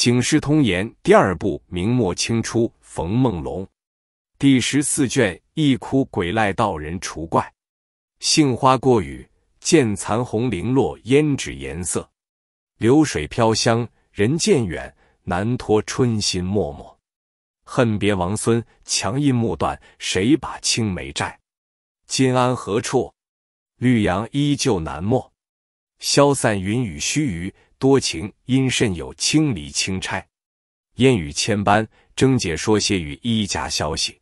警世通言》第二部明末清初冯梦龙第十四卷一哭鬼赖道人除怪，杏花过雨，见残红零落，胭脂颜色，流水飘香，人渐远，难托春心脉脉。恨别王孙，强印木断，谁把青梅摘？今安何处？绿杨依旧难没。消散云雨须臾，多情因甚有轻离轻拆。烟雨千般，征解说些与一家消息。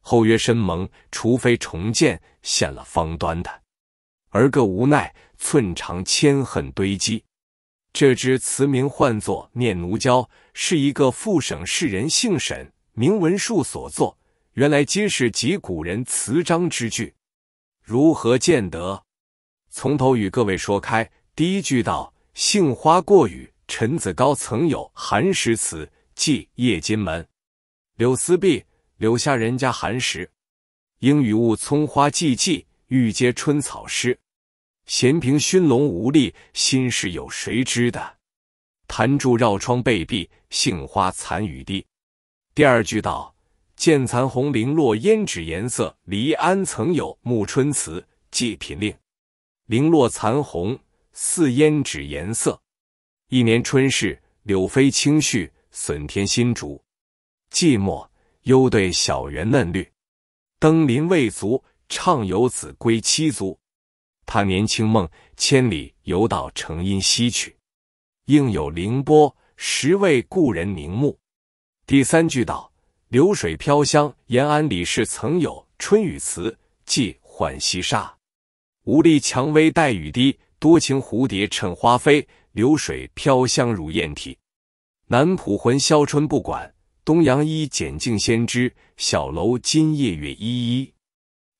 后曰深盟，除非重见，现了方端的。而个无奈，寸长千恨堆积。这支词名唤作《念奴娇》，是一个副省士人姓沈。名文树所作，原来皆是集古人词章之句，如何见得？从头与各位说开。第一句道：“杏花过雨，陈子高曾有寒食词，寄叶金门。柳丝碧柳下人家寒食，应雨雾葱花寂寂，欲接春草诗。闲凭熏笼无力，心事有谁知的？弹柱绕窗被壁，杏花残雨滴。”第二句道：“见残红零落胭脂颜色，离安曾有暮春词？寄品令。零落残红，似胭脂颜色。一年春事，柳飞青絮，损添新竹。寂寞，幽对小园嫩绿。登临未足，畅游子归期足。他年轻梦，千里游到成阴西去。应有凌波，实为故人凝目。”第三句道：“流水飘香，延安李氏曾有春雨词，寄浣溪沙。无力蔷薇带雨滴，多情蝴蝶趁花飞。流水飘香如燕啼。南浦魂销春不管，东阳衣剪尽先知。小楼今夜月依依。”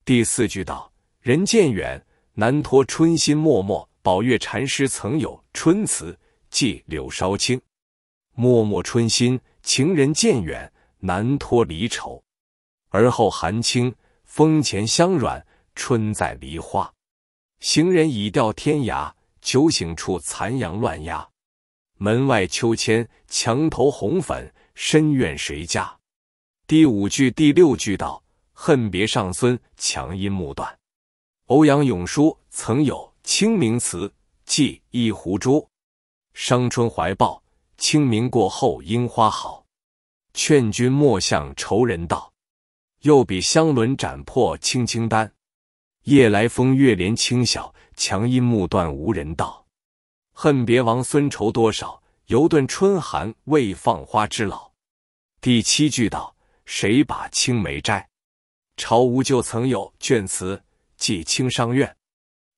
第四句道：“人渐远，难托春心脉脉。宝月禅师曾有春词，寄柳梢青。脉脉春心。”情人渐远，难托离愁。而后寒清，风前香软，春在梨花。行人已掉天涯，酒醒处残阳乱压。门外秋千，墙头红粉，深院谁家？第五句、第六句道：恨别上孙，强音木断。欧阳永叔曾有清明词，寄一壶珠。伤春怀抱。清明过后樱花好，劝君莫向仇人道。又比香轮斩破青青丹。夜来风月连清晓，强音木断无人道。恨别王孙愁多少，犹顿春寒未放花之老。第七句道：谁把青梅摘？朝无旧曾有卷词，寄青商院。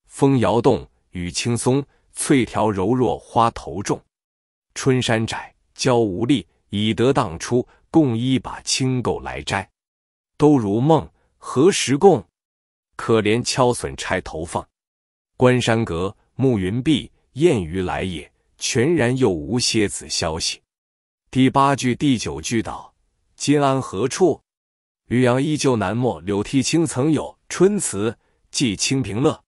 风摇动，雨轻松，翠条柔弱花头重。春山窄，娇无力，已得当初。共一把青垢来摘，都如梦，何时共？可怜敲损钗头凤。关山阁，暮云碧，雁鱼来也，全然又无蝎子消息。第八句、第九句道：今安何处？绿杨依旧难没。柳涕青曾有春词，寄清平乐。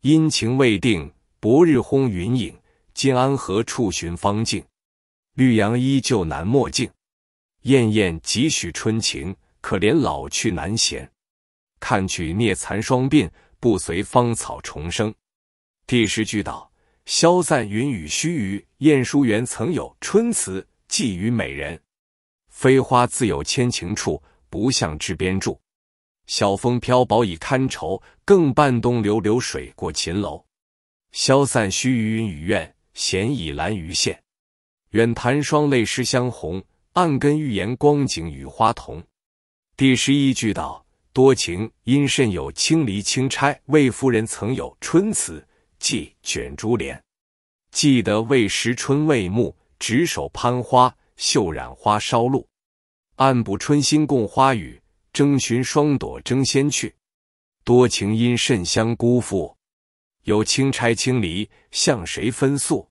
阴晴未定，薄日轰云影。今安何处寻芳径？绿杨依旧难没径。燕燕几许春情，可怜老去难闲。看去孽残双鬓，不随芳草重生。第十句道：消散云雨须臾。晏殊园曾有春词，寄予美人。飞花自有千情处，不向枝边住。晓风飘薄已堪愁，更伴东流流水过秦楼。消散须臾云雨怨。闲倚兰榆线，远潭霜泪湿香红。暗根欲言光景与花同。第十一句道：多情因甚有轻离轻拆。魏夫人曾有春词，寄卷珠帘。记得未时春未暮，执手攀花，绣染花梢露。暗补春心共花雨，争寻双朵争先去。多情因甚相辜负。有轻拆轻离，向谁分诉？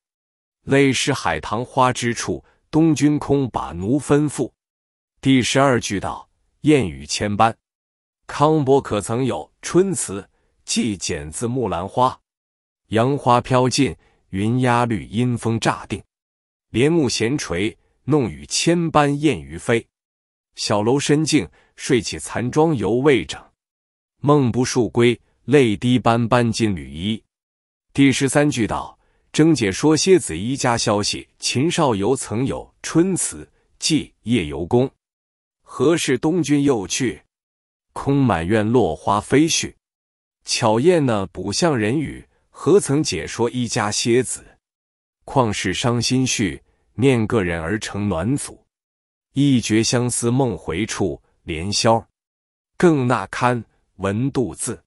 泪湿海棠花之处，东君空把奴吩咐。第十二句道：燕语千般。康伯可曾有春词？寄剪自木兰花。杨花飘尽，云压绿，阴风乍定。帘幕闲垂，弄雨千般燕于飞。小楼深静，睡起残妆犹未整。梦不数归，泪滴斑斑金缕衣。第十三句道：征解说蝎子一家消息。秦少游曾有《春词》，寄夜游宫。何事东君又去？空满院落花飞絮。巧燕呢，补向人语，何曾解说一家蝎子？况是伤心绪，念个人而成暖阻。一绝相思梦回处，连宵更那堪闻杜字。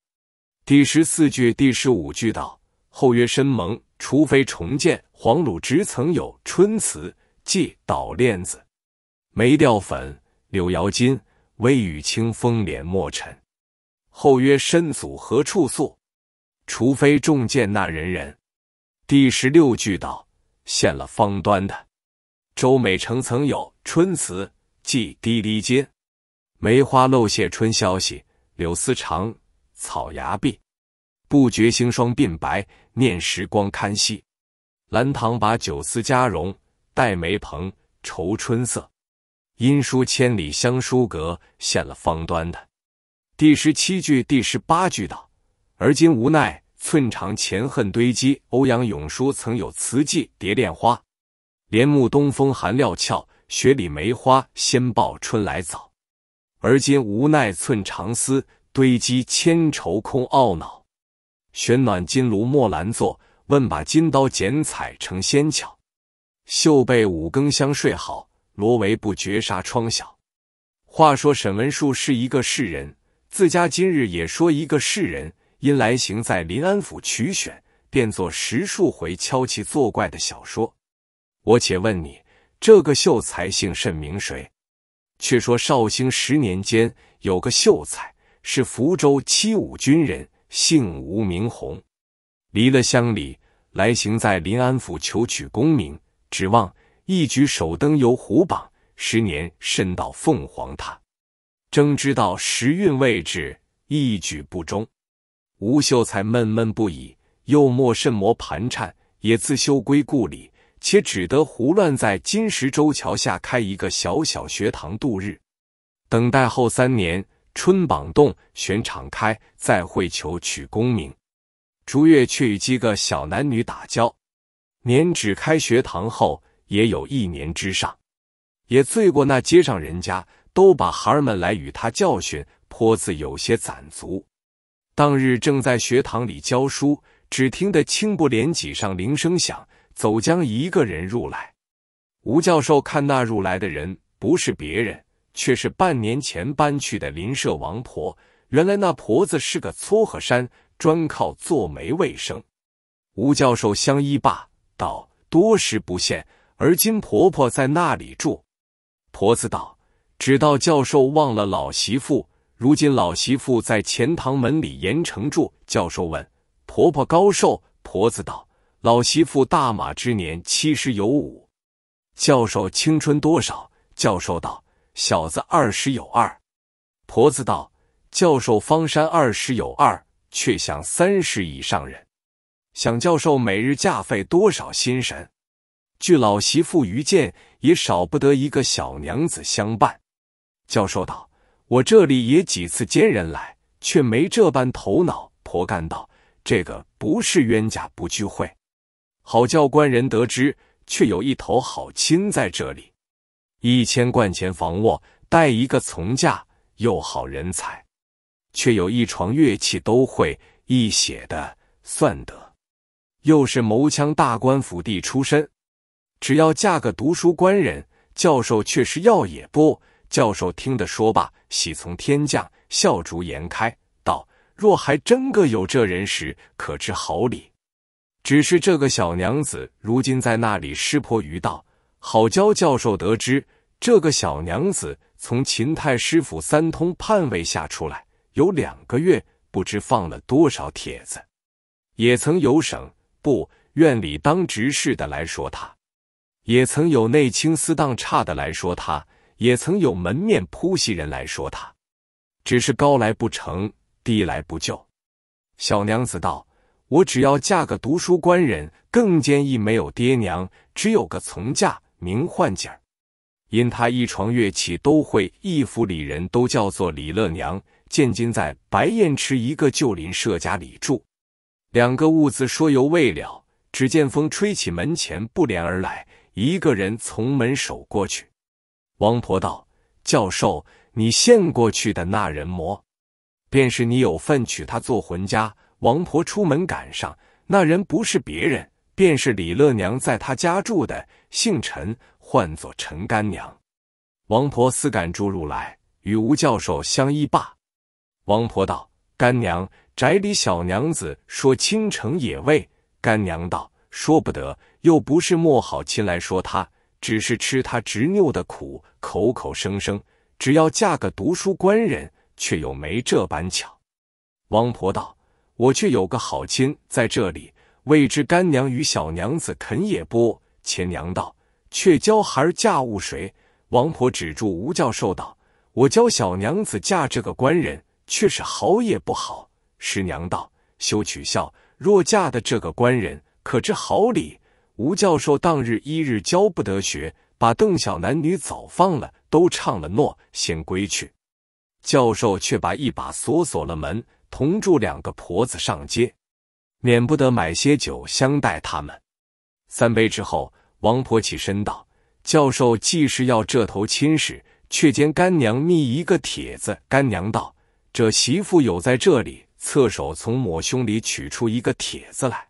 第十四句、第十五句道：后曰深盟，除非重见。黄鲁直曾有《春词》，寄捣链子，眉吊粉，柳摇金，微雨清风敛墨尘。后曰申祖何处宿？除非重见那人人。第十六句道。献了方端的，周美成曾有《春词》，寄滴滴金，梅花漏泄春消息，柳丝长，草芽碧，不觉星霜鬓白，念时光堪惜。兰堂把酒思佳容，黛眉蓬愁春色。因书千里相书阁，献了方端的。第十七句、第十八句道：而今无奈。寸长前恨堆积。欧阳永书曾有词记《蝶恋花》，帘幕东风寒料峭，雪里梅花先报春来早。而今无奈寸长丝，堆积千愁空懊恼。玄暖金炉墨兰坐，问把金刀剪彩成仙巧。绣被五更香睡好，罗维不绝纱窗小。话说沈文树是一个士人，自家今日也说一个士人。因来行在临安府取选，便作十数回敲奇作怪的小说。我且问你，这个秀才姓甚名谁？却说绍兴十年间，有个秀才是福州七五军人，姓吴名洪，离了乡里，来行在临安府求取功名，指望一举首登游虎榜。十年甚到凤凰塔，争知道时运未至，一举不中。吴秀才闷闷不已，又莫甚魔盘缠，也自休归故里，且只得胡乱在金石洲桥下开一个小小学堂度日，等待后三年春榜动，选场开，再会求取功名。逐月却与几个小男女打交，年只开学堂后，也有一年之上，也醉过那街上人家，都把孩儿们来与他教训，颇自有些攒足。当日正在学堂里教书，只听得青布帘脊上铃声响，走将一个人入来。吴教授看那入来的人不是别人，却是半年前搬去的邻舍王婆。原来那婆子是个撮合山，专靠做媒为生。吴教授相依罢，道：“多时不见，而今婆婆在那里住？”婆子道：“只道教授忘了老媳妇。”如今老媳妇在钱塘门里盐城住。教授问婆婆高寿，婆子道：“老媳妇大马之年七十有五。”教授青春多少？教授道：“小子二十有二。”婆子道：“教授方山二十有二，却想三十以上人。想教授每日驾费多少心神？据老媳妇愚见，也少不得一个小娘子相伴。”教授道。我这里也几次奸人来，却没这般头脑。婆干道：“这个不是冤家不聚会，好叫官人得知。却有一头好亲在这里，一千贯钱房卧，带一个从嫁，又好人才，却有一床乐器都会，一写的算得，又是谋枪大官府地出身，只要嫁个读书官人，教授却是要也不。”教授听得说罢，喜从天降，笑逐颜开，道：“若还真个有这人时，可知好礼。只是这个小娘子如今在那里失魄于道，好教教授得知。这个小娘子从秦太师府三通判位下出来，有两个月，不知放了多少帖子，也曾有省部院里当执事的来说他，也曾有内清司当差的来说他。”也曾有门面铺袭人来说他，只是高来不成，低来不就。小娘子道：“我只要嫁个读书官人，更坚毅没有爹娘，只有个从嫁名唤景儿。因他一床乐器都会，一府里人都叫做李乐娘。现今在白燕池一个旧邻舍家里住。两个兀子说犹未了，只见风吹起门前不帘而来，一个人从门守过去。王婆道：“教授，你献过去的那人魔？便是你有份娶她做魂家。”王婆出门赶上，那人不是别人，便是李乐娘在他家住的，姓陈，唤作陈干娘。王婆私赶住入来，与吴教授相依罢。王婆道：“干娘，宅里小娘子说倾城也未。”干娘道：“说不得，又不是莫好亲来说他，只是吃他执拗的苦，口口声声只要嫁个读书官人，却又没这般巧。”王婆道。我却有个好亲在这里，未知干娘与小娘子肯也不？前娘道：“却教孩儿嫁务谁？”王婆止住吴教授道：“我教小娘子嫁这个官人，却是好也不好。”师娘道：“休取笑，若嫁的这个官人，可知好礼？”吴教授当日一日教不得学，把邓小男女早放了，都唱了诺，先归去。教授却把一把锁锁了门。同住两个婆子上街，免不得买些酒相待他们。三杯之后，王婆起身道：“教授既是要这头亲事，却见干娘密一个帖子。”干娘道：“这媳妇有在这里。”侧手从抹胸里取出一个帖子来。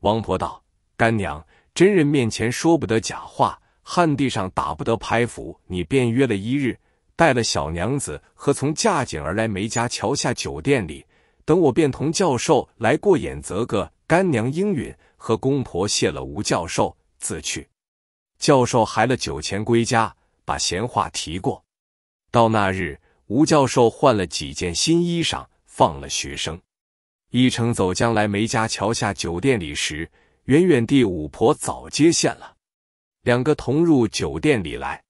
王婆道：“干娘，真人面前说不得假话，旱地上打不得拍斧。你便约了一日。”带了小娘子和从驾景而来梅家桥下酒店里，等我便同教授来过眼，则个干娘应允，和公婆谢了吴教授，自去。教授还了酒钱归家，把闲话提过。到那日，吴教授换了几件新衣裳，放了学生，一程走将来梅家桥下酒店里时，远远地五婆早接线了，两个同入酒店里来，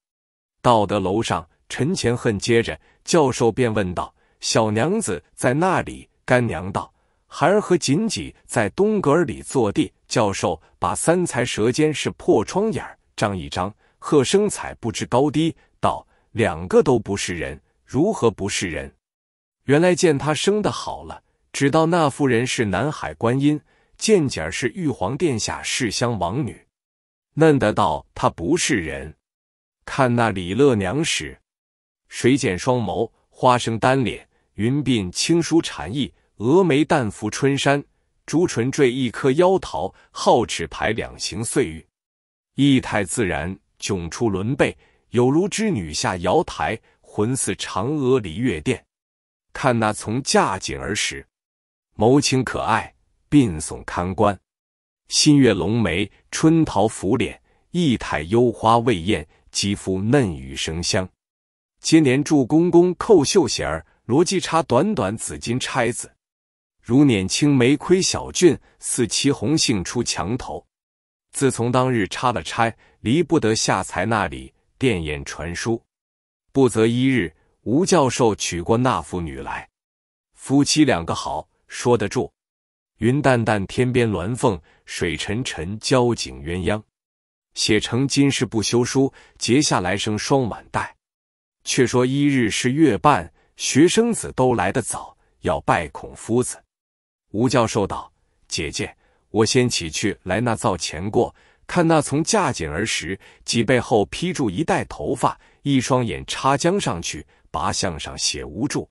到得楼上。陈前恨接着，教授便问道：“小娘子在那里？”干娘道：“孩儿和锦锦在东阁里坐地。”教授把三才舌尖是破窗眼张一张，贺生彩不知高低，道：“两个都不是人，如何不是人？”原来见他生的好了，知道那妇人是南海观音，见景儿是玉皇殿下世香王女，嫩得道她不是人。看那李乐娘时。水剪双眸，花生单脸，云鬓轻梳蝉翼，蛾眉淡拂春山，朱唇缀一颗妖桃，皓齿排两行碎玉，意态自然，迥出伦背，有如织女下瑶台，魂似嫦娥离月殿。看那从嫁景儿时，眸清可爱，鬓耸堪观，新月龙眉，春桃拂脸，一态幽花未艳，肌肤嫩雨生香。接连祝公公扣绣弦儿，罗髻插短短紫金钗子，如捻青梅窥小郡，似骑红杏出墙头。自从当日插了钗，离不得下才那里电眼传书。不则一日，吴教授娶过那妇女来，夫妻两个好说得住。云淡淡天边鸾凤，水沉沉交颈鸳鸯。写成今世不休书，结下来生双满带。却说一日是月半，学生子都来得早，要拜孔夫子。吴教授道：“姐姐，我先起去来那灶前过，看那从驾景儿时，脊背后披住一带头发，一双眼插江上去，拔项上写无助。”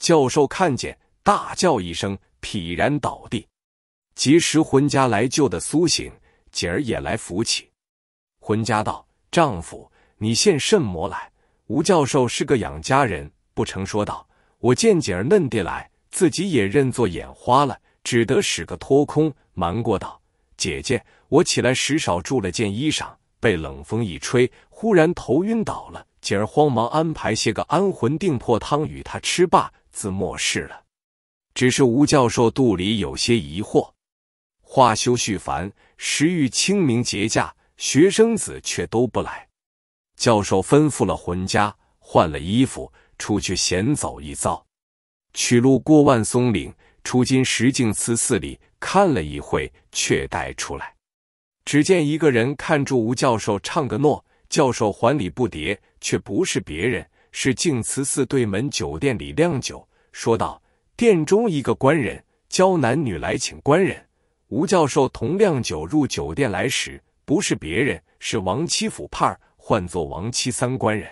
教授看见，大叫一声，劈然倒地。及时浑家来救的苏醒，姐儿也来扶起。浑家道：“丈夫，你现甚魔来？”吴教授是个养家人，不成说道：“我见姐儿嫩地来，自己也认作眼花了，只得使个脱空。”瞒过道：“姐姐，我起来时少住了件衣裳，被冷风一吹，忽然头晕倒了。姐儿慌忙安排些个安魂定魄汤与他吃罢，自没事了。只是吴教授肚里有些疑惑。话休续烦，时遇清明节假，学生子却都不来。教授吩咐了浑家，换了衣服，出去闲走一遭。取路过万松岭，出金石镜祠寺里看了一会，却带出来。只见一个人看住吴教授唱个诺，教授还礼不迭，却不是别人，是净慈寺对门酒店里酿酒，说道：“店中一个官人教男女来请官人。吴教授同酿酒入酒店来时，不是别人，是王七府派唤作王七三官人。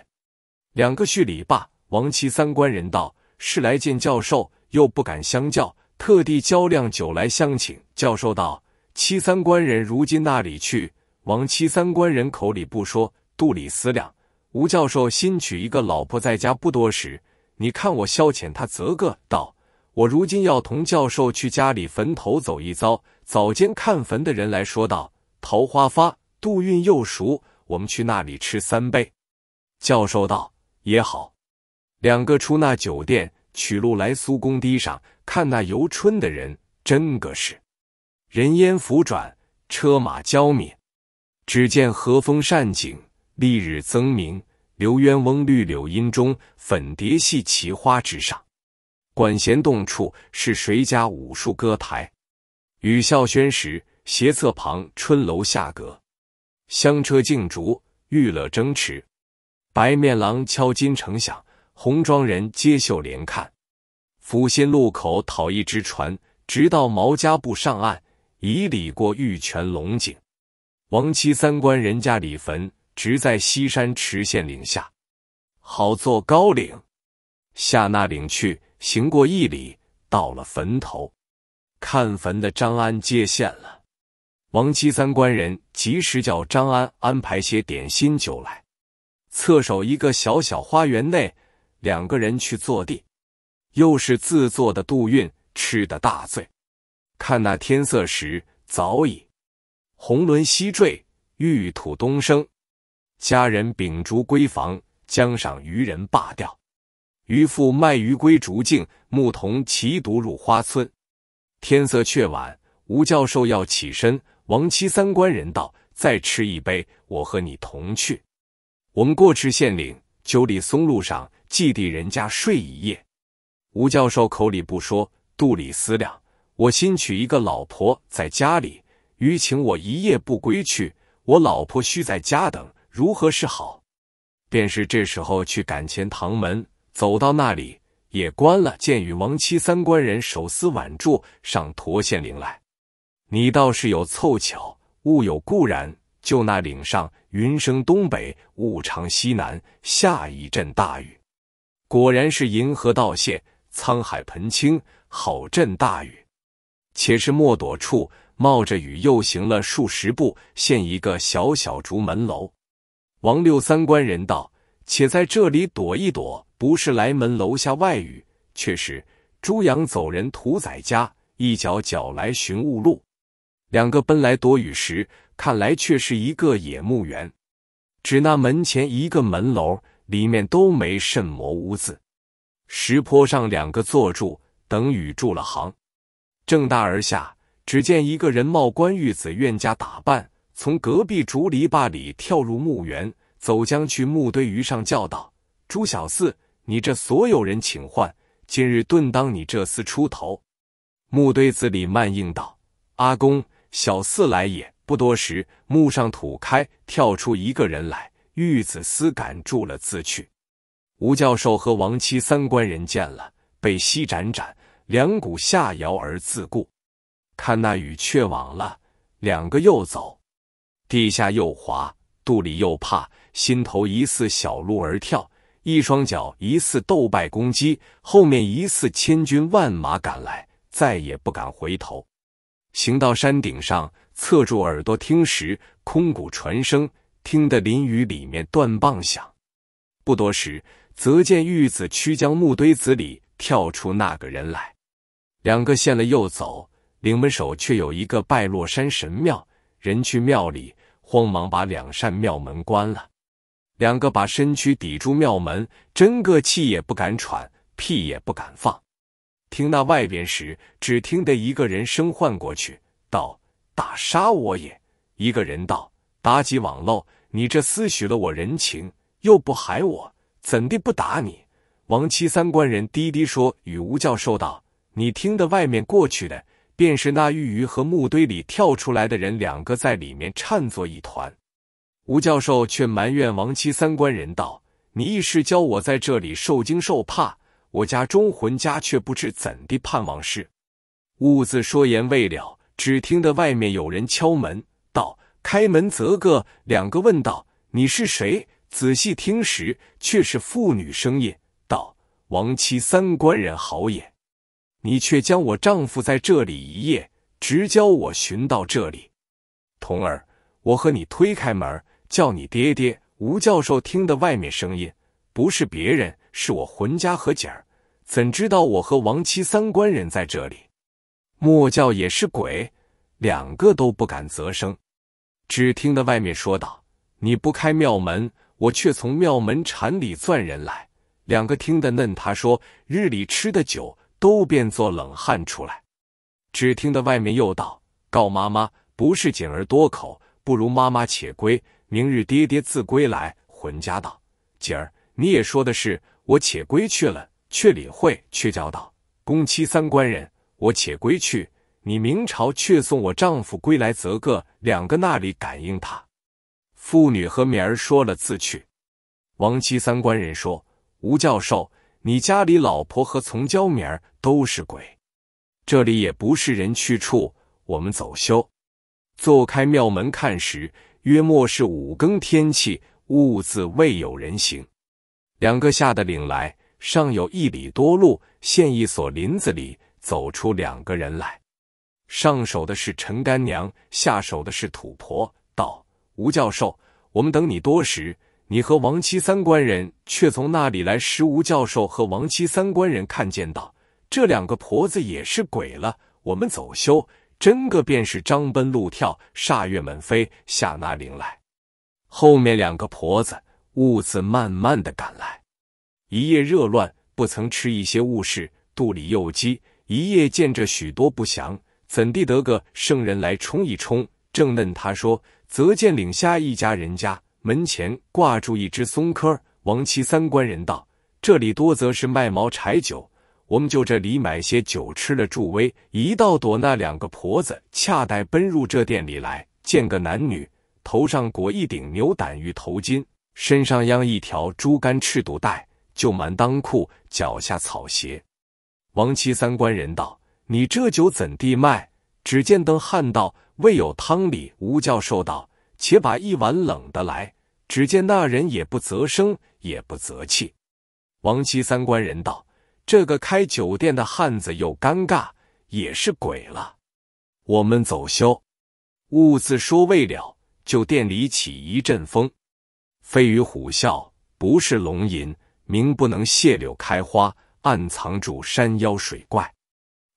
两个叙礼罢，王七三官人道：‘是来见教授，又不敢相叫，特地浇酿酒来相请。’教授道：‘七三官人如今那里去？’王七三官人口里不说，肚里思量：吴教授新娶一个老婆，在家不多时，你看我消遣他，则个道。我如今要同教授去家里坟头走一遭。早间看坟的人来说道：桃花发，杜运又熟，我们去那里吃三杯。教授道：也好。两个出那酒店，取路来苏公堤上，看那游春的人，真个是人烟浮转，车马交敏。只见和风善景，丽日增明。刘渊翁绿柳荫中，粉蝶戏奇花之上。管弦洞处是谁家武术歌台？雨笑轩时，斜侧旁春楼下阁。香车竞逐，玉乐争持。白面郎敲金城响，红妆人接绣帘看。抚心路口讨一只船，直到毛家埠上岸，以礼过玉泉龙井。王七三官人家里坟，直在西山池县岭下。好坐高岭，下那岭去，行过一里，到了坟头。看坟的张安接线了。王七三官人及时叫张安安排些点心酒来。侧手一个小小花园内，两个人去坐地。又是自作的杜运，吃的大醉。看那天色时，早已。红轮西坠，玉土东升。家人秉烛归房，江上渔人罢钓。渔父卖鱼归竹径，牧童骑犊入花村。天色却晚，吴教授要起身。王七三官人道：“再吃一杯，我和你同去。我们过赤县岭，九里松路上，寄地人家睡一夜。”吴教授口里不说，肚里思量：我新娶一个老婆，在家里。余请我一夜不归去，我老婆须在家等，如何是好？便是这时候去赶前堂门，走到那里也关了，见与王七三官人手撕挽住上驼县岭来。你倒是有凑巧，物有固然。就那岭上云生东北，雾长西南，下一阵大雨。果然是银河道谢，沧海盆倾，好阵大雨。且是莫躲处。冒着雨，又行了数十步，现一个小小竹门楼。王六三官人道：“且在这里躲一躲，不是来门楼下外语，却是猪羊走人屠宰家，一脚脚来寻误路。”两个奔来躲雨时，看来却是一个野墓园。只那门前一个门楼，里面都没甚么屋子。石坡上两个坐住，等雨住了行，正大而下。只见一个人貌官玉子院家打扮，从隔壁竹篱笆里跳入墓园，走将去木堆鱼上叫道：“朱小四，你这所有人请唤，今日顿当你这厮出头。”木堆子里慢应道：“阿公，小四来也。”不多时，墓上土开，跳出一个人来，玉子思赶住了自去。吴教授和王妻三官人见了，被膝斩斩，两股下摇而自顾。看那雨却往了，两个又走，地下又滑，肚里又怕，心头疑似小鹿儿跳，一双脚疑似斗败公鸡，后面疑似千军万马赶来，再也不敢回头。行到山顶上，侧住耳朵听时，空谷传声，听得林雨里面断棒响。不多时，则见玉子曲江木堆子里跳出那个人来，两个现了又走。岭门首却有一个拜落山神庙，人去庙里，慌忙把两扇庙门关了。两个把身躯抵住庙门，真个气也不敢喘，屁也不敢放。听那外边时，只听得一个人声唤过去，道：“打杀我也！”一个人道：“打几网漏，你这厮许了我人情，又不害我，怎地不打你？”王七三官人低低说：“与吴教授道，你听得外面过去的。”便是那玉鱼和木堆里跳出来的人，两个在里面颤作一团。吴教授却埋怨王妻三官人道：“你一时教我在这里受惊受怕，我家中魂家却不知怎地盼望事。”兀自说言未了，只听得外面有人敲门，道：“开门则个。”两个问道：“你是谁？”仔细听时，却是妇女声音，道：“王妻三官人好也，你却将我丈夫在这里一夜，直教我寻到这里。童儿，我和你推开门，叫你爹爹。”吴教授听得外面声音，不是别人，是我浑家和姐儿，怎知道我和王七三官人在这里？莫叫也是鬼，两个都不敢啧声。只听得外面说道：“你不开庙门。”我却从庙门禅里钻人来，两个听得嫩。他说：“日里吃的酒都变作冷汗出来。”只听得外面又道：“告妈妈，不是锦儿多口，不如妈妈且归。明日爹爹自归来。”浑家道：“姐儿，你也说的是，我且归去了。”却理会，却叫道：“公妻三官人，我且归去。你明朝却送我丈夫归来，则个两个那里感应他。”妇女和明儿说了自去。王妻三官人说：“吴教授，你家里老婆和从娇明儿都是鬼，这里也不是人去处，我们走休。”坐开庙门看时，约莫是五更天气，兀自未有人行。两个下的岭来，上有一里多路，现一所林子里，走出两个人来。上手的是陈干娘，下手的是土婆，道。吴教授，我们等你多时，你和王七三官人却从那里来时，吴教授和王七三官人看见道：“这两个婆子也是鬼了。”我们走休，真个便是张奔路跳，煞月满飞下那岭来。后面两个婆子兀自慢慢的赶来，一夜热乱，不曾吃一些物事，肚里又饥，一夜见着许多不祥，怎地得个圣人来冲一冲？正嫩他说。则见岭下一家人家门前挂住一只松柯。王七三官人道：“这里多则是卖毛柴酒，我们就这里买些酒吃了助威。”一道躲那两个婆子，恰待奔入这店里来，见个男女，头上裹一顶牛胆玉头巾，身上央一条猪肝赤肚带，就满裆裤，脚下草鞋。王七三官人道：“你这酒怎地卖？”只见灯汉道。未有汤里，吴教授道：“且把一碗冷的来。”只见那人也不择声，也不择气。王七三官人道：“这个开酒店的汉子又尴尬，也是鬼了。”我们走休。兀自说未了，就店里起一阵风，飞鱼虎啸，不是龙吟，明不能谢柳开花，暗藏住山妖水怪，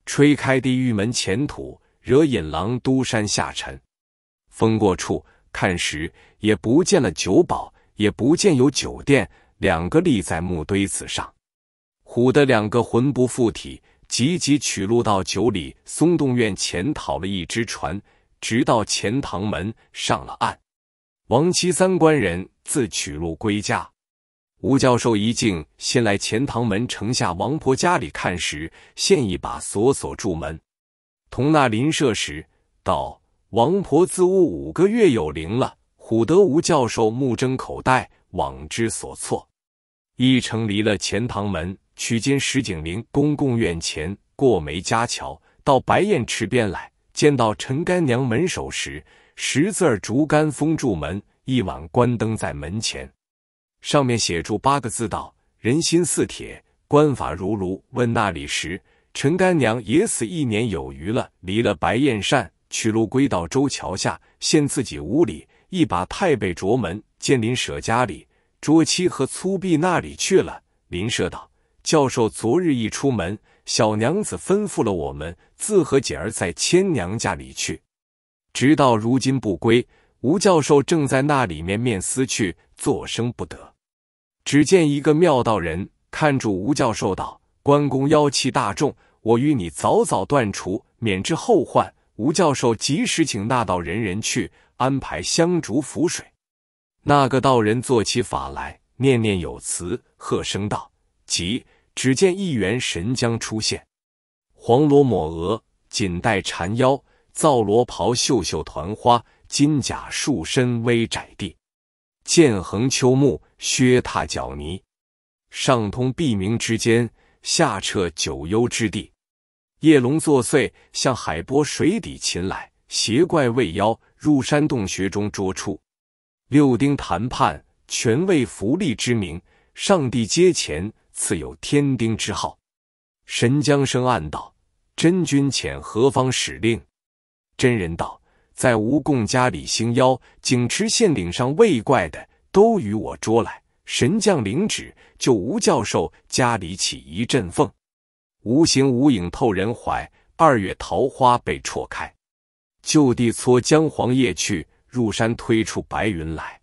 吹开地狱门前土。惹引狼都山下沉，风过处看时，也不见了酒保，也不见有酒店，两个立在木堆子上。唬得两个魂不附体，急急取路到九里松洞院前讨了一只船，直到钱塘门上了岸。王七三官人自取路归家。吴教授一进，先来钱塘门城下王婆家里看时，现一把锁锁住门。同那邻舍时，道王婆自屋五个月有灵了。唬得吴教授目睁口呆，枉之所措。一程离了钱塘门，取经石景林公共院前过梅家桥，到白燕池边来，见到陈干娘门首时，十字竹竿封住门，一碗关灯在门前，上面写住八个字道：“人心似铁，官法如炉。”问那里时。陈干娘也死一年有余了，离了白燕扇，取路归到周桥下，现自己屋里，一把太被着门，见邻舍家里捉妻和粗婢那里去了。邻舍道：“教授昨日一出门，小娘子吩咐了我们，自和姐儿在千娘家里去，直到如今不归。”吴教授正在那里面面思去，作声不得。只见一个妙道人看住吴教授道。关公妖气大众，我与你早早断除，免之后患。吴教授及时请那道人人去安排香烛符水。那个道人做起法来，念念有词，喝声道：“急！”只见一员神将出现，黄罗抹额，锦带缠腰，皂罗袍，绣绣团花，金甲束身，微窄地。剑横秋木，靴踏脚泥，上通碧明之间，下彻九幽之地。夜龙作祟，向海波水底擒来，邪怪未妖入山洞穴中捉出。六丁谈判，全为福利之名，上帝阶前赐有天丁之号。神将生暗道：“真君遣何方使令？”真人道。在吴贡家里兴妖，景池县岭上喂怪的，都与我捉来。神将领旨，就吴教授家里起一阵风，无形无影透人怀。二月桃花被戳开，就地搓姜黄叶去，入山推出白云来。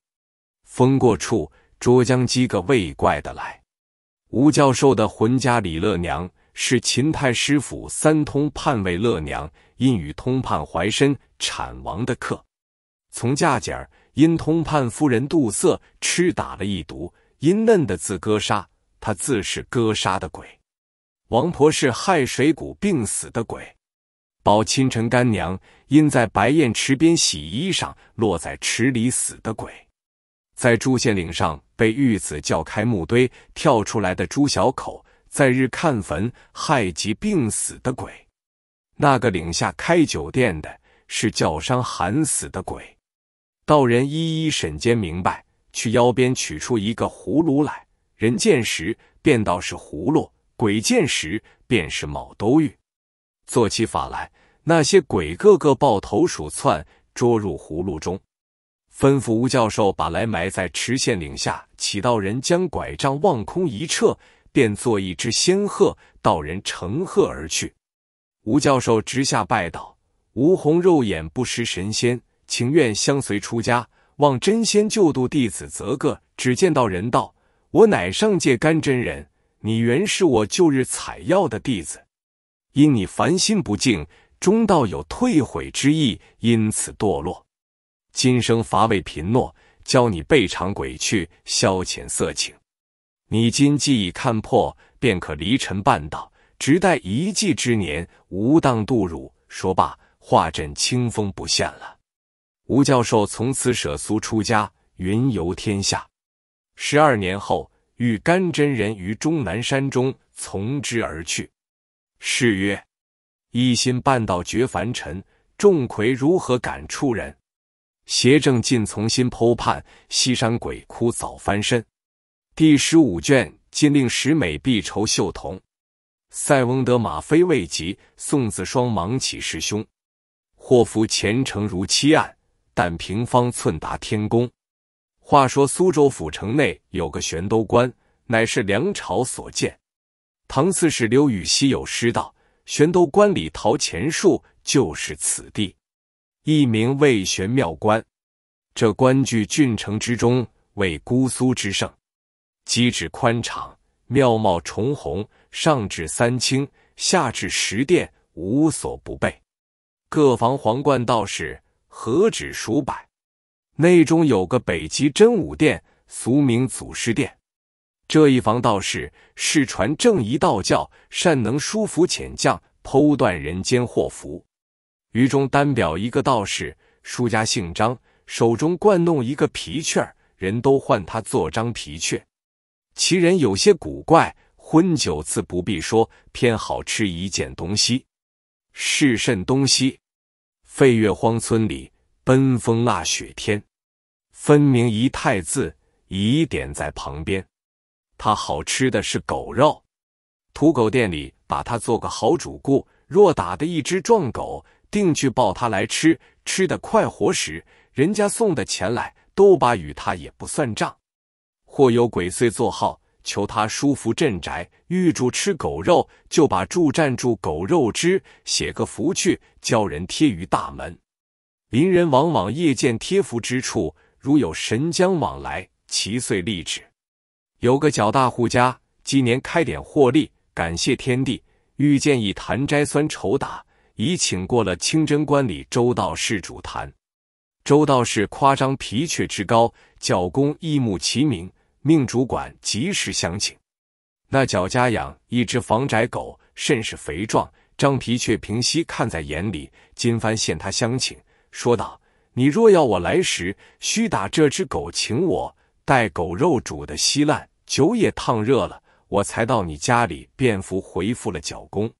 风过处，捉将鸡个喂怪的来。吴教授的浑家李乐娘。是秦太师府三通判尉乐娘，因与通判怀身产亡的客，从嫁姐儿因通判夫人杜色吃打了一毒，因嫩的自割杀，他自是割杀的鬼。王婆是害水谷病死的鬼。保亲臣干娘因在白燕池边洗衣裳，落在池里死的鬼。在朱县岭上被玉子叫开木堆跳出来的朱小口。在日看坟害疾病死的鬼，那个岭下开酒店的是叫伤寒死的鬼。道人一一审间明白，去腰边取出一个葫芦来，人见时便道是葫芦，鬼见时便是卯兜玉。做起法来，那些鬼个个抱头鼠窜，捉入葫芦中。吩咐吴教授把来埋在池县岭下，乞道人将拐杖望空一撤。便做一只仙鹤，道人乘鹤而去。吴教授直下拜道：“吴红肉眼不识神仙，情愿相随出家，望真仙救度弟子，则个。”只见道人道：“我乃上界干真人，你原是我旧日采药的弟子，因你凡心不净，终道有退悔之意，因此堕落。今生乏味贫诺，教你背尝鬼去，消遣色情。”你今既已看破，便可离尘半道，直待一季之年，无当度汝。说罢，化阵清风不现了。吴教授从此舍俗出家，云游天下。十二年后，遇甘真人于终南山中，从之而去。是曰：一心半道绝凡尘，众魁如何敢出人？邪正尽从心剖判，西山鬼哭早翻身。第十五卷，金令十美必酬秀童。塞翁得马非未及，宋子双忙起师兄。祸福前程如期案，但凭方寸达天宫。话说苏州府城内有个玄都观，乃是梁朝所建。唐四史刘禹锡有诗道：“玄都观里陶钱树，就是此地。一名魏玄妙观。这关距郡城之中，为姑苏之盛。”机止宽敞，庙貌重宏，上至三清，下至十殿，无所不备。各房皇冠道士何止数百，内中有个北极真武殿，俗名祖师殿。这一房道士世传正一道教，善能书符遣将，剖断人间祸福。于中单表一个道士，书家姓张，手中惯弄一个皮雀人都唤他做张皮雀。其人有些古怪，荤酒自不必说，偏好吃一件东西。是甚东西？废月荒村里，奔风腊雪天，分明一太字，疑点在旁边。他好吃的是狗肉，土狗店里把他做个好主顾。若打的一只壮狗，定去抱他来吃，吃得快活时，人家送的钱来，都把与他也不算账。或有鬼祟作号，求他书符镇宅，预祝吃狗肉，就把住站住狗肉汁写个符去，叫人贴于大门。邻人往往夜见贴符之处，如有神将往来，其遂立止。有个脚大户家，今年开点获利，感谢天地，遇见一坛斋酸绸打，已请过了清真观里周道士主坛。周道士夸张皮雀之高，教工一目齐名。命主管及时相请。那脚家养一只房宅狗，甚是肥壮。张皮却平息看在眼里，今番献他相请，说道：“你若要我来时，须打这只狗请我，待狗肉煮的稀烂，酒也烫热了，我才到你家里。”便服回复了角公。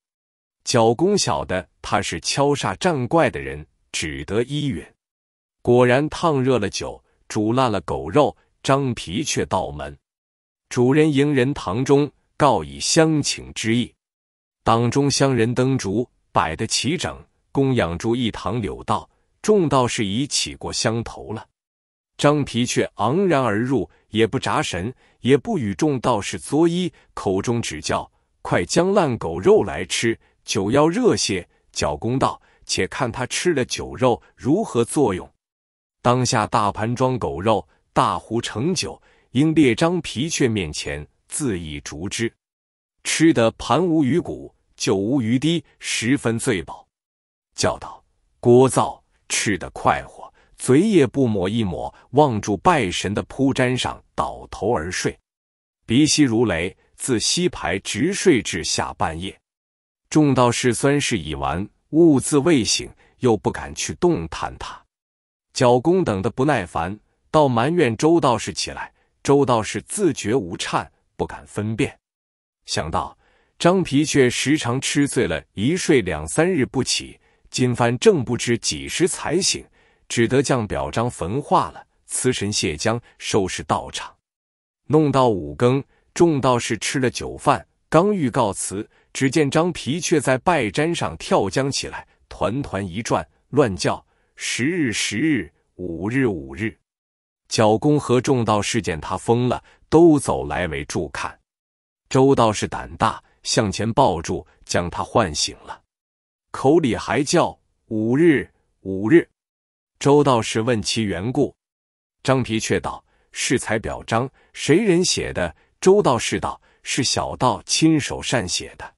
角公晓得他是敲煞战怪的人，只得依允。果然烫热了酒，煮烂了狗肉。张皮却道门主人迎人堂中，告以相请之意。党中乡人灯烛摆得齐整，供养住一堂柳道。众道士已起过香头了。张皮却昂然而入，也不眨神，也不与众道士作揖，口中只叫：“快将烂狗肉来吃。”酒要热些，角公道，且看他吃了酒肉如何作用。当下大盘装狗肉，大壶盛酒，应列张皮雀面前，自以逐之，吃得盘无鱼骨，酒无余滴，十分醉饱。叫道：“聒噪，吃得快活，嘴也不抹一抹，望住拜神的铺毡上倒头而睡，鼻息如雷，自西牌直睡至下半夜。”众道士酸事已完，兀自未醒，又不敢去动弹他。角公等的不耐烦，倒埋怨周道士起来。周道士自觉无颤，不敢分辨。想到张皮却时常吃醉了，一睡两三日不起，今番正不知几时才醒，只得将表彰焚化了，辞神谢将，收拾道场。弄到五更，众道士吃了酒饭，刚欲告辞。只见张皮却在拜毡上跳江起来，团团一转，乱叫：“十日十日，五日五日。”角公和众道士见他疯了，都走来围住看。周道士胆大，向前抱住，将他唤醒了，口里还叫：“五日五日。”周道士问其缘故，张皮却道：“是才表彰，谁人写的？”周道士道：“是小道亲手善写的。”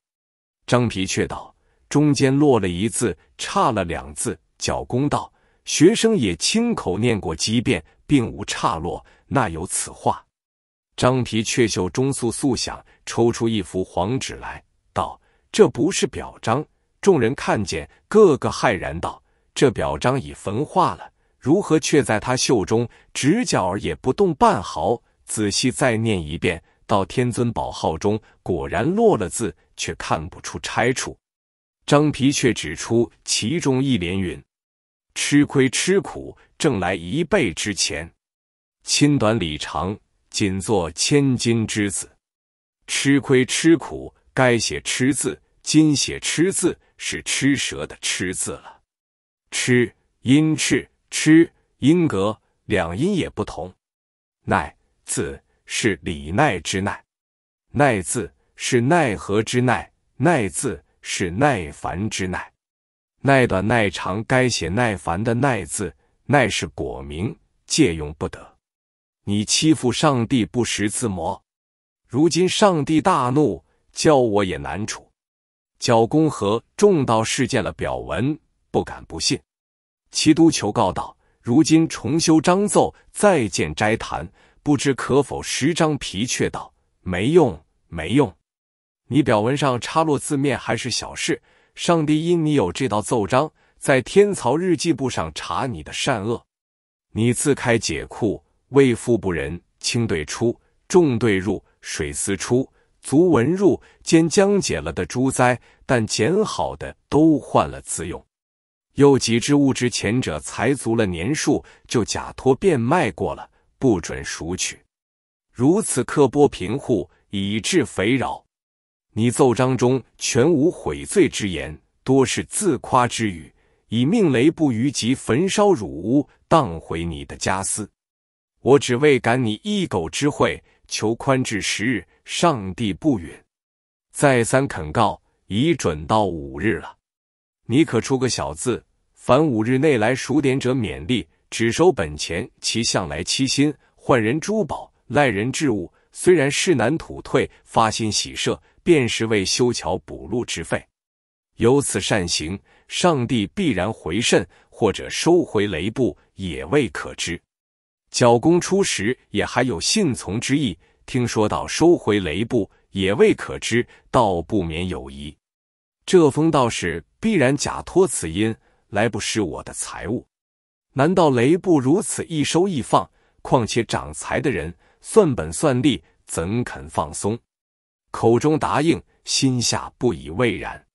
张皮却道：“中间落了一字，差了两字。”角公道：“学生也亲口念过几遍，并无差落，那有此话？”张皮却袖中速速想，抽出一幅黄纸来，道：“这不是表彰。”众人看见，个个骇然道：“这表彰已焚化了，如何却在他袖中？直角也不动半毫。”仔细再念一遍。到天尊宝号中，果然落了字，却看不出差处。张皮却指出其中一联云：“吃亏吃苦，挣来一倍之钱；亲短理长，仅做千金之子。”吃亏吃苦，该写吃字，今写吃字是吃蛇的吃字了。吃音赤，吃音格两音也不同。耐字。是李奈之奈，奈字是奈何之奈，奈字是耐烦之耐，耐短耐长该写耐烦的耐字，耐是果名，借用不得。你欺负上帝不识字魔，如今上帝大怒，教我也难处。角公和众道士见了表文，不敢不信。齐都求告道：如今重修章奏，再见斋坛。不知可否十张皮却道没用，没用。你表文上插落字面还是小事。上帝因你有这道奏章，在天曹日记簿上查你的善恶。你自开解库，为富不仁，轻对出，重对入，水丝出，足文入，兼将解了的诸灾，但减好的都换了自用。又几只物之前者，才足了年数，就假托变卖过了。不准赎取，如此刻剥贫户，以致肥饶。你奏章中全无悔罪之言，多是自夸之语，以命雷不虞及焚烧汝屋，当回你的家私。我只为感你一狗之惠，求宽至十日，上帝不允。再三恳告，已准到五日了。你可出个小字，凡五日内来赎点者免利。只收本钱，其向来欺心，换人珠宝，赖人置物。虽然事难土退，发心喜舍，便是为修桥补路之费。有此善行，上帝必然回甚，或者收回雷布，也未可知。角公初时也还有信从之意，听说到收回雷布，也未可知，倒不免有疑。这封道士必然假托此音来不失我的财物。难道雷布如此一收一放？况且掌财的人算本算利，怎肯放松？口中答应，心下不以为然。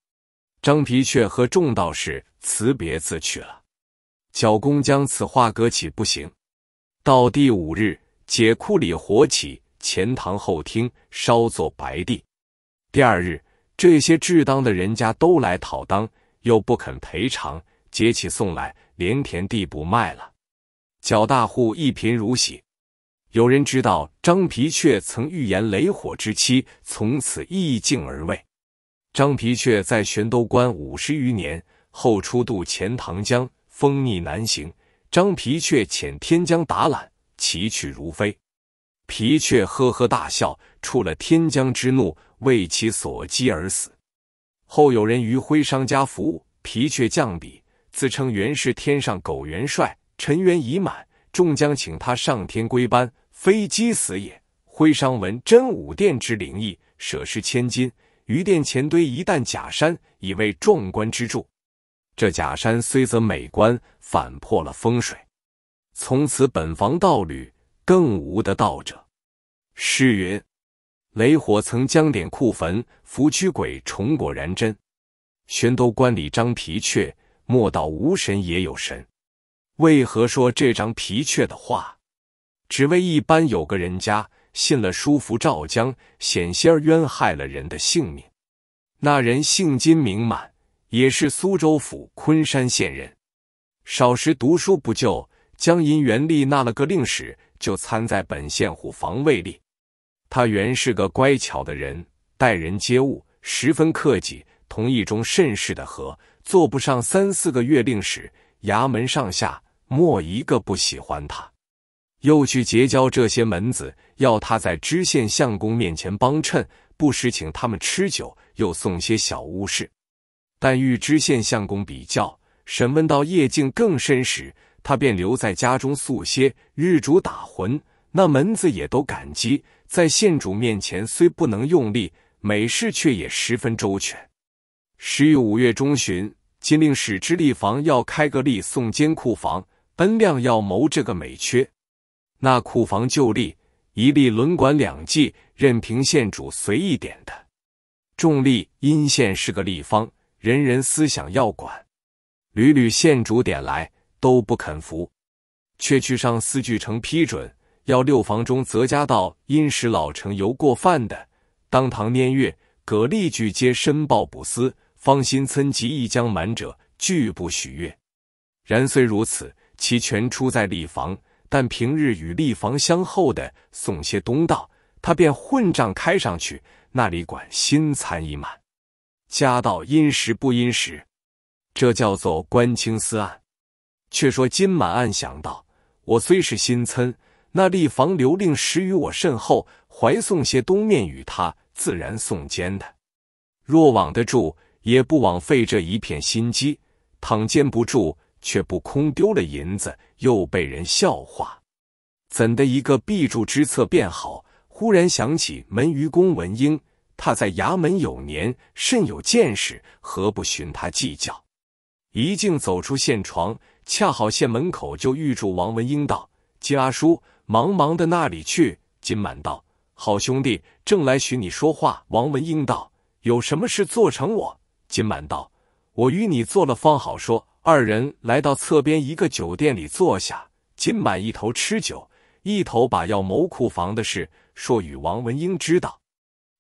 张皮却和众道士辞别自去了。角公将此话搁起不行。到第五日，解库里火起，前堂后厅稍作白地。第二日，这些至当的人家都来讨当，又不肯赔偿，结起送来，连田地不卖了。脚大户一贫如洗。有人知道张皮却曾预言雷火之期，从此意境而位。张皮却在玄都关五十余年后出渡钱塘江，风逆难行。张皮却遣天将打缆，其去如飞。皮却呵呵大笑，触了天将之怒。为其所击而死。后有人于徽商家服务，皮却降笔，自称原是天上狗元帅，尘缘已满，众将请他上天归班，非击死也。徽商闻真武殿之灵异，舍施千金，于殿前堆一担假山，以为壮观之柱。这假山虽则美观，反破了风水。从此本房道侣，更无得道者。诗云。雷火曾将点库坟，伏驱鬼虫果然真。玄都观里张皮雀，莫道无神也有神。为何说这张皮雀的话？只为一般有个人家信了书符赵江，险些儿冤害了人的性命。那人姓金名满，也是苏州府昆山县人。少时读书不就，江银元立纳了个令史，就参在本县虎防卫里。他原是个乖巧的人，待人接物十分客气，同意中甚是的和。做不上三四个月令史，衙门上下莫一个不喜欢他。又去结交这些门子，要他在知县相公面前帮衬，不时请他们吃酒，又送些小物事。但与知县相公比较，审问到夜静更深时，他便留在家中宿歇，日主打魂。那门子也都感激。在县主面前虽不能用力，美事却也十分周全。时于五月中旬，金令使知立房要开个例送监库房，恩亮要谋这个美缺。那库房就例一例轮管两季，任凭县主随意点的。众吏因县是个立方，人人思想要管，屡屡县主点来都不肯服，却去上司具城批准。要六房中择家道阴时老成犹过犯的，当堂拈月，葛立具皆申报补司。方新村及一将满者，拒不许阅。然虽如此，其权出在立房，但平日与立房相厚的送些东道，他便混账开上去，那里管新参已满，家道殷实不殷实，这叫做官清私暗。却说金满暗想到：我虽是新参。那立房留令时与我甚厚，怀送些东面与他，自然送监的。若往得住，也不枉费这一片心机；倘监不住，却不空丢了银子，又被人笑话。怎的一个避住之策便好？忽然想起门愚公文英，他在衙门有年，甚有见识，何不寻他计较？一径走出县床，恰好县门口就遇住王文英，道：“金阿叔。”忙忙的那里去？金满道：“好兄弟，正来寻你说话。”王文英道：“有什么事做成我？”金满道：“我与你做了方好说。”二人来到侧边一个酒店里坐下。金满一头吃酒，一头把要谋库房的事说与王文英知道。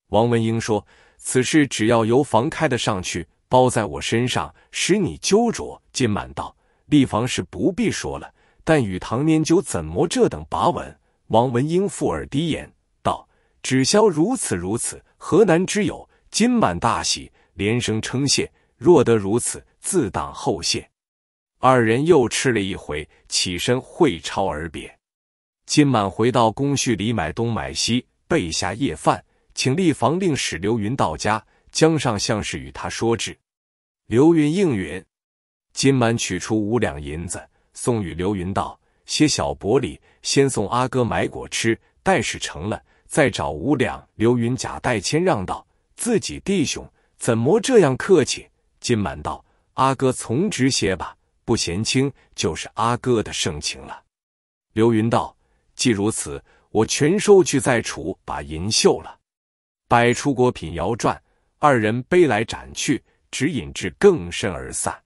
王文英说：“此事只要由房开的上去，包在我身上，使你揪着。”金满道：“立房是不必说了。”但与唐年酒怎么这等把稳？王文英附耳低言道：“只消如此如此，何难之有？”金满大喜，连声称谢。若得如此，自当后谢。二人又吃了一回，起身会超而别。金满回到公序里买东买西，备下夜饭，请立房令使刘云到家，江上相事与他说至。刘云应允。金满取出五两银子。送与刘云道：“些小薄礼，先送阿哥买果吃，待事成了，再找五两。”刘云假代谦让道：“自己弟兄怎么这样客气？”金满道：“阿哥从直些吧，不嫌轻，就是阿哥的盛情了。刘云道：“既如此，我全收去，在楚把银绣了，摆出果品摇转。”二人背来斩去，只引至更甚而散。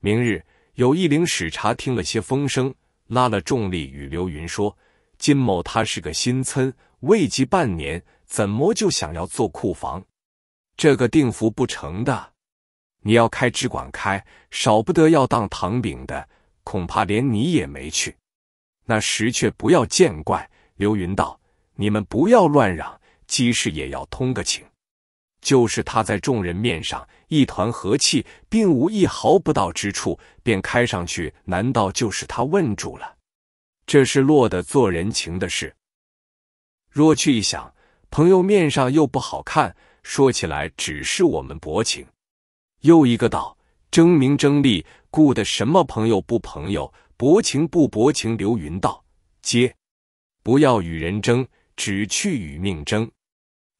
明日有一领使察听了些风声，拉了重力与刘云说：“金某他是个新村，未及半年，怎么就想要做库房？这个定服不成的。你要开只管开，少不得要当堂饼的，恐怕连你也没去。那时却不要见怪。”刘云道：“你们不要乱嚷，鸡事也要通个情。”就是他在众人面上一团和气，并无一毫不到之处，便开上去，难道就是他问住了？这是落得做人情的事。若去一想，朋友面上又不好看，说起来只是我们薄情。又一个道：争名争利，顾的什么朋友不朋友，薄情不薄情？刘云道：接，不要与人争，只去与命争。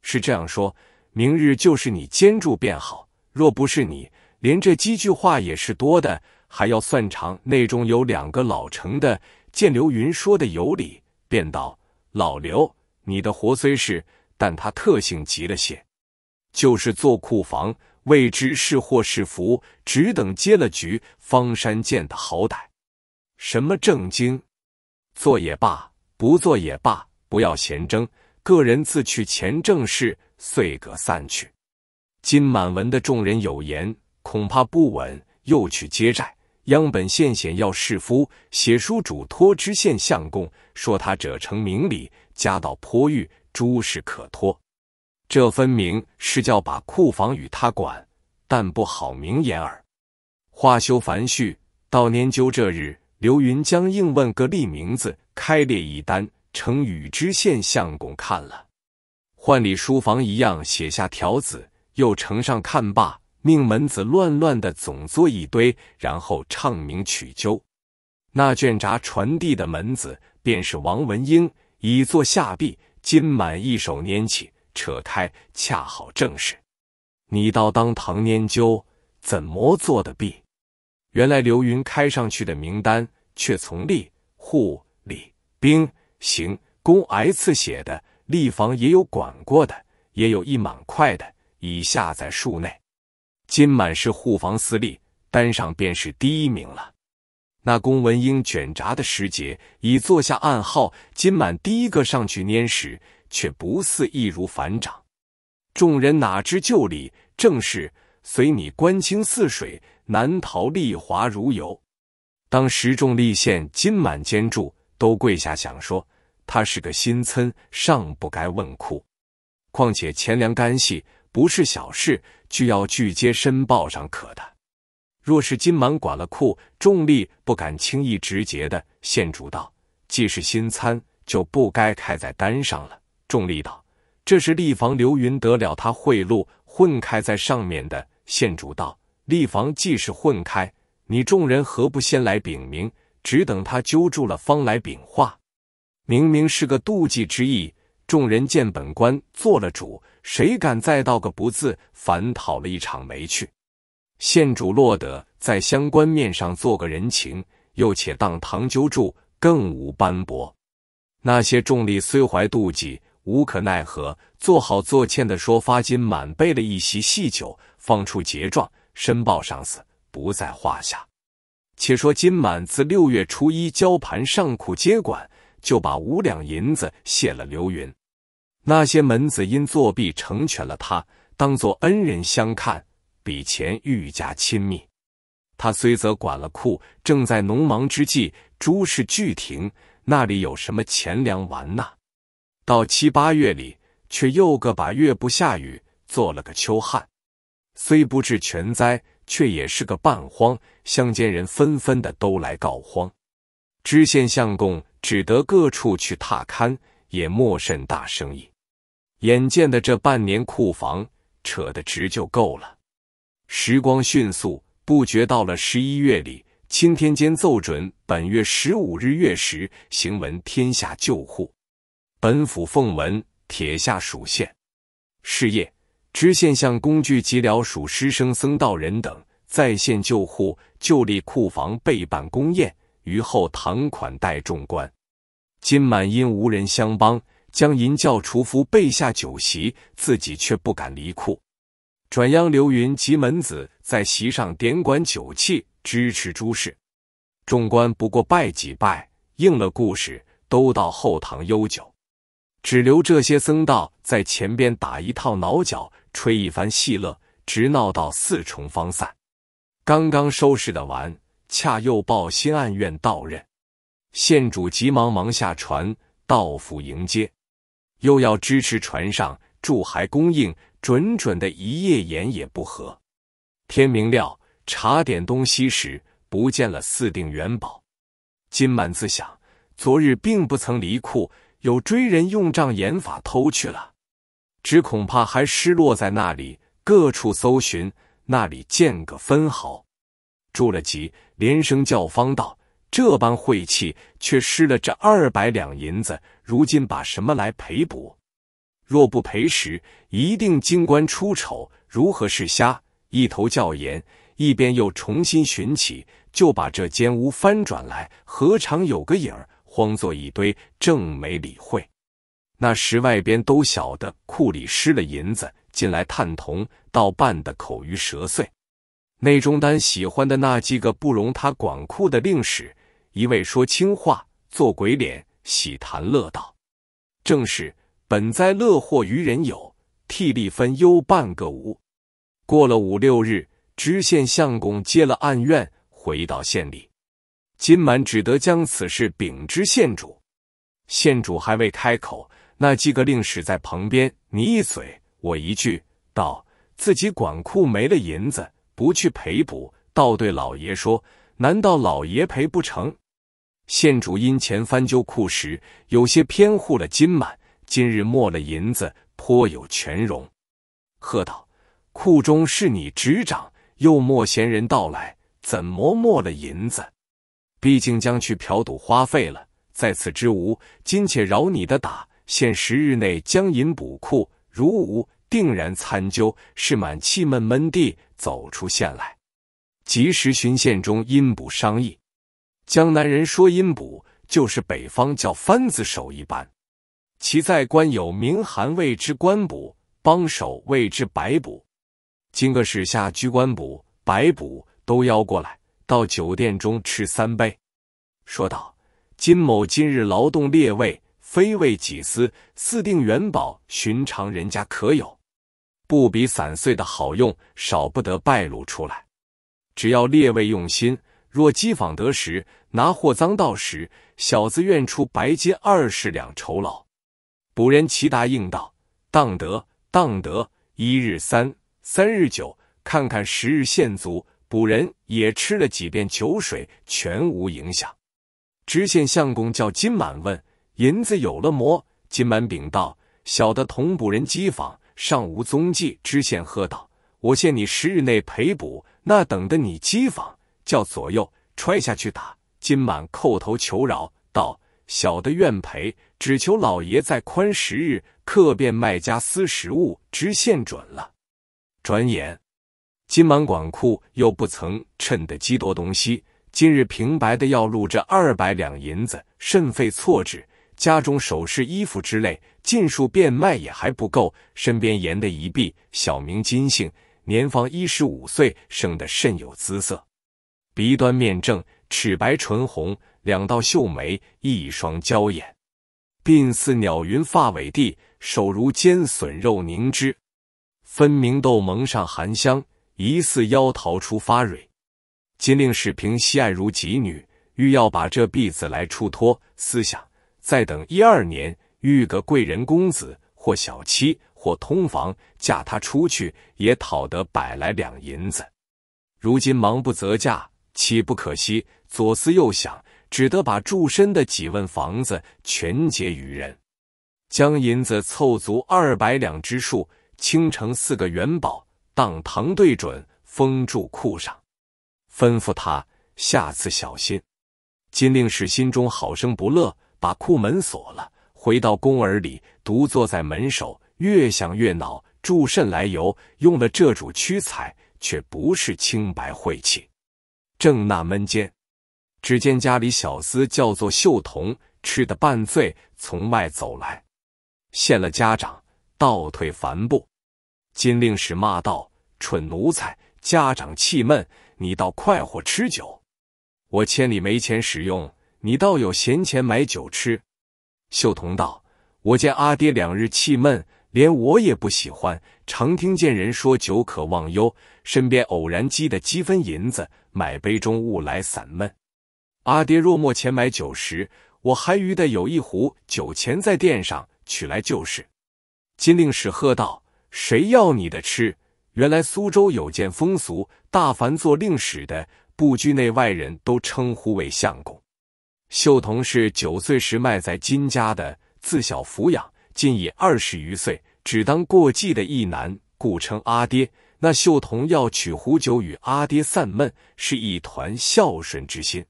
是这样说。明日就是你兼住便好，若不是你，连这几句话也是多的，还要算长。内中有两个老成的，见刘云说的有理，便道：“老刘，你的活虽是，但他特性急了些，就是做库房，未知是祸是福，只等接了局，方山见的好歹。什么正经，做也罢，不做也罢，不要闲争，个人自去前正事。”遂各散去。金满闻的众人有言，恐怕不稳，又去接债。央本县显要士夫写书嘱托知县相公，说他者成明理，家道颇裕，诸事可托。这分明是叫把库房与他管，但不好明言耳。话休繁叙，到年究这日，刘云将应问个例名字，开列一单，呈与知县相公看了。换里书房一样，写下条子，又呈上看罢，命门子乱乱的总做一堆，然后唱名取究。那卷札传递的门子，便是王文英，已坐下壁，金满一手拈起，扯开，恰好正是。你倒当堂拈究，怎么做的弊？原来刘云开上去的名单，却从吏、户、礼、兵、刑、工挨次写的。立房也有管过的，也有一满块的，已下在数内。金满是护房司吏，单上便是第一名了。那龚文英卷闸的时节，已做下暗号。金满第一个上去拈时，却不似易如反掌。众人哪知旧理，正是随你官清似水，难逃丽华如油。当时众吏县金满监住，都跪下想说。他是个新村，尚不该问库。况且钱粮干系不是小事，就要拒接申报上可的。若是金满管了库，众吏不敢轻易直结的。县主道：既是新参，就不该开在单上了。众吏道：这是立房刘云得了他贿赂，混开在上面的。县主道：立房既是混开，你众人何不先来禀明？只等他揪住了，方来禀话。明明是个妒忌之意，众人见本官做了主，谁敢再道个不字？反讨了一场没趣。县主落得在乡官面上做个人情，又且当堂揪住，更无斑驳。那些众吏虽怀妒忌，无可奈何，做好做欠的说发金满备了一席细酒，放出结状申报上司，不在话下。且说金满自六月初一交盘上库接管。就把五两银子谢了刘云，那些门子因作弊成全了他，当作恩人相看，比钱愈加亲密。他虽则管了库，正在农忙之际，诸事俱停，那里有什么钱粮玩呐？到七八月里，却又个把月不下雨，做了个秋旱，虽不至全灾，却也是个半荒。乡间人纷纷的都来告荒，知县相公。只得各处去踏勘，也莫甚大生意。眼见的这半年库房扯得直就够了。时光迅速，不觉到了十一月里，钦天监奏准本月十五日月时行文天下救护。本府奉文铁下属县。是夜，知县向工具及辽属师生僧道人等再现旧户，就立库房备办公宴，于后堂款待众官。金满因无人相帮，将银教厨夫备下酒席，自己却不敢离库。转央刘云及门子在席上点管酒器，支持诸事。众官不过拜几拜，应了故事，都到后堂悠酒。只留这些僧道在前边打一套挠脚，吹一番戏乐，直闹到四重方散。刚刚收拾的完，恰又报新案院到任。县主急忙忙下船到府迎接，又要支持船上住还供应，准准的一夜盐也不合。天明料，查点东西时，不见了四锭元宝。金满自想，昨日并不曾离库，有追人用杖眼法偷去了，只恐怕还失落在那里。各处搜寻，那里见个分毫。住了急，连声叫方道。这般晦气，却失了这二百两银子。如今把什么来赔补？若不赔时，一定京官出丑，如何是瞎？一头叫严，一边又重新寻起，就把这间屋翻转来，何尝有个影儿？慌作一堆，正没理会。那时外边都晓得库里失了银子，进来探同，倒办得口鱼舌碎。内中单喜欢的那几个不容他管库的令史。一味说轻话，做鬼脸，喜谈乐道。正是本哉乐祸于人有，替力分忧半个无。过了五六日，知县相公接了案院，回到县里。金满只得将此事禀知县主。县主还未开口，那几个令史在旁边你一嘴我一句，道自己管库没了银子，不去赔补，倒对老爷说：难道老爷赔不成？县主因前翻究库时，有些偏护了金满，今日没了银子，颇有权容。喝道：“库中是你执掌，又莫闲人到来，怎么没了银子？毕竟将去嫖赌花费了，在此之无，今且饶你的打，限十日内将银补库。如无，定然参究。”是满气闷闷地走出县来，及时寻县中阴补商议。江南人说阴补，就是北方叫番子手一般。其在官有明寒谓之官补，帮手谓之白补。今个使下居官补、白补都邀过来，到酒店中吃三杯。说道：“金某今日劳动列位，非为己私，四定元宝，寻常人家可有？不比散碎的好用，少不得败露出来。只要列位用心。”若机访得时，拿货赃到时，小子愿出白金二十两酬劳。捕人齐答应道：“当得，当得。一日三，三日九，看看十日现足。”捕人也吃了几遍酒水，全无影响。知县相公叫金满问银子有了么？金满禀道：“小的同捕人机访，尚无踪迹。”知县喝道：“我限你十日内赔补，那等的你机访。”叫左右踹下去打，金满叩头求饶道：“小的愿赔，只求老爷再宽十日，客便卖家私食物，知县准了。”转眼金满管库又不曾趁得几多东西，今日平白的要录这二百两银子，甚费错置。家中首饰、衣服之类，尽数变卖也还不够。身边严的一臂，小名金姓，年方一十五岁，生得甚有姿色。鼻端面正，齿白唇红，两道秀眉，一双娇眼，鬓似鸟云发尾地，手如尖笋肉凝脂，分明豆蒙上含香，疑似妖桃出发蕊。金令史平惜爱如己女，欲要把这婢子来出脱，思想再等一二年，遇个贵人公子或小妻或通房，嫁他出去，也讨得百来两银子。如今忙不择嫁。岂不可惜？左思右想，只得把住身的几问房子全结于人，将银子凑足二百两之数，倾成四个元宝，当堂对准，封住库上，吩咐他下次小心。金令史心中好生不乐，把库门锁了，回到宫儿里，独坐在门首，越想越恼，助甚来由，用了这主屈才。却不是清白晦气。正纳闷间，只见家里小厮叫做秀童，吃得半醉，从外走来，现了家长，倒退凡步。金令使骂道：“蠢奴才！家长气闷，你倒快活吃酒。我千里没钱使用，你倒有闲钱买酒吃。”秀童道：“我见阿爹两日气闷，连我也不喜欢。常听见人说酒可忘忧，身边偶然积的积分银子，买杯中物来散闷。阿爹若没钱买酒时，我还余的有一壶酒钱在殿上，取来就是。”金令使喝道。谁要你的吃？原来苏州有件风俗，大凡做令史的，不拘内外人都称呼为相公。秀童是九岁时卖在金家的，自小抚养，今已二十余岁，只当过继的一男，故称阿爹。那秀童要取壶酒与阿爹散闷，是一团孝顺之心。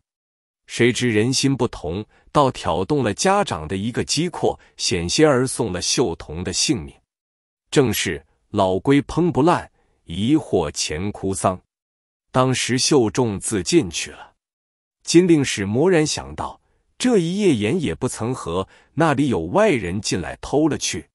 谁知人心不同，倒挑动了家长的一个机括，险些儿送了秀童的性命。正是老龟烹不烂，疑惑前哭丧。当时秀仲自尽去了。金令使蓦然想到，这一夜眼也不曾合，那里有外人进来偷了去？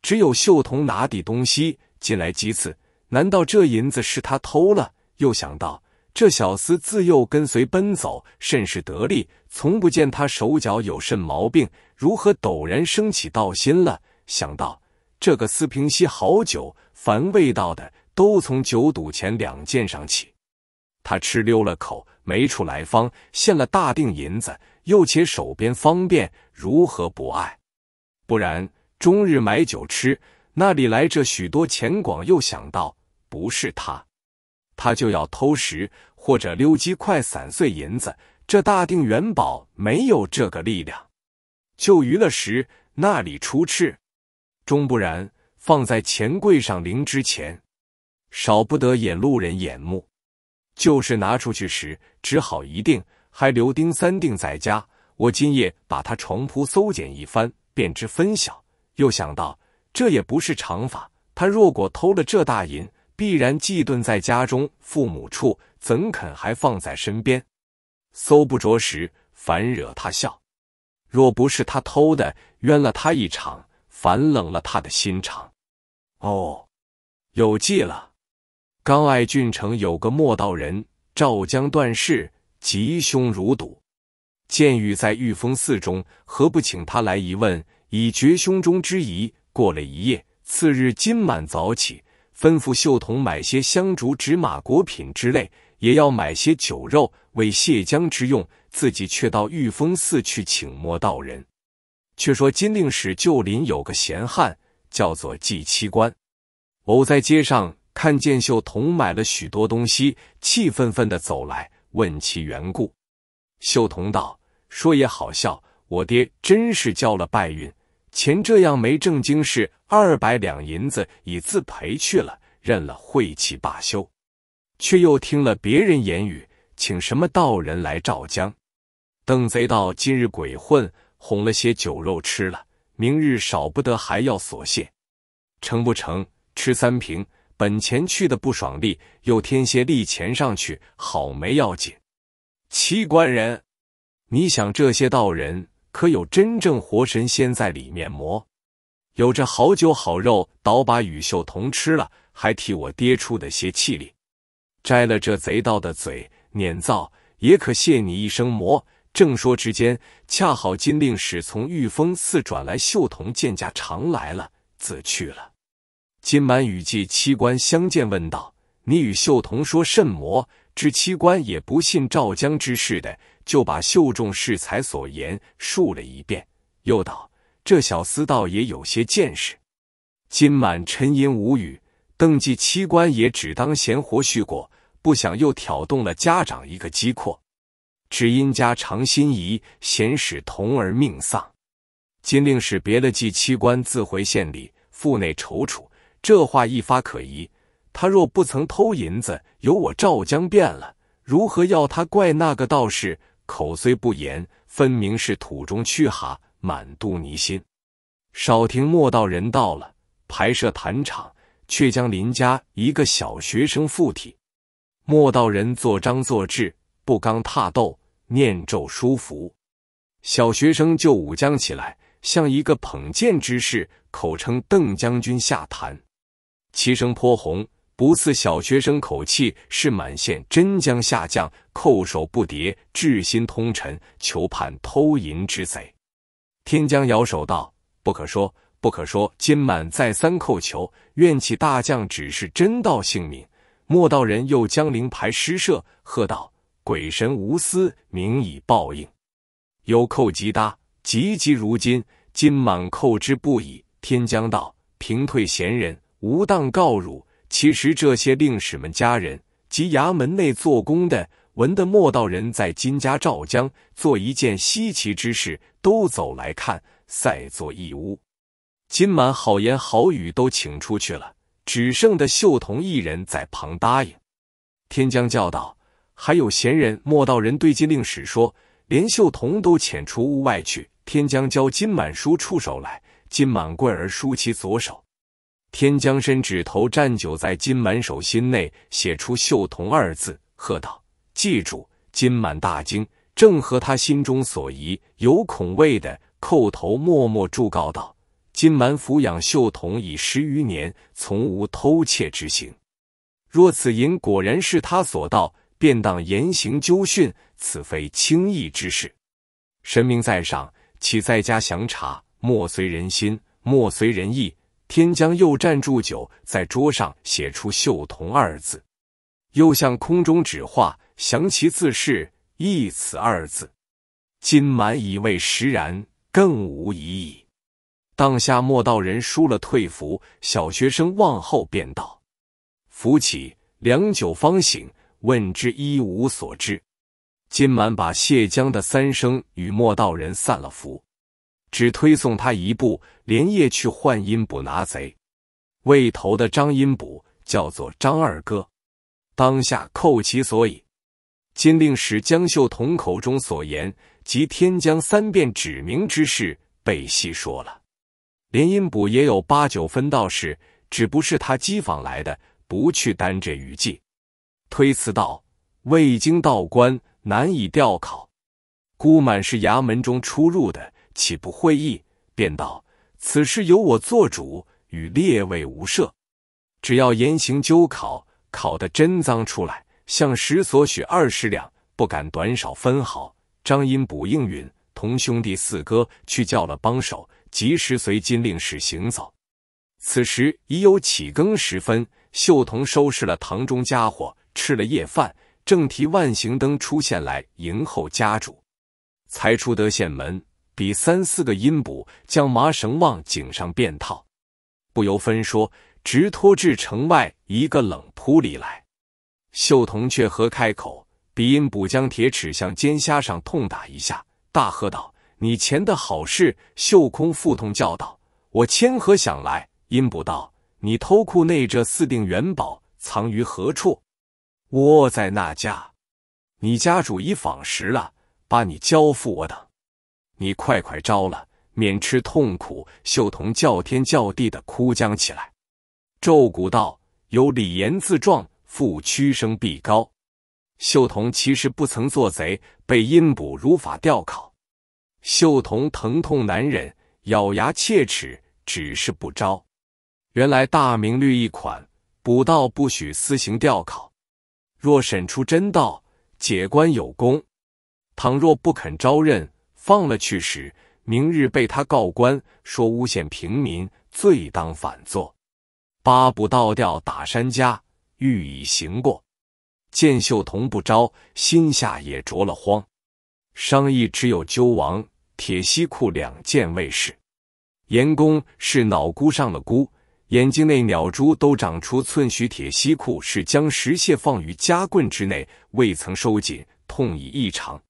只有秀童拿的东西进来几次，难道这银子是他偷了？又想到这小厮自幼跟随奔走，甚是得力，从不见他手脚有甚毛病，如何陡然生起盗心了？想到。这个四平西好酒，凡味道的都从酒赌钱两件上起。他吃溜了口，没处来方，现了大锭银子，又且手边方便，如何不爱？不然终日买酒吃，那里来这许多钱广？又想到不是他，他就要偷食或者溜鸡块散碎银子。这大锭元宝没有这个力量，就余了时，那里出赤？终不然，放在钱柜上灵之前，少不得引路人眼目。就是拿出去时，只好一定，还留丁三锭在家。我今夜把他床铺搜检一番，便知分晓。又想到这也不是常法，他若果偷了这大银，必然寄遁在家中父母处，怎肯还放在身边？搜不着时，反惹他笑。若不是他偷的，冤了他一场。反冷了他的心肠。哦，有计了。刚爱郡城有个莫道人，赵江段氏，吉凶如赌。见玉在玉峰寺中，何不请他来一问，以绝胸中之疑？过了一夜，次日今满早起，吩咐秀童买些香烛、纸马、果品之类，也要买些酒肉，为谢江之用。自己却到玉峰寺去请莫道人。却说金令使旧邻有个闲汉，叫做季七官，偶在街上看见秀童买了许多东西，气愤愤的走来，问其缘故。秀童道：“说也好笑，我爹真是交了败运，钱这样没正经事，二百两银子已自赔去了，认了晦气罢休。却又听了别人言语，请什么道人来照江。等贼道今日鬼混。”哄了些酒肉吃了，明日少不得还要索谢，成不成？吃三瓶，本钱去的不爽利，又添些利钱上去，好没要紧。七官人，你想这些道人可有真正活神仙在里面磨？有这好酒好肉，倒把羽绣童吃了，还替我爹出的些气力，摘了这贼道的嘴，碾造也可谢你一声魔。正说之间，恰好金令使从玉峰寺转来，秀童见驾常来了，自去了。金满与季七官相见，问道：“你与秀童说甚么？”知七官也不信赵江之事的，就把秀众适才所言述了一遍，又道：“这小厮倒也有些见识。”金满沉吟无语，邓记七官也只当闲活叙过，不想又挑动了家长一个机括。只因家常心仪，先使童儿命丧。金令使别了祭七官，自回县里，腹内踌躇。这话一发可疑。他若不曾偷银子，由我赵江变了，如何要他怪那个道士？口虽不言，分明是土中去哈，满肚泥心。少廷莫道人到了，排设坛场，却将林家一个小学生附体。莫道人作章作志，不刚踏斗，念咒书符。小学生就武将起来，像一个捧剑之士，口称邓将军下坛，其声颇红，不似小学生口气，是满县真将下将，叩首不迭，至心通臣，求判偷银之贼。天将摇手道：“不可说，不可说。”金满再三叩求，怨气大将只是真道性命。莫道人又将灵牌施设，喝道：“鬼神无私，明以报应。”有寇急搭，急急如金。金满叩之不已。天将道：“平退贤人，无当告汝。其实这些令史们家人及衙门内做工的，闻的莫道人在金家赵江做一件稀奇之事，都走来看，赛作一屋。金满好言好语都请出去了，只剩的秀童一人在旁答应。天将叫道：“还有闲人。”莫道人对金令史说。连秀童都遣出屋外去。天将教金满书触手来，金满跪而书其左手。天将伸指头蘸酒在金满手心内，写出“秀童”二字，喝道：“记住！”金满大惊，正合他心中所疑，有恐畏的叩头默默祝告道：“金满抚养秀童已十余年，从无偷窃之行。若此银果然是他所盗。”便当严刑纠训，此非轻易之事。神明在上，岂在家详查？莫随人心，莫随人意。天将又站住酒，在桌上写出“秀童”二字，又向空中指画，详其字是“一此”二字。金满以为实然，更无疑矣。当下莫道人输了退服，小学生望后便道：“扶起，良久方醒。”问之一无所知，金满把谢江的三生与莫道人散了符，只推送他一步，连夜去换阴补拿贼。未投的张阴补叫做张二哥，当下扣其所以。金令使江秀童口中所言及天将三变指明之事，被细说了。连阴补也有八九分道士，只不是他机坊来的，不去担这雨季。推辞道：“未经道官，难以调考。孤满是衙门中出入的，岂不会意？”便道：“此事由我做主，与列位无涉。只要严刑纠考，考得真赃出来，向时所许二十两，不敢短少分毫。”张英补应允，同兄弟四哥去叫了帮手，及时随金令使行走。此时已有起更时分，秀童收拾了堂中家伙。吃了夜饭，正提万行灯出现来迎候家主，才出得县门，比三四个阴卜将麻绳往颈上便套，不由分说，直拖至城外一个冷铺里来。秀童却合开口，比阴补将铁尺向肩虾上痛打一下，大喝道：“你前的好事！”秀空腹痛叫道：“我千何想来！”阴补道：“你偷库内这四锭元宝藏于何处？”窝在那家，你家主已访时了，把你交付我等。你快快招了，免吃痛苦。秀童叫天叫地的哭将起来，咒古道有李严自状，复屈声必高。秀童其实不曾做贼，被阴捕如法吊考。秀童疼痛难忍，咬牙切齿，只是不招。原来大明律一款，捕盗不许私行吊考。若审出真道，解官有功；倘若不肯招认，放了去时，明日被他告官，说诬陷平民，罪当反坐。八步倒吊打山家，欲以行过。见秀童不招，心下也着了慌。商议只有鸠王、铁西库两件卫士。严公是脑箍上的箍。眼睛内鸟珠都长出寸许，铁西裤是将石屑放于夹棍之内，未曾收紧，痛已异常。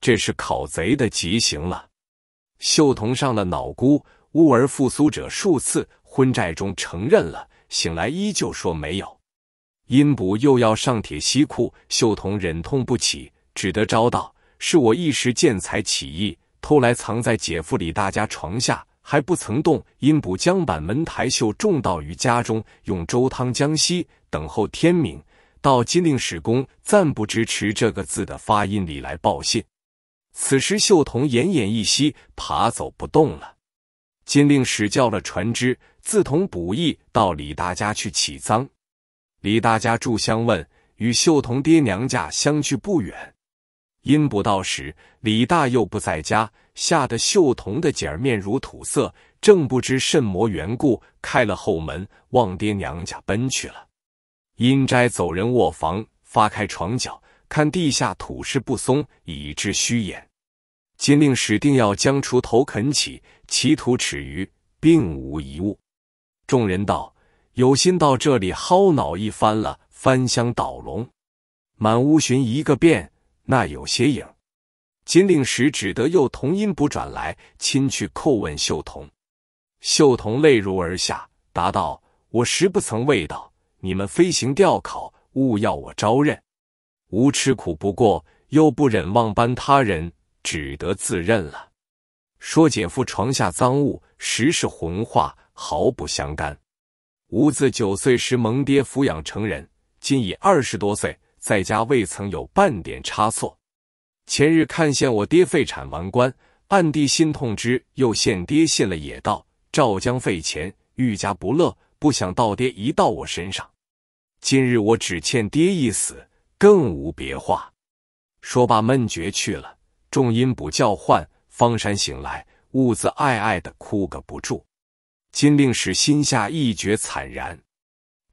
这是考贼的极刑了。秀童上了脑箍，乌而复苏者数次，昏债中承认了，醒来依旧说没有。阴补又要上铁西库，秀童忍痛不起，只得招道：“是我一时见财起意，偷来藏在姐夫李大家床下，还不曾动。因卜将板门台绣重到于家中，用粥汤将息，等候天明。到金令史公暂不支持这个字的发音里来报信。此时秀童奄奄一息，爬走不动了。金令史叫了船只，自同卜义到李大家去起丧。李大家住相问，与秀童爹娘家相去不远。因不到时，李大又不在家，吓得秀童的姐儿面如土色，正不知甚么缘故，开了后门，往爹娘家奔去了。阴斋走人卧房，发开床脚，看地下土势不松，以致虚掩。金令史定要将锄头啃起，其土尺余，并无一物。众人道：“有心到这里薅脑一番了，翻箱倒笼，满屋寻一个遍，那有些影。”金令史只得又同音不转来，亲去叩问秀童。秀童泪如而下，答道：“我实不曾未到。”你们飞行吊考，勿要我招认。吾吃苦不过，又不忍忘班他人，只得自认了。说姐夫床下赃物，实是浑话，毫不相干。吾自九岁时蒙爹抚养成人，今已二十多岁，在家未曾有半点差错。前日看见我爹废产完官，暗地心痛之，又见爹信了野道，赵江废钱，愈加不乐。不想倒爹一到我身上，今日我只欠爹一死，更无别话。说罢闷绝去了。众阴卜叫唤，方山醒来，兀自哀哀的哭个不住。金令使心下一觉惨然。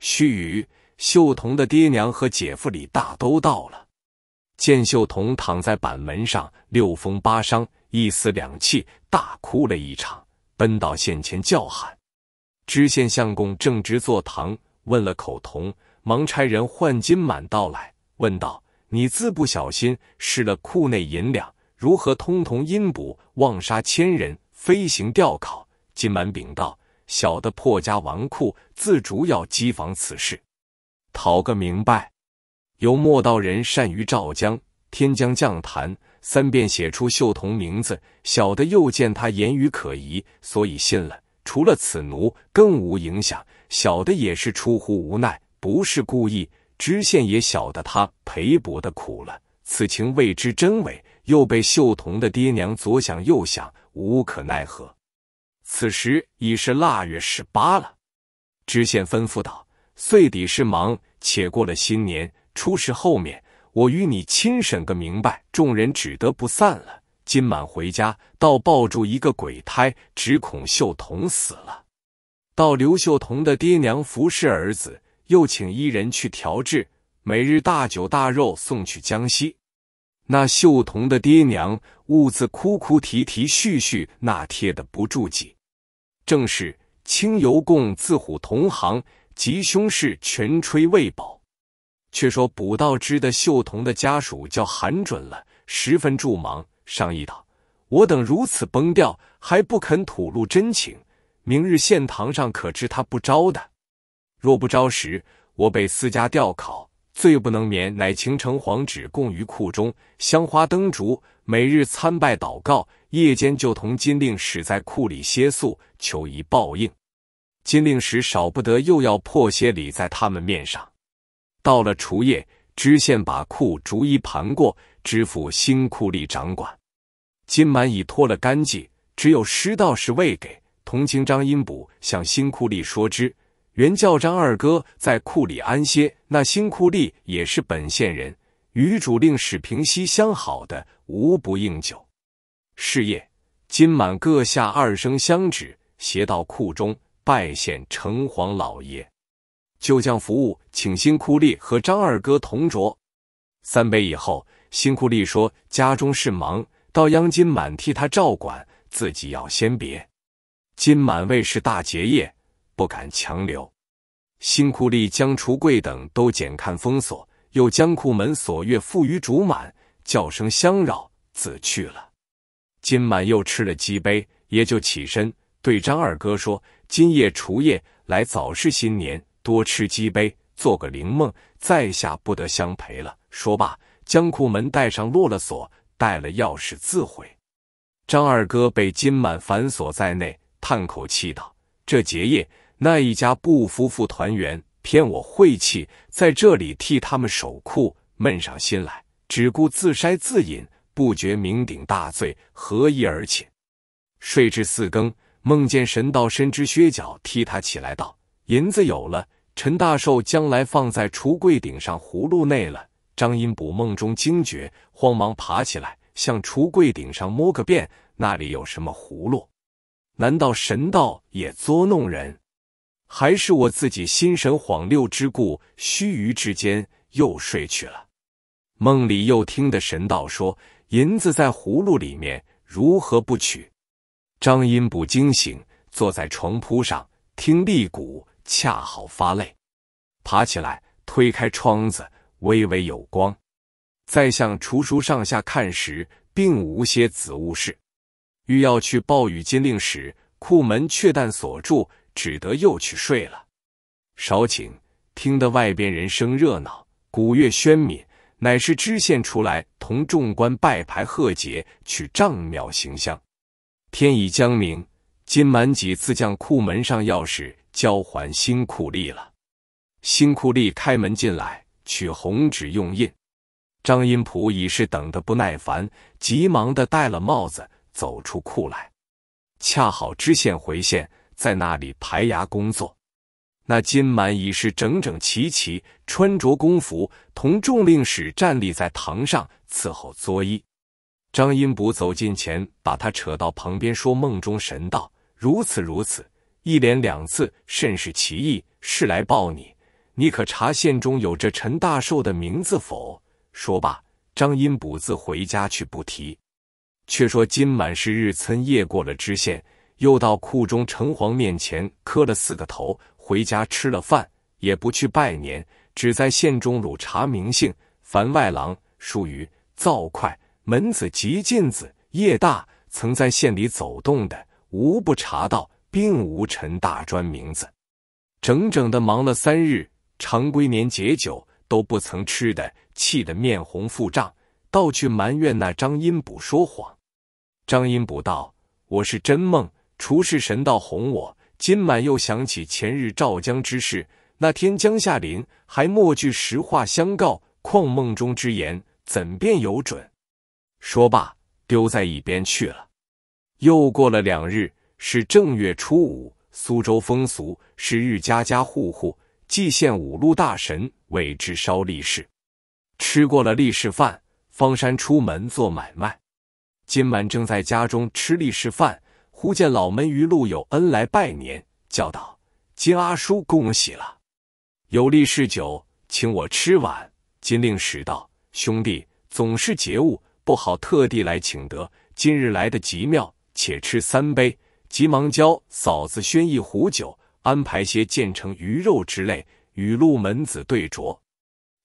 须臾，秀童的爹娘和姐夫李大都到了，见秀童躺在板门上，六风八伤，一死两气，大哭了一场，奔到县前叫喊。知县相公正值坐堂，问了口童，忙差人唤金满到来，问道：“你自不小心失了库内银两，如何通同阴补妄杀千人，飞行吊考？”金满禀道：“小的破家纨绔，自主要机防此事，讨个明白。由莫道人善于赵江，天将降坛，三遍写出秀童名字。小的又见他言语可疑，所以信了。”除了此奴，更无影响。小的也是出乎无奈，不是故意。知县也晓得他赔补的苦了，此情未知真伪，又被秀童的爹娘左想右想，无可奈何。此时已是腊月十八了，知县吩咐道：“岁底是忙，且过了新年，初十后面，我与你亲审个明白。”众人只得不散了。今晚回家，倒抱住一个鬼胎，只恐秀童死了。到刘秀童的爹娘服侍儿子，又请一人去调制，每日大酒大肉送去江西。那秀童的爹娘兀自哭哭啼啼絮絮，那贴的不住己。正是清油贡自虎同行，吉凶事全吹未饱。却说卜道之的秀童的家属叫韩准了，十分助忙。商议道：“我等如此崩掉，还不肯吐露真情。明日县堂上可知他不招的？若不招时，我被私家吊考，罪不能免。乃请城皇旨供于库中，香花灯烛，每日参拜祷告。夜间就同金令使在库里歇宿，求一报应。金令使少不得又要破些礼在他们面上。到了除夜，知县把库逐一盘过，知府新库吏掌管。”金满已脱了干系，只有师道士未给。同情张阴卜向新库吏说之，原叫张二哥在库里安歇。那新库吏也是本县人，与主令史平西相好的，无不应酒。是夜，金满各下二声香旨，携到库中拜献城隍老爷。就将服务请新库吏和张二哥同酌三杯以后，新库吏说家中事忙。到央金满替他照管，自己要先别。金满为是大结业，不敢强留。辛库吏将橱柜等都检看封锁，又将库门锁钥付于主满，叫声相扰，自去了。金满又吃了鸡杯，也就起身对张二哥说：“今夜除夜，来早是新年，多吃鸡杯，做个灵梦，在下不得相陪了。”说罢，将库门带上，落了锁。带了钥匙自回，张二哥被金满反锁在内，叹口气道：“这结业那一家不夫妇团圆，偏我晦气，在这里替他们守库，闷上心来，只顾自筛自饮，不觉酩酊大醉，何意而寝。睡至四更，梦见神道伸只靴脚踢他起来，道：‘银子有了，陈大寿将来放在橱柜顶上葫芦内了。’张英卜梦中惊觉，慌忙爬起来，向橱柜顶上摸个遍，那里有什么葫芦？难道神道也捉弄人？还是我自己心神恍惚之故，须臾之间又睡去了。梦里又听得神道说：“银子在葫芦里面，如何不取？”张阴卜惊醒，坐在床铺上听立鼓，恰好发累，爬起来推开窗子。微微有光，再向厨书上下看时，并无些子物事。欲要去报与金令时，库门却但锁住，只得又去睡了。少顷，听得外边人声热闹，鼓乐喧敏，乃是知县出来同众官拜牌贺节，去丈庙行香。天已将明，金满几次将库门上钥匙交还新库吏了。新库吏开门进来。取红纸用印，张阴普已是等得不耐烦，急忙的戴了帽子，走出库来。恰好知县回县，在那里排牙工作。那金满已是整整齐齐，穿着公服，同众令使站立在堂上伺候作揖。张英卜走近前，把他扯到旁边，说：“梦中神道如此如此，一连两次，甚是奇异，是来报你。”你可查县中有这陈大寿的名字否？说罢，张英卜自回家去不提。却说今满是日村夜过了知县，又到库中城隍面前磕了四个头，回家吃了饭，也不去拜年，只在县中鲁查名姓。凡外郎、属于灶快、门子及进子、叶大，曾在县里走动的，无不查到，并无陈大专名字。整整的忙了三日。常归年节酒都不曾吃的，气得面红腹胀，倒去埋怨那张阴卜说谎。张阴卜道：“我是真梦，厨师神道哄我。今晚又想起前日赵江之事，那天江夏林还莫句实话相告，况梦中之言怎便有准？”说罢，丢在一边去了。又过了两日，是正月初五，苏州风俗是日家家户户。祭献五路大神为之烧利市，吃过了利市饭，方山出门做买卖。今晚正在家中吃利市饭，忽见老门余陆有恩来拜年，叫道：“金阿叔，恭喜了！有利是酒，请我吃碗。”金令使道：“兄弟总是节物，不好特地来请得。今日来的极妙，且吃三杯。”急忙教嫂子宣一壶酒。安排些建成鱼肉之类，与陆门子对酌。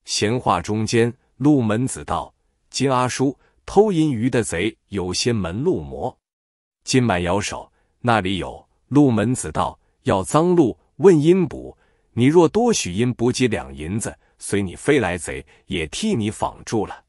闲话中间，陆门子道：“金阿叔，偷银鱼的贼有些门路魔？”金满摇手：“那里有。”陆门子道：“要赃路，问阴补。你若多许阴补几两银子，随你飞来贼，也替你仿住了。”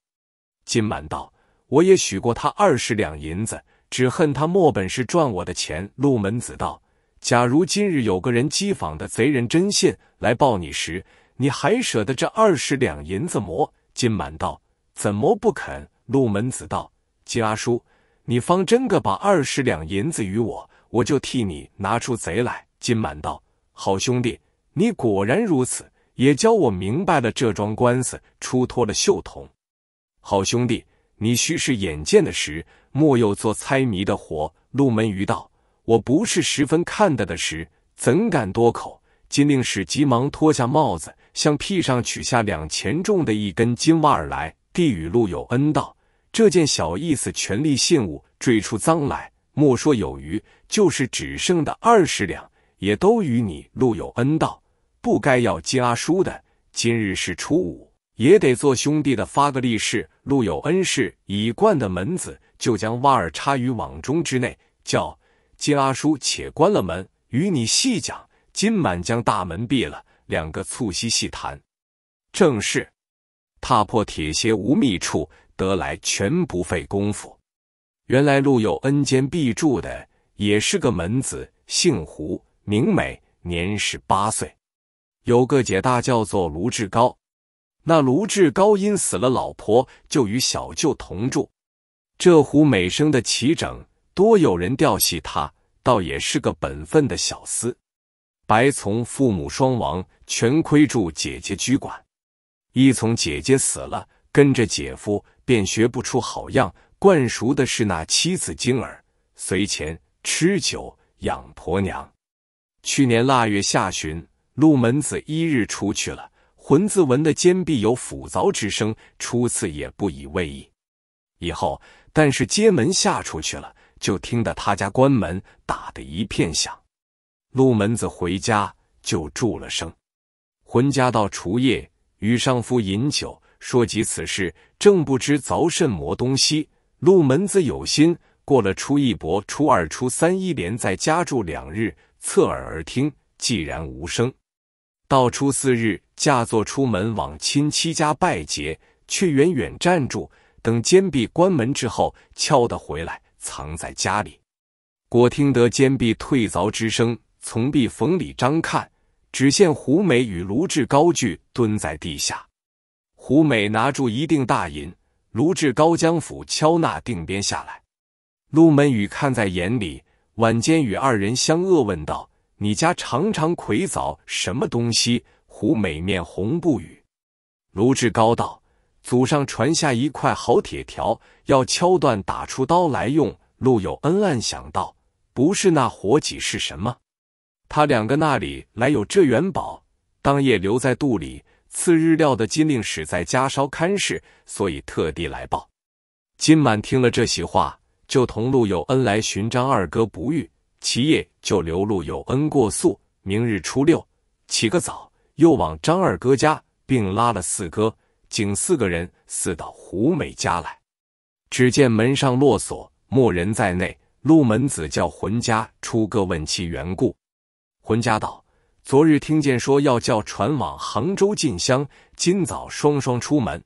金满道：“我也许过他二十两银子，只恨他没本事赚我的钱。”陆门子道。假如今日有个人讥讽的贼人真信来报你时，你还舍得这二十两银子磨？金满道：“怎么不肯？”陆门子道：“金阿叔，你方真个把二十两银子与我，我就替你拿出贼来。”金满道：“好兄弟，你果然如此，也教我明白了这桩官司，出脱了秀童。好兄弟，你须是眼见的时，莫又做猜谜的活。”陆门鱼道。我不是十分看得的时，怎敢多口？金令使急忙脱下帽子，向屁上取下两钱重的一根金袜儿来，递与陆有恩道：“这件小意思，权力信物追出赃来，莫说有余，就是只剩的二十两，也都与你。”陆有恩道：“不该要金阿叔的。今日是初五，也得做兄弟的发个利是。”陆有恩是已惯的门子，就将挖耳插于网中之内，叫。金阿叔，且关了门，与你细讲。今晚将大门闭了，两个促膝细谈。正是踏破铁鞋无觅处，得来全不费功夫。原来陆有恩间必助的也是个门子，姓胡，名美，年十八岁，有个姐大叫做卢志高。那卢志高因死了老婆，就与小舅同住。这胡美生的齐整，多有人调戏他，倒也是个本分的小厮。白从父母双亡，全亏住姐姐居管。一从姐姐死了，跟着姐夫，便学不出好样，惯熟的是那妻子晶儿，随钱吃酒养婆娘。去年腊月下旬，陆门子一日出去了。浑自闻的肩壁有斧凿之声，初次也不以为意。以后，但是街门下出去了，就听得他家关门打得一片响。陆门子回家就住了声。浑家到除夜，与上夫饮酒，说及此事，正不知凿甚么东西。陆门子有心，过了初一伯、初二、初三，一连在家住两日，侧耳而听，寂然无声。到初四日，驾坐出门往亲戚家拜节，却远远站住，等坚壁关门之后，敲得回来，藏在家里。果听得坚壁退凿之声，从壁缝里张看，只见胡美与卢志高俱蹲在地下。胡美拿住一锭大银，卢志高将斧敲那锭边下来。陆门宇看在眼里，晚间与二人相恶问道。你家常常葵凿什么东西？胡美面红不语。卢志高道：“祖上传下一块好铁条，要敲断打出刀来用。”陆有恩暗想到：“不是那火戟是什么？他两个那里来有这元宝？当夜留在肚里，次日料的金令使在家稍看事，所以特地来报。”金满听了这席话，就同陆有恩来寻张二哥不遇。其夜就留陆有恩过宿，明日初六起个早，又往张二哥家，并拉了四哥，仅四个人，四到胡美家来。只见门上落锁，莫人在内。陆门子叫浑家出个问其缘故。浑家道：昨日听见说要叫船往杭州进香，今早双双出门，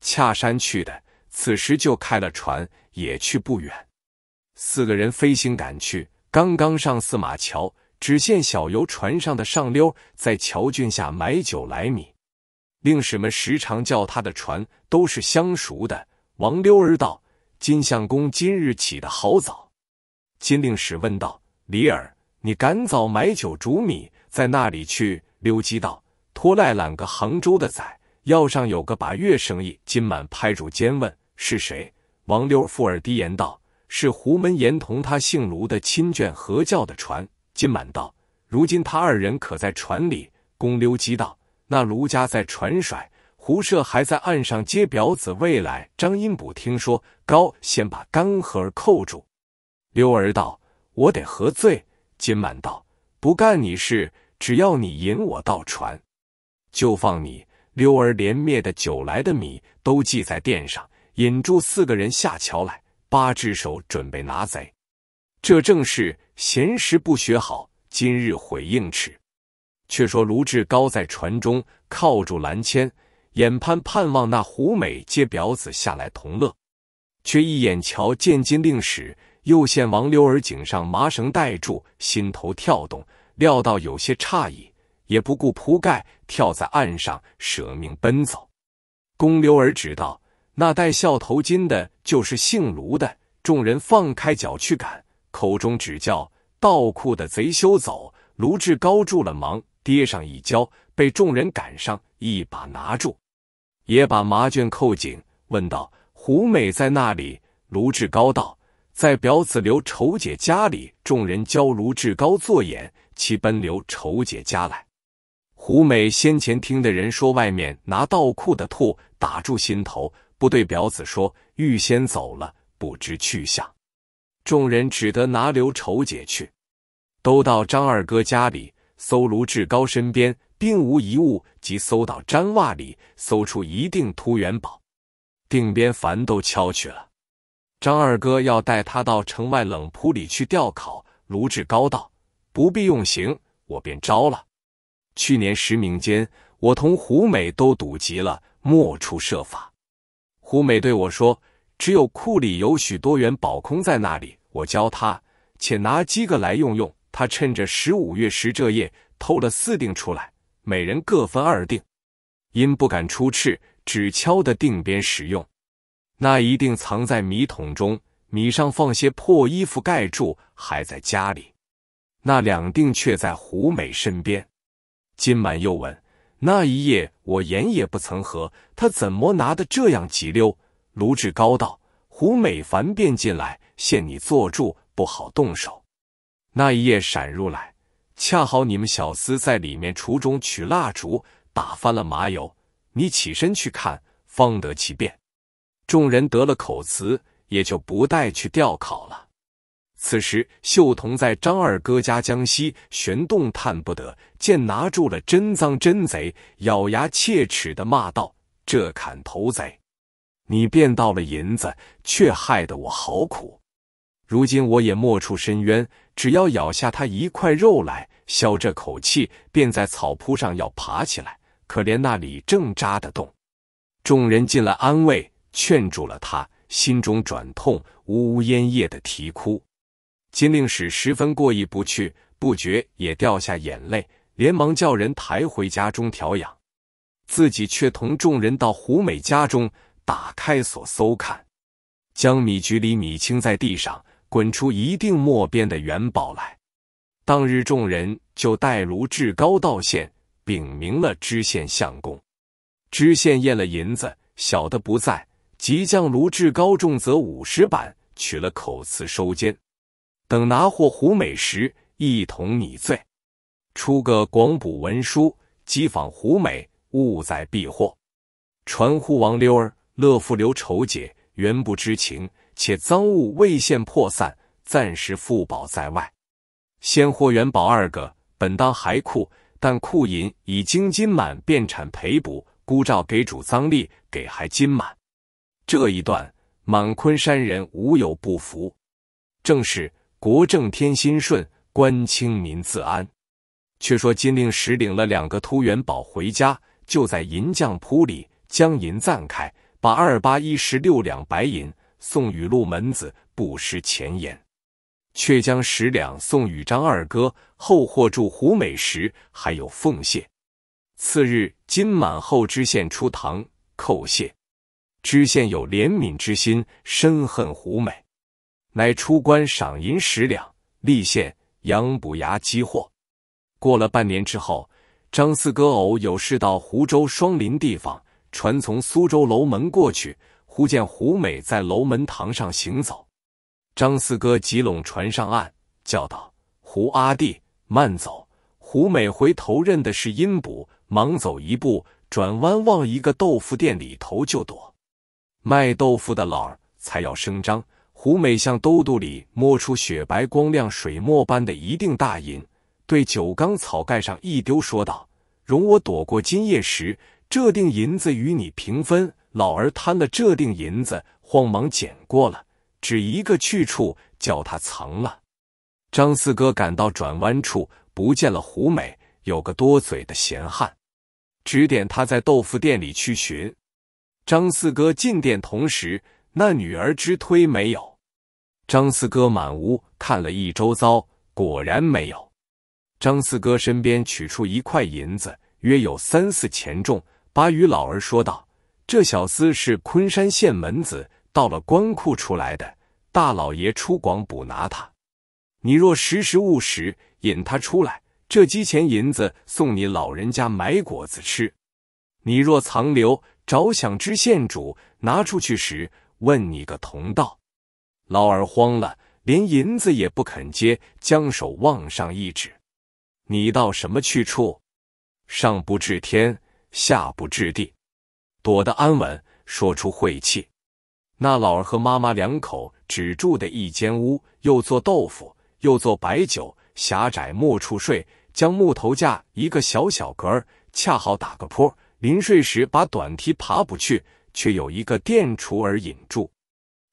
恰山去的。此时就开了船，也去不远。四个人飞行赶去。刚刚上四马桥，只见小游船上的上溜在桥郡下买酒来米。令使们时常叫他的船，都是相熟的。王溜儿道：“金相公今日起得好早。”金令使问道：“李儿，你赶早买酒煮米，在那里去？”溜基道：“拖赖揽个杭州的仔，要上有个把月生意。”金满拍住肩问：“是谁？”王溜附耳低言道。是胡门言同他姓卢的亲眷合教的船。金满道：“如今他二人可在船里？”公溜基道：“那卢家在船甩，胡舍还在岸上接表子。未来张英卜听说，高先把干盒儿扣住。”溜儿道：“我得何罪？”金满道：“不干你事，只要你引我到船，就放你。”溜儿连灭的酒来的米都系在垫上，引住四个人下桥来。八只手准备拿贼，这正是闲时不学好，今日悔应迟。却说卢志高在船中靠住蓝千，眼盼盼望那胡美接表子下来同乐，却一眼瞧见金令使，又见王溜儿颈上麻绳带住，心头跳动，料到有些诧异，也不顾铺盖，跳在岸上舍命奔走。公溜儿知道。那戴孝头巾的，就是姓卢的。众人放开脚去赶，口中只叫盗库的贼休走。卢志高住了忙，跌上一跤，被众人赶上，一把拿住，也把麻卷扣紧，问道：“胡美在那里？”卢志高道：“在表子刘丑姐家里。”众人教卢志高做眼，其奔刘丑姐家来。胡美先前听的人说，外面拿盗库的兔打住心头。不对表子说，预先走了，不知去向。众人只得拿刘丑姐去，都到张二哥家里搜卢志高身边，并无一物，即搜到毡袜里，搜出一锭突元宝，锭边凡都敲去了。张二哥要带他到城外冷铺里去吊考。卢志高道：“不必用刑，我便招了。去年十名间，我同胡美都赌急了，莫出设法。”胡美对我说：“只有库里有许多元宝空在那里，我教他，且拿几个来用用。”他趁着十五月十这夜偷了四锭出来，每人各分二锭，因不敢出赤，只敲的锭边使用。那一定藏在米桶中，米上放些破衣服盖住，还在家里。那两锭却在胡美身边。金满又问：“那一夜我盐也不曾喝，他怎么拿的这样急溜？”卢志高道：“胡美凡便进来，限你坐住，不好动手。那一夜闪入来，恰好你们小厮在里面橱中取蜡烛，打翻了麻油，你起身去看，方得其便。”众人得了口词，也就不带去吊考了。此时，秀童在张二哥家江西悬洞探不得，见拿住了真赃真贼，咬牙切齿的骂道：“这砍头贼，你变到了银子，却害得我好苦。如今我也没处申冤，只要咬下他一块肉来，消这口气，便在草铺上要爬起来。可怜那里正扎得动。”众人进来安慰。劝住了他，心中转痛，呜呜咽咽的啼哭。金令史十分过意不去，不觉也掉下眼泪，连忙叫人抬回家中调养，自己却同众人到胡美家中，打开锁搜看，将米局里米青在地上滚出一锭墨边的元宝来。当日众人就带卢志高道县，禀明了知县相公，知县验了银子，小的不在。即将卢志高重则五十板，取了口词收监。等拿获胡美时，一同拟罪。出个广补文书，讥访胡美，误在避祸。传呼王溜儿、乐富留仇解，原不知情，且赃物未现破散，暂时复保在外。先获元宝二个，本当还库，但库银已经金满，便产赔补。孤照给主赃利，给还金满。这一段，满昆山人无有不服。正是国政天心顺，官清民自安。却说金令使领了两个突元宝回家，就在银匠铺里将银暂开，把二八一十六两白银送与陆门子，不失前言；却将十两送与张二哥，后获住胡美时还有奉谢。次日，金满后知县出堂叩谢。知县有怜悯之心，深恨胡美，乃出关赏银十两，立县杨补牙积货。过了半年之后，张四哥偶有事到湖州双林地方，船从苏州楼门过去，忽见胡美在楼门堂上行走。张四哥急拢船上岸，叫道：“胡阿弟，慢走！”胡美回头认的是阴补，忙走一步，转弯往一个豆腐店里头就躲。卖豆腐的老儿才要声张，胡美向兜肚里摸出雪白光亮水墨般的一锭大银，对酒缸草盖上一丢，说道：“容我躲过今夜时，这锭银子与你平分。”老儿贪了这锭银子，慌忙捡过了，只一个去处，叫他藏了。张四哥赶到转弯处，不见了胡美，有个多嘴的闲汉，指点他在豆腐店里去寻。张四哥进店同时，那女儿之推没有。张四哥满屋看了一周遭，果然没有。张四哥身边取出一块银子，约有三四钱重，把与老儿说道：“这小厮是昆山县门子，到了官库出来的。大老爷出广捕拿他，你若识时务实，引他出来，这积钱银子送你老人家买果子吃。你若藏留。”着想知县主拿出去时，问你个同道。老二慌了，连银子也不肯接，将手往上一指：“你到什么去处？上不至天，下不至地，躲得安稳，说出晦气。”那老二和妈妈两口只住的一间屋，又做豆腐，又做白酒，狭窄莫处睡，将木头架一个小小格儿，恰好打个坡。临睡时，把短梯爬不去，却有一个电橱儿引住。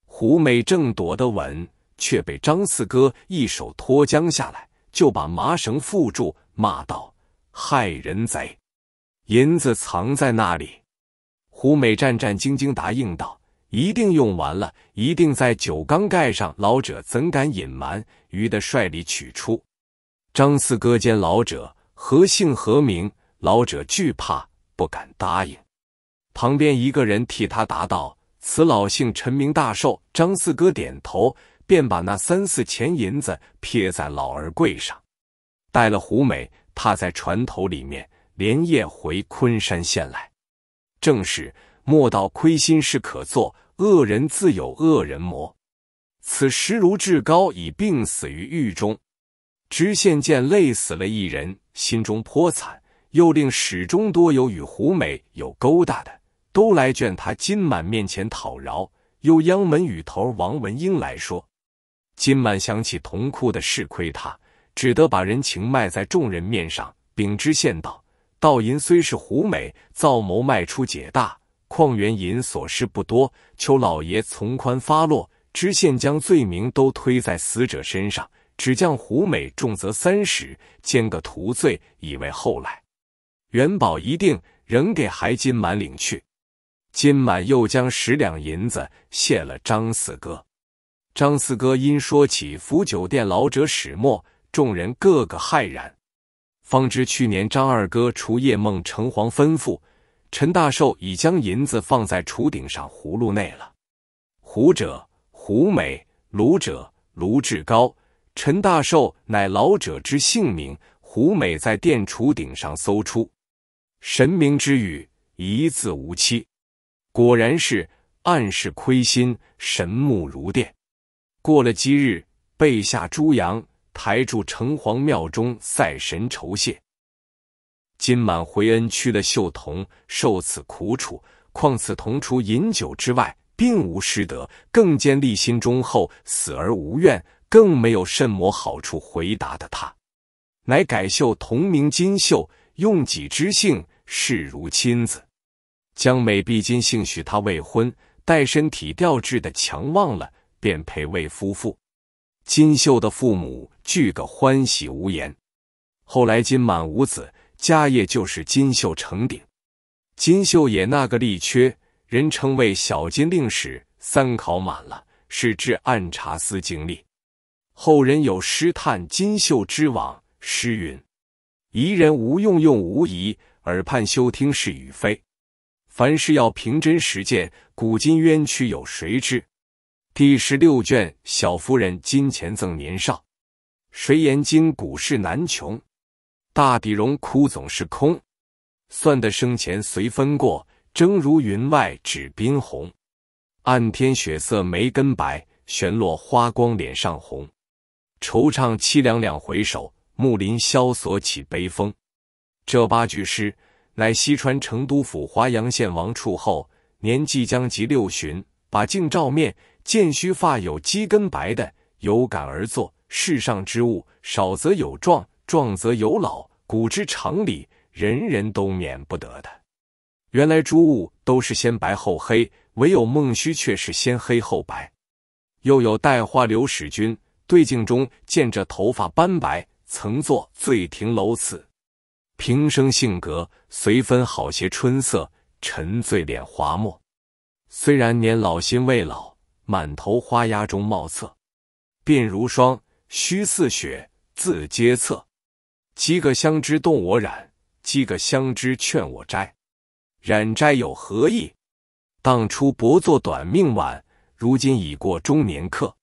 胡美正躲得稳，却被张四哥一手拖将下来，就把麻绳缚住，骂道：“害人贼！银子藏在那里？”胡美战战兢兢答应道：“一定用完了，一定在酒缸盖上。老者怎敢隐瞒？于的率里取出。”张四哥见老者何姓何名，老者惧怕，不敢答应。旁边一个人替他答道：“此老姓陈，名大寿。”张四哥点头，便把那三四钱银子撇在老儿柜上，带了胡美，踏在船头里面，连夜回昆山县来。正是莫道亏心事可做，恶人自有恶人磨。此时卢志高已病死于狱中，知县见累死了一人，心中颇惨，又令始终多有与胡美有勾搭的，都来劝他金满面前讨饶。又央门雨头王文英来说，金满想起同库的事亏他，只得把人情卖在众人面上，禀知县道：“盗银虽是胡美造谋卖出解大，况原银所失不多，求老爷从宽发落。”知县将罪名都推在死者身上，只将胡美重则三十，兼个图罪，以为后来元宝一定仍给还金满领去。金满又将十两银子谢了张四哥。张四哥因说起福酒店老者始末，众人个个骇然，方知去年张二哥除夜梦城隍吩咐，陈大寿已将银子放在厨顶上葫芦内了。胡者。胡美、卢者、卢志高、陈大寿乃老者之姓名。胡美在殿厨顶上搜出，神明之语，一字无欺。果然是暗示亏心，神目如电。过了几日，备下猪羊，抬住城隍庙中赛神酬谢。今满回恩屈了秀童，受此苦楚，况此童除饮酒之外。并无失德，更兼立心忠厚，死而无怨，更没有甚么好处。回答的他，乃改秀同名金秀，用己之性，视如亲子。江美毕今幸许他未婚，待身体调治的强旺了，便配为夫妇。金秀的父母俱个欢喜无言。后来金满无子，家业就是金秀承顶。金秀也那个力缺。人称为小金令史，三考满了，是至按察司经历。后人有诗叹金秀之往，诗云：“疑人无用，用无疑，耳畔休听是与非。凡事要凭真实践，古今冤屈有谁知？”第十六卷，小夫人金钱赠年少。谁言今古事难穷？大抵荣枯总是空。算得生前随分过。正如云外指宾红，暗天雪色眉根白，旋落花光脸上红。惆怅凄凉两回首，木林萧索起悲风。这八句诗乃西川成都府华阳县王处后，年即将及六旬，把镜照面，见须发有鸡根白的，有感而作。世上之物，少则有壮，壮则有老，古之常理，人人都免不得的。原来诸物都是先白后黑，唯有孟须却是先黑后白。又有带花刘使君对镜中见着头发斑白，曾作醉亭楼词。平生性格随分好些春色，沉醉脸华墨。虽然年老心未老，满头花压中貌侧。鬓如霜，须似雪，字皆侧。几个相知动我染，几个相知劝我摘。染斋有何意？当初薄作短命晚，如今已过中年客。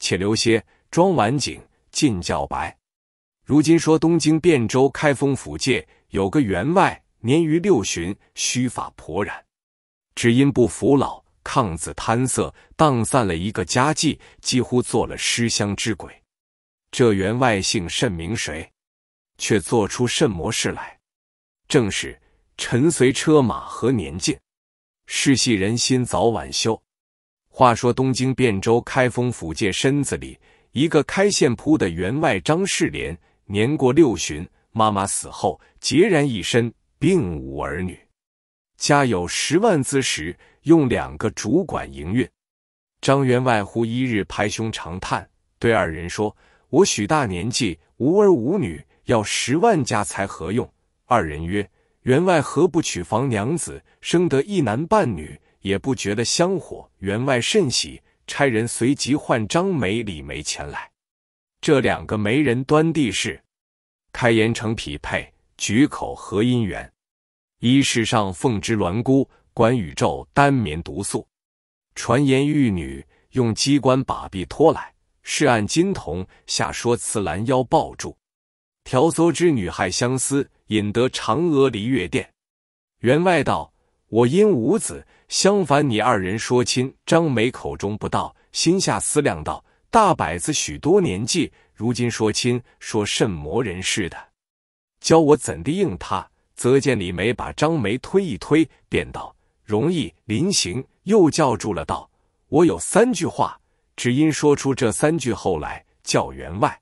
且留些装晚景，尽较白。如今说东京汴州开封府界有个员外，年逾六旬，须发颇染，只因不服老，抗子贪色，荡散了一个家计，几乎做了失乡之鬼。这员外姓甚名谁？却做出甚么事来？正是。尘随车马和年尽，世系人心早晚休。话说东京汴州开封府界身子里，一个开县铺的员外张世廉，年过六旬，妈妈死后孑然一身，并无儿女，家有十万资时，用两个主管营运。张员外忽一日拍胸长叹，对二人说：“我许大年纪，无儿无女，要十万家财何用？”二人曰。员外何不娶房娘子，生得一男半女，也不觉得香火。员外甚喜，差人随即唤张梅、李梅前来。这两个媒人端地是开言成匹配，举口合姻缘。一世上凤之鸾姑，管宇宙单眠独宿。传言玉女用机关把臂拖来，是按金童下说辞拦腰抱住。调唆之女害相思，引得嫦娥离月殿。员外道：“我因无子，相反你二人说亲。”张梅口中不道，心下思量道：“大摆子许多年纪，如今说亲，说甚魔人似的？教我怎地应他？”则见李梅把张梅推一推，便道：“容易。”临行又叫住了道：“我有三句话，只因说出这三句后来，叫员外。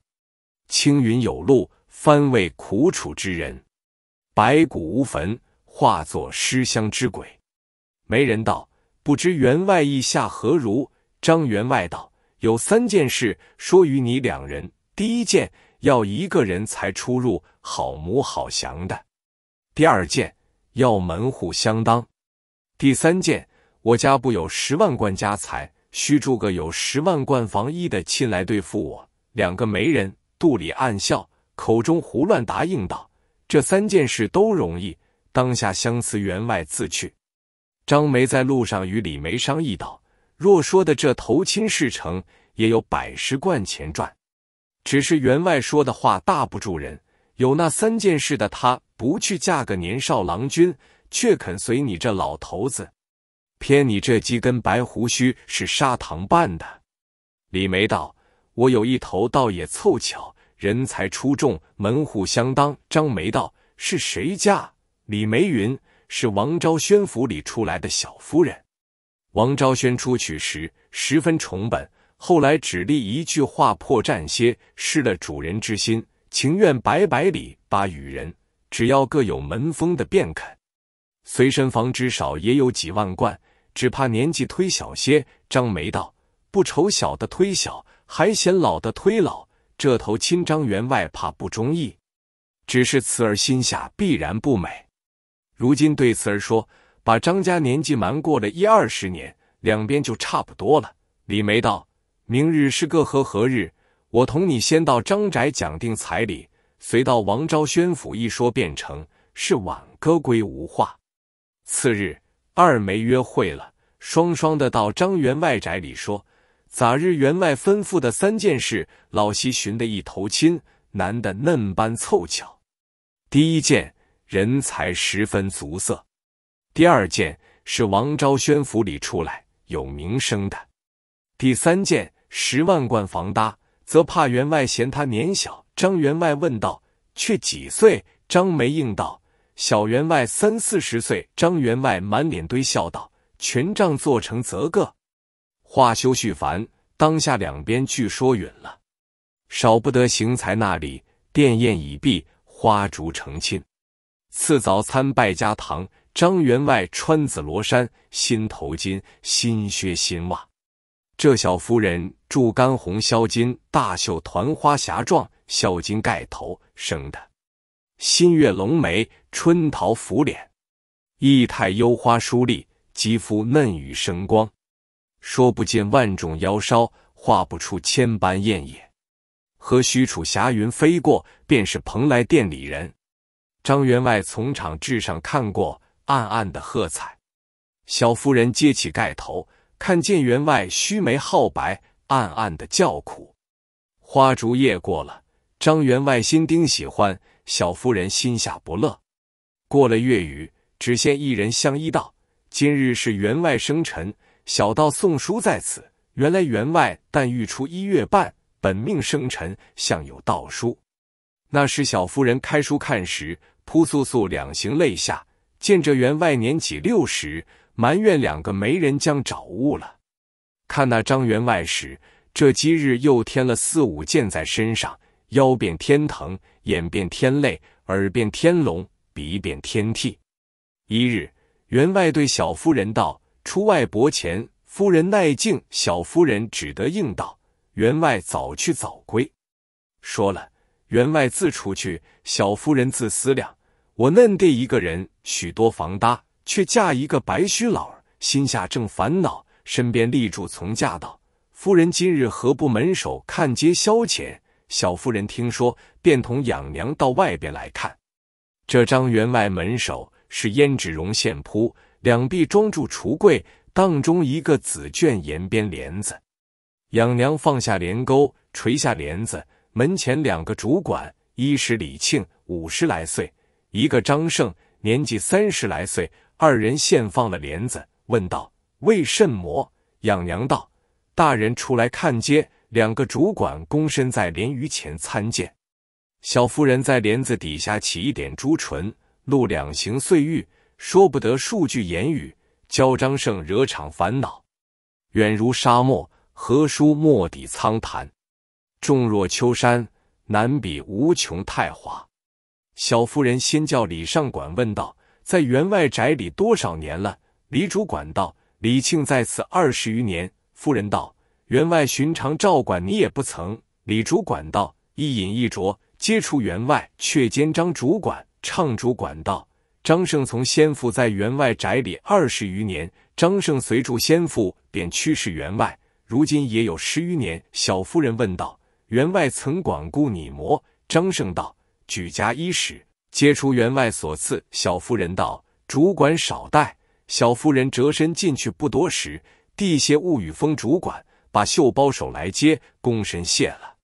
青云有路。”番为苦楚之人，白骨无坟，化作尸香之鬼。媒人道：“不知员外意下何如？”张员外道：“有三件事说与你两人。第一件，要一个人才出入，好模好祥的；第二件，要门户相当；第三件，我家不有十万贯家财，须住个有十万贯房衣的亲来对付我。”两个媒人肚里暗笑。口中胡乱答应道：“这三件事都容易，当下相辞员外自去。”张梅在路上与李梅商议道：“若说的这投亲事成，也有百十贯钱赚。只是员外说的话大不住人，有那三件事的他不去嫁个年少郎君，却肯随你这老头子，偏你这几根白胡须是砂糖拌的。”李梅道：“我有一头，倒也凑巧。”人才出众，门户相当。张梅道：“是谁家？”李梅云：“是王昭宣府里出来的小夫人。王昭宣出去时十分崇本，后来只立一句话破绽些，失了主人之心，情愿白百里把与人，只要各有门风的便肯。随身房至少也有几万贯，只怕年纪忒小些。”张梅道：“不愁小的忒小，还嫌老的忒老。”这头亲张员外怕不中意，只是慈儿心下必然不美。如今对慈儿说，把张家年纪瞒过了一二十年，两边就差不多了。李梅道：“明日是个何何日？我同你先到张宅讲定彩礼，随到王昭宣府一说便成，是晚歌归无话。”次日，二梅约会了，双双的到张员外宅里说。咋日员外吩咐的三件事，老西寻的一头亲，难得嫩般凑巧。第一件，人才十分足色；第二件是王昭宣府里出来有名声的；第三件，十万贯房搭，则怕员外嫌他年小。张员外问道：“却几岁？”张梅应道：“小员外三四十岁。”张员外满脸堆笑道：“权杖做成则个。”话休叙繁，当下两边俱说允了，少不得行财那里，殿宴已毕，花烛成亲。次早参拜家堂，张员外穿紫罗衫，新头巾，新靴，新袜。这小夫人著干红绡巾，大袖团花霞状，绡巾盖头，生的新月龙眉，春桃拂脸，意态幽花疏丽，肌肤嫩玉生光。说不尽万种妖娆，画不出千般艳也。和许褚霞云飞过，便是蓬莱殿里人。张员外从场至上看过，暗暗的喝彩。小夫人揭起盖头，看见员外须眉皓白，暗暗的叫苦。花烛夜过了，张员外心丁喜欢，小夫人心下不乐。过了月余，只见一人相依道：“今日是员外生辰。”小道送书在此。原来员外但欲出一月半，本命生辰，向有道书。那时小夫人开书看时，扑簌簌两行泪下。见这员外年几六十，埋怨两个媒人将找误了。看那张员外时，这今日又添了四五件在身上，腰变天疼，眼变天泪，耳变天聋，鼻变天涕。一日，员外对小夫人道。出外泊前，夫人耐静，小夫人只得应道：“员外早去早归。”说了，员外自出去，小夫人自思量：“我嫩爹一个人，许多房搭，却嫁一个白须老儿，心下正烦恼。身边立柱从驾道：‘夫人今日何不门首看街消遣？小夫人听说，便同养娘到外边来看。这张员外门首是胭脂绒线铺，两壁装住橱柜，当中一个紫绢沿边帘子。养娘放下帘钩，垂下帘子。门前两个主管，一是李庆，五十来岁；一个张胜，年纪三十来岁。二人现放了帘子，问道：“为甚么？”养娘道：“大人出来看街。”两个主管躬身在帘盂前参见。小夫人在帘子底下起一点朱唇，露两行碎玉，说不得数句言语，教张胜惹场烦恼。远如沙漠，何殊莫抵苍潭；重若丘山，难比无穷太华。小夫人先叫李上管问道：“在员外宅里多少年了？”李主管道：“李庆在此二十余年。”夫人道。员外寻常照管你也不曾。李主管道：“一饮一啄，皆出员外。”却兼张主管、唱主管道：“张胜从先父在员外宅里二十余年，张胜随住先父，便驱使员外，如今也有十余年。”小夫人问道：“员外曾管顾你么？”张胜道：“举家衣食，皆出员外所赐。”小夫人道：“主管少待。”小夫人折身进去不多时，递些物与封主管。把绣包手来接，躬身谢了。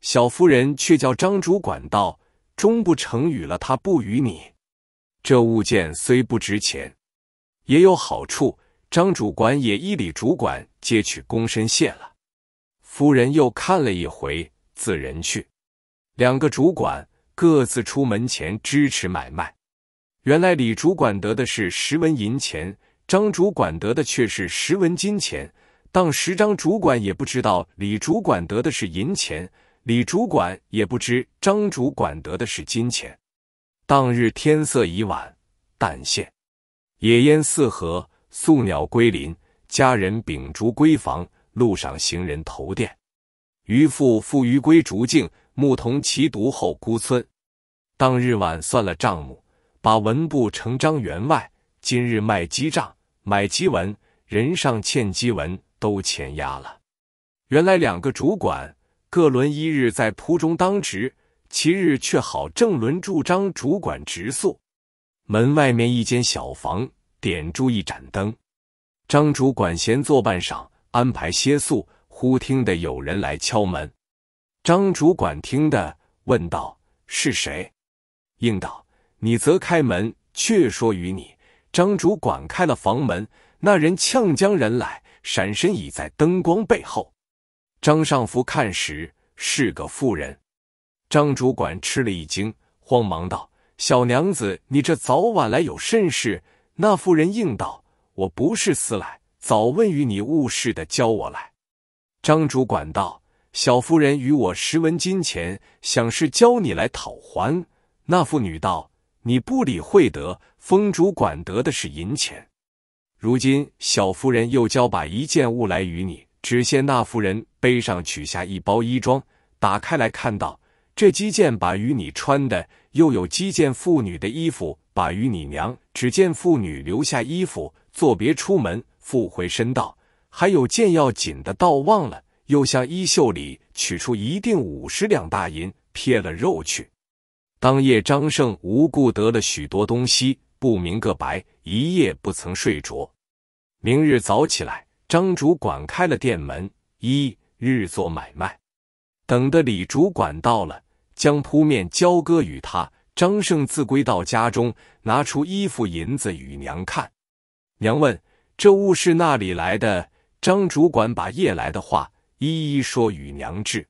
小夫人却叫张主管道：“终不成与了，他不与你。这物件虽不值钱，也有好处。”张主管也依礼主管接取，躬身谢了。夫人又看了一回，自人去。两个主管各自出门前支持买卖。原来李主管得的是十文银钱，张主管得的却是十文金钱。当时张主管也不知道李主管得的是银钱，李主管也不知张主管得的是金钱。当日天色已晚，旦现，野烟四合，宿鸟归林，家人秉烛归房，路上行人投店。渔父负鱼归竹径，牧童骑犊后孤村。当日晚算了账目，把文部呈张员外。今日卖鸡账，买鸡文，人上欠鸡文。都钱押了。原来两个主管各轮一日在铺中当值，其日却好正轮助张主管直宿。门外面一间小房，点住一盏灯。张主管闲坐半晌，安排歇宿。忽听得有人来敲门。张主管听的，问道：“是谁？”应道：“你则开门，却说与你。”张主管开了房门，那人呛将人来。闪身倚在灯光背后，张尚福看时是个妇人。张主管吃了一惊，慌忙道：“小娘子，你这早晚来有甚事？”那妇人应道：“我不是私来，早问与你务事的，教我来。”张主管道：“小夫人与我十文金钱，想是教你来讨还。”那妇女道：“你不理会得，封主管得的是银钱。”如今小夫人又交把一件物来与你，只见那妇人背上取下一包衣装，打开来看到这鸡件把与你穿的，又有鸡件妇女的衣服把与你娘。只见妇女留下衣服，作别出门，复回身道还有件要紧的，倒忘了。又向衣袖里取出一锭五十两大银，撇了肉去。当夜张胜无故得了许多东西。不明个白，一夜不曾睡着。明日早起来，张主管开了店门，一日做买卖。等的李主管到了，将铺面交割与他。张胜自归到家中，拿出衣服银子与娘看。娘问：“这物是那里来的？”张主管把夜来的话一一说与娘知。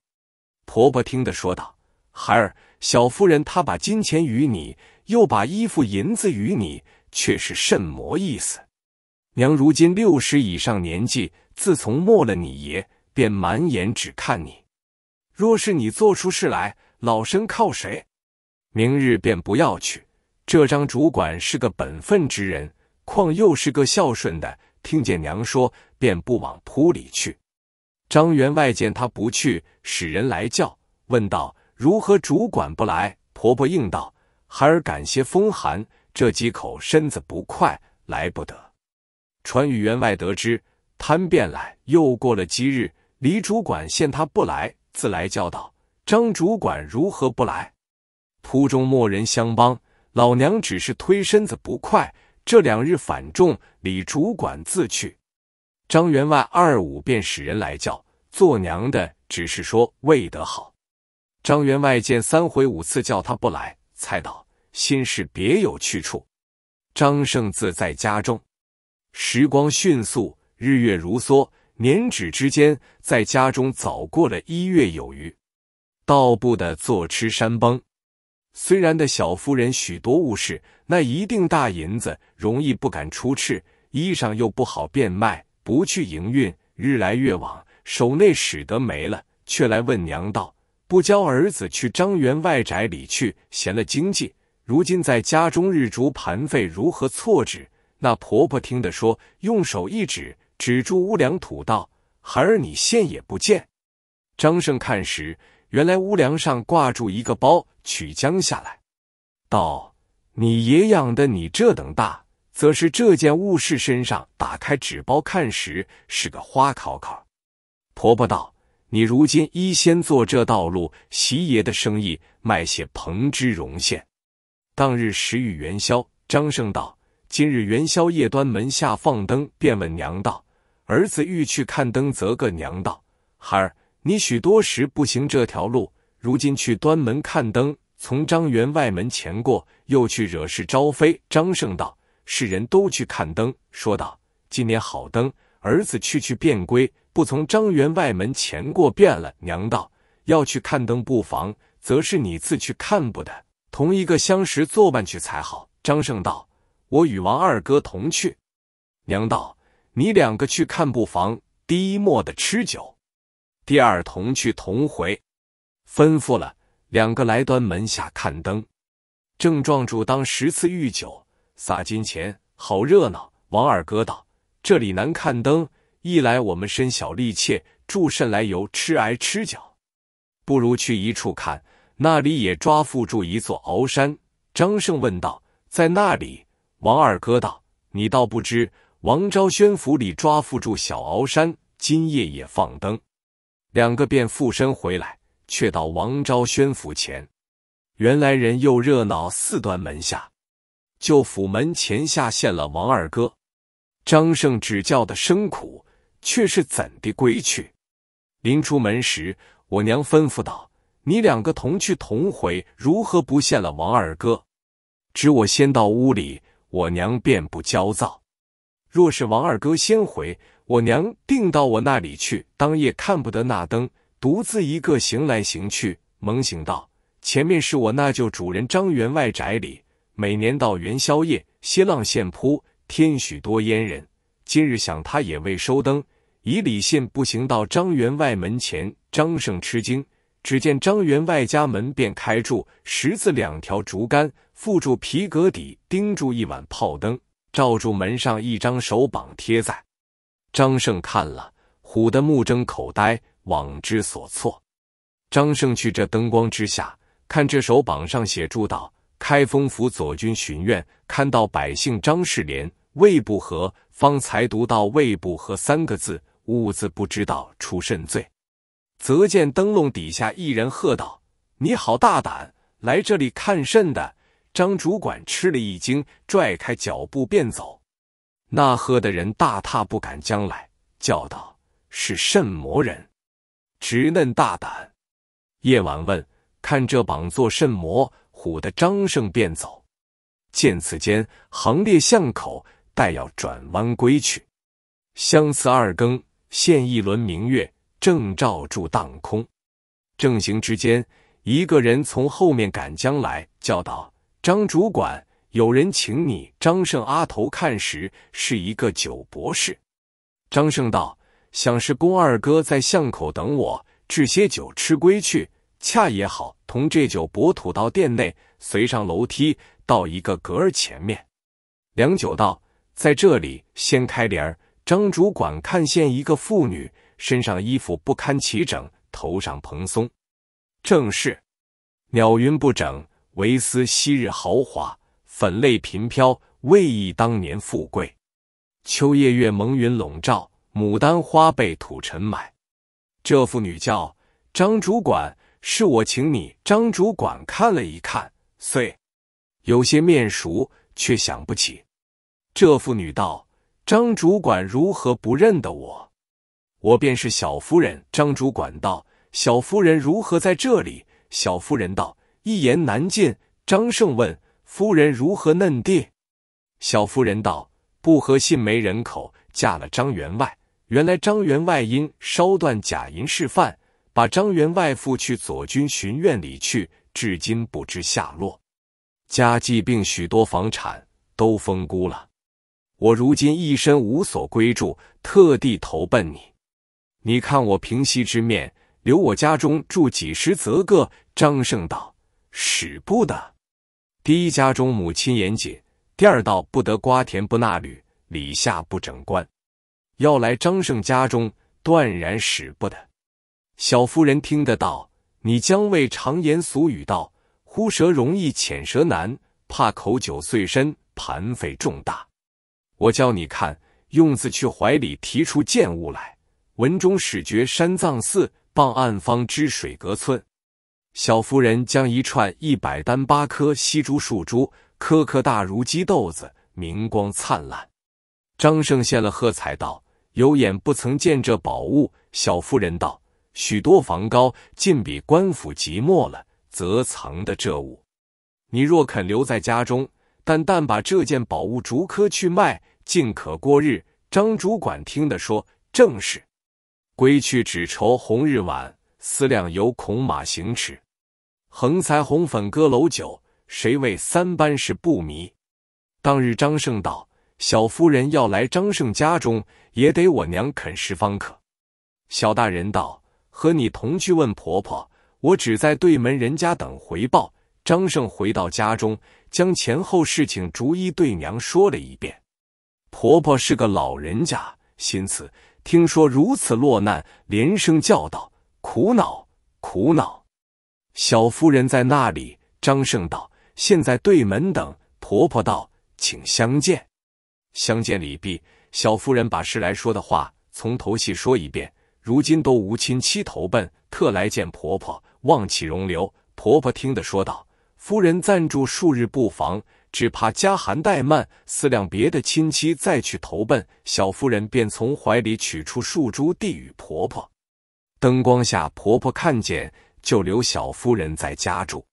婆婆听得说道：“孩儿，小夫人她把金钱与你。”又把衣服银子与你，却是甚么意思？娘如今六十以上年纪，自从没了你爷，便满眼只看你。若是你做出事来，老身靠谁？明日便不要去。这张主管是个本分之人，况又是个孝顺的。听见娘说，便不往铺里去。张员外见他不去，使人来叫，问道：“如何主管不来？”婆婆应道。孩儿感些风寒，这几口身子不快，来不得。传与员外得知，贪便来。又过了几日，李主管见他不来，自来叫道：“张主管如何不来？铺中没人相帮，老娘只是推身子不快。这两日反重，李主管自去。张员外二五便使人来叫做娘的，只是说未得好。张员外见三回五次叫他不来，猜道心事别有去处。张胜自在家中，时光迅速，日月如梭，年指之间，在家中早过了一月有余。道不得坐吃山崩。虽然的小夫人许多物事，那一定大银子，容易不敢出斥；衣裳又不好变卖，不去营运，日来月往，手内使得没了，却来问娘道：“不教儿子去张员外宅里去，闲了经济，如今在家中日逐盘费，如何错之？”那婆婆听得说，用手一指，指住屋梁土道：“孩儿，你现也不见。”张胜看时。原来屋梁上挂住一个包，取将下来，道：“你爷养的你这等大，则是这件物事身上。打开纸包看时，是个花考考。”婆婆道：“你如今一先做这道路，席爷的生意，卖些蓬枝绒线。”当日时雨元宵，张胜道：“今日元宵夜端门下放灯，便问娘道：‘儿子欲去看灯，则个娘道：‘孩儿。’”你许多时不行这条路，如今去端门看灯，从张员外门前过，又去惹事招非。张胜道：“世人都去看灯，说道：今年好灯，儿子去去便归，不从张员外门前过便了。”娘道：“要去看灯不妨，则是你自去看不得，同一个相识作伴去才好。”张胜道：“我与王二哥同去。”娘道：“你两个去看不妨，第一莫的吃酒。”第二同去同回，吩咐了两个来端门下看灯。郑庄主当十次御酒，撒金钱，好热闹。王二哥道：“这里难看灯，一来我们身小力怯，住甚来由吃挨吃脚，不如去一处看，那里也抓附住一座鳌山。”张胜问道：“在那里？”王二哥道：“你倒不知，王昭宣府里抓附住小鳌山，今夜也放灯。”两个便附身回来，却到王昭宣府前。原来人又热闹四端门下，就府门前下现了王二哥。张胜只叫的生苦，却是怎地归去？临出门时，我娘吩咐道：“你两个同去同回，如何不见了王二哥？”只我先到屋里，我娘便不焦躁。若是王二哥先回。我娘定到我那里去，当夜看不得那灯，独自一个行来行去。猛醒道：“前面是我那旧主人张员外宅里，每年到元宵夜，歇浪线铺，添许多烟人。今日想他也未收灯，以礼信步行到张员外门前。张胜吃惊，只见张员外家门便开住，十字两条竹竿，附住皮革底，钉住一碗炮灯，罩住门上一张手榜贴在。”张胜看了，唬得目睁口呆，往之所措。张胜去这灯光之下，看这手榜上写住道：“开封府左军巡院，看到百姓张世廉魏不和，方才读到魏不和三个字，兀自不知道出甚罪。则见灯笼底下一人喝道：‘你好大胆，来这里看甚的？’张主管吃了一惊，拽开脚步便走。那喝的人大踏不敢将来，叫道：“是甚魔人，直嫩大胆！”夜晚问：“看这榜做甚魔？”唬得张胜便走。见此间行列巷口，待要转弯归去。相次二更，现一轮明月，正照住当空。正行之间，一个人从后面赶将来，叫道：“张主管。”有人请你，张胜阿头看时是一个酒博士。张胜道：“想是公二哥在巷口等我，置些酒吃归去，恰也好。”同这酒博土到店内，随上楼梯到一个格儿前面。良久道：“在这里掀开帘儿，张主管看见一个妇女，身上衣服不堪齐整，头上蓬松，正是鸟云不整，唯思昔日豪华。”粉泪频飘，未忆当年富贵。秋夜月蒙云笼罩，牡丹花被土尘埋。这妇女叫张主管，是我请你张主管看了一看，虽有些面熟，却想不起。这妇女道：“张主管如何不认得我？我便是小夫人。”张主管道：“小夫人如何在这里？”小夫人道：“一言难尽。”张胜问：“夫人如何嫩地？”小夫人道：“不合信没人口，嫁了张员外。原来张员外因烧断假银示范。”把张员外父去左军巡院里去，至今不知下落。家计并许多房产都封孤了。我如今一身无所归住，特地投奔你。你看我平息之面，留我家中住几时则个？张胜道：“使不得。第一家中母亲严谨，第二道不得瓜田不纳履，里下不整官。要来张胜家中，断然使不得。”小夫人听得到，你将为常言俗语道：“呼蛇容易潜蛇难，怕口酒碎身，盘费重大。”我教你看，用字去怀里提出见物来。文中始觉山藏寺，傍暗方知水阁村。小夫人将一串一百单八颗细珠树珠，颗颗大如鸡豆子，明光灿烂。张胜献了喝彩道：“有眼不曾见这宝物。”小夫人道。许多房高，尽比官府寂寞了，则藏的这物。你若肯留在家中，但但把这件宝物逐颗去卖，尽可过日。张主管听得说，正是。归去只愁红日晚，思量犹恐马行迟。横财红粉歌楼酒，谁为三班是不迷？当日张胜道：“小夫人要来张胜家中，也得我娘肯食方可。”小大人道。和你同去问婆婆，我只在对门人家等回报。张胜回到家中，将前后事情逐一对娘说了一遍。婆婆是个老人家，心思听说如此落难，连声叫道：“苦恼，苦恼！”小夫人在那里？张胜道：“现在对门等。”婆婆道：“请相见。”相见礼毕，小夫人把事来说的话从头细说一遍。如今都无亲戚投奔，特来见婆婆，望其容留。婆婆听得说道：“夫人暂住数日不妨，只怕家寒怠慢，思量别的亲戚再去投奔。”小夫人便从怀里取出数珠，递与婆婆。灯光下，婆婆看见，就留小夫人在家住。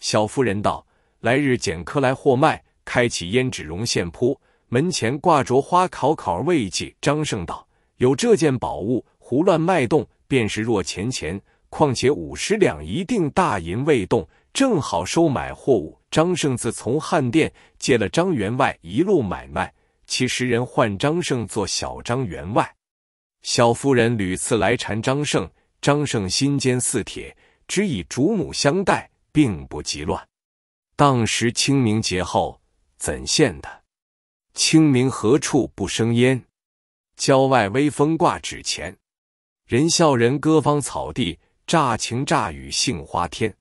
小夫人道：“来日捡棵来货卖，开启胭脂绒线铺，门前挂着花烤烤慰藉。”张胜道：“有这件宝物。”胡乱卖动，便是若钱钱。况且五十两一定大银未动，正好收买货物。张胜自从汉店借了张员外一路买卖，其实人唤张胜做小张员外。小夫人屡次来缠张胜，张胜心坚似铁，只以主母相待，并不急乱。当时清明节后，怎现的？清明何处不生烟？郊外微风挂纸钱。人笑人歌芳草地，乍晴乍雨杏花天。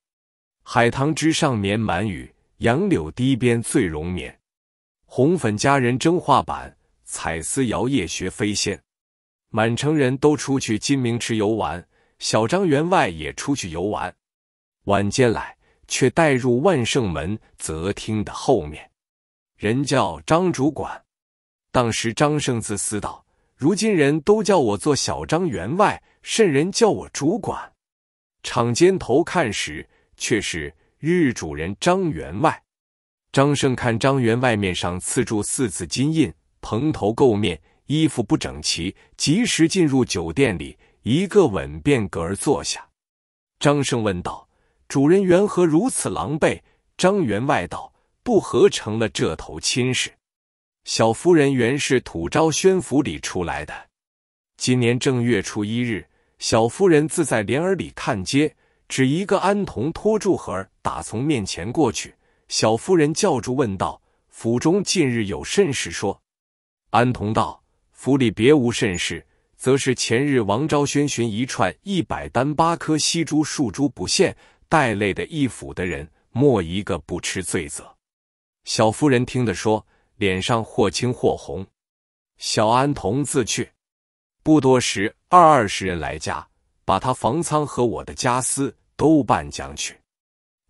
海棠枝上眠满雨，杨柳堤边醉容眠。红粉佳人争画板，彩丝摇曳学飞仙。满城人都出去金明池游玩，小张员外也出去游玩。晚间来，却带入万盛门则厅的后面，人叫张主管。当时张胜自思道。如今人都叫我做小张员外，甚人叫我主管。场间头看时，却是日主人张员外。张胜看张员外面上刺著四字金印，蓬头垢面，衣服不整齐，及时进入酒店里，一个吻便隔而坐下。张胜问道：“主人缘何如此狼狈？”张员外道：“不合成了这头亲事。”小夫人原是土昭宣府里出来的。今年正月初一日，小夫人自在莲儿里看街，只一个安童拖住盒儿，打从面前过去。小夫人叫住问道：“府中近日有甚事说？”安童道：“府里别无甚事，则是前日王昭宣寻一串一百单八颗西珠数珠不现，带累的一府的人，莫一个不吃罪责。”小夫人听得说。脸上或青或红，小安童自去，不多时，二二十人来家，把他房仓和我的家私都办将去，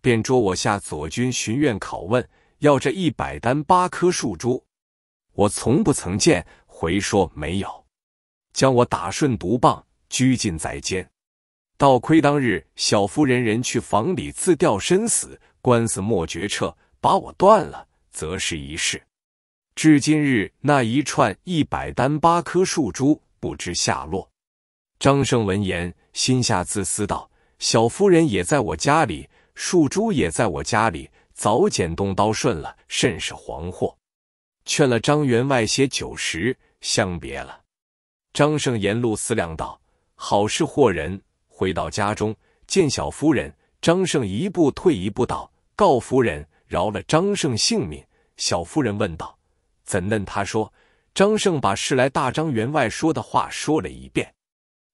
便捉我下左军巡院拷问，要这一百担八棵树珠。我从不曾见，回说没有，将我打顺毒棒，拘禁在监。倒亏当日，小夫人人去房里自吊身死，官司莫决彻，把我断了，则是一事。至今日，那一串一百单八颗树珠，不知下落。张胜闻言，心下自私道：“小夫人也在我家里，树珠也在我家里，早剪动刀顺了，甚是惶惑。”劝了张员外些酒食，相别了。张胜沿路思量道：“好事惑人。”回到家中，见小夫人，张胜一步退一步道：“告夫人，饶了张胜性命。”小夫人问道：“怎嫩？”他说：“张胜把事来大张员外说的话说了一遍。”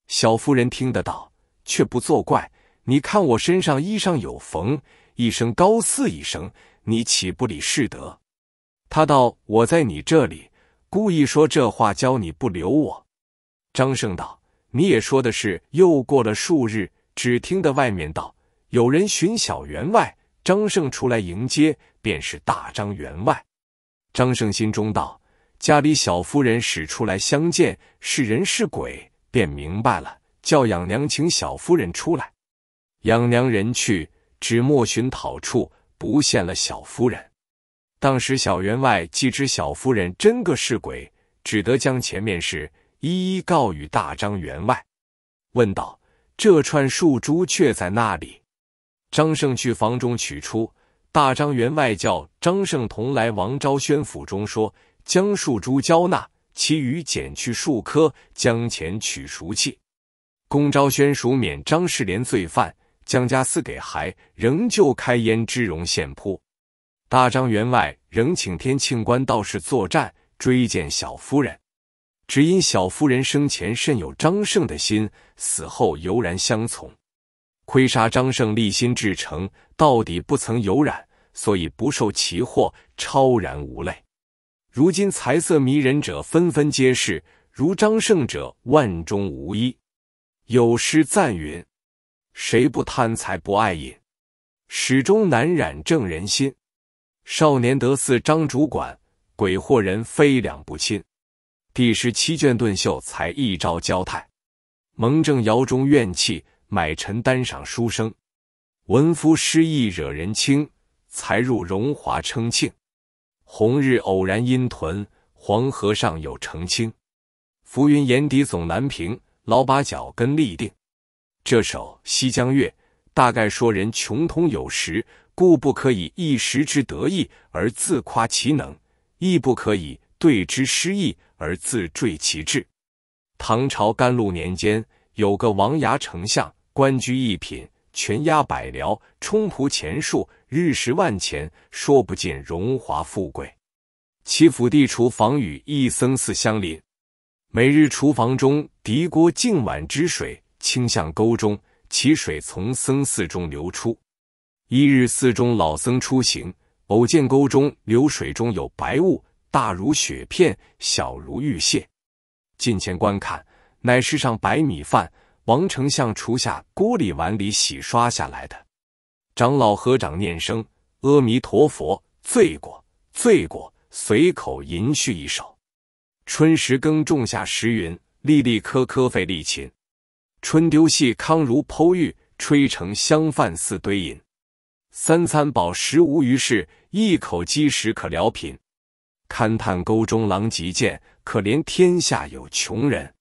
小夫人听得到，却不作怪。你看我身上衣裳有缝，一声高似一声，你岂不理是得？他道：“我在你这里，故意说这话，教你不留我。”张胜道：“你也说的是。”又过了数日，只听得外面道：“有人寻小员外。”张胜出来迎接，便是大张员外。张胜心中道：“家里小夫人使出来相见，是人是鬼？”便明白了，叫养娘请小夫人出来。养娘人去，只莫寻讨处，不见了小夫人。当时小员外既知小夫人真个是鬼，只得将前面事一一告与大张员外，问道：“这串树珠却在那里？”张胜去房中取出，大张员外叫张胜同来王昭宣府中说，将树珠交纳，其余减去数棵，将钱取赎器。公昭宣署免张世连罪犯，将家私给孩，仍旧开焉之容现铺。大张员外仍请天庆官道士作战追荐小夫人，只因小夫人生前甚有张胜的心，死后犹然相从。亏杀张胜立心至诚，到底不曾有染，所以不受其祸，超然无类。如今财色迷人者纷纷皆是，如张胜者万中无一。有诗赞云：“谁不贪财不爱饮，始终难染正人心。”少年得似张主管，鬼惑人非两不亲。第十七卷顿秀才一朝交泰，蒙正窑中怨气，买臣单赏书生。文夫失意惹人轻，才入荣华称庆。红日偶然阴屯，黄河上有澄清。浮云眼底总难平，老把脚跟立定。这首《西江月》大概说人穷通有时。故不可以一时之得意而自夸其能，亦不可以对之失意而自坠其志。唐朝甘露年间，有个王牙丞相，官居一品，权压百僚，冲仆钱数日十万钱，说不尽荣华富贵。其府地厨房与一僧寺相邻，每日厨房中涤锅净碗之水倾向沟中，其水从僧寺中流出。一日，寺中老僧出行，偶见沟中流水中有白雾，大如雪片，小如玉屑。近前观看，乃是上白米饭，王丞相厨下锅里碗里洗刷下来的。长老合掌念声：“阿弥陀佛，罪过，罪过。”随口吟续一首：“春时耕种下时云，粒粒颗颗费力勤。春丢细糠如剖玉，吹成香饭似堆银。”三餐饱食无余事，一口饥食可疗贫。勘探沟中狼藉见，可怜天下有穷人。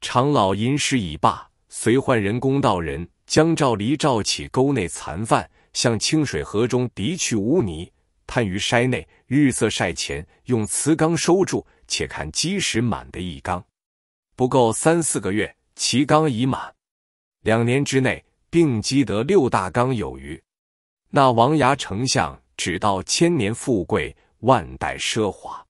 长老吟诗已罢，随唤人公道人将赵离召起沟内残饭，向清水河中涤去污泥，摊于筛内，日色晒前，用瓷缸收住。且看积实满的一缸，不够三四个月，其缸已满。两年之内，并积得六大缸有余。那王牙丞相只道千年富贵，万代奢华，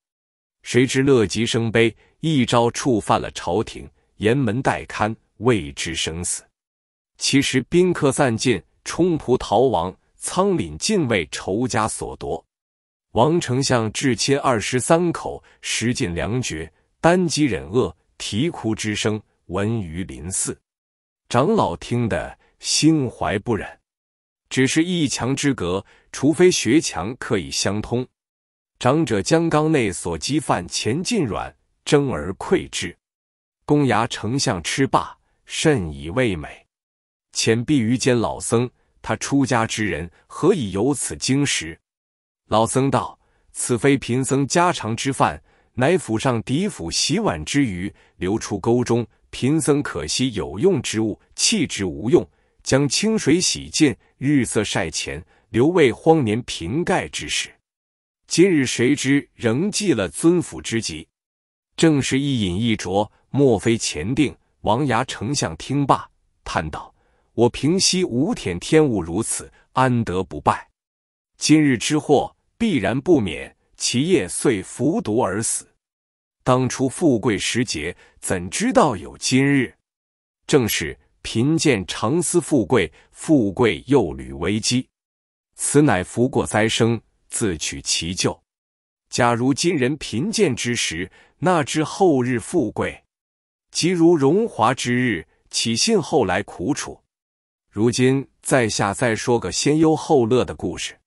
谁知乐极生悲，一朝触犯了朝廷，严门待看，未知生死。其实宾客散尽，冲仆逃亡，仓廪尽为仇家所夺。王丞相至亲二十三口，食尽粮绝，单饥忍饿，啼哭之声闻于林寺。长老听得心怀不忍。只是一墙之隔，除非学墙可以相通。长者将缸内所积饭前进软，蒸而馈之。公牙丞相吃罢，甚以味美。前必于间老僧，他出家之人，何以有此经食？老僧道：“此非贫僧家常之饭，乃府上嫡府洗碗之余流出沟中。贫僧可惜有用之物，弃之无用，将清水洗净，日色晒前，留为荒年贫盖之事。今日谁知仍记了尊府之疾，正是一饮一啄。”莫非前定？王牙丞相听罢，叹道：“我平息无舔天物如此，安得不败？今日之祸必然不免，其业遂服毒而死。当初富贵时节，怎知道有今日？正是贫贱常思富贵，富贵又履危机。此乃福过灾生，自取其咎。假如今人贫贱之时，那知后日富贵？”即如荣华之日，岂信后来苦楚？如今在下再说个先忧后乐的故事。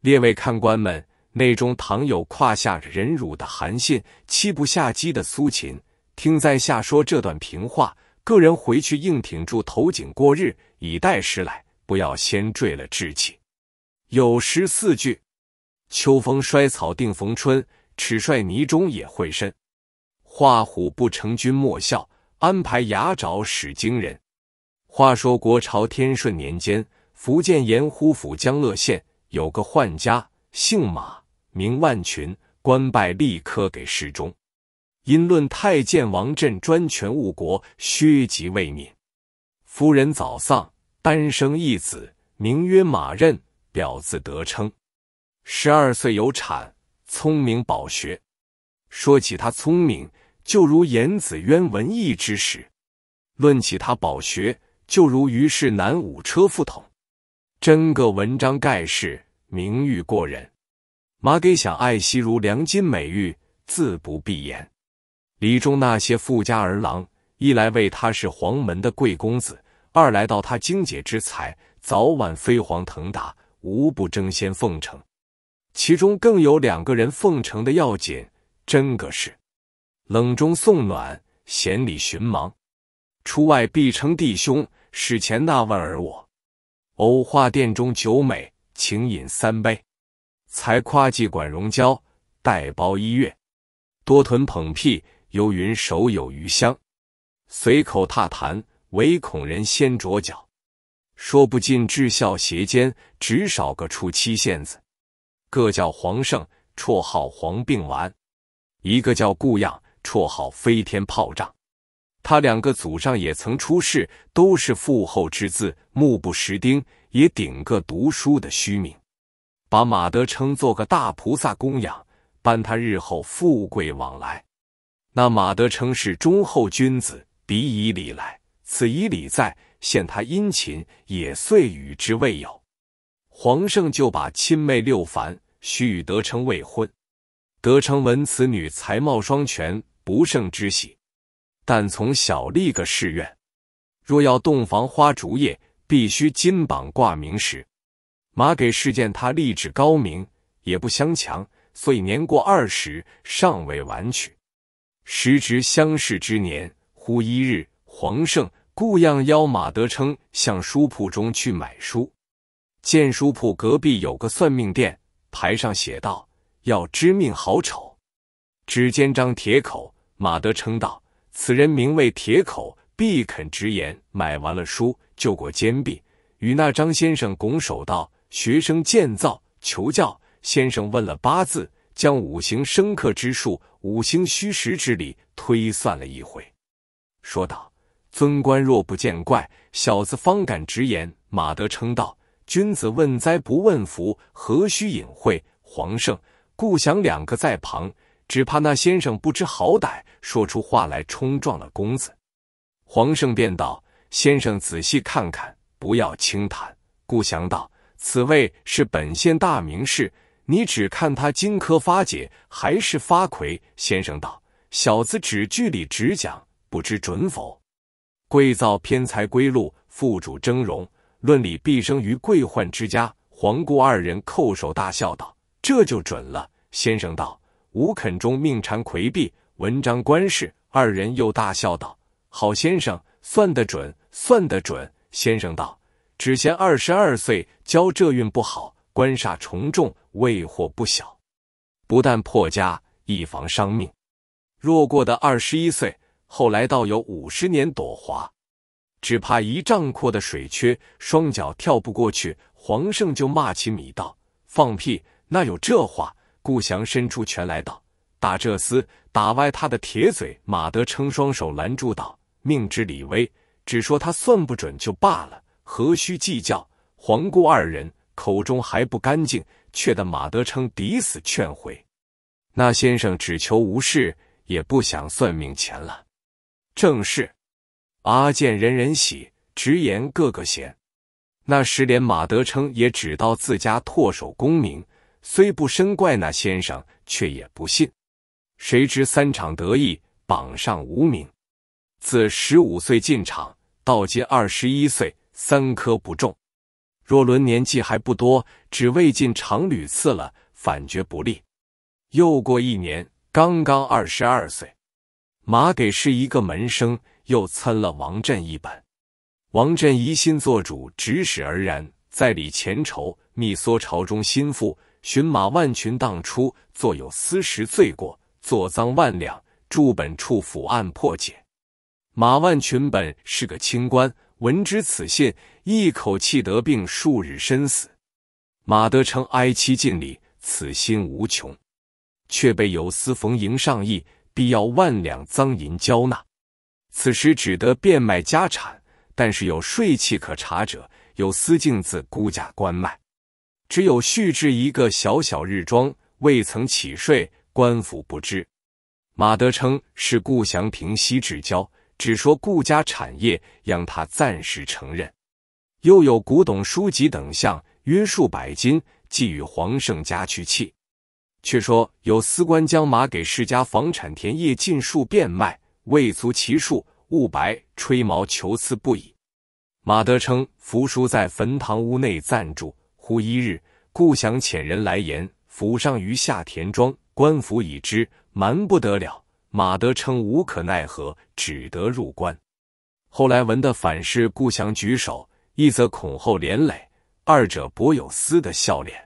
列位看官们，内中倘有胯下忍辱的韩信，欺不下机的苏秦，听在下说这段评话，个人回去硬挺住头颈过日，以待时来，不要先坠了志气。有诗四句：秋风衰草定逢春，齿率泥中也会身。画虎不成君莫笑，安排牙爪使惊人。话说国朝天顺年间，福建盐湖府江乐县有个宦家，姓马，名万群，官拜吏科给事中。因论太监王振专权误国，削籍为民。夫人早丧，单生一子，名曰马任，表字德称。十二岁有产，聪明饱学。说起他聪明。就如颜子渊文艺之时，论起他饱学，就如于是南五车副统，真个文章盖世，名誉过人。马给想爱惜如良金美玉，自不必言。李中那些富家儿郎，一来为他是黄门的贵公子，二来到他精解之才，早晚飞黄腾达，无不争先奉承。其中更有两个人奉承的要紧，真个是。冷中送暖，闲里寻忙，出外必称弟兄。使前那问儿我，偶画殿中酒美，请饮三杯。才夸季管荣交，待包一月。多屯捧屁，犹云手有余香。随口踏谈，唯恐人先着脚。说不尽至孝邪间，只少个出七仙子。各叫黄胜，绰号黄病丸；一个叫顾样。绰号飞天炮仗，他两个祖上也曾出世，都是富厚之子，目不识丁，也顶个读书的虚名，把马德称作个大菩萨供养，伴他日后富贵往来。那马德称是忠厚君子，彼以礼来，此以礼在，献他殷勤，也遂与之未有。黄胜就把亲妹六凡许与德称未婚，德称闻此女才貌双全。不胜之喜，但从小立个誓愿：若要洞房花烛夜，必须金榜挂名时。马给事见他立志高明，也不相强，所以年过二十，尚未完娶。时值相识之年，忽一日，黄胜、故样邀马德称向书铺中去买书。见书铺隔壁有个算命店，牌上写道：“要知命好丑。”只见张铁口。马德称道：“此人名为铁口，必肯直言。”买完了书，就过坚壁，与那张先生拱手道：“学生建造求教。”先生问了八字，将五行生克之术、五行虚实之理推算了一回，说道：“尊官若不见怪，小子方敢直言。”马德称道：“君子问灾不问福，何须隐晦？”黄胜、顾祥两个在旁。只怕那先生不知好歹，说出话来冲撞了公子。黄胜便道：“先生仔细看看，不要轻谈。”顾祥道：“此位是本县大名士，你只看他金科发解，还是发魁？”先生道：“小子只据理直讲，不知准否？”贵造偏财归路，富主峥嵘，论理必生于贵宦之家。黄顾二人叩首大笑道：“这就准了。”先生道：“吾肯中命缠魁璧，文章官事。”二人又大笑道：“好先生，算得准，算得准。”先生道：“只嫌二十二岁交这运不好，官煞重重，未祸不小，不但破家，以防伤命。若过的二十一岁，后来倒有五十年朵华，只怕一丈阔的水缺，双脚跳不过去。”黄胜就骂起米道：“放屁！哪有这话？”顾祥伸出拳来道：“打这厮，打歪他的铁嘴！”马德称双手拦住道：“命之李威，只说他算不准就罢了，何须计较？”黄顾二人口中还不干净，却得马德称抵死劝回。那先生只求无事，也不想算命钱了。正是阿健人人喜，直言个个贤。那时连马德称也只道自家唾手功名，虽不深怪那先生，却也不信。谁知三场得意，榜上无名。自十五岁进场，到今二十一岁，三科不中。若论年纪还不多，只未进常屡次了，反觉不利。又过一年，刚刚二十二岁，马给是一个门生，又参了王振一本。王振疑心做主，指使而然，在里前筹，密唆朝中心腹，寻马万群当初作有私食罪过，坐赃万两，助本处府案破解。马万群本是个清官，闻知此信，一口气得病数日身死。马德称哀戚尽礼，此心无穷，却被有司冯迎上意，必要万两赃银交纳。此时只得变卖家产。但是有税契可查者，有司镜自估价官卖，只有续制一个小小日庄，未曾起税，官府不知。马德称是顾祥平息至交，只说顾家产业，让他暂时承认。又有古董书籍等项，约数百斤，寄与黄胜家去契。却说有司官将马给世家房产田业尽数变卖，未足其数。雾白吹毛求疵不已。马德称扶书在坟堂屋内暂住。忽一日，顾祥遣人来言，府上于下田庄，官府已知，瞒不得了。马德称无可奈何，只得入关。后来闻的反是顾祥举手，一则恐后连累，二者颇有私的笑脸。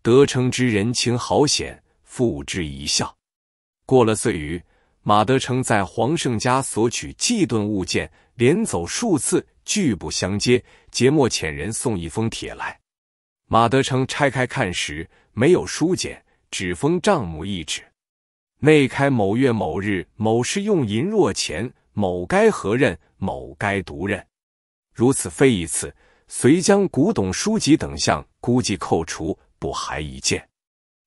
德称之人情好险，付之一笑。过了岁余。马德称在黄胜家索取祭顿物件，连走数次，拒不相接。节末遣人送一封帖来，马德成拆开看时，没有书简，只封账目一纸，内开某月某日某事用银若钱，某该何任，某该独任。如此非一次，遂将古董书籍等项估计扣除，不还一件。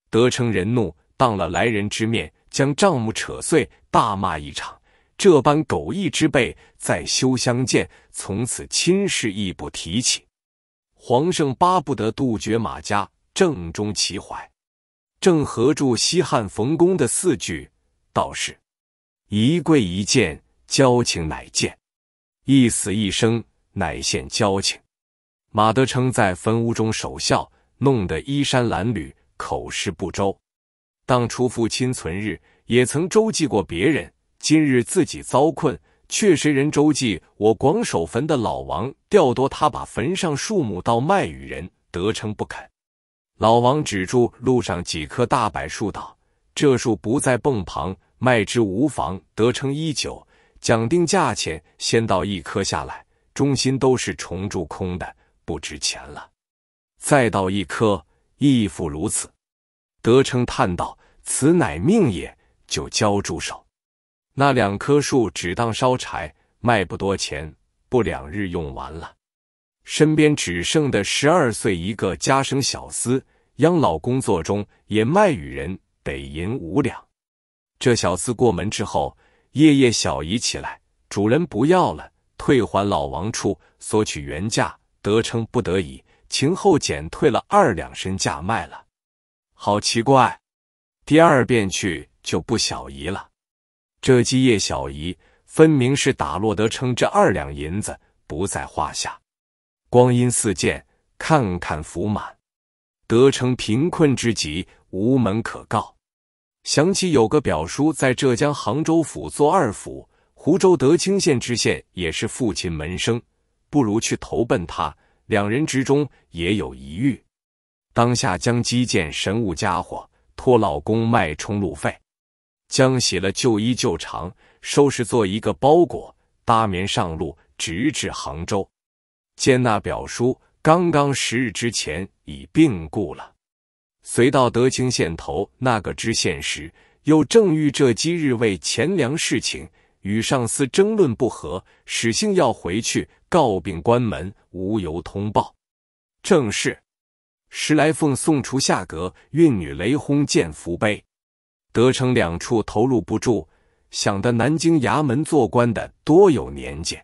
德成人怒，当了来人之面。将账目扯碎，大骂一场。这般狗义之辈，再休相见。从此亲事亦不提起。黄胜巴不得杜绝马家，正中其怀。正合住西汉冯公的四句，道是：一跪一见，交情乃见；一死一生，乃现交情。马德称在坟屋中守孝，弄得衣衫褴褛，口实不周。当初父亲存日，也曾周济过别人。今日自己遭困，却谁人周济我广守坟的老王？调夺他把坟上树木倒卖与人，得称不肯。老王指住路上几棵大柏树道：“这树不在泵旁，卖之无妨。”得称一九，讲定价钱，先到一棵下来，中心都是虫蛀空的，不值钱了。再到一棵，亦复如此。德称叹道：“此乃命也。”就交住手。那两棵树只当烧柴，卖不多钱，不两日用完了。身边只剩的十二岁一个家生小厮，养老工作中也卖与人，得银五两。这小厮过门之后，夜夜小姨起来，主人不要了，退还老王处，索取原价。得称不得已，情后减退了二两身价卖了。好奇怪，第二遍去就不小姨了。这鸡叶小姨分明是打落得称这二两银子，不在话下。光阴似箭，看看福满。德成贫困之极，无门可告。想起有个表叔在浙江杭州府做二府，湖州德清县知县也是父亲门生，不如去投奔他。两人之中也有一遇。当下将几件神物家伙托老公卖充路费，将洗了旧衣旧裳，收拾做一个包裹，搭棉上路，直至杭州。见那表叔刚刚十日之前已病故了。随到德清县头那个知县时，又正遇这几日为钱粮事情与上司争论不和，使性要回去告病关门，无由通报。正是时来奉宋厨下阁，运女雷轰见福碑。德城两处投入不住，想得南京衙门做官的多有年纪，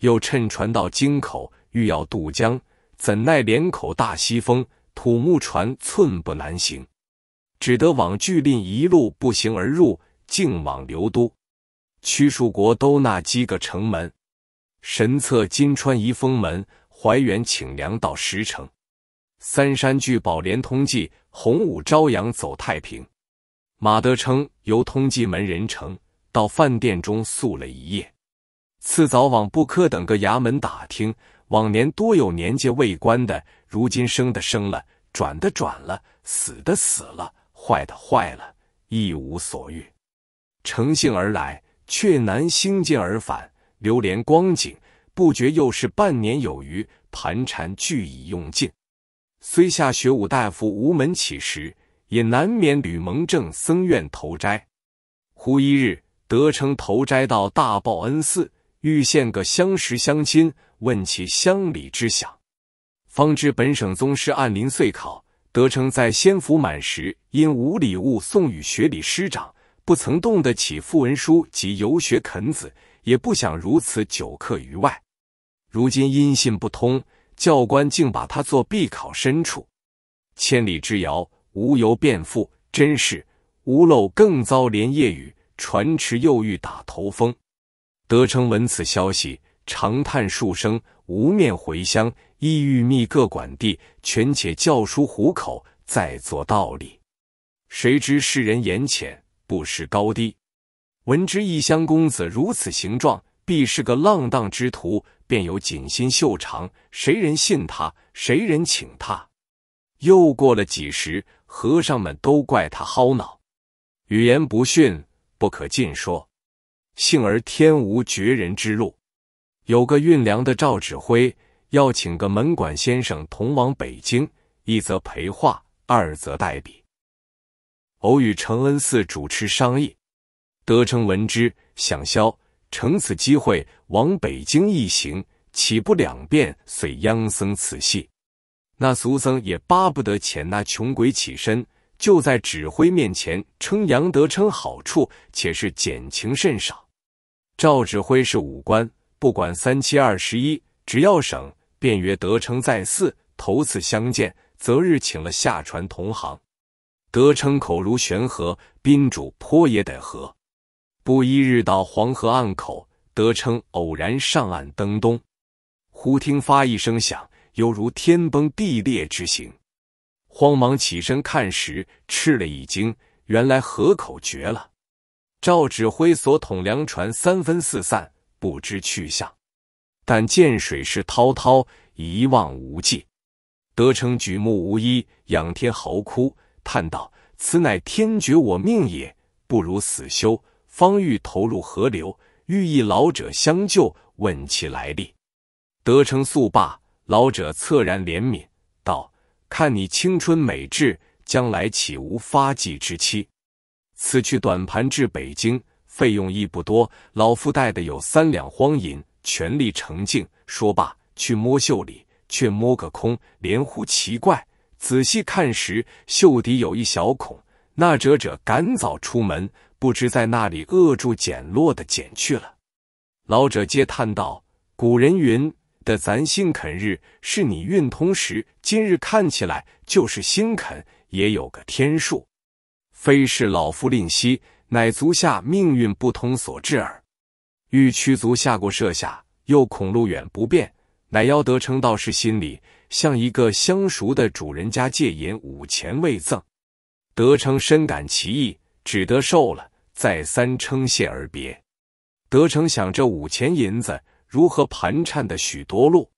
又趁船到京口，欲要渡江，怎奈连口大西风。土木船寸步难行，只得往巨令一路步行而入，径往刘都。屈蜀国都那几个城门，神策金川移封门，怀远请粮到石城，三山聚宝连通济，洪武朝阳走太平。马德称由通济门人城到饭店中宿了一夜，次早往布科等个衙门打听。往年多有年届未官的，如今生的生了，转的转了，死的死了，坏的坏了，一无所欲。乘兴而来，却难兴尽而返，流连光景，不觉又是半年有余，盘缠俱已用尽。虽下学武大夫无门乞食，也难免吕蒙正僧院投斋。忽一日，得称投斋到大报恩寺，欲献个相识相亲。问其乡里之想，方知本省宗师按临岁考，得称在先府满时，因无礼物送与学礼师长，不曾动得起副文书及游学垦子，也不想如此久客于外。如今音信不通，教官竟把他做必考深处，千里之遥，无由便复。真是屋漏更遭连夜雨，船迟又遇打头风。德称闻此消息。长叹数声，无面回乡，意欲觅各管地，权且教书糊口，再做道理。谁知世人言浅，不识高低。闻之异乡公子如此形状，必是个浪荡之徒，便有锦心袖长。谁人信他？谁人请他？又过了几时，和尚们都怪他蒿脑，语言不逊，不可尽说。幸而天无绝人之路。有个运粮的赵指挥要请个门管先生同往北京，一则陪话，二则代笔。偶与承恩寺主持商议，得称闻之，想消，乘此机会往北京一行，岂不两便？遂央僧此戏。那俗僧也巴不得遣那穷鬼起身，就在指挥面前称杨德称好处，且是减情甚少。赵指挥是武官。不管三七二十一，只要省，便约德称在寺。头次相见，择日请了下船同行。德称口如悬河，宾主颇也得和。不一日到黄河岸口，德称偶然上岸登东，忽听发一声响，犹如天崩地裂之形。慌忙起身看时，吃了一惊，原来河口绝了。赵指挥所统粮船三分四散。不知去向，但见水势滔滔，一望无际。德成举目无依，仰天嚎哭，叹道：“此乃天绝我命也，不如死休。”方欲投入河流，欲一老者相救，问其来历。德成速罢，老者恻然怜悯道：“看你青春美质，将来岂无发迹之期？此去短盘至北京。”费用亦不多，老夫带的有三两荒银，全力成敬。说罢，去摸袖里，却摸个空，连呼奇怪。仔细看时，袖底有一小孔，那者者赶早出门，不知在那里扼住捡落的捡去了。老者皆叹道：“古人云的，咱心肯日，是你运通时，今日看起来就是心肯，也有个天数，非是老夫吝惜。”乃足下命运不通所致耳。欲驱足下过设下，又恐路远不便，乃邀德成道士心里向一个相熟的主人家借银五钱未赠。德成深感其意，只得受了，再三称谢而别。德成想这五钱银子如何盘缠的许多路，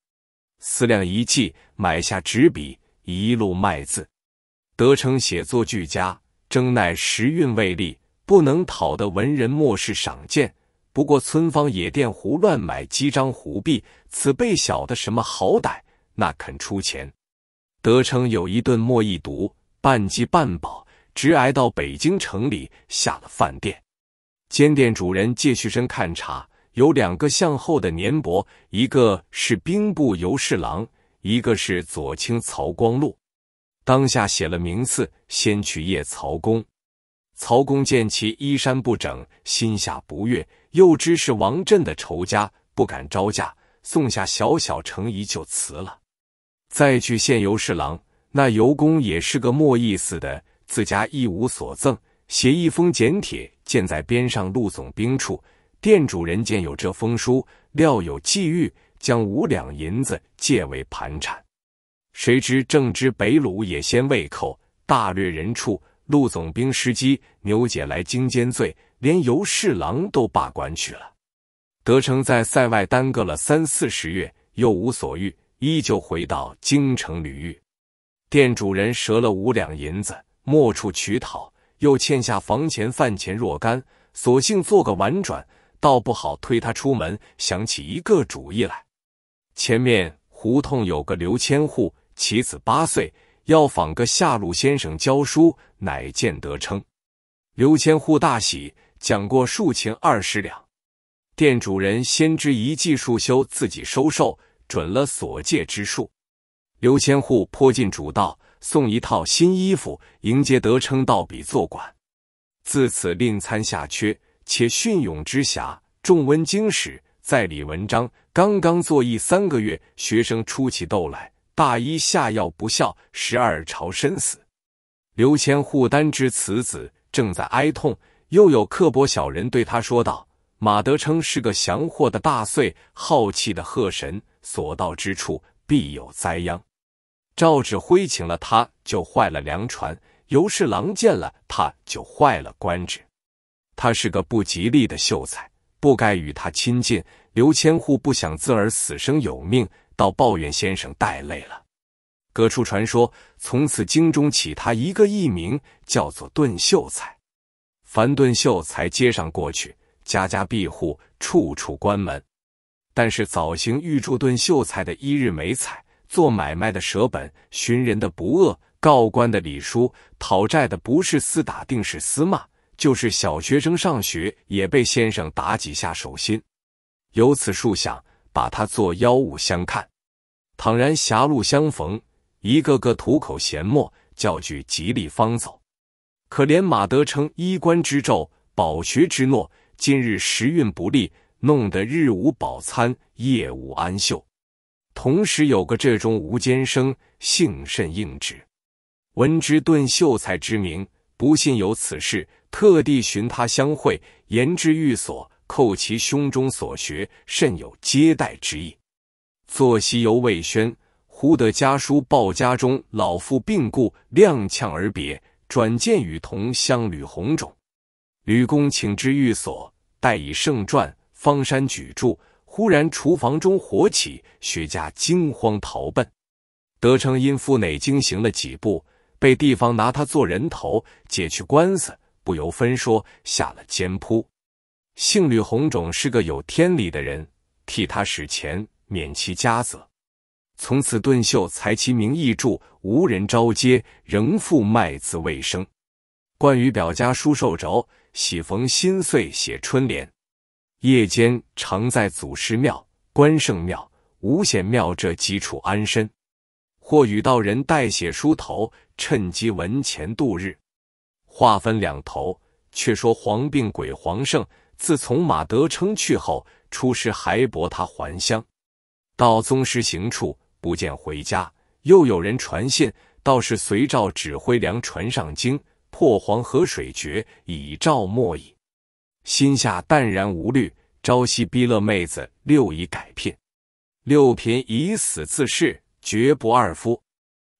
思量一计，买下纸笔，一路卖字。德成写作俱佳，争奈时运未立，不能讨得文人墨士赏鉴。不过村坊野店胡乱买几张胡币，此辈晓得什么好歹，那肯出钱。德成有一顿墨一读，半饥半饱，直挨到北京城里下了饭店。间店主人借去身看茶，有两个向后的年伯，一个是兵部游侍郎，一个是左卿曹光禄。当下写了名次，先去谒曹公。曹公见其衣衫不整，心下不悦，又知是王振的仇家，不敢招架，送下小小诚意就辞了。再去见游侍郎，那游公也是个没意思的，自家一无所赠。写一封简帖，建在边上陆总兵处。店主人见有这封书，料有际遇，将五两银子借为盘缠。谁知正值北虏也先未寇，大掠人畜。陆总兵失机，牛姐来京监罪，连尤侍郎都罢官去了。德成在塞外耽搁了三四十月，又无所遇，依旧回到京城旅狱。店主人折了五两银子，莫处取讨。又欠下房钱饭钱若干，索性做个婉转，倒不好推他出门。想起一个主意来，前面胡同有个刘千户，其子八岁，要访个下路先生教书，乃见得称。刘千户大喜，讲过数钱二十两。店主人先知一计数修，自己收受，准了所借之数。刘千户颇尽主道。送一套新衣服迎接德称道比做馆，自此另参下缺，且训勇之侠，重温经史，在理文章。刚刚作役三个月，学生出起痘来，大一下药不效，十二朝身死。刘谦护单知此子正在哀痛，又有刻薄小人对他说道：“马德称是个降祸的大岁，好气的贺神，所到之处必有灾殃。”赵指挥请了他，就坏了粮船；尤侍郎见了他，就坏了官职。他是个不吉利的秀才，不该与他亲近。刘千户不想自儿死生有命，倒抱怨先生带累了。各处传说，从此京中起他一个艺名，叫做顿秀才。凡顿秀才街上过去，家家闭户，处处关门。但是早行预祝顿秀才的一日美彩。做买卖的舍本，寻人的不恶，告官的礼书，讨债的不是厮打，定是厮骂。就是小学生上学，也被先生打几下手心。由此数想，把他做妖物相看。倘然狭路相逢，一个个吐口闲沫，叫句吉利方走。可怜马德称衣冠之胄，饱学之诺，今日时运不利，弄得日无饱餐，夜无安宿。同时有个这中无间生，姓甚应之，闻之顿秀才之名，不信有此事，特地寻他相会，言之寓所，叩其胸中所学，甚有接待之意。作息犹未宣，忽得家书报家中老父病故，踉跄而别，转见与同乡吕红肿。吕公请之寓所，待以圣传，方山举箸。忽然，厨房中火起，薛家惊慌逃奔。德成因父馁惊行了几步，被地方拿他做人头，解去官司，不由分说下了监铺。姓吕红种是个有天理的人，替他使钱，免其家责。从此顿秀才其名义著，无人招接，仍复卖字未生。关于表家书寿着，喜逢新岁写春联。夜间常在祖师庙、关圣庙、五显庙这几处安身，或与道人代写书头，趁机文钱度日。话分两头，却说黄病鬼黄胜，自从马德称去后，出师还驳他还乡，到宗师行处不见回家。又有人传信，道是随诏指挥粮船上京，破黄河水决，以赵莫矣。心下淡然无虑，朝夕逼勒妹子六姨改聘。六嫔以死自誓，绝不二夫。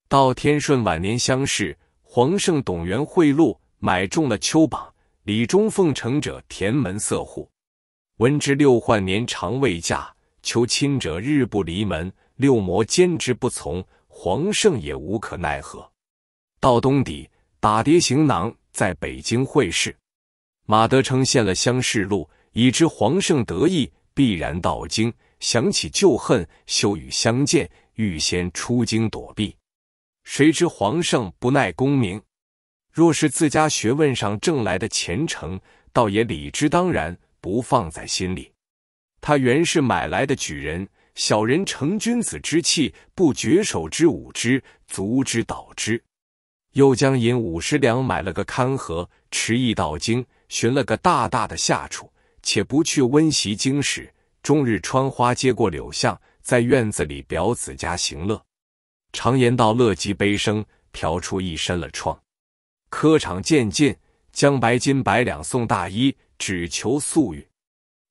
到天顺晚年乡试，皇圣董元贿赂，买中了秋榜，李中奉承者田门色户。闻知六焕年常未嫁，求亲者日不离门，六魔坚持不从，皇圣也无可奈何。到冬底，打叠行囊在北京会试，马德称献了乡试录，已知皇圣得意，必然到京。想起旧恨，羞与相见，欲先出京躲避。谁知皇上不耐功名，若是自家学问上挣来的前程，倒也理之当然，不放在心里。他原是买来的举人，小人成君子之气，不绝手之舞之，足之蹈之。又将银五十两买了个看盒，迟意到京，寻了个大大的下处，且不去温习经史。终日穿花接过柳巷，在院子里表子家行乐。常言道：“乐极悲生，嫖出一身了疮。”科场渐近，将白金百两送大衣，只求速愈。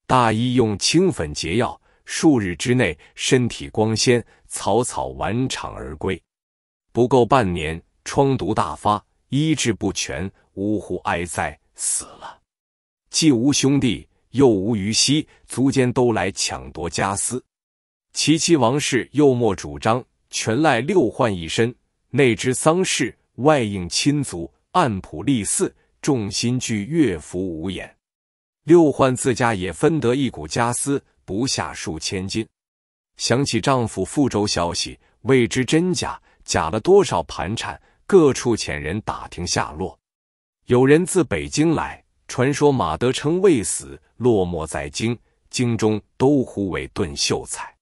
大医用清粉解药，数日之内身体光鲜，草草完场而归。不够半年，疮毒大发，医治不全，呜呼哀哉，死了。既无兄弟。又无余息，族间都来抢夺家私。其妻王氏又莫主张，全赖六焕一身。内知丧事，外应亲族，按谱立嗣，众心俱悦服无言。六焕自家也分得一股家私，不下数千金。想起丈夫复州消息，未知真假，假了多少盘缠，各处遣人打听下落。有人自北京来。传说马德称未死，落寞在京，京中都呼为顿秀才。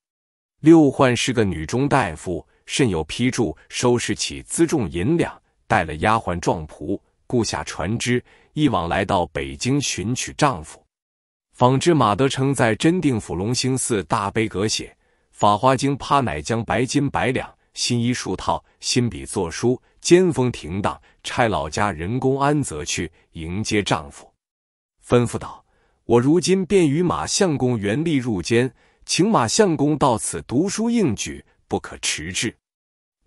六焕是个女中大夫，甚有批注，收拾起辎重银两，带了丫鬟壮仆，雇下船只，一往来到北京寻娶丈夫。方知马德成在真定府隆兴寺大悲阁写《法华经》，怕乃将白金百两、新衣数套、新笔作书，尖锋停当，差老家人工安泽去迎接丈夫。吩咐道：“我如今便与马相公原力入监，请马相公到此读书应举，不可迟滞。”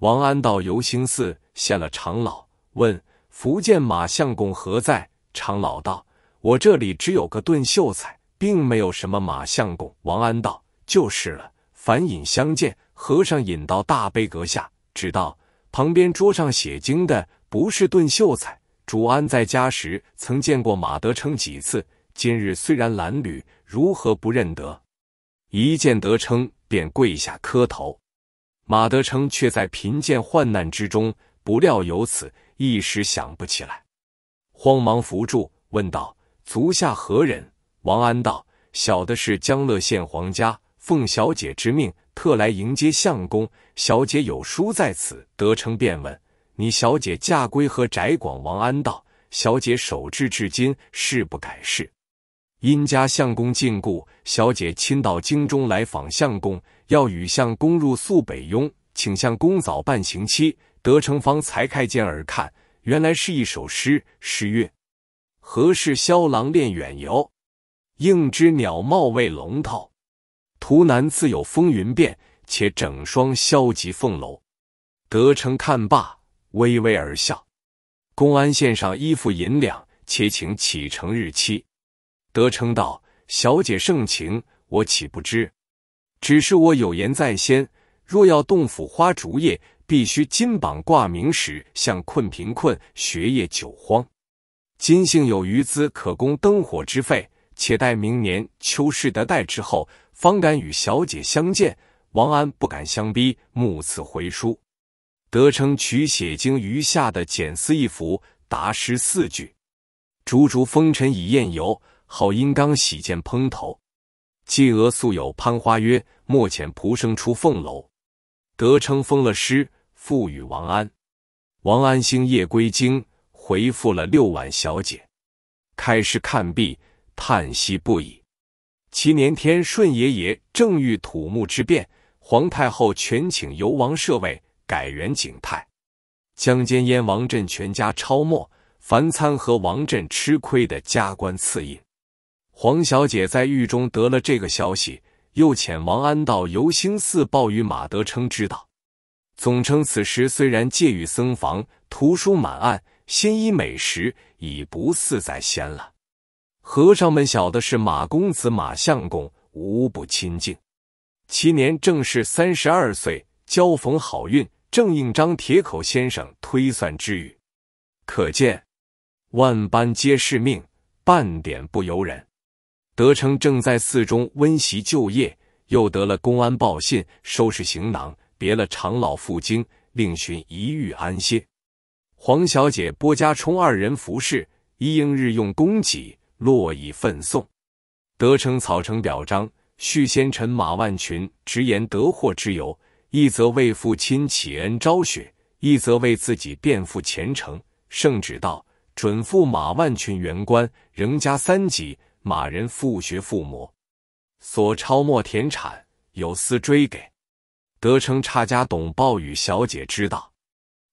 王安到游兴寺见了长老，问：“福建马相公何在？”长老道：“我这里只有个顿秀才，并没有什么马相公。”王安道：“就是了。”凡引相见，和尚引到大悲阁下，只道旁边桌上写经的不是顿秀才。主安在家时曾见过马德称几次，今日虽然褴褛，如何不认得？一见德称，便跪下磕头。马德称却在贫贱患难之中，不料有此，一时想不起来，慌忙扶住，问道：“足下何人？”王安道：“小的是江乐县皇家，奉小姐之命，特来迎接相公。小姐有书在此。”德称便问。你小姐嫁归何宅？广王安道：小姐守制至今，誓不改氏。因家相公禁锢，小姐亲到京中来访相公，要与相公入宿北雍，请相公早办行期。德成方才开见而看，原来是一首诗。诗曰：“何事萧郎恋远游？应知鸟貌为龙头。图南自有风云变，且整双消极凤楼。”德成看罢。微微而笑，公安献上衣服银两，且请启程日期。德成道：“小姐盛情，我岂不知？只是我有言在先，若要洞府花烛夜，必须金榜挂名时，向困贫困，学业久荒。今幸有余资可供灯火之费，且待明年秋试得待之后，方敢与小姐相见。”王安不敢相逼，目次回书。德称取写经余下的简丝一幅，答诗四句：“竹竹风尘已厌游，好阴刚洗见蓬头。季娥素有攀花约，莫遣仆生出凤楼。”德称封了诗，付与王安。王安星夜归京，回复了六婉小姐。开诗看毕，叹息不已。其年天顺爷爷正遇土木之变，皇太后全请游王舍位。改元景泰，江间燕王振全家抄没，樊参和王振吃亏的加官赐印。黄小姐在狱中得了这个消息，又遣王安到游兴寺报与马德称知道。总称此时虽然戒狱僧房，图书满案，鲜衣美食已不似在先了。和尚们晓得是马公子、马相公，无不亲近。其年正是三十二岁，交逢好运，正应张铁口先生推算之语。可见万般皆是命，半点不由人。德成正在寺中温习就业，又得了公安报信，收拾行囊。别了长老赴京，另寻一寓安歇。黄小姐、波家冲二人服侍，一应日用供给，络绎奉送。德成草成表彰，续先臣马万群直言得祸之由：一则为父亲启恩昭雪，一则为自己辩复前程。圣旨道：准付马万群原官，仍加三级。马人复学附魔，所抄没田产，有司追给。德成差家董报与小姐知道，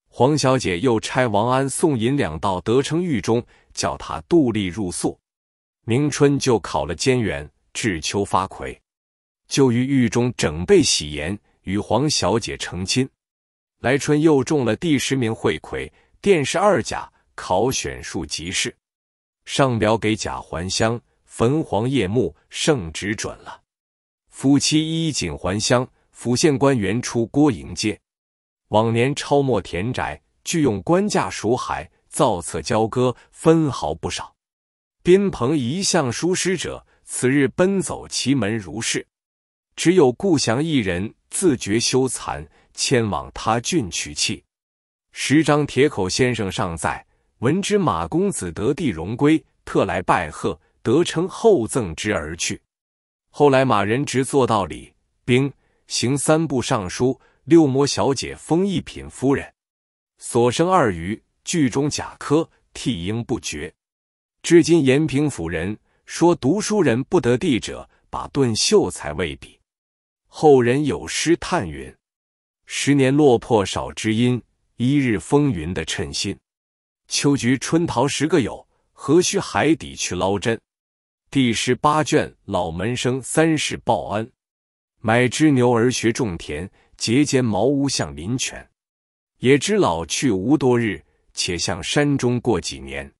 黄小姐又差王安送银两到德成狱中，叫他度力入宿。明春就考了监员，至秋发魁，就于狱中整备喜筵，与黄小姐成亲。来春又中了第十名会魁，殿试二甲，考选数即事，上表给贾还乡，焚黄叶木，圣旨准了。夫妻衣锦还乡。府县官员出郭迎接，往年抄没田宅，俱用官价赎海，造册交割，分毫不少。宾朋一向疏失者，此日奔走其门如是。只有顾祥一人自觉羞惭，迁往他郡取气。十张铁口先生尚在，闻知马公子得地荣归，特来拜贺，得称厚赠之而去。后来马人直做到礼兵。行三部尚书，六摩小姐封一品夫人，所生二余，剧中贾科替应不绝。至今延平府人说读书人不得地者，把顿秀才未比。后人有诗叹云：“十年落魄少知音，一日风云的称心。秋菊春桃十个有，何须海底去捞针？”第十八卷老门生三世报恩。买只牛儿学种田，结间茅屋向林泉。也知老去无多日，且向山中过几年。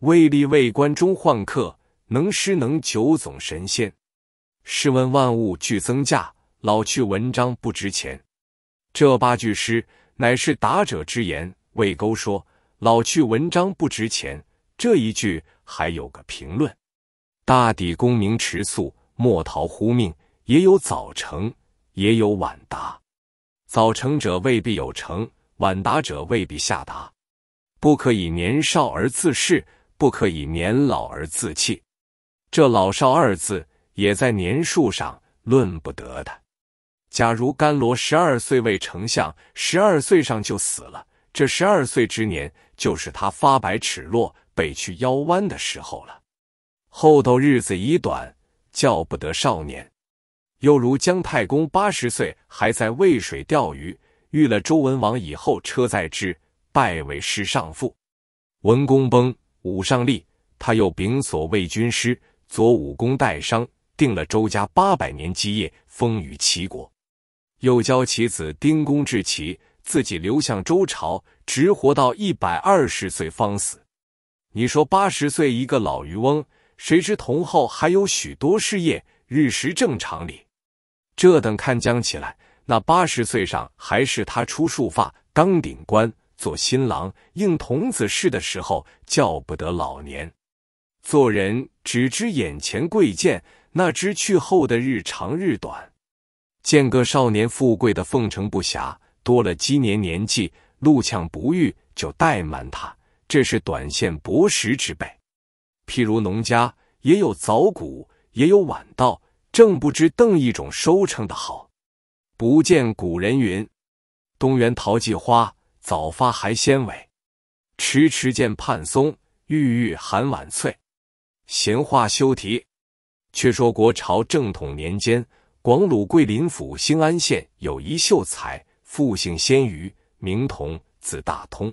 未立未官中宦客，能诗能酒总神仙。试问万物俱增价，老去文章不值钱。这八句诗乃是达者之言。魏勾说：“老去文章不值钱。”这一句还有个评论：“大抵功名迟速，莫逃乎命。”也有早成，也有晚达。早成者未必有成，晚达者未必下达。不可以年少而自恃，不可以年老而自弃。这老少二字也在年数上论不得的。假如甘罗十二岁为丞相，十二岁上就死了，这十二岁之年就是他发白齿落、背去腰弯的时候了。后头日子已短，叫不得少年。又如姜太公八十岁还在渭水钓鱼，遇了周文王以后，车载之，拜为师上父。文公崩，武上立，他又秉所谓军师，左武功代商，定了周家八百年基业，封于齐国。又教其子丁公治齐，自己流向周朝，直活到一百二十岁方死。你说八十岁一个老渔翁，谁知同后还有许多事业，日食正常理。这等看将起来，那八十岁上还是他出束发、刚顶冠、做新郎、应童子事的时候，叫不得老年。做人只知眼前贵贱，那知去后的日长日短。见个少年富贵的奉承不暇，多了积年年纪，路呛不遇，就怠慢他，这是短线薄食之辈。譬如农家也有早谷，也有晚稻。正不知邓一种收成的好，不见古人云：“东园桃季花，早发还先萎；迟迟见盼松，郁郁含晚翠。”闲话休提。却说国朝正统年间，广鲁桂林府兴安县有一秀才，父姓鲜于，名同，字大通。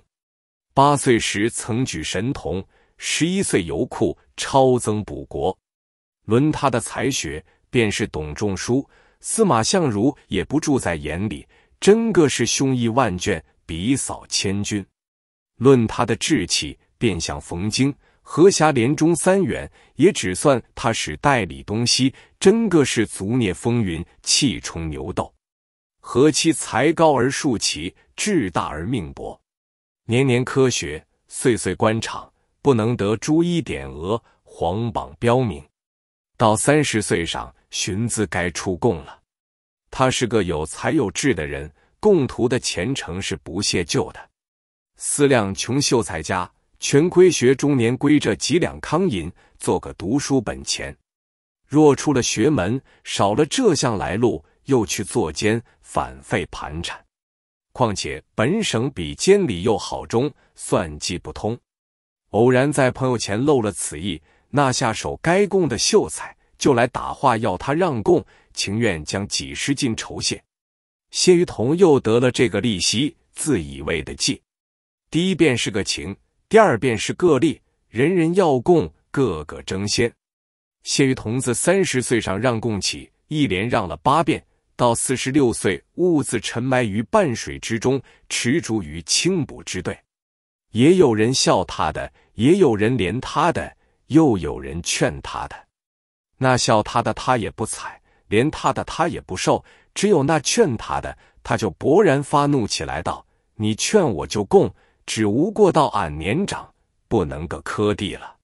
八岁时曾举神童，十一岁游库超增补国。论他的才学，便是董仲舒、司马相如也不住在眼里，真个是胸臆万卷，笔扫千军。论他的志气，便像冯京、何侠连中三元，也只算他使代理东西，真个是足孽风云，气冲牛斗。何其才高而数奇，志大而命薄，年年科学，岁岁官场，不能得朱衣点额，皇榜标明。到三十岁上，荀子该出贡了。他是个有才有志的人，贡图的前程是不屑旧的。思量穷秀才家，全亏学中年归这几两康银，做个读书本钱。若出了学门，少了这项来路。又去作奸，反费盘缠。况且本省比监里又好中，算计不通。偶然在朋友前露了此意，那下手该供的秀才就来打话要他让供，情愿将几十斤酬谢。谢于同又得了这个利息，自以为的计。第一便是个情，第二便是个利，人人要供，个个争先。谢于同自三十岁上让供起，一连让了八遍。到四十六岁，兀自沉埋于半水之中，持足于清补之队。也有人笑他的，也有人怜他的，又有人劝他的。那笑他的，他也不睬；连他的，他也不受。只有那劝他的，他就勃然发怒起来，道：“你劝我就供，只无过到俺年长，不能个磕地了。”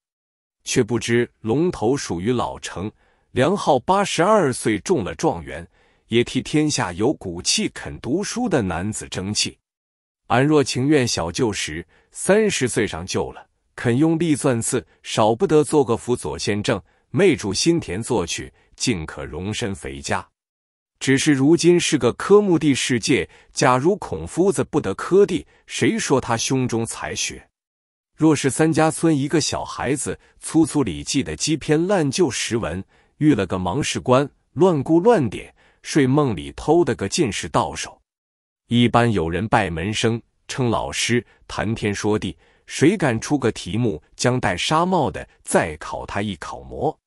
却不知龙头属于老成，梁浩八十二岁中了状元。也替天下有骨气、肯读书的男子争气。俺若情愿小就时，三十岁上就了，肯用力钻刺，少不得做个辅佐宪政，昧住心田做去，尽可容身肥家。只是如今是个科目地世界，假如孔夫子不得科第，谁说他胸中才学？若是三家村一个小孩子，粗粗礼记的几篇烂旧时文，遇了个盲士官，乱估乱点。睡梦里偷的个进士到手，一般有人拜门生，称老师，谈天说地，谁敢出个题目，将戴纱帽的再考他一考模？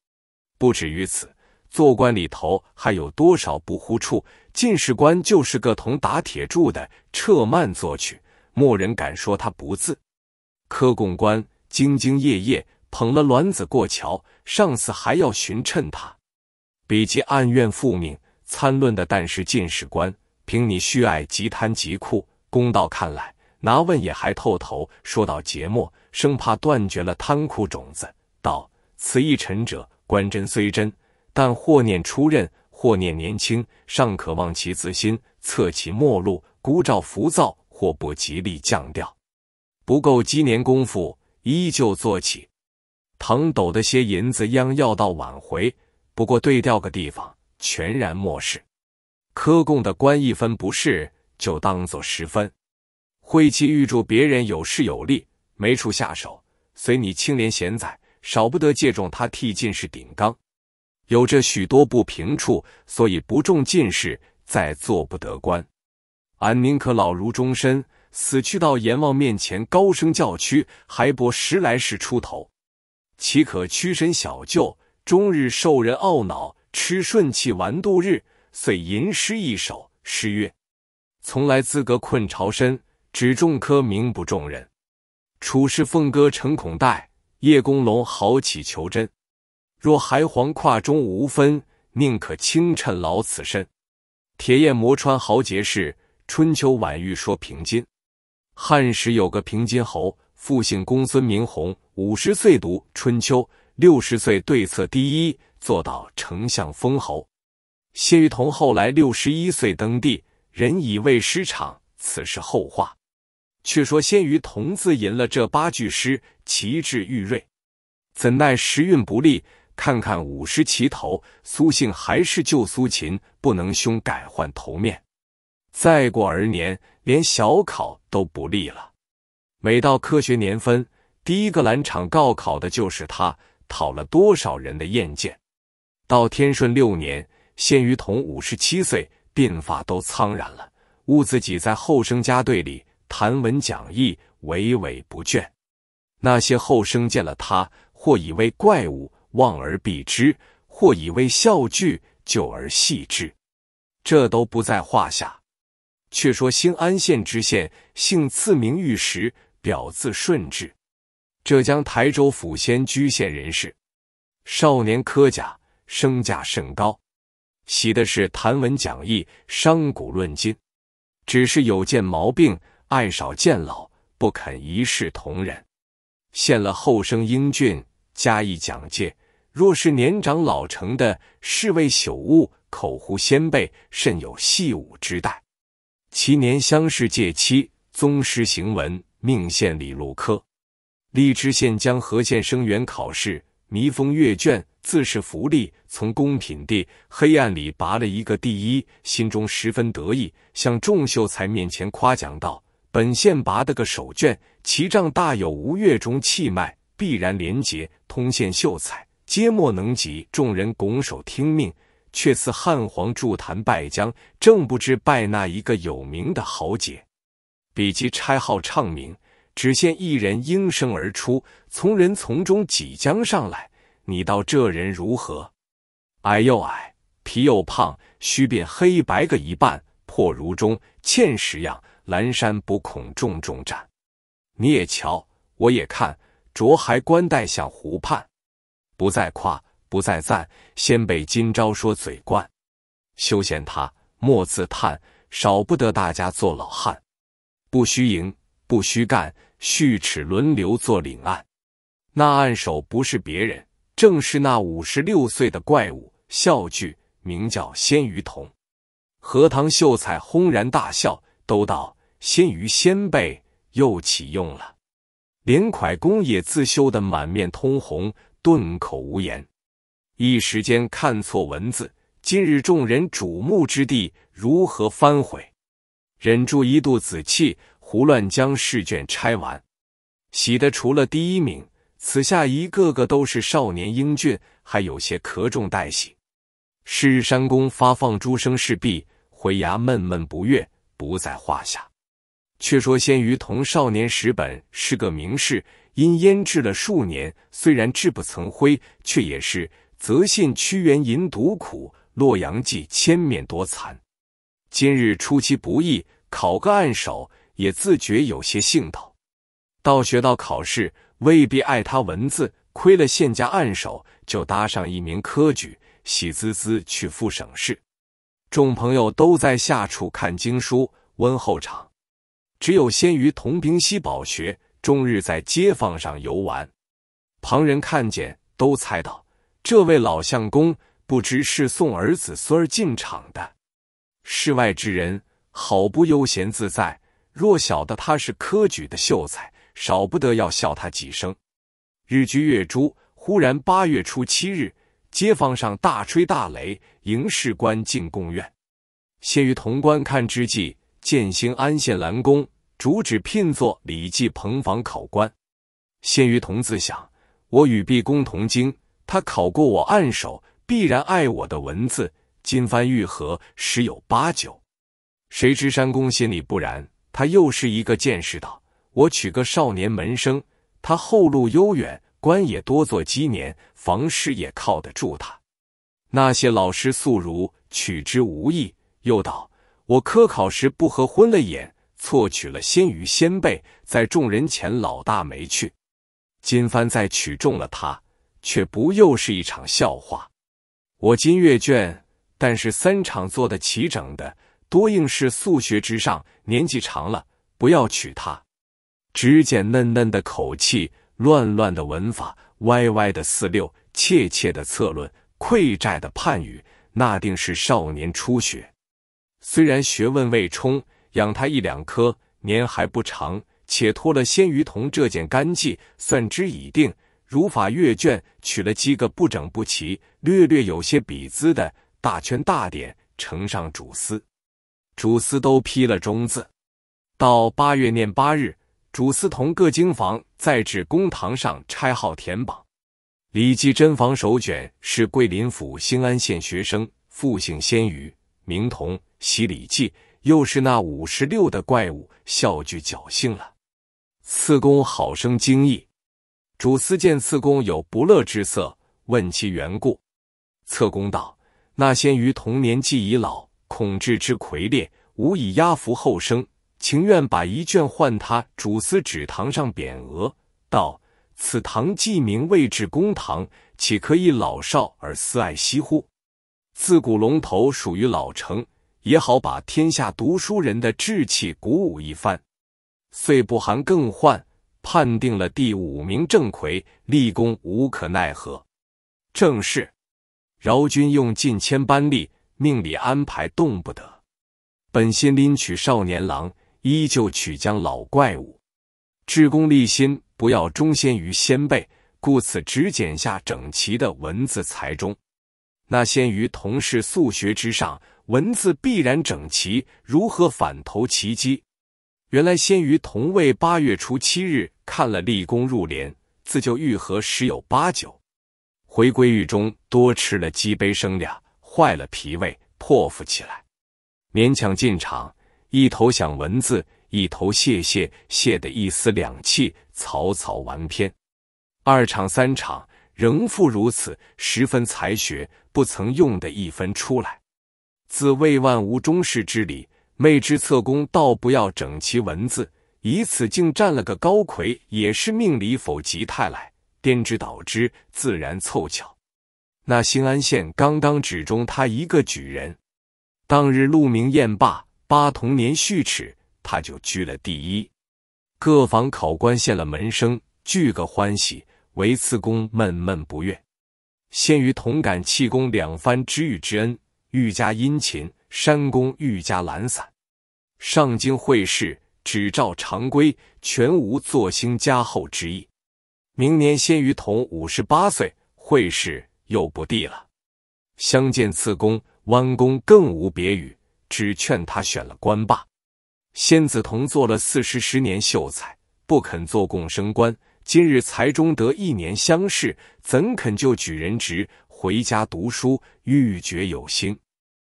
不止于此，做官里头还有多少不糊处？进士官就是个铜打铁铸的，撤慢做去，没人敢说他不字。科贡官兢兢业业，捧了卵子过桥，上司还要询称他，比及暗怨复命。参论的但是进士官，凭你虚爱极贪极酷，公道看来，拿问也还透头。说到节末，生怕断绝了贪酷种子，道：“此一臣者，官真虽真，但或念出任，或念年轻，尚可望其自心，测其末路，孤照浮躁，或不极力降调，不够积年功夫，依旧做起。腾斗的些银子，央要到晚回，不过对调个地方。”全然漠视，科贡的官一分不是，就当做十分。晦气预祝别人有势有利，没处下手，随你清廉贤宰，少不得借重他替进士顶缸。有着许多不平处，所以不中进士，再做不得官。俺宁可老如终身，死去到阎王面前高声叫屈，还博十来世出头，岂可屈身小就，终日受人懊恼？吃顺气玩度日，遂吟诗一首。诗曰：“从来资格困朝身，只重科名不重人。处事凤歌诚恐待，叶公龙豪气求真。若还黄跨中无分，宁可轻趁劳此身。铁砚磨穿豪杰士，春秋晚玉说平津。汉时有个平津侯，复姓公孙，名弘。五十岁读《春秋》，六十岁对策第一。”做到丞相封侯，谢玉同后来六十一岁登帝，人以为诗场，此是后话。却说先于同自吟了这八句诗，奇志玉锐，怎奈时运不利，看看五十齐头，苏姓还是旧苏秦，不能兄改换头面。再过儿年，连小考都不利了。每到科学年分，第一个拦场告考的就是他，讨了多少人的厌见。到天顺六年，鲜于同五十七岁，鬓发都苍然了，兀自己在后生家队里谈文讲义，娓娓不倦。那些后生见了他，或以为怪物，望而避之；或以为笑句，久而戏之，这都不在话下。却说兴安县知县，姓赐，名玉石，表字顺治，浙江台州府仙居县人士。少年科甲，身价甚高，喜的是谈文讲义，商贾论今。只是有件毛病，爱少见老，不肯一视同仁。献了后生英俊，加以讲戒。若是年长老成的，侍卫朽物，口胡先辈，甚有戏武之待。其年乡试届期，宗师行文，命献李禄科。荔枝县江河县生源考试，弥封阅卷，自是福利。从公品地黑暗里拔了一个第一，心中十分得意，向众秀才面前夸奖道：“本县拔得个手卷，其仗大有吴越中气脉，必然廉洁，通县秀才皆莫能及。”众人拱手听命。却似汉皇筑坛拜将，正不知拜那一个有名的豪杰。比及差号唱名，只见一人应声而出，从人丛中挤将上来。你道这人如何？矮又矮，皮又胖，须变黑白各一半，破如中，欠十样，阑珊不恐重重战。你也瞧，我也看，着还冠带像湖畔，不再夸。不再赞，先被今朝说嘴惯，休嫌他，莫自叹，少不得大家做老汉，不须赢，不须干，续齿轮流做领案。那案首不是别人，正是那五十六岁的怪物，笑句名叫鲜鱼童。荷塘秀才轰然大笑，都道先于先辈又启用了，连蒯公也自羞得满面通红，顿口无言。一时间看错文字，今日众人瞩目之地如何翻悔？忍住一肚子气，胡乱将试卷拆完。喜的除了第一名，此下一个个都是少年英俊，还有些咳重待喜。是山公发放诸生事毕，回衙闷闷不悦，不在话下。却说先于同少年时本是个名士，因腌制了数年，虽然志不曾灰，却也是。则信屈原饮毒苦，洛阳记千面多残。今日出其不意，考个案首，也自觉有些兴头。到学到考试，未必爱他文字，亏了县家案首，就搭上一名科举，喜滋滋去赴省试。众朋友都在下处看经书，温后场，只有先于同宾西饱学，终日在街坊上游玩。旁人看见，都猜到。这位老相公不知是送儿子孙儿进场的，世外之人好不悠闲自在。若晓得他是科举的秀才，少不得要笑他几声。日居月诸，忽然八月初七日，街坊上大吹大擂，迎士官进贡院。先于潼关看之际，建兴安县蓝公主旨聘作礼记棚房考官。先于同自想：我与毕公同经。他考过我案首，必然爱我的文字。金帆玉合，十有八九。谁知山公心里不然，他又是一个见识道：我娶个少年门生，他后路悠远，官也多做积年，房事也靠得住他。那些老师素儒，取之无益。又道：我科考时不合昏了眼，错取了先于先辈，在众人前老大没趣。金帆再取中了他。却不又是一场笑话。我今阅卷，但是三场做的齐整的，多应是素学之上。年纪长了，不要取他。只见嫩嫩的口气，乱乱的文法，歪歪的四六，怯怯的策论，溃债的判语，那定是少年初学。虽然学问未充，养他一两科，年还不长，且脱了鲜鱼童这件干绩，算之已定。如法阅卷，取了几个不整不齐、略略有些笔姿的大圈大点，呈上主司。主司都批了中字。到八月念八日，主司同各经房在至公堂上差号填榜。李记真房首卷是桂林府兴安县学生，复姓鲜鱼，名同，习礼记，又是那五十六的怪物，笑具侥幸了。次公好生惊异。主司见次公有不乐之色，问其缘故。策公道：“那先于同年既已老，恐志之魁烈，无以压服后生，情愿把一卷换他。”主司指堂上匾额道：“此堂既名未置公堂，岂可以老少而私爱惜乎？自古龙头属于老成，也好把天下读书人的志气鼓舞一番。”遂不含更换，判定了第五名郑奎，立功无可奈何。正是饶军用近千班吏，命里安排动不得。本心拎取少年郎，依旧取将老怪物。至公立心，不要忠先于先辈，故此只剪下整齐的文字裁中。那先于同是素学之上，文字必然整齐，如何反投其机？原来先于同为八月初七日看了立功入联，自就愈合十有八九。回归狱中，多吃了鸡杯生俩，坏了脾胃，破腹起来，勉强进场，一头想文字，一头谢谢谢得一丝两气，草草完篇。二场三场仍复如此，十分才学，不曾用的一分出来。自魏万无中士之礼。昧之策公倒不要整齐文字，以此竟占了个高魁，也是命里否极泰来，颠之倒之，自然凑巧。那兴安县刚刚只中他一个举人，当日鹿鸣宴罢，八同年序齿，他就居了第一。各房考官献了门生，俱个欢喜，唯次公闷闷不悦。先于同感气功两番知遇之恩，愈加殷勤。山公愈加懒散，上京会试只照常规，全无坐兴加厚之意。明年先于同五十八岁，会试又不第了。相见次公、弯弓更无别语，只劝他选了官罢。先子同做了四十十年秀才，不肯做贡升官。今日才中得一年乡试，怎肯就举人职回家读书？欲绝有心。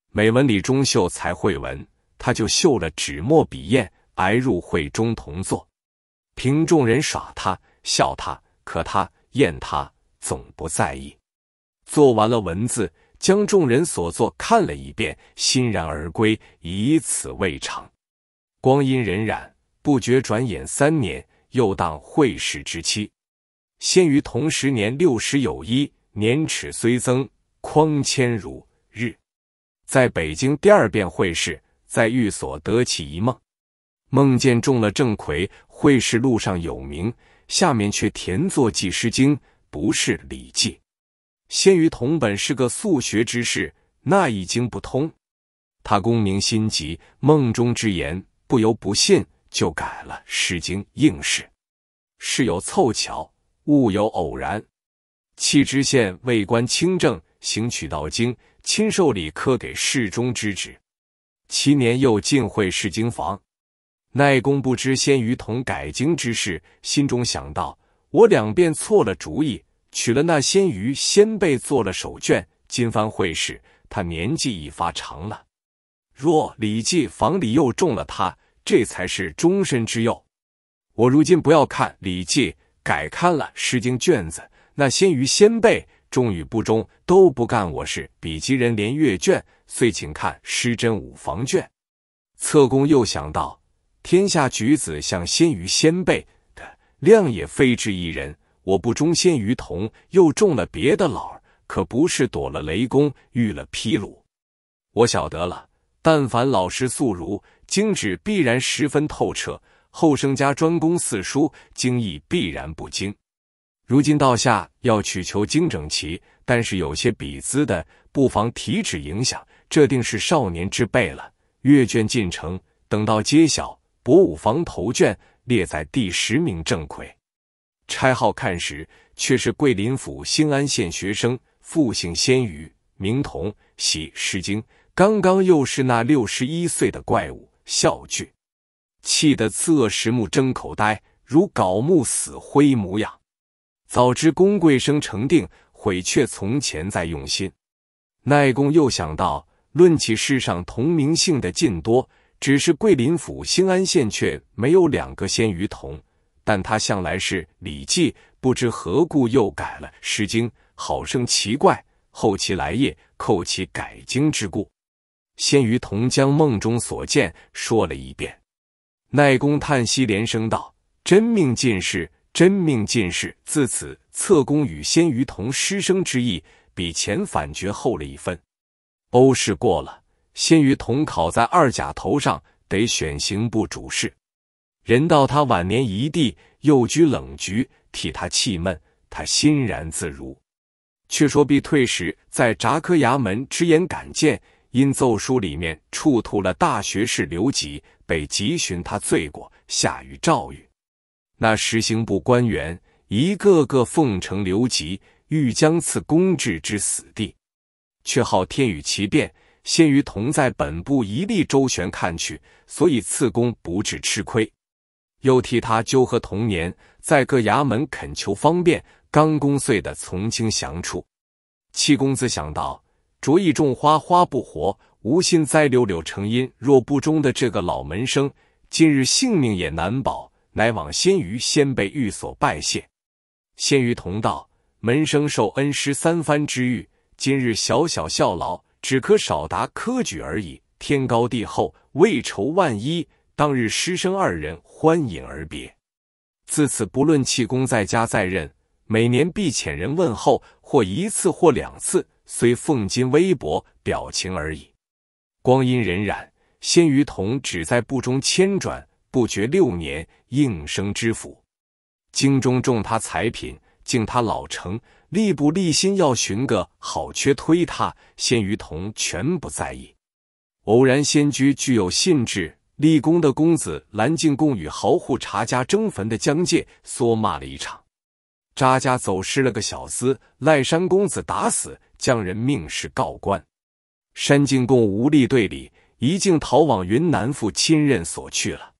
每文里中秀才会文，他就秀了纸墨笔砚，挨入会中同坐。凭众人耍他、笑他、可他、厌他，总不在意。做完了文字，将众人所作看了一遍，欣然而归，以此未尝。光阴荏苒，不觉转眼三年，又当会试之期。先于同十年六十有一，年齿虽增，匡谦如日。在北京第二遍会试，在寓所得起一梦，梦见中了郑奎，会试路上有名，下面却填作记《诗经》，不是《礼记》。先于同本是个素学之士，那已经不通。他功名心急，梦中之言不由不信，就改了《诗经》应试。事有凑巧，物有偶然。弃知县为官清正，行取道经。亲授礼科给侍中之职，七年又进会试经房。奈公不知先于同改经之事，心中想到：我两遍错了主意，取了那先于先辈做了手卷。今番会试，他年纪已发长了。若礼记房里又中了他，这才是终身之忧。我如今不要看礼记，改看了诗经卷子。那先于先辈。忠与不忠都不干我事，比及人连阅卷，遂请看诗真五房卷。策公又想到，天下举子像先于先辈的量也非之一人，我不忠先于同，又中了别的老儿，可不是躲了雷公，遇了披露。我晓得了，但凡老师素儒，经旨必然十分透彻；后生家专攻四书，经义必然不精。如今到下要取求精整齐，但是有些笔姿的，不妨提纸影响，这定是少年之辈了。阅卷进城，等到揭晓，博五房头卷列在第十名正魁，差号看时，却是桂林府兴安县学生，复姓先于，名同，喜《诗经》，刚刚又是那六十一岁的怪物，笑句，气得刺恶石木睁口呆，如槁木死灰模样。早知公贵生成定，悔却从前再用心。奈公又想到，论起世上同名姓的尽多，只是桂林府兴安县却没有两个先于同。但他向来是《礼记》，不知何故又改了《诗经》，好生奇怪。后其来业，扣其改经之故。先于同将梦中所见说了一遍。奈公叹息，连声道：“真命尽世，真命尽世。”自此，策公与先于同师生之意比前反觉厚了一分。欧试过了，先于同考在二甲头上，得选刑部主事。人到他晚年一地，又居冷局，替他气闷，他欣然自如。却说必退时，在札科衙门直言敢谏。因奏书里面触吐了大学士刘吉，被急寻他罪过，下狱诏狱。那实行部官员一个个奉承刘吉，欲将赐公治之死地，却好天与其变。先于同在本部一力周旋看去，所以赐公不致吃亏。又替他纠合同年，在各衙门恳求方便，刚公遂的从轻详处。七公子想到。着意种花花不活，无心栽柳柳成荫。若不忠的这个老门生，今日性命也难保。乃往先于先辈寓所拜谢。先于同道，门生受恩师三番之遇，今日小小效劳，只可少达科举而已。天高地厚，未酬万一。当日师生二人欢饮而别。自此不论气功在家在任，每年必遣人问候，或一次或两次。虽奉金微薄，表情而已。光阴荏苒，先于同只在部中迁转，不觉六年，应生知府。京中重他才品，敬他老成，力不立心要寻个好缺推他，先于同全不在意。偶然仙居具有信志立功的公子蓝进贡与豪户查家争坟的疆界，唆骂了一场。查家走失了个小厮，赖山公子打死。将人命事告官，山进贡无力对理，一径逃往云南赴亲任所去了。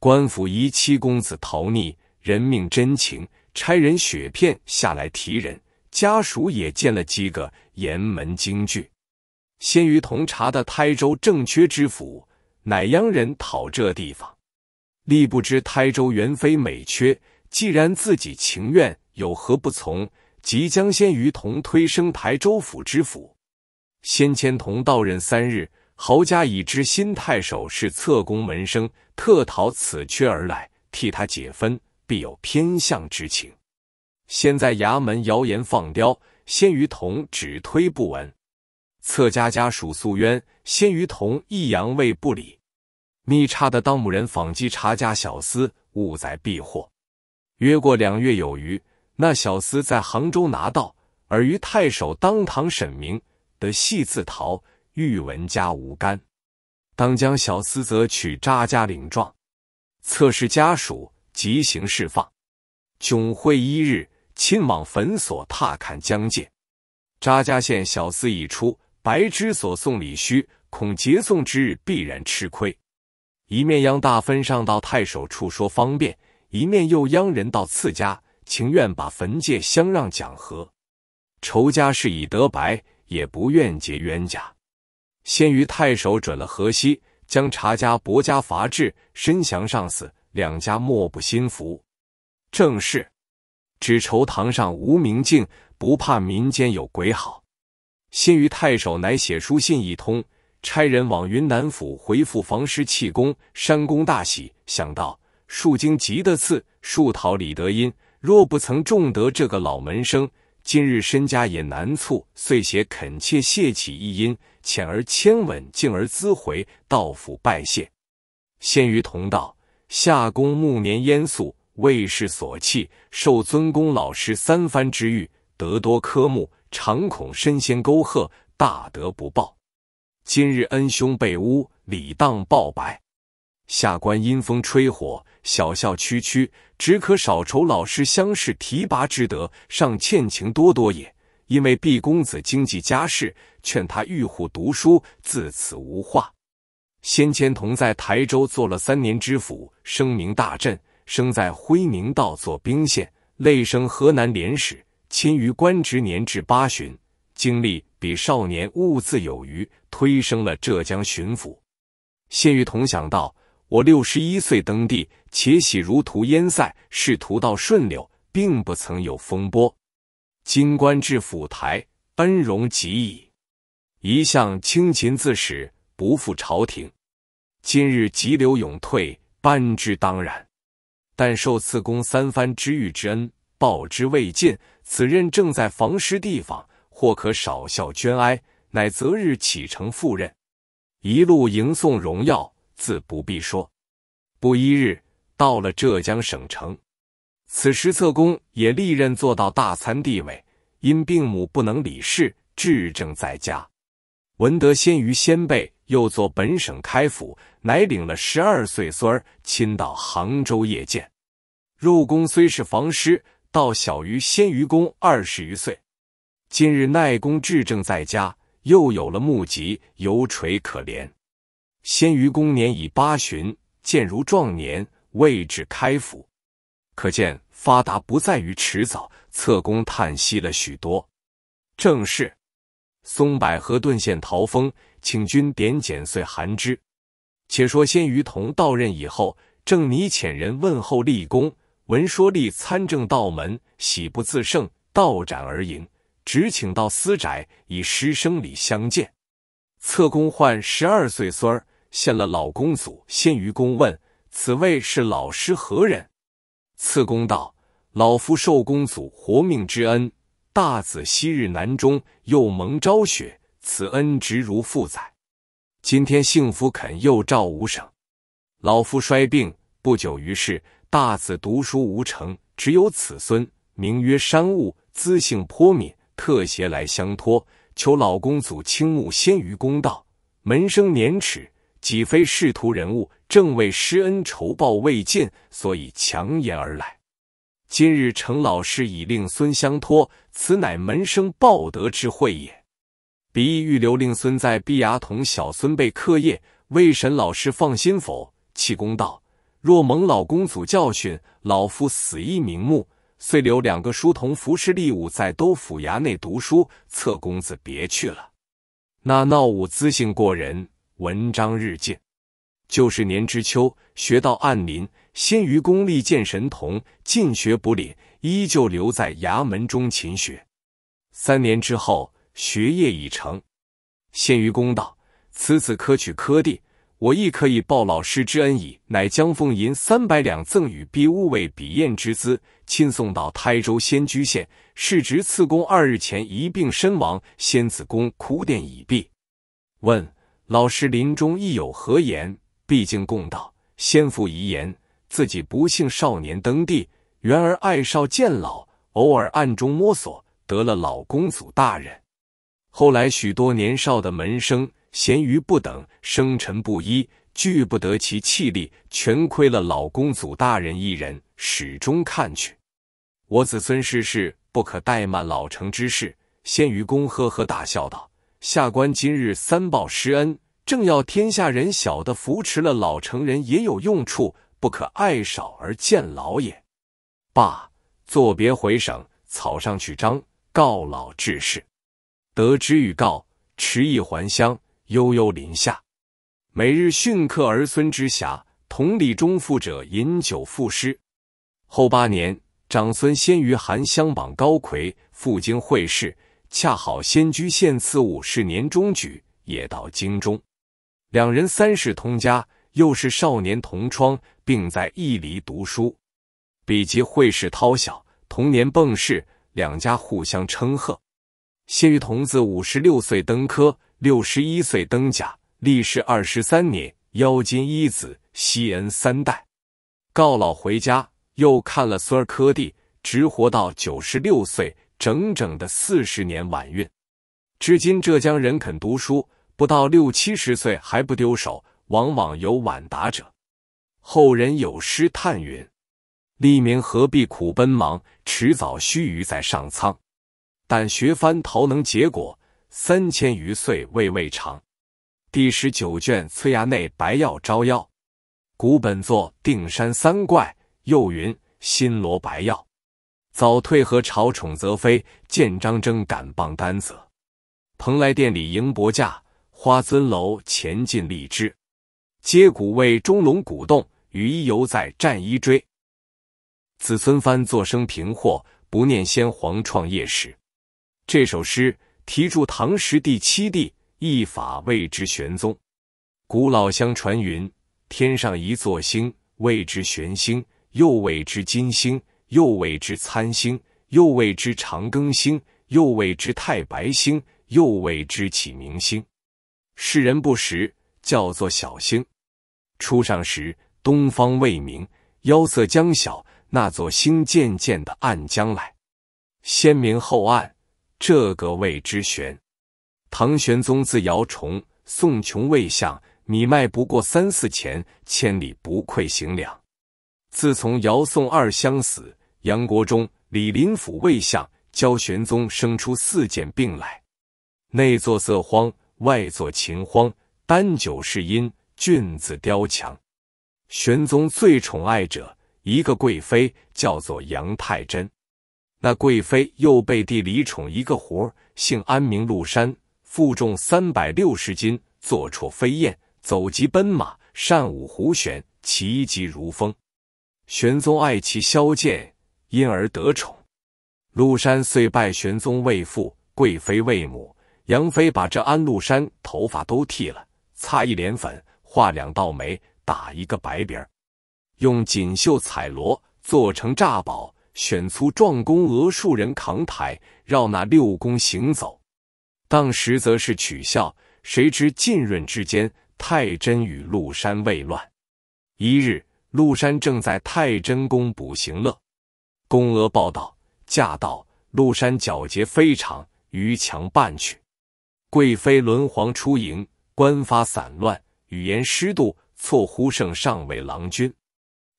官府疑七公子逃匿，人命真情，差人雪片下来提人。家属也见了几个，严门惊惧。先于同查的台州正缺知府，乃央人讨这地方，力不知台州原非美缺，既然自己情愿，有何不从？即将先于同推升台州府知府，先迁同到任三日，豪家已知新太守是侧宫门生，特讨此缺而来，替他解分，必有偏向之情。先在衙门谣言放刁，先于同只推不闻。侧家家属诉冤，先于同亦阳未不理。密差的当母人访击查家小厮，误在避祸。约过两月有余。那小厮在杭州拿到，尔于太守当堂审明，得系自逃，欲闻家无干，当将小厮则取扎家领状，测试家属即行释放。迥会一日，亲往坟所踏看疆界。扎家县小厮已出，白之所送礼须，恐结送之日必然吃亏，一面央大分上到太守处说方便，一面又央人到次家。情愿把坟界相让讲和，仇家是以得白，也不愿结冤家。先于太守准了河西，将查家薄家伐至，申降上司，两家莫不心服。正是，只愁堂上无明镜，不怕民间有鬼好。先于太守乃写书信一通，差人往云南府回复房师气功，山公大喜，想到树精急得次，树桃李德音。若不曾中得这个老门生，今日身家也难促，遂写恳切谢起一因，遣而牵吻，敬而咨回，到府拜谢。先于同道，夏公暮年烟肃，为世所弃，受尊公老师三番之遇，得多科目，常恐身先沟壑，大德不报。今日恩兄被诬，理当报白。下官阴风吹火。小笑区区，只可少酬老师乡试提拔之德，尚欠情多多也。因为毕公子经济家世，劝他御户读书，自此无话。先前同在台州做了三年知府，声名大振，生在辉宁道做兵县，累升河南连使，亲于官职年至八旬，经历比少年兀自有余，推升了浙江巡抚。谢玉同想到。我六十一岁登第，且喜如图烟塞，仕途道顺溜，并不曾有风波。今官至府台，恩荣极矣。一向清勤自始，不负朝廷。今日急流勇退，班之当然。但受赐公三番知遇之恩，报之未尽。此任正在防师地方，或可少效捐哀，乃择日启程赴任。一路迎送荣耀，自不必说。不一日，到了浙江省城。此时策公也历任做到大参地位，因病母不能理事，治政在家。文德先于先辈，又做本省开府，乃领了十二岁孙儿亲到杭州谒见。入宫虽是房师，倒小于先于公二十余岁。今日奈公治政在家，又有了目疾，犹垂可怜。先于公年已八旬，渐如壮年，未至开府，可见发达不在于迟早。侧公叹息了许多。正是。松柏河顿现桃风，请君点检岁寒之。且说先于同到任以后，正拟遣人问候立功，闻说立参政道门，喜不自胜，道斩而迎，只请到私宅，以师生礼相见。侧公唤十二岁孙儿，献了老公祖。先于公问：“此位是老师何人？”次公道：“老夫受公祖活命之恩。”大子昔日南中，又蒙昭雪，此恩直如父载。今天幸福肯又召五省，老夫衰病不久于世。大子读书无成，只有此孙，名曰山雾，资性颇敏，特携来相托，求老公祖倾慕先于公道。门生年齿，己非仕途人物，正为师恩仇报未尽，所以强言而来。今日程老师已令孙相托，此乃门生报德之会也。彼意欲留令孙在碧崖同小孙辈课业，未审老师放心否？启公道：若蒙老公祖教训，老夫死亦瞑目。遂留两个书童服侍吏务，在都府衙内读书。策公子别去了。那闹武资性过人，文章日进。就是年之秋，学到暗林，先于公立见神童，进学不领，依旧留在衙门中勤学。三年之后，学业已成，先于公道：“此子科取科第，我亦可以报老师之恩矣。”乃将俸银三百两赠与逼屋为笔砚之资，亲送到台州仙居县。是值次公二日前一病身亡，仙子公哭奠已毕。问老师临终亦有何言？毕竟共道，先父遗言，自己不幸少年登第，原儿爱少见老，偶尔暗中摸索，得了老公祖大人。后来许多年少的门生，咸鱼不等，生辰不一，俱不得其气力，全亏了老公祖大人一人，始终看去。我子孙世世不可怠慢老成之事。先于公呵呵大笑道：“下官今日三报师恩。”正要天下人晓得扶持了老成人也有用处，不可爱少而见老也。罢，作别回省，草上去章，告老致仕。得知预告，迟意还乡，悠悠林下。每日训课儿孙之暇，同理中富者饮酒赋诗。后八年，长孙先于韩相榜高魁，赴京会试，恰好仙居县赐务是年中举，也到京中。两人三世通家，又是少年同窗，并在一离读书。比及会试涛小，同年迸世，两家互相称贺。谢玉童子五十六岁登科，六十一岁登甲，历时二十三年，腰金一子，西恩三代。告老回家，又看了孙儿科第，直活到九十六岁，整整的四十年晚运。至今浙江人肯读书。不到六七十岁还不丢手，往往有晚达者。后人有诗叹云：“立明何必苦奔忙，迟早须臾在上苍。但学番陶能结果，三千余岁未未尝。”第十九卷崔衙内白药招妖，古本作定山三怪，又云新罗白药。早退和朝宠则妃，见张征敢傍丹泽。蓬莱殿里迎伯驾。花尊楼前进荔枝，接鼓为钟龙鼓动，羽衣犹在战衣追。子孙番作生平祸，不念先皇创业时。这首诗题注唐时第七帝，一法谓之玄宗。古老相传云：天上一座星，谓之玄星；又谓之金星，又谓之参星，又谓之长庚星，又谓之太白星，又谓之启明星。世人不识，叫做小星。初上时，东方未明，腰色将晓，那座星渐渐的暗将来，先明后暗，这个谓之玄。唐玄宗字尧崇，宋琼未相，米麦不过三四钱，千里不愧行两。自从尧宋二相死，杨国忠、李林甫未相，教玄宗生出四件病来：内作色荒，外作秦荒，丹酒是阴，俊子雕强。玄宗最宠爱者一个贵妃，叫做杨太真。那贵妃又被地里宠一个活儿姓安，名禄山，负重三百六十斤，坐绰飞燕，走疾奔马，善舞胡旋，奇疾如风。玄宗爱其骁健，因而得宠。禄山遂拜玄宗为父，贵妃为母。杨妃把这安禄山头发都剃了，擦一脸粉，画两道眉。打一个白鼻儿，用锦绣彩罗做成炸宝，选粗壮宫娥数人扛抬，绕那六宫行走。当时则是取笑，谁知浸润之间，太真与禄山未乱。一日，禄山正在太真宫补行乐，宫娥报道驾到，禄山皎洁非常，于墙半去。贵妃轮皇出迎，官发散乱，语言失度。错呼圣上为郎君，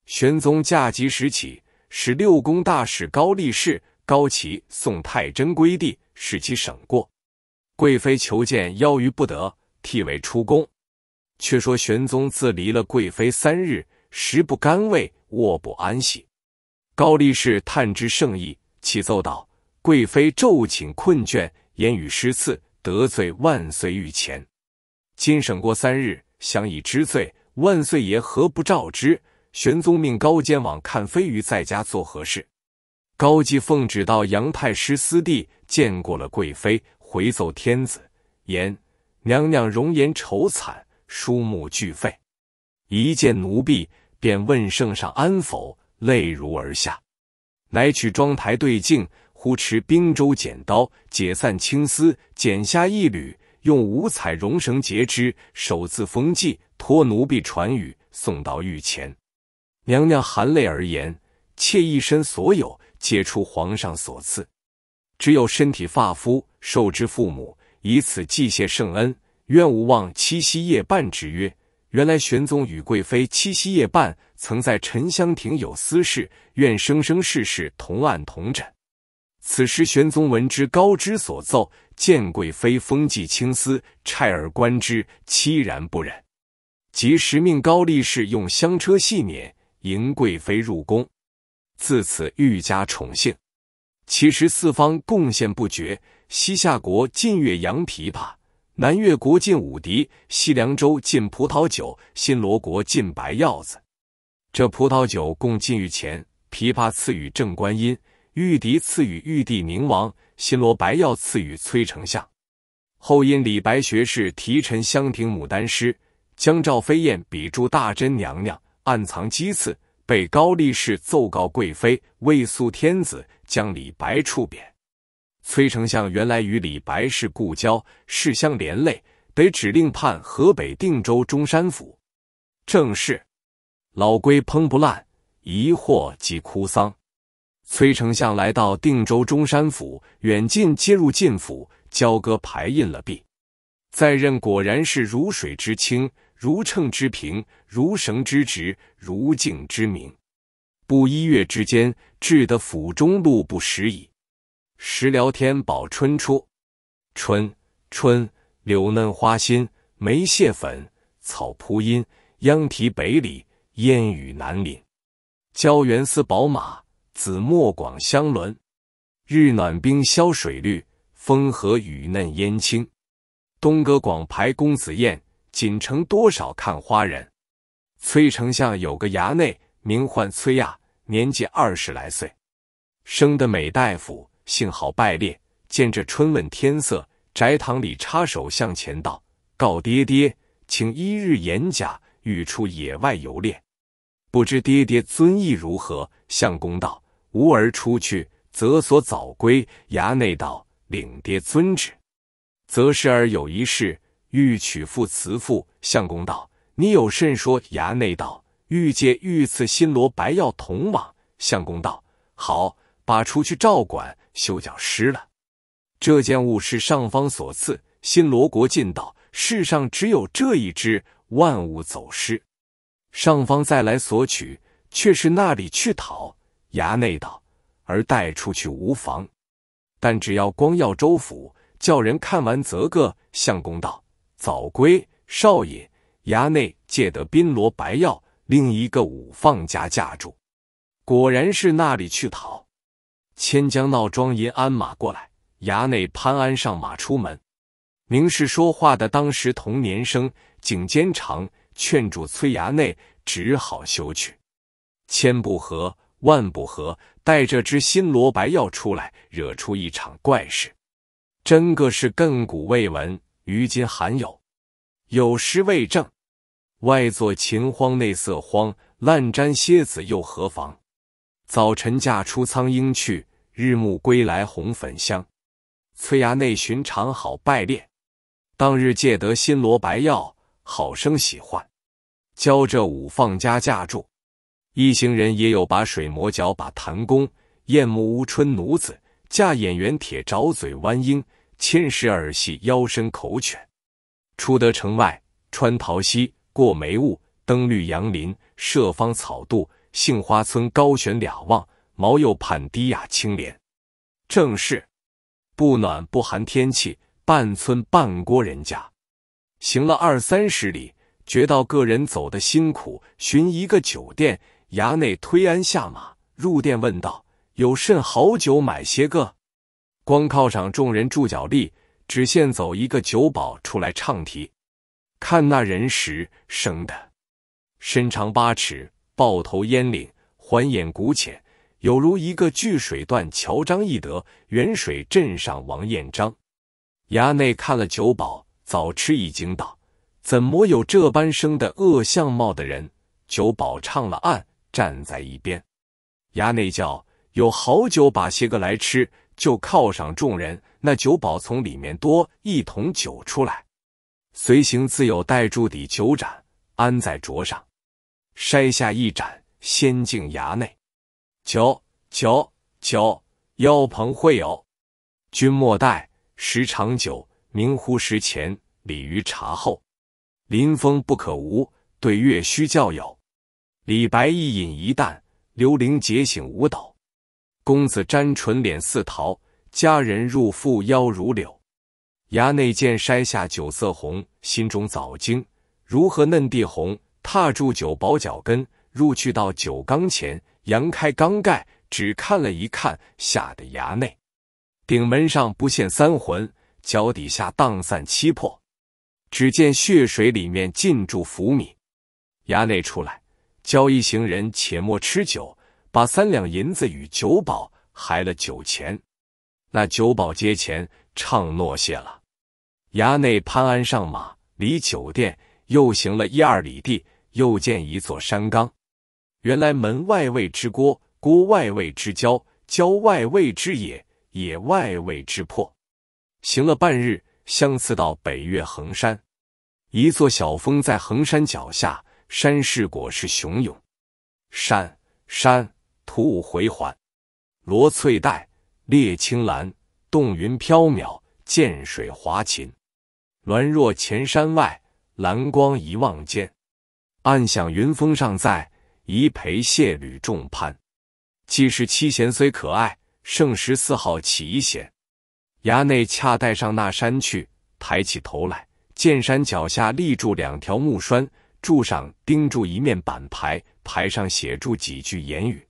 玄宗驾即时起，使六宫大使高力士、高齐送太真归地，使其省过。贵妃求见，邀于不得，替为出宫。却说玄宗自离了贵妃三日，食不甘味，卧不安息。高力士探知圣意，启奏道：“贵妃昼寝困倦，言语失次，得罪万岁御前。今省过三日，想以知罪。”万岁爷何不召之？玄宗命高监往看飞鱼在家做何事？高继奉旨到杨太师私地见过了贵妃，回奏天子言：娘娘容颜愁惨，书目俱废。一见奴婢，便问圣上安否，泪如而下。乃取妆台对镜，忽持冰舟剪刀，解散青丝，剪下一缕，用五彩绒绳结之，手自封记。托奴婢传语，送到御前。娘娘含泪而言：“妾一身所有，皆出皇上所赐，只有身体发肤，受之父母，以此祭谢圣恩。愿无忘七夕夜半之约。”原来玄宗与贵妃七夕夜半曾在沉香亭有私事，愿生生世世同案同枕。此时玄宗闻之，高之所奏，见贵妃风髻青丝，钗而观之，凄然不忍。即时命高力士用香车细辇迎贵妃入宫，自此愈加宠幸。其实四方贡献不绝：西夏国晋越洋琵琶，南越国进武笛，西凉州进葡萄酒，新罗国进白药子。这葡萄酒共进御前，琵琶赐予正观音，玉笛赐予玉帝宁王，新罗白药赐予崔丞相。后因李白学士题陈香亭牡丹诗。将赵飞燕比诸大真娘娘，暗藏讥刺，被高力士奏告贵妃，未诉天子，将李白处贬。崔丞相原来与李白是故交，事相连累，得指令判河北定州中山府。正是老龟烹不烂，一祸即哭丧。崔丞相来到定州中山府，远近皆入进府，交割排印了毕。在任果然是如水之清。如秤之平，如绳之直，如镜之明。不一月之间，至得府中路不拾矣。时聊天宝春初，春春柳嫩花新，梅谢粉，草铺阴，秧啼北里，烟雨南岭。郊原似宝马，紫陌广香轮。日暖冰消水绿，风和雨嫩烟青。东阁广排公子宴。锦城多少看花人？崔丞相有个衙内，名唤崔亚，年纪二十来岁，生的美大夫，幸好败劣。见这春问天色，宅堂里插手向前道：“告爹爹，请一日严假，欲出野外游猎，不知爹爹尊意如何？”相公道：“吾儿出去，则所早归。”衙内道：“领爹遵旨。”则是儿有一事，欲娶父辞父。相公道：“你有甚说？”衙内道：“欲借御赐新罗白药同往。”相公道：“好，把出去照管，休叫失了。这件物是上方所赐。”新罗国进道：“世上只有这一只，万物走失。上方再来索取，却是那里去讨？”衙内道：“儿带出去无妨，但只要光耀州府，叫人看完则个。”相公道：“早归，少爷。”衙内借得宾罗白药，另一个五放家架住。果然是那里去讨，千江闹庄银鞍马过来，衙内潘安上马出门。明是说话的当时同年生，颈肩长，劝住崔衙内，只好休去。千不合，万不合，带这只新罗白药出来，惹出一场怪事。真个是亘古未闻，于今罕有。有诗为证：外作秦荒，内色荒，烂毡蝎子又何妨？早晨驾出苍鹰去，日暮归来红粉香。崔衙内寻常好拜猎，当日借得新罗白药，好生喜欢。教这五放家架住，一行人也有把水磨脚，把弹弓，燕木乌春奴子，架演员铁爪嘴弯鹰，千石耳细腰身口犬。出得城外，穿桃溪，过梅坞，登绿杨林，设方草渡。杏花村高悬俩望，毛右盼低雅清廉。正是不暖不寒天气，半村半郭人家。行了二三十里，觉到个人走得辛苦，寻一个酒店，衙内推鞍下马，入店问道：“有甚好酒买些个？”光靠上众人住脚力，只现走一个酒保出来唱题。看那人时，生的身长八尺。豹头烟领，环眼骨浅，有如一个巨水断桥张翼德，远水镇上王彦章。衙内看了酒保，早吃一惊，道：“怎么有这般生的恶相貌的人？”酒保唱了案，站在一边。衙内叫有好酒，把些个来吃，就犒赏众人。那酒保从里面多一桶酒出来，随行自有带住底酒盏，安在桌上。筛下一盏，先敬衙内。酒酒酒，腰棚会友，君莫待。时长久，明乎时前，礼于茶后。临风不可无，对月须较有。李白一饮一啖，刘伶解醒五斗。公子沾唇脸似桃，佳人入腹腰如柳。衙内见筛下酒色红，心中早惊，如何嫩地红？踏住酒保脚跟，入去到酒缸前，扬开缸盖，只看了一看，吓得衙内顶门上不现三魂，脚底下荡散七魄。只见血水里面浸住浮米。衙内出来，教一行人且莫吃酒，把三两银子与酒保还了酒钱。那酒保接钱，唱诺谢了。衙内攀鞍上马，离酒店又行了一二里地。又见一座山冈，原来门外谓之郭，郭外谓之郊，郊外谓之野，野外谓之破。行了半日，相次到北岳衡山，一座小峰在衡山脚下，山势果是雄勇。山山土雾回环，罗翠带，列青蓝，洞云飘渺，涧水滑琴，峦若前山外，蓝光一望间。暗想云峰尚在，宜陪谢旅众攀。既是七贤虽可爱，胜十四号奇险。衙内恰带上那山去，抬起头来，见山脚下立住两条木栓，柱上钉住一面板牌，牌上写住几句言语。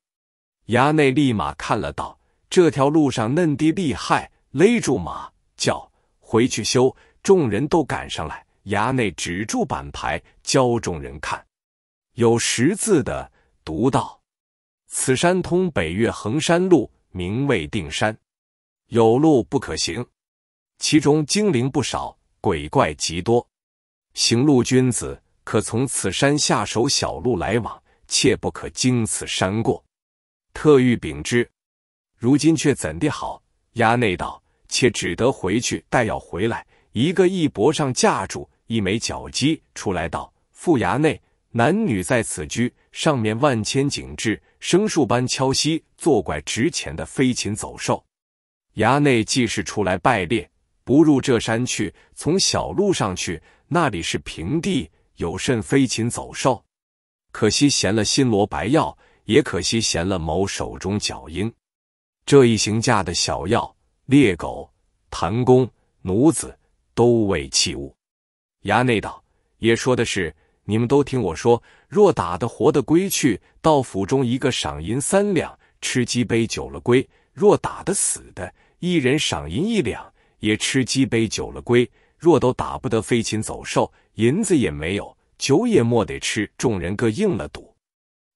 衙内立马看了道：“这条路上嫩地厉害！”勒住马，叫回去修。众人都赶上来。衙内止住板牌，教众人看，有识字的读道：“此山通北岳衡山路，名为定山。有路不可行，其中精灵不少，鬼怪极多。行路君子可从此山下手小路来往，切不可经此山过。特欲禀之，如今却怎地好？衙内道：“且只得回去，待要回来，一个一脖上架住一枚角鸡，出来道：‘副衙内，男女在此居，上面万千景致，生树般敲息，作怪值钱的飞禽走兽。’衙内既是出来拜猎，不入这山去，从小路上去，那里是平地，有甚飞禽走兽？可惜闲了新罗白药，也可惜闲了某手中角鹰。这一行架的小药。”猎狗、弹弓、奴子都为器物。衙内道：“也说的是，你们都听我说。若打得活的归去，到府中一个赏银三两，吃鸡杯酒了归；若打得死的，一人赏银一两，也吃鸡杯酒了归。若都打不得飞禽走兽，银子也没有，酒也莫得吃。众人各应了赌。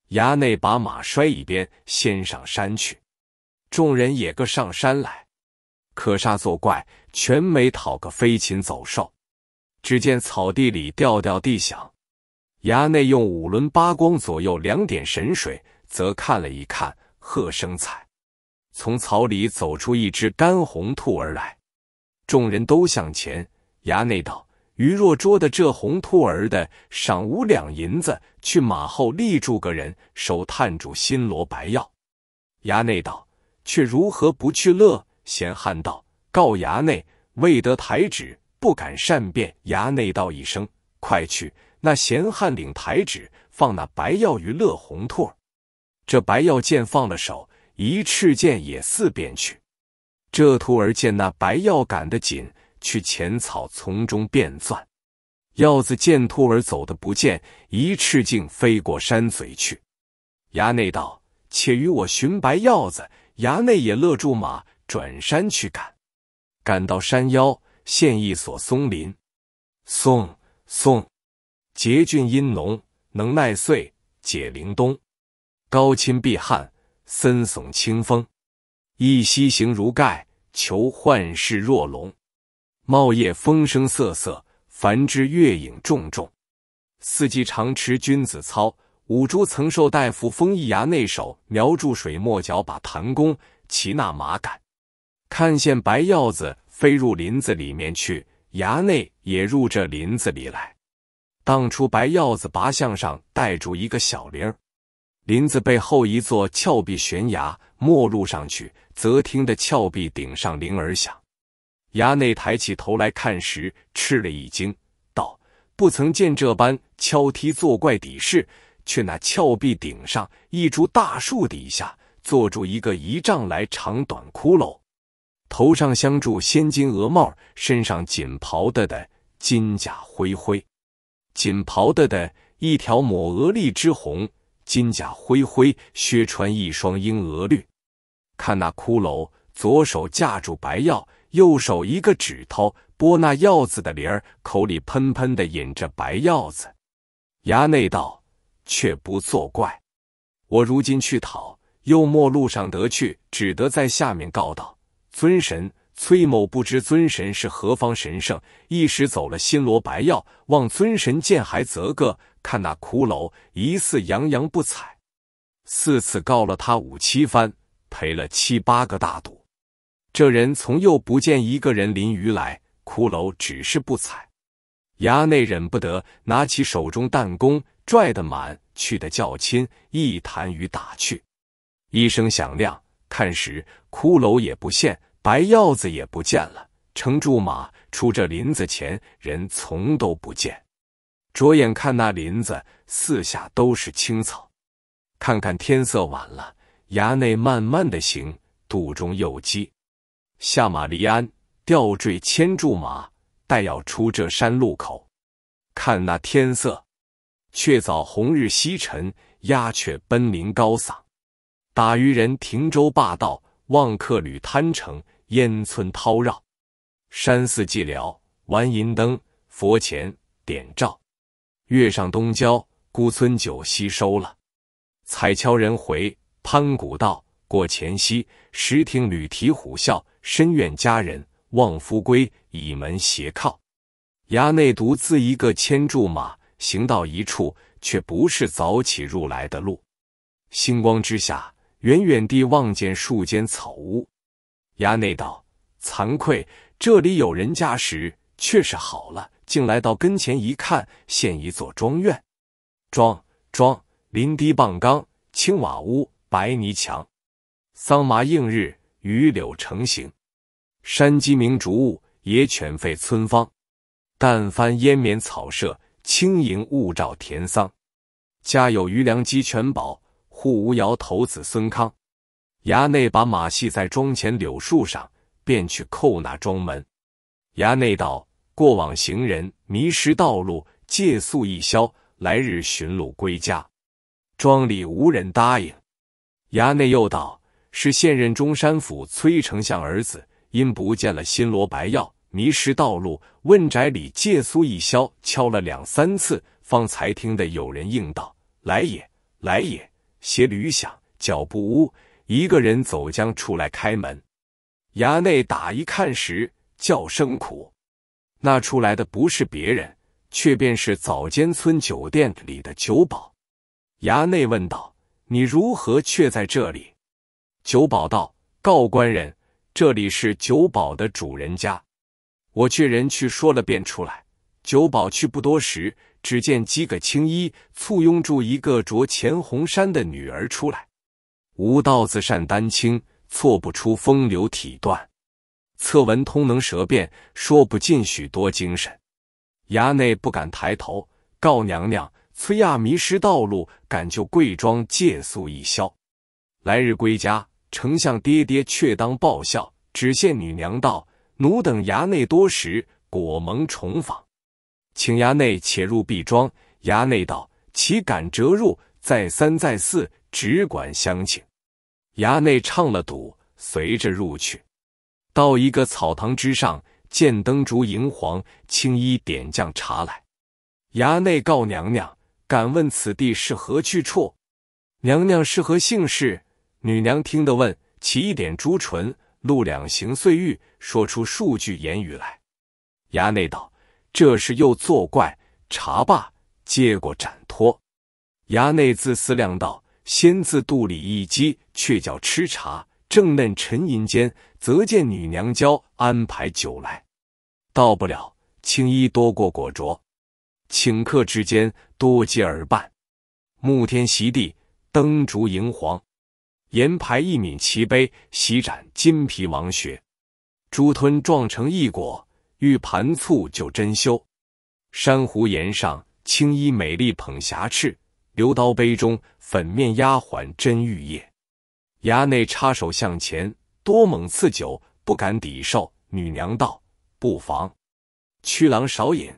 衙内把马摔一边，先上山去。众人也各上山来。”可杀作怪，全没讨个飞禽走兽。只见草地里吊吊地响，衙内用五轮八光左右两点神水，则看了一看，贺生彩。从草里走出一只干红兔儿来，众人都向前。衙内道：“余若捉的这红兔儿的，赏五两银子，去马后立住个人，手探住新罗白药。”衙内道：“却如何不去乐？”闲汉道：“告衙内，未得台旨，不敢善变。”衙内道一声：“快去！”那闲汉领台旨，放那白药于乐红兔这白药见放了手，一翅剑也似便去。这兔儿见那白药赶得紧，去浅草丛中便钻。药子见兔儿走得不见，一翅竟飞过山嘴去。衙内道：“且与我寻白药子。”衙内也勒住马。转山去赶，赶到山腰，现一所松林。松松，结俊阴浓，能耐岁，解铃冬。高侵碧汉，森耸清风。一溪形如盖，求幻世若龙。茂叶风声瑟瑟，繁枝月影重重。四季常持君子操，五株曾受大夫封一衙内手，描住水墨脚把弹弓，骑那马赶。看见白鹞子飞入林子里面去，衙内也入这林子里来。当初白鹞子拔项上带住一个小铃儿，林子背后一座峭壁悬崖，没入上去，则听得峭壁顶上铃儿响。衙内抬起头来看时，吃了一惊，道：“不曾见这般敲踢作怪底事，却那峭壁顶上一株大树底下，坐住一个一丈来长短骷髅。”头上镶住仙金鹅帽，身上锦袍的的金甲灰灰，锦袍的的一条抹鹅绿之红，金甲灰灰靴穿一双鹰鹅绿。看那骷髅，左手架住白药，右手一个指头拨那药子的铃儿，口里喷喷的饮着白药子。衙内道：“却不作怪，我如今去讨，又莫路上得去，只得在下面告道。”尊神崔某不知尊神是何方神圣，一时走了新罗白药，望尊神见还则个。看那骷髅疑似洋洋不睬，四次告了他五七番，赔了七八个大赌。这人从又不见一个人淋雨来，骷髅只是不睬。衙内忍不得，拿起手中弹弓，拽得满，去的较亲，一弹雨打去，一声响亮。看时，骷髅也不现，白鹞子也不见了。乘住马出这林子前，人从都不见。着眼看那林子，四下都是青草。看看天色晚了，衙内慢慢的行，肚中又饥。下马离鞍，吊坠牵住马，待要出这山路口。看那天色，却早红日西沉，鸦雀奔林高嗓。打渔人停舟霸道，望客旅贪城，烟村涛绕，山寺寂寥，玩银灯，佛前点照。月上东郊，孤村酒稀收了。彩橇人回，攀古道，过前溪，时听驴蹄虎啸，深院佳人望夫归，倚门斜靠。衙内独自一个牵住马，行到一处，却不是早起入来的路。星光之下，远远地望见数间草屋。衙内道：“惭愧，这里有人家时，却是好了。竟来到跟前一看，现一座庄院。庄庄，林堤傍冈，青瓦屋，白泥墙，桑麻映日，榆柳成行。山鸡鸣竹雾，野犬吠村方。但翻烟绵草舍，轻盈雾罩田桑。家有余粮鸡全饱，户无摇头子孙康。衙内把马系在庄前柳树上，便去叩那庄门。衙内道：“过往行人迷失道路，借宿一宵，来日寻路归家。”庄里无人答应。衙内又道：“是现任中山府崔丞相儿子，因不见了新罗白药。”迷失道路，问宅里借宿一宵，敲了两三次，方才听得有人应道：“来也，来也。”鞋履响，脚步呜，一个人走将出来开门。衙内打一看时，叫声苦。那出来的不是别人，却便是早间村酒店里的酒保。衙内问道：“你如何却在这里？”酒保道：“告官人，这里是酒保的主人家。”我去人去说了，便出来。酒保去不多时，只见几个青衣簇拥住一个着钱红衫的女儿出来。无道子善丹青，错不出风流体断；侧闻通能舌辩，说不尽许多精神。衙内不敢抬头，告娘娘：崔亚迷失道路，赶就贵庄借宿一宵，来日归家。丞相爹爹却当报效，只羡女娘道。奴等衙内多时，果蒙重访，请衙内且入壁庄。衙内道：“岂敢折入？再三再四，只管相请。”衙内唱了赌，随着入去。到一个草堂之上，见灯烛荧黄，青衣点将茶来。衙内告娘娘：“敢问此地是何去处？”娘娘是何姓氏？女娘听得问，起一点朱唇。露两行碎玉，说出数句言语来。衙内道：“这是又作怪。”茶罢，接过盏托。衙内自思量道：“先自肚里一饥，却叫吃茶。正嫩沉吟间，则见女娘娇安排酒来。到不了，青衣多过果酌。请客之间，多接耳伴。沐天席地，灯烛荧黄。”沿排一抿齐杯，席盏金皮王血，猪吞撞成一果，玉盘醋就珍馐。珊瑚岩上，青衣美丽捧霞翅，流刀杯中，粉面丫鬟甄玉叶。衙内插手向前，多猛赐酒，不敢抵受。女娘道：“不妨。”屈郎少饮。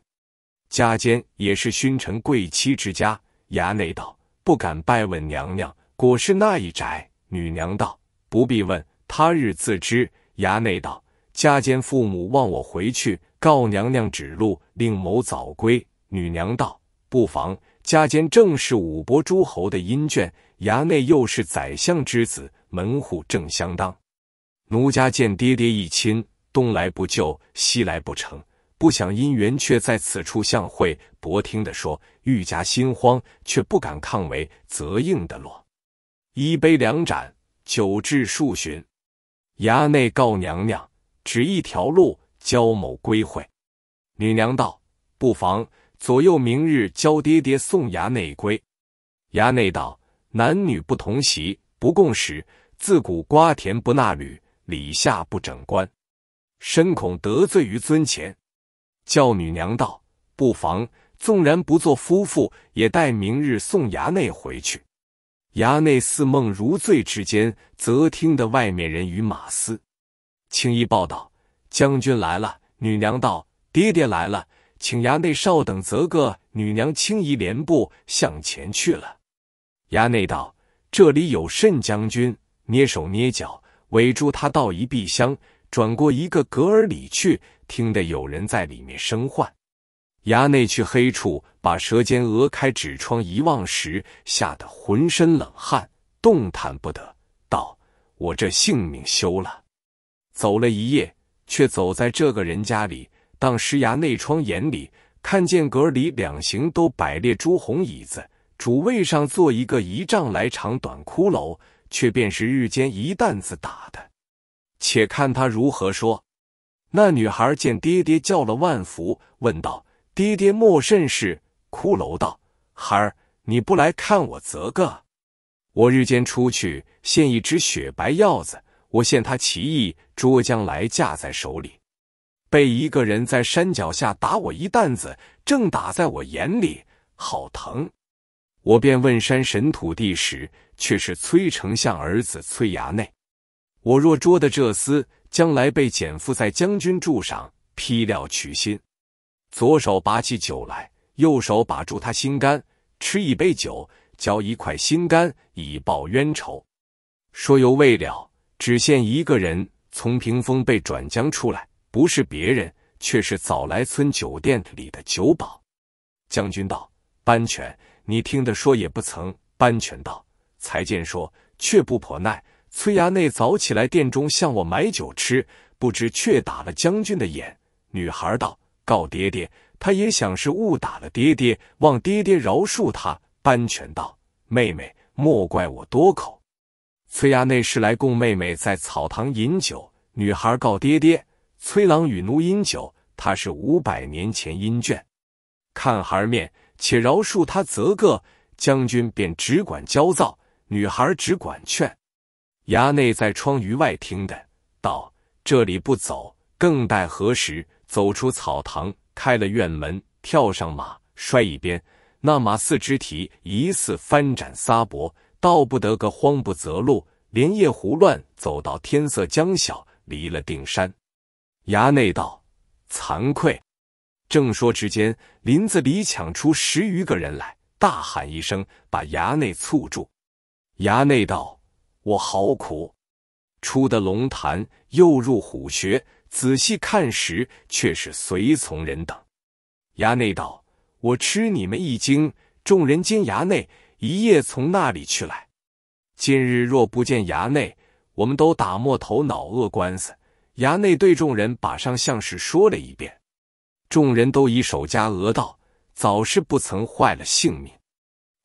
家间也是勋臣贵戚之家。衙内道：“不敢拜问娘娘，果是那一宅？”女娘道：“不必问，他日自知。”衙内道：“家间父母望我回去，告娘娘指路，令某早归。”女娘道：“不妨。家间正是五伯诸侯的姻眷，衙内又是宰相之子，门户正相当。奴家见爹爹一亲，东来不就，西来不成，不想姻缘却在此处相会。伯听的说，愈加心慌，却不敢抗为，则应的落。”一杯两盏，酒至数巡。衙内告娘娘，只一条路，交某归会。女娘道：“不妨，左右明日教爹爹送衙内归。”衙内道：“男女不同席，不共食。自古瓜田不纳履，礼下不整冠，深恐得罪于尊前。”叫女娘道：“不妨，纵然不做夫妇，也待明日送衙内回去。”衙内似梦如醉之间，则听得外面人与马嘶。青衣报道：“将军来了。”女娘道：“爹爹来了，请衙内稍等，则个。”女娘轻移莲步向前去了。衙内道：“这里有甚将军？”捏手捏脚，围住他到一壁厢，转过一个隔儿里去，听得有人在里面声唤。衙内去黑处，把舌尖讹开纸窗一望时，吓得浑身冷汗，动弹不得，道：“我这性命休了。”走了一夜，却走在这个人家里，当时衙内窗眼里看见阁里两行都摆列朱红椅子，主位上坐一个一丈来长短骷髅，却便是日间一担子打的。且看他如何说。那女孩见爹爹叫了万福，问道：“爹爹莫甚事？”骷髅道：“孩儿，你不来看我则个。我日间出去献一只雪白鹞子，我献他奇异，捉将来架在手里，被一个人在山脚下打我一担子，正打在我眼里，好疼。我便问山神土地时，却是崔丞相儿子崔衙内。我若捉得这厮。”将来被减负在将军柱上劈料取心，左手拔起酒来，右手把住他心肝，吃一杯酒，嚼一块心肝，以报冤仇。说犹未了，只见一个人从屏风被转将出来，不是别人，却是早来村酒店里的酒保。将军道：“班权，你听得说也不曾。”班权道：“才见说，却不颇耐。”崔衙内早起来店中向我买酒吃，不知却打了将军的眼。女孩道：“告爹爹，他也想是误打了爹爹，望爹爹饶恕他。”班权道：“妹妹，莫怪我多口。崔衙内是来供妹妹在草堂饮酒。女孩告爹爹，崔郎与奴饮酒，他是五百年前阴卷，看孩面，且饶恕他则个。将军便只管焦躁，女孩只管劝。”衙内在窗隅外听的，道：“这里不走，更待何时？”走出草堂，开了院门，跳上马，摔一边。那马四肢蹄疑似翻展撒脖，到不得个慌不择路，连夜胡乱走到天色将晓，离了定山。衙内道：“惭愧！”正说之间，林子里抢出十余个人来，大喊一声，把衙内簇住。衙内道。我好苦，出的龙潭，又入虎穴，仔细看时，却是随从人等。衙内道：“我吃你们一惊。”众人见衙内一夜从那里去来？今日若不见衙内，我们都打没头脑恶官司。衙内对众人把上相事说了一遍，众人都以手加额道：“早是不曾坏了性命。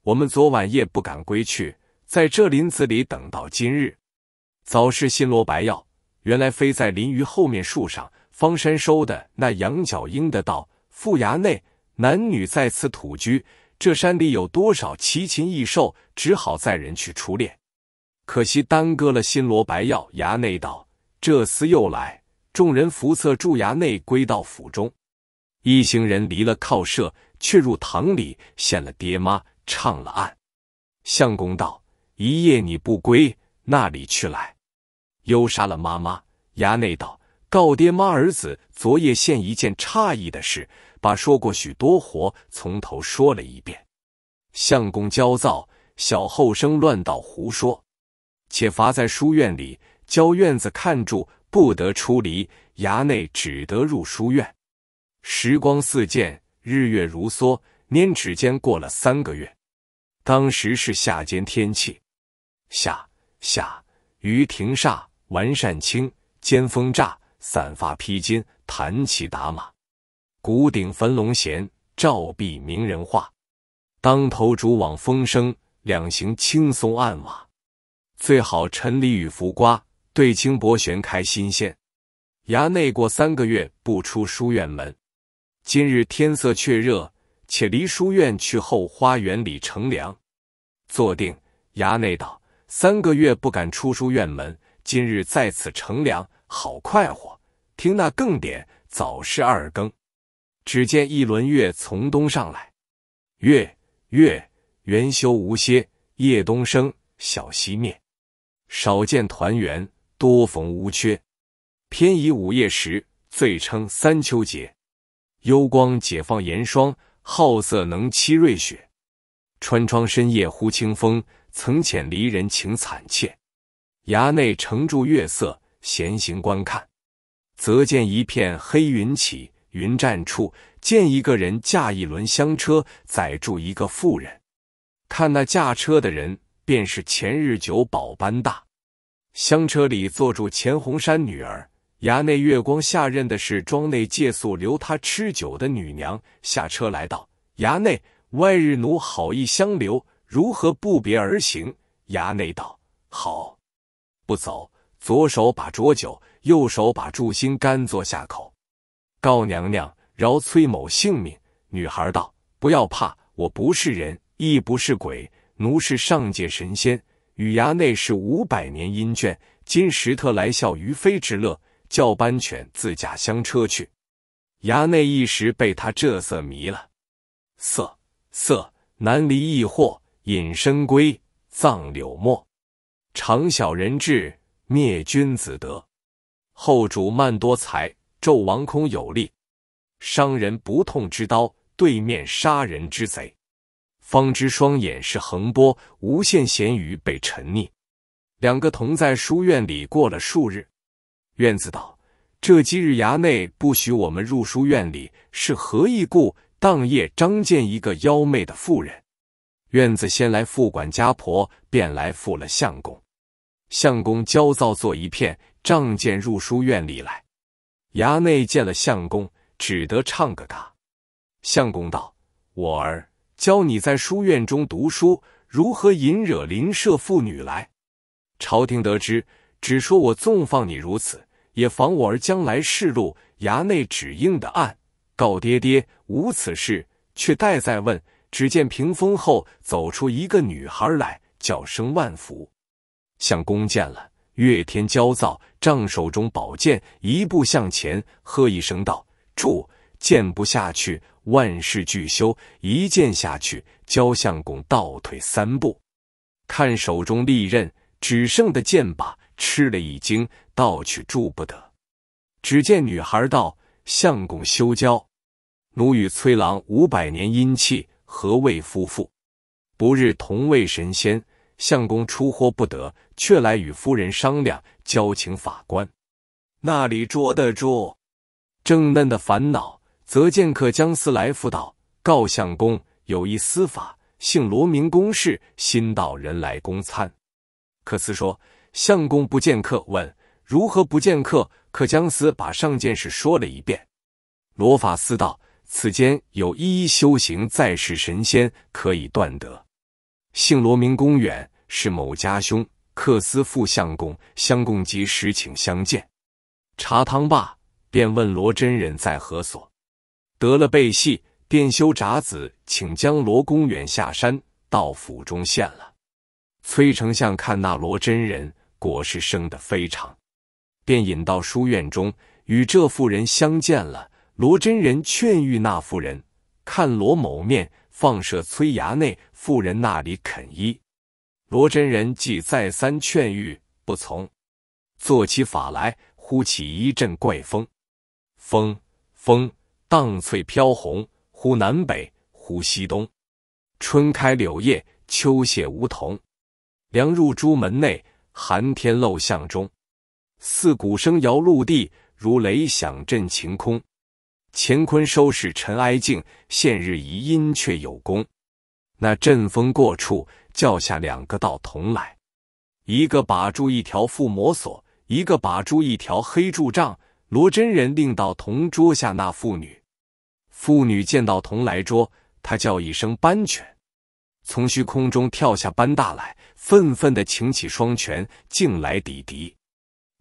我们昨晚夜不敢归去。”在这林子里等到今日，早是新罗白药，原来飞在林榆后面树上。方山收的那羊角鹰的道：“富衙内，男女在此土居，这山里有多少奇禽异兽，只好载人去出猎。可惜耽搁了新罗白药。”衙内道：“这厮又来。”众人扶策住衙内归到府中，一行人离了靠舍，却入堂里献了爹妈，唱了案。相公道。一夜你不归，那里去来？忧杀了妈妈。衙内道：“告爹妈，儿子昨夜现一件诧异的事，把说过许多活从头说了一遍。”相公焦躁，小后生乱道胡说，且罚在书院里，教院子看住，不得出离。衙内只得入书院。时光似箭，日月如梭，拈指间过了三个月。当时是夏间天气。夏夏于庭煞，完善清，尖风乍，散发披巾，弹旗打马，鼓顶焚龙涎，照壁鸣人画。当头竹网风声，两行青松暗瓦。最好陈李与浮瓜，对清薄悬开新鲜。衙内过三个月不出书院门。今日天色却热，且离书院去后花园里乘凉。坐定，衙内道。三个月不敢出书院门，今日在此乘凉，好快活。听那更点，早是二更。只见一轮月从东上来，月月圆休无歇，夜东升，晓西灭。少见团圆，多逢乌缺。偏以午夜时，最称三秋节。幽光解放严霜，好色能欺瑞雪。穿窗深夜呼清风。曾遣离人情惨切，衙内乘住月色，闲行观看，则见一片黑云起，云栈处见一个人驾一轮香车，载住一个妇人。看那驾车的人，便是前日酒保班大。香车里坐住钱红山女儿，衙内月光下认的是庄内借宿留他吃酒的女娘，下车来到：“衙内，外日奴好意相留，如何不别而行？”衙内道：“好，不走。左手把浊酒，右手把柱心干坐下口，告娘娘饶崔某性命。”女孩道：“不要怕，我不是人，亦不是鬼，奴是上界神仙，与衙内是五百年姻眷，今时特来效于妃之乐。”叫班犬自驾香车去，衙内一时被他这色迷了。色色难离异惑，隐身归葬柳墨。长小人志，灭君子德。后主慢多才，纣王空有力。伤人不痛之刀，对面杀人之贼。方知双眼是横波，无限咸鱼被沉溺。两个同在书院里过了数日。院子道：“这几日衙内不许我们入书院里，是何意故？”当夜张见一个妖媚的妇人。院子先来副管家婆，便来赴了相公。相公焦躁作一片，仗剑入书院里来。衙内见了相公，只得唱个嘎。相公道：“我儿教你在书院中读书，如何引惹邻舍妇女来？朝廷得知，只说我纵放你如此。”也防我儿将来仕路，衙内只应的案告爹爹无此事，却待再问。只见屏风后走出一个女孩来，叫声万福。相公见了，岳天焦躁，仗手中宝剑，一步向前，喝一声道：“住！”剑不下去，万事俱休。一剑下去，焦相公倒退三步，看手中利刃，只剩的剑把。吃了一惊，倒去住不得。只见女孩道：“相公休教，奴与崔郎五百年阴气，何谓夫妇？不日同为神仙，相公出货不得，却来与夫人商量，交请法官，那里捉得住？”正嫩的烦恼，则见客将司来复道：“告相公，有一司法，姓罗，名公事，新到人来公参。”客司说。相公不见客，问如何不见客？可将司把上件事说了一遍。罗法司道：“此间有一一修行在世神仙，可以断得。姓罗名公远，是某家兄。客司赴相公，相公即时请相见。茶汤罢，便问罗真人在何所。得了背戏，便修札子，请将罗公远下山到府中献了。崔丞相看那罗真人。果是生得非常，便引到书院中，与这妇人相见了。罗真人劝谕那妇人，看罗某面，放射崔衙内妇人那里肯依。罗真人既再三劝谕，不从，做起法来，呼起一阵怪风，风风荡翠飘红，忽南北，忽西东。春开柳叶，秋谢梧桐，凉入朱门内。寒天漏巷中，似鼓声摇陆地，如雷响震晴空。乾坤收拾尘埃净，现日宜阴却有功。那阵风过处，叫下两个道童来，一个把住一条附魔索，一个把住一条黑柱杖。罗真人令道童捉下那妇女，妇女见到童来捉，他叫一声班犬。从虚空中跳下班大来，愤愤地擎起双拳，竟来抵敌。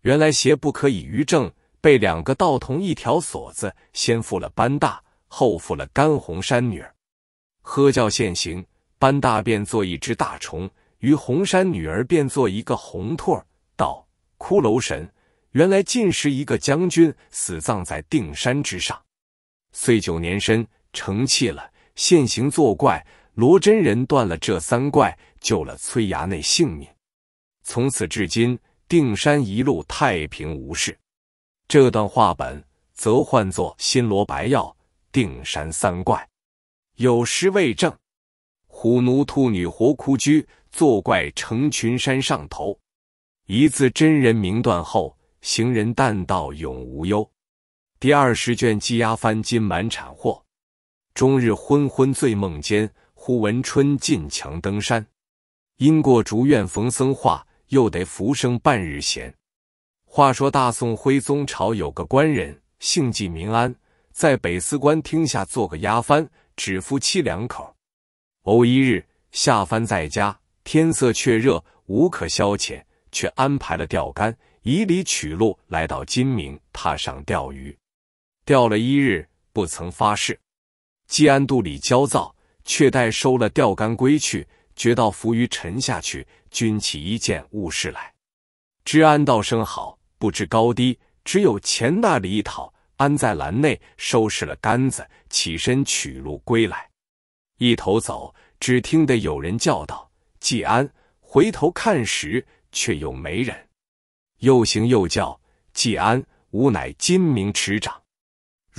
原来邪不可以于正，被两个道童一条锁子，先缚了班大，后缚了甘红山女儿。喝叫现行，班大变做一只大虫，于红山女儿变做一个红兔。道骷髅神，原来尽是一个将军，死葬在定山之上。岁九年身，成器了，现行作怪。罗真人断了这三怪，救了崔衙内性命。从此至今，定山一路太平无事。这段话本则唤作《新罗白药定山三怪》。有诗为证：虎奴兔女活枯居，作怪成群山上头。一字真人名断后，行人但道永无忧。第二十卷积压翻金满产货，终日昏昏醉梦间。忽闻春进墙登山，因过竹院逢僧话，又得浮生半日闲。话说大宋徽宗朝有个官人，姓纪名安，在北司官厅下做个押藩，只夫妻两口。偶一日下藩在家，天色却热，无可消遣，却安排了钓竿，以里取路，来到金明，踏上钓鱼。钓了一日，不曾发誓。季安肚里焦躁，却待收了钓竿归去，觉到浮鱼沉下去，军起一件物事来。知安道声好，不知高低，只有钱那里一讨。安在篮内收拾了杆子，起身取路归来。一头走，只听得有人叫道：“季安！”回头看时，却又没人。又行又叫：“季安！吾乃金明池长。”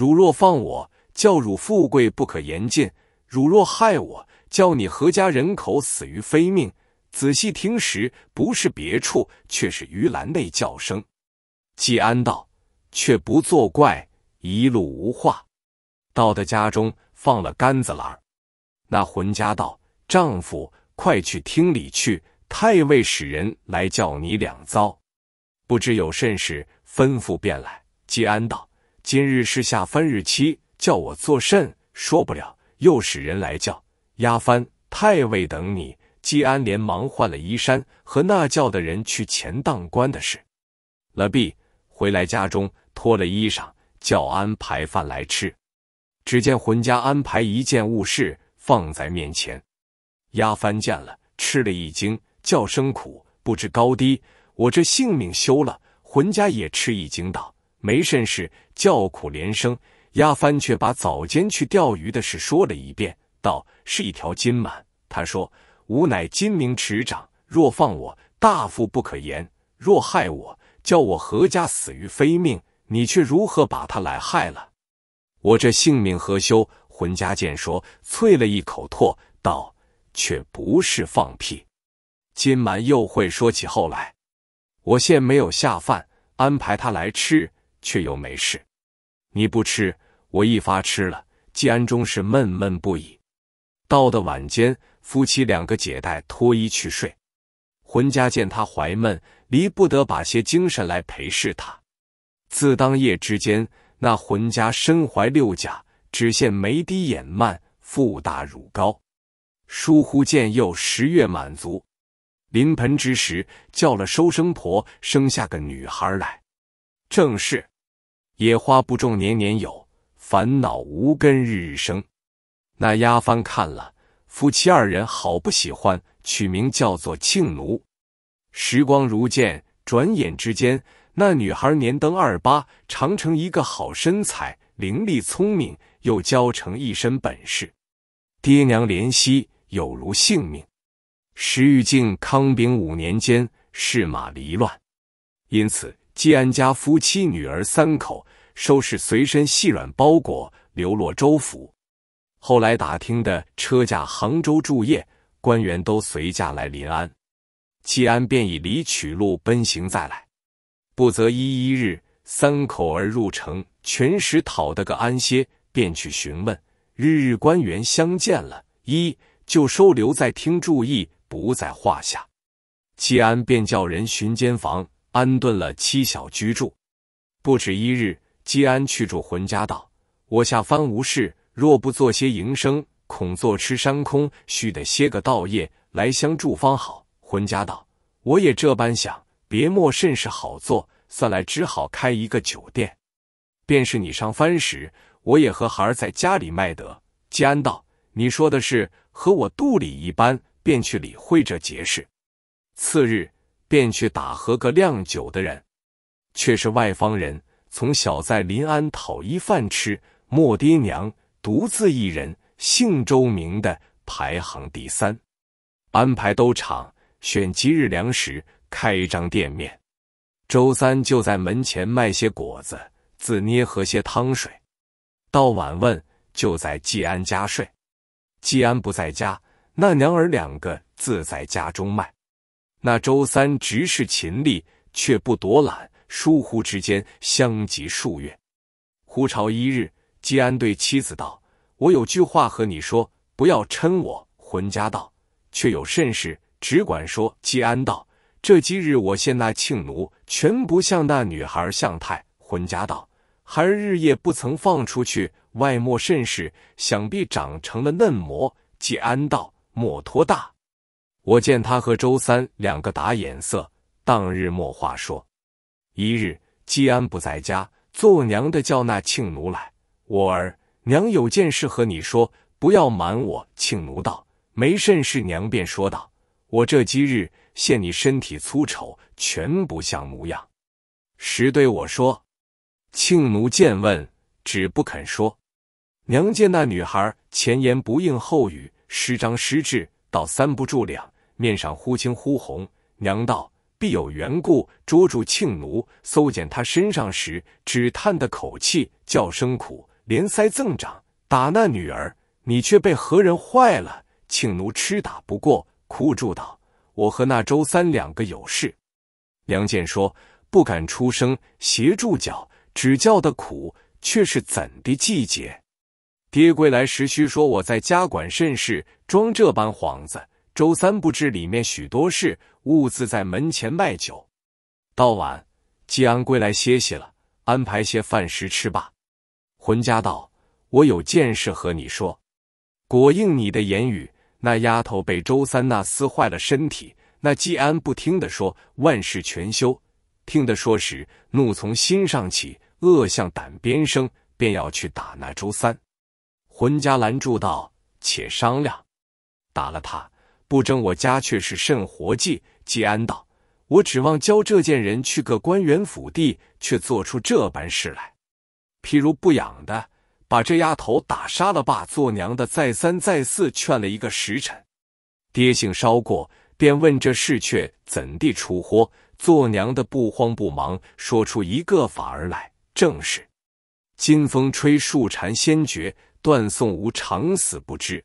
汝若放我，叫汝富贵不可言尽；汝若害我，叫你何家人口死于非命。仔细听时，不是别处，却是鱼篮内叫声。季安道：“却不作怪，一路无话。”到的家中，放了杆子篮那浑家道：“丈夫，快去厅里去，太尉使人来叫你两遭。不知有甚事，吩咐便来。”季安道。今日是下番日期，叫我作甚？说不了，又使人来叫押番太尉等你。季安连忙换了衣衫，和那叫的人去前当官的事了毕，回来家中脱了衣裳，叫安排饭来吃。只见浑家安排一件物事放在面前，押番见了，吃了一惊，叫声苦，不知高低。我这性命休了。浑家也吃一惊，道。没甚事，叫苦连声。押番却把早间去钓鱼的事说了一遍，道是一条金鳗。他说：“吾乃金明池长，若放我，大富不可言；若害我，叫我何家死于非命。你却如何把他来害了？我这性命何休？”浑家见说，啐了一口唾，道：“却不是放屁。”金满又会说起后来，我现没有下饭，安排他来吃。却又没事，你不吃，我一发吃了。季安终是闷闷不已。到的晚间，夫妻两个解带脱衣去睡。浑家见他怀闷，离不得把些精神来陪侍他。自当夜之间，那浑家身怀六甲，只见眉低眼慢，腹大乳高。疏忽见又十月满足，临盆之时，叫了收生婆生下个女孩来，正是。野花不种年年有，烦恼无根日日生。那丫鬟看了，夫妻二人好不喜欢，取名叫做庆奴。时光如箭，转眼之间，那女孩年登二八，长成一个好身材，伶俐聪明，又教成一身本事。爹娘怜惜，有如性命。石玉静康炳五年间，市马离乱，因此。季安家夫妻女儿三口收拾随身细软包裹，流落州府。后来打听的车驾杭州驻业，官员都随驾来临安。季安便以离曲路奔行再来。不择一一日，三口儿入城，全时讨得个安歇，便去询问。日日官员相见了，一就收留在厅注意，不在话下。季安便叫人寻间房。安顿了妻小居住，不止一日。季安去住浑家道：“我下番无事，若不做些营生，恐坐吃山空，须得歇个道业来相助方好。”浑家道：“我也这般想，别莫甚事好做，算来只好开一个酒店。便是你上番时，我也和孩儿在家里卖得。”季安道：“你说的是和我肚里一般，便去理会这节事。”次日。便去打和个酿酒的人，却是外方人，从小在临安讨一饭吃，莫爹娘独自一人，姓周名的排行第三。安排都场，选吉日良时，开张店面。周三就在门前卖些果子，自捏喝些汤水。到晚问，就在季安家睡。季安不在家，那娘儿两个自在家中卖。那周三直是勤力，却不躲懒，疏忽之间相及数月。忽朝一日，季安对妻子道：“我有句话和你说，不要嗔我。”浑家道：“却有甚事？只管说。”季安道：“这几日我见那庆奴，全不像那女孩相态。浑家道：“孩儿日夜不曾放出去，外莫甚事，想必长成了嫩模。”季安道：“莫托大。”我见他和周三两个打眼色，当日莫话说。一日，季安不在家，做娘的叫那庆奴来。我儿娘有件事和你说，不要瞒我。庆奴道：“没甚事。”娘便说道：“我这几日见你身体粗丑，全不像模样。”时对我说。庆奴见问，只不肯说。娘见那女孩前言不应后语，失张失智，倒三不住两，面上忽青忽红。娘道必有缘故，捉住庆奴，搜检他身上时，只叹的口气，叫声苦，连腮增长。打那女儿，你却被何人坏了？庆奴吃打不过，哭住道：“我和那周三两个有事。”梁健说不敢出声，斜住脚。只叫的苦，却是怎的季节？爹归来时须说我在家管甚事，装这般幌子。周三不知里面许多事，兀自在门前卖酒。到晚，季安归来歇息了，安排些饭食吃罢。浑家道：“我有件事和你说。”果应你的言语，那丫头被周三那厮坏了身体。那季安不听的说：“万事全休。”听得说时，怒从心上起，恶向胆边生，便要去打那周三。浑家拦住道：“且商量，打了他，不争我家却是甚活计。”季安道：“我指望教这件人去个官员府地，却做出这般事来。譬如不养的，把这丫头打杀了罢。做娘的再三再四劝了一个时辰，爹性稍过，便问这事却怎地出货。做娘的不慌不忙，说出一个法儿来，正是：金风吹树蝉先绝，断送无长死不知。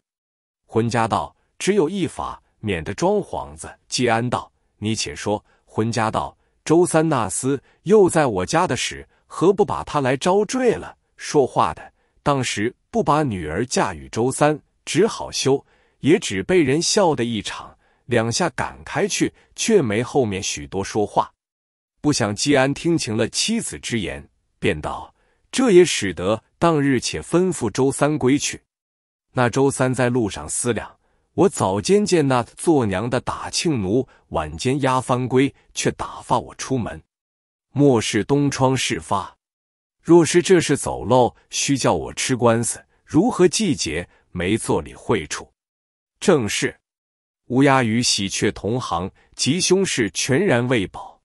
浑家道：“只有一法，免得装幌子。”季安道：“你且说。”浑家道：“周三那厮又在我家的使，何不把他来招赘了？”说话的当时不把女儿嫁与周三，只好休，也只被人笑的一场。两下赶开去，却没后面许多说话。不想季安听清了妻子之言，便道：“这也使得当日且吩咐周三归去。”那周三在路上思量：我早间见那做娘的打庆奴，晚间押翻归，却打发我出门，莫是东窗事发。若是这事走漏，须叫我吃官司。如何季节没做理会处？正是。乌鸦与喜鹊同行，吉凶事全然未保。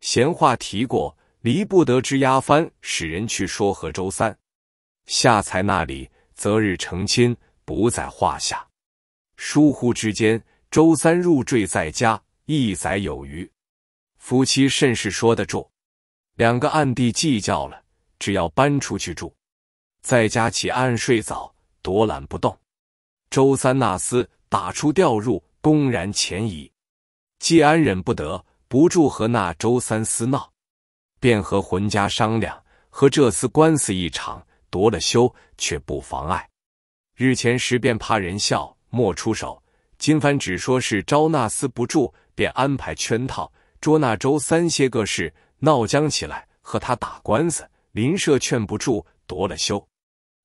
闲话提过，离不得之押番，使人去说和周三下才那里，择日成亲，不在话下。疏忽之间，周三入赘在家一载有余，夫妻甚是说得住。两个暗地计较了，只要搬出去住，在家起暗睡早，躲懒不动。周三那厮打出调入。公然前移，季安忍不得，不住和那周三厮闹，便和浑家商量，和这厮官司一场，夺了休，却不妨碍。日前时便怕人笑，莫出手。金帆只说是招那厮不住，便安排圈套，捉那周三些个事，闹僵起来，和他打官司。邻舍劝不住，夺了休。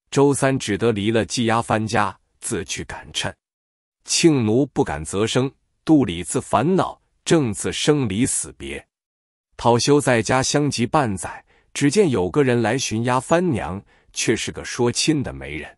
周三只得离了季押番家，自去赶趁。庆奴不敢则声，肚里自烦恼，正自生离死别。讨休在家相及半载，只见有个人来寻押番娘，却是个说亲的媒人。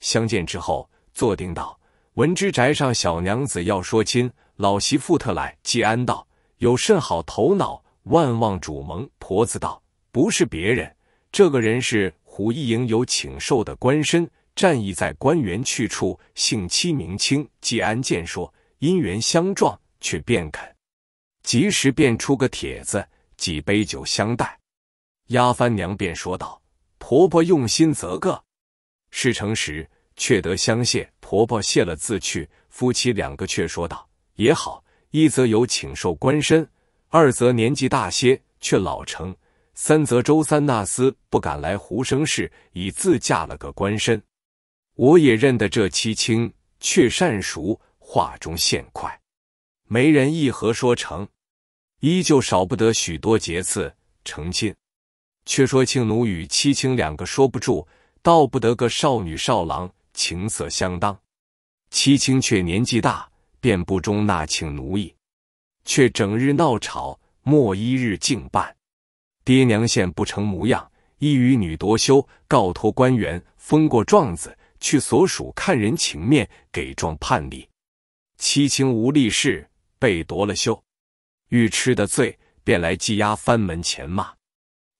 相见之后，坐定道：“闻知宅上小娘子要说亲，老媳妇特来。”季安道：“有甚好头脑？万望主蒙。”婆子道：“不是别人，这个人是虎翼营有请受的官绅。”战役在官员去处，姓戚名清。季安见说姻缘相撞，却便肯，及时便出个帖子，几杯酒相待。丫鬟娘便说道：“婆婆用心则个。”事成时，却得相谢。婆婆谢了，自去。夫妻两个却说道：“也好，一则有请受官身，二则年纪大些，却老成。三则周三那厮不敢来胡生事，已自嫁了个官身。”我也认得这七卿，却善熟，话中现快，没人一合说成。依旧少不得许多节次成亲。却说庆奴与七青两个说不住，道不得个少女少郎，情色相当。戚青却年纪大，便不中纳请奴役，却整日闹吵，莫一日敬办。爹娘见不成模样，一与女夺休，告托官员封过状子，去所属看人情面，给状判例。戚青无力事，被夺了休，欲吃的罪，便来羁押藩门前骂。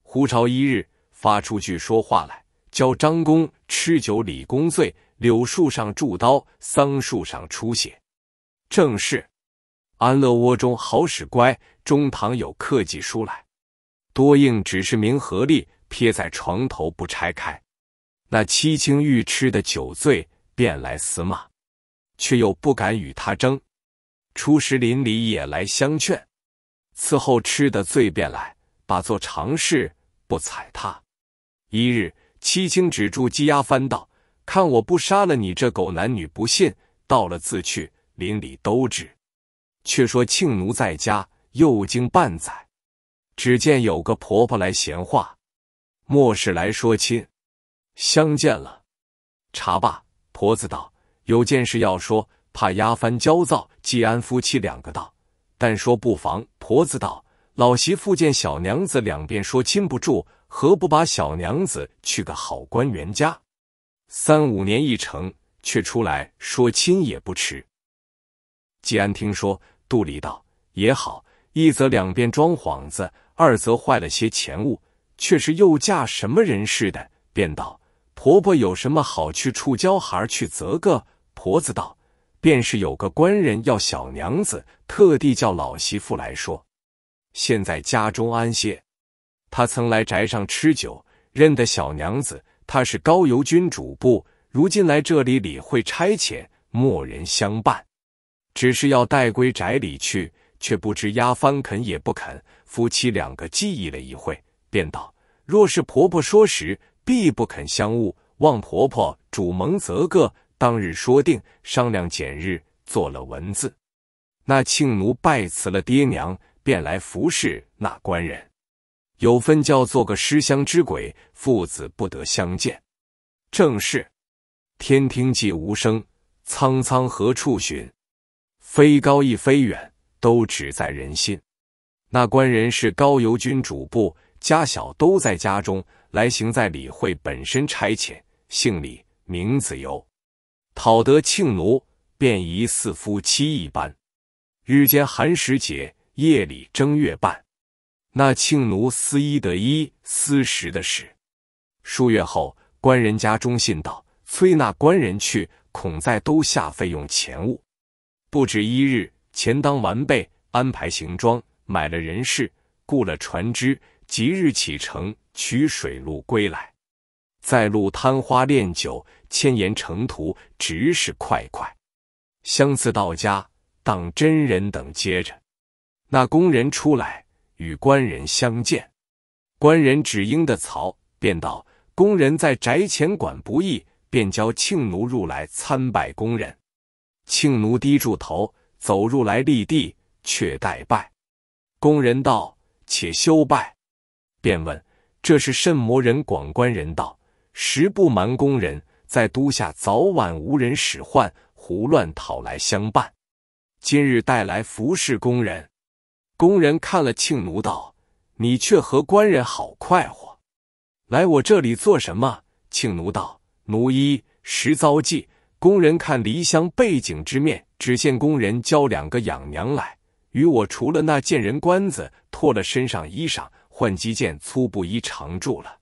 胡朝一日发出句说话来，教张公吃酒李公罪，柳树上铸刀，桑树上出血。正是安乐窝中好使乖，中堂有客寄书来。多应只是名合力，撇在床头不拆开。那七情欲吃的酒醉，便来死骂，却又不敢与他争。初时邻里也来相劝，此后吃的醉便来，把做常事，不睬他。一日，七情止住鸡鸭翻道：“看我不杀了你这狗男女！”不信，到了自去，邻里都知。却说庆奴在家，又经半载。只见有个婆婆来闲话，莫是来说亲，相见了。茶罢，婆子道：“有件事要说，怕压翻焦躁。”季安夫妻两个道：“但说不妨。”婆子道：“老媳妇见小娘子两边说亲不住，何不把小娘子去个好官员家，三五年一成，却出来说亲也不迟。”季安听说，肚里道：“也好，一则两边装幌子。”二则坏了些钱物，却是又嫁什么人似的，便道：“婆婆有什么好去处教孩去择个？”婆子道：“便是有个官人要小娘子，特地叫老媳妇来说，现在家中安歇。他曾来宅上吃酒，认得小娘子，他是高邮军主簿，如今来这里理会差遣，莫人相伴，只是要带归宅里去。”却不知丫鬟肯也不肯，夫妻两个记忆了一会，便道：“若是婆婆说时，必不肯相误。望婆婆主蒙则个，当日说定，商量拣日，做了文字。那庆奴拜辞了爹娘，便来服侍那官人。有分教做个失乡之鬼，父子不得相见。正是天听寂无声，苍苍何处寻？飞高亦飞远。”都只在人心。那官人是高邮军主簿，家小都在家中，来行在理会本身差遣，姓李，名子由。讨得庆奴，便宜似夫妻一般。日间寒食节，夜里正月半。那庆奴思衣得衣，思食的食。数月后，官人家中信道，催那官人去，恐在都下费用钱物。不止一日。钱当完备，安排行装，买了人事，雇了船只，即日启程，取水路归来。在路贪花恋酒，千言成途，直是快快。相次到家，当真人等接着。那工人出来与官人相见，官人只应的曹，便道：工人在宅前管不易，便教庆奴入来参拜工人。庆奴低住头。走入来立地，却待拜。工人道：“且休拜。”便问：“这是甚魔人？”广官人道：“实不瞒工人，在都下早晚无人使唤，胡乱讨来相伴。今日带来服侍工人。”工人看了庆奴道：“你却和官人好快活，来我这里做什么？”庆奴道：“奴一时遭际。”工人看离乡背景之面。只见工人教两个养娘来，与我除了那贱人官子，脱了身上衣裳，换几件粗布衣常住了，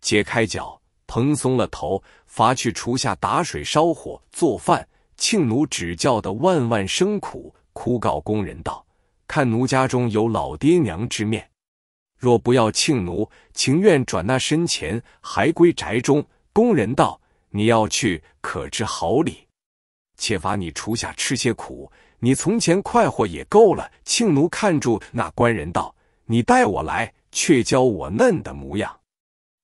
解开脚，蓬松了头，罚去厨下打水烧火做饭。庆奴只叫得万万声苦，哭告工人道：“看奴家中有老爹娘之面，若不要庆奴，情愿转那身钱，还归宅中。”工人道：“你要去，可知好礼？”且罚你厨下吃些苦，你从前快活也够了。庆奴看住那官人道：“你带我来，却教我嫩的模样。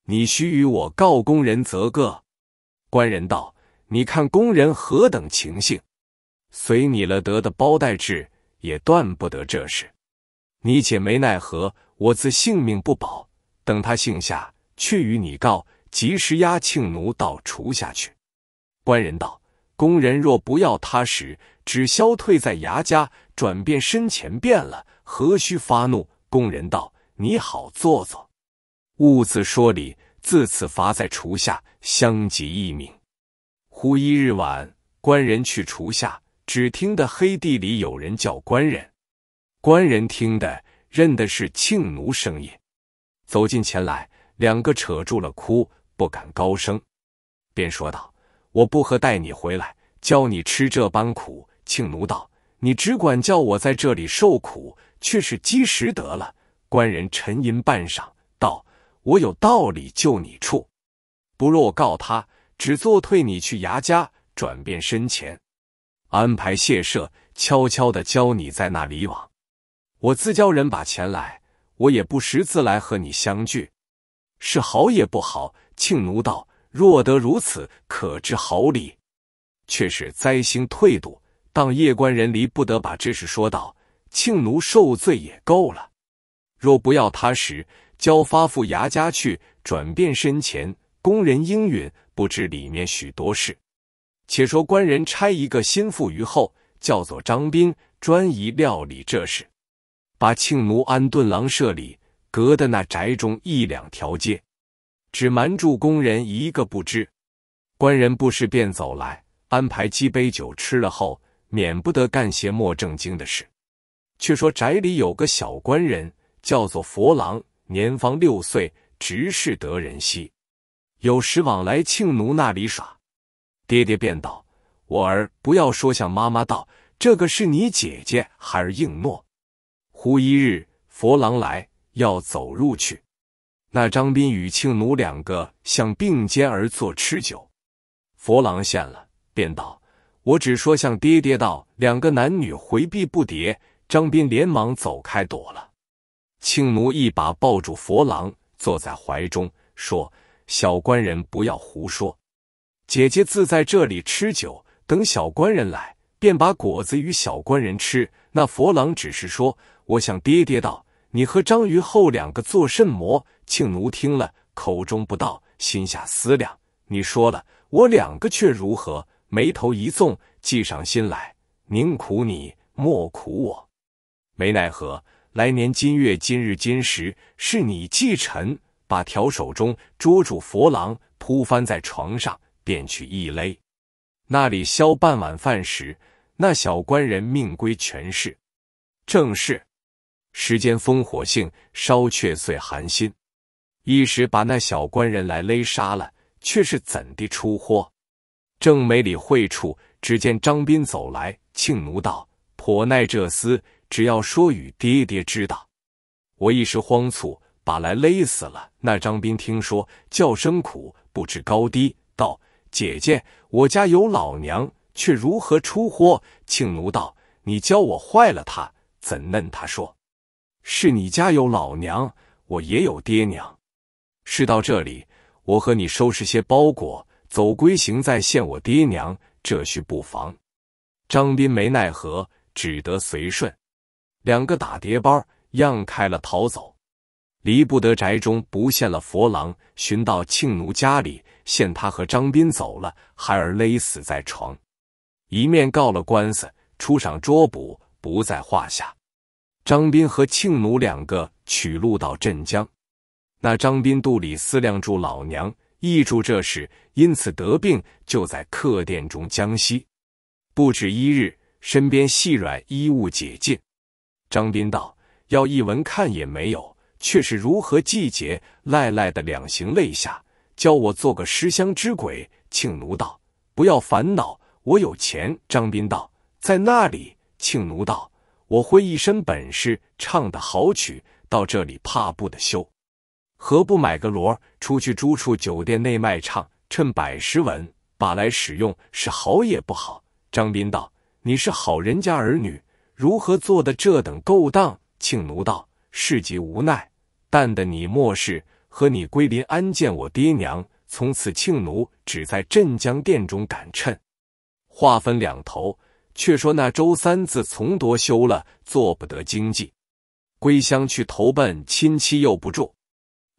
你须与我告工人则个。”官人道：“你看工人何等情性，随你了得的包待制，也断不得这事。你且没奈何，我自性命不保。等他姓夏，却与你告，及时押庆奴到厨下去。”官人道：“工人若不要他时，只消退在衙家，转变身前变了，何须发怒？”工人道：“你好做作，兀自说理。”自此罚在厨下，相及一命。忽一日晚，官人去厨下，只听得黑地里有人叫官人。官人听的，认的是庆奴声音，走近前来，两个扯住了哭，不敢高声，便说道：“我不和带你回来，教你吃这般苦。”庆奴道：“你只管叫我在这里受苦，却是积时得了。”官人沉吟半晌，道。我有道理救你处，不若我告他，只做退你去衙家，转变身前，安排谢社，悄悄的教你在那里往。我自教人把钱来，我也不识字来和你相聚，是好也不好。庆奴道：若得如此，可知好礼。却是灾星退度，当夜官人离不得把这事说道。庆奴受罪也够了，若不要他时。交发赴牙家去，转变身前，工人应允，不知里面许多事。且说官人差一个心腹于后，叫做张斌，专一料理这事，把庆奴安顿郎舍里，隔的那宅中一两条街，只瞒住工人一个不知。官人不时便走来，安排几杯酒吃了后，免不得干些莫正经的事。却说宅里有个小官人，叫做佛郎。年方六岁，直是得人稀。有时往来庆奴那里耍，爹爹便道：“我儿不要说向妈妈道，这个是你姐姐。”孩儿应诺。忽一日，佛郎来要走入去，那张斌与庆奴两个向并肩而坐吃酒。佛郎见了，便道：“我只说向爹爹道，两个男女回避不迭。”张斌连忙走开躲了。庆奴一把抱住佛郎，坐在怀中，说：“小官人不要胡说，姐姐自在这里吃酒，等小官人来，便把果子与小官人吃。”那佛郎只是说：“我向爹爹道，你和张鱼后两个做甚么？”庆奴听了，口中不道，心下思量：“你说了，我两个却如何？”眉头一纵，计上心来，宁苦你，莫苦我，没奈何。来年今月今日今时，是你继臣，把条手中捉住佛郎，扑翻在床上，便去一勒。那里消半碗饭时，那小官人命归全市。正是时间烽火性，烧却碎寒心。一时把那小官人来勒杀了，却是怎地出货？正没理会处，只见张斌走来，庆奴道：“颇耐这厮。”只要说与爹爹知道，我一时慌促，把来勒死了。那张斌听说，叫声苦，不知高低，道：“姐姐，我家有老娘，却如何出货？”庆奴道：“你教我坏了他，怎嫩他说？是你家有老娘，我也有爹娘。事到这里，我和你收拾些包裹，走归行，再见我爹娘，这须不妨。”张斌没奈何，只得随顺。两个打叠包，样开了逃走，离不得宅中，不见了佛郎，寻到庆奴家里，现他和张斌走了，孩儿勒死在床，一面告了官司，出赏捉捕，不在话下。张斌和庆奴两个取路到镇江，那张斌肚里思量住老娘，忆住这事，因此得病，就在客店中将息，不止一日，身边细软衣物解尽。张斌道：“要一文看也没有，却是如何季节？”赖赖的两行泪下，教我做个尸香之鬼。庆奴道：“不要烦恼，我有钱。”张斌道：“在那里？”庆奴道：“我会一身本事，唱的好曲，到这里怕不得休。何不买个锣，出去诸处酒店内卖唱，趁百十文把来使用，是好也不好？”张斌道：“你是好人家儿女。”如何做的这等勾当？庆奴道：“事急无奈，但的你莫事，和你归临安见我爹娘。”从此，庆奴只在镇江店中赶趁。话分两头，却说那周三自从夺休了，做不得经济。归乡去投奔亲戚又不住，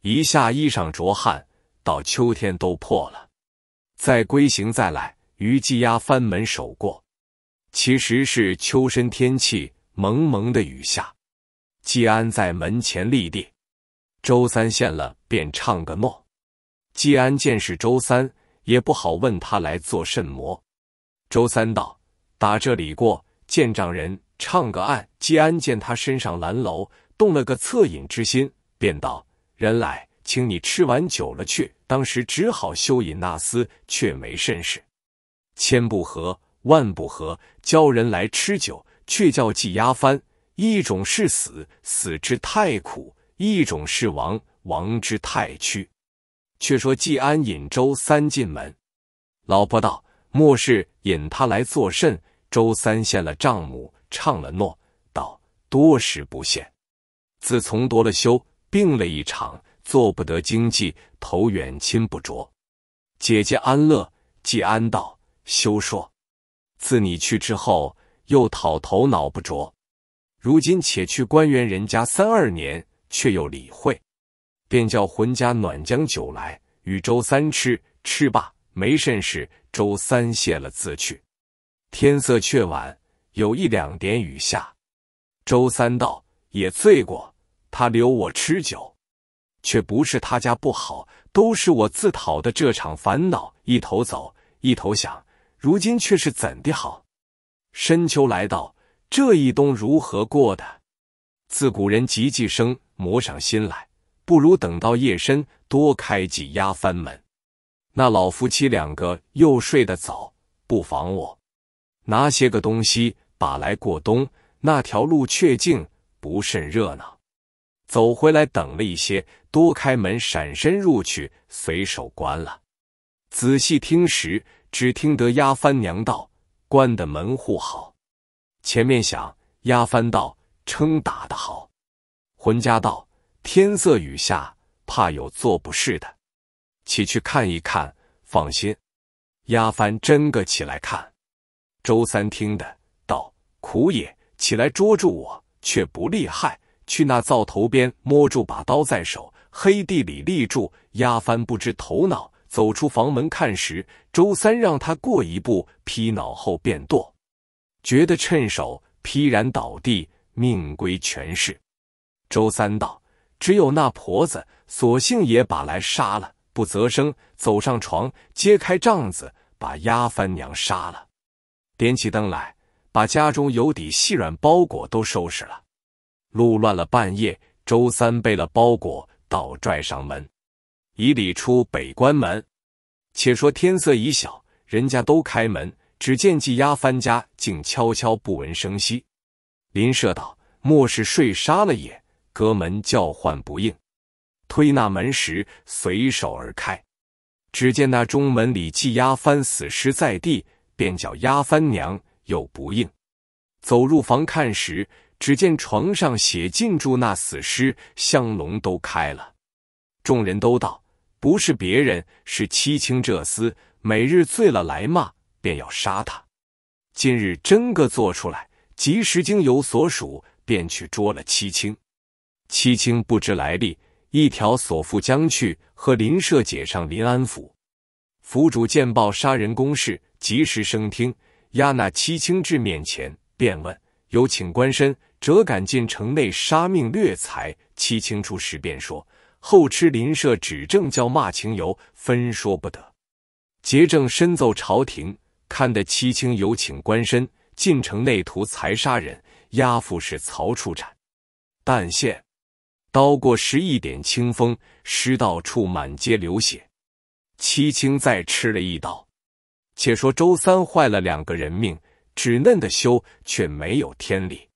一下衣裳着汗，到秋天都破了。再归行再来，于季押翻门守过。其实是秋深天气蒙蒙的雨下，季安在门前立地。周三见了，便唱个诺。季安见是周三，也不好问他来做甚么。周三道：“打这里过，见丈人唱个案。”季安见他身上蓝楼，动了个恻隐之心，便道：“人来，请你吃完酒了去。”当时只好休饮那厮，却没甚事。千不和，万不和，教人来吃酒，却叫季压翻。一种是死，死之太苦；一种是亡，亡之太屈。却说季安引周三进门，老婆道：“莫是引他来作甚？”周三献了丈母，唱了诺，道：“多时不现。自从夺了休，病了一场。”做不得经济，投远亲不着。姐姐安乐，季安道：“休说，自你去之后，又讨头脑不着。如今且去官员人家三二年，却又理会，便叫浑家暖将酒来，与周三吃。吃罢，没甚事。周三谢了，自去。天色却晚，有一两点雨下。周三道：“也醉过，他留我吃酒。”却不是他家不好，都是我自讨的这场烦恼。一头走，一头想，如今却是怎的好？深秋来到，这一冬如何过的？自古人急急生，磨上心来，不如等到夜深，多开几压翻门。那老夫妻两个又睡得早，不妨我拿些个东西把来过冬。那条路却静，不甚热闹。走回来，等了一些，多开门，闪身入去，随手关了。仔细听时，只听得丫翻娘道：“关的门户好。”前面想丫翻道：“称打的好。”浑家道：“天色雨下，怕有做不是的，起去看一看。”放心，丫翻真个起来看。周三听的道：“苦也，起来捉住我，却不厉害。”去那灶头边摸住把刀在手，黑地里立住，压翻不知头脑。走出房门看时，周三让他过一步，劈脑后便剁，觉得趁手劈然倒地，命归全是。周三道：“只有那婆子，索性也把来杀了，不择生。”走上床，揭开帐子，把丫鬟娘杀了，点起灯来，把家中有底细软包裹都收拾了。路乱了半夜，周三背了包裹，倒拽上门，以里出北关门。且说天色已晓，人家都开门，只见季丫鬟家竟悄悄不闻声息。林舍道：“莫是睡杀了也？”隔门叫唤不应，推那门时随手而开，只见那中门里季押翻死尸在地，便叫押翻娘又不应，走入房看时。只见床上血浸住那死尸，香笼都开了。众人都道：“不是别人，是七青这厮。每日醉了来骂，便要杀他。今日真个做出来，及时经有所属，便去捉了七青。七卿不知来历，一条所缚将去，和林舍解上临安府。府主见报杀人公事，及时升听，押那七卿至面前，便问。有请官身，折敢进城内杀命掠财。七清出时便说：后吃邻舍指证叫骂情由，分说不得。节政深奏朝廷，看得七清有请官身进城内图财杀人，押赴是曹处斩。但现刀过十一点清风，尸到处满街流血。七清再吃了一刀。且说周三坏了两个人命。只嫩的修，却没有天理。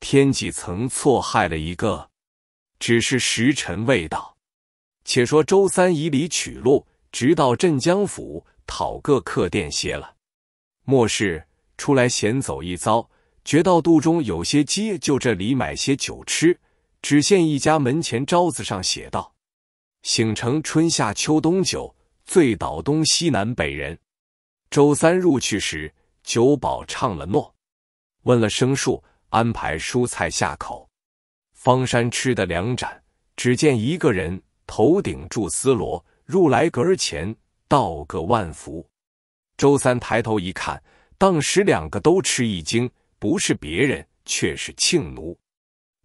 天几曾错害了一个，只是时辰未到。且说周三以礼取路，直到镇江府讨个客店歇了。末世出来闲走一遭，觉到肚中有些饥，就这里买些酒吃。只见一家门前招子上写道：“醒成春夏秋冬酒，醉倒东西南北人。”周三入去时。酒保唱了诺，问了生数，安排蔬菜下口。方山吃的两盏，只见一个人头顶住丝罗，入来阁前道个万福。周三抬头一看，当时两个都吃一惊，不是别人，却是庆奴。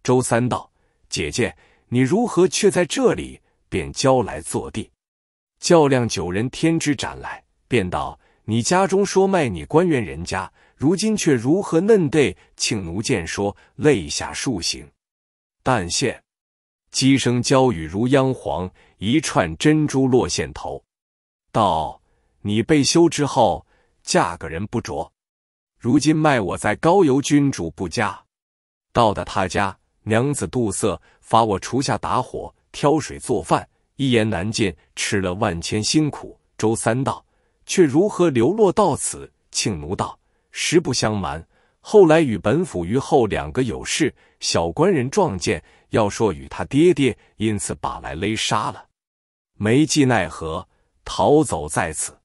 周三道：“姐姐，你如何却在这里？”便交来坐地，较量九人天之斩来，便道：“你家中说卖你官员人家，如今却如何嫩对？”庆奴见说，泪下数行。但现鸡声交语如央黄，一串珍珠落线头。道：“你被休之后，嫁个人不着，如今卖我在高邮君主不佳，到的他家，娘子妒色，罚我厨下打火。”挑水做饭，一言难尽，吃了万千辛苦。周三道，却如何流落到此？庆奴道：实不相瞒，后来与本府于后两个有事，小官人撞见，要说与他爹爹，因此把来勒杀了，没计奈何，逃走在此。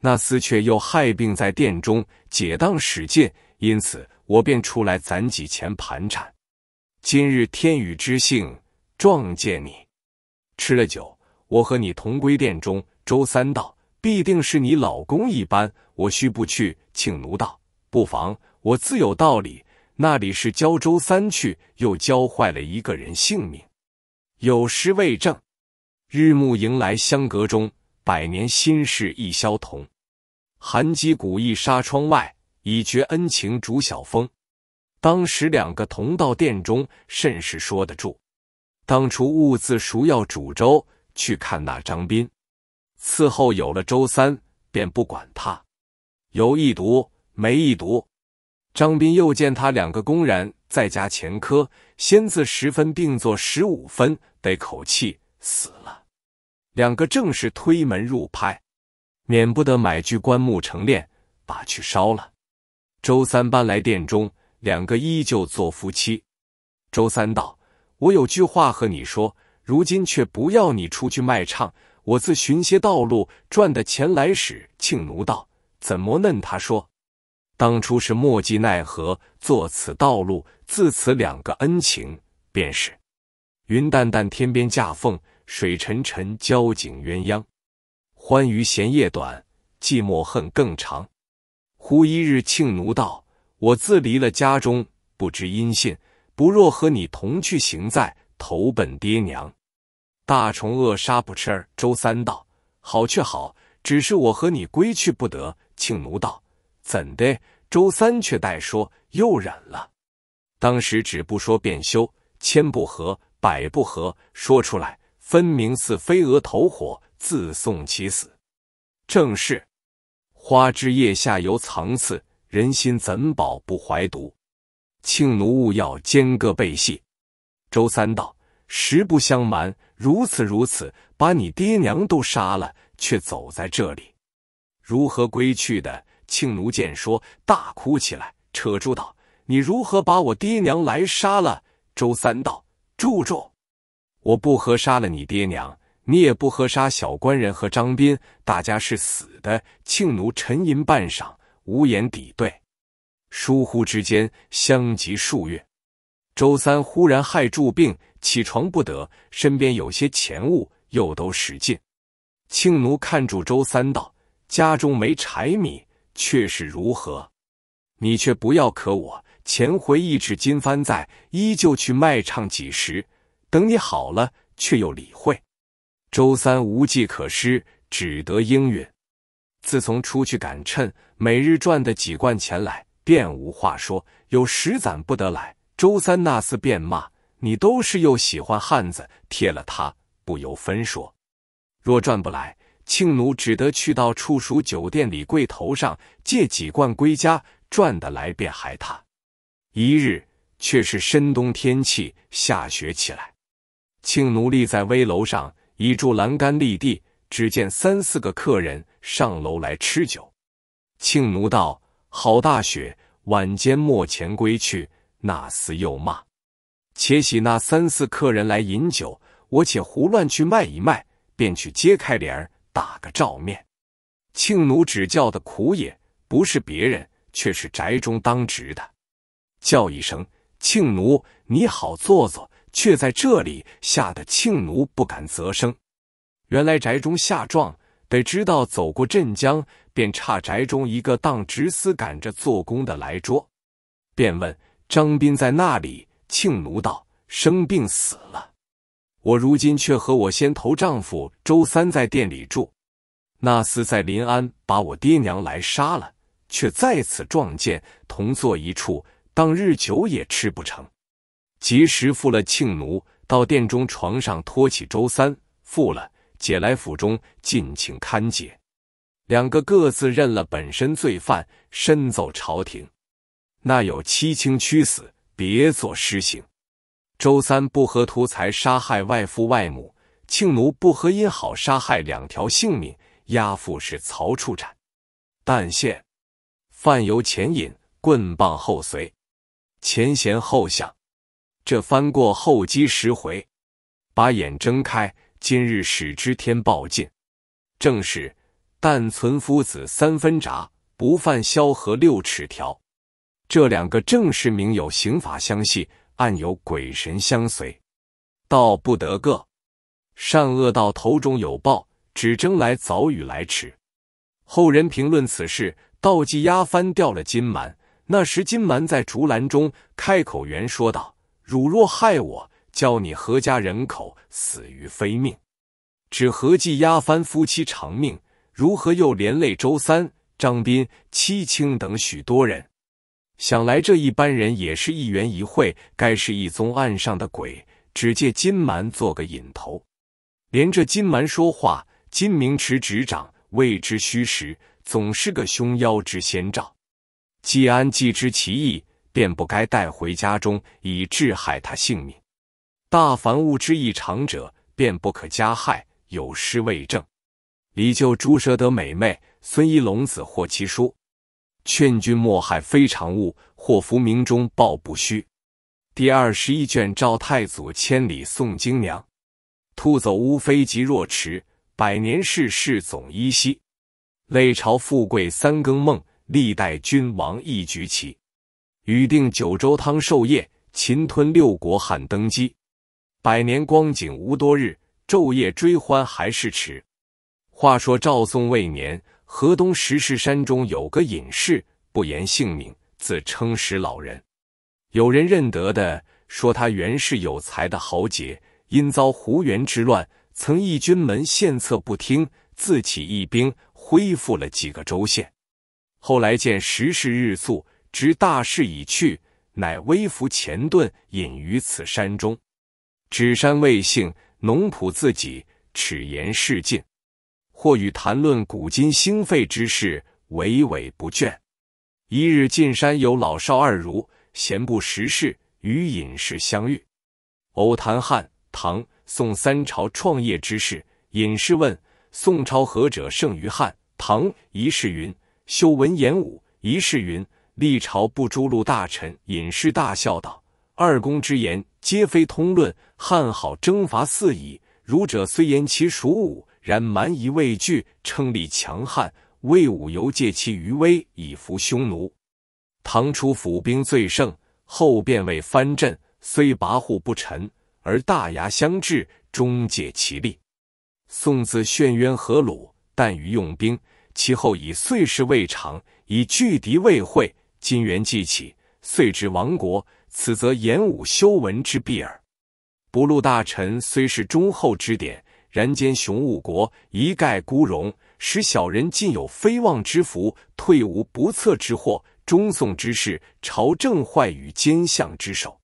那厮却又害病在殿中，解当使尽，因此我便出来攒几钱盘缠。今日天宇之幸。撞见你，吃了酒，我和你同归殿中。周三道必定是你老公一般，我须不去。庆奴道不妨，我自有道理。那里是教周三去，又教坏了一个人性命。有诗为证：日暮迎来香阁中，百年心事一消同。寒鸡古意纱窗外，已觉恩情逐晓风。当时两个同到殿中，甚是说得住。当初兀自熟要煮粥去看那张斌，伺候有了周三，便不管他有一毒没一毒。张斌又见他两个公然在家前科，先自十分并作十五分，得口气死了。两个正是推门入派，免不得买具棺木成殓，把去烧了。周三搬来殿中，两个依旧做夫妻。周三道。我有句话和你说，如今却不要你出去卖唱，我自寻些道路赚的钱来使。庆奴道：“怎么嫩？”他说：“当初是莫计奈何，做此道路，自此两个恩情，便是云淡淡天边架凤，水沉沉交颈鸳鸯。欢娱嫌夜短，寂寞恨更长。”忽一日，庆奴道：“我自离了家中，不知音信。”不若和你同去行在，投奔爹娘。大虫扼杀不吃儿。周三道：好却好，只是我和你归去不得。庆奴道：怎的？周三却待说，又忍了。当时只不说便休，千不合，百不合，说出来分明似飞蛾投火，自送其死。正是花枝叶下有藏刺，人心怎保不怀毒？庆奴勿要奸割背戏。周三道：“实不相瞒，如此如此，把你爹娘都杀了，却走在这里，如何归去的？”庆奴见说，大哭起来，扯住道：“你如何把我爹娘来杀了？”周三道：“住住，我不合杀了你爹娘，你也不合杀小官人和张斌，大家是死的。”庆奴沉吟半晌，无言抵对。疏忽之间，相及数月，周三忽然害住病，起床不得，身边有些钱物，又都使尽。庆奴看住周三道：“家中没柴米，却是如何？你却不要可我，钱回一纸金帆在，依旧去卖唱几时？等你好了，却又理会。”周三无计可施，只得应允。自从出去赶趁，每日赚的几贯钱来。便无话说，有十攒不得来。周三那厮便骂：“你都是又喜欢汉子，贴了他不由分说。若赚不来，庆奴只得去到处属酒店里柜头上借几罐归家，赚得来便还他。一日却是深冬天气，下雪起来。庆奴立在危楼上，倚住栏杆立地，只见三四个客人上楼来吃酒。庆奴道。好大雪，晚间没钱归去。那厮又骂：“且喜那三四客人来饮酒，我且胡乱去卖一卖，便去揭开帘儿打个照面。”庆奴只叫的苦也，不是别人，却是宅中当值的，叫一声：“庆奴，你好，坐坐。”却在这里吓得庆奴不敢啧声。原来宅中下状得知道走过镇江，便差宅中一个当值司赶着做工的来捉，便问张斌在那里。庆奴道：“生病死了。我如今却和我先头丈夫周三在店里住。那厮在临安把我爹娘来杀了，却在此撞见，同坐一处，当日酒也吃不成。及时付了庆奴，到店中床上托起周三，付了，解来府中，尽请看解。两个各自认了本身罪犯，身奏朝廷。那有七卿屈死。”别做施行。周三不合图财杀害外父外母，庆奴不合因好杀害两条性命，押赴是曹处斩。但现犯由前引，棍棒后随，前贤后相。这翻过后击十回，把眼睁开，今日始知天报尽。正是但存夫子三分札，不犯萧何六尺条。这两个正是名有刑法相系，暗有鬼神相随，道不得个善恶到头中有报，只争来早与来迟。后人评论此事，道济压翻掉了金蛮。那时金蛮在竹篮中开口圆说道：“汝若害我，教你何家人口死于非命，只合计压翻夫妻长命，如何又连累周三、张斌、戚清等许多人？”想来这一般人也是一缘一会，该是一宗案上的鬼，只借金蛮做个引头，连着金蛮说话。金明池执掌，未知虚实，总是个凶妖之先兆。季安既知其意，便不该带回家中，以致害他性命。大凡物之异常者，便不可加害，有失为证。李就诛蛇得美妹，孙一龙子获其书。劝君莫害非常物，祸福明中报不虚。第二十一卷，赵太祖千里送京娘，兔走乌飞即若迟。百年世事总依稀，累朝富贵三更梦，历代君王一举起。禹定九州汤寿业，秦吞六国汉登基。百年光景无多日，昼夜追欢还是迟。话说赵宋未年。河东石室山中有个隐士，不言姓名，自称石老人。有人认得的，说他原是有才的豪杰，因遭胡元之乱，曾义军门献策不听，自起义兵，恢复了几个州县。后来见时势日速，知大势已去，乃微服前遁，隐于此山中。指山未幸，农圃自己，齿言事尽。或与谈论古今兴废之事，娓娓不倦。一日进山有老少二儒，闲不识事，与隐士相遇，偶谈汉、唐、宋三朝创业之事。隐士问：宋朝何者胜于汉、唐？一是云：修文言武。一是云：历朝不诛戮大臣。隐士大笑道：二公之言，皆非通论。汉好征伐四夷，儒者虽言其属武。然蛮夷畏惧，称力强悍，魏武犹借其余威以服匈奴。唐初府兵最盛，后便为藩镇，虽跋扈不臣，而大牙相制，终借其力。宋自炫渊和鲁，但于用兵，其后以岁事未长，以拒敌未会，金元既起，遂至亡国。此则言武修文之弊耳。不禄大臣，虽是忠厚之典。然间雄武国一概孤荣，使小人尽有非望之福，退无不测之祸。中宋之事，朝政坏于奸相之手，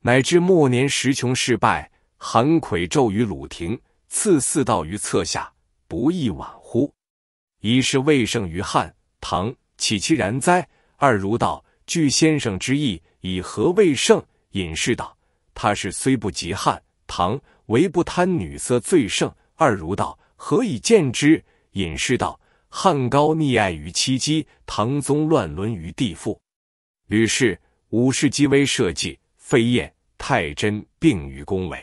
乃至末年时穷势败，韩魁骤于鲁庭，赐四道于侧下，不亦晚乎？一是未胜于汉唐，岂其然哉？二如道，据先生之意，以何未胜？隐士道，他是虽不及汉唐。唯不贪女色最盛。二儒道何以见之？隐士道：汉高溺爱于妻姬，唐宗乱伦于地父。吕氏、武氏积威社稷，飞燕、太真并于宫闱。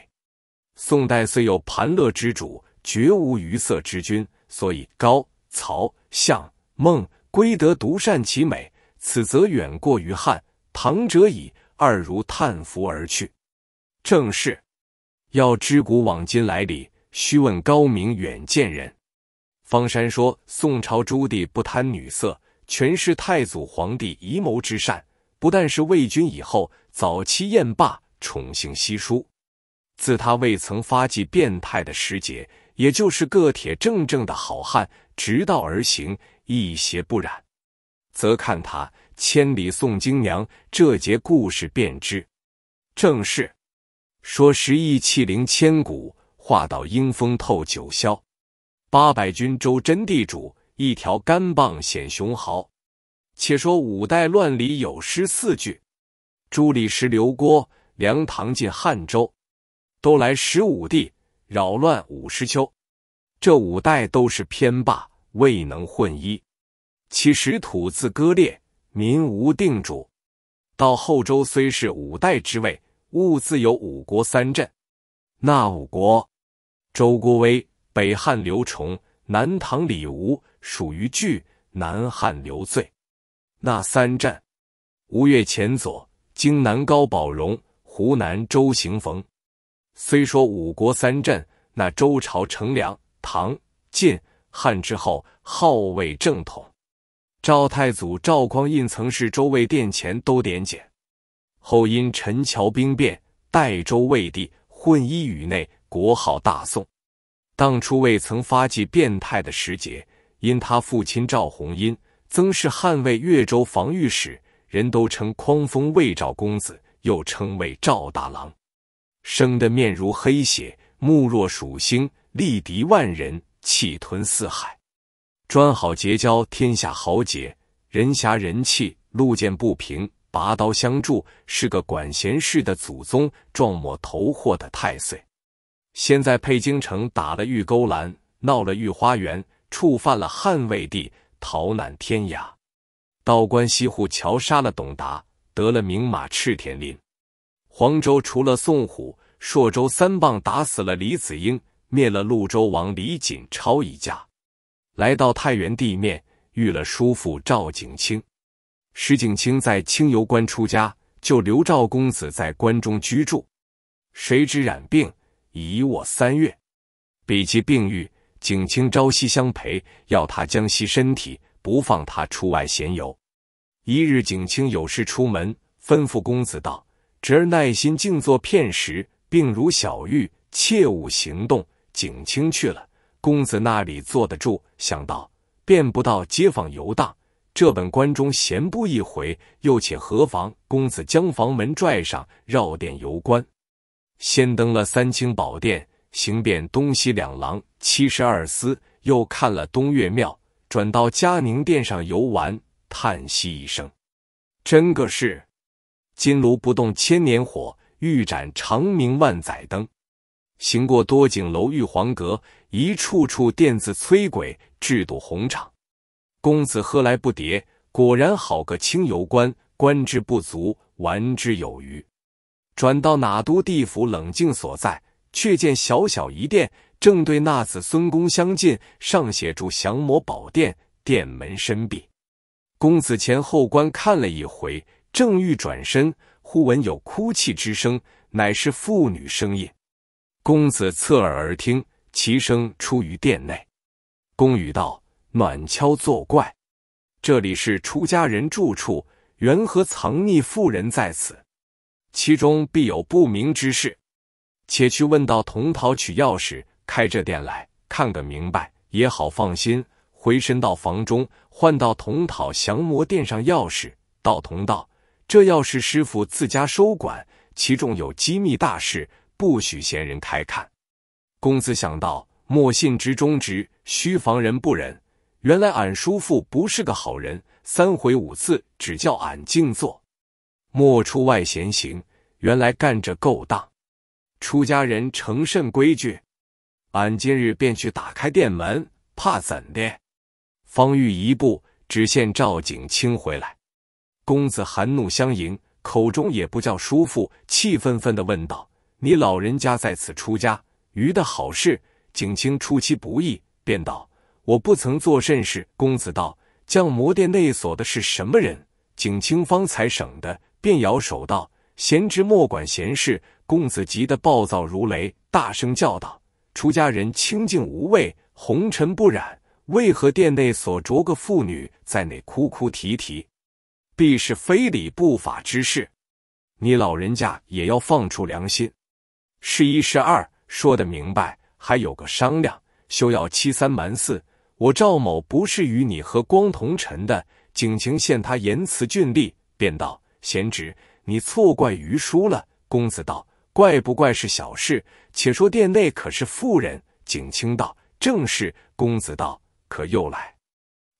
宋代虽有盘乐之主，绝无于色之君，所以高、曹、相、孟、归德独善其美。此则远过于汉唐者矣。二如叹服而去。正是要知古往今来历，须问高明远见人。方山说：宋朝朱棣不贪女色，全是太祖皇帝遗谋之善。不但是魏军以后早期燕霸，宠幸稀疏。自他未曾发迹变态的时节，也就是个铁铮铮的好汉，直道而行，一邪不染，则看他千里送京娘这节故事便知。正是说十亿气凌千古，话到英风透九霄。八百军州真地主，一条干棒显雄豪。且说五代乱里有诗四句：朱李石刘郭梁唐晋汉周。都来十五帝，扰乱五十秋。这五代都是偏霸，未能混一。其实土自割裂，民无定主。到后周虽是五代之位，兀自有五国三镇。那五国：周郭威、北汉刘崇、南唐李吴，属于巨；南汉刘罪。那三镇：吴越前左，荆南高宝荣，湖南周行逢。虽说五国三镇，那周朝成梁、唐、晋、汉之后，号为正统。赵太祖赵匡胤曾是周魏殿前都点检，后因陈桥兵变，代周魏帝，混一宇内，国号大宋。当初未曾发迹变态的时节，因他父亲赵弘殷曾是汉魏越州防御使，人都称匡封魏赵公子，又称为赵大郎。生的面如黑血，目若鼠星，力敌万人，气吞四海，专好结交天下豪杰，人侠人气，路见不平，拔刀相助，是个管闲事的祖宗，壮莫头祸的太岁。现在沛京城打了玉钩栏，闹了御花园，触犯了汉魏帝，逃难天涯，道观西户桥杀了董达，得了名马赤田林。黄州除了宋虎，朔州三棒打死了李子英，灭了潞州王李锦超一家，来到太原地面，遇了叔父赵景清。石景清在清游关出家，就留赵公子在关中居住。谁知染病，已卧三月。比其病愈，景清朝夕相陪，要他将息身体，不放他出外闲游。一日，景清有事出门，吩咐公子道。侄儿耐心静坐片时，病如小玉，切勿行动。景清去了，公子那里坐得住？想到便不到街坊游荡，这本关中闲步一回，又且何妨？公子将房门拽上，绕殿游观，先登了三清宝殿，行遍东西两廊、七十二司，又看了东岳庙，转到嘉宁殿上游玩，叹息一声：“真个是。”金炉不动千年火，玉盏长明万载灯。行过多景楼、玉皇阁，一处处殿子催鬼，制度红场。公子喝来不迭，果然好个清游官，观之不足，玩之有余。转到哪都地府冷静所在，却见小小一殿，正对那子孙宫相近，上写住降魔宝殿，殿门深闭。公子前后观看了一回。正欲转身，忽闻有哭泣之声，乃是妇女声音。公子侧耳而听，其声出于殿内。公羽道：“暖敲作怪，这里是出家人住处，缘何藏匿妇人在此？其中必有不明之事。且去问到童桃取钥匙，开这店来看个明白，也好放心。”回身到房中，唤到童讨降魔殿上钥匙，道童道。这钥匙师傅自家收管，其中有机密大事，不许闲人开看。公子想到，莫信直中直，须防人不忍。原来俺叔父不是个好人，三回五次只叫俺静坐，莫出外闲行。原来干着勾当，出家人成甚规矩？俺今日便去打开店门，怕怎的？方玉一步，只见赵景清回来。公子含怒相迎，口中也不叫叔父，气愤愤的问道：“你老人家在此出家，余的好事？”景清出其不意，便道：“我不曾做甚事。”公子道：“将魔殿内锁的是什么人？”景清方才省得，便摇手道：“贤侄莫管闲事，公子急得暴躁如雷，大声叫道：“出家人清净无畏，红尘不染，为何殿内所着个妇女在内哭哭啼啼？必是非礼不法之事！你老人家也要放出良心，是一是二，说得明白，还有个商量，休要欺三瞒四。我赵某不是与你和光同尘的。”景清见他言辞峻厉，便道：“贤侄，你错怪余叔了。”公子道：“怪不怪是小事，且说殿内可是妇人？”景清道：“正是。”公子道：“可又来？”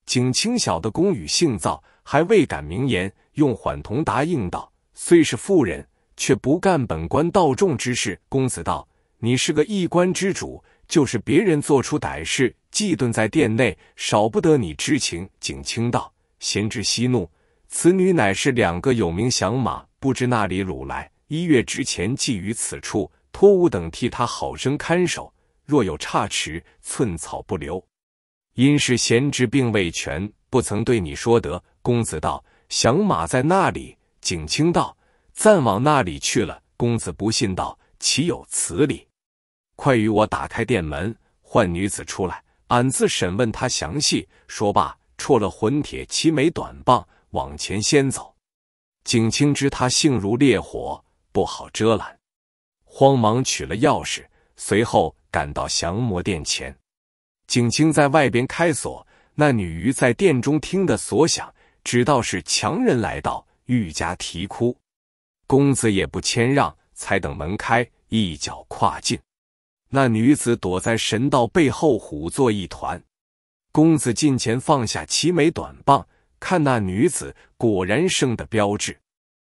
景清晓得公语性躁，还未敢明言，用缓同答应道：“虽是妇人，却不干本官道众之事。”公子道：“你是个一官之主，就是别人做出歹事，忌遁在殿内，少不得你知情。”景清道。贤侄息怒，此女乃是两个有名响马，不知那里掳来。一月之前寄于此处，托吾等替他好生看守。若有差池，寸草不留。因是贤侄病未全，不曾对你说得。公子道：“响马在那里？”景清道：“暂往那里去了。”公子不信道：“岂有此理？快与我打开店门，唤女子出来，俺自审问她详细。”说罢。戳了混铁齐眉短棒，往前先走。景清知他性如烈火，不好遮拦，慌忙取了钥匙，随后赶到降魔殿前。景清在外边开锁，那女鱼在殿中听得锁响，只道是强人来到，愈加啼哭。公子也不谦让，才等门开，一脚跨进。那女子躲在神道背后，虎作一团。公子近前放下齐眉短棒，看那女子果然生得标致，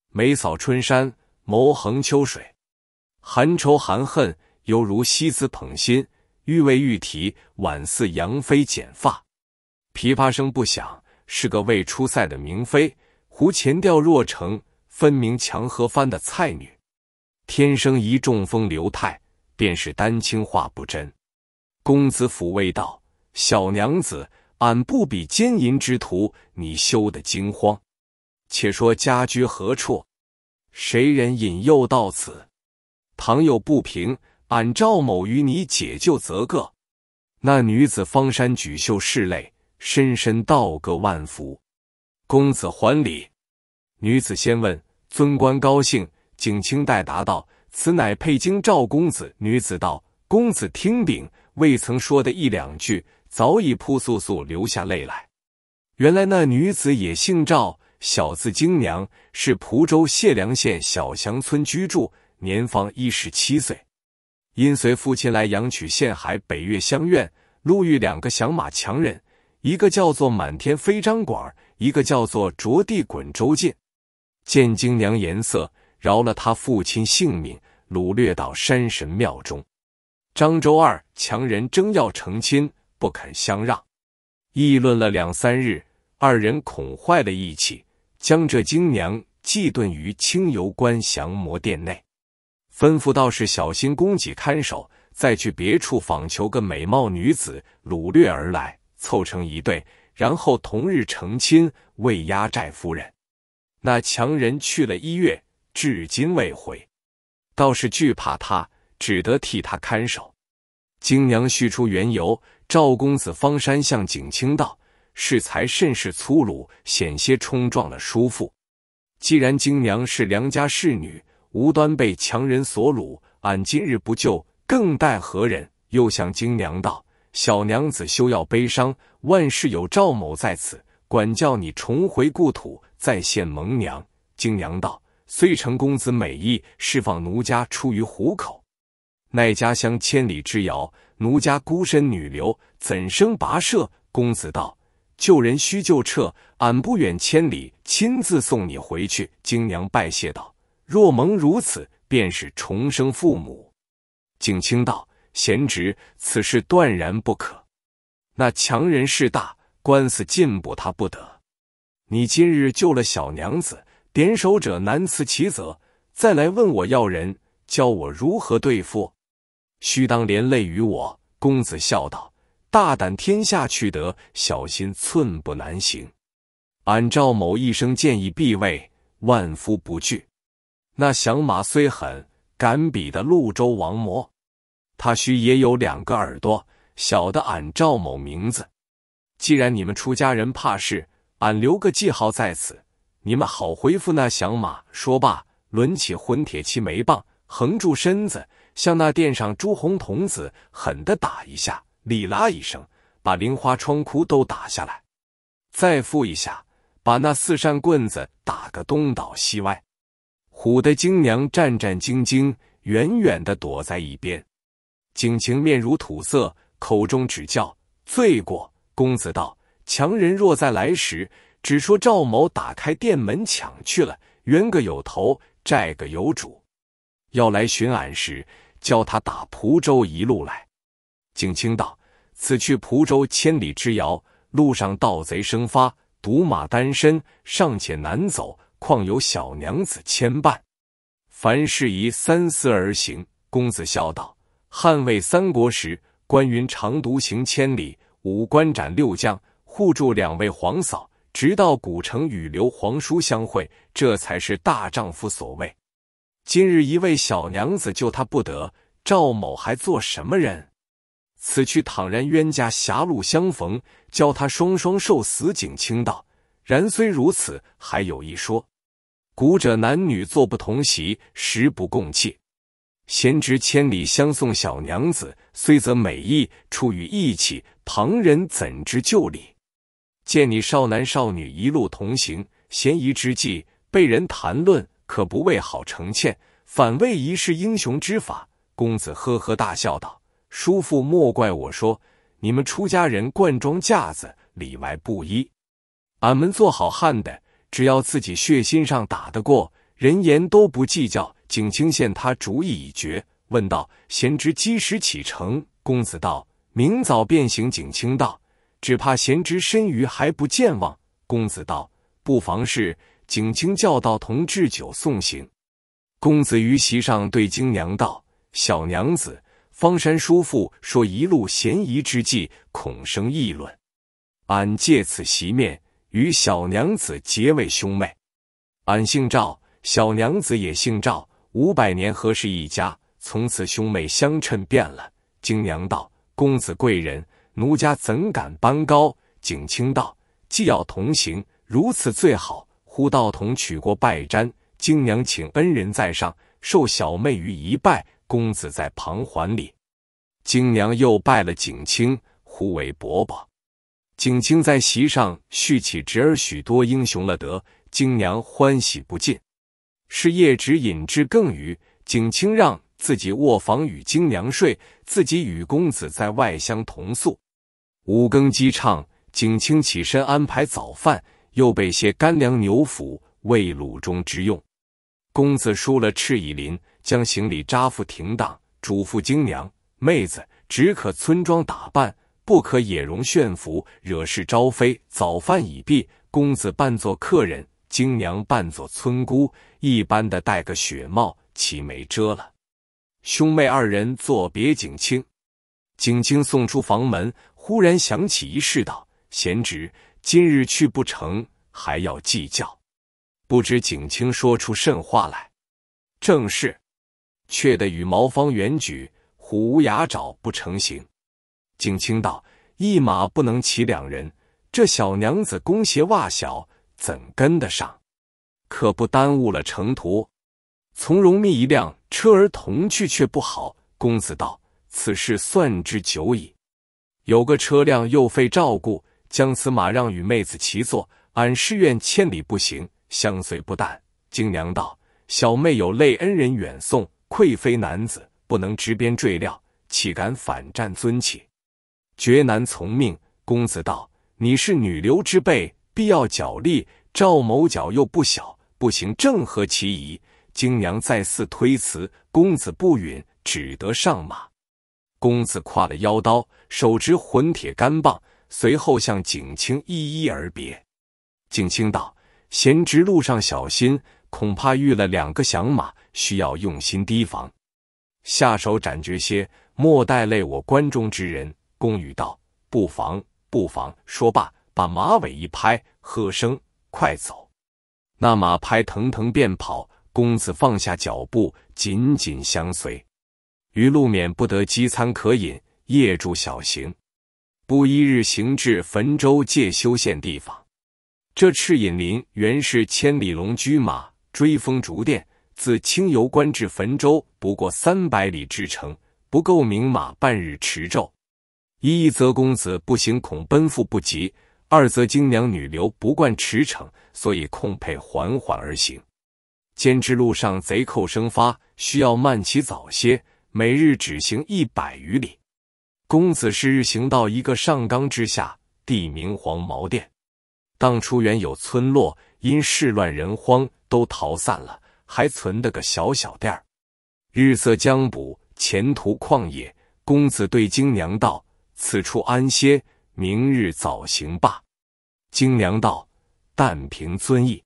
眉扫春山，眸横秋水，含愁含恨，犹如西子捧心，欲为玉啼，宛似杨妃剪发。琵琶声不响，是个未出塞的明妃；胡前调若成，分明强和番的蔡女。天生一中风流态，便是丹青画不真。公子抚慰道。小娘子，俺不比奸淫之徒，你休得惊慌。且说家居何处？谁人引诱到此？倘有不平，俺赵某与你解救则个。那女子方山举袖拭泪，深深道个万福。公子还礼。女子先问尊官高兴？景清代答道：“此乃佩京赵公子。”女子道：“公子听禀。”未曾说的一两句。早已扑簌簌流下泪来。原来那女子也姓赵，小字京娘，是蒲州解良县小祥村居住，年方一十七岁。因随父亲来阳曲县海北岳乡院，路遇两个响马强人，一个叫做满天飞张管，一个叫做着地滚周进。见京娘颜色，饶了他父亲性命，掳掠到山神庙中。漳州二强人争要成亲。不肯相让，议论了两三日，二人恐坏了义气，将这京娘寄遁于清游关降魔殿内，吩咐道士小心供给看守，再去别处访求个美貌女子，掳掠而来，凑成一对，然后同日成亲，为压寨夫人。那强人去了一月，至今未回，倒是惧怕他，只得替他看守。京娘叙出缘由。赵公子方山向景清道：“适才甚是粗鲁，险些冲撞了叔父。既然京娘是良家侍女，无端被强人所掳，俺今日不救，更待何人？”又向京娘道：“小娘子休要悲伤，万事有赵某在此，管教你重回故土，再现萌娘。”京娘道：“虽承公子美意，释放奴家出于虎口，奈家乡千里之遥。”奴家孤身女流，怎生跋涉？公子道：“救人须救撤，俺不远千里，亲自送你回去。”京娘拜谢道：“若蒙如此，便是重生父母。”景清道：“贤侄，此事断然不可。那强人势大，官司进补他不得。你今日救了小娘子，点首者难辞其责，再来问我要人，教我如何对付。”须当连累于我。公子笑道：“大胆天下去得，小心寸步难行。俺赵某一生见义必畏，万夫不惧。那响马虽狠，敢比的潞州王魔。他须也有两个耳朵，晓得俺赵某名字。既然你们出家人怕事，俺留个记号在此，你们好回复那响马。说罢，抡起混铁漆煤棒，横住身子，向那殿上朱红童子狠的打一下，哩啦一声，把棂花窗窟都打下来。再复一下，把那四扇棍子打个东倒西歪，唬得精娘战战兢兢，远远的躲在一边。景晴面如土色，口中只叫罪过。公子道：“强人若再来时，只说赵某打开店门抢去了，冤个有头，债个有主。要来寻俺时，教他打蒲州一路来。”景清道：“此去蒲州千里之遥。”路上盗贼生发，独马单身，尚且难走，况有小娘子牵绊？凡事宜三思而行。公子笑道：“汉魏三国时，关云长独行千里，五关斩六将，护住两位皇嫂，直到古城与刘皇叔相会，这才是大丈夫所为。今日一位小娘子救他不得，赵某还做什么人？”此去倘然冤家狭路相逢，教他双双受死。景清道：“然虽如此，还有一说。古者男女坐不同席，食不共器。贤侄千里相送小娘子，虽则美意，出于义气，旁人怎知就理？见你少男少女一路同行，嫌疑之际被人谈论，可不为好成歉，反为一世英雄之法。”公子呵呵大笑道。叔父莫怪我说，你们出家人冠装架子，里外不一。俺们做好汉的，只要自己血心上打得过，人言都不计较。景清见他主意已决，问道：“贤侄几时启程？”公子道：“明早便行。”景清道：“只怕贤侄身余还不健忘。”公子道：“不妨事。”景清叫道：“同置酒送行。”公子于席上对金娘道：“小娘子。”方山叔父说：“一路嫌疑之际，恐生议论。俺借此席面，与小娘子结为兄妹。俺姓赵，小娘子也姓赵，五百年何是一家？从此兄妹相称变了。”金娘道：“公子贵人，奴家怎敢班高？”景清道：“既要同行，如此最好。”呼道童取过拜毡，金娘请恩人在上，受小妹于一拜。公子在旁还礼，金娘又拜了景清，呼为伯伯。景清在席上续起侄儿许多英雄了得，金娘欢喜不尽。是夜直饮至更余，景清让自己卧房与金娘睡，自己与公子在外厢同宿。五更鸡唱，景清起身安排早饭，又备些干粮牛脯，为鲁中之用。公子梳了赤以林。将行李扎缚停当，嘱咐金娘妹子只可村庄打扮，不可野容炫服，惹事招非。早饭已毕，公子扮作客人，金娘扮作村姑，一般的戴个雪帽，齐眉遮了。兄妹二人作别景清，景清送出房门，忽然想起一事，道：“贤侄，今日去不成，还要计较。”不知景清说出甚话来，正是。却得与毛方远举，虎无牙爪不成形。景清道：“一马不能骑两人，这小娘子弓鞋袜小，怎跟得上？可不耽误了程途。从容觅一辆车儿同去，却不好。”公子道：“此事算之久矣。有个车辆又费照顾，将此马让与妹子骑坐，俺誓愿千里不行，相随不淡。”金娘道：“小妹有累恩人远送。”愧非男子，不能执鞭坠料，岂敢反战尊起？绝难从命。公子道：“你是女流之辈，必要脚力。赵某脚又不小，不行，正合其宜。”金娘再次推辞，公子不允，只得上马。公子挎了腰刀，手执混铁杆棒，随后向景清一一而别。景清道：“贤侄路上小心。”恐怕遇了两个响马，需要用心提防，下手斩绝些，莫带累我关中之人。公羽道：“不妨，不妨。”说罢，把马尾一拍，喝声：“快走！”那马拍腾腾便跑，公子放下脚步，紧紧相随。于路免不得饥餐可饮，夜住小行。不一日行至汾州界休县地方。这赤隐林原是千里龙驹马，追风逐电，自清游关至汾州不过三百里之程，不够名马半日驰骤。一则公子步行恐奔赴不及，二则京娘女流不惯驰骋，所以控配缓缓而行。兼之路上贼寇生发，需要慢起早些。每日只行一百余里，公子是日行到一个上冈之下，地名黄毛店。当初原有村落，因事乱人荒，都逃散了，还存得个小小店儿。日色将补，前途旷野。公子对京娘道：“此处安歇，明日早行罢。”京娘道：“但凭尊意。”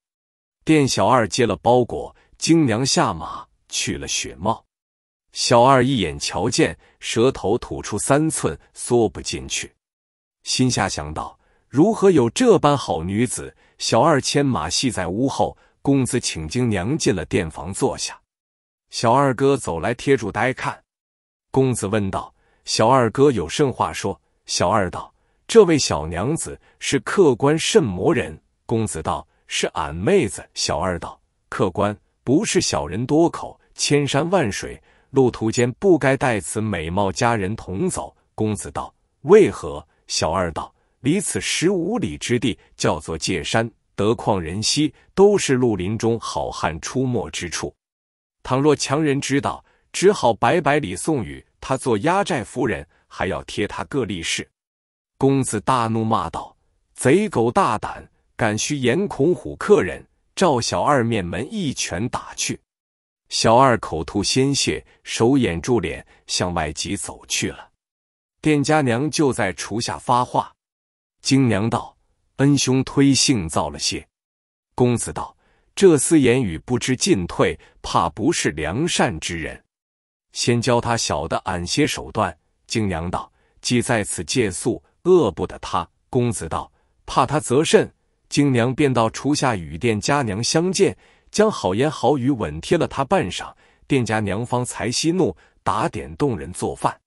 店小二接了包裹，京娘下马去了雪帽。小二一眼瞧见，舌头吐出三寸，缩不进去。心下想到：如何有这般好女子？小二牵马系在屋后，公子请京娘进了店房坐下。小二哥走来贴住呆看。公子问道：“小二哥有甚话说？”小二道：“这位小娘子是客官甚魔人？”公子道：“是俺妹子。”小二道：“客官不是小人多口，千山万水。”路途间不该带此美貌佳人同走。公子道：“为何？”小二道：“离此十五里之地，叫做界山，得旷人稀，都是绿林中好汉出没之处。倘若强人知道，只好百百里送与他做压寨夫人，还要贴他个利是。”公子大怒，骂道：“贼狗大胆，敢须眼孔虎客人！”照小二面门一拳打去。小二口吐鲜血，手掩住脸，向外急走去了。店家娘就在厨下发话。京娘道：“恩兄推性造了些。”公子道：“这厮言语不知进退，怕不是良善之人。先教他小的俺些手段。”京娘道：“既在此借宿，饿不得他。”公子道：“怕他则甚。”京娘便到厨下与店家娘相见。将好言好语稳贴了他半晌，店家娘方才息怒，打点动人做饭。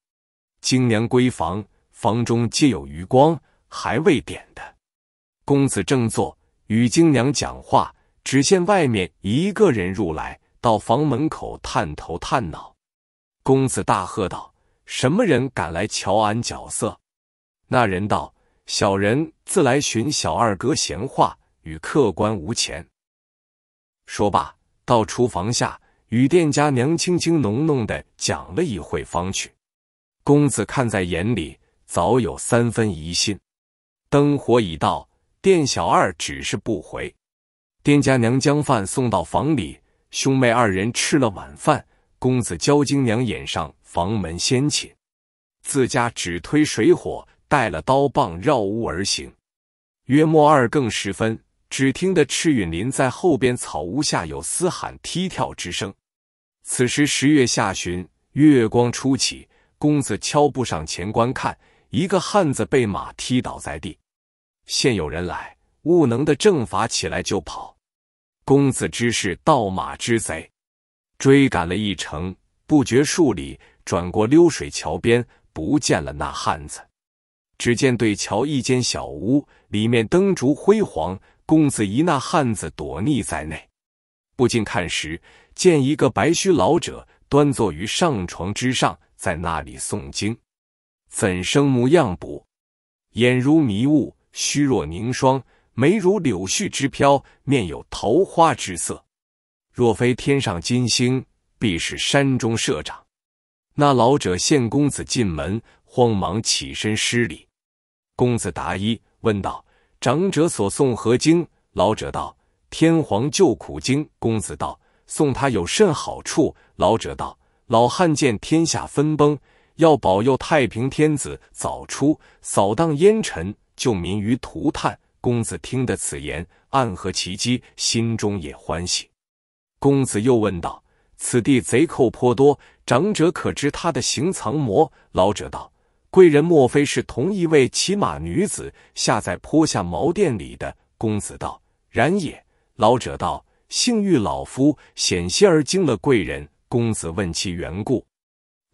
京娘归房，房中皆有余光，还未点的。公子正坐与京娘讲话，只见外面一个人入来，到房门口探头探脑。公子大喝道：“什么人敢来瞧俺角色？”那人道：“小人自来寻小二哥闲话，与客官无钱。”说罢，到厨房下与店家娘轻轻浓浓的讲了一会，方去。公子看在眼里，早有三分疑心。灯火已到，店小二只是不回。店家娘将饭送到房里，兄妹二人吃了晚饭。公子交金娘掩上房门先寝，自家只推水火，带了刀棒绕屋而行。约莫二更时分。只听得赤允林在后边草屋下有嘶喊踢跳之声。此时十月下旬，月光初起，公子悄步上前观看，一个汉子被马踢倒在地。现有人来，悟能的正法起来就跑。公子知是盗马之贼，追赶了一程，不觉数里，转过溜水桥边，不见了那汉子。只见对桥一间小屋，里面灯烛辉煌。公子一那汉子躲匿在内，不禁看时，见一个白须老者端坐于上床之上，在那里诵经。怎生模样不？眼如迷雾，虚若凝霜，眉如柳絮之飘，面有桃花之色。若非天上金星，必是山中社长。那老者见公子进门，慌忙起身施礼。公子答揖，问道。长者所诵何经？老者道：“天皇救苦经。”公子道：“送他有甚好处？”老者道：“老汉见天下分崩，要保佑太平天子早出，扫荡烟尘，救民于涂炭。”公子听得此言，暗合其机，心中也欢喜。公子又问道：“此地贼寇颇多，长者可知他的行藏魔？”老者道。贵人莫非是同一位骑马女子下在坡下茅店里的？公子道：“然也。”老者道：“幸遇老夫，险些而惊了贵人。公子问其缘故，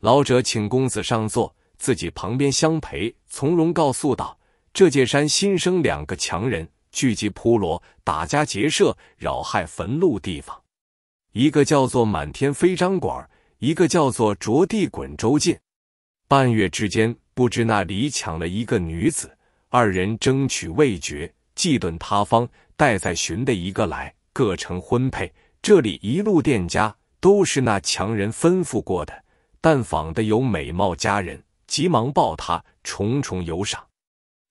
老者请公子上座，自己旁边相陪，从容告诉道：“这界山新生两个强人，聚集扑罗，打家劫舍，扰害坟墓地方。一个叫做满天飞张管，一个叫做着地滚周进。半月之间，不知那里抢了一个女子，二人争取未决，计遁他方，待再寻的一个来，各成婚配。这里一路店家。”都是那强人吩咐过的，但访的有美貌佳人，急忙报他，重重有赏。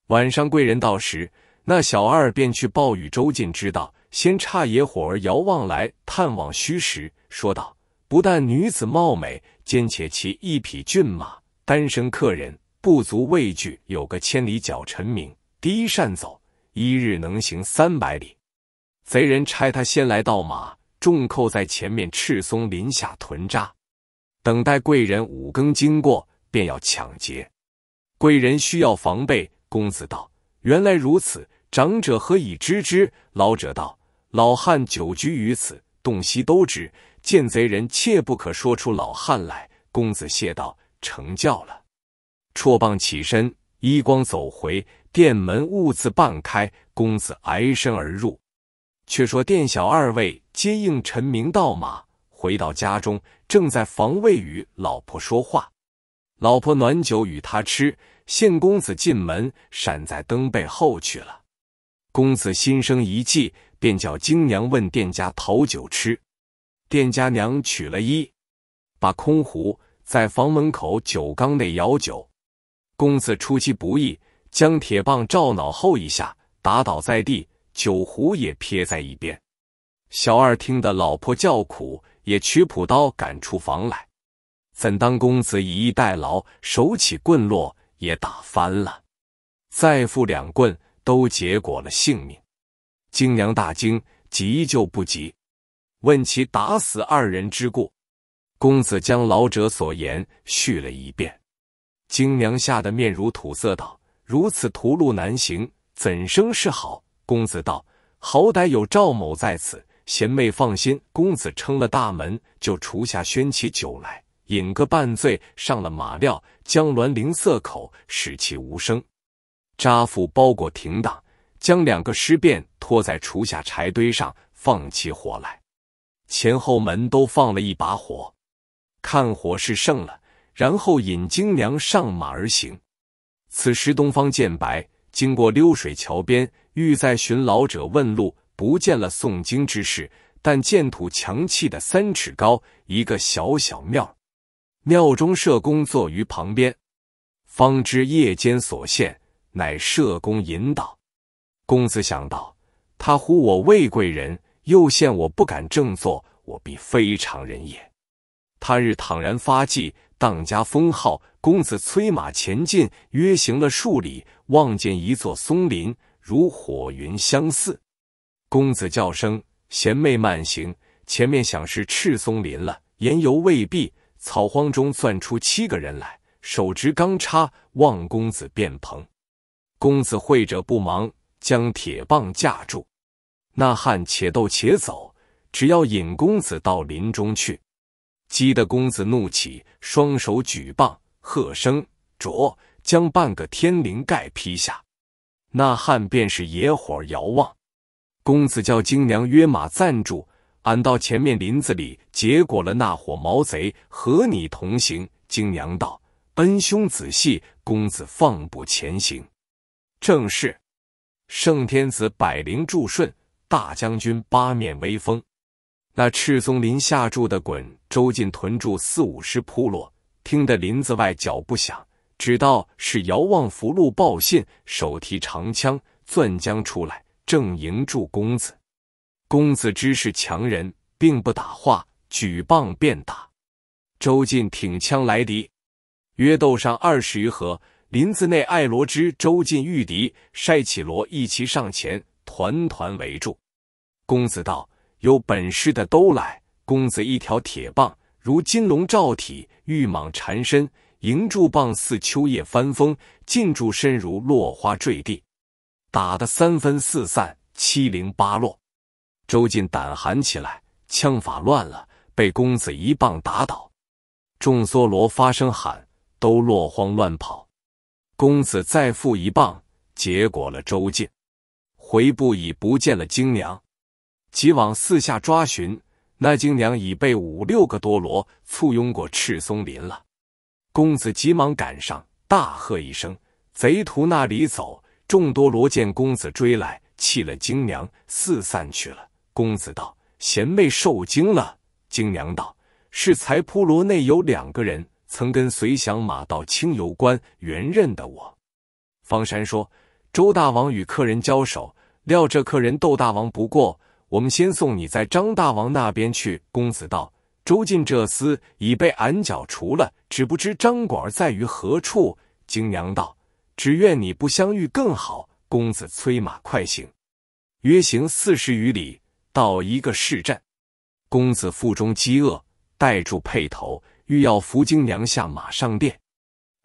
晚上贵人到时，那小二便去报与周进知道，先差野火儿遥望来探望虚实，说道：“不但女子貌美，兼且骑一匹骏马，单身客人不足畏惧，有个千里脚陈明，第一善走，一日能行三百里。贼人差他先来盗马。”众寇在前面赤松林下屯扎，等待贵人五更经过，便要抢劫。贵人需要防备。公子道：“原来如此，长者何以知之？”老者道：“老汉久居于此，洞悉都知。见贼人，切不可说出老汉来。”公子谢道：“成教了。”绰棒起身，衣光走回店门，兀自半开。公子挨身而入。却说店小二位接应陈明到马，回到家中，正在房卫与老婆说话。老婆暖酒与他吃，献公子进门，闪在灯背后去了。公子心生一计，便叫京娘问店家讨酒吃。店家娘取了一把空壶，在房门口酒缸内舀酒。公子出其不意，将铁棒照脑后一下，打倒在地。酒壶也撇在一边，小二听得老婆叫苦，也取朴刀赶出房来。怎当公子以逸待劳，手起棍落，也打翻了。再负两棍，都结果了性命。京娘大惊，急救不及，问其打死二人之故。公子将老者所言叙了一遍。京娘吓得面如土色，道：“如此途路难行，怎生是好？”公子道：“好歹有赵某在此，贤妹放心。”公子撑了大门，就厨下宣起酒来，饮个半醉，上了马料，将銮铃塞口，使其无声。扎缚包裹停当，将两个尸便拖在厨下柴堆上，放起火来，前后门都放了一把火，看火势盛了，然后引京娘上马而行。此时东方渐白，经过溜水桥边。欲再寻老者问路，不见了诵经之事，但见土墙砌的三尺高一个小小庙，庙中社公坐于旁边，方知夜间所现，乃社公引导。公子想到，他呼我魏贵人，又见我不敢正坐，我必非常人也。他日倘然发迹，当家封号，公子催马前进，约行了数里，望见一座松林。如火云相似，公子叫声贤妹慢行。前面想是赤松林了，言犹未毕，草荒中钻出七个人来，手执钢叉，望公子便棚。公子会者不忙，将铁棒架住。那汉且斗且走，只要引公子到林中去。激得公子怒起，双手举棒，喝声着，将半个天灵盖劈下。那汉便是野火遥望，公子叫京娘约马暂住，俺到前面林子里结果了那伙毛贼，和你同行。京娘道：“恩兄仔细，公子放步前行。”正是圣天子百灵助顺，大将军八面威风。那赤松林下住的滚，周进屯住四五十铺落，听得林子外脚步响。只道是遥望福禄报信，手提长枪钻将出来，正迎住公子。公子知是强人，并不打话，举棒便打。周进挺枪来敌，约斗上二十余合。林子内爱罗知周进遇敌，筛起罗一齐上前，团团围住。公子道：“有本事的都来！”公子一条铁棒，如金龙罩体，玉蟒缠身。银柱棒似秋叶翻风，进住身如落花坠地，打得三分四散，七零八落。周进胆寒起来，枪法乱了，被公子一棒打倒。众梭罗发声喊，都落荒乱跑。公子再负一棒，结果了周进。回部已不见了京娘，急往四下抓寻。那京娘已被五六个多罗簇拥过赤松林了。公子急忙赶上，大喝一声：“贼徒那里走！”众多罗见公子追来，弃了京娘，四散去了。公子道：“贤妹受惊了。”京娘道：“是才扑罗内有两个人，曾跟随降马到清游关，原认得我。”方山说：“周大王与客人交手，料这客人斗大王不过。”我们先送你在张大王那边去。公子道：“周进这厮已被俺剿除了，只不知张管在于何处。”京娘道：“只愿你不相遇更好。”公子催马快行，约行四十余里，到一个市镇。公子腹中饥饿，带住辔头，欲要扶京娘下马上殿。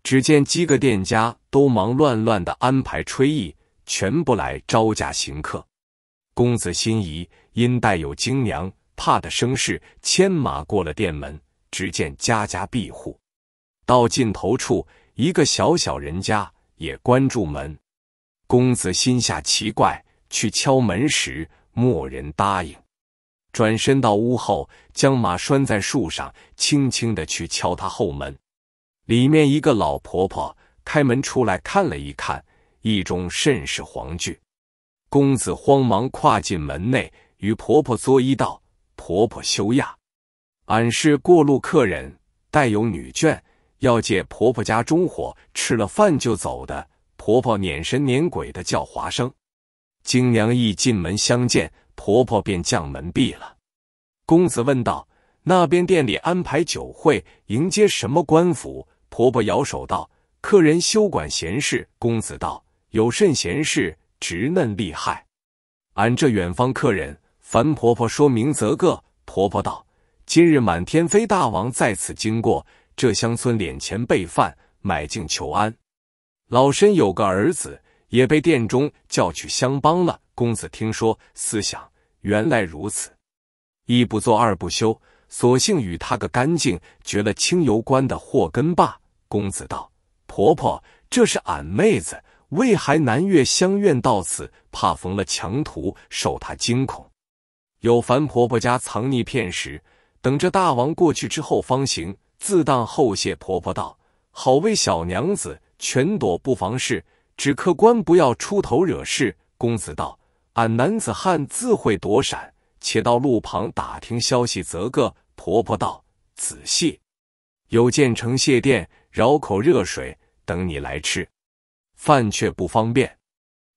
只见几个店家都忙乱乱的安排炊役，全不来招架行客。公子心疑，因带有京娘，怕的生事，牵马过了店门。只见家家闭户，到尽头处，一个小小人家也关住门。公子心下奇怪，去敲门时，没人答应。转身到屋后，将马拴在树上，轻轻的去敲他后门。里面一个老婆婆开门出来，看了一看，意中甚是惶惧。公子慌忙跨进门内，与婆婆作揖道：“婆婆休讶，俺是过路客人，带有女眷，要借婆婆家中火，吃了饭就走的。”婆婆撵神撵鬼的叫华生。京娘一进门相见，婆婆便将门闭了。公子问道：“那边店里安排酒会，迎接什么官府？”婆婆摇手道：“客人休管闲事。”公子道：“有甚闲事？”直嫩厉害，俺这远方客人，樊婆婆说明则个。婆婆道：“今日满天飞大王在此经过，这乡村脸前备饭，买镜求安。老身有个儿子，也被殿中叫去相帮了。公子听说，思想原来如此，一不做二不休，索性与他个干净，绝了清油关的祸根罢。公子道：“婆婆，这是俺妹子。”为还南越相愿到此，怕逢了强徒，受他惊恐。有樊婆婆家藏匿片时，等着大王过去之后方行。自当后谢婆婆道：“好为小娘子，全躲不妨事，只客官不要出头惹事。”公子道：“俺男子汉自会躲闪，且到路旁打听消息，则个。”婆婆道：“仔细，有建成蟹店，饶口热水，等你来吃。”饭却不方便，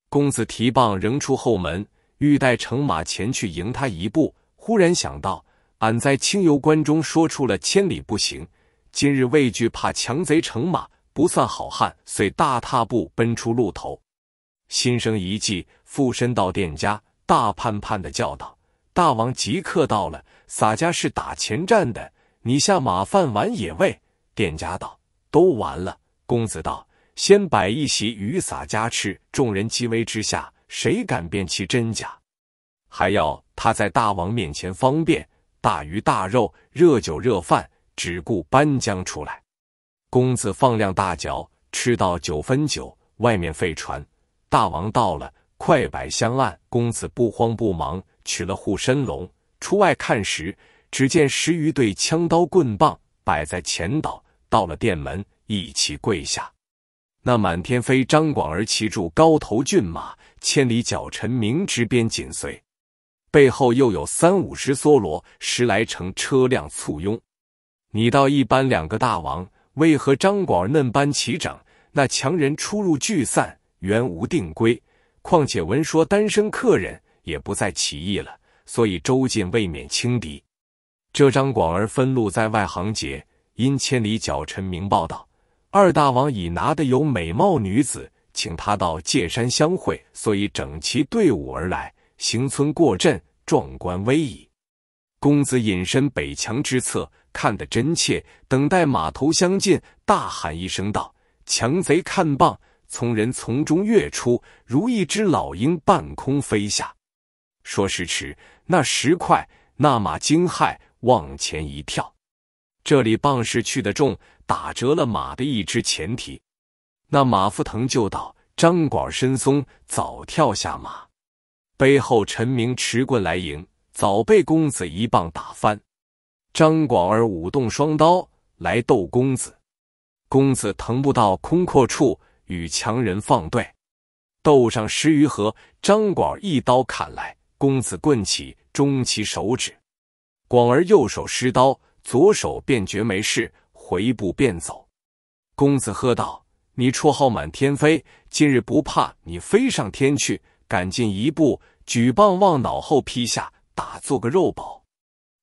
公子提棒仍出后门，欲带乘马前去迎他一步。忽然想到，俺在清游关中说出了千里不行，今日畏惧怕强贼乘马，不算好汉，遂大踏步奔出路头。心生一计，附身到店家，大盼盼的叫道：“大王即刻到了，洒家是打前站的，你下马饭碗也未？”店家道：“都完了。”公子道。先摆一席与洒家吃，众人激威之下，谁敢辨其真假？还要他在大王面前方便，大鱼大肉、热酒热饭，只顾搬将出来。公子放量大嚼，吃到九分酒，外面废船。大王到了，快摆香案。公子不慌不忙，取了护身龙，出外看时，只见十余对枪刀棍棒摆在前岛。到了店门，一齐跪下。那满天飞张广儿骑住高头骏马，千里脚尘明之边紧随，背后又有三五十梭罗，十来乘车辆簇拥。你道一般两个大王，为何张广儿嫩般齐整？那强人出入聚散，原无定规。况且闻说单身客人也不再起义了，所以周进未免轻敌。这张广儿分路在外行劫，因千里脚尘明报道。二大王已拿的有美貌女子，请他到界山相会，所以整齐队伍而来，行村过镇，壮观威仪。公子隐身北墙之侧，看得真切。等待马头相近，大喊一声道：“强贼看棒！”从人从中跃出，如一只老鹰半空飞下。说时迟，那时快，那马惊骇，往前一跳。这里棒是去的重，打折了马的一只前蹄。那马夫腾就道：“张广身松，早跳下马。”背后陈明持棍来迎，早被公子一棒打翻。张广儿舞动双刀来斗公子，公子腾不到空阔处，与强人放对，斗上十余合，张广一刀砍来，公子棍起，中其手指。广儿右手失刀，左手便觉没事，回步便走。公子喝道：“你绰号满天飞，今日不怕你飞上天去？赶进一步。”举棒往脑后劈下，打做个肉饱。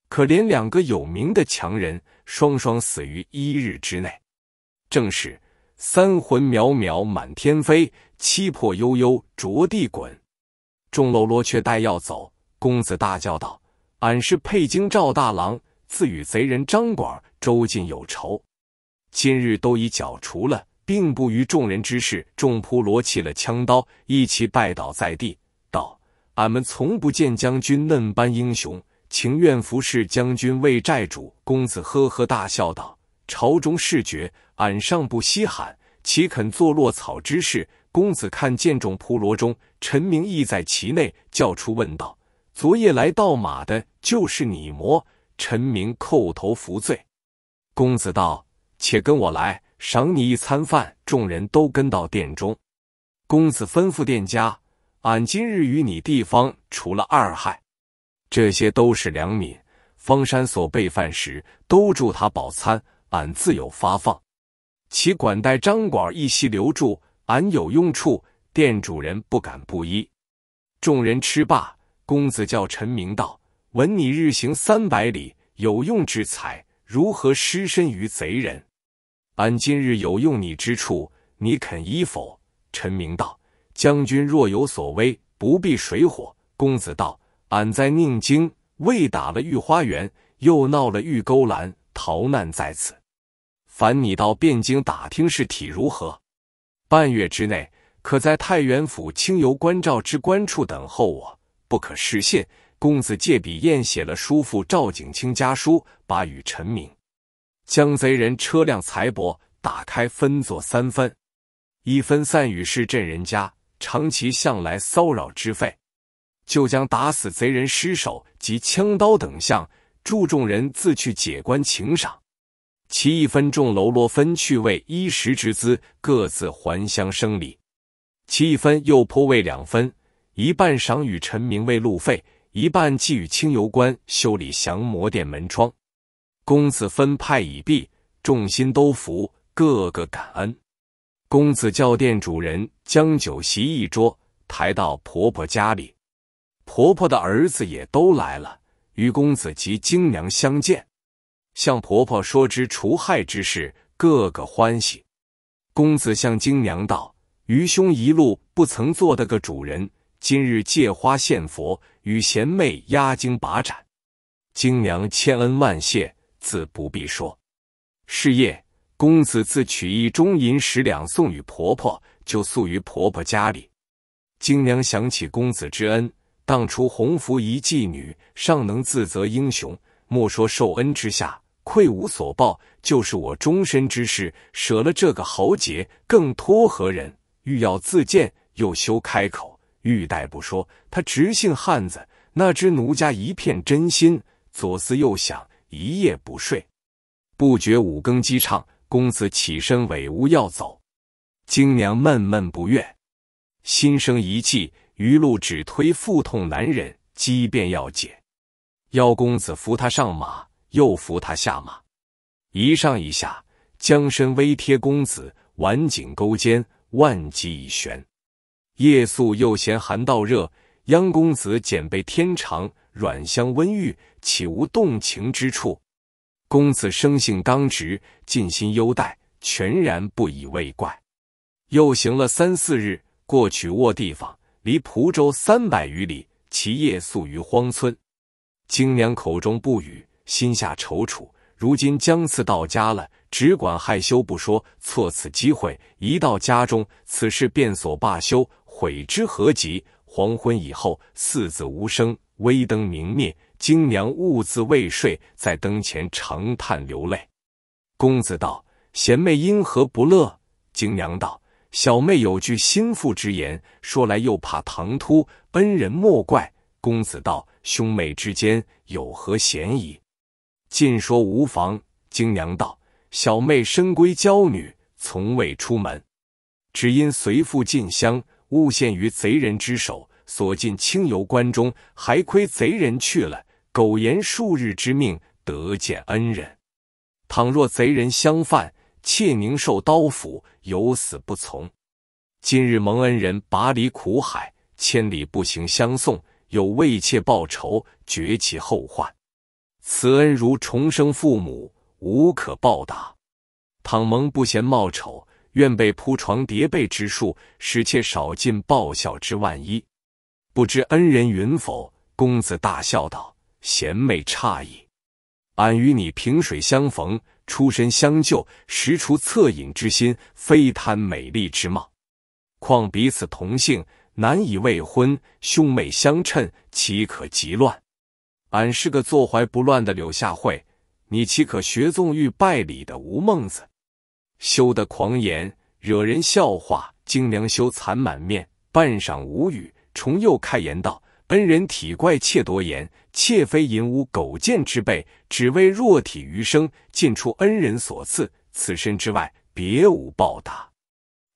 可怜两个有名的强人，双双死于一日之内。正是三魂渺渺满天飞，七魄悠悠着地滚。众喽啰却待要走，公子大叫道：“俺是配京赵大郎，自与贼人张广、周进有仇，今日都已剿除了，并不于众人之事。”众仆罗起了枪刀，一齐拜倒在地，道。俺们从不见将军嫩般英雄，情愿服侍将军为寨主。公子呵呵大笑道：“朝中事绝，俺尚不稀罕，岂肯做落草之事？”公子看见众仆罗中，陈明亦在其内，叫出问道：“昨夜来盗马的，就是你么？”陈明叩头服罪。公子道：“且跟我来，赏你一餐饭。”众人都跟到殿中。公子吩咐店家。俺今日与你地方除了二害，这些都是良民。方山所备饭食，都助他饱餐，俺自有发放。其管带张广一息留住，俺有用处，店主人不敢不依。众人吃罢，公子叫陈明道：“闻你日行三百里，有用之才，如何失身于贼人？俺今日有用你之处，你肯依否？”陈明道。将军若有所为，不必水火。公子道：“俺在宁京，未打了御花园，又闹了御沟栏，逃难在此。烦你到汴京打听事体如何？半月之内，可在太原府清游关照之官处等候我，不可失信。”公子借笔验写了叔父赵景清家书，把与陈明。将贼人车辆财帛打开，分作三分，一分散与市镇人家。长其向来骚扰之费，就将打死贼人尸首及枪刀等项，助众人自去解官请赏。其一分众喽啰分去为衣食之资，各自还乡生礼。其一分又颇为两分，一半赏与陈明为路费，一半寄与清油官修理降魔殿门窗。公子分派已毕，众心都服，个个感恩。公子叫店主人将酒席一桌，抬到婆婆家里。婆婆的儿子也都来了，与公子及京娘相见，向婆婆说之除害之事，个个欢喜。公子向京娘道：“愚兄一路不曾做的个主人，今日借花献佛，与贤妹压惊把盏。”京娘千恩万谢，自不必说。是夜。公子自取一中银十两送与婆婆，就宿于婆婆家里。京娘想起公子之恩，当初洪福一妓女，尚能自责英雄，莫说受恩之下愧无所报，就是我终身之事，舍了这个豪杰，更托何人？欲要自荐，又休开口；欲待不说，他直性汉子。那知奴家一片真心，左思右想，一夜不睡，不觉五更鸡唱。公子起身委屋要走，京娘闷闷不悦，心生一计，余路只推腹痛难忍，机便要解，邀公子扶他上马，又扶他下马，一上一下，将身微贴公子，挽颈勾肩，万机已悬。夜宿又嫌寒道热，央公子减被天长，软香温玉，岂无动情之处？公子生性刚直，尽心优待，全然不以为怪。又行了三四日，过曲沃地方，离蒲州三百余里，其夜宿于荒村。京娘口中不语，心下踌躇。如今将次到家了，只管害羞不说。错此机会，一到家中，此事便所罢休，悔之何及？黄昏以后，四子无声，微灯明灭。京娘兀自未睡，在灯前长叹流泪。公子道：“贤妹因何不乐？”京娘道：“小妹有句心腹之言，说来又怕唐突，恩人莫怪。”公子道：“兄妹之间有何嫌疑？尽说无妨。”京娘道：“小妹深闺娇女，从未出门，只因随父进乡，误陷于贼人之手，所进清油关中，还亏贼人去了。”苟延数日之命，得见恩人。倘若贼人相犯，妾宁受刀斧，有死不从。今日蒙恩人拔离苦海，千里步行相送，有为妾报仇，绝其后患。此恩如重生父母，无可报答。倘蒙不嫌冒丑，愿被铺床叠被之术，使妾少尽报效之万一。不知恩人允否？公子大笑道。贤妹诧异，俺与你萍水相逢，出身相救，实出恻隐之心，非贪美丽之貌。况彼此同姓，难以未婚，兄妹相称，岂可急乱？俺是个坐怀不乱的柳下惠，你岂可学纵欲拜礼的吴孟子？羞得狂言，惹人笑话。金良羞惭满面，半晌无语，重又开言道。恩人体怪妾多言，妾非淫污苟贱之辈，只为弱体余生，尽出恩人所赐。此身之外，别无报答，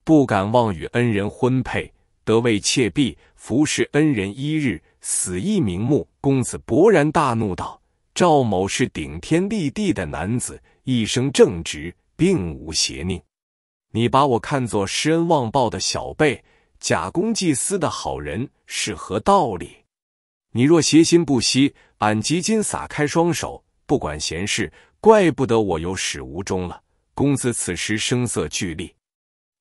不敢妄与恩人婚配，得为妾婢，服侍恩人一日，死亦瞑目。公子勃然大怒道：“赵某是顶天立地的男子，一生正直，并无邪佞。你把我看作施恩忘报的小辈，假公济私的好人，是何道理？”你若邪心不息，俺即今撒开双手，不管闲事，怪不得我有始无终了。公子此时声色俱厉，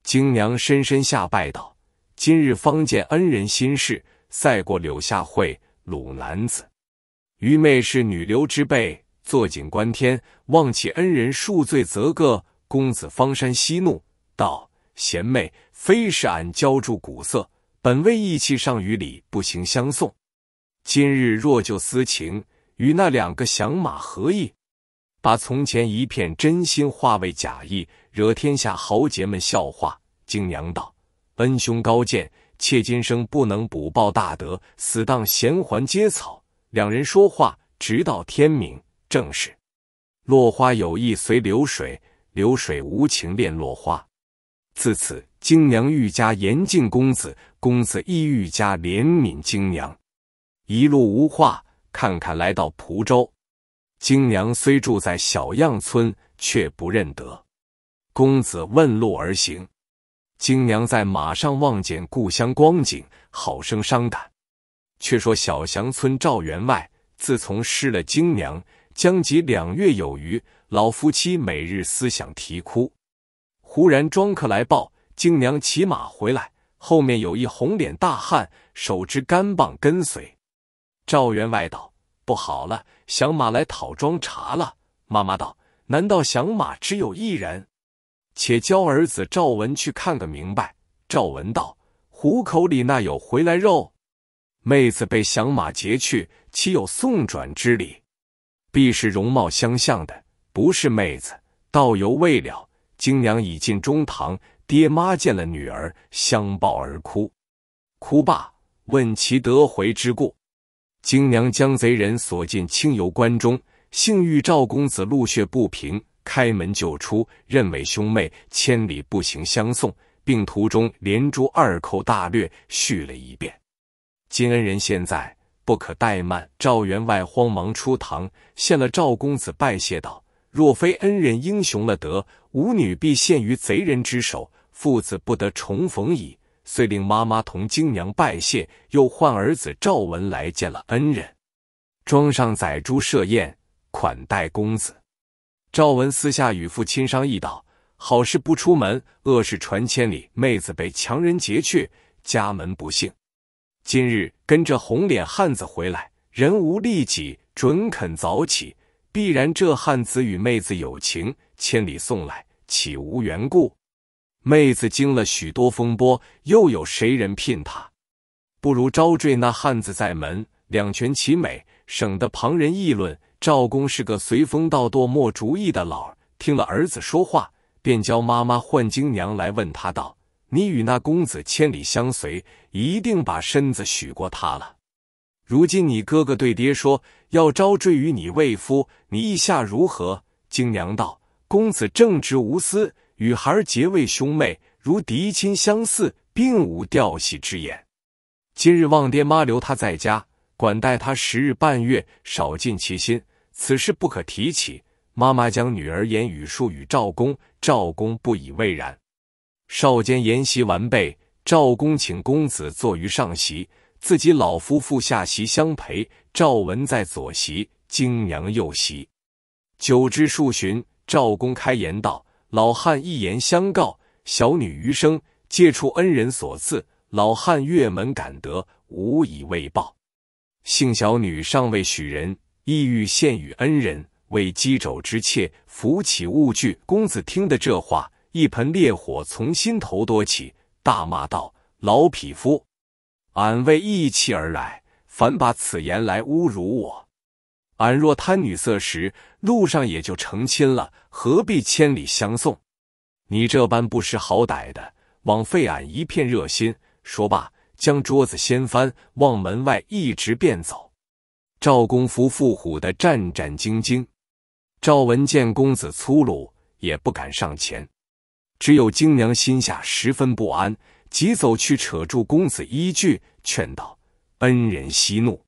京娘深深下拜道：“今日方见恩人心事，赛过柳下惠，鲁男子。愚昧是女流之辈，坐井观天，望起恩人恕罪则个。”公子方山息怒道：“贤妹，非是俺浇筑古色，本为义气上于礼，不行相送。”今日若就私情，与那两个响马何异？把从前一片真心化为假意，惹天下豪杰们笑话。京娘道：“恩兄高见，妾今生不能补报大德，死当衔环接草。”两人说话直到天明。正是落花有意随流水，流水无情恋落花。自此，京娘愈加严敬公子，公子亦愈加怜悯京娘。一路无话，看看来到蒲州。京娘虽住在小样村，却不认得。公子问路而行，京娘在马上望见故乡光景，好生伤感。却说小祥村赵员外，自从失了京娘，将及两月有余，老夫妻每日思想啼哭。忽然庄客来报，京娘骑马回来，后面有一红脸大汉，手执干棒跟随。赵员外道：“不好了，响马来讨庄茶了。”妈妈道：“难道响马只有一人？且教儿子赵文去看个明白。”赵文道：“虎口里那有回来肉？妹子被响马劫去，岂有送转之理？必是容貌相像的，不是妹子。道犹未了，京娘已进中堂，爹妈见了女儿，相抱而哭。哭罢，问其得回之故。京娘将贼人锁进清油关中，幸遇赵公子路血不平，开门救出，认为兄妹，千里步行相送，并途中连珠二扣大略叙了一遍。金恩人现在，不可怠慢。赵员外慌忙出堂，献了赵公子拜谢道：“若非恩人英雄了得，吾女必陷于贼人之手，父子不得重逢矣。”遂令妈妈同京娘拜谢，又唤儿子赵文来见了恩人，庄上宰猪设宴款待公子。赵文私下与父亲商议道：“好事不出门，恶事传千里。妹子被强人劫去，家门不幸。今日跟着红脸汉子回来，人无利己，准肯早起，必然这汉子与妹子有情，千里送来，岂无缘故？”妹子经了许多风波，又有谁人聘她？不如招赘那汉子在门，两全其美，省得旁人议论。赵公是个随风倒舵、没主意的老儿。听了儿子说话，便叫妈妈唤金娘来，问他道：“你与那公子千里相随，一定把身子许过他了。如今你哥哥对爹说要招赘于你未夫，你意下如何？”金娘道：“公子正直无私，与孩儿结为兄妹，如嫡亲相似，并无调戏之言。今日望爹妈留他在家，管待他十日半月，少尽其心。”此事不可提起。妈妈将女儿言语述与赵公，赵公不以为然。少间筵席完备，赵公请公子坐于上席，自己老夫妇下席相陪。赵文在左席，京娘右席。久之数旬，赵公开言道：“老汉一言相告，小女余生皆出恩人所赐，老汉越门感得，无以为报。幸小女尚未许人。”意欲献与恩人，为鸡肘之妾，扶起物具。公子听得这话，一盆烈火从心头多起，大骂道：“老匹夫，俺为义气而来，反把此言来侮辱我。俺若贪女色时，路上也就成亲了，何必千里相送？你这般不识好歹的，枉费俺一片热心。”说罢，将桌子掀翻，往门外一直便走。赵公夫妇唬得战战兢兢，赵文见公子粗鲁，也不敢上前。只有金娘心下十分不安，急走去扯住公子衣裾，劝道：“恩人息怒，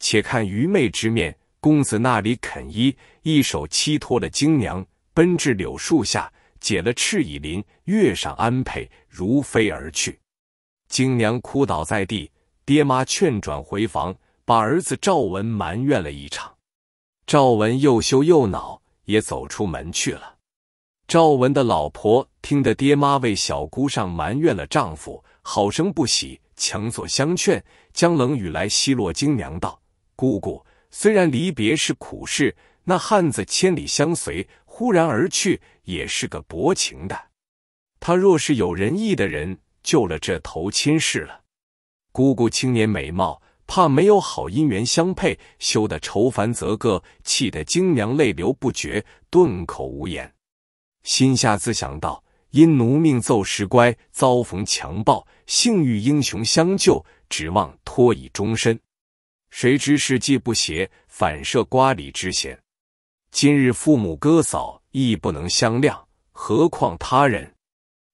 且看愚昧之面。”公子那里肯依，一手欺托了金娘，奔至柳树下，解了赤蚁林，跃上鞍辔，如飞而去。金娘哭倒在地，爹妈劝转回房。把儿子赵文埋怨了一场，赵文又羞又恼，也走出门去了。赵文的老婆听得爹妈为小姑上埋怨了丈夫，好生不喜，强作相劝，将冷雨来奚落金娘道：“姑姑，虽然离别是苦事，那汉子千里相随，忽然而去，也是个薄情的。他若是有仁义的人，救了这头亲事了。姑姑青年美貌。”怕没有好姻缘相配，羞得愁烦则个，气得精娘泪流不绝，顿口无言。心下自想到：因奴命奏时乖，遭逢强暴，幸遇英雄相救，指望托以终身。谁知事既不协，反射瓜李之嫌。今日父母哥嫂亦不能相谅，何况他人？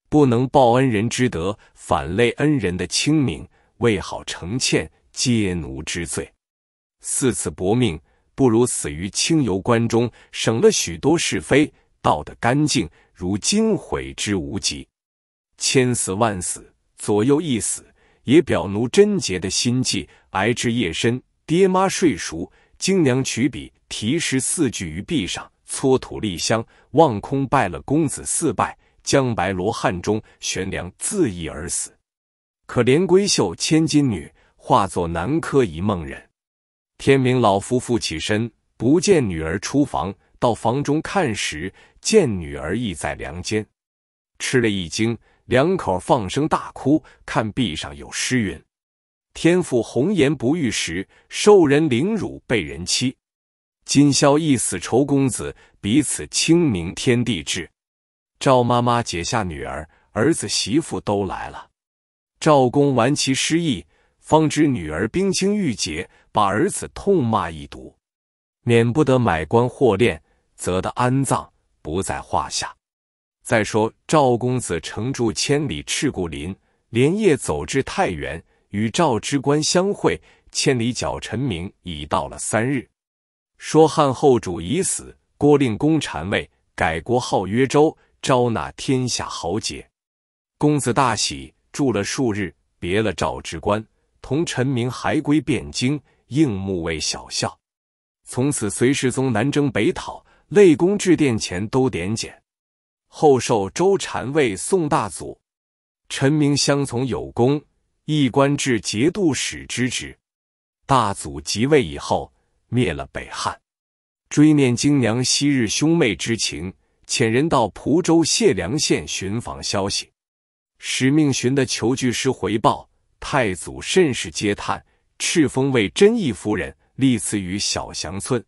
不能报恩人之德，反累恩人的清明，为好成欠。皆奴之罪，四次薄命，不如死于清油关中，省了许多是非，道得干净。如今悔之无及，千死万死，左右一死，也表奴贞洁的心计。挨至夜深，爹妈睡熟，金娘取笔题诗四句于壁上，搓土立香，望空拜了公子四拜。江白罗汉中，悬梁自缢而死。可怜闺秀千金女。化作南柯一梦人。天明，老夫妇起身，不见女儿出房。到房中看时，见女儿亦在梁间，吃了一惊，两口放声大哭。看壁上有诗云：“天父红颜不遇时，受人凌辱被人欺。今宵一死仇公子，彼此清明天地志。”赵妈妈解下女儿，儿子媳妇都来了。赵公玩其失意。方知女儿冰清玉洁，把儿子痛骂一毒，免不得买官获殓，则的安葬不在话下。再说赵公子乘住千里赤谷林，连夜走至太原，与赵之官相会。千里脚陈明已到了三日，说汉后主已死，郭令公禅位，改国号曰周，招纳天下豪杰。公子大喜，住了数日，别了赵之官。同陈明还归汴京，应募为小校。从此隋世宗南征北讨，累公至殿前都点检。后授周禅位宋大祖，陈明相从有功，一官至节度使之职。大祖即位以后，灭了北汉，追念京娘昔日兄妹之情，遣人到蒲州解良县寻访消息，使命寻的求据师回报。太祖甚是嗟叹，敕封为真义夫人，立祠于小祥村。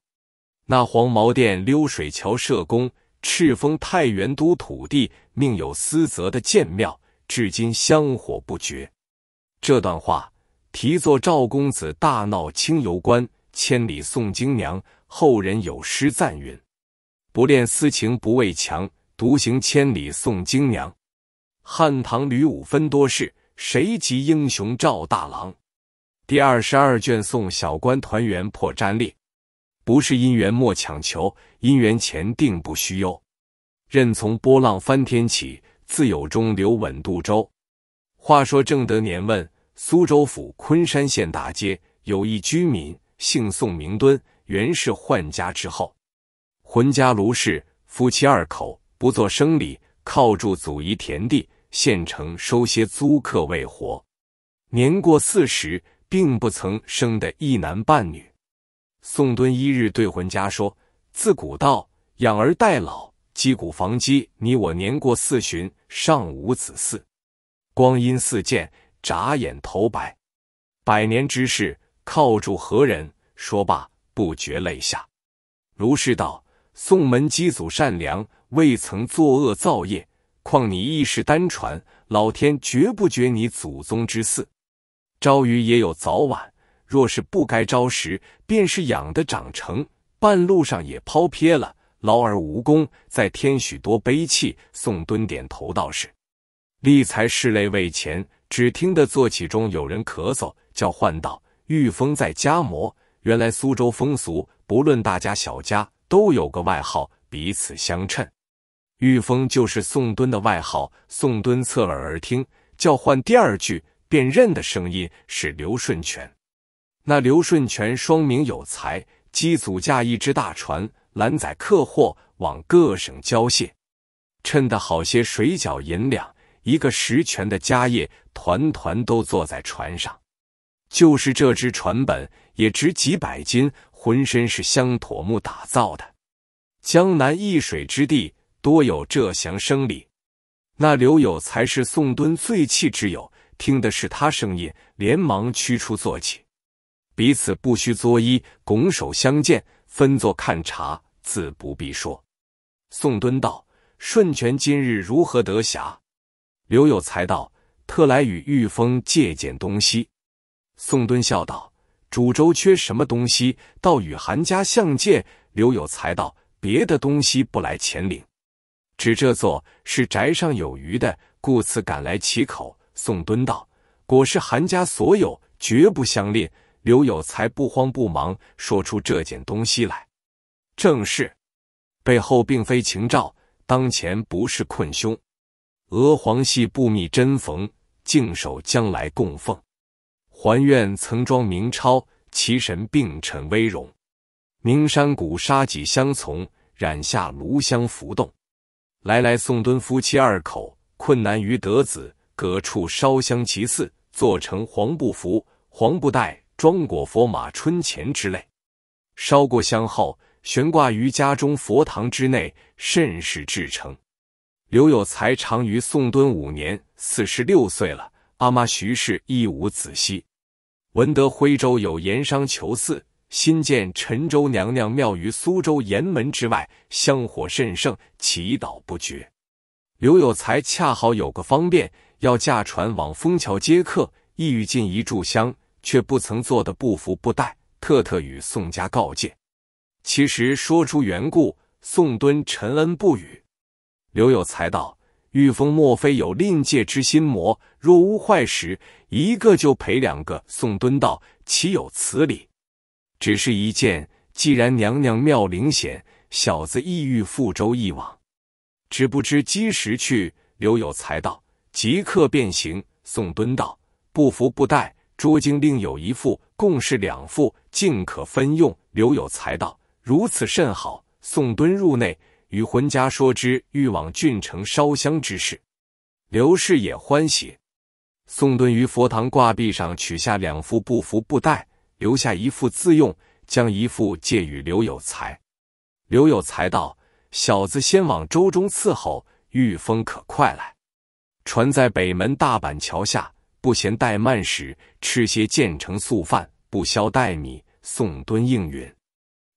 那黄毛店溜水桥社公，敕封太原都土地，命有司责的建庙，至今香火不绝。这段话题作赵公子大闹清游关，千里送京娘。后人有诗赞云：“不恋私情不畏强，独行千里送京娘。汉唐吕武分多事。”谁及英雄赵大郎？第二十二卷送小官团圆破占列，不是姻缘莫强求，姻缘前定不须忧。任从波浪翻天起，自有中流稳渡舟。话说正德年问，苏州府昆山县大街有一居民，姓宋，名敦，原是宦家之后，浑家卢氏，夫妻二口，不做生理，靠住祖遗田地。县城收些租客为活，年过四十，并不曾生得一男半女。宋敦一日对浑家说：“自古道，养儿待老，击鼓防饥。你我年过四旬，尚无子嗣，光阴似箭，眨眼头白。百年之事，靠住何人？”说罢，不觉泪下。卢氏道：“宋门基祖善良，未曾作恶造业。”况你一世单传，老天绝不绝你祖宗之嗣。朝鱼也有早晚，若是不该招时，便是养的长成，半路上也抛撇了，劳而无功，在添许多悲戚。宋敦点头道是。立才是泪未前，只听得坐起中有人咳嗽，叫唤道：“玉峰在家磨。”原来苏州风俗，不论大家小家，都有个外号，彼此相称。玉峰就是宋敦的外号。宋敦侧耳而听，叫唤第二句，便认的声音是刘顺全。那刘顺全双名有才，机组驾一只大船，揽载客货往各省交卸，趁得好些水饺银两，一个十全的家业，团团都坐在船上。就是这只船本也值几百斤，浑身是香妥木打造的。江南一水之地。多有这祥生理，那刘有才是宋敦最气之友，听的是他声音，连忙驱出坐起，彼此不须作揖，拱手相见，分坐看茶，自不必说。宋敦道：“顺权今日如何得暇？”刘有才道：“特来与玉峰借件东西。”宋敦笑道：“主州缺什么东西，倒与韩家相借。”刘有才道：“别的东西不来钱领。”只这座是宅上有余的，故此赶来启口。宋敦道：“果是韩家所有，绝不相吝。”刘有才不慌不忙说出这件东西来，正是背后并非情兆，当前不是困凶。娥皇系布密针缝，净守将来供奉。还愿曾装明钞，其神并陈威容。名山古沙几相从，染下炉香浮动。来来，宋敦夫妻二口困难于得子，各处烧香祈祀，做成黄布符、黄布袋，装裹佛马、春钱之类。烧过香后，悬挂于家中佛堂之内，甚是至诚。刘有才长于宋敦五年，四十六岁了。阿妈徐氏亦无子息。闻得徽州有盐商求嗣。新建陈州娘娘庙于苏州盐门之外，香火甚盛，祈祷不绝。刘有才恰好有个方便，要驾船往枫桥接客，意欲进一炷香，却不曾做的不服不带，特特与宋家告诫。其实说出缘故，宋敦陈恩不语。刘有才道：“玉峰莫非有另借之心魔？若无坏时，一个就赔两个。”宋敦道：“岂有此理？”只是一件，既然娘娘妙灵显，小子意欲赴州一往，只不知几时去。刘有才道：“即刻便行。”宋敦道：“不服不带。捉经另有一副，共是两副，尽可分用。”刘有才道：“如此甚好。”宋敦入内，与浑家说之欲往郡城烧香之事。刘氏也欢喜。宋敦于佛堂挂壁上取下两副布服布袋。留下一副自用，将一副借与刘有才。刘有才道：“小子先往舟中伺候，御风可快来。船在北门大板桥下，不嫌怠慢时，吃些建成素饭，不消怠米。宋敦应允。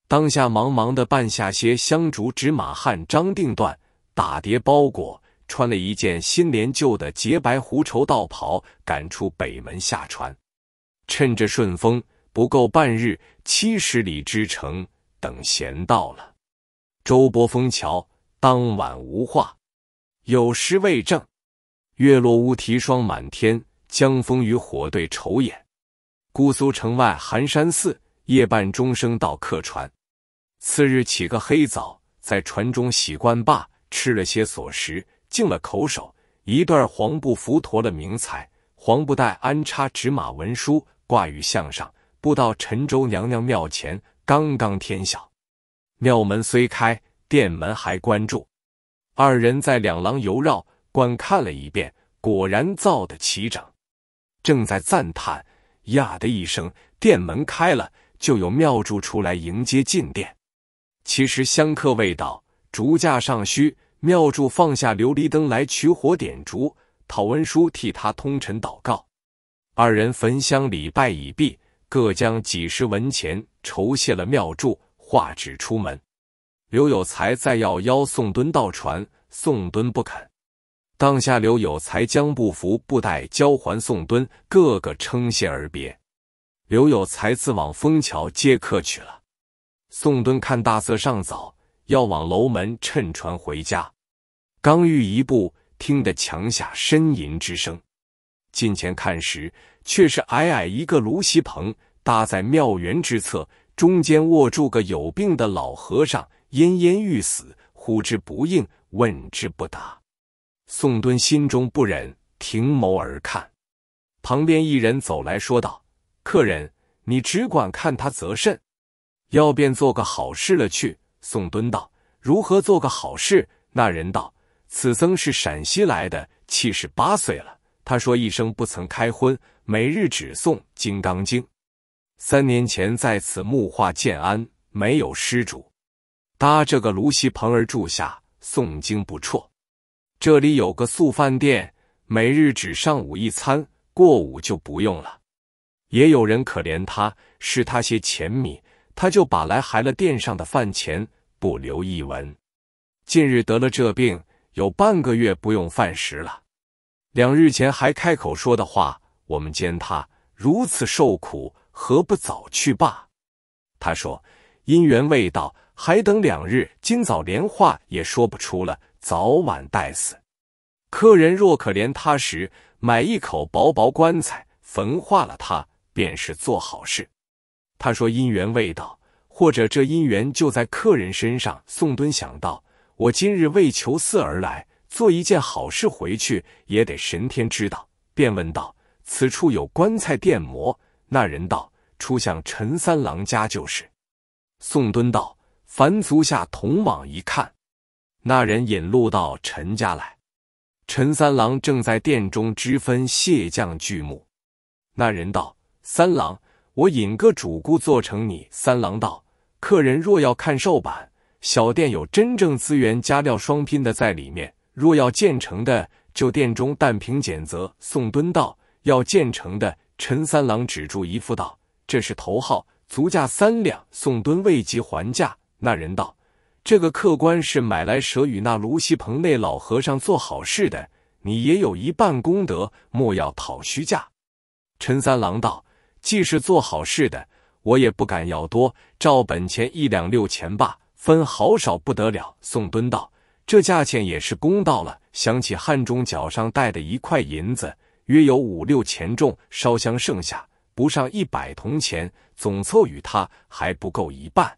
当下忙忙的办下些香烛纸马汉张定段打叠包裹，穿了一件新连旧的洁白狐绸道袍，赶出北门下船。趁着顺风，不够半日，七十里之程，等闲到了。周伯峰桥当晚无话，有诗未正。月落乌啼霜满天，江枫渔火对愁眼。姑苏城外寒山寺。夜半钟声到客船，次日起个黑早，在船中洗惯罢，吃了些琐食，净了口手，一段黄布符驮了名彩，黄布带安插纸马文书，挂于项上，步到陈州娘娘庙前。刚刚天晓，庙门虽开，殿门还关住。二人在两廊游绕，观看了一遍，果然造得齐整。正在赞叹，呀的一声，殿门开了。就有庙祝出来迎接进殿。其实香客未到，烛架尚虚，庙祝放下琉璃灯来取火点烛，讨文书替他通陈祷告。二人焚香礼拜已毕，各将几十文钱酬谢了庙祝，画纸出门。刘有才再要邀宋敦到船，宋敦不肯。当下刘有才将布服布袋交还宋敦，个个称谢而别。刘有才自往枫桥接客去了。宋敦看大色尚早，要往楼门乘船回家。刚欲一步，听得墙下呻吟之声。近前看时，却是矮矮一个芦席棚，搭在庙园之侧，中间卧住个有病的老和尚，奄奄欲死，呼之不应，问之不答。宋敦心中不忍，停眸而看。旁边一人走来说道。客人，你只管看他则甚，要便做个好事了去。宋敦道：“如何做个好事？”那人道：“此僧是陕西来的，七十八岁了。他说一生不曾开荤，每日只诵《金刚经》。三年前在此木化建安，没有施主，搭这个芦席棚儿住下，诵经不辍。这里有个素饭店，每日只上午一餐，过午就不用了。”也有人可怜他，施他些钱米，他就把来还了店上的饭钱，不留一文。近日得了这病，有半个月不用饭食了。两日前还开口说的话，我们见他如此受苦，何不早去罢？他说姻缘未到，还等两日，今早连话也说不出了，早晚待死。客人若可怜他时，买一口薄薄棺材，焚化了他。便是做好事。他说姻缘未到，或者这姻缘就在客人身上。宋敦想到，我今日为求嗣而来，做一件好事回去，也得神天知道。便问道：“此处有棺材垫膜？”那人道：“出向陈三郎家就是。”宋敦道：“凡足下同往一看。”那人引路到陈家来，陈三郎正在殿中支分蟹将巨木。那人道。三郎，我引个主顾做成你。三郎道：“客人若要看寿板，小店有真正资源加料双拼的在里面；若要建成的，就店中但凭拣择。”宋敦道：“要建成的。”陈三郎止住一副道：“这是头号，足价三两。”宋敦未及还价，那人道：“这个客官是买来舍与那芦席棚内老和尚做好事的，你也有一半功德，莫要讨虚价。”陈三郎道。既是做好事的，我也不敢要多，照本钱一两六钱罢，分好少不得了。宋敦道：“这价钱也是公道了。”想起汉中脚上带的一块银子，约有五六钱重，烧香剩下不上一百铜钱，总凑与他还不够一半。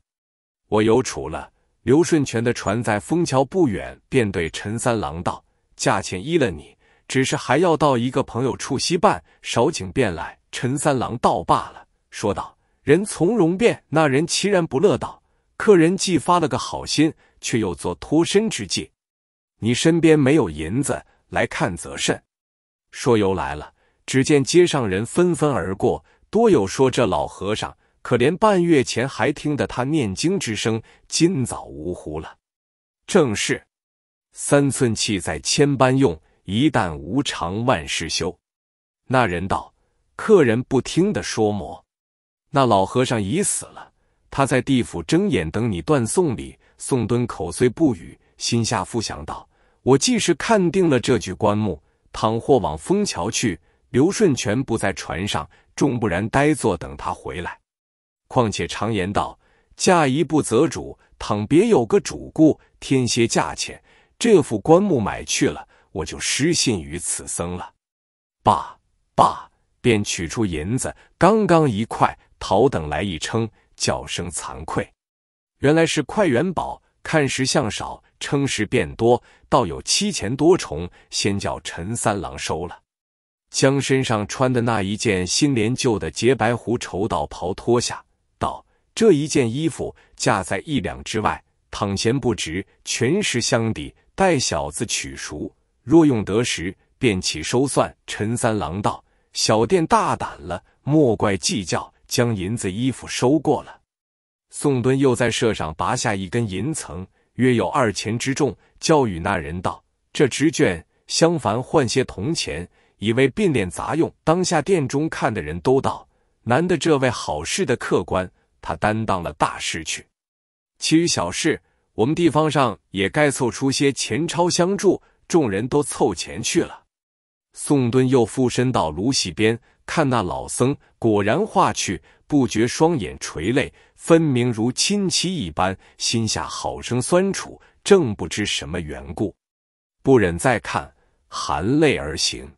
我有储了。刘顺全的船在枫桥不远，便对陈三郎道：“价钱依了你，只是还要到一个朋友处息办，少请便来。”陈三郎道罢了，说道：“人从容便。”那人其然不乐道：“客人既发了个好心，却又做脱身之计。你身边没有银子，来看则甚。”说由来了，只见街上人纷纷而过，多有说这老和尚可怜，半月前还听得他念经之声，今早无呼了。正是三寸气在千般用，一旦无常万事休。那人道：“客人不听的说魔。那老和尚已死了，他在地府睁眼等你断送礼。”宋敦口虽不语，心下复想道：“我既是看定了这具棺木，倘或往枫桥去，刘顺全不在船上，终不然呆坐等他回来。况且常言道：‘嫁一不择主，倘别有个主顾，添些价钱，这副棺木买去了，我就失信于此僧了。’罢罢，便取出银子，刚刚一块，讨等来一称，叫声惭愧。”原来是块元宝，看时像少，称时变多，倒有七钱多重。先叫陈三郎收了，将身上穿的那一件新连旧的洁白狐绸道袍脱下，道：“这一件衣服价在一两之外，倘嫌不值，全是相抵，待小子取赎。若用得时，便起收算。”陈三郎道：“小店大胆了，莫怪计较，将银子衣服收过了。”宋敦又在社上拔下一根银层，约有二钱之重，交与那人道：“这支卷相凡换些铜钱，以为并敛杂用。”当下店中看的人都道：“难得这位好事的客官，他担当了大事去。其余小事，我们地方上也该凑出些钱钞相助。”众人都凑钱去了。宋敦又附身到芦席边，看那老僧，果然化去。不觉双眼垂泪，分明如亲戚一般，心下好生酸楚，正不知什么缘故，不忍再看，含泪而行。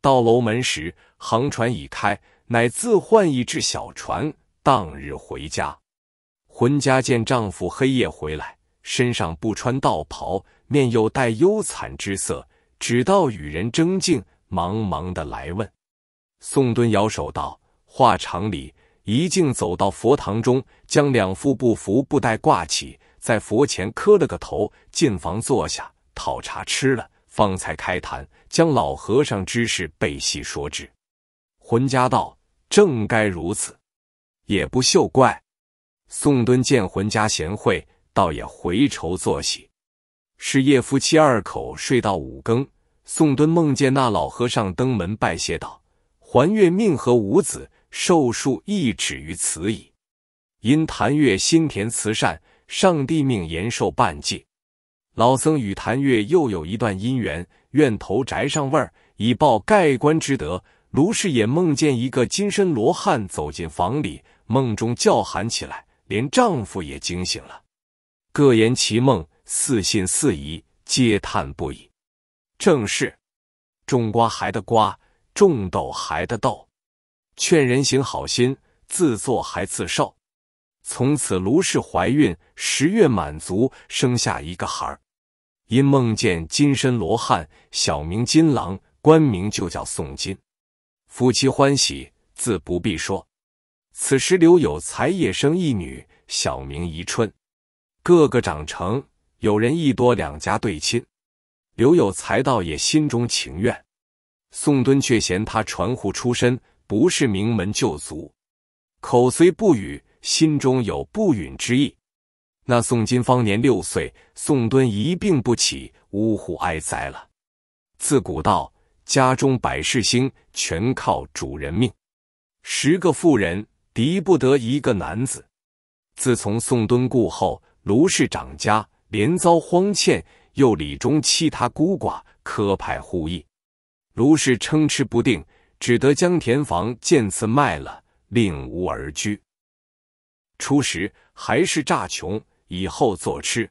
到楼门时，航船已开，乃自换一只小船，当日回家。浑家见丈夫黑夜回来，身上不穿道袍，面又带忧惨之色，只道与人争竞，忙忙的来问。宋敦摇手道：“话长里。”一径走到佛堂中，将两副布符布袋挂起，在佛前磕了个头，进房坐下，讨茶吃了，方才开坛，将老和尚之事背细说之。浑家道：“正该如此，也不秀怪。”宋敦见浑家贤惠，倒也回愁作喜。是夜夫妻二口睡到五更，宋敦梦见那老和尚登门拜谢道：“还月命和五子。”寿数亦止于此矣。因谭月心田慈善，上帝命延寿半季。老僧与谭月又有一段姻缘，愿投宅上位儿，以报盖棺之德。卢氏也梦见一个金身罗汉走进房里，梦中叫喊起来，连丈夫也惊醒了，各言其梦，似信似疑，嗟叹不已。正是种瓜还得瓜，种豆还得豆。劝人行好心，自作还自受。从此卢氏怀孕，十月满足，生下一个孩儿。因梦见金身罗汉，小名金郎，官名就叫宋金。夫妻欢喜，自不必说。此时刘有才也生一女，小名宜春。个个长成，有人一多，两家对亲。刘有才倒也心中情愿，宋敦却嫌他传户出身。不是名门旧族，口虽不语，心中有不允之意。那宋金方年六岁，宋敦一病不起，呜呼哀哉了。自古道家中百事兴，全靠主人命。十个妇人敌不得一个男子。自从宋敦故后，卢氏长家连遭荒歉，又李中欺他孤寡，苛派护役，卢氏称吃不定。只得将田房渐次卖了，另屋而居。初时还是诈穷，以后作吃。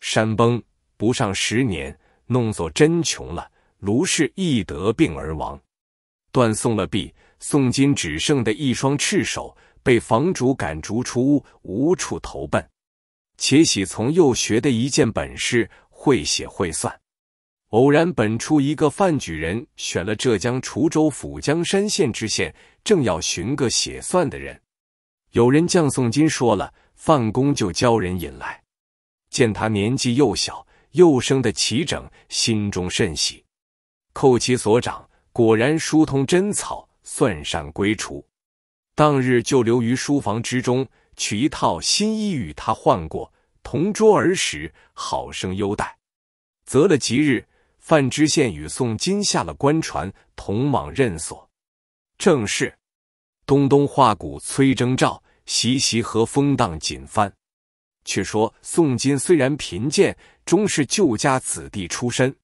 山崩不上十年，弄作真穷了。卢氏亦得病而亡。断送了臂，宋金只剩的一双赤手，被房主赶逐出屋，无处投奔。且喜从幼学的一件本事，会写会算。偶然本处一个范举人选了浙江滁州府江山县知县，正要寻个写算的人。有人将宋金说了，范公就教人引来。见他年纪又小，又生得齐整，心中甚喜。扣其所长，果然疏通真草，算善归除。当日就留于书房之中，取一套新衣与他换过，同桌而食，好生优待。择了吉日。范知县与宋金下了官船，同往任所。正是东东画鼓催征兆，习习和风荡锦帆。却说宋金虽然贫贱，终是旧家子弟出身。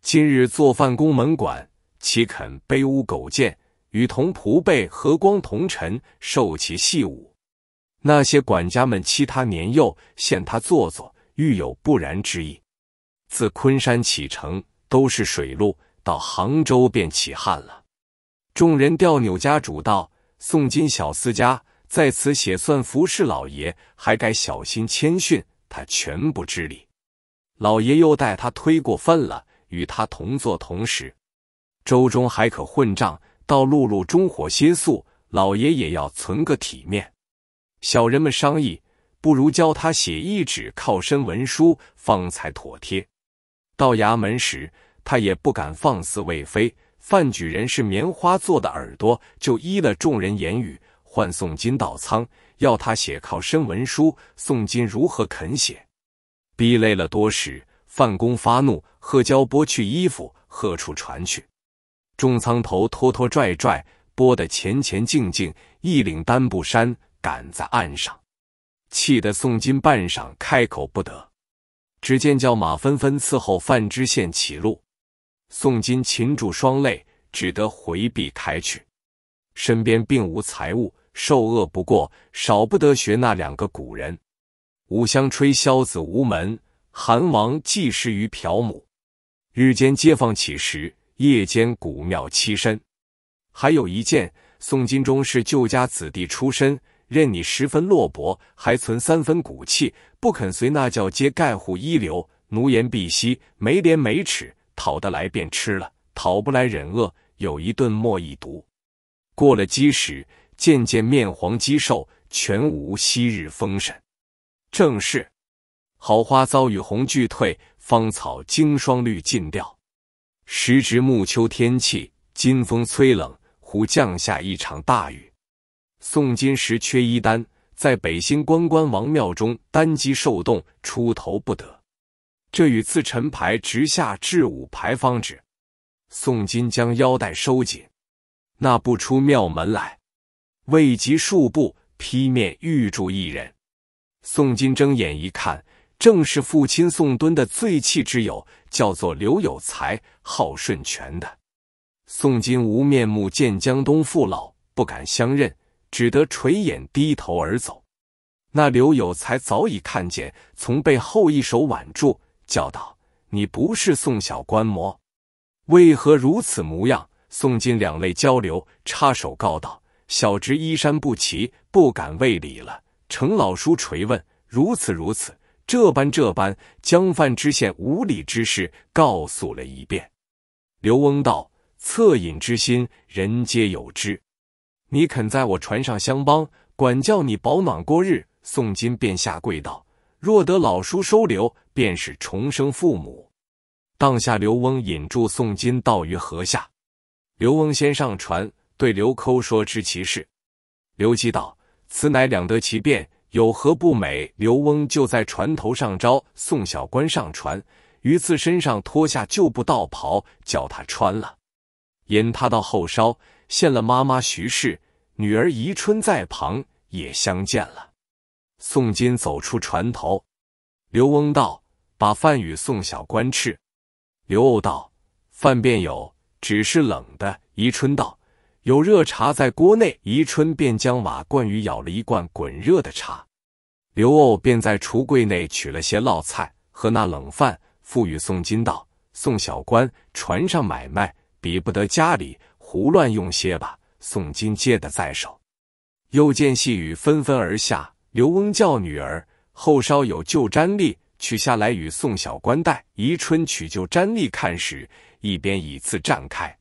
今日做饭宫门馆，岂肯卑污苟贱，与同仆辈和光同尘，受其戏舞？那些管家们欺他年幼，陷他做作，欲有不然之意。自昆山启程，都是水路，到杭州便起旱了。众人调扭家主道：“宋金小厮家在此写算服侍老爷，还该小心谦逊，他全不知礼。老爷又待他推过分了。”与他同坐同食，周中还可混账，到陆路中火歇宿，老爷也要存个体面。小人们商议，不如教他写一纸靠身文书，方才妥帖。到衙门时，他也不敢放肆为非。范举人是棉花做的耳朵，就依了众人言语，唤宋金到仓，要他写靠身文书。宋金如何肯写？逼累了多时。范公发怒，喝焦拨去衣服，喝出船去。众仓头拖拖拽拽，拨得前前进进，一领单布衫赶在岸上，气得宋金半晌开口不得。只见叫马纷纷伺候范知县起路，宋金擒住双泪，只得回避开去。身边并无财物，受饿不过，少不得学那两个古人：五香吹箫子无门。韩王祭师于朴母，日间街坊乞食，夜间古庙栖身。还有一件，宋金忠是旧家子弟出身，任你十分落魄，还存三分骨气，不肯随那叫街盖户一流，奴颜婢膝，没廉没耻，讨得来便吃了，讨不来忍饿，有一顿莫一毒。过了饥时，渐渐面黄肌瘦，全无昔日风神。正是。好花遭遇红俱退，芳草经霜绿尽掉。时值暮秋天气，金风催冷，忽降下一场大雨。宋金时缺衣单，在北新关关王庙中单机受冻，出头不得。这与自陈牌直下至五牌方止。宋金将腰带收紧，那不出庙门来，未及数步，劈面遇住一人。宋金睁眼一看。正是父亲宋敦的最气之友，叫做刘有才，号顺全的。宋金无面目见江东父老，不敢相认，只得垂眼低头而走。那刘有才早已看见，从背后一手挽住，叫道：“你不是宋小官么？为何如此模样？”宋金两泪交流，插手告道：“小侄衣衫不齐，不敢为礼了。”程老叔垂问：“如此如此。”这般这般，将范知县无礼之事告诉了一遍。刘翁道：“恻隐之心，人皆有之。你肯在我船上相帮，管教你保暖过日。”宋金便下跪道：“若得老叔收留，便是重生父母。”当下刘翁引住宋金到于河下。刘翁先上船，对刘抠说知其事。刘基道：“此乃两得其便。”有何不美？刘翁就在船头上招宋小官上船，于自身上脱下旧布道袍，叫他穿了。引他到后梢，见了妈妈徐氏，女儿宜春在旁，也相见了。宋金走出船头，刘翁道：“把饭与宋小官吃。”刘欧道：“饭便有，只是冷的。”宜春道。有热茶在锅内，宜春便将瓦罐鱼舀了一罐滚热的茶。刘欧便在橱柜内取了些烙菜和那冷饭，付与宋金道：“宋小官，船上买卖比不得家里，胡乱用些吧。”宋金接的在手。又见细雨纷纷而下，刘翁叫女儿后梢有旧毡笠，取下来与宋小官戴。宜春取旧毡笠看时，一边以次绽开。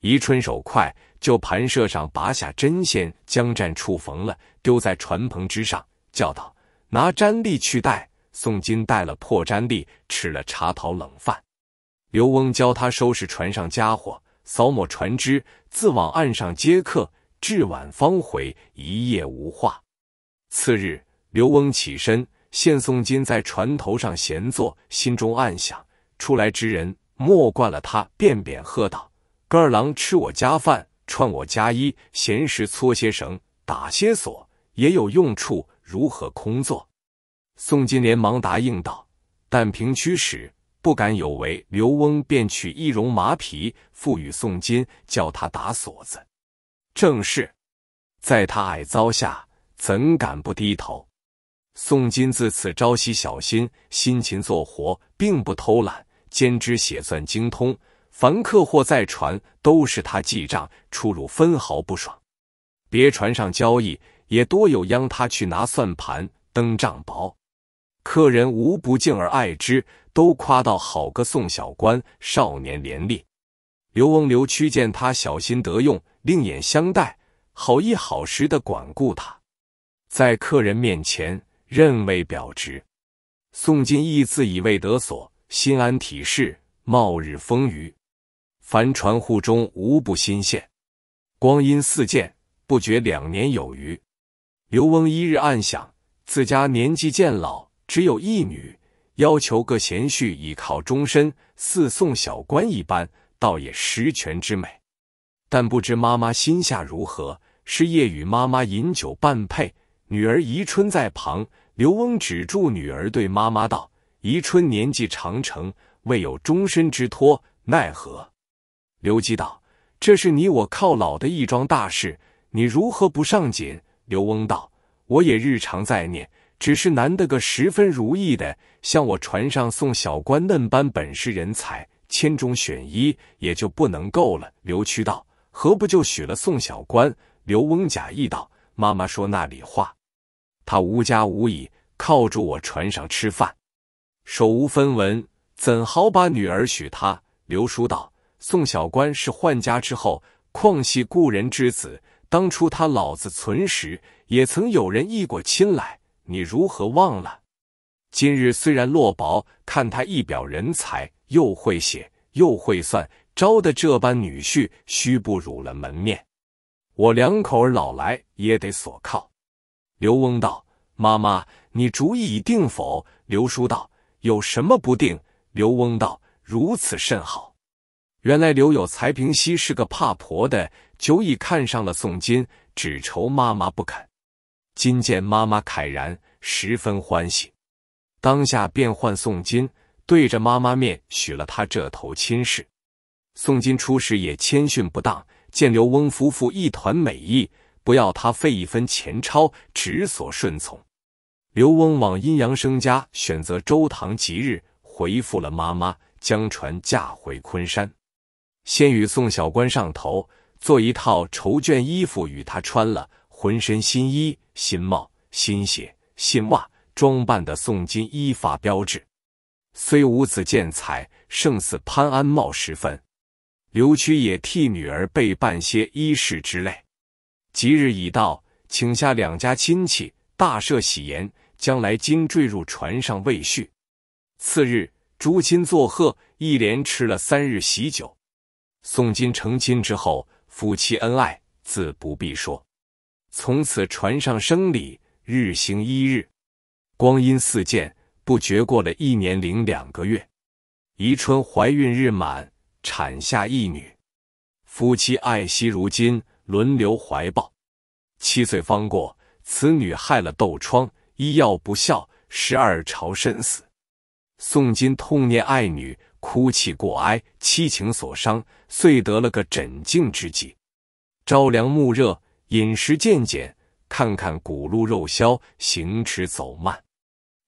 宜春手快。就盘射上拔下针线，将毡处缝了，丢在船棚之上，叫道：“拿毡笠去戴。”宋金带了破毡笠，吃了茶讨冷饭。刘翁教他收拾船上家伙，扫抹船只，自往岸上接客，至晚方回，一夜无话。次日，刘翁起身，见宋金在船头上闲坐，心中暗想：出来之人莫惯了他，便便喝道：“哥儿郎吃我家饭，穿我家衣，闲时搓些绳，打些锁，也有用处，如何空坐？”宋金连忙答应道：“但凭驱使，不敢有违。”刘翁便取一绒麻皮，付与宋金，叫他打锁子。正是，在他矮糟下，怎敢不低头？宋金自此朝夕小心，辛勤做活，并不偷懒，兼之写算精通。凡客货在船，都是他记账，出入分毫不爽。别船上交易，也多有央他去拿算盘、登账薄。客人无不敬而爱之，都夸道：“好个宋小官，少年廉吏。”刘翁、刘屈见他小心得用，另眼相待，好意好实的管顾他，在客人面前。任为表直，宋金亦自以为得所，心安体适，冒日丰腴。凡船户中无不新鲜。光阴似箭，不觉两年有余。刘翁一日暗想，自家年纪渐老，只有一女，要求各贤婿倚靠终身，似送小官一般，倒也十全之美。但不知妈妈心下如何，是夜与妈妈饮酒伴配。女儿宜春在旁，刘翁止住女儿，对妈妈道：“宜春年纪长成，未有终身之托，奈何？”刘基道：“这是你我靠老的一桩大事，你如何不上紧？”刘翁道：“我也日常在念，只是难得个十分如意的，像我船上送小官嫩般本事人才，千中选一，也就不能够了。”刘屈道：“何不就许了宋小官？”刘翁假意道：“妈妈说那里话。”他无家无倚，靠住我船上吃饭，手无分文，怎好把女儿许他？刘叔道：“宋小官是宦家之后，况系故人之子。当初他老子存时，也曾有人议过亲来，你如何忘了？今日虽然落薄，看他一表人才，又会写又会算，招的这般女婿，须不辱了门面。我两口儿老来也得所靠。”刘翁道：“妈妈，你主意已定否？”刘叔道：“有什么不定？”刘翁道：“如此甚好。原来刘有才平西是个怕婆的，久已看上了宋金，只愁妈妈不肯。今见妈妈慨然，十分欢喜，当下便唤宋金，对着妈妈面许了他这头亲事。宋金初时也谦逊不当，见刘翁夫妇一团美意。不要他费一分钱钞，只所顺从。刘翁往阴阳生家，选择周堂吉日，回复了妈妈，将船驾回昆山。先与宋小官上头做一套绸绢衣服与他穿了，浑身新衣、新帽、新鞋、新袜，装扮的宋金依法标致。虽无子见彩，胜似潘安茂十分。刘屈也替女儿备办些衣饰之类。吉日已到，请下两家亲戚，大设喜筵，将来金坠入船上未续。次日，诸亲作贺，一连吃了三日喜酒。宋金成亲之后，夫妻恩爱，自不必说。从此船上生理日行一日，光阴似箭，不觉过了一年零两个月。宜春怀孕日满，产下一女，夫妻爱惜如金。轮流怀抱，七岁方过，此女害了痘疮，医药不效，十二朝身死。宋金痛念爱女，哭泣过哀，七情所伤，遂得了个枕静之计。朝凉暮热，饮食渐减，看看骨碌肉消，行迟走慢。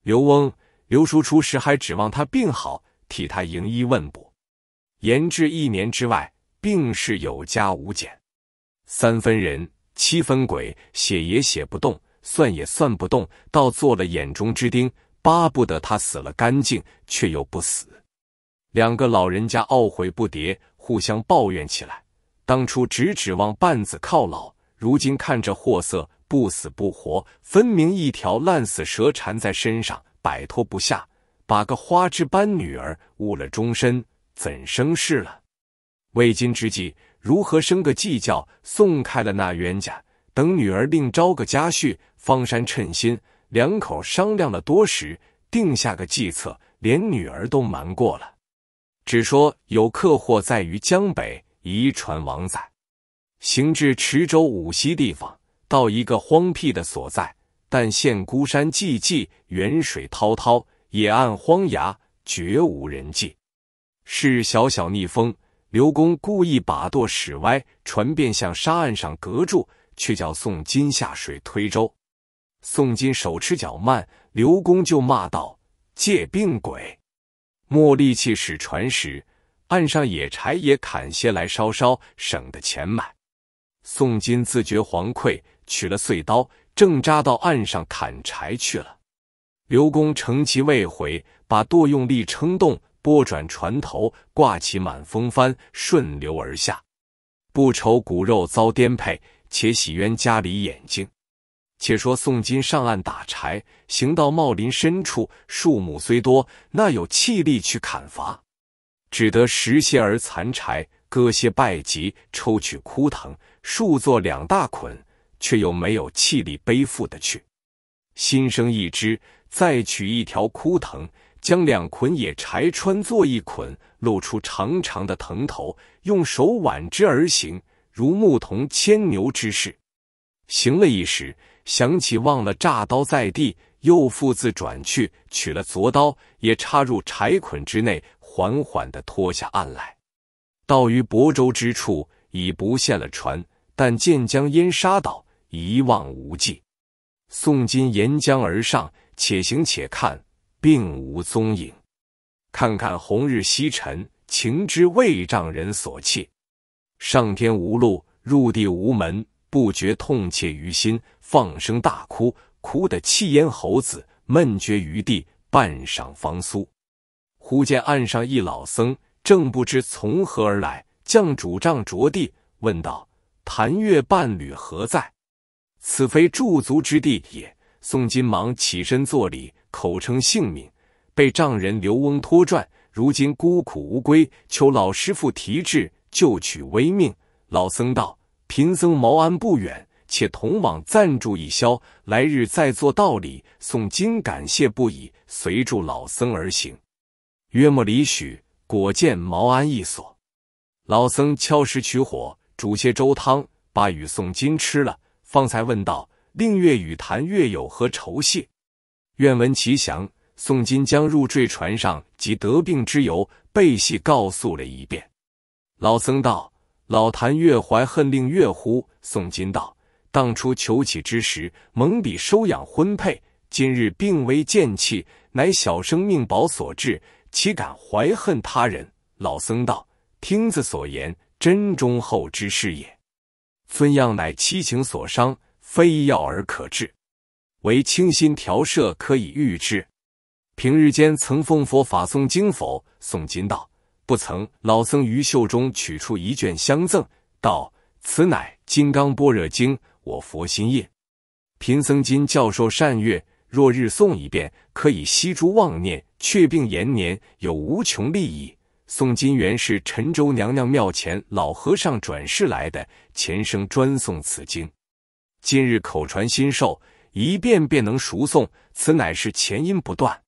刘翁、刘叔初时还指望他病好，替他迎医问卜，延至一年之外，病势有加无减。三分人，七分鬼，写也写不动，算也算不动，倒做了眼中之钉，巴不得他死了干净，却又不死。两个老人家懊悔不迭，互相抱怨起来。当初只指望半子靠老，如今看着货色不死不活，分明一条烂死蛇缠在身上，摆脱不下。把个花枝般女儿误了终身，怎生事了？为今之计。如何生个计较？送开了那冤家，等女儿另招个家婿。方山称心，两口商量了多时，定下个计策，连女儿都瞒过了。只说有客货在于江北，遗传王载。行至池州五溪地方，到一个荒僻的所在，但见孤山寂寂，远水滔滔，野岸荒崖，绝无人迹。是小小逆风，刘公故意把舵使歪，船便向沙岸上隔住，却叫宋金下水推舟。宋金手持脚慢，刘公就骂道：“借病鬼！”莫力气使船时，岸上野柴也砍些来烧烧，省得钱买。宋金自觉惶愧，取了碎刀，正扎到岸上砍柴去了。刘公乘其未回，把舵用力撑动，拨转船头，挂起满风帆，顺流而下。不愁骨肉遭颠沛，且喜冤家里眼睛。且说宋金上岸打柴，行到茂林深处，树木虽多，那有气力去砍伐？只得拾些儿残柴，割些败棘，抽取枯藤，数作两大捆，却又没有气力背负的去。心生一支，再取一条枯藤，将两捆野柴穿作一捆，露出长长的藤头，用手挽之而行，如牧童牵牛之势。行了一时。想起忘了炸刀在地，又复自转去取了凿刀，也插入柴捆之内，缓缓地拖下岸来。到于亳州之处，已不见了船，但见江烟沙岛，一望无际。宋金沿江而上，且行且看，并无踪影。看看红日西沉，情之未丈人所弃。上天无路，入地无门。不觉痛切于心，放声大哭，哭得气咽喉子，闷绝于地，半晌方苏。忽见岸上一老僧，正不知从何而来，将拄杖着地，问道：“谭月伴侣何在？此非驻足之地也。”宋金忙起身作礼，口称姓名，被丈人刘翁拖转，如今孤苦无归，求老师傅提治，救取微命。老僧道。贫僧茅庵不远，且同往暂住一宵，来日再做道理。宋金感谢不已，随住老僧而行。约莫里许，果见茅庵一所。老僧敲石取火，煮些粥汤，把与宋金吃了，方才问道：“令月与谭月有何酬谢？愿闻其详。”宋金将入赘船上及得病之由，背细告诉了一遍。老僧道。老谭越怀恨令月乎？宋金道：“当初求起之时，蒙彼收养婚配，今日病危渐气，乃小生命保所致，岂敢怀恨他人？”老僧道：“听子所言，真忠厚之事也。尊样乃七情所伤，非药而可治，唯清心调摄可以愈之。平日间曾奉佛法诵经否？”诵金道。不曾，老僧于袖中取出一卷相赠，道：“此乃《金刚般若经》，我佛心印。贫僧今教授善阅，若日诵一遍，可以息诸妄念，却病延年，有无穷利益。”宋金原是陈州娘娘庙前老和尚转世来的，前生专诵此经，今日口传心授，一遍便能熟诵。此乃是前因不断。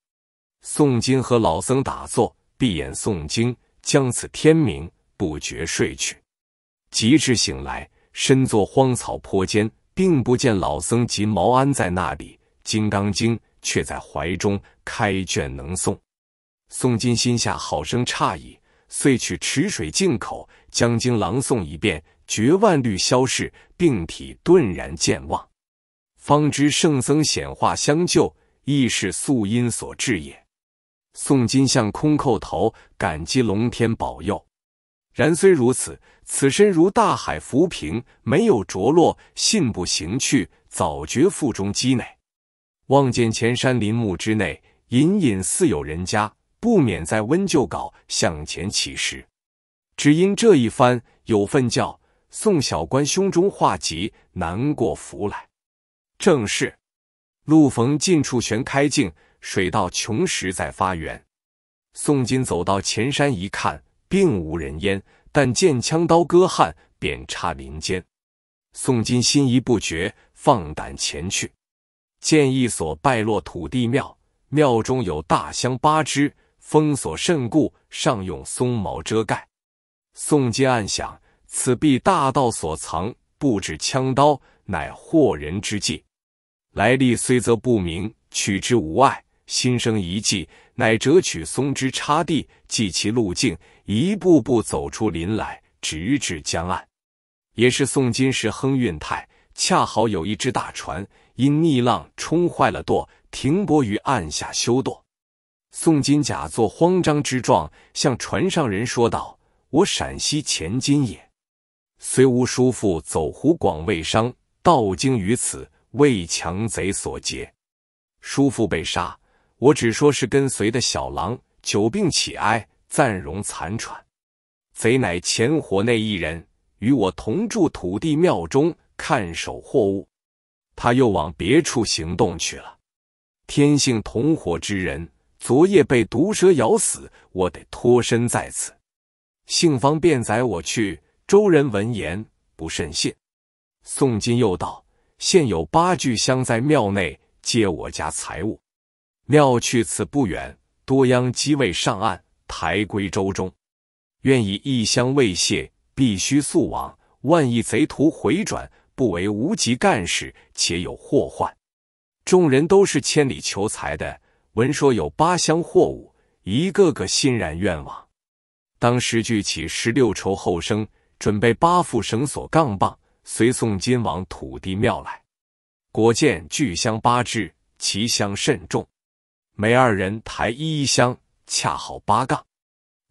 宋金和老僧打坐，闭眼诵经。将此天明，不觉睡去。及至醒来，身坐荒草坡间，并不见老僧及毛安在那里，《金刚经》却在怀中，开卷能诵。宋金心下好生诧异，遂取池水净口，将经朗诵一遍，觉万虑消逝，病体顿然健忘。方知圣僧显化相救，亦是素因所致也。宋金向空叩头，感激龙天保佑。然虽如此，此身如大海浮萍，没有着落，信步行去，早觉腹中积馁。望见前山林木之内，隐隐似有人家，不免在温旧稿，向前起时，只因这一番有份叫宋小官胸中化急，难过福来。正是路逢近处悬开镜。水到穷时再发源。宋金走到前山一看，并无人烟，但见枪刀割汉，便插林间。宋金心疑不决，放胆前去，见一所败落土地庙，庙中有大香八支，封锁甚固，上用松毛遮盖。宋金暗想：此必大道所藏，不止枪刀，乃祸人之计。来历虽则不明，取之无碍。心生一计，乃折取松枝插地，记其路径，一步步走出林来，直至江岸。也是宋金时亨运泰，恰好有一只大船，因逆浪冲坏了舵，停泊于岸下休舵。宋金甲作慌张之状，向船上人说道：“我陕西前金也，虽无叔父走湖广为商，道经于此，为强贼所劫。叔父被杀。”我只说是跟随的小郎久病起哀，暂容残喘。贼乃前火内一人，与我同住土地庙中看守货物。他又往别处行动去了。天性同伙之人，昨夜被毒蛇咬死，我得脱身在此。姓方便载我去。周人闻言不甚信。宋金又道：现有八具香在庙内，接我家财物。庙去此不远，多央机位上岸，抬归舟中。愿以一箱慰谢，必须速往。万一贼徒回转，不为无极干事，且有祸患。众人都是千里求财的，闻说有八箱货物，一个个欣然愿往。当时聚起十六筹后生，准备八副绳索杠棒，随宋金往土地庙来。果见巨箱八只，其箱甚重。每二人抬一箱，恰好八杠。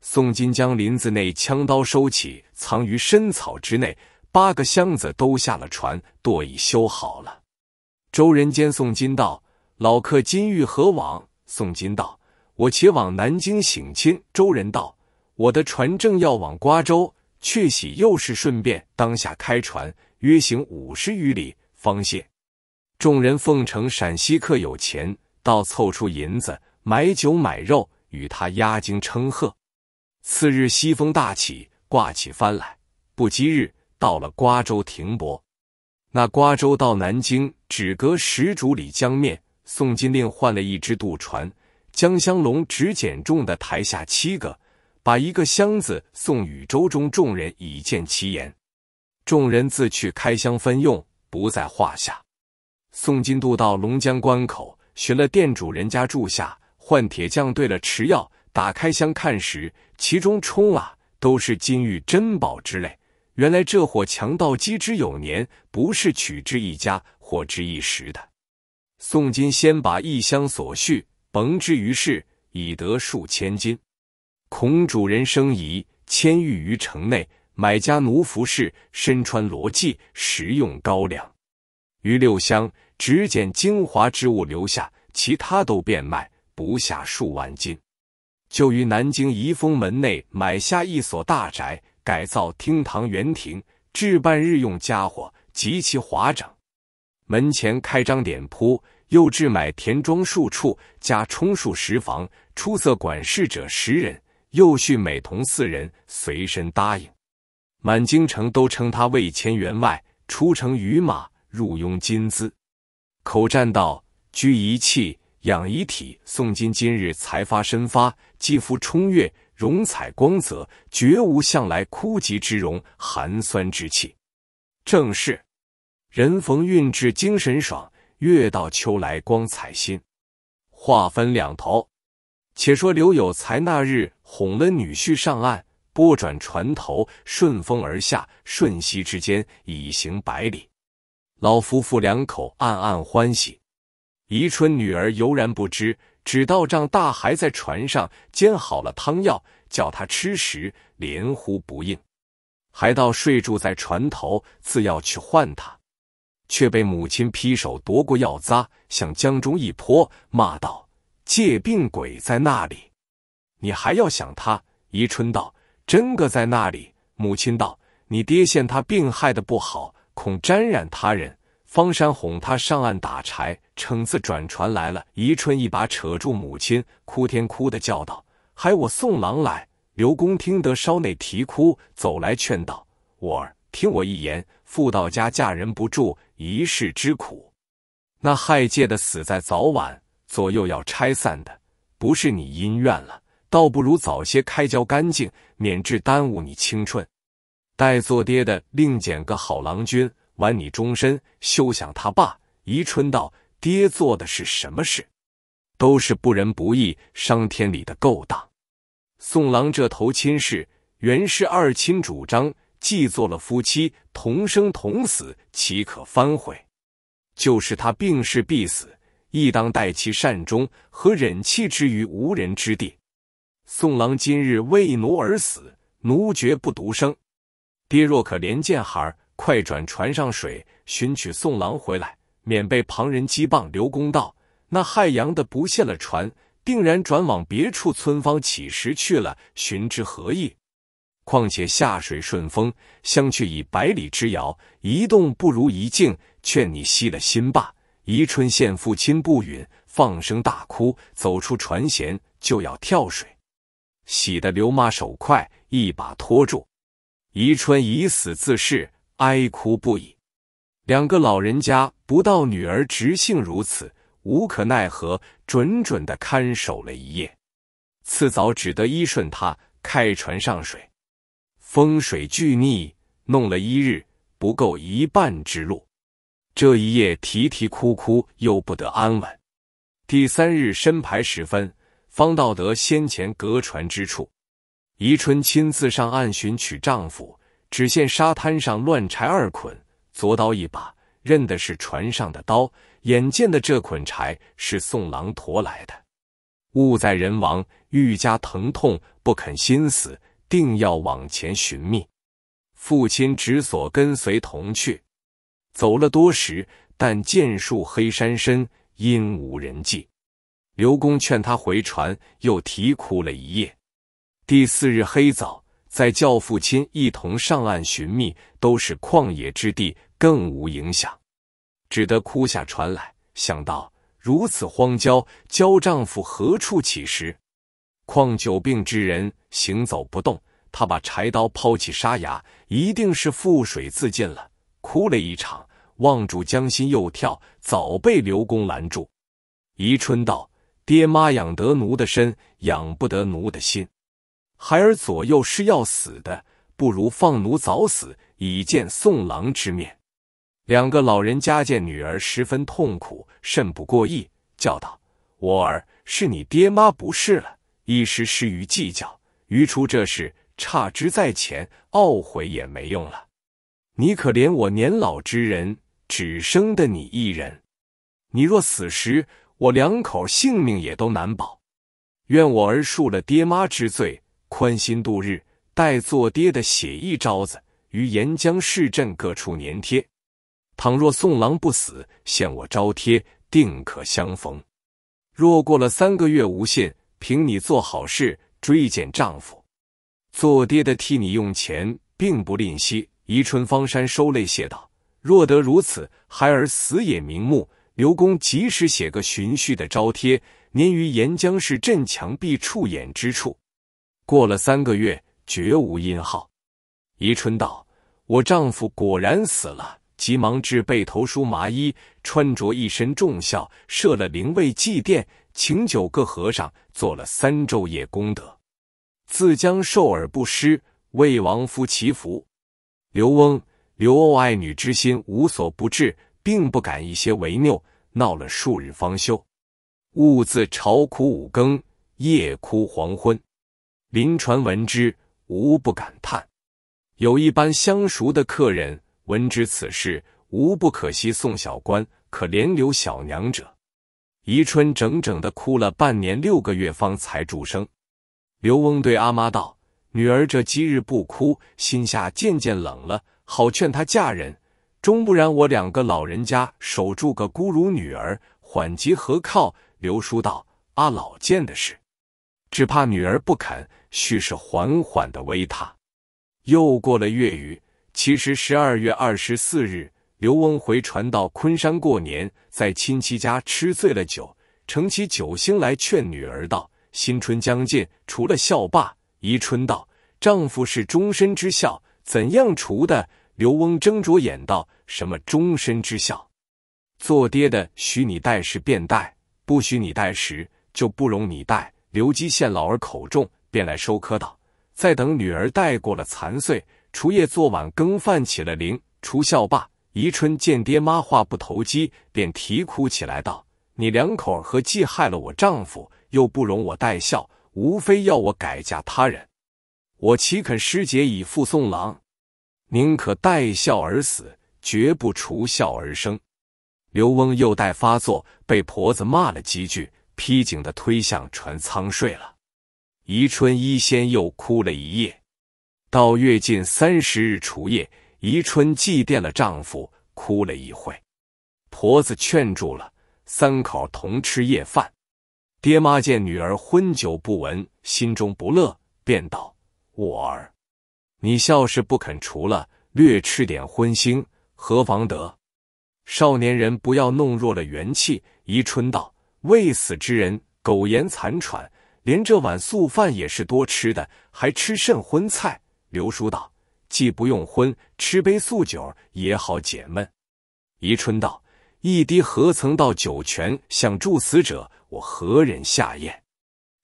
宋金将林子内枪刀收起，藏于深草之内。八个箱子都下了船，舵已修好了。周人见宋金道：“老客今欲何往？”宋金道：“我且往南京省亲。”周人道：“我的船正要往瓜州，却喜又是顺便，当下开船，约行五十余里，方谢。”众人奉承陕西客有钱。到凑出银子买酒买肉，与他压惊称贺。次日西风大起，挂起帆来。不几日，到了瓜州停泊。那瓜州到南京只隔十竹里江面。宋金令换了一只渡船，江香龙只减重的抬下七个，把一个箱子送与舟中众人，以见其言。众人自去开箱分用，不在话下。宋金渡到龙江关口。寻了店主人家住下，换铁匠兑了池药，打开箱看时，其中充啊都是金玉珍宝之类。原来这伙强盗积之有年，不是取之一家，获之一时的。宋金先把一箱所需甭之于市，已得数千金。孔主人生疑，迁寓于城内，买家奴服饰，身穿罗髻，食用高粱。余六箱。只捡精华之物留下，其他都变卖，不下数万金。就于南京怡丰门内买下一所大宅，改造厅堂园亭，置办日用家伙，极其华整。门前开张点铺，又置买田庄数处，加充数十房，出色管事者十人，又续美童四人，随身答应。满京城都称他为千员外，出城与马，入拥金资。口占道：居一气，养一体。宋金今日才发身发，肌肤充悦，容彩光泽，绝无向来枯寂之容，寒酸之气。正是人逢运至精神爽，月到秋来光彩新。话分两头，且说刘有才那日哄了女婿上岸，拨转船头，顺风而下，瞬息之间已行百里。老夫妇两口暗暗欢喜，宜春女儿犹然不知，只道仗大还在船上煎好了汤药，叫他吃时，连呼不应，还道睡住在船头，自要去唤他，却被母亲劈手夺过药渣，向江中一泼，骂道：“借病鬼在那里？你还要想他？”宜春道：“真个在那里。”母亲道：“你爹见他病害的不好。”恐沾染他人，方山哄他上岸打柴。撑子转船来了，宜春一把扯住母亲，哭天哭的叫道：“还我送郎来！”刘公听得梢内啼哭，走来劝道：“我儿，听我一言，妇到家嫁人不住，一世之苦。那害戒的死在早晚，左右要拆散的，不是你因怨了，倒不如早些开交干净，免致耽误你青春。待做爹的另捡个好郎君，挽你终身。休想他爸。宜春道：“爹做的是什么事？都是不仁不义、伤天理的勾当。宋郎这头亲事，原是二亲主张，既做了夫妻，同生同死，岂可反悔？就是他病逝必死，亦当待其善终，何忍弃之于无人之地？宋郎今日为奴而死，奴绝不独生。爹若可怜见孩儿，快转船上水，寻取宋郎回来。”免被旁人讥谤。刘公道：“那害羊的不卸了船，定然转往别处村坊乞食去了，寻之何意？况且下水顺风，相去已百里之遥，一动不如一静。劝你息了心罢。”宜春见父亲不允，放声大哭，走出船舷就要跳水，喜得刘妈手快，一把拖住。宜春以死自誓，哀哭不已。两个老人家不到女儿直性如此，无可奈何，准准的看守了一夜。次早只得依顺他开船上水，风水巨逆，弄了一日，不够一半之路。这一夜啼啼哭哭，又不得安稳。第三日申牌时分，方到得先前隔船之处。宜春亲自上岸寻取丈夫，只见沙滩上乱柴二捆。左刀一把，认的是船上的刀。眼见的这捆柴是宋郎驮来的，物在人亡，愈加疼痛，不肯心死，定要往前寻觅。父亲只所跟随同去，走了多时，但见树黑山深，因无人迹。刘公劝他回船，又啼哭了一夜。第四日黑早，再叫父亲一同上岸寻觅，都是旷野之地。更无影响，只得哭下船来，想到如此荒郊，教丈夫何处乞食？况久病之人行走不动，他把柴刀抛弃沙崖，一定是覆水自尽了。哭了一场，望住将心又跳，早被刘公拦住。宜春道：“爹妈养得奴的身，养不得奴的心。孩儿左右是要死的，不如放奴早死，以见宋郎之面。”两个老人家见女儿十分痛苦，甚不过意，叫道：“我儿，是你爹妈不是了，一时失于计较，于出这事差之在前，懊悔也没用了。你可怜我年老之人，只生的你一人，你若死时，我两口性命也都难保。愿我儿恕了爹妈之罪，宽心度日，待做爹的写一招子，于沿江市镇各处粘贴。”倘若宋郎不死，现我招贴，定可相逢。若过了三个月无信，凭你做好事，追见丈夫。做爹的替你用钱，并不吝惜。宜春方山收泪谢道：“若得如此，孩儿死也瞑目。”刘公及时写个循序的招贴，粘于沿江市镇墙壁触眼之处。过了三个月，绝无音号。宜春道：“我丈夫果然死了。”急忙至背头梳麻衣，穿着一身重孝，设了灵位祭奠，请九个和尚做了三昼夜功德，自将受而不失，为亡夫祈福。刘翁、刘欧爱女之心无所不至，并不敢一些违拗，闹了数日方休。兀自朝哭五更，夜哭黄昏。临船闻之，无不感叹。有一般相熟的客人。闻知此事，无不可惜宋小官，可怜留小娘者。宜春整整的哭了半年六个月，方才住声。刘翁对阿妈道：“女儿这几日不哭，心下渐渐冷了，好劝她嫁人。终不然，我两个老人家守住个孤乳女儿，缓急何靠？”刘叔道：“阿老见的是，只怕女儿不肯，叙事缓缓的煨她。”又过了月余。其实十二月二十四日，刘翁回船到昆山过年，在亲戚家吃醉了酒，乘起酒兴来劝女儿道：“新春将近，除了孝罢。”宜春道：“丈夫是终身之孝，怎样除的？”刘翁睁着眼道：“什么终身之孝？做爹的许你待时便待，不许你待时就不容你待。刘基县老儿口重，便来收科道。再等女儿带过了残岁，除夜做晚更饭，起了灵。除孝罢，宜春见爹妈话不投机，便啼哭起来，道：“你两口和既害了我丈夫，又不容我带孝，无非要我改嫁他人。我岂肯失节以父送郎？宁可带孝而死，绝不除孝而生。”刘翁又待发作，被婆子骂了几句，披颈的推向船舱睡了。宜春一先又哭了一夜，到月近三十日除夜。宜春祭奠了丈夫，哭了一会，婆子劝住了，三口同吃夜饭。爹妈见女儿昏酒不闻，心中不乐，便道：“我儿，你孝事不肯除了，略吃点荤腥，何妨得？少年人不要弄弱了元气。”宜春道：“未死之人苟延残喘，连这碗素饭也是多吃的，还吃甚荤菜？”刘叔道。既不用荤，吃杯素酒也好解闷。宜春道：“一滴何曾到酒泉，想助死者，我何忍下咽？”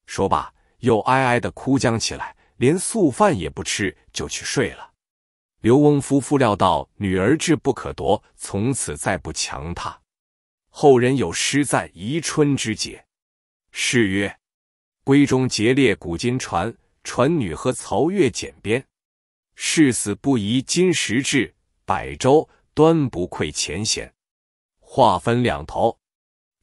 说罢，又哀哀的哭将起来，连素饭也不吃，就去睡了。刘翁夫妇料到女儿志不可夺，从此再不强他。后人有诗赞宜春之节，诗曰：“闺中节列古今传，传女和曹月简编。”誓死不移金石志，百州端不愧前贤。话分两头。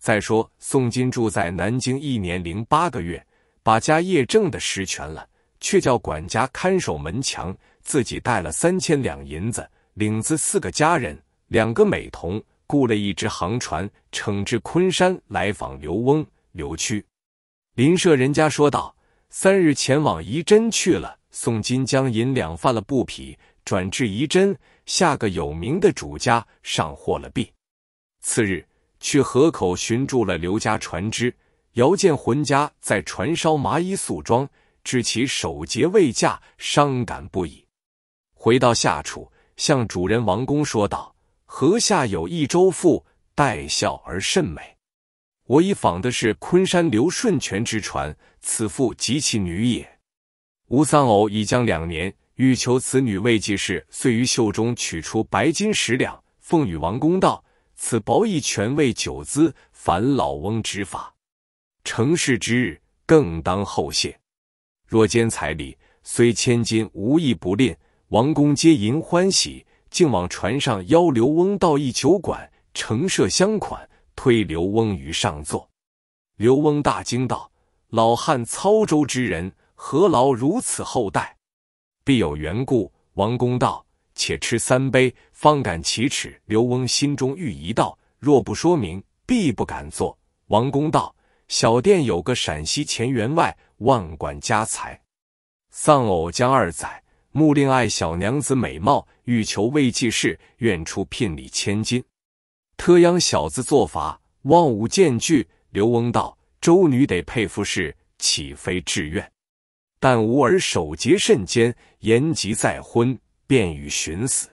再说，宋金住在南京一年零八个月，把家业挣的实全了，却叫管家看守门墙，自己带了三千两银子，领子四个家人，两个美童，雇了一只航船，乘至昆山来访刘翁、刘屈。邻舍人家说道：“三日前往仪真去了。”宋金将银两贩了布匹，转至仪真，下个有名的主家上货了币。次日去河口寻住了刘家船只，遥见浑家在船烧麻衣素装，知其守节未嫁，伤感不已。回到下处，向主人王公说道：“河下有一周妇，待孝而甚美。我已访的是昆山刘顺全之船，此妇及其女也。”吴丧偶已将两年，欲求此女为继室，遂于袖中取出白金十两，奉与王公道：“此薄义全为酒资，烦老翁执法。成事之日，更当厚谢。若兼彩礼，虽千金，无一不吝。”王公皆迎欢喜，竟往船上邀刘翁到一酒馆，盛设相款，推刘翁于上座。刘翁大惊道：“老汉操舟之人。”何劳如此厚待？必有缘故。王公道：“且吃三杯，方敢启齿。”刘翁心中欲疑道：“若不说明，必不敢做。”王公道：“小店有个陕西前员外，万贯家财。丧偶将二载，目令爱小娘子美貌，欲求未继室，愿出聘礼千金。特央小子做法，望吾见惧。”刘翁道：“周女得佩服是，岂非志愿？”但吾儿守节甚坚，言及再婚，便欲寻死。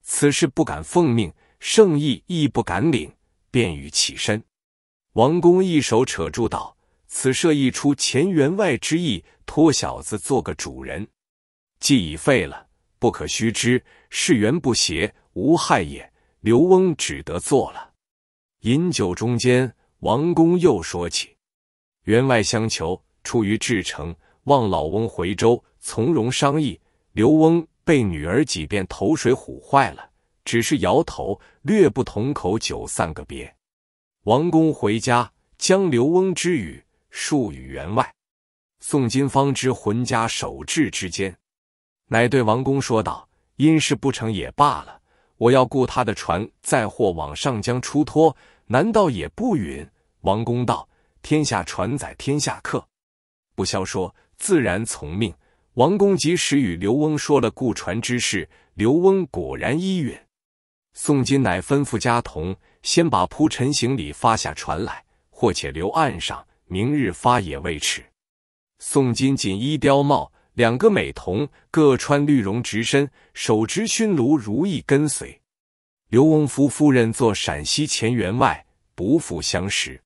此事不敢奉命，圣意亦不敢领，便欲起身。王公一手扯住道：“此设一出前员外之意，托小子做个主人。既已废了，不可虚之。事缘不谐，无害也。”刘翁只得做了。饮酒中间，王公又说起员外相求，出于至诚。望老翁回州从容商议。刘翁被女儿几遍投水唬坏了，只是摇头，略不同口酒散个别。王公回家，将刘翁之语述与员外。宋金方知浑家守志之间，乃对王公说道：“因事不成也罢了，我要雇他的船载货往上江出脱，难道也不允？”王公道：“天下船载天下客，不消说。”自然从命。王公及时与刘翁说了雇船之事，刘翁果然依允。宋金乃吩咐家童，先把铺陈行李发下船来，或且留岸上，明日发也未迟。宋金锦衣貂帽，两个美童各穿绿绒直身，手执熏炉，如意跟随。刘翁夫夫人做陕西前员外，不复相识。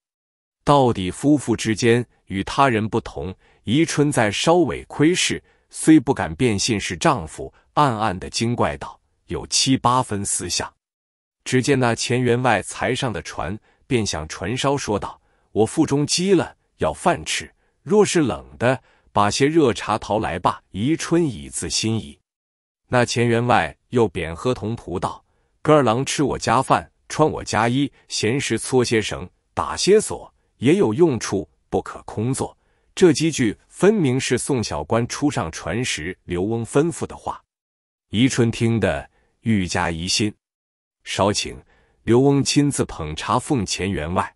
到底夫妇之间与他人不同，宜春在稍委窥视，虽不敢辨信是丈夫，暗暗的惊怪道：“有七八分思想。”只见那前员外才上的船，便向船梢说道：“我腹中饥了，要饭吃。若是冷的，把些热茶淘来吧。”宜春已自心意。那钱员外又扁喝童仆道：“哥儿郎吃我家饭，穿我家衣，闲时搓些绳，打些锁，也有用处，不可空坐。”这几句分明是宋小官初上船时刘翁吩咐的话。宜春听得愈加疑心。稍请刘翁亲自捧茶奉钱员外。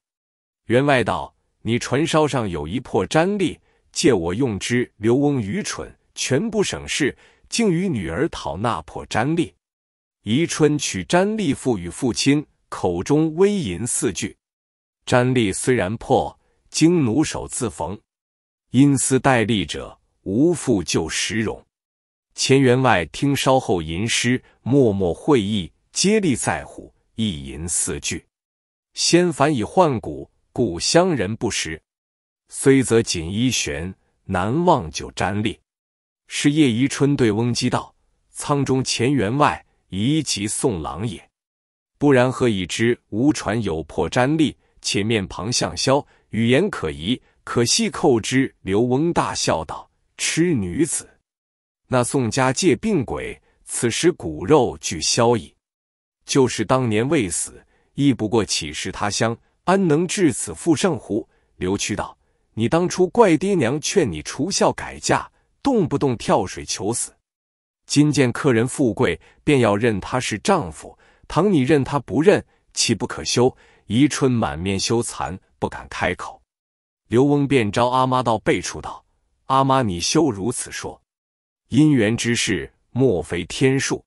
员外道：“你船梢上有一破毡笠，借我用之。”刘翁愚蠢，全不省事，竟与女儿讨那破毡笠。宜春取毡笠付与父亲，口中微吟四句：“毡笠虽然破，经奴手自缝。因丝带笠者，无复旧时容。”钱员外听稍后吟诗，默默会意。接力在乎，一吟四句。先凡以换骨，故乡人不识。虽则锦衣悬，难忘旧毡笠。是叶宜春对翁姬道：“舱中钱员外，宜即宋郎也。不然何以知无船有破毡笠？且面庞相消，语言可疑，可细扣之。”刘翁大笑道：“痴女子！那宋家借病鬼，此时骨肉俱消矣。”就是当年未死，亦不过乞食他乡，安能至此复胜乎？刘屈道：“你当初怪爹娘劝你除孝改嫁，动不动跳水求死。今见客人富贵，便要认他是丈夫。倘你认他不认，岂不可休？”宜春满面羞惭，不敢开口。刘翁便招阿妈到背处道：“阿妈，你休如此说，姻缘之事，莫非天数。”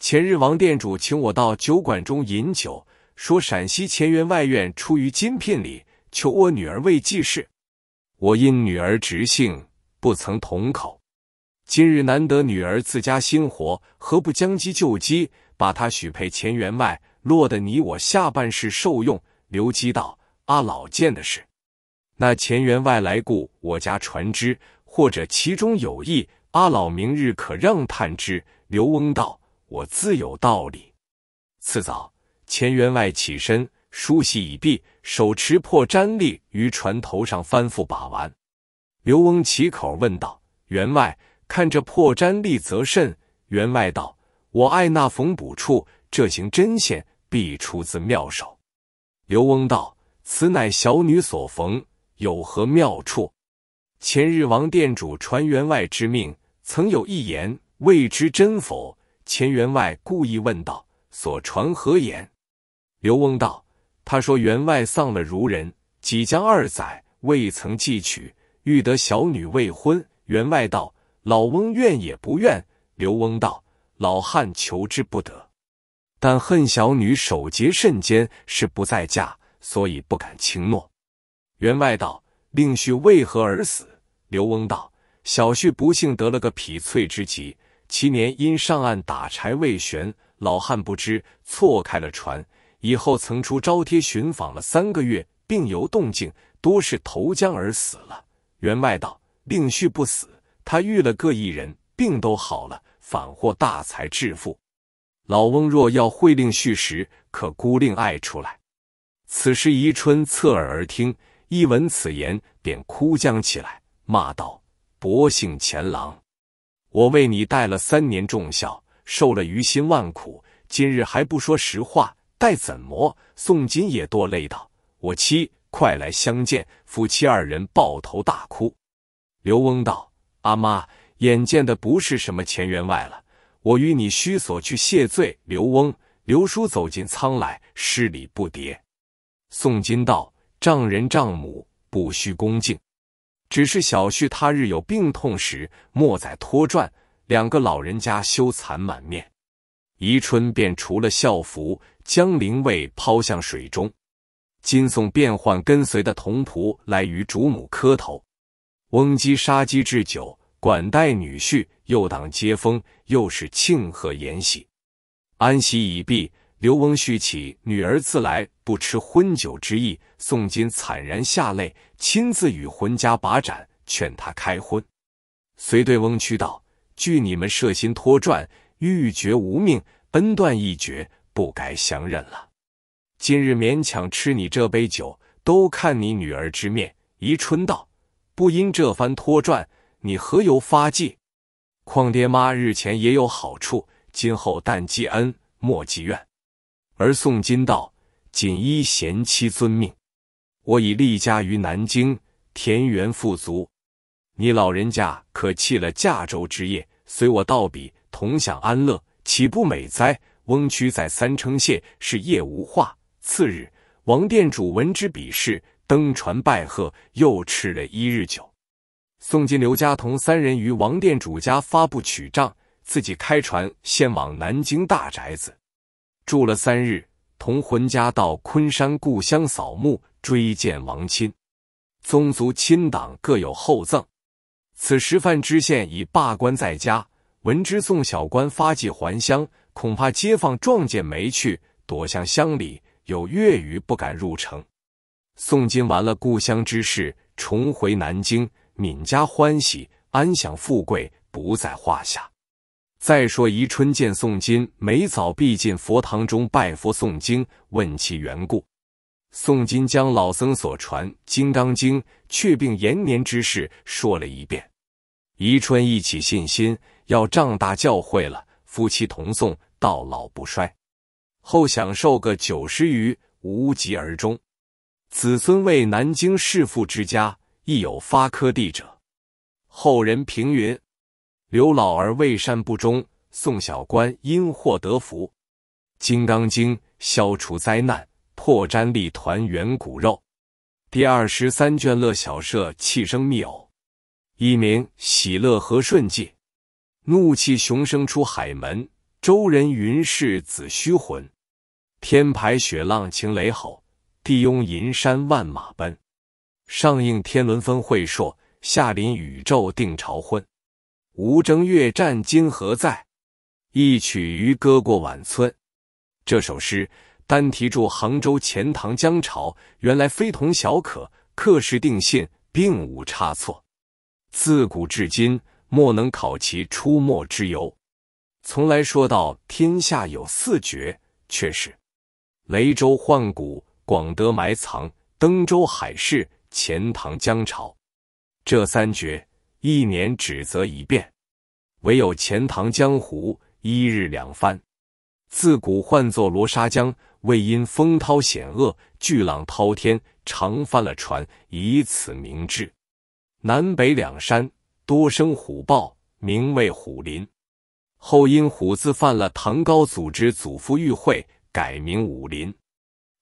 前日王店主请我到酒馆中饮酒，说陕西乾元外院出于金聘礼，求我女儿为继室。我因女儿直性，不曾同口。今日难得女儿自家心活，何不将机就机，把她许配钱员外，落得你我下半世受用？刘基道：“阿老见的是，那钱员外来故我家传之，或者其中有意，阿老明日可让探之。”刘翁道。我自有道理。次早，钱员外起身，梳洗已毕，手持破毡笠于船头上翻覆把玩。刘翁起口问道：“员外，看这破毡笠则甚？”员外道：“我爱那缝补处，这行针线必出自妙手。”刘翁道：“此乃小女所缝，有何妙处？”前日王店主传员外之命，曾有一言，未知真否？钱员外故意问道：“所传何言？”刘翁道：“他说员外丧了孺人，即将二载，未曾继娶，欲得小女未婚。”员外道：“老翁愿也不愿。”刘翁道：“老汉求之不得，但恨小女守节甚坚，是不再嫁，所以不敢轻诺。”员外道：“令婿为何而死？”刘翁道：“小婿不幸得了个痞瘁之疾。”其年因上岸打柴未悬，老汉不知，错开了船。以后曾出招贴寻访了三个月，并有动静，多是投江而死了。员外道：“令婿不死，他遇了各一人，病都好了，反获大财致富。老翁若要会令婿时，可孤令爱出来。”此时宜春侧耳而听，一闻此言，便哭将起来，骂道：“薄幸钱郎！”我为你带了三年重孝，受了于心万苦，今日还不说实话，待怎么？宋金也多累道：“我妻快来相见。”夫妻二人抱头大哭。刘翁道：“阿妈，眼见的不是什么钱员外了，我与你须所去谢罪。”刘翁、刘叔走进舱来，施礼不迭。宋金道：“丈人丈母不须恭敬。”只是小婿他日有病痛时，莫再拖转。两个老人家羞惭满面，宜春便除了校服，将灵位抛向水中。金宋变换跟随的童仆来与主母磕头。翁姬杀鸡置酒，管待女婿，又当接风，又是庆贺筵席。安息已毕，刘翁续起女儿自来，不吃荤酒之意。宋金惨然下泪，亲自与浑家把盏，劝他开荤。遂对翁屈道：“据你们设心托传，欲绝无命，恩断义绝，不该相认了。今日勉强吃你这杯酒，都看你女儿之面。”宜春道：“不因这番拖拽，你何由发迹？况爹妈日前也有好处，今后但积恩，莫积怨。”而宋金道：“仅依贤妻遵命，我已立家于南京，田园富足。你老人家可弃了驾舟之业，随我到彼，同享安乐，岂不美哉？”翁屈在三称谢，是夜无话。次日，王店主闻之鄙视。登船拜贺，又吃了一日酒。宋金、刘家同三人于王店主家发布取账，自己开船先往南京大宅子住了三日，同浑家到昆山故乡扫墓，追见王亲。宗族亲党各有厚赠。此时范知县已罢官在家，闻之宋小官发迹还乡，恐怕街坊撞见没去，躲向乡里，有月余不敢入城。宋金完了故乡之事，重回南京，闵家欢喜，安享富贵，不在话下。再说宜春见宋金，每早必进佛堂中拜佛诵经，问其缘故。宋金将老僧所传《金刚经》却病延年之事说了一遍。宜春一起信心，要仗大教诲了，夫妻同诵，到老不衰，后享受个九十余，无疾而终。子孙为南京世父之家，亦有发科第者。后人评云：刘老儿未善不忠，宋小官因祸得福。《金刚经》消除灾难，破粘立团圆骨肉。第二十三卷乐小社气生密偶，一名喜乐和顺记。怒气雄生出海门，周人云氏子虚魂。天排雪浪晴雷吼。地拥银山万马奔，上应天伦分会硕，下临宇宙定朝昏。吴征越战今何在？一曲渔歌过晚村。这首诗单题注杭州钱塘江潮，原来非同小可，刻石定信，并无差错。自古至今，莫能考其出没之由。从来说到天下有四绝，却是雷州幻谷。广德埋藏、登州海市、钱塘江潮，这三绝一年只则一变，唯有钱塘江湖一日两番。自古唤作罗沙江，为因风涛险恶，巨浪滔天，常翻了船，以此名之。南北两山多生虎豹，名为虎林。后因虎字犯了唐高祖之祖父玉会，改名武林。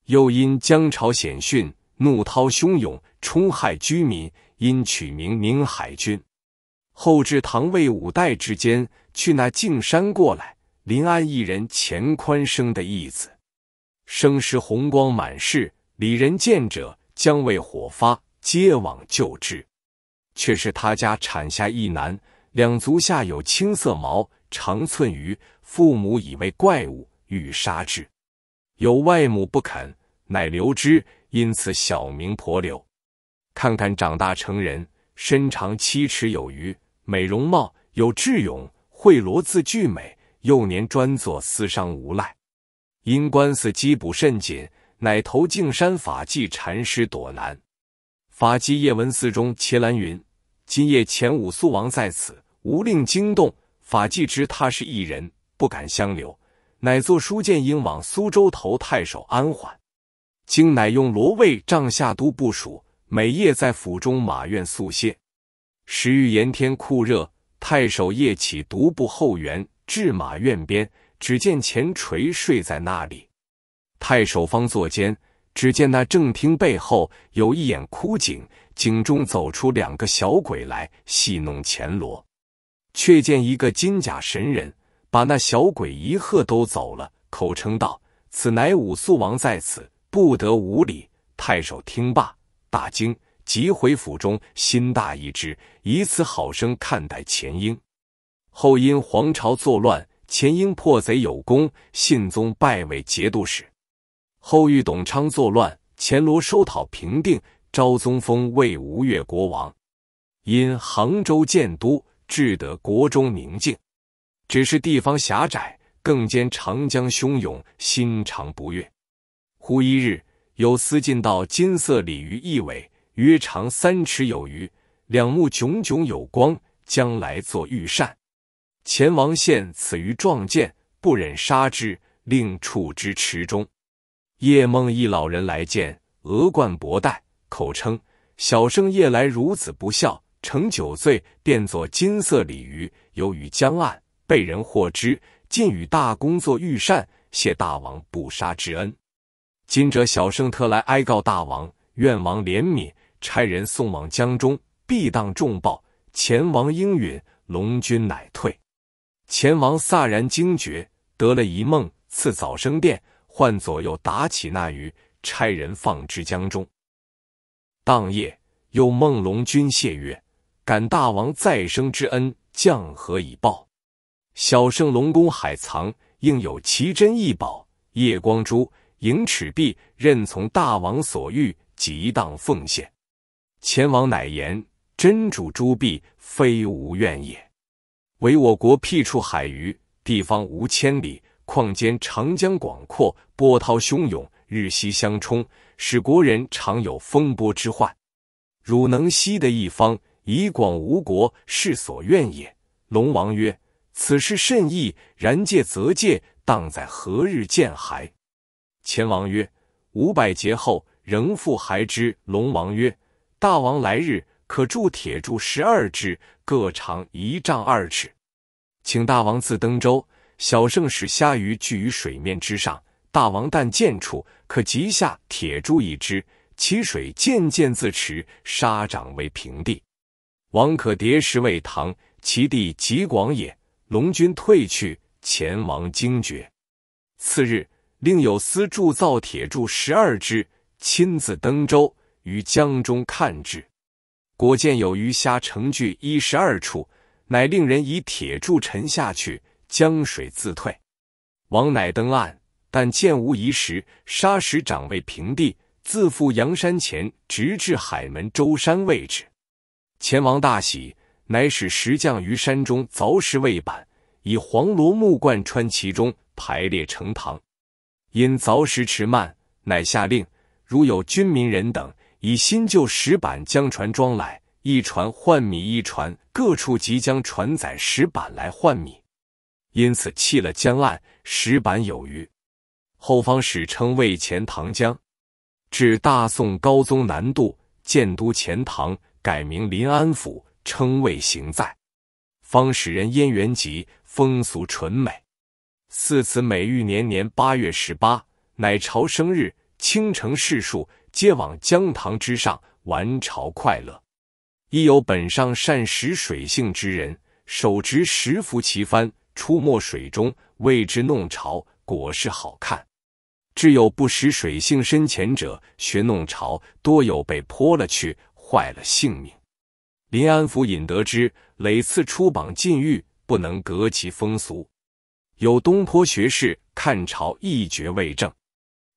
又因江潮险峻，怒涛汹涌，冲害居民，因取名宁海军。后至唐魏五代之间，去那径山过来，临安一人钱宽生的义子，生时红光满室，里人见者，将为火发，皆往救之。却是他家产下一男，两足下有青色毛，长寸余，父母以为怪物，欲杀之。有外母不肯，乃留之，因此小名婆留。看看长大成人，身长七尺有余，美容貌，有智勇，会罗字句美。幼年专做私商无赖，因官司缉捕甚紧，乃投径山法纪禅师躲难。法纪叶文寺中切兰云：“今夜前五苏王在此，无令惊动。”法纪知他是一人，不敢相留。乃作书谏，应往苏州投太守安缓。经乃用罗卫帐下都部署，每夜在府中马院宿歇。时遇炎天酷热，太守夜起独步后园，至马院边，只见前垂睡在那里。太守方坐间，只见那正厅背后有一眼枯井，井中走出两个小鬼来戏弄前罗。却见一个金甲神人。把那小鬼一喝都走了，口称道：“此乃武肃王在此，不得无礼。”太守听罢，大惊，即回府中，心大一之，以此好生看待钱婴。后因皇朝作乱，钱婴破贼有功，信宗拜为节度使。后遇董昌作乱，钱罗收讨平定，昭宗封为吴越国王，因杭州建都，致得国中宁静。只是地方狭窄，更兼长江汹涌，心肠不悦。忽一日，有司进到金色鲤鱼一尾，约长三尺有余，两目炯炯有光，将来作御膳。前王见此鱼壮健，不忍杀之，令处之池中。夜梦一老人来见，额冠博带。口称小生夜来孺子不孝，成酒醉，变作金色鲤鱼，游于江岸，被人获之，尽与大公作御膳，谢大王不杀之恩。今者小生特来哀告大王，愿王怜悯，差人送往江中，必当重报。前王应允，龙君乃退。前王飒然惊觉，得了一梦，赐早生殿，唤左右打起那鱼，差人放之江中。当夜，又梦龙君谢曰：“感大王再生之恩，降何以报？小圣龙宫海藏，应有奇珍异宝。夜光珠、银尺璧，任从大王所欲，即当奉献。”前王乃言：“真主珠璧，非无怨也。唯我国僻处海隅，地方无千里，况间长江广阔，波涛汹涌，日夕相冲。”使国人常有风波之患，汝能息得一方，以广吴国，是所愿也。龙王曰：“此事甚易，然戒则戒，当在何日见孩？”前王曰：“五百劫后，仍复还之。”龙王曰：“大王来日可铸铁柱十二支，各长一丈二尺，请大王自登舟，小圣使虾鱼聚于水面之上。”大王但见处，可即下铁柱一支，其水渐渐自持，沙涨为平地。王可叠石为塘，其地极广也。龙君退去，前王惊觉。次日，另有司铸造铁柱十二支，亲自登舟于江中看之，果见有鱼虾成聚一十二处，乃令人以铁柱沉下去，江水自退。王乃登岸。但见无遗石，沙石长为平地，自赴阳山前，直至海门舟山位置。前王大喜，乃使石匠于山中凿石为板，以黄罗木贯穿其中，排列成堂。因凿石迟慢，乃下令：如有军民人等，以新旧石板将船装来，一船换米一船，各处即将船载石板来换米。因此弃了江岸，石板有余。后方史称魏钱塘江，至大宋高宗南渡，建都钱塘，改名临安府，称谓行在。方使人燕元吉，风俗纯美。四此每遇年年八月十八，乃朝生日，倾城士庶皆往江塘之上玩朝快乐。亦有本上善识水性之人，手执石浮其帆，出没水中，为之弄潮，果是好看。至有不识水性深浅者，学弄潮，多有被泼了去，坏了性命。临安府尹得知，累次出榜禁欲，不能革其风俗。有东坡学士看朝一绝未正，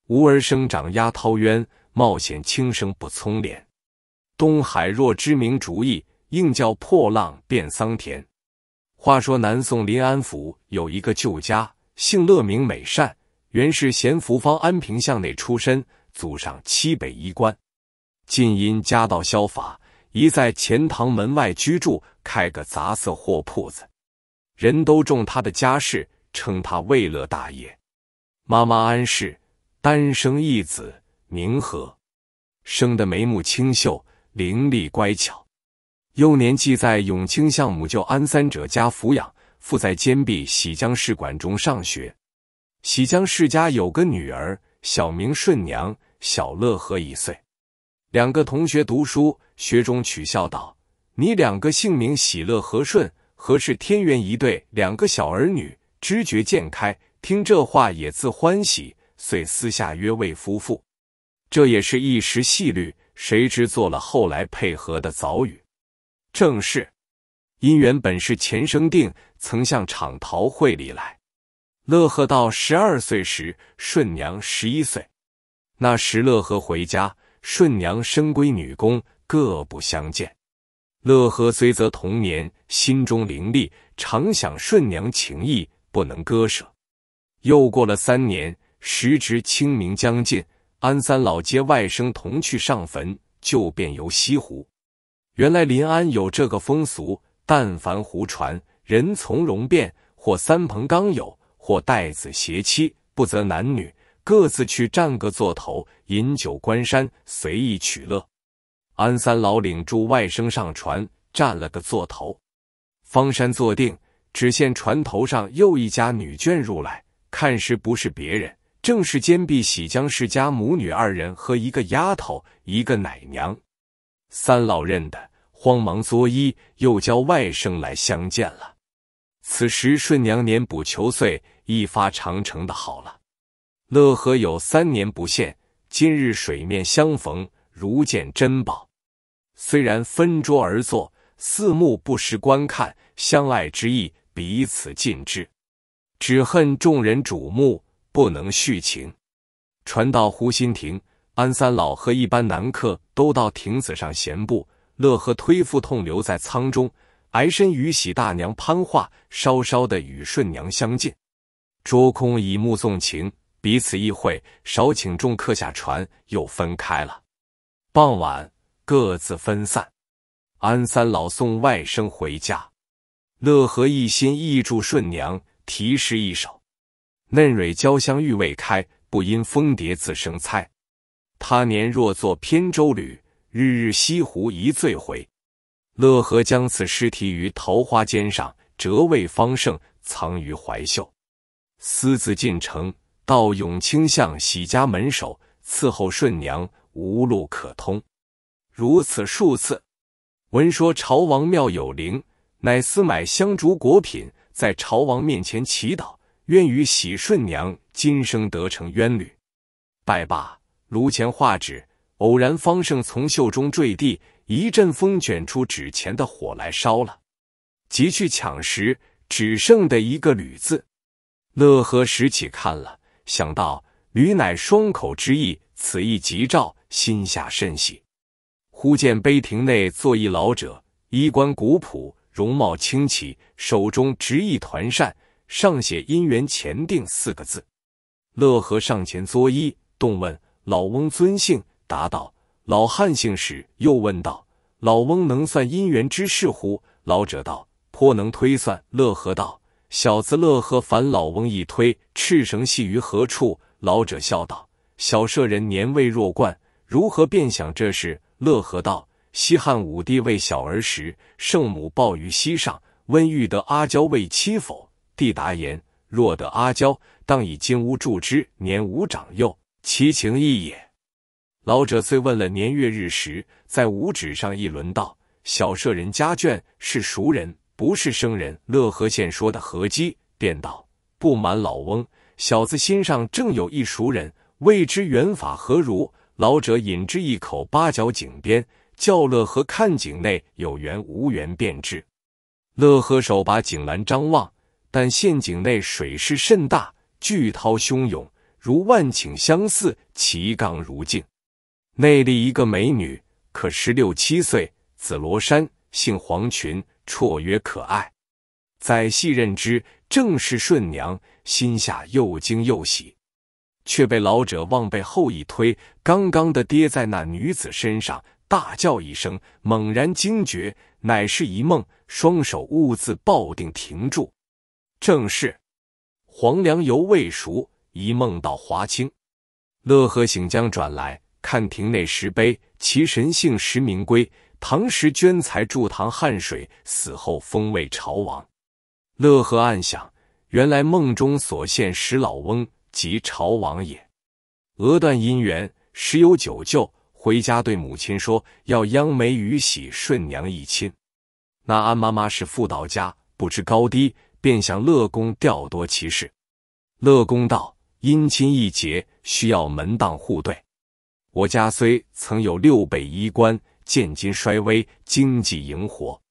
吾儿生长压涛渊，冒险轻生不聪廉。东海若知名主意，应叫破浪变桑田。话说南宋临安府有一个旧家，姓乐，名美善。原是咸福方安平巷内出身，祖上七北衣冠。近因家道消乏，宜在钱塘门外居住，开个杂色货铺子。人都重他的家世，称他魏乐大爷。妈妈安氏单生一子，名和，生得眉目清秀，伶俐乖巧。幼年寄在永清相母舅安三者家抚养，附在坚壁喜江市馆中上学。喜江世家有个女儿，小名顺娘，小乐和一岁。两个同学读书，学中取笑道：“你两个姓名喜乐和顺，何是天缘一对？两个小儿女，知觉渐开。”听这话也自欢喜，遂私下约为夫妇。这也是一时戏虑，谁知做了后来配合的早语。正是姻缘本是前生定，曾向场桃会里来。乐和到十二岁时，顺娘十一岁。那时乐和回家，顺娘身归女宫，各不相见。乐和虽则童年，心中伶俐，常想顺娘情意，不能割舍。又过了三年，时值清明将近，安三老接外甥同去上坟，就便游西湖。原来临安有这个风俗，但凡湖船，人从容便，或三朋刚友，或带子携妻，不择男女，各自去占个座头，饮酒观山，随意取乐。安三老领住外甥上船，占了个座头。方山坐定，只见船头上又一家女眷入来，看时不是别人，正是坚壁喜江氏家母女二人和一个丫头，一个奶娘。三老认得，慌忙作揖，又叫外甥来相见了。此时顺娘年补求岁，一发长城的好了。乐和有三年不见，今日水面相逢，如见珍宝。虽然分桌而坐，四目不时观看，相爱之意彼此尽致。只恨众人瞩目，不能续情。传到湖心亭。安三老和一班男客都到亭子上闲步，乐和推腹痛留在舱中，挨身与喜大娘攀话，稍稍的与顺娘相见。捉空以目送情，彼此意会，少请众客下船，又分开了。傍晚各自分散，安三老送外甥回家，乐和一心意祝顺娘题诗一首：嫩蕊娇香欲未开，不因蜂蝶自生猜。他年若作扁舟侣，日日西湖一醉回。乐和将此诗题于桃花笺上，折为方胜，藏于怀袖。私自进城，到永清巷喜家门首伺候顺娘，无路可通。如此数次，闻说朝王庙有灵，乃私买香烛果品，在朝王面前祈祷，愿与喜顺娘今生得成冤侣。拜罢。炉前画纸，偶然方胜从袖中坠地，一阵风卷出纸钱的火来烧了。急去抢时，只剩的一个“吕”字。乐和拾起看了，想到“吕”乃双口之意，此意吉兆，心下甚喜。忽见碑亭内坐一老者，衣冠古朴，容貌清奇，手中执一团扇，上写“姻缘前定”四个字。乐和上前作揖，动问。老翁尊姓？答道：“老汉姓史。”又问道：“老翁能算姻缘之事乎？”老者道：“颇能推算。”乐和道：“小子乐和，烦老翁一推，赤绳系于何处？”老者笑道：“小舍人年未弱冠，如何便想这事？”乐和道：“西汉武帝为小儿时，圣母抱于膝上，问欲得阿娇为妻否？帝答言：若得阿娇，当以金屋祝之。年无长幼。”其情义也。老者虽问了年月日时，在五指上一轮道：“小舍人家眷是熟人，不是生人。”乐和县说的合机，便道：“不瞒老翁，小子心上正有一熟人，未知缘法何如？”老者饮之一口八角井边，叫乐和看井内有缘无缘便知。乐和手把井栏张望，但陷井内水势甚大，巨涛汹涌。如万顷相似，其刚如镜。内立一个美女，可十六七岁，紫罗衫，姓黄裙，绰约可爱。仔细认之，正是顺娘，心下又惊又喜，却被老者往背后一推，刚刚的跌在那女子身上，大叫一声，猛然惊觉，乃是一梦，双手兀自抱定停住，正是黄粱犹未熟。一梦到华清，乐和醒将转来，看亭内石碑，其神姓石，名归。唐时捐财助唐汉水，死后封为朝王。乐和暗想：原来梦中所现石老翁即朝王也。俄断姻缘，时有酒就，回家对母亲说要央媒与喜顺娘一亲。那安妈妈是妇道家，不知高低，便向乐公调夺其事。乐公道。姻亲一结，需要门当户对。我家虽曾有六辈衣冠，渐今衰微，经济盈活。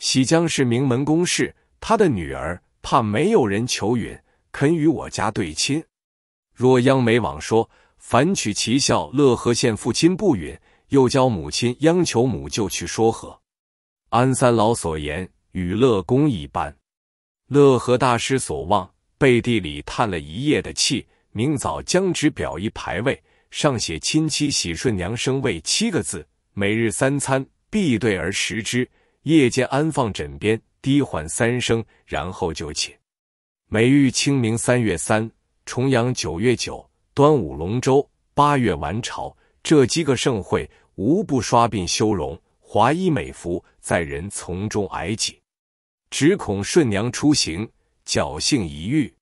喜江是名门公室，他的女儿怕没有人求允，肯与我家对亲。若央媒往说，反取其孝。乐和县父亲不允，又教母亲央求母舅去说和。安三老所言与乐公一般。乐和大失所望，背地里叹了一夜的气。明早将纸表一牌位，上写“亲戚喜顺娘生位”七个字，每日三餐必对而食之。夜间安放枕边，低唤三声，然后就寝。每遇清明三月三，重阳九月九，端午龙舟，八月晚朝，这几个盛会，无不刷鬓修容，华衣美服，在人从中挨挤。只恐顺娘出行，侥幸一遇。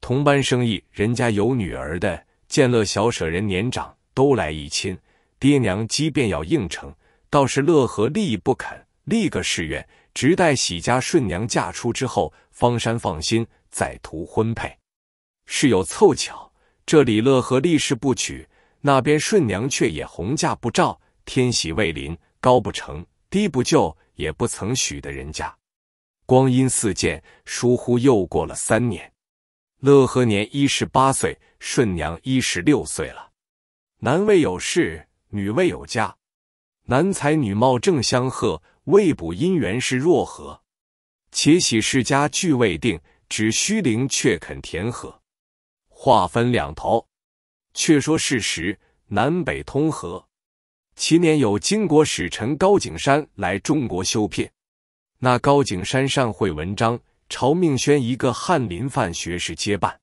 同班生意人家有女儿的，见乐小舍人年长，都来一亲。爹娘即便要应承，倒是乐和立不肯，立个誓愿，直待喜家顺娘嫁出之后，方山放心。再图婚配，事有凑巧，这里乐和立誓不娶，那边顺娘却也红嫁不照。天喜未临，高不成，低不就，也不曾许的人家。光阴似箭，疏忽又过了三年。乐和年一十八岁，顺娘一十六岁了。男未有事，女未有家，男才女貌正相合，未卜姻缘是若何？且喜世家俱未定。只虚灵却肯填合，话分两头。却说事实，南北通和。其年有金国使臣高景山来中国修聘，那高景山善会文章，朝命宣一个翰林范学士接办。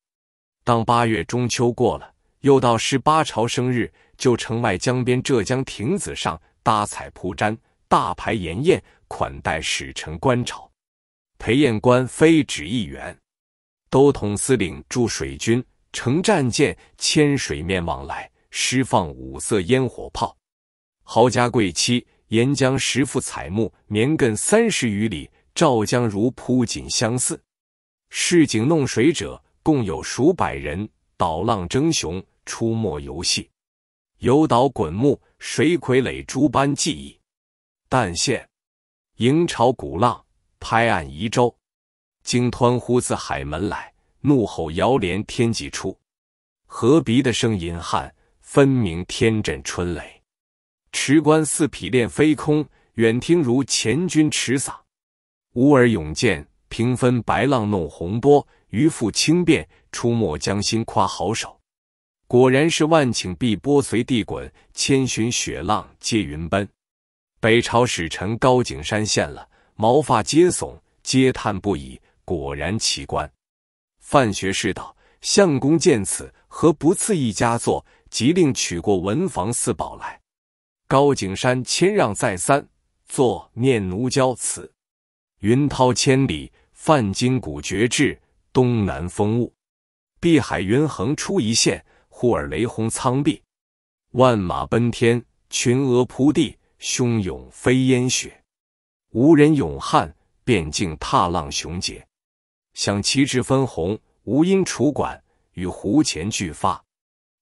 当八月中秋过了，又到十八朝生日，就城外江边浙江亭子上搭彩铺毡，大排筵宴，款待使臣观朝。裴彦官非止一员，都统司令驻水军，乘战舰牵水面往来，施放五色烟火炮。豪家贵妻沿江十幅彩幕，绵亘三十余里，照江如铺锦相似。市井弄水者共有数百人，捣浪争雄，出没游戏，游岛滚木，水傀儡诸般技艺。但现迎潮鼓浪。拍岸移舟，惊湍呼自海门来，怒吼摇连天际出。河鼻的声音汉，分明天震春雷。持关似匹练飞空，远听如前军驰飒。乌尔勇健，平分白浪弄洪波，渔父轻便，出没江心夸好手。果然是万顷碧波随地滚，千寻雪浪接云奔。北朝使臣高景山现了。毛发皆耸，嗟叹不已。果然奇观。范学士道：“相公见此，何不赐一佳作？”即令取过文房四宝来。高景山谦让再三，作《念奴娇》词：“云涛千里，泛金谷绝志；东南风物，碧海云横出一线。忽尔雷轰苍壁，万马奔天，群鹅扑地，汹涌飞烟雪。”无人勇悍，便竟踏浪雄杰。想旗帜分红，无因楚管与胡前俱发。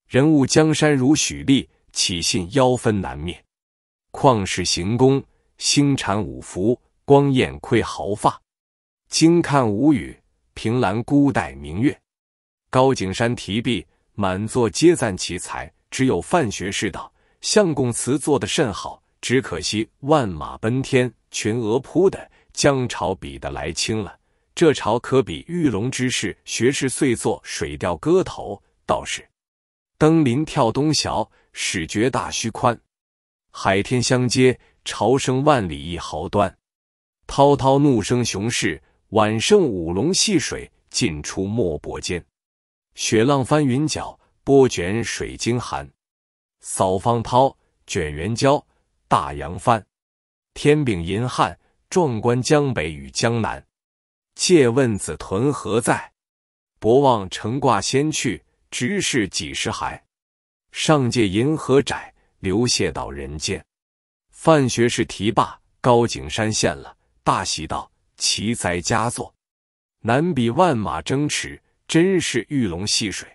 人物江山如许立，岂信妖分难灭？旷世行宫，星产五福，光焰窥毫发。惊看无语，凭栏孤待明月。高景山提笔，满座皆赞其才，只有范学士道：“相公词作得甚好，只可惜万马奔天。”群鹅扑的江潮比得来轻了，这潮可比玉龙之势。学士遂作《水调歌头》，道是：登临跳东桥，始觉大虚宽。海天相接，潮声万里一毫端。滔滔怒声雄势，晚生五龙戏水，尽出墨泊间。雪浪翻云脚，波卷水晶寒。扫方涛，卷圆礁，大洋翻。天柄银汉，壮观江北与江南。借问子屯何在？博望乘挂仙去，直是几时还？上界银河窄，流泻到人间。范学士题罢，高景山现了，大喜道：“奇哉佳作！难比万马争驰，真是玉龙戏水。”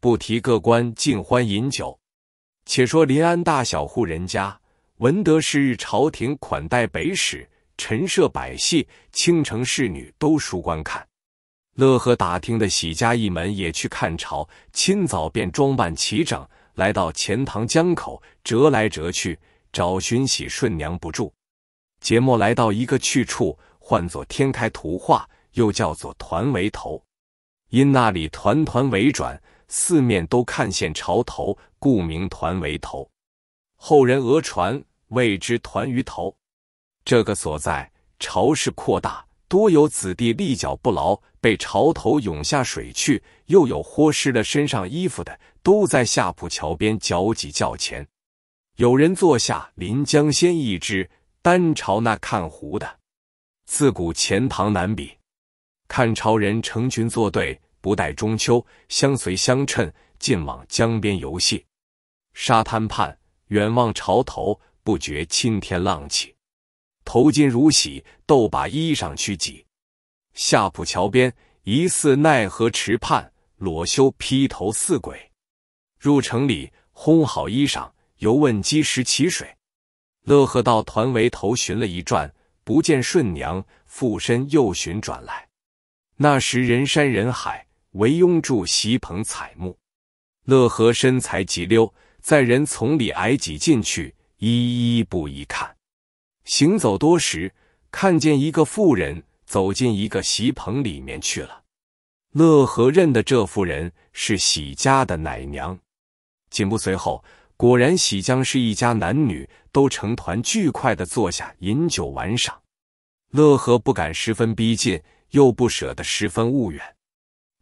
不提各官尽欢饮酒，且说临安大小户人家。闻得是日朝廷款待北使，陈设百戏，倾城侍女都书观看。乐和打听的喜家一门也去看朝，清早便装扮齐整，来到钱塘江口，折来折去，找寻喜顺娘不住。节末来到一个去处，唤作天开图画，又叫做团围头，因那里团团围转，四面都看见潮头，故名团围头。后人讹传谓之团鱼头。这个所在潮势扩大。多有子弟立脚不牢，被潮头涌下水去；又有豁湿了身上衣服的，都在下铺桥边脚挤较钱。有人坐下临江仙一只，单朝那看湖的。自古钱塘难比，看潮人成群作队，不待中秋，相随相衬，尽往江边游戏。沙滩畔远望潮头，不觉青天浪起。头巾如洗，斗把衣裳去挤。下浦桥边，疑似奈何池畔，裸休披头似鬼。入城里，烘好衣裳，犹问鸡时起水。乐和到团围头寻了一转，不见顺娘，附身又寻转来。那时人山人海，围拥住席棚采木。乐和身材急溜，在人丛里挨挤进去，一一步一看。行走多时，看见一个妇人走进一个席棚里面去了。乐和认得这妇人是喜家的奶娘。紧不随后，果然喜江是一家男女都成团聚快的坐下饮酒玩赏。乐和不敢十分逼近，又不舍得十分勿远，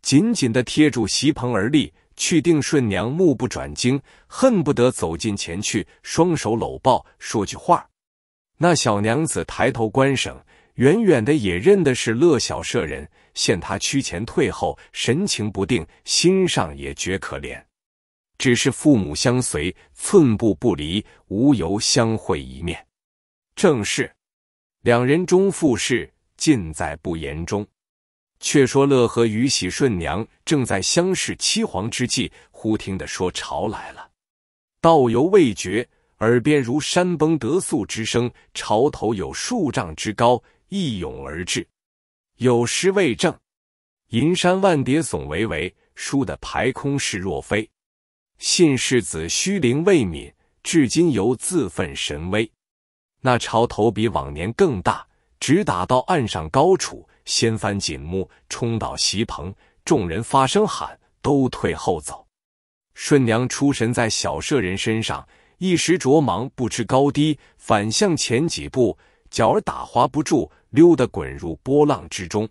紧紧的贴住席棚而立，去定顺娘目不转睛，恨不得走近前去，双手搂抱，说句话。那小娘子抬头观省，远远的也认的是乐小舍人，见他趋前退后，神情不定，心上也觉可怜。只是父母相随，寸步不离，无由相会一面。正是两人终复事，尽在不言中。却说乐和与喜顺娘正在相视凄惶之际，忽听得说潮来了，道犹未绝。耳边如山崩得速之声，潮头有数丈之高，一涌而至。有诗为证：“银山万叠耸巍巍，输的排空势若飞。信世子虚灵未泯，至今犹自奋神威。”那潮头比往年更大，直打到岸上高处，掀翻锦幕，冲倒席棚，众人发声喊，都退后走。顺娘出神在小舍人身上。一时着忙，不知高低，反向前几步，脚儿打滑不住，溜得滚入波浪之中。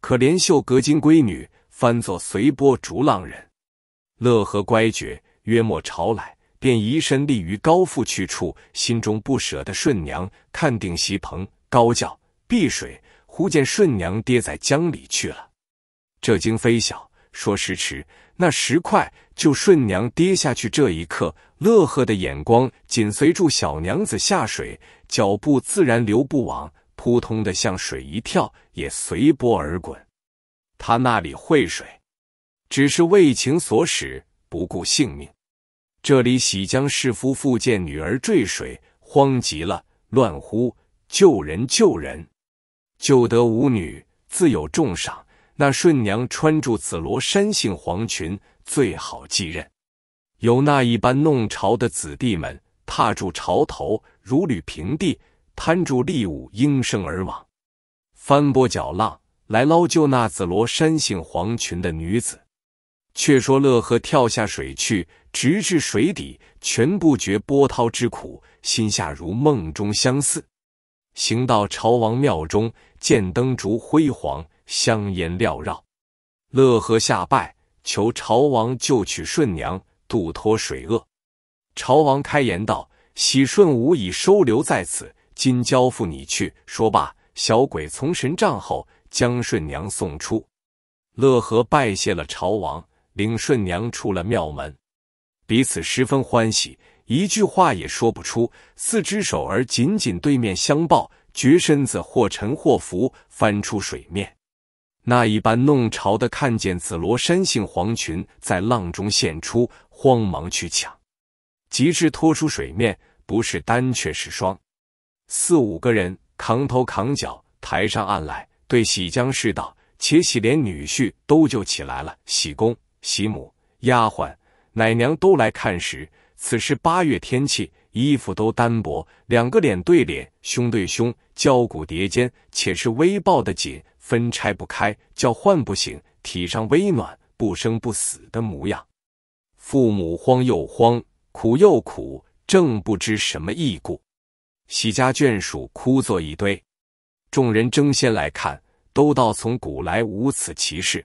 可怜秀隔金闺女，翻作随波逐浪人。乐和乖觉，约莫潮来，便移身立于高阜去处，心中不舍得顺娘，看定席棚，高叫避水。忽见顺娘跌在江里去了。这惊非小，说时迟。那时快，就顺娘跌下去这一刻，乐呵的眼光紧随住小娘子下水，脚步自然流不往，扑通的向水一跳，也随波而滚。他那里会水，只是为情所使，不顾性命。这里喜江氏夫妇见女儿坠水，慌极了，乱呼救人救人，救得五女，自有重赏。那顺娘穿住紫罗山杏黄裙，最好继任。有那一般弄潮的子弟们，踏住潮头，如履平地，摊住利舞，应声而往，翻波搅浪，来捞救那紫罗山杏黄裙的女子。却说乐和跳下水去，直至水底，全不觉波涛之苦，心下如梦中相似。行到朝王庙中，见灯烛辉煌。香烟缭绕，乐和下拜，求朝王救取顺娘，渡脱水厄。朝王开言道：“喜顺吾已收留在此，今交付你去。”说罢，小鬼从神帐后将顺娘送出。乐和拜谢了朝王，领顺娘出了庙门，彼此十分欢喜，一句话也说不出，四只手儿紧紧对面相抱，绝身子或沉或浮，翻出水面。那一般弄潮的看见紫罗山杏黄裙在浪中现出，慌忙去抢，及至拖出水面，不是单却是双，四五个人扛头扛脚抬上岸来，对喜江氏道：“且喜连女婿都救起来了，喜公、喜母、丫鬟、奶娘都来看时，此时八月天气，衣服都单薄，两个脸对脸，胸对胸，交骨叠肩，且是微抱得紧，分拆不开，叫唤不醒，体上微暖，不生不死的模样。父母慌又慌，苦又苦，正不知什么异故。喜家眷属哭作一堆，众人争先来看。都道从古来无此奇事。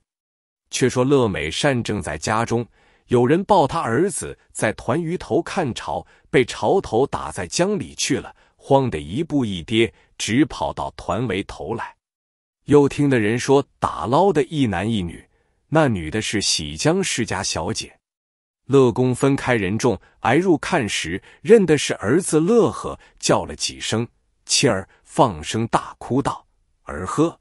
却说乐美善正在家中，有人抱他儿子在团鱼头看潮，被潮头打在江里去了，慌得一步一跌，直跑到团围头来。又听的人说打捞的一男一女，那女的是喜江世家小姐。乐公分开人众挨入看时，认的是儿子乐呵，叫了几声妻儿，放声大哭道：“儿呵。”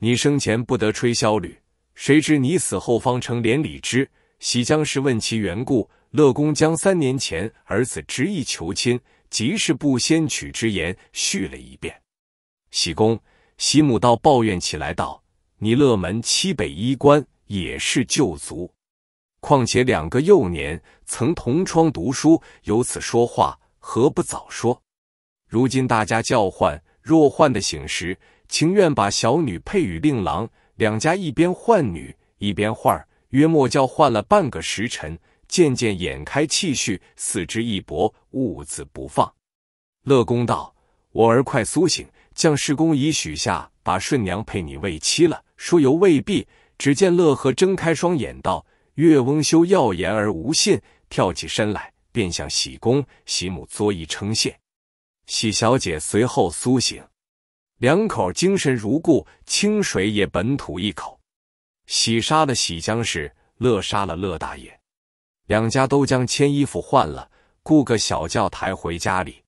你生前不得吹箫吕，谁知你死后方成连理枝。喜将士问其缘故，乐公将三年前儿子执意求亲，即是不先娶之言叙了一遍。喜公、喜母道抱怨起来道：“你乐门七北衣冠也是旧族，况且两个幼年曾同窗读书，有此说话，何不早说？如今大家叫唤，若唤得醒时。”情愿把小女配与令郎，两家一边唤女一边唤儿约莫叫唤了半个时辰，渐渐眼开气续，四肢一搏，兀自不放。乐公道：“我儿快苏醒，将士公已许下，把顺娘配你为妻了。”说犹未毕，只见乐和睁开双眼道：“岳翁休要言而无信。”跳起身来，便向喜公、喜母作揖称谢。喜小姐随后苏醒。两口精神如故，清水也本吐一口。喜杀了喜将士，乐杀了乐大爷，两家都将千衣服换了，雇个小轿抬回家里。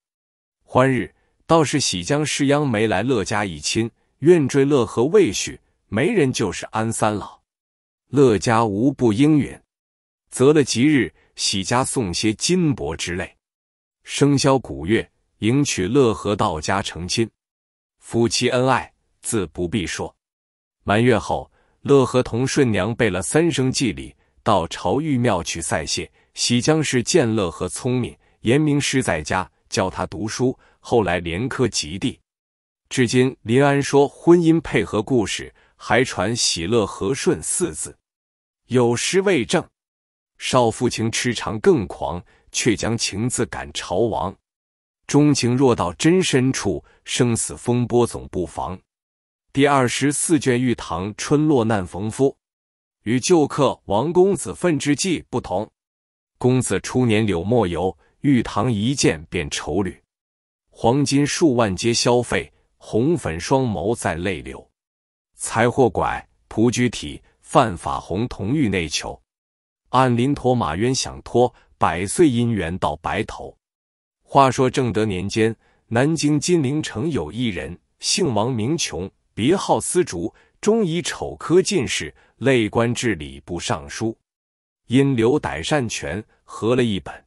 欢日倒是喜将士央没来乐家一亲，愿追乐和未许，没人就是安三老。乐家无不应允，择了吉日，喜家送些金帛之类。生肖古月，迎娶乐和到家成亲。夫妻恩爱，自不必说。满月后，乐和同顺娘备了三生祭礼，到朝玉庙去赛谢。喜将士见乐和聪明，严明师在家教他读书，后来连科及第。至今临安说婚姻配合故事，还传喜乐和顺四字。有诗未证，少妇情痴长更狂，却将情字赶朝王。钟情若到真深处，生死风波总不妨。第二十四卷《玉堂春落难逢夫》与旧客王公子奋之记不同。公子初年柳墨游，玉堂一见便愁侣。黄金数万皆消费，红粉双眸在泪流。财货拐，蒲居体，犯法红铜玉内求。按临驼马冤想托，百岁姻缘到白头。话说正德年间，南京金陵城有一人，姓王，名琼，别号丝竹，终以丑科进士，累官至礼部尚书。因留歹善权，合了一本，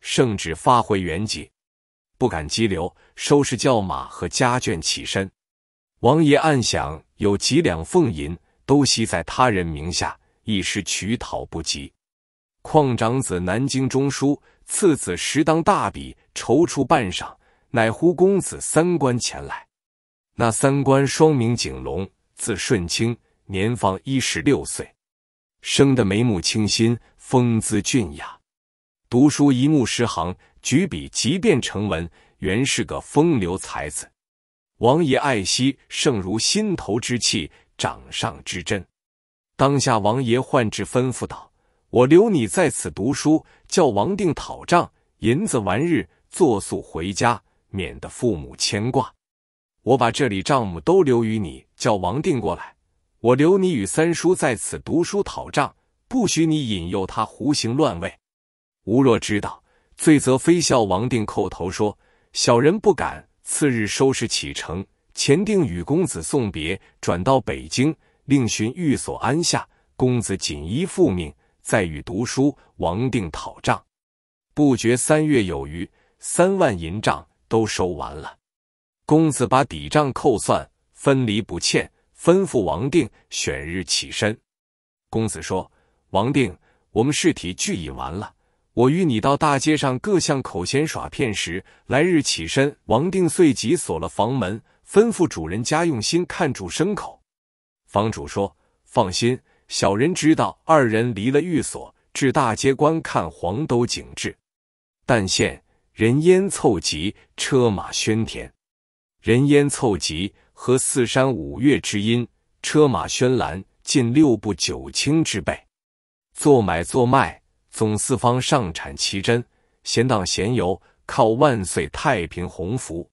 圣旨发回原籍，不敢激流，收拾轿马和家眷起身。王爷暗想，有几两俸银，都悉在他人名下，一时取讨不及。况长子南京中书。次子时当大笔，踌躇半晌，乃呼公子三官前来。那三官双名景龙，字顺清，年方一十六岁，生得眉目清新，风姿俊雅，读书一目十行，举笔即便成文，原是个风流才子。王爷爱惜，胜如心头之气，掌上之珍。当下王爷唤至，吩咐道。我留你在此读书，叫王定讨账，银子完日作速回家，免得父母牵挂。我把这里账目都留与你，叫王定过来。我留你与三叔在此读书讨账，不许你引诱他胡行乱为。吴若知道，罪则非笑。王定叩头说：“小人不敢。”次日收拾启程，前定与公子送别，转到北京，另寻寓所安下。公子锦衣复命。在与读书，王定讨账，不觉三月有余，三万银账都收完了。公子把抵账扣算，分离不欠，吩咐王定选日起身。公子说：“王定，我们事体俱已完了。我与你到大街上各巷口闲耍片时，来日起身。”王定遂即锁了房门，吩咐主人家用心看住牲口。房主说：“放心，小人知道。”二人离了寓所，至大街观看黄都景致。但见人烟凑集，车马喧天。人烟凑集，和四山五岳之音；车马喧兰，近六部九卿之辈。做买做卖，总四方上产奇珍；闲荡闲游，靠万岁太平鸿福。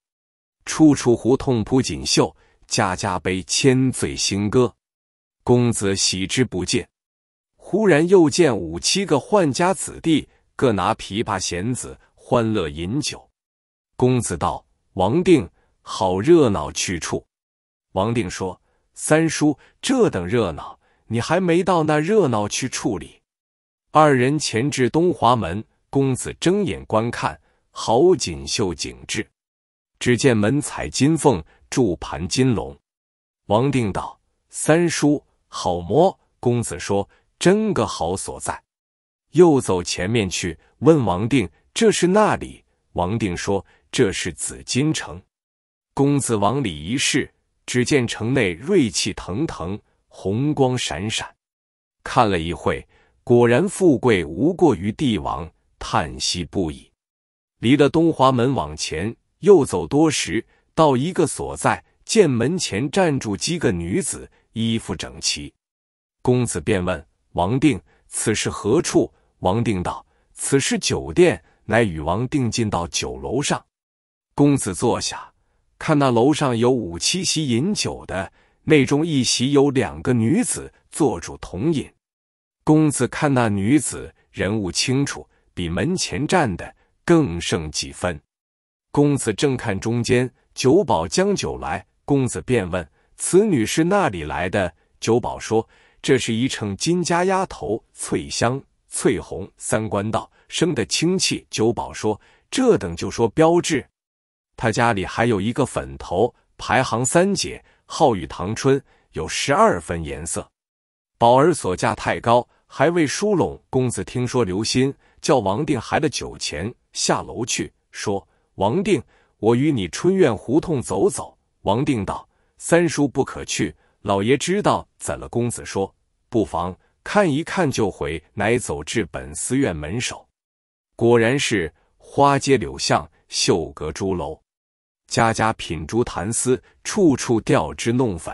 处处胡同铺锦绣，家家悲千醉新歌。公子喜之不尽。忽然又见五七个宦家子弟。各拿琵琶弦子，欢乐饮酒。公子道：“王定，好热闹去处。”王定说：“三叔，这等热闹，你还没到那热闹去处里。”二人前至东华门，公子睁眼观看，好锦绣景致。只见门彩金凤，柱盘金龙。王定道：“三叔，好摸。”公子说：“真个好所在。”又走前面去，问王定：“这是那里？”王定说：“这是紫禁城。”公子往里一视，只见城内锐气腾腾，红光闪闪。看了一会，果然富贵无过于帝王，叹息不已。离了东华门往前，又走多时，到一个所在，见门前站住几个女子，衣服整齐。公子便问王定：“此是何处？”王定道：“此是酒店。”乃与王定进到酒楼上。公子坐下，看那楼上有五七席饮酒的，内中一席有两个女子坐主同饮。公子看那女子人物清楚，比门前站的更胜几分。公子正看中间，酒保将酒来，公子便问：“此女是那里来的？”酒保说：“这是一乘金家丫头，翠香。”翠红三官道生的清气，九宝说：“这等就说标致。”他家里还有一个粉头，排行三姐，号与唐春，有十二分颜色。宝儿所价太高，还未梳拢。公子听说留心，叫王定还了酒钱，下楼去，说：“王定，我与你春苑胡同走走。”王定道：“三叔不可去，老爷知道怎了？”公子说：“不妨。”看一看就回，乃走至本寺院门首，果然是花街柳巷，绣阁朱楼，家家品珠弹丝，处处吊枝弄粉，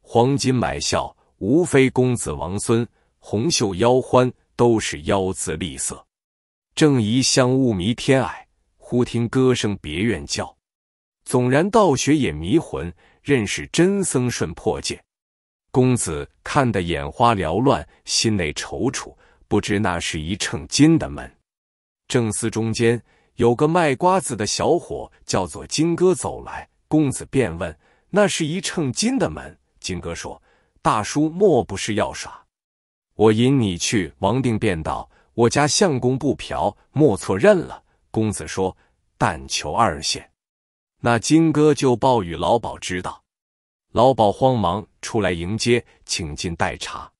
黄金买笑，无非公子王孙，红袖腰欢，都是腰姿丽色。正宜香雾迷天霭，忽听歌声别院叫，纵然道学也迷魂，认是真僧顺破戒。公子看得眼花缭乱，心内踌躇，不知那是一乘金的门。正思中间有个卖瓜子的小伙，叫做金哥走来。公子便问：“那是一秤金的门？”金哥说：“大叔莫不是要耍？我引你去。”王定便道：“我家相公不嫖，莫错认了。”公子说：“但求二县。”那金哥就报与老鸨知道。老鸨慌忙出来迎接，请进待茶。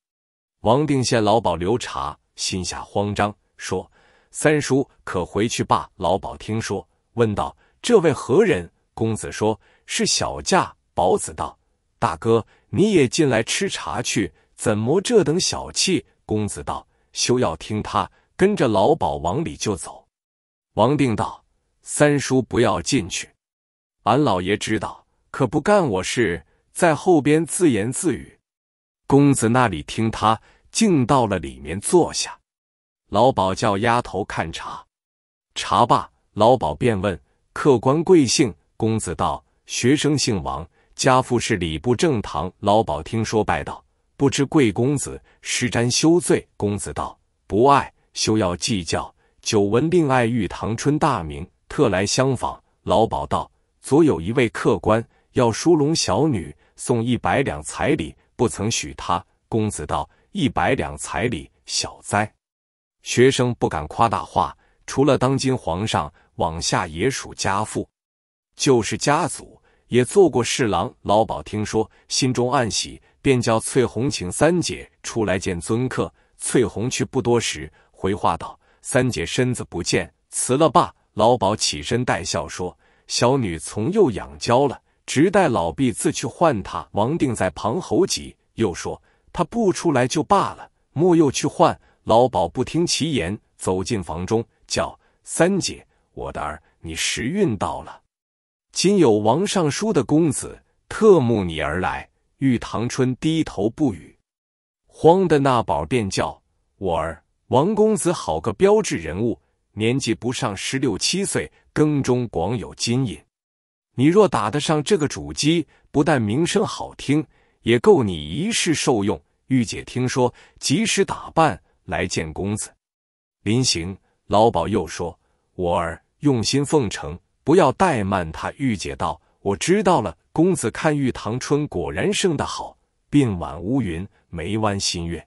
王定见老鸨留茶，心下慌张，说：“三叔可回去罢。”老鸨听说，问道：“这位何人？”公子说：“是小驾。”宝子道：“大哥，你也进来吃茶去，怎么这等小气？”公子道：“休要听他，跟着老鸨往里就走。”王定道：“三叔不要进去，俺老爷知道，可不干我事。”在后边自言自语，公子那里听他，竟到了里面坐下。老鸨叫丫头看茶，茶罢，老鸨便问客官贵姓？公子道：学生姓王，家父是礼部正堂。老鸨听说，拜道：不知贵公子施瞻休罪。公子道：不爱，休要计较。久闻令爱玉堂春大名，特来相访。老鸨道：昨有一位客官要梳拢小女。送一百两彩礼，不曾许他。公子道：“一百两彩礼，小哉！”学生不敢夸大话，除了当今皇上，往下也属家父，就是家祖，也做过侍郎。老鸨听说，心中暗喜，便叫翠红请三姐出来见尊客。翠红去不多时，回话道：“三姐身子不健，辞了罢。”老鸨起身带笑说：“小女从幼养娇了，直待老婢自去唤她。”王定在旁吼挤，又说：“她不出来就罢了，莫又去唤。”老鸨不听其言，走进房中，叫三姐：“我的儿，你时运到了。今有王尚书的公子特慕你而来。”玉堂春低头不语。慌的那宝便叫：“我儿，王公子好个标致人物。”年纪不上十六七岁，耕中广有金银。你若打得上这个主机，不但名声好听，也够你一世受用。玉姐听说，及时打扮来见公子。临行，老鸨又说：“我儿用心奉承，不要怠慢他。”玉姐道：“我知道了。公子看玉堂春果然生得好，鬓挽乌云，眉弯新月，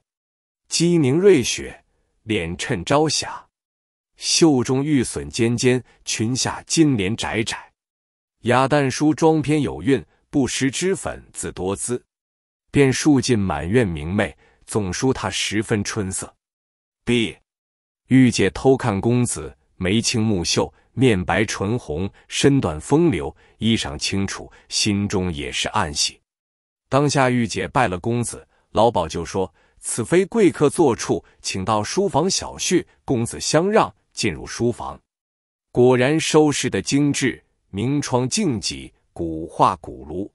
肌凝瑞雪，脸衬朝霞。”袖中玉笋尖尖，裙下金莲窄窄。雅淡书妆篇有韵，不施脂粉自多姿。便数尽满院明媚，总书他十分春色。B，，玉姐偷看公子，眉清目秀，面白唇红，身段风流，衣裳清楚，心中也是暗喜。当下玉姐拜了公子，老鸨就说：“此非贵客坐处，请到书房小叙。”公子相让。进入书房，果然收拾的精致，明窗净几，古画古炉。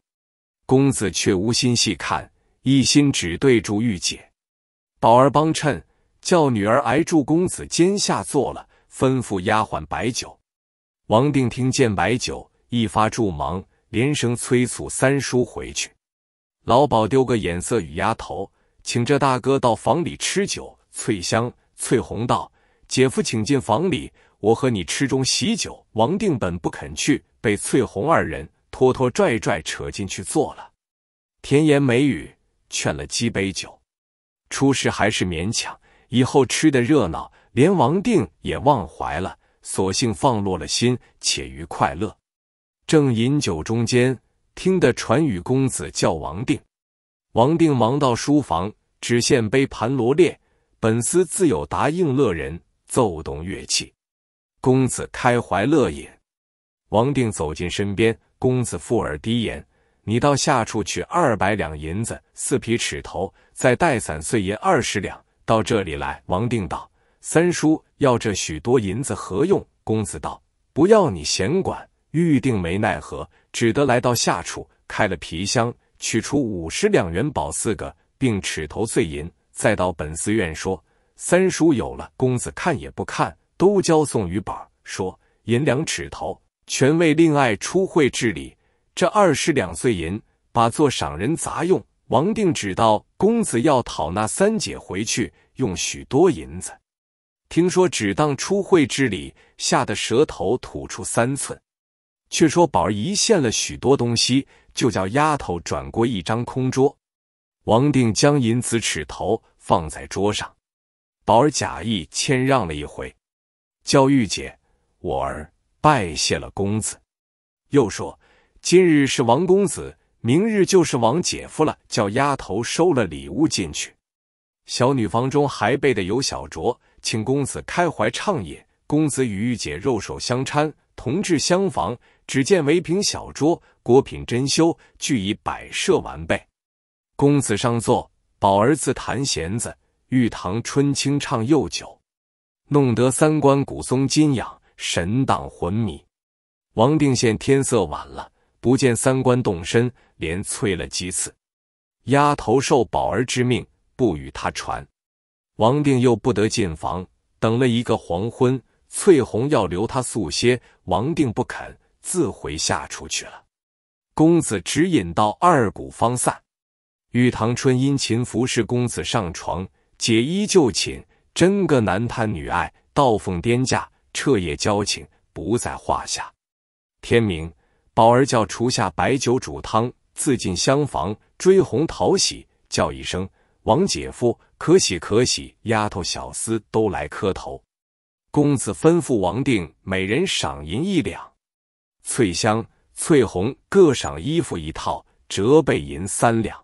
公子却无心细看，一心只对住玉姐。宝儿帮衬，叫女儿挨住公子肩下坐了，吩咐丫鬟摆酒。王定听见摆酒，一发助忙，连声催促三叔回去。老鸨丢个眼色与丫头，请这大哥到房里吃酒。翠香、翠红道。姐夫请进房里，我和你吃中喜酒。王定本不肯去，被翠红二人拖拖拽拽扯进去坐了，甜言美语劝了几杯酒。初时还是勉强，以后吃的热闹，连王定也忘怀了，索性放落了心，且于快乐。正饮酒中间，听得传语公子叫王定。王定忙到书房，只见杯盘罗列，本司自有答应乐人。奏动乐器，公子开怀乐饮。王定走进身边，公子附耳低言：“你到下处取二百两银子，四匹尺头，再带散碎银二十两，到这里来。”王定道：“三叔要这许多银子何用？”公子道：“不要你闲管。”玉定没奈何，只得来到下处，开了皮箱，取出五十两元宝四个，并尺头碎银，再到本寺院说。三叔有了，公子看也不看，都交送于宝说银两尺头，全为令爱出会治理。这二十两碎银，把做赏人杂用。王定只道公子要讨那三姐回去，用许多银子。听说只当出会之礼，吓得舌头吐出三寸。却说宝儿一献了许多东西，就叫丫头转过一张空桌。王定将银子尺头放在桌上。宝儿假意谦让了一回，叫玉姐：“我儿拜谢了公子。”又说：“今日是王公子，明日就是王姐夫了。”叫丫头收了礼物进去。小女房中还备的有小酌，请公子开怀畅饮。公子与玉姐肉手相搀，同至厢房，只见围屏小桌，果品珍馐俱已摆设完备。公子上座，宝儿自弹弦子。玉堂春清唱幼酒，弄得三观古松金仰，神荡魂迷。王定县天色晚了，不见三观动身，连催了几次。丫头受宝儿之命，不与他传。王定又不得进房，等了一个黄昏。翠红要留他宿歇，王定不肯，自回下处去了。公子指引到二鼓方散。玉堂春殷勤服侍公子上床。解衣就寝，真个男贪女爱，倒奉颠驾，彻夜交情不在话下。天明，宝儿叫厨下白酒煮汤，自进厢房追红讨喜，叫一声王姐夫，可喜可喜。丫头小厮都来磕头。公子吩咐王定每人赏银一两。翠香、翠红各赏衣服一套，折背银三两。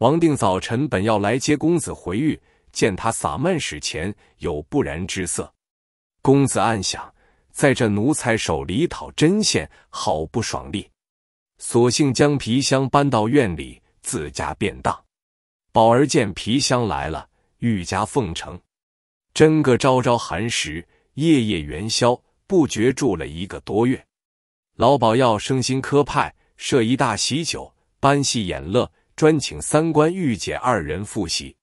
王定早晨本要来接公子回狱，见他洒漫使前，有不然之色。公子暗想，在这奴才手里讨针线，好不爽利，索性将皮箱搬到院里，自家便当。宝儿见皮箱来了，愈加奉承。真个朝朝寒食，夜夜元宵，不觉住了一个多月。老保要升新科派，设一大喜酒，班戏演乐，专请三官御姐二人复席。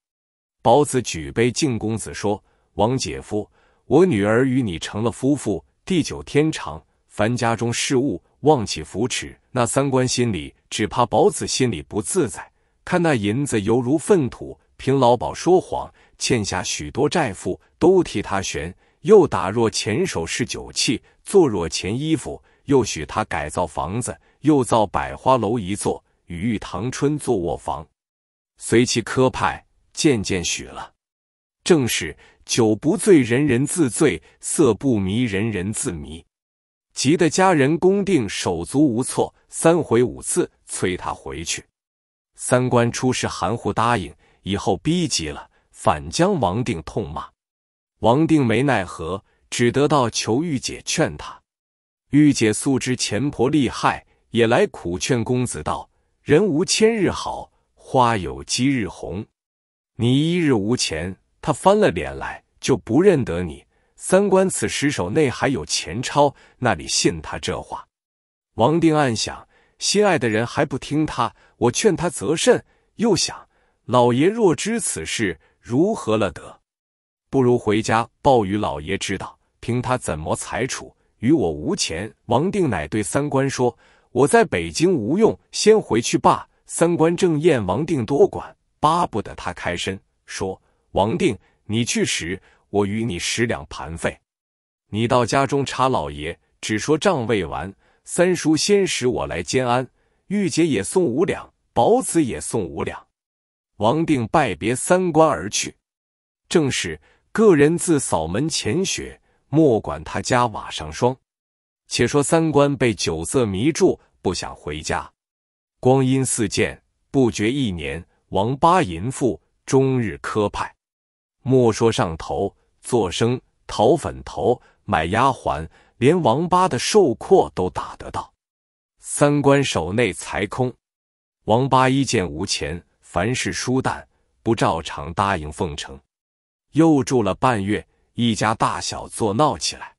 宝子举杯敬公子说：“王姐夫，我女儿与你成了夫妇，地久天长。凡家中事务，忘记扶持。那三官心里只怕宝子心里不自在。看那银子犹如粪土，凭老鸨说谎。”欠下许多债负，都替他悬。又打若前手是酒器，做若前衣服。又许他改造房子，又造百花楼一座，与玉堂春做卧房。随其科派，渐渐许了。正是酒不醉人人自醉，色不迷人人自迷。急得家人公定手足无措，三回五次催他回去。三官初时含糊答应，以后逼急了。反将王定痛骂，王定没奈何，只得到求玉姐劝他。玉姐素知前婆厉害，也来苦劝公子道：“人无千日好，花有几日红。你一日无钱，他翻了脸来就不认得你。三官此时手内还有钱钞，那里信他这话？”王定暗想：心爱的人还不听他，我劝他则甚。又想，老爷若知此事。如何了得？不如回家报与老爷知道，凭他怎么裁处。与我无钱。王定乃对三官说：“我在北京无用，先回去罢。”三官正厌王定多管，巴不得他开身，说：“王定，你去时，我与你十两盘费。你到家中查老爷，只说账未完。三叔先使我来监安，玉姐也送五两，宝子也送五两。”王定拜别三官而去，正是个人自扫门前雪，莫管他家瓦上霜。且说三官被酒色迷住，不想回家。光阴似箭，不觉一年。王八淫妇终日磕派，莫说上头做生讨粉头买丫鬟，连王八的受阔都打得到。三官手内财空，王八一见无钱。凡事疏淡，不照常答应奉承，又住了半月，一家大小作闹起来。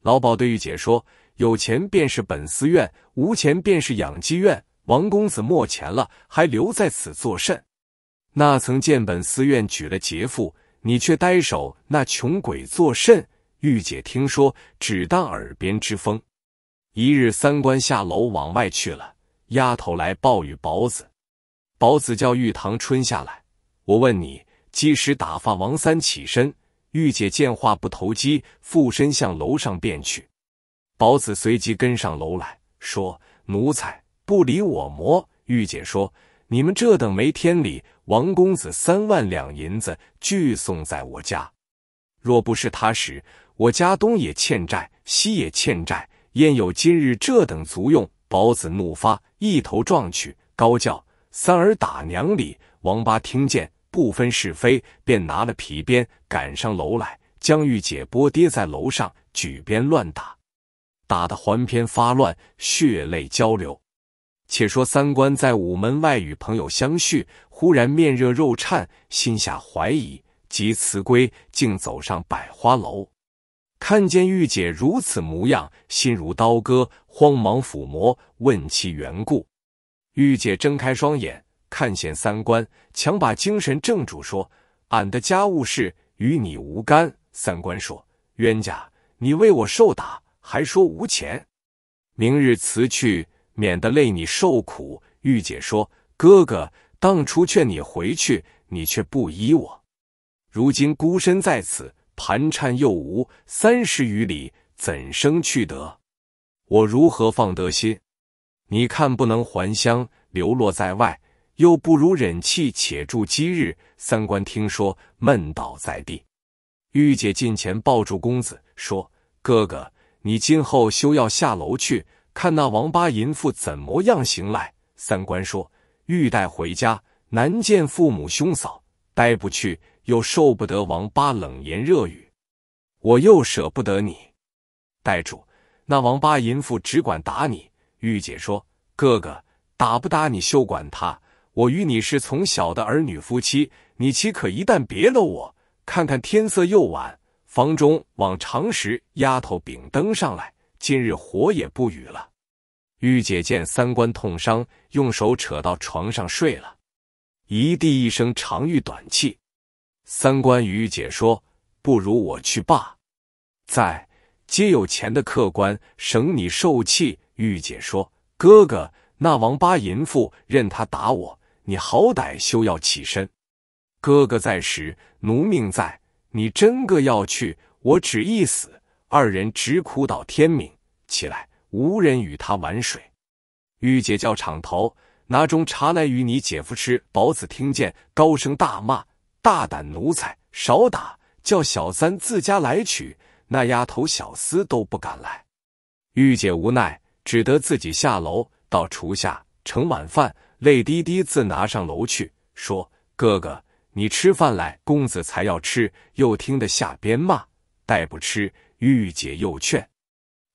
老鸨对玉姐说：“有钱便是本寺院，无钱便是养鸡院。王公子没钱了，还留在此作甚？那曾见本寺院举了劫富，你却呆守那穷鬼作甚？”玉姐听说，只当耳边之风。一日，三官下楼往外去了，丫头来报与宝子。宝子叫玉堂春下来，我问你，几时打发王三起身？玉姐见话不投机，附身向楼上便去。宝子随即跟上楼来说：“奴才不理我魔。”玉姐说：“你们这等没天理！王公子三万两银子俱送在我家，若不是他时，我家东也欠债，西也欠债，焉有今日这等足用？”宝子怒发，一头撞去，高叫。三儿打娘里，王八听见，不分是非，便拿了皮鞭赶上楼来，将玉姐拨跌在楼上，举鞭乱打，打得环篇发乱，血泪交流。且说三观在午门外与朋友相叙，忽然面热肉颤，心下怀疑，即辞归，竟走上百花楼，看见玉姐如此模样，心如刀割，慌忙抚摸，问其缘故。玉姐睁开双眼，看见三观，强把精神正住，说：“俺的家务事与你无干。”三观说：“冤家，你为我受打，还说无钱，明日辞去，免得累你受苦。”玉姐说：“哥哥当初劝你回去，你却不依我，如今孤身在此，盘缠又无三十余里，怎生去得？我如何放得心？”你看，不能还乡，流落在外，又不如忍气，且住今日。三官听说，闷倒在地。玉姐近前抱住公子，说：“哥哥，你今后休要下楼去，看那王八淫妇怎么样行来。三官说：“欲带回家，难见父母兄嫂；待不去，又受不得王八冷言热语。我又舍不得你，带住。那王八淫妇只管打你。”玉姐说：“哥哥，打不打你休管他。我与你是从小的儿女夫妻，你岂可一旦别了我？看看天色又晚，房中往常时丫头丙登上来，今日火也不与了。”玉姐见三官痛伤，用手扯到床上睡了。一地一声长吁短气。三官与玉姐说：“不如我去罢。在皆有钱的客官，省你受气。”玉姐说：“哥哥，那王八淫妇任他打我，你好歹休要起身。哥哥在时，奴命在，你真个要去，我只一死。二人直哭到天明，起来。”无人与他玩水，玉姐叫场头拿盅茶来与你姐夫吃。宝子听见，高声大骂：“大胆奴才，少打！叫小三自家来取。”那丫头小厮都不敢来。玉姐无奈，只得自己下楼到厨下盛晚饭，泪滴滴自拿上楼去，说：“哥哥，你吃饭来，公子才要吃。”又听得下边骂，待不吃。玉姐又劝。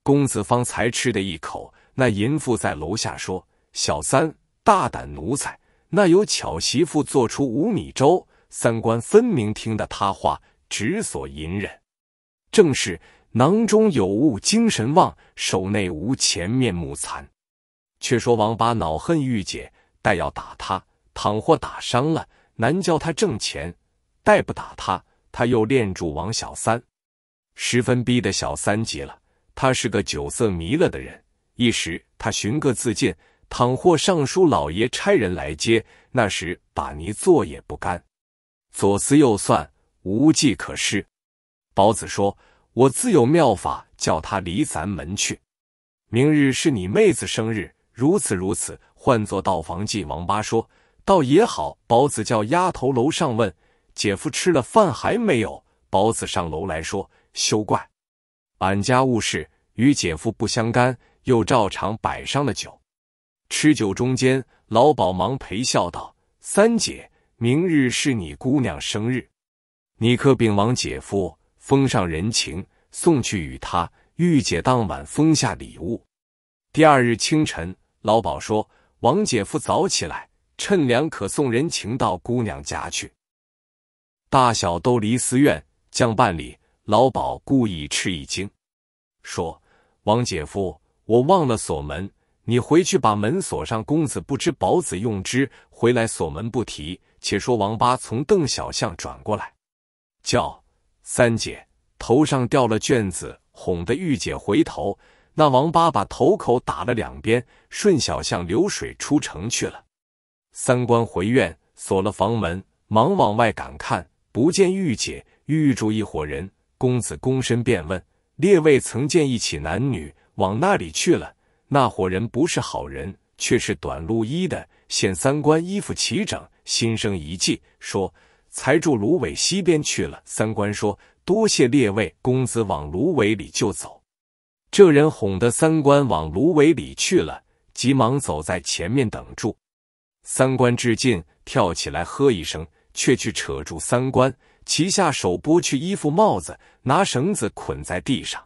公子方才吃的一口，那淫妇在楼下说：“小三大胆奴才，那有巧媳妇做出五米粥。”三官分明听得他话，只所隐忍。正是囊中有物精神旺，手内无钱面目残。却说王八恼恨玉姐，待要打他，倘或打伤了，难叫他挣钱；待不打他，他又恋住王小三，十分逼得小三急了。他是个酒色迷了的人，一时他寻个自尽，倘或尚书老爷差人来接，那时把泥做也不干。左思右算，无计可施。宝子说：“我自有妙法，叫他离咱门去。明日是你妹子生日，如此如此，换作到房记。”王八说：“倒也好。”宝子叫丫头楼上问：“姐夫吃了饭还没有？”宝子上楼来说：“休怪。”俺家务事与姐夫不相干，又照常摆上了酒。吃酒中间，老鸨忙陪笑道：“三姐，明日是你姑娘生日，你可禀王姐夫，封上人情，送去与他。玉姐当晚封下礼物。第二日清晨，老鸨说：王姐夫早起来，趁凉可送人情到姑娘家去。大小都离寺院将半里。”老鸨故意吃一惊，说：“王姐夫，我忘了锁门，你回去把门锁上。公子不知宝子用之，回来锁门不提。且说王八从邓小巷转过来，叫三姐头上掉了卷子，哄得玉姐回头。那王八把头口打了两边，顺小巷流水出城去了。三官回院锁了房门，忙往外赶看，不见玉姐，玉住一伙人。”公子躬身便问：“列位曾见一起男女往那里去了？”那伙人不是好人，却是短路衣的。现三官衣服齐整，心生一计，说：“才住芦苇西边去了。”三官说：“多谢列位。”公子往芦苇里就走。这人哄得三官往芦苇里去了，急忙走在前面等住。三官至近，跳起来喝一声，却去扯住三官。其下手剥去衣服帽子，拿绳子捆在地上。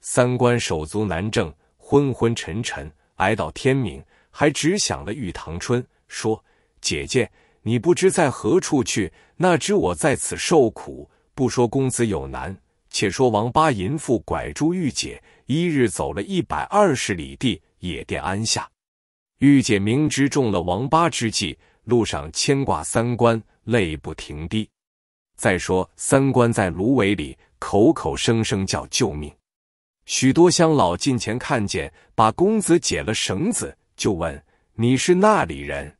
三官手足难正，昏昏沉沉，挨到天明，还只想了玉堂春，说：“姐姐，你不知在何处去？那知我在此受苦。不说公子有难，且说王八淫妇拐住玉姐，一日走了一百二十里地，野店安下。玉姐明知中了王八之计，路上牵挂三官，泪不停滴。”再说三官在芦苇里口口声声叫救命，许多乡老近前看见，把公子解了绳子，就问你是那里人。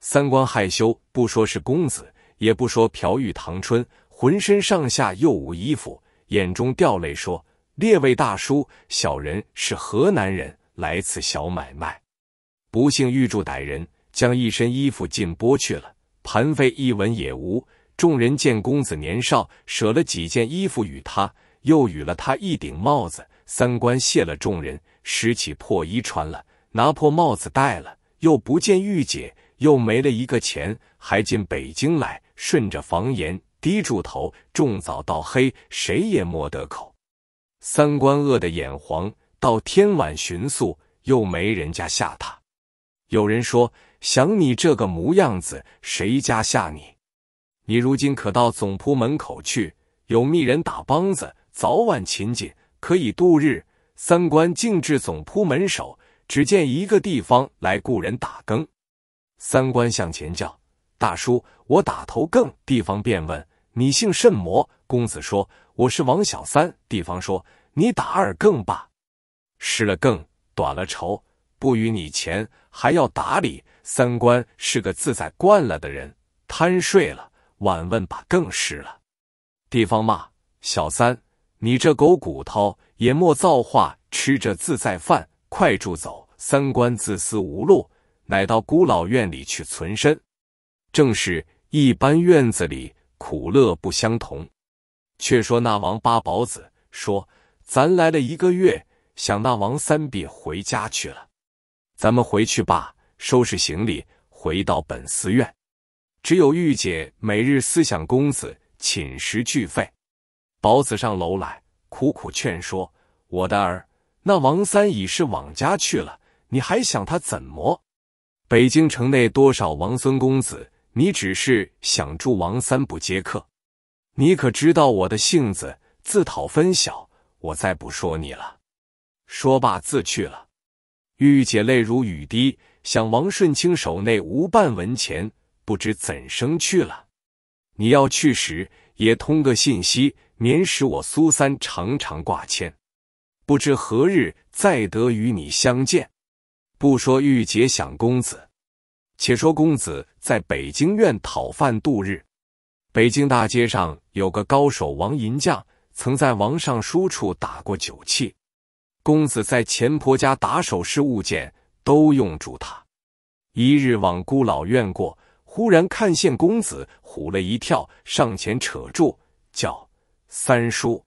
三官害羞，不说是公子，也不说朴玉堂春，浑身上下又无衣服，眼中掉泪说：“列位大叔，小人是河南人，来此小买卖，不幸遇住歹人，将一身衣服尽剥去了，盘费一文也无。”众人见公子年少，舍了几件衣服与他，又与了他一顶帽子。三官谢了众人，拾起破衣穿了，拿破帽子戴了，又不见玉姐，又没了一个钱，还进北京来，顺着房檐低住头，种早到黑，谁也摸得口。三官饿得眼黄，到天晚寻宿，又没人家下他。有人说：“想你这个模样子，谁家下你？你如今可到总铺门口去，有密人打梆子，早晚勤谨，可以度日。”三官径至总铺门首，只见一个地方来雇人打更。三官向前叫：“大叔，我打头更。”地方便问：“你姓甚么？”公子说：“我是王小三。”地方说：“你打二更吧，失了更，短了仇，不与你钱，还要打理。”三官是个自在惯了的人，贪睡了，晚问把更湿了。地方骂小三。你这狗骨头也莫造化，吃着自在饭，快住走！三观自私无路，乃到孤老院里去存身。正是一般院子里苦乐不相同。却说那王八宝子说：“咱来了一个月，想那王三比回家去了，咱们回去吧，收拾行李回到本寺院。只有玉姐每日思想公子，寝食俱废。”宝子上楼来，苦苦劝说：“我的儿，那王三已是往家去了，你还想他怎么？北京城内多少王孙公子，你只是想助王三不接客。你可知道我的性子，自讨分晓。我再不说你了。”说罢自去了。玉姐泪如雨滴，想王顺清手内无半文钱，不知怎生去了。你要去时，也通个信息。免使我苏三常常挂牵，不知何日再得与你相见。不说玉姐想公子，且说公子在北京院讨饭度日。北京大街上有个高手王银匠，曾在王尚书处打过酒器。公子在钱婆家打手事物件，都用住他。一日往孤老院过，忽然看见公子，唬了一跳，上前扯住，叫。三叔，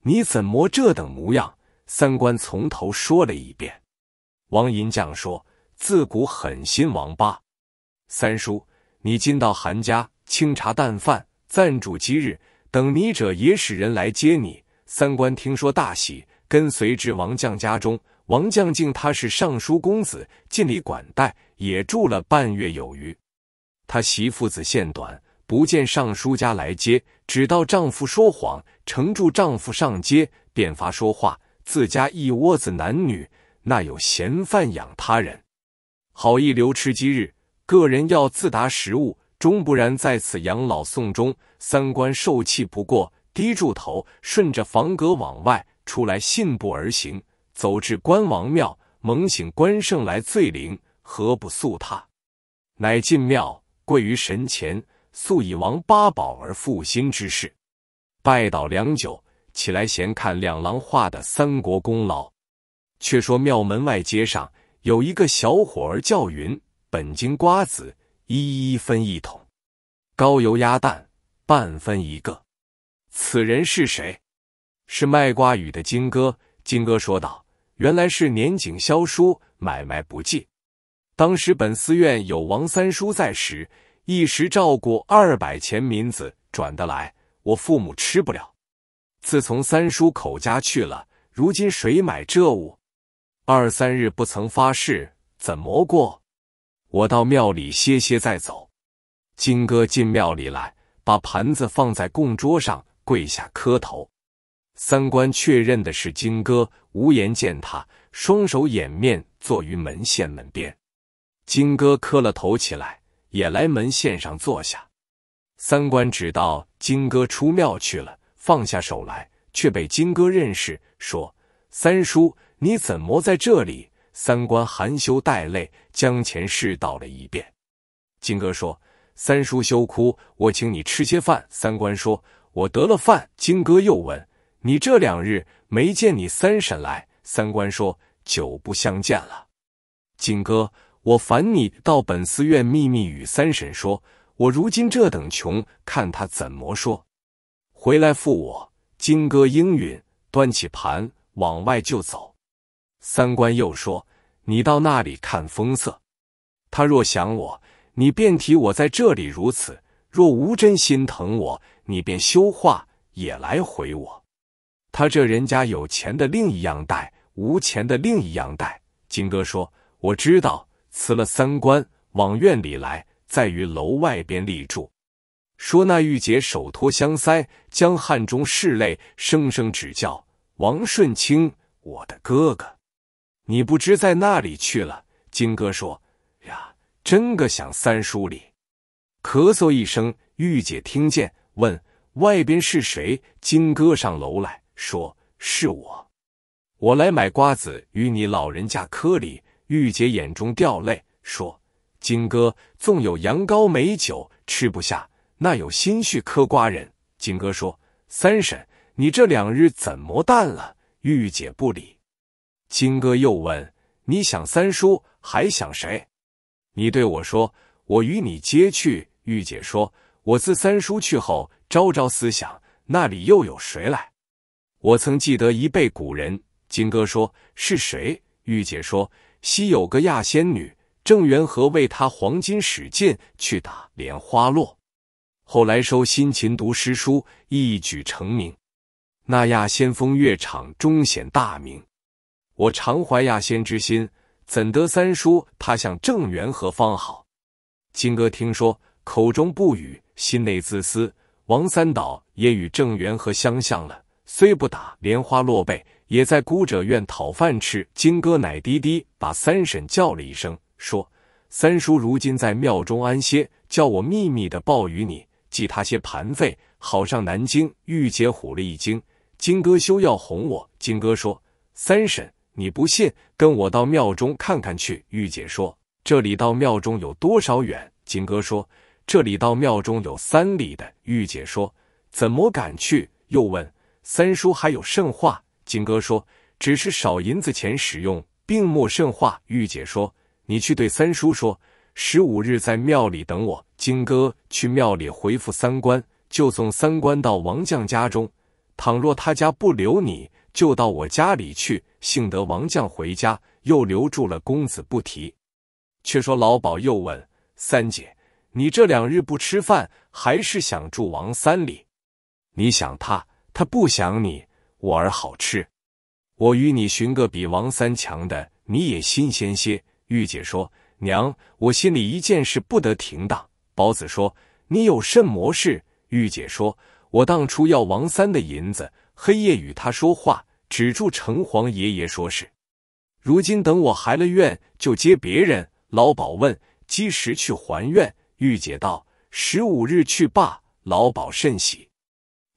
你怎么这等模样？三官从头说了一遍。王银匠说：“自古狠心王八。三叔，你今到韩家，清茶淡饭，暂住几日。等你者也使人来接你。”三官听说大喜，跟随至王将家中。王将敬他是尚书公子，尽力管待，也住了半月有余。他媳妇子线短。不见尚书家来接，只道丈夫说谎，承住丈夫上街，便发说话。自家一窝子男女，那有闲饭养他人？好一留吃鸡日，个人要自达食物，终不然在此养老送终。三官受气不过，低住头，顺着房阁往外出来，信步而行，走至关王庙，猛醒关胜来醉灵，何不速踏？乃进庙，跪于神前。素以王八宝而负心之事，拜倒良久，起来闲看两郎画的三国功劳。却说庙门外街上有一个小伙儿叫云，本经瓜子一一分一桶，高油鸭蛋半分一个。此人是谁？是卖瓜雨的金哥。金哥说道：“原来是年景萧叔，买卖不济。当时本寺院有王三叔在时。”一时照顾二百钱民子转得来，我父母吃不了。自从三叔口家去了，如今谁买这物？二三日不曾发誓，怎么过？我到庙里歇歇再走。金哥进庙里来，把盘子放在供桌上，跪下磕头。三官确认的是金哥，无言见他，双手掩面坐于门线门边。金哥磕了头起来。也来门线上坐下，三官只道金哥出庙去了，放下手来，却被金哥认识，说：“三叔，你怎么在这里？”三官含羞带泪，将前事道了一遍。金哥说：“三叔休哭，我请你吃些饭。”三官说：“我得了饭。”金哥又问：“你这两日没见你三婶来？”三官说：“久不相见了。”金哥。我烦你到本寺院秘密与三婶说，我如今这等穷，看他怎么说。回来复我。金哥应允，端起盘往外就走。三官又说：“你到那里看风色。他若想我，你便提我在这里如此；若无真心疼我，你便修话也来回我。他这人家有钱的另一样带，无钱的另一样带。”金哥说：“我知道。”辞了三官，往院里来，在于楼外边立住。说那玉姐手托香腮，将汉中拭泪，声声指教：“王顺清，我的哥哥。”你不知在那里去了？金哥说：“呀，真个想三叔里。”咳嗽一声，玉姐听见，问：“外边是谁？”金哥上楼来说：“是我，我来买瓜子与你老人家磕礼。”玉姐眼中掉泪，说：“金哥纵有羊羔美酒，吃不下，那有心绪嗑瓜人？”金哥说：“三婶，你这两日怎么淡了？”玉姐不理。金哥又问：“你想三叔，还想谁？”你对我说：“我与你接去。”玉姐说：“我自三叔去后，朝朝思想，那里又有谁来？”我曾记得一辈古人。金哥说：“是谁？”玉姐说：“昔有个亚仙女，郑元和为她黄金使尽，去打莲花落，后来收新琴读诗书，一举成名。那亚仙风月场，终显大名。”我常怀亚仙之心，怎得三叔他向郑元和方好？金哥听说，口中不语，心内自私。王三岛也与郑元和相像了，虽不打莲花落背，也在孤者院讨饭吃。金哥奶滴滴把三婶叫了一声，说：“三叔如今在庙中安歇，叫我秘密的报与你，寄他些盘费，好上南京。”玉姐唬了一惊，金哥休要哄我。金哥说：“三婶。”你不信，跟我到庙中看看去。玉姐说：“这里到庙中有多少远？”金哥说：“这里到庙中有三里的。”玉姐说：“怎么敢去？”又问：“三叔还有甚话？”金哥说：“只是少银子钱使用，并莫甚话。”玉姐说：“你去对三叔说，十五日在庙里等我。”金哥去庙里回复三官，就送三官到王将家中。倘若他家不留你，就到我家里去。幸得王将回家，又留住了公子不提。却说老鸨又问三姐：“你这两日不吃饭，还是想住王三里？你想他，他不想你，我儿好吃。我与你寻个比王三强的，你也新鲜些。”玉姐说：“娘，我心里一件事不得停当。”宝子说：“你有甚魔事？”玉姐说：“我当初要王三的银子，黑夜与他说话。”止住！城隍爷爷说是，如今等我还了愿，就接别人。老鸨问：几时去还愿？玉姐道：十五日去罢。老鸨甚喜，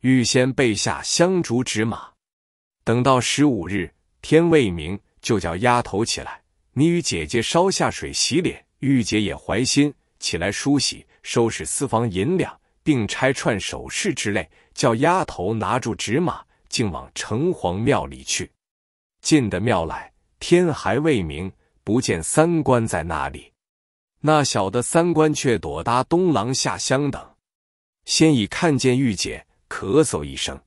预先备下香烛纸马。等到十五日天未明，就叫丫头起来，你与姐姐烧下水洗脸。玉姐也怀心，起来梳洗，收拾私房银两，并拆串首饰之类，叫丫头拿住纸马。竟往城隍庙里去，进的庙来，天还未明，不见三官在那里。那小的三官却躲搭东廊下厢等。先已看见玉姐，咳嗽一声，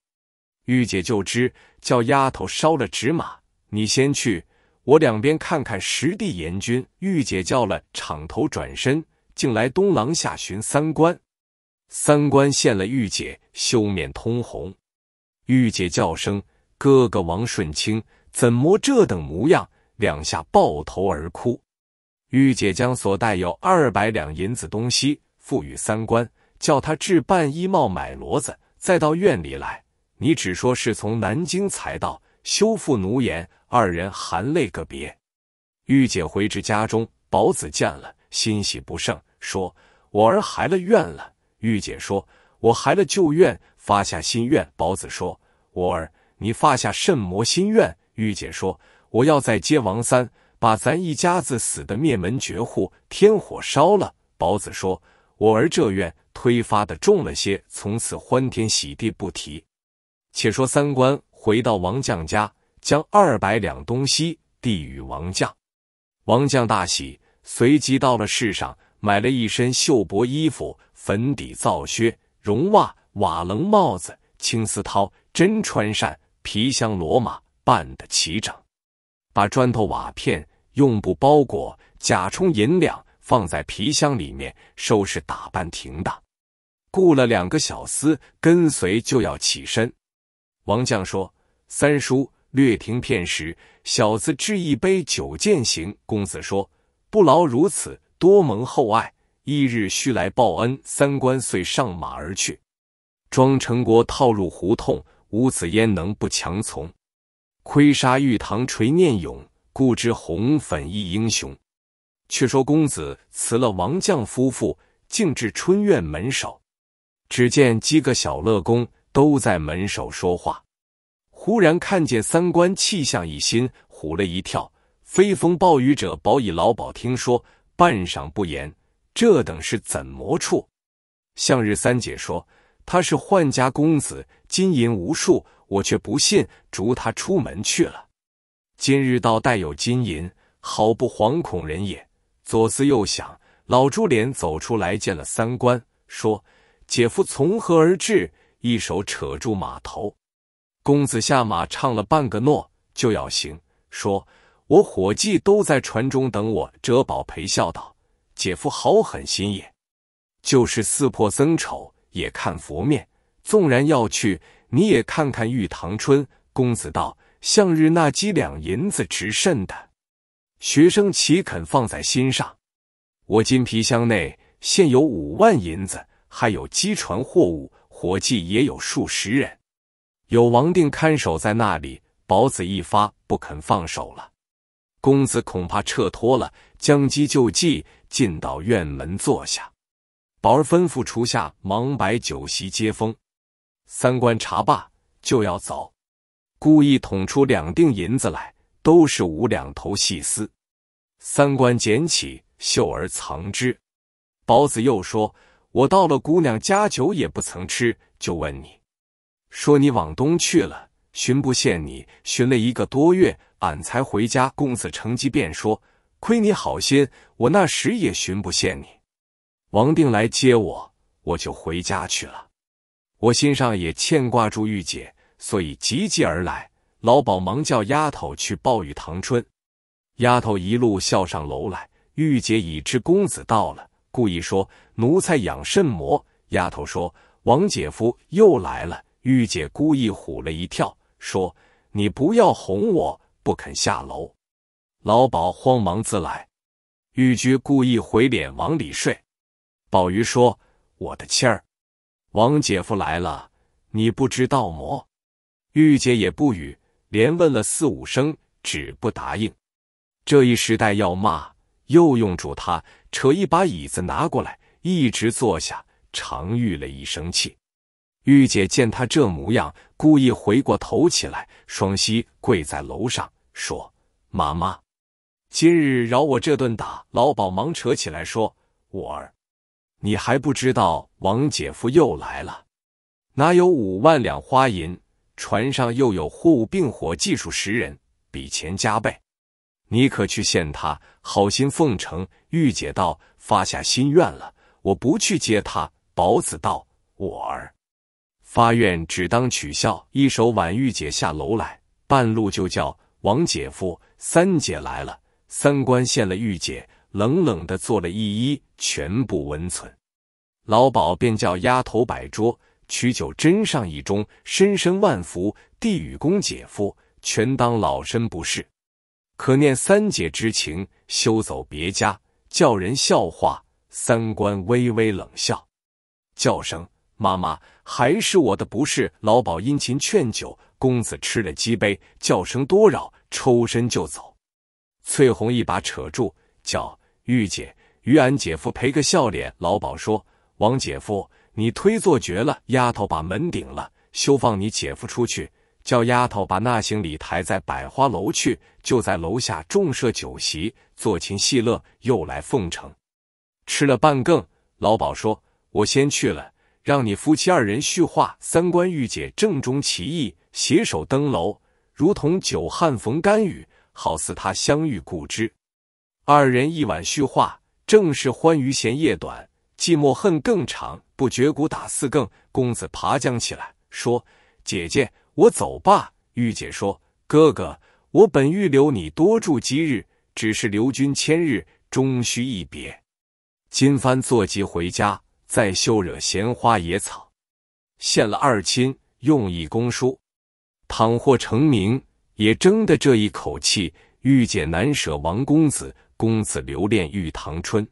玉姐就知叫丫头烧了纸马，你先去，我两边看看实地严军。玉姐叫了场头，转身竟来东廊下寻三官。三官见了玉姐，羞面通红。玉姐叫声：“哥哥王顺清，怎么这等模样？”两下抱头而哭。玉姐将所带有二百两银子东西付与三官，叫他置办衣帽、买骡子，再到院里来。你只说是从南京才到，修复奴颜。二人含泪个别。玉姐回至家中，宝子见了，欣喜不胜，说：“我儿还了愿了。”玉姐说：“我还了旧愿。”发下心愿，宝子说：“我儿，你发下甚魔心愿？”玉姐说：“我要再接王三，把咱一家子死的灭门绝户，天火烧了。”宝子说：“我儿这愿推发的重了些，从此欢天喜地不提。”且说三官回到王将家，将二百两东西递与王将，王将大喜，随即到了市上买了一身绣帛衣服、粉底皂靴、绒袜。瓦楞帽子、青丝绦、真穿扇、皮箱骡马，办得齐整。把砖头瓦片用布包裹，假充银两，放在皮箱里面，收拾打扮停当。雇了两个小厮跟随，就要起身。王将说：“三叔，略停片时，小子置一杯酒饯行。”公子说：“不劳如此，多蒙厚爱。翌日须来报恩。”三官遂上马而去。庄成国套入胡同，吴子焉能不强从？窥杀玉堂垂念勇，故知红粉亦英雄。却说公子辞了王将夫妇，径至春院门首。只见几个小乐工都在门首说话，忽然看见三官气象一新，唬了一跳。飞风暴雨者，保以老鸨听说，半晌不言。这等是怎么处？向日三姐说他是宦家公子，金银无数，我却不信，逐他出门去了。今日倒带有金银，好不惶恐人也。左思右想，老朱脸走出来见了三官，说。姐夫从何而至？一手扯住马头，公子下马唱了半个诺，就要行。说：“我伙计都在船中等我。”哲宝陪笑道：“姐夫好狠心也，就是四破僧丑也看佛面。纵然要去，你也看看玉堂春。”公子道：“向日那几两银子值甚的？学生岂肯放在心上？我金皮箱内现有五万银子。”还有机船货物，伙计也有数十人，有王定看守在那里。宝子一发不肯放手了，公子恐怕撤脱了，将计就计，进到院门坐下。宝儿吩咐厨下忙摆酒席接风。三官茶罢就要走，故意捅出两锭银子来，都是五两头细丝。三官捡起，袖儿藏之。宝子又说。我到了姑娘家酒也不曾吃，就问你，说你往东去了，寻不见你，寻了一个多月，俺才回家。公子乘机便说：“亏你好心，我那时也寻不见你。”王定来接我，我就回家去了。我心上也牵挂住玉姐，所以急急而来。老鸨忙叫丫头去报玉堂春。丫头一路笑上楼来，玉姐已知公子到了。故意说：“奴才养肾魔。”丫头说：“王姐夫又来了。”玉姐故意唬了一跳，说：“你不要哄我，不肯下楼。”老鸨慌忙自来。玉居故意回脸往里睡。宝玉说：“我的妻儿，王姐夫来了，你不知道么？”玉姐也不语，连问了四五声，只不答应。这一时代要骂。又用住他，扯一把椅子拿过来，一直坐下。常玉了一生气，玉姐见他这模样，故意回过头起来，双膝跪在楼上，说：“妈妈，今日饶我这顿打。”老鸨忙扯起来说：“我儿，你还不知道王姐夫又来了，哪有五万两花银？船上又有货物并伙技术十人，比钱加倍。”你可去见他，好心奉承。玉姐道：“发下心愿了，我不去接他。”宝子道：“我儿发愿，只当取笑。”一手挽玉姐下楼来，半路就叫王姐夫、三姐来了。三官献了玉姐，冷冷的做了一揖，全部温存。老鸨便叫丫头摆桌，取酒斟上一盅，深深万福，递与公姐夫，全当老身不是。可念三姐之情，休走别家，叫人笑话。三官微微冷笑，叫声妈妈，还是我的不是。老鸨殷勤劝酒，公子吃了几杯，叫声多扰，抽身就走。翠红一把扯住，叫玉姐与俺姐夫赔个笑脸。老鸨说：“王姐夫，你忒做绝了。”丫头把门顶了，休放你姐夫出去。叫丫头把那行李抬在百花楼去，就在楼下重设酒席，做琴戏乐，又来奉承。吃了半更，老鸨说：“我先去了，让你夫妻二人叙话。”三官玉姐正中其意，携手登楼，如同久旱逢甘雨，好似他相遇故知。二人一晚叙话，正是欢愉嫌夜短，寂寞恨更长。不觉鼓打四更，公子爬将起来，说：“姐姐。”我走吧。玉姐说：“哥哥，我本欲留你多住几日，只是留君千日，终须一别。金帆坐骑回家，再休惹闲花野草。献了二亲，用意公书。倘或成名，也争得这一口气。玉姐难舍王公子，公子留恋玉堂春。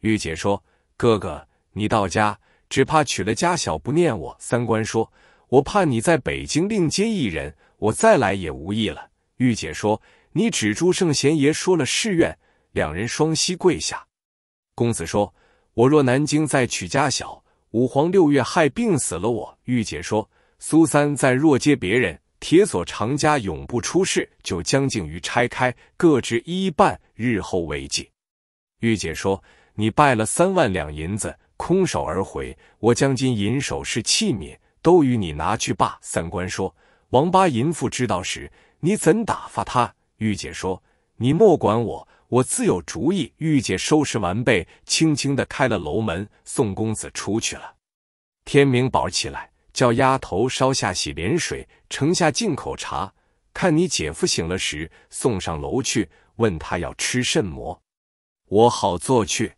玉姐说：“哥哥，你到家，只怕娶了家小不念我。”三观说：“我怕你在北京另接一人，我再来也无益了。”玉姐说：“你指朱圣贤爷说了誓愿。”两人双膝跪下。公子说：“我若南京再娶家小，五皇六月害病死了我。”玉姐说：“苏三再若接别人，铁锁长家永不出世，就将净于拆开，各执一半，日后为计。”玉姐说：“你败了三万两银子，空手而回，我将金银首饰器皿都与你拿去罢。”三官说：“王八淫妇知道时，你怎打发他？”玉姐说：“你莫管我。”我自有主意。玉姐收拾完备，轻轻的开了楼门，送公子出去了。天明宝起来，叫丫头烧下洗脸水，盛下进口茶。看你姐夫醒了时，送上楼去，问他要吃甚么，我好做去。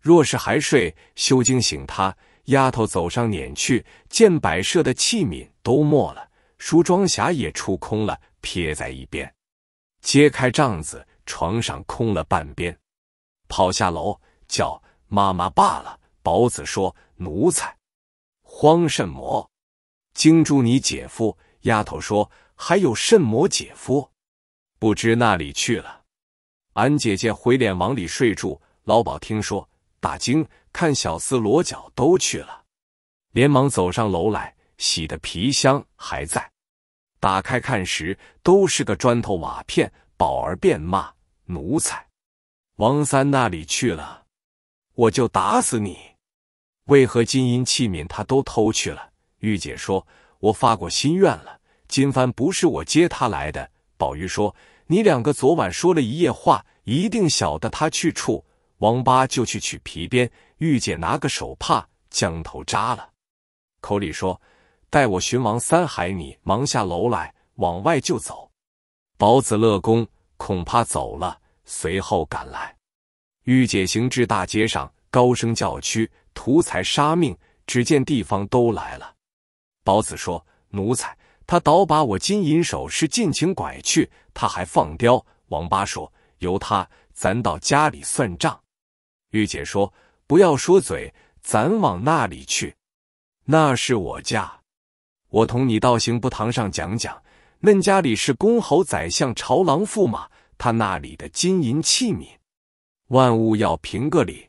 若是还睡，休惊醒他。丫头走上撵去，见摆设的器皿都没了，梳妆匣也出空了，撇在一边。揭开帐子。床上空了半边，跑下楼叫妈妈罢了。宝子说：“奴才，慌甚么？惊住你姐夫。”丫头说：“还有甚魔姐夫？不知那里去了。”俺姐姐回脸往里睡住。老鸨听说，大惊，看小厮裸脚都去了，连忙走上楼来，洗的皮箱还在，打开看时，都是个砖头瓦片。宝儿便骂。奴才，王三那里去了？我就打死你！为何金银器皿他都偷去了？玉姐说：“我发过心愿了，金帆不是我接他来的。”宝玉说：“你两个昨晚说了一夜话，一定晓得他去处。”王八就去取皮鞭，玉姐拿个手帕将头扎了，口里说：“待我寻王三海，你忙下楼来，往外就走。”宝子乐公。恐怕走了，随后赶来。玉姐行至大街上，高声叫屈，图财杀命。只见地方都来了。宝子说：“奴才，他倒把我金银首饰尽情拐去，他还放刁。”王八说：“由他，咱到家里算账。”玉姐说：“不要说嘴，咱往那里去？那是我家，我同你到刑部堂上讲讲。”恁家里是公侯宰相朝郎驸马，他那里的金银器皿，万物要评个理。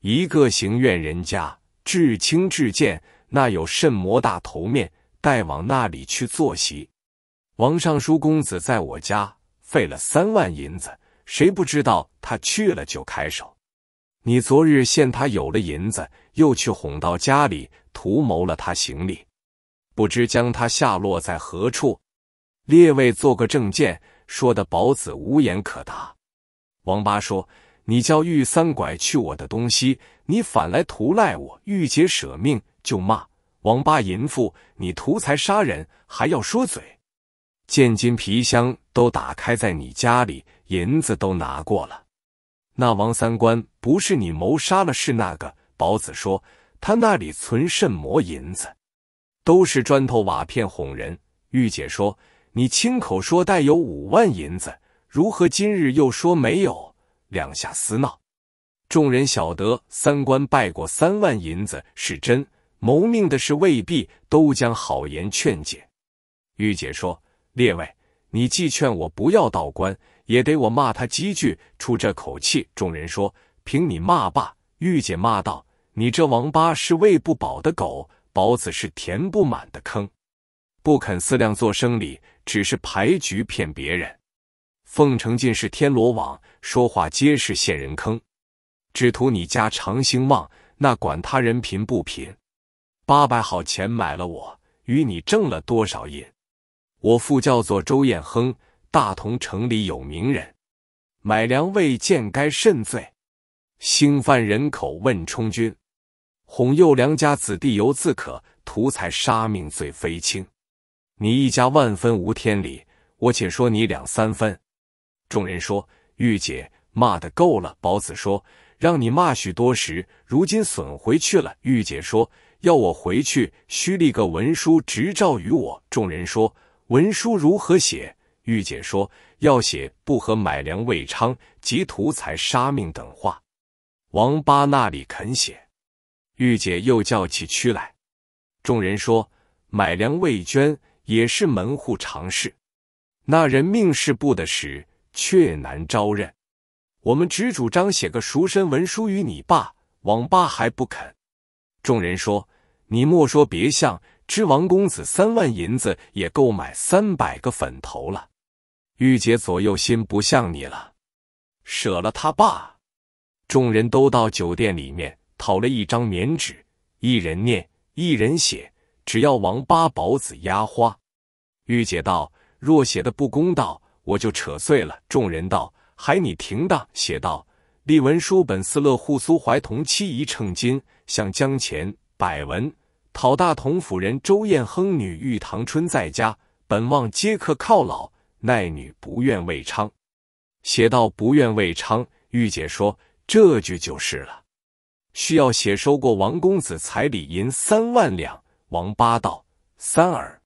一个行院人家至亲至贱，那有甚么大头面？待往那里去坐席？王尚书公子在我家费了三万银子，谁不知道他去了就开手？你昨日见他有了银子，又去哄到家里，图谋了他行李，不知将他下落在何处？列位做个证件，说的宝子无言可答。王八说：“你叫玉三拐去我的东西，你反来图赖我。玉姐舍命就骂王八淫妇，你图财杀人还要说嘴。见金皮箱都打开在你家里，银子都拿过了。那王三官不是你谋杀了，是那个。”宝子说：“他那里存甚么银子？都是砖头瓦片哄人。”玉姐说。你亲口说带有五万银子，如何今日又说没有？两下厮闹，众人晓得三官拜过三万银子是真，谋命的事未必，都将好言劝解。玉姐说：“列位，你既劝我不要道官，也得我骂他几句，出这口气。”众人说：“凭你骂罢。”玉姐骂道：“你这王八是喂不饱的狗，宝子是填不满的坑。”不肯思量做生理，只是牌局骗别人。奉承尽是天罗网，说话皆是陷人坑。只图你家长兴旺，那管他人贫不贫。八百好钱买了我，与你挣了多少银？我父叫做周彦亨，大同城里有名人。买粮未见该甚罪？兴犯人口问充军，哄诱良家子弟犹自可，图财杀命罪非轻。你一家万分无天理，我且说你两三分。”众人说：“玉姐骂的够了。”宝子说：“让你骂许多时，如今损回去了。”玉姐说：“要我回去，须立个文书执照于我。”众人说：“文书如何写？”玉姐说：“要写不和买粮未昌及图财杀命等话。”王八那里肯写。玉姐又叫起屈来。众人说：“买粮未捐也是门户常事，那人命事不得使。”却难招认，我们只主张写个赎身文书与你罢。王八还不肯。众人说：“你莫说别相，知王公子三万银子也够买三百个粉头了。”玉姐左右心不像你了，舍了他罢。众人都到酒店里面讨了一张棉纸，一人念，一人写，只要王八宝子压花。玉姐道：“若写的不公道。”我就扯碎了。众人道：“还你停当！”写道：“立文书，本司乐户苏怀同妻一称金，向江前百文讨大同府人周燕亨女玉堂春在家，本望接客犒劳，奈女不愿未昌。”写到不愿未昌，玉姐说：“这句就是了，需要写收过王公子彩礼银三万两。”王八道：“三儿，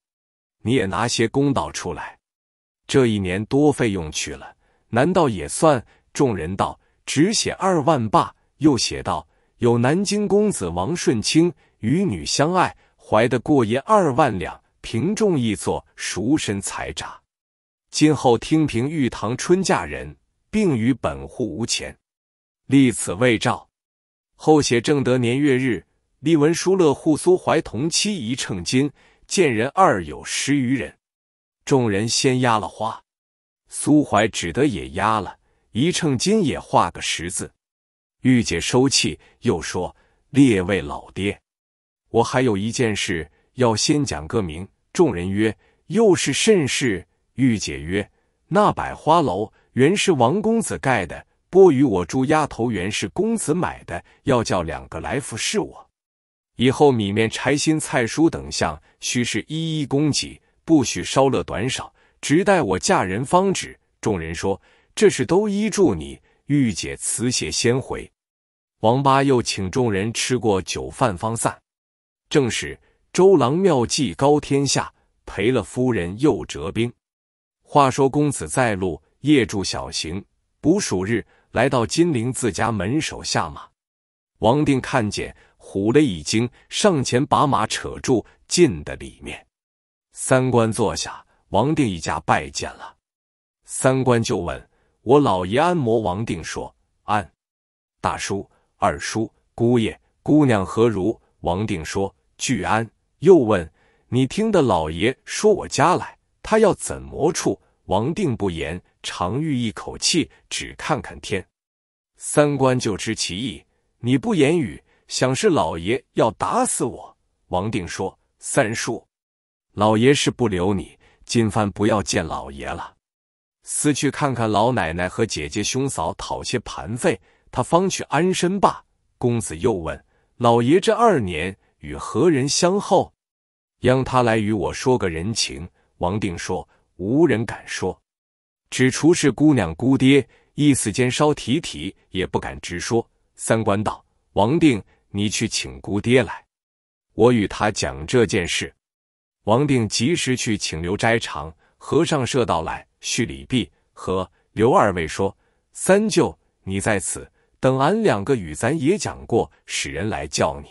你也拿些公道出来。”这一年多费用去了，难道也算？众人道：“只写二万罢。”又写道：“有南京公子王顺清与女相爱，怀得过银二万两，平重一作赎身财札。今后听凭玉堂春嫁人，并与本户无钱，立此未诏。后写正德年月日，立文书乐户苏怀同妻一称金，见人二有十余人。”众人先压了花，苏怀只得也压了一秤金，也画个十字。玉姐收气，又说：“列位老爹，我还有一件事要先讲个明。”众人曰：“又是甚事？”玉姐曰：“那百花楼原是王公子盖的，拨与我住丫头原是公子买的，要叫两个来服侍我。以后米面柴薪菜蔬等项，须是一一供给。”不许稍乐短少，只待我嫁人方止。众人说：“这事都依住你。”玉姐辞谢先回。王八又请众人吃过酒饭方散。正是周郎妙计高天下，赔了夫人又折兵。话说公子在路，夜住小行，捕鼠日，来到金陵自家门首下马。王定看见，唬了一惊，上前把马扯住，进的里面。三官坐下，王定一家拜见了。三官就问我老爷安摩，王定说安。大叔、二叔、姑爷、姑娘何如？王定说俱安。又问你听得老爷说我家来，他要怎么处？王定不言，长吁一口气，只看看天。三官就知其意，你不言语，想是老爷要打死我。王定说三叔。老爷是不留你，今番不要见老爷了，私去看看老奶奶和姐姐兄嫂，讨些盘费，他方去安身罢。公子又问老爷这二年与何人相厚，央他来与我说个人情。王定说无人敢说，只除是姑娘姑爹，意思间稍提提，也不敢直说。三官道：王定，你去请姑爹来，我与他讲这件事。王定及时去请刘斋长、和尚设道来叙礼毕，和刘二位说：“三舅，你在此等俺两个，与咱爷讲过，使人来叫你。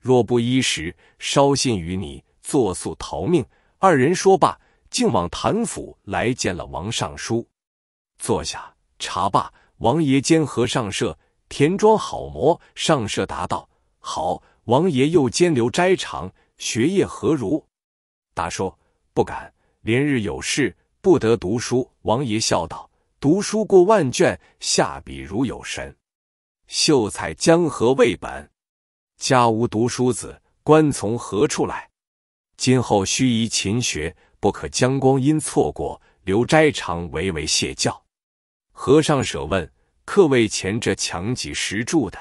若不依时，捎信于你，作速逃命。”二人说罢，竟往谭府来见了王尚书。坐下茶罢，王爷兼和尚社田庄好磨。上社答道：“好。”王爷又兼留斋长，学业何如？答说：“不敢，连日有事，不得读书。”王爷笑道：“读书过万卷，下笔如有神。秀才江河未本，家无读书子，官从何处来？今后须宜勤学，不可将光阴错过。”刘斋长唯唯谢教。和尚舍问：“客为前这强几时住的？”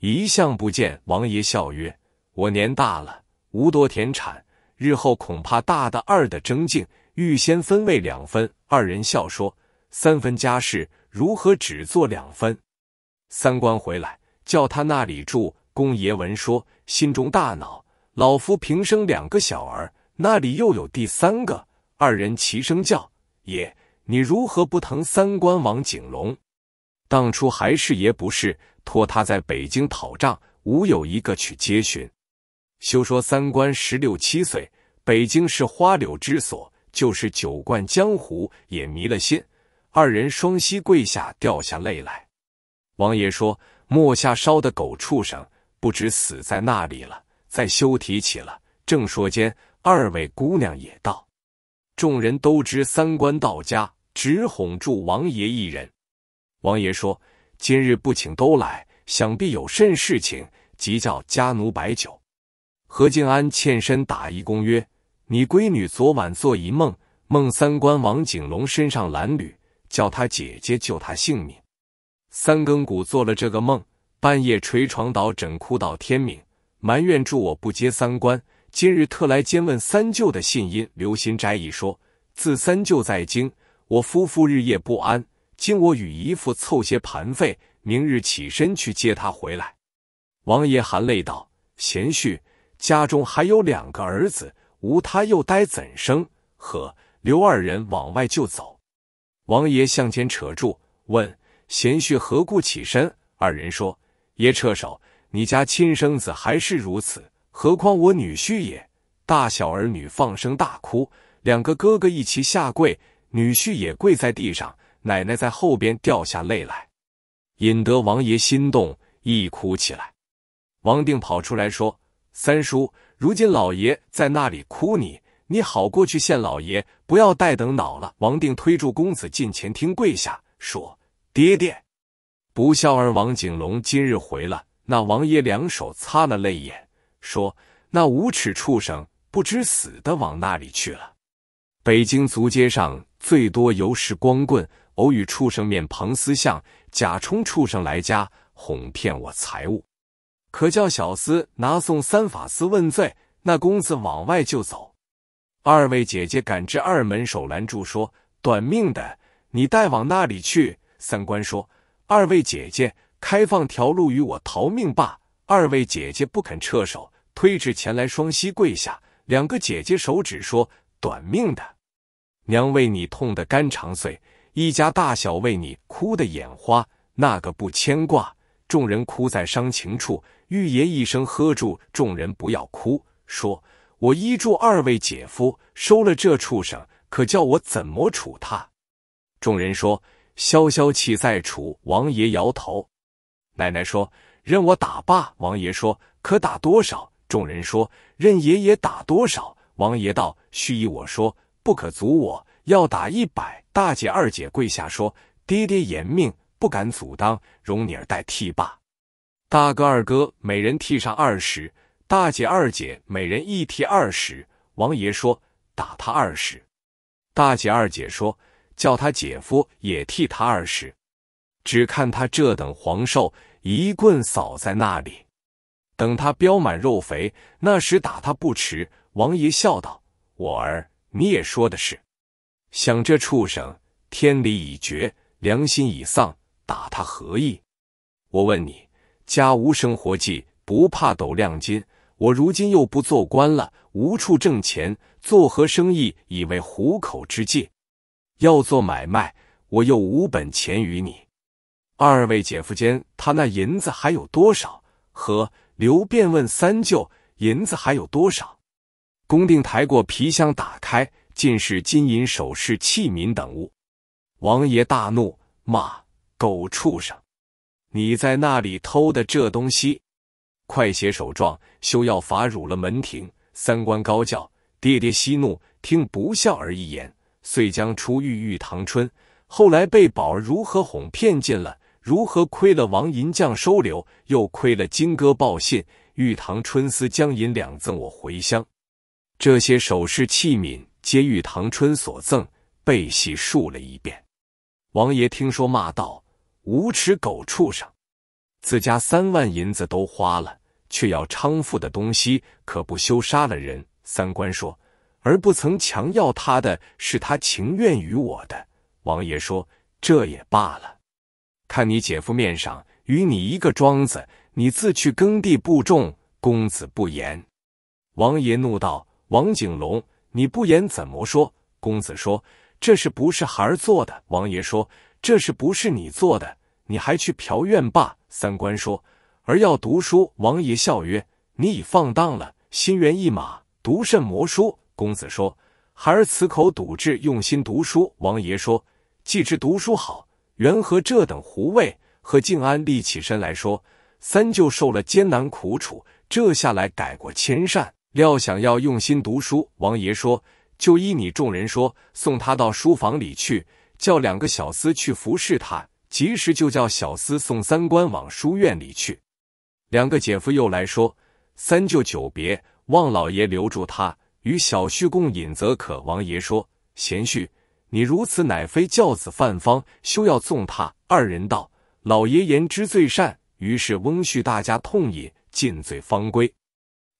一向不见。王爷笑曰：“我年大了，无多田产。”日后恐怕大的二的争竞，预先分位两分。二人笑说：“三分家事，如何只做两分？”三官回来，叫他那里住。公爷闻说，心中大恼。老夫平生两个小儿，那里又有第三个？二人齐声叫：“爷，你如何不疼三官王景龙？当初还是爷不是，托他在北京讨账，无有一个去接寻。休说三官十六七岁，北京是花柳之所，就是久冠江湖也迷了心。”二人双膝跪下，掉下泪来。王爷说：“墨下烧的狗畜生，不知死在那里了。”再休提起了。正说间，二位姑娘也到。众人都知三官到家，只哄住王爷一人。王爷说：“今日不请都来，想必有甚事情，即叫家奴摆酒。”何静安欠身打一躬曰：“你闺女昨晚做一梦，梦三官王景龙身上褴褛，叫他姐姐救他性命。三更鼓做了这个梦，半夜捶床倒枕，哭到天明。”埋怨住我不接三官，今日特来兼问三舅的信因。刘心斋一说，自三舅在京，我夫妇日夜不安。今我与姨父凑些盘费，明日起身去接他回来。王爷含泪道：“贤婿，家中还有两个儿子，无他又待怎生？”呵，刘二人往外就走。王爷向前扯住，问贤婿何故起身？二人说：“爷撤手。”你家亲生子还是如此，何况我女婿也？大小儿女放声大哭，两个哥哥一齐下跪，女婿也跪在地上，奶奶在后边掉下泪来，引得王爷心动，一哭起来。王定跑出来说：“三叔，如今老爷在那里哭你，你好过去见老爷，不要待等恼了。”王定推住公子进前厅跪下说：“爹爹，不孝儿王景龙今日回了。”那王爷两手擦了泪眼，说：“那无耻畜生，不知死的往那里去了？北京足街上最多游时光棍，偶与畜生面庞私相，假充畜生来家，哄骗我财物。可叫小厮拿送三法司问罪。那公子往外就走。二位姐姐赶至二门手拦住，说：‘短命的，你带往那里去？’三官说：‘二位姐姐。’开放条路与我逃命罢！二位姐姐不肯撤手，推至前来，双膝跪下。两个姐姐手指说：“短命的，娘为你痛得肝肠碎，一家大小为你哭得眼花。那个不牵挂。”众人哭在伤情处，玉爷一声喝住众人不要哭，说：“我依住二位姐夫收了这畜生，可叫我怎么处他？”众人说：“消消气再处。”王爷摇头。奶奶说：“任我打罢。”王爷说：“可打多少？”众人说：“任爷爷打多少？”王爷道：“须依我说，不可阻我，要打一百。”大姐、二姐跪下说：“爹爹严命，不敢阻当，容你儿代替罢。”大哥、二哥每人替上二十，大姐、二姐每人一替二十。王爷说：“打他二十。”大姐、二姐说：“叫他姐夫也替他二十。”只看他这等黄瘦。一棍扫在那里，等他膘满肉肥，那时打他不迟。王爷笑道：“我儿，你也说的是。想这畜生，天理已绝，良心已丧，打他何意？我问你，家无生活计，不怕斗量金。我如今又不做官了，无处挣钱，做何生意以为糊口之计？要做买卖，我又无本钱与你。”二位姐夫间，他那银子还有多少？和刘便问三舅，银子还有多少？公定抬过皮箱，打开，尽是金银首饰、器皿等物。王爷大怒，骂狗畜生！你在那里偷的这东西？快写手状，休要罚辱了门庭。三官高叫：“爹爹息怒，听不孝儿一言。”遂将出狱玉堂春。后来被宝儿如何哄骗进了？如何亏了王银匠收留，又亏了金哥报信，玉堂春思将银两赠我回乡。这些首饰器皿皆玉堂春所赠，背细述了一遍。王爷听说，骂道：“无耻狗畜生！自家三万银子都花了，却要娼妇的东西，可不休杀了人？”三官说：“而不曾强要他的是他情愿于我的。王爷说：“这也罢了，看你姐夫面上与你一个庄子，你自去耕地布种，公子不言。”王爷怒道：“王景龙，你不言怎么说？”公子说：“这是不是孩儿做的？”王爷说：“这是不是你做的？你还去嫖院罢？”三官说：“儿要读书。”王爷笑曰：“你已放荡了，心猿意马，读甚魔书？”公子说：“孩儿此口笃志，用心读书。”王爷说：“既知读书好，缘何这等胡味？”何静安立起身来说：“三舅受了艰难苦楚，这下来改过迁善，料想要用心读书。”王爷说：“就依你众人说，送他到书房里去，叫两个小厮去服侍他。及时就叫小厮送三官往书院里去。”两个姐夫又来说：“三舅久别，望老爷留住他。”与小婿共饮则可。王爷说：“贤婿，你如此乃非教子范方，休要纵他。”二人道：“老爷言之最善。”于是翁婿大家痛饮，尽醉方归。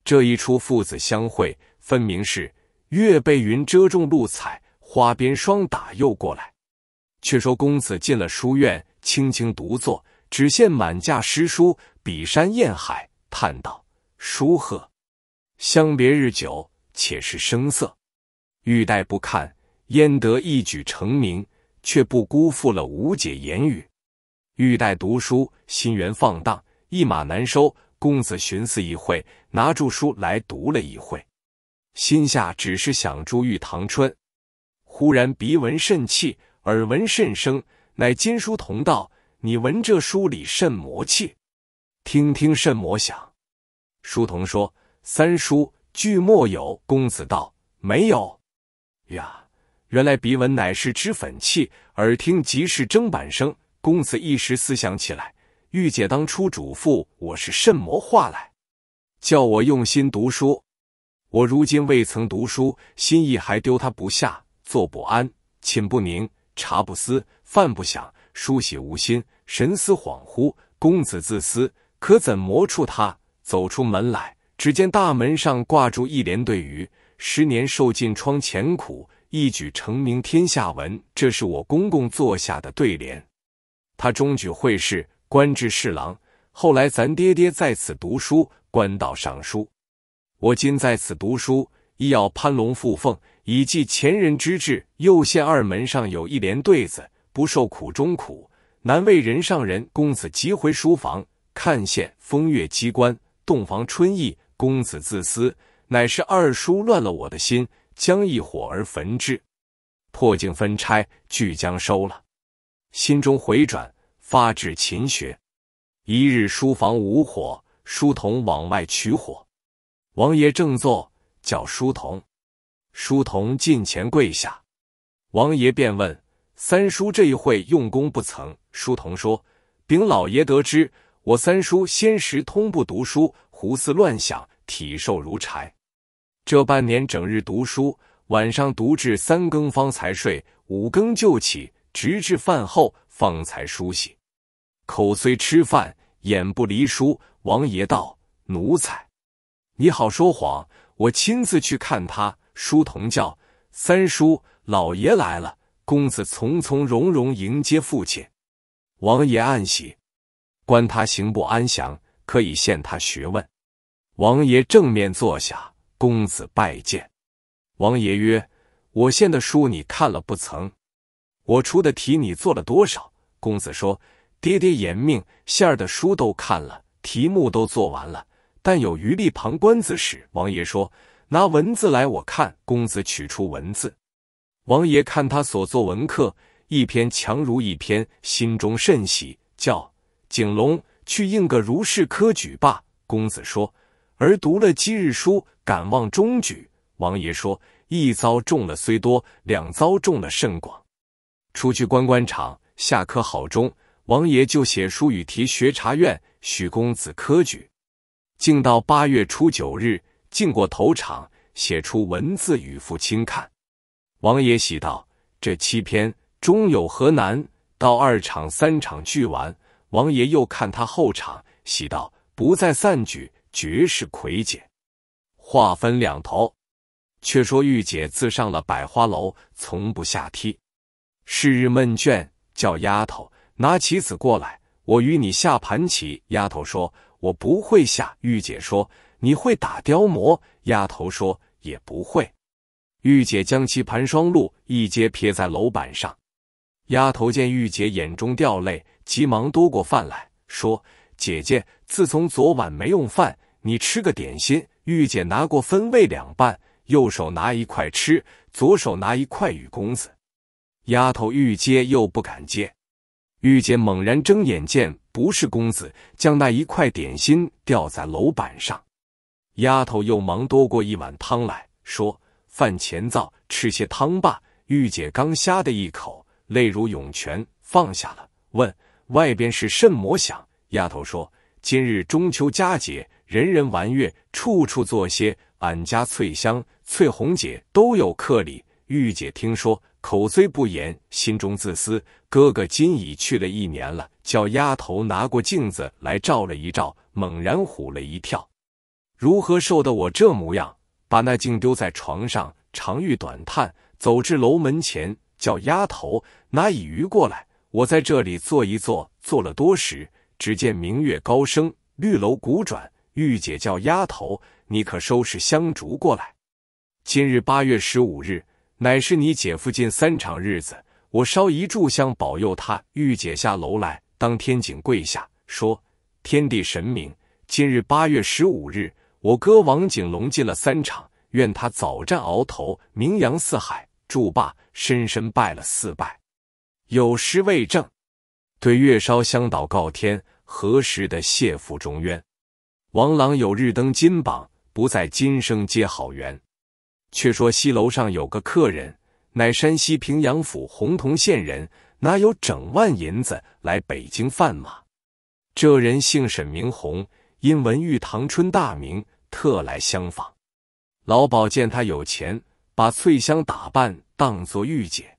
这一出父子相会，分明是月被云遮中露彩，花边霜打又过来。却说公子进了书院，轻轻独坐，只见满架诗书，比山宴海，叹道：“书鹤，相别日久。”且是声色，欲待不看，焉得一举成名？却不辜负了吴姐言语。玉带读书，心源放荡，一马难收。公子寻思一会，拿住书来读了一会，心下只是想住玉堂春。忽然鼻闻甚气，耳闻甚声，乃金书童道：“你闻这书里甚魔气？听听甚魔响？”书童说：“三叔。”句莫有，公子道没有呀。原来鼻闻乃是脂粉气，耳听即是砧板声。公子一时思想起来，玉姐当初嘱咐我是甚魔话来，叫我用心读书。我如今未曾读书，心意还丢他不下，坐不安，寝不宁，茶不思，饭不想，梳洗无心，神思恍惚。公子自私，可怎磨出他？走出门来。只见大门上挂住一联对语：“十年受尽窗前苦，一举成名天下闻。”这是我公公做下的对联。他中举会试，官至侍郎。后来咱爹爹在此读书，官到尚书。我今在此读书，亦要攀龙附凤，以继前人之志。右县二门上有一联对子：“不受苦中苦，难为人上人。”公子急回书房，看见风月机关，洞房春意。公子自私，乃是二叔乱了我的心，将一火而焚之，破镜分拆，俱将收了。心中回转，发至勤学。一日书房无火，书童往外取火。王爷正坐，叫书童。书童近前跪下，王爷便问：“三叔这一会用功不曾？”书童说：“禀老爷得知，我三叔先时通不读书。”胡思乱想，体瘦如柴。这半年整日读书，晚上读至三更方才睡，五更就起，直至饭后方才梳洗。口虽吃饭，眼不离书。王爷道：“奴才，你好说谎。我亲自去看他。”书童叫三叔，老爷来了。公子从从容容迎接父亲。王爷暗喜，观他行不安详。可以献他学问。王爷正面坐下，公子拜见。王爷曰：“我献的书你看了不曾？我出的题你做了多少？”公子说：“爹爹严命，馅儿的书都看了，题目都做完了，但有余力旁观之时。”王爷说：“拿文字来我看。”公子取出文字，王爷看他所作文课，一篇强如一篇，心中甚喜，叫景龙。去应个如是科举罢。公子说：“而读了今日书，敢望中举。”王爷说：“一遭中了虽多，两遭中了甚广。出去观官场，下科好中。”王爷就写书与题学察院，许公子科举。竟到八月初九日，进过头场，写出文字与父亲看。王爷喜道：“这七篇终有何难？”到二场、三场俱完。王爷又看他后场，喜道：“不再散举，绝世魁姐。”话分两头，却说玉姐自上了百花楼，从不下梯。是日闷倦，叫丫头拿棋子过来，我与你下盘棋。丫头说：“我不会下。”玉姐说：“你会打雕磨？”丫头说：“也不会。”玉姐将棋盘双路一接撇在楼板上。丫头见玉姐眼中掉泪，急忙夺过饭来说：“姐姐，自从昨晚没用饭，你吃个点心。”玉姐拿过分喂两半。右手拿一块吃，左手拿一块与公子。丫头欲接又不敢接，玉姐猛然睁眼见不是公子，将那一块点心掉在楼板上。丫头又忙多过一碗汤来说：“饭前造，吃些汤吧。”玉姐刚呷的一口，泪如涌泉，放下了，问：“外边是甚么响？”丫头说：“今日中秋佳节，人人玩月，处处作些。俺家翠香。”翠红姐都有客礼，玉姐听说，口虽不言，心中自私。哥哥今已去了一年了，叫丫头拿过镜子来照了一照，猛然唬了一跳。如何受得我这模样？把那镜丢在床上，长吁短叹，走至楼门前，叫丫头拿椅鱼过来，我在这里坐一坐。坐了多时，只见明月高升，绿楼鼓转。玉姐叫丫头，你可收拾香烛过来。今日八月十五日，乃是你姐夫进三场日子。我烧一炷香保佑他。玉姐下楼来，当天井跪下说：“天地神明，今日八月十五日，我哥王景龙进了三场，愿他早战鳌头，名扬四海。”祝罢，深深拜了四拜，有诗为证：“对月烧香祷告天，何时的谢府中冤？王郎有日登金榜，不在今生结好缘。”却说西楼上有个客人，乃山西平阳府洪洞县人，哪有整万银子来北京贩马？这人姓沈，名洪，因闻玉堂春大名，特来相访。老鸨见他有钱，把翠香打扮当作玉姐。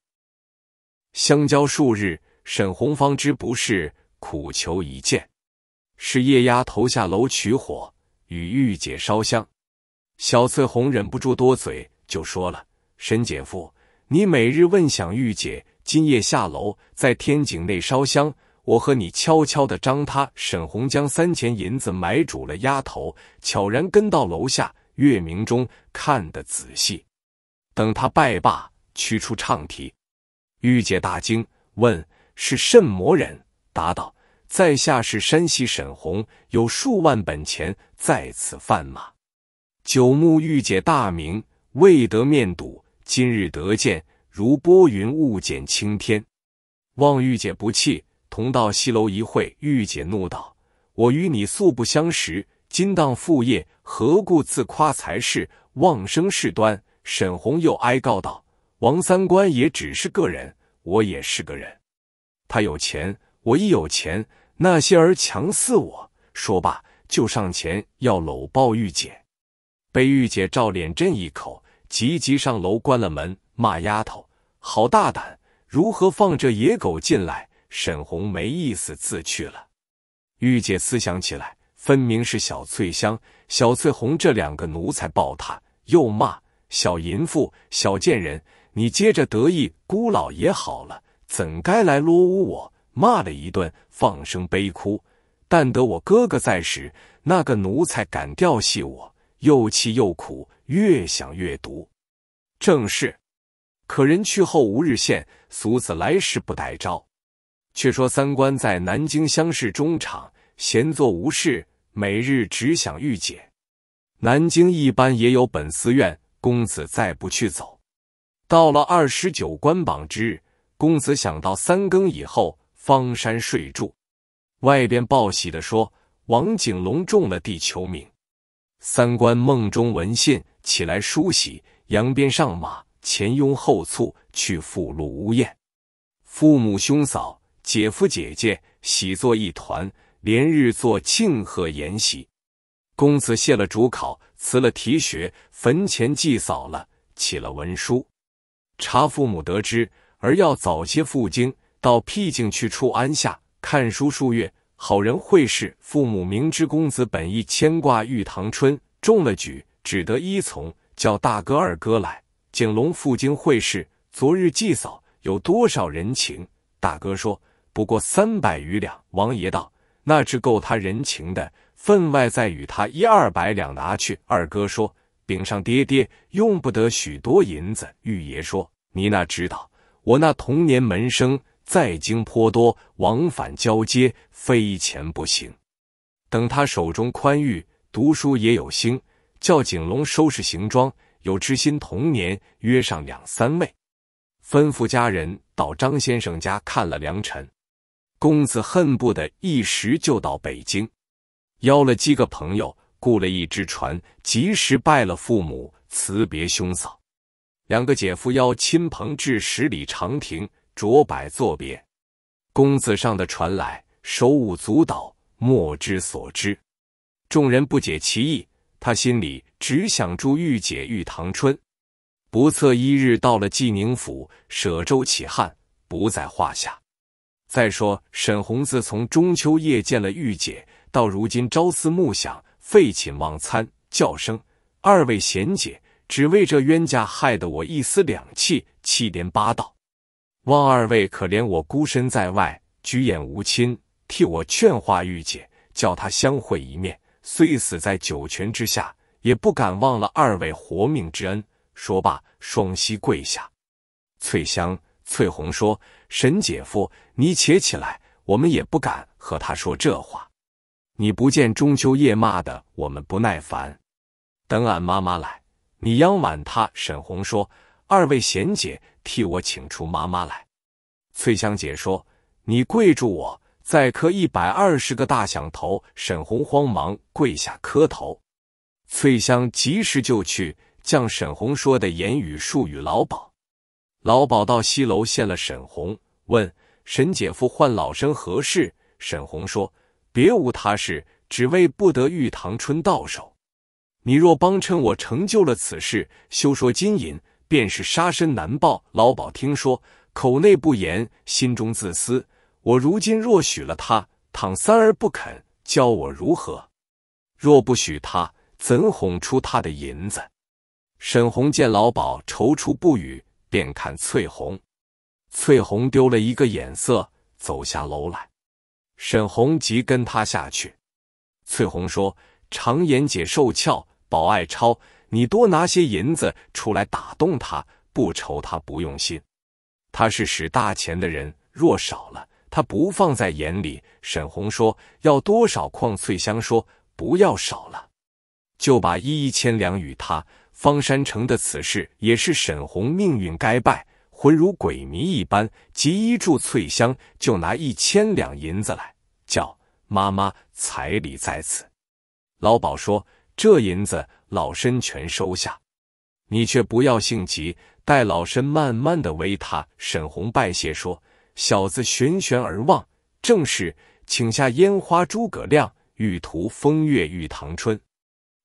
相交数日，沈红方知不是，苦求一见。是夜丫头下楼取火，与玉姐烧香。小翠红忍不住多嘴，就说了：“沈姐夫，你每日问想玉姐，今夜下楼在天井内烧香，我和你悄悄的张他。”沈红将三钱银子买主了丫头，悄然跟到楼下，月明中看得仔细。等他拜罢，取出唱题，玉姐大惊，问是甚魔人？答道：“在下是山西沈红，有数万本钱在此贩马。”九牧玉姐大名，未得面睹，今日得见，如拨云雾见青天。望玉姐不弃，同到西楼一会。玉姐怒道：“我与你素不相识，今当副业，何故自夸才是，妄生事端？”沈红又哀告道：“王三官也只是个人，我也是个人。他有钱，我一有钱，那些儿强似我。”说罢，就上前要搂抱玉姐。被玉姐照脸震一口，急急上楼关了门，骂丫头好大胆，如何放这野狗进来？沈红没意思，自去了。玉姐思想起来，分明是小翠香、小翠红这两个奴才抱她，又骂小淫妇、小贱人。你接着得意孤老爷好了，怎该来落污我？骂了一顿，放声悲哭。但得我哥哥在时，那个奴才敢调戏我。又气又苦，越想越毒。正是，可人去后无日现，俗子来时不待招。却说三官在南京乡试中场，闲坐无事，每日只想御姐。南京一般也有本寺院，公子再不去走。到了二十九关榜之日，公子想到三更以后方山睡住。外边报喜的说，王景龙中了地球名。三官梦中闻信，起来梳洗，扬鞭上马，前拥后簇去赴陆屋宴。父母兄嫂、姐夫姐姐喜作一团，连日做庆贺筵席。公子谢了主考，辞了题学，坟前祭扫了，起了文书。查父母得知，而要早些赴京，到僻静去处安下，看书数月。好人会试，父母明知公子本意牵挂玉堂春，中了举，只得依从。叫大哥二哥来。景龙赴京会试，昨日祭扫有多少人情？大哥说不过三百余两。王爷道：那只够他人情的，分外再与他一二百两拿去。二哥说禀上爹爹，用不得许多银子。玉爷说你哪知道，我那童年门生在京颇多，往返交接，非钱不行。等他手中宽裕，读书也有心，叫景龙收拾行装。有知心童年，约上两三位，吩咐家人到张先生家看了良辰。公子恨不得一时就到北京，邀了几个朋友，雇了一只船，及时拜了父母，辞别兄嫂。两个姐夫邀亲朋至十里长亭，着摆作别。公子上的船来，手舞足蹈，莫之所知。众人不解其意。他心里只想祝玉姐玉堂春，不测一日到了济宁府，舍舟起汉不在话下。再说沈红自从中秋夜见了玉姐，到如今朝思暮想，废寝忘餐，叫声二位贤姐，只为这冤家，害得我一丝两气，七颠八道。望二位可怜我孤身在外，举眼无亲，替我劝化玉姐，叫她相会一面。虽死在九泉之下，也不敢忘了二位活命之恩。说罢，双膝跪下。翠香、翠红说：“沈姐夫，你且起来，我们也不敢和他说这话。你不见中秋夜骂的我们不耐烦，等俺妈妈来，你央挽她。”沈红说：“二位贤姐，替我请出妈妈来。”翠香姐说：“你跪住我。”再磕一百二十个大响头，沈红慌忙跪下磕头。翠香及时就去，将沈红说的言语述与老鸨。老鸨到西楼见了沈红，问沈姐夫唤老身何事？沈红说：“别无他事，只为不得玉堂春到手。你若帮衬我成就了此事，休说金银，便是杀身难报。”老鸨听说，口内不言，心中自私。我如今若许了他，倘三儿不肯，教我如何？若不许他，怎哄出他的银子？沈红见老鸨踌躇不语，便看翠红。翠红丢了一个眼色，走下楼来。沈红即跟他下去。翠红说：“常言姐受俏，宝爱钞，你多拿些银子出来打动他，不愁他不用心。他是使大钱的人，若少了。”他不放在眼里。沈红说：“要多少？”邝翠香说：“不要少了，就把一千两与他。”方山城的此事也是沈红命运该败，魂如鬼迷一般，急一住翠香，就拿一千两银子来，叫妈妈彩礼在此。老鸨说：“这银子老身全收下，你却不要性急，待老身慢慢的为他。”沈红拜谢说。小子悬悬而望，正是请下烟花诸葛亮，欲图风月玉堂春。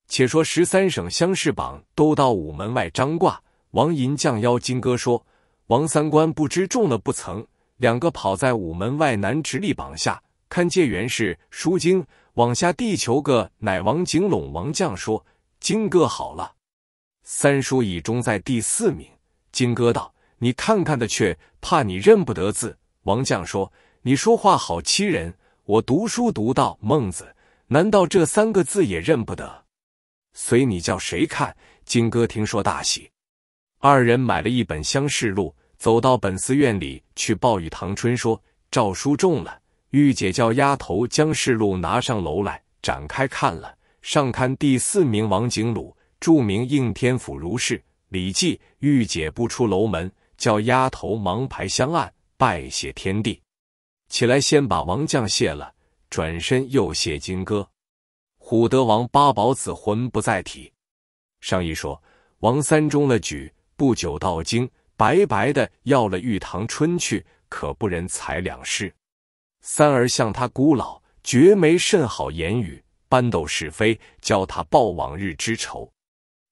且说十三省乡试榜都到午门外张挂，王银将邀金戈说：“王三官不知中了不曾？”两个跑在午门外南直立榜下，看借元氏书经，往下地求个乃王景陇王将说：“金哥好了。”三叔已中在第四名。金哥道。你看看的却怕你认不得字。王将说：“你说话好欺人。我读书读到孟子，难道这三个字也认不得？随你叫谁看？”金哥听说大喜，二人买了一本乡试录，走到本寺院里去报与唐春说：“诏书中了。”玉姐叫丫头将试录拿上楼来，展开看了。上刊第四名王景鲁，著名应天府如是。李记御姐不出楼门。叫丫头忙排香案，拜谢天地，起来先把王将谢了，转身又谢金戈。虎德王八宝子魂不在体。上一说王三中了举，不久到京，白白的要了玉堂春去，可不忍采两诗。三儿向他孤老，绝没甚好言语，搬斗是非，教他报往日之仇。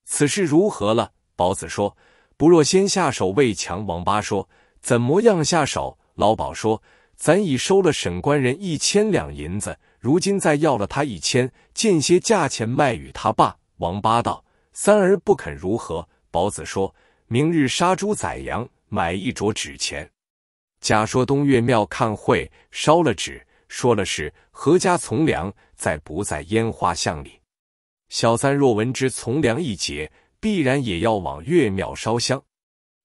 此事如何了？宝子说。不若先下手为强。王八说：“怎么样下手？”老鸨说：“咱已收了沈官人一千两银子，如今再要了他一千，见些价钱卖与他罢。”王八道：“三儿不肯如何？宝子说：“明日杀猪宰羊，买一桌纸钱。”假说东岳庙看会，烧了纸，说了是何家从良，再不在烟花巷里。小三若闻之从良一节，必然也要往岳庙烧香。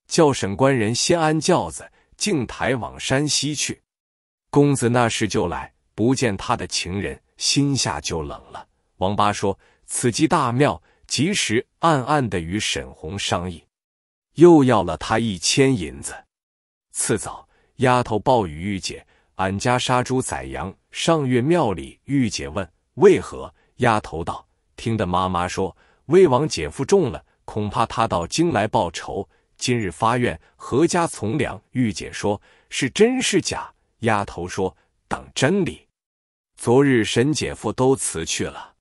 叫审官人先安轿子，径抬往山西去。公子那时就来，不见他的情人，心下就冷了。王八说：“此即大庙。”及时暗暗的与沈红商议，又要了他一千银子。次早，丫头报与玉姐：“俺家杀猪宰羊，上岳庙里。”玉姐问：“为何？”丫头道：“听得妈妈说，魏王姐夫中了，恐怕他到京来报仇。今日发愿，阖家从良。”玉姐说：“是真是假？”丫头说：“等真理。昨日沈姐夫都辞去了，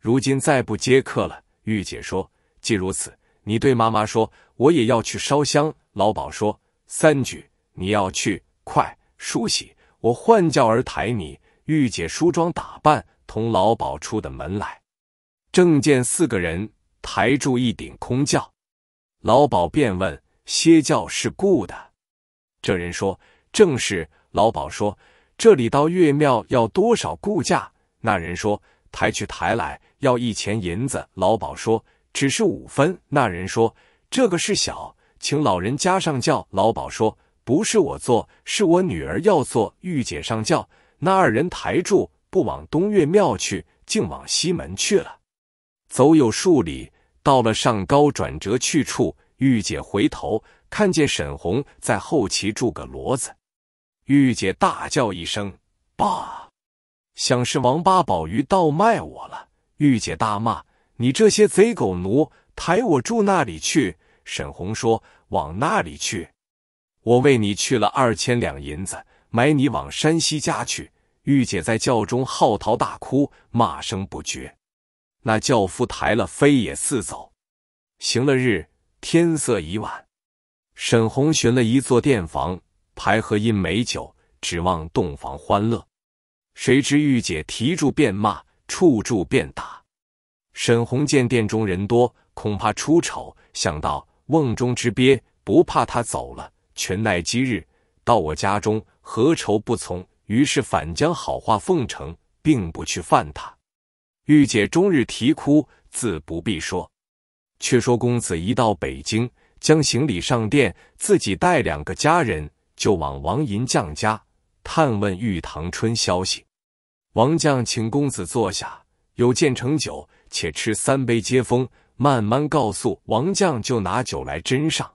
如今再不接客了。”玉姐说：“既如此，你对妈妈说，我也要去烧香。”老鸨说：“三句，你要去，快梳洗，我唤轿儿抬你。”玉姐梳妆打扮，同老鸨出的门来，正见四个人抬住一顶空轿，老鸨便问：“歇轿是雇的？”这人说：“正是。”老鸨说：“这里到岳庙要多少雇价？”那人说：“抬去抬来。”要一钱银子，老鸨说只是五分。那人说这个事小，请老人家上轿。老鸨说不是我坐，是我女儿要坐。玉姐上轿，那二人抬住，不往东岳庙去，竟往西门去了。走有数里，到了上高转折去处，玉姐回头看见沈红在后旗住个骡子，玉姐大叫一声：“爸！”想是王八宝鱼倒卖我了。玉姐大骂：“你这些贼狗奴，抬我住那里去？”沈红说：“往那里去？我为你去了二千两银子，买你往山西家去。”玉姐在轿中嚎啕大哭，骂声不绝。那轿夫抬了，飞也似走。行了日，天色已晚。沈红寻了一座店房，排喝一美酒，指望洞房欢乐。谁知玉姐提住便骂。处住便打，沈红见店中人多，恐怕出丑，想到瓮中之鳖，不怕他走了，全奈今日到我家中，何愁不从？于是反将好话奉承，并不去犯他。玉姐终日啼哭，自不必说。却说公子一到北京，将行李上殿，自己带两个家人，就往王银匠家探问玉堂春消息。王将请公子坐下，有见成酒，且吃三杯接风。慢慢告诉王将，就拿酒来斟上。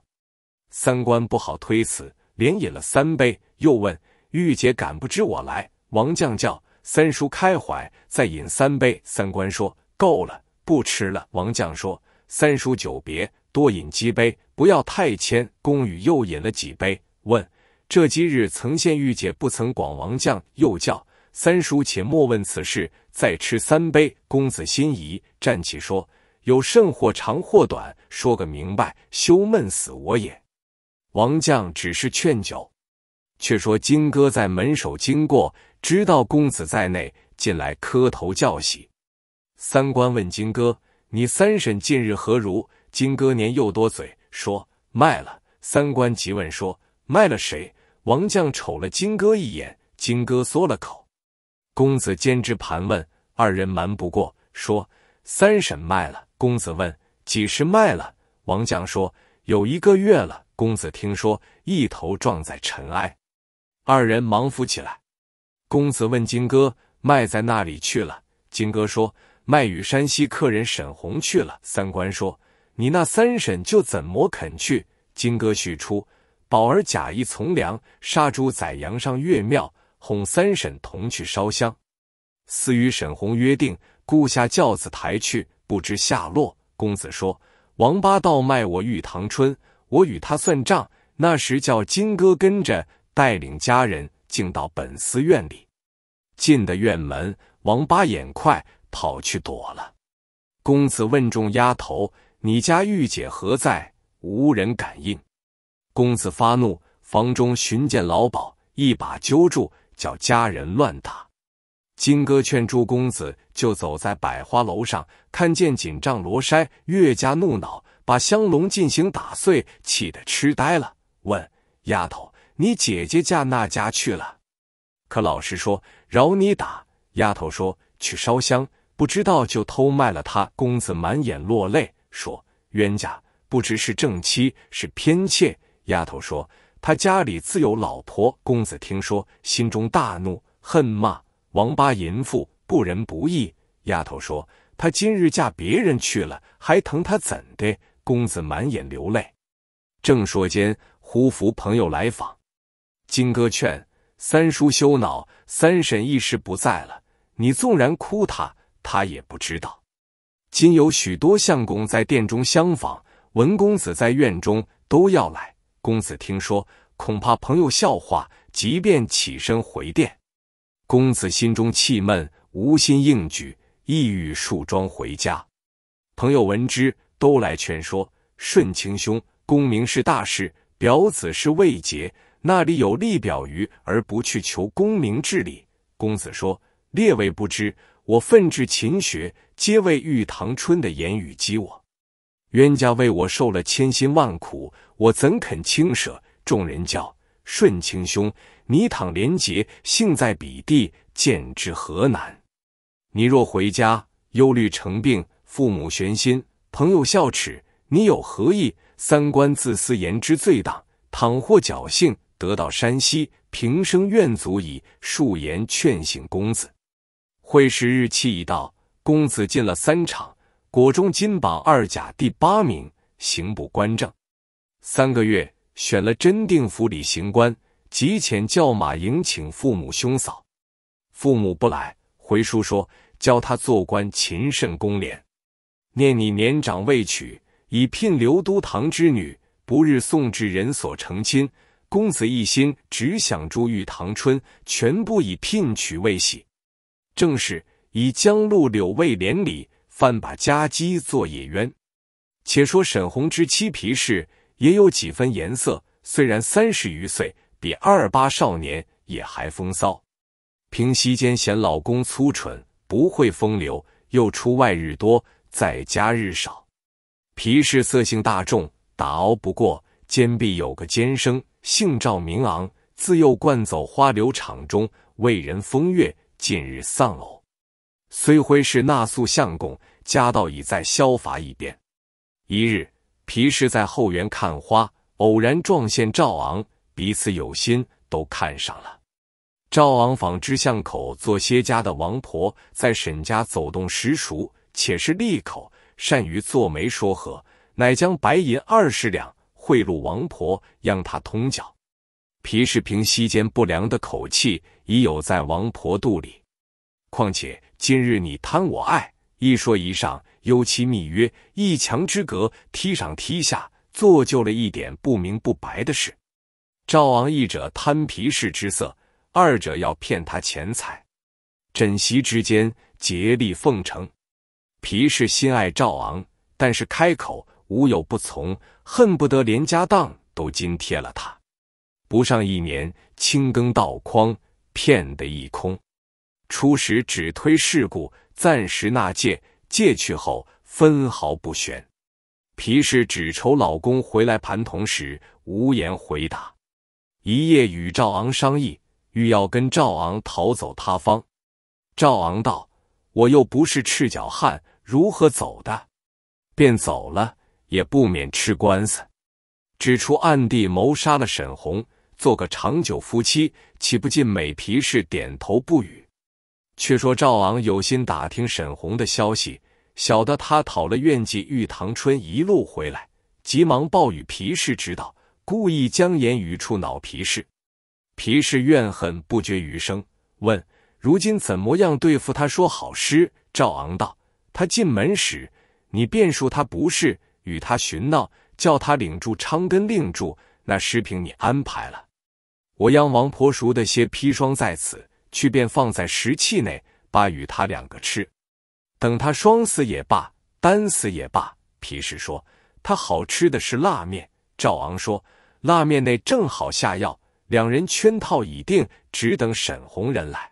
三官不好推辞，连饮了三杯，又问玉姐敢不知我来？王将叫三叔开怀，再饮三杯。三官说够了，不吃了。王将说三叔久别，多饮几杯，不要太谦。公羽又饮了几杯，问这几日曾见玉姐不曾广？王将又叫。三叔，且莫问此事，再吃三杯。公子心仪，站起说：“有甚或长或短，说个明白，休闷死我也。”王将只是劝酒。却说金哥在门首经过，知道公子在内，进来磕头叫喜。三官问金哥：“你三婶近日何如？”金哥年又多嘴，说：“卖了。”三官急问说：“卖了谁？”王将瞅了金哥一眼，金哥缩了口。公子兼之盘问，二人瞒不过，说三婶卖了。公子问几时卖了？王将说有一个月了。公子听说，一头撞在尘埃，二人忙扶起来。公子问金哥卖在那里去了？金哥说卖与山西客人沈红去了。三官说你那三婶就怎么肯去？金哥叙出宝儿假意从良，杀猪宰羊上岳庙。哄三婶同去烧香，似与沈红约定，雇下轿子抬去，不知下落。公子说：“王八倒卖我玉堂春，我与他算账。”那时叫金哥跟着带领家人，进到本寺院里，进的院门，王八眼快跑去躲了。公子问众丫头：“你家玉姐何在？”无人感应。公子发怒，房中寻见老鸨，一把揪住。叫家人乱打，金戈劝诸公子就走在百花楼上，看见锦帐罗筛，越加怒恼，把香笼进行打碎，气得痴呆了。问丫头：“你姐姐嫁那家去了？”可老实说，饶你打。丫头说：“去烧香，不知道就偷卖了他。”公子满眼落泪，说：“冤家不知是正妻是偏妾。”丫头说：“他家里自有老婆。”公子听说，心中大怒，恨骂。王八淫妇，不仁不义。丫头说：“她今日嫁别人去了，还疼她怎的？”公子满眼流泪。正说间，胡服朋友来访。金哥劝三叔休恼，三婶一时不在了，你纵然哭他，他也不知道。今有许多相公在殿中相访，文公子在院中，都要来。公子听说，恐怕朋友笑话，即便起身回殿。公子心中气闷，无心应举，意欲树桩回家。朋友闻之，都来劝说：“顺清兄，功名是大事，表子是未结，那里有立表于而不去求功名治理？”公子说：“列位不知，我奋志勤学，皆为玉堂春的言语激我。冤家为我受了千辛万苦，我怎肯轻舍？”众人叫。顺清兄，你倘廉洁，幸在彼地，见之何难？你若回家，忧虑成病，父母悬心，朋友笑耻，你有何意？三观自私，言之最当。倘或侥幸得到山西，平生愿足矣。数言劝醒公子。会试日期已到，公子进了三场，果中金榜二甲第八名，刑部官正。三个月。选了真定府里刑官，即遣叫马迎请父母兄嫂，父母不来，回书说教他做官勤慎公廉。念你年长未娶，已聘刘都堂之女，不日送至人所成亲。公子一心只想珠玉堂春，全部以聘娶为喜。正是以江路柳卫连理，翻把家鸡做野鸳。且说沈弘之妻皮氏。也有几分颜色，虽然三十余岁，比二八少年也还风骚。平息间嫌老公粗蠢，不会风流，又出外日多，在家日少。皮氏色性大众，打熬不过，肩壁有个监生，姓赵名昂，自幼惯走花柳场中，为人风月。近日丧偶，虽徽是纳素相公，家道已在消乏一边。一日。皮氏在后园看花，偶然撞见赵昂，彼此有心，都看上了。赵昂访知巷口做歇家的王婆，在沈家走动时熟，且是利口，善于做媒说和，乃将白银二十两贿赂王婆，央他通缴。皮氏平息间不良的口气，已有在王婆肚里。况且今日你贪我爱，一说一上。幽期密约，一墙之隔，踢上踢下，做就了一点不明不白的事。赵昂一者贪皮氏之色，二者要骗他钱财，枕席之间竭力奉承。皮氏心爱赵昂，但是开口无有不从，恨不得连家当都津贴了他。不上一年，青耕稻筐，骗得一空。初时只推事故，暂时纳借。借去后分毫不悬，皮氏只愁老公回来盘同时无言回答。一夜与赵昂商议，欲要跟赵昂逃走他方。赵昂道：“我又不是赤脚汉，如何走的？便走了，也不免吃官司。指出暗地谋杀了沈红，做个长久夫妻，岂不尽美？”皮氏点头不语。却说赵昂有心打听沈红的消息，晓得他讨了愿记玉堂春一路回来，急忙报与皮氏知道，故意将言语处恼皮氏。皮氏怨恨不绝余生，问如今怎么样对付他说好诗？赵昂道：他进门时，你便说他不是，与他寻闹，叫他领住昌根令住，那诗平你安排了。我央王婆熟的些砒霜在此。去便放在石器内，把与他两个吃。等他双死也罢，单死也罢。皮氏说他好吃的是辣面。赵昂说辣面内正好下药。两人圈套已定，只等沈红人来。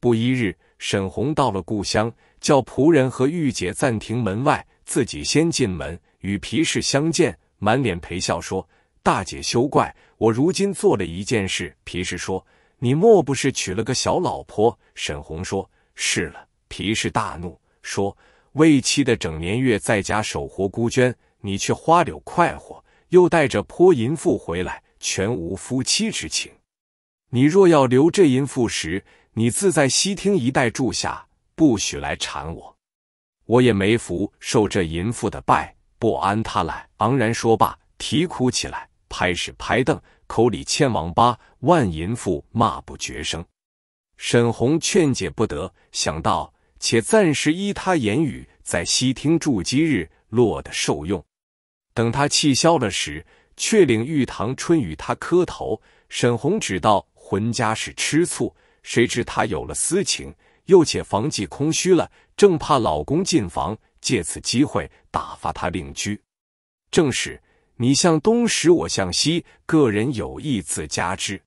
不一日，沈红到了故乡，叫仆人和玉姐暂停门外，自己先进门与皮氏相见，满脸陪笑说：“大姐休怪，我如今做了一件事。”皮氏说：“你莫不是娶了个小老婆？”沈红说：“是了。”皮氏大怒，说：“为妻的整年月在家守活孤娟，你却花柳快活，又带着泼淫妇回来，全无夫妻之情。你若要留这淫妇时，你自在西厅一带住下，不许来缠我。我也没福受这淫妇的拜，不安他来。昂然说罢，啼哭起来，拍是拍凳，口里千王八万淫妇骂不绝声。沈红劝解不得，想到且暂时依他言语，在西厅住几日，落得受用。等他气消了时，却领玉堂春与他磕头。沈红只道浑家是吃醋。谁知她有了私情，又且房既空虚了，正怕老公进房，借此机会打发他另居。正是你向东时，我向西，个人有意自加之，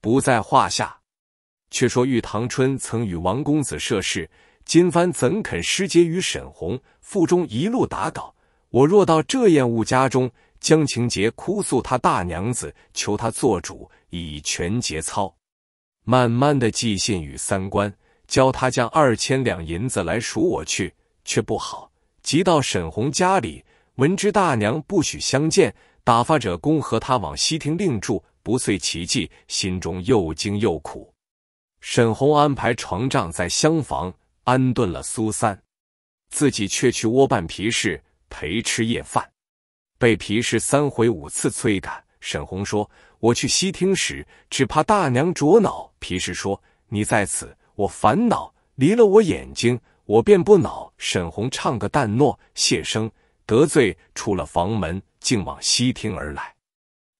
不在话下。却说玉堂春曾与王公子涉事，今番怎肯失节于沈红？腹中一路打稿。我若到这厌恶家中，将情节哭诉他大娘子，求他做主，以全节操。慢慢的寄信与三官，教他将二千两银子来赎我去，却不好。急到沈红家里，闻知大娘不许相见，打发者恭和他往西厅另住，不遂其计，心中又惊又苦。沈红安排床帐在厢房安顿了苏三，自己却去窝办皮氏陪吃夜饭，被皮氏三回五次催赶。沈红说。我去西厅时，只怕大娘着恼。皮氏说：“你在此，我烦恼离了我眼睛，我便不恼。”沈红唱个淡诺，谢声得罪，出了房门，竟往西厅而来。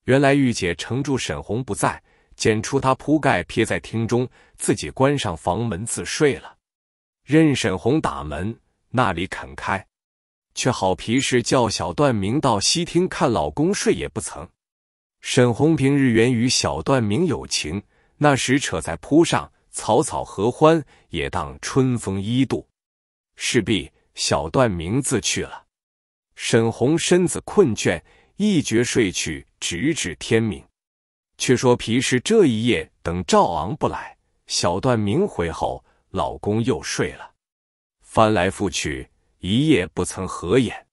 原来玉姐承住沈红不在，捡出他铺盖撇在厅中，自己关上房门自睡了。任沈红打门，那里肯开，却好皮是叫小段明到西厅看老公睡，也不曾。沈红平日原与小段明有情，那时扯在铺上，草草合欢，也当春风一度。势必小段明自去了。沈红身子困倦，一觉睡去，直至天明。却说皮氏这一夜等赵昂不来，小段明回后，老公又睡了。翻来覆去，一夜不曾合眼。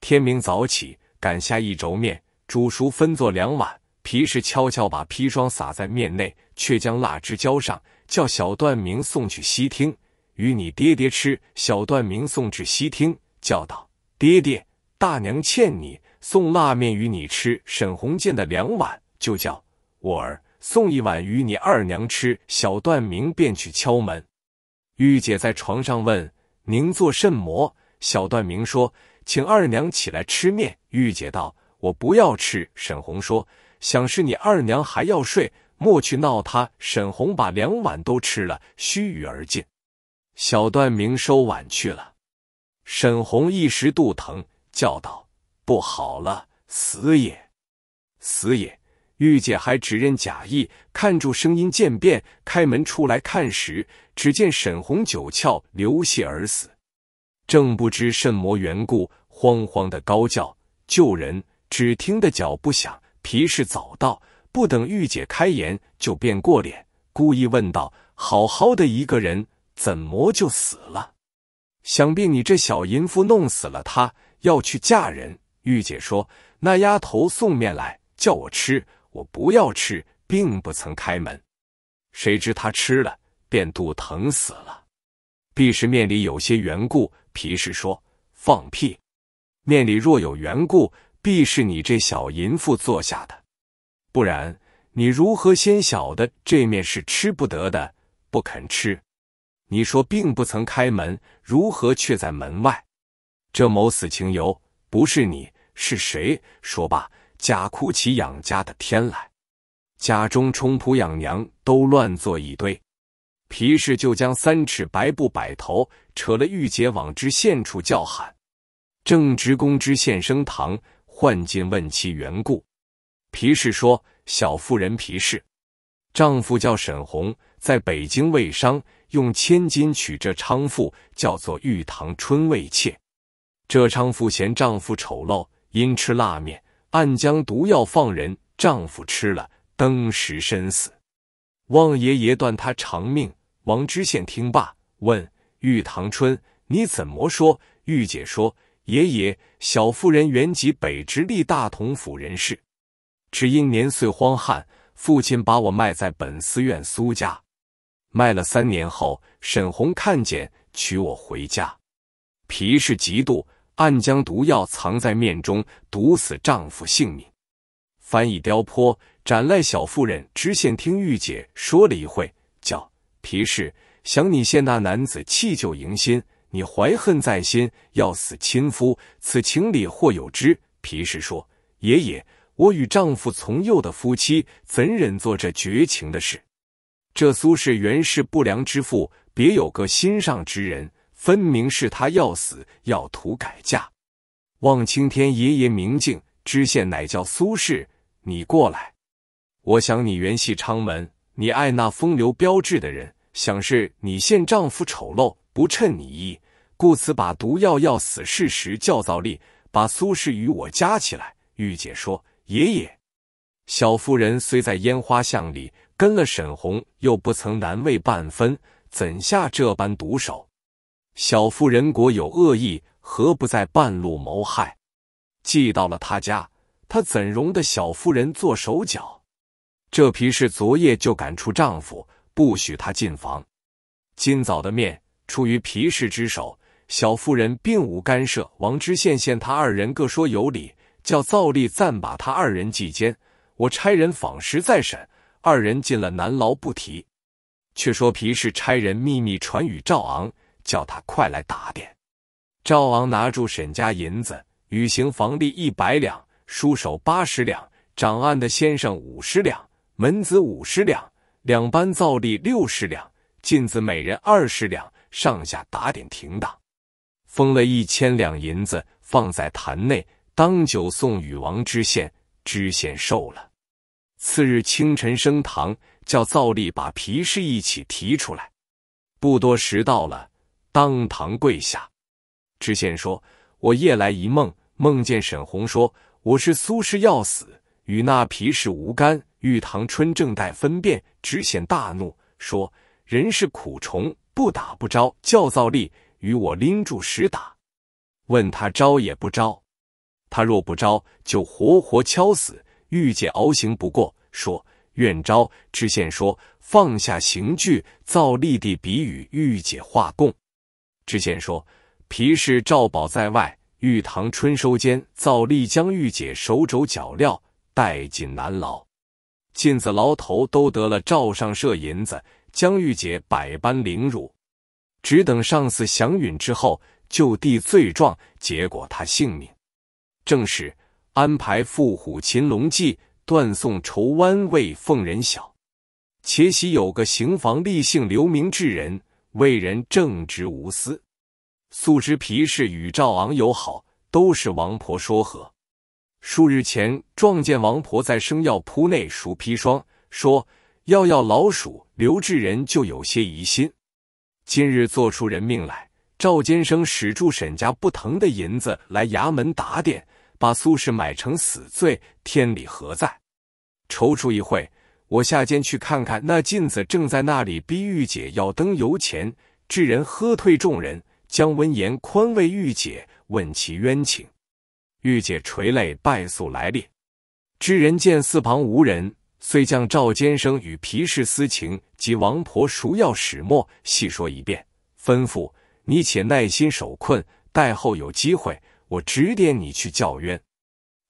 天明早起，赶下一轴面。煮熟分作两碗，皮氏悄悄把砒霜撒在面内，却将蜡汁浇上，叫小段明送去西厅，与你爹爹吃。小段明送至西厅，叫道：“爹爹，大娘欠你送腊面与你吃。”沈红见的两碗，就叫我儿送一碗与你二娘吃。小段明便去敲门，玉姐在床上问：“您做甚么？”小段明说：“请二娘起来吃面。”玉姐道。我不要吃。沈红说：“想是你二娘还要睡，莫去闹他。”沈红把两碗都吃了，须臾而尽。小段明收碗去了。沈红一时肚疼，叫道：“不好了，死也，死也！”玉姐还只认假意，看住声音渐变，开门出来看时，只见沈红九窍流血而死。正不知甚么缘故，慌慌的高叫救人。只听得脚步响，皮氏早到，不等玉姐开言，就变过脸，故意问道：“好好的一个人，怎么就死了？想必你这小淫妇弄死了他，要去嫁人。”玉姐说：“那丫头送面来叫我吃，我不要吃，并不曾开门。谁知她吃了，便肚疼死了。必是面里有些缘故。”皮氏说：“放屁！面里若有缘故。”必是你这小淫妇做下的，不然你如何先晓得这面是吃不得的，不肯吃？你说并不曾开门，如何却在门外？这谋死情由不是你是谁？说罢，假哭起养家的天来，家中冲仆养娘都乱作一堆。皮氏就将三尺白布摆头，扯了玉洁往知县处叫喊，正值公知县升堂。唤进问其缘故，皮氏说：“小妇人皮氏，丈夫叫沈红，在北京卫商，用千金娶这娼妇，叫做玉堂春为妾。这娼妇嫌丈夫丑陋，因吃辣面，暗将毒药放人，丈夫吃了，登时身死。望爷爷断他长命。王知县听罢，问玉堂春：“你怎么说？”玉姐说：“爷爷，小妇人原籍北直隶大同府人士，只因年岁荒旱，父亲把我卖在本司院苏家。卖了三年后，沈红看见，娶我回家。皮氏嫉妒，暗将毒药藏在面中，毒死丈夫性命。翻译刁坡，斩赖小妇人。知县听玉姐说了一会，叫。”皮氏想你现那男子弃旧迎新，你怀恨在心，要死亲夫，此情理或有之。皮氏说：“爷爷，我与丈夫从幼的夫妻，怎忍做这绝情的事？这苏氏原是不良之妇，别有个心上之人，分明是他要死，要图改嫁。望青天爷爷明镜，知县乃叫苏氏，你过来。我想你原系昌门。”你爱那风流标致的人，想是你现丈夫丑陋，不称你意，故此把毒药要死事实教造力，把苏氏与我加起来。玉姐说：“爷爷，小妇人虽在烟花巷里跟了沈红，又不曾难为半分，怎下这般毒手？小妇人果有恶意，何不在半路谋害？既到了他家，他怎容得小妇人做手脚？”这皮氏昨夜就赶出丈夫，不许他进房。今早的面出于皮氏之手，小妇人并无干涉。王知县见他二人各说有理，叫赵立暂把他二人记监。我差人访时再审。二人进了南牢不提。却说皮氏差人秘密传与赵昂，叫他快来打点。赵昂拿住沈家银子，与行房吏一百两，书手八十两，掌案的先生五十两。门子五十两，两班造吏六十两，进子每人二十两，上下打点停当，封了一千两银子，放在坛内，当酒送与王知县。知县受了。次日清晨升堂，叫造吏把皮氏一起提出来。不多时到了，当堂跪下。知县说：“我夜来一梦，梦见沈红说我是苏轼要死，与那皮氏无干。”玉堂春正待分辨，知县大怒，说：“人是苦虫，不打不招。叫造吏与我拎住石打，问他招也不招。他若不招，就活活敲死。”玉姐熬刑不过，说：“愿招。”知县说：“放下刑具，造立地比与玉姐画供。”知县说：“皮氏赵宝在外，玉堂春收监，造立将玉姐手肘脚镣带进南牢。”进子牢头都得了赵上设银子，江玉姐百般凌辱，只等上司降允之后，就地罪状，结果他性命。正是安排伏虎擒龙计，断送仇湾为凤人小。且喜有个行房吏姓刘明智人，为人正直无私。素知皮氏与赵昂友好，都是王婆说和。数日前撞见王婆在生药铺内数砒霜，说要要老鼠，刘志仁就有些疑心。今日做出人命来，赵监生使住沈家不疼的银子来衙门打点，把苏轼买成死罪，天理何在？踌躇一会，我下监去看看。那镜子正在那里逼玉姐要登油钱，智人喝退众人，将温言宽慰玉姐，问其冤情。玉姐垂泪败诉来历，知人见四旁无人，遂将赵监生与皮氏私情及王婆赎药始末细说一遍，吩咐你且耐心守困，待后有机会，我指点你去叫冤。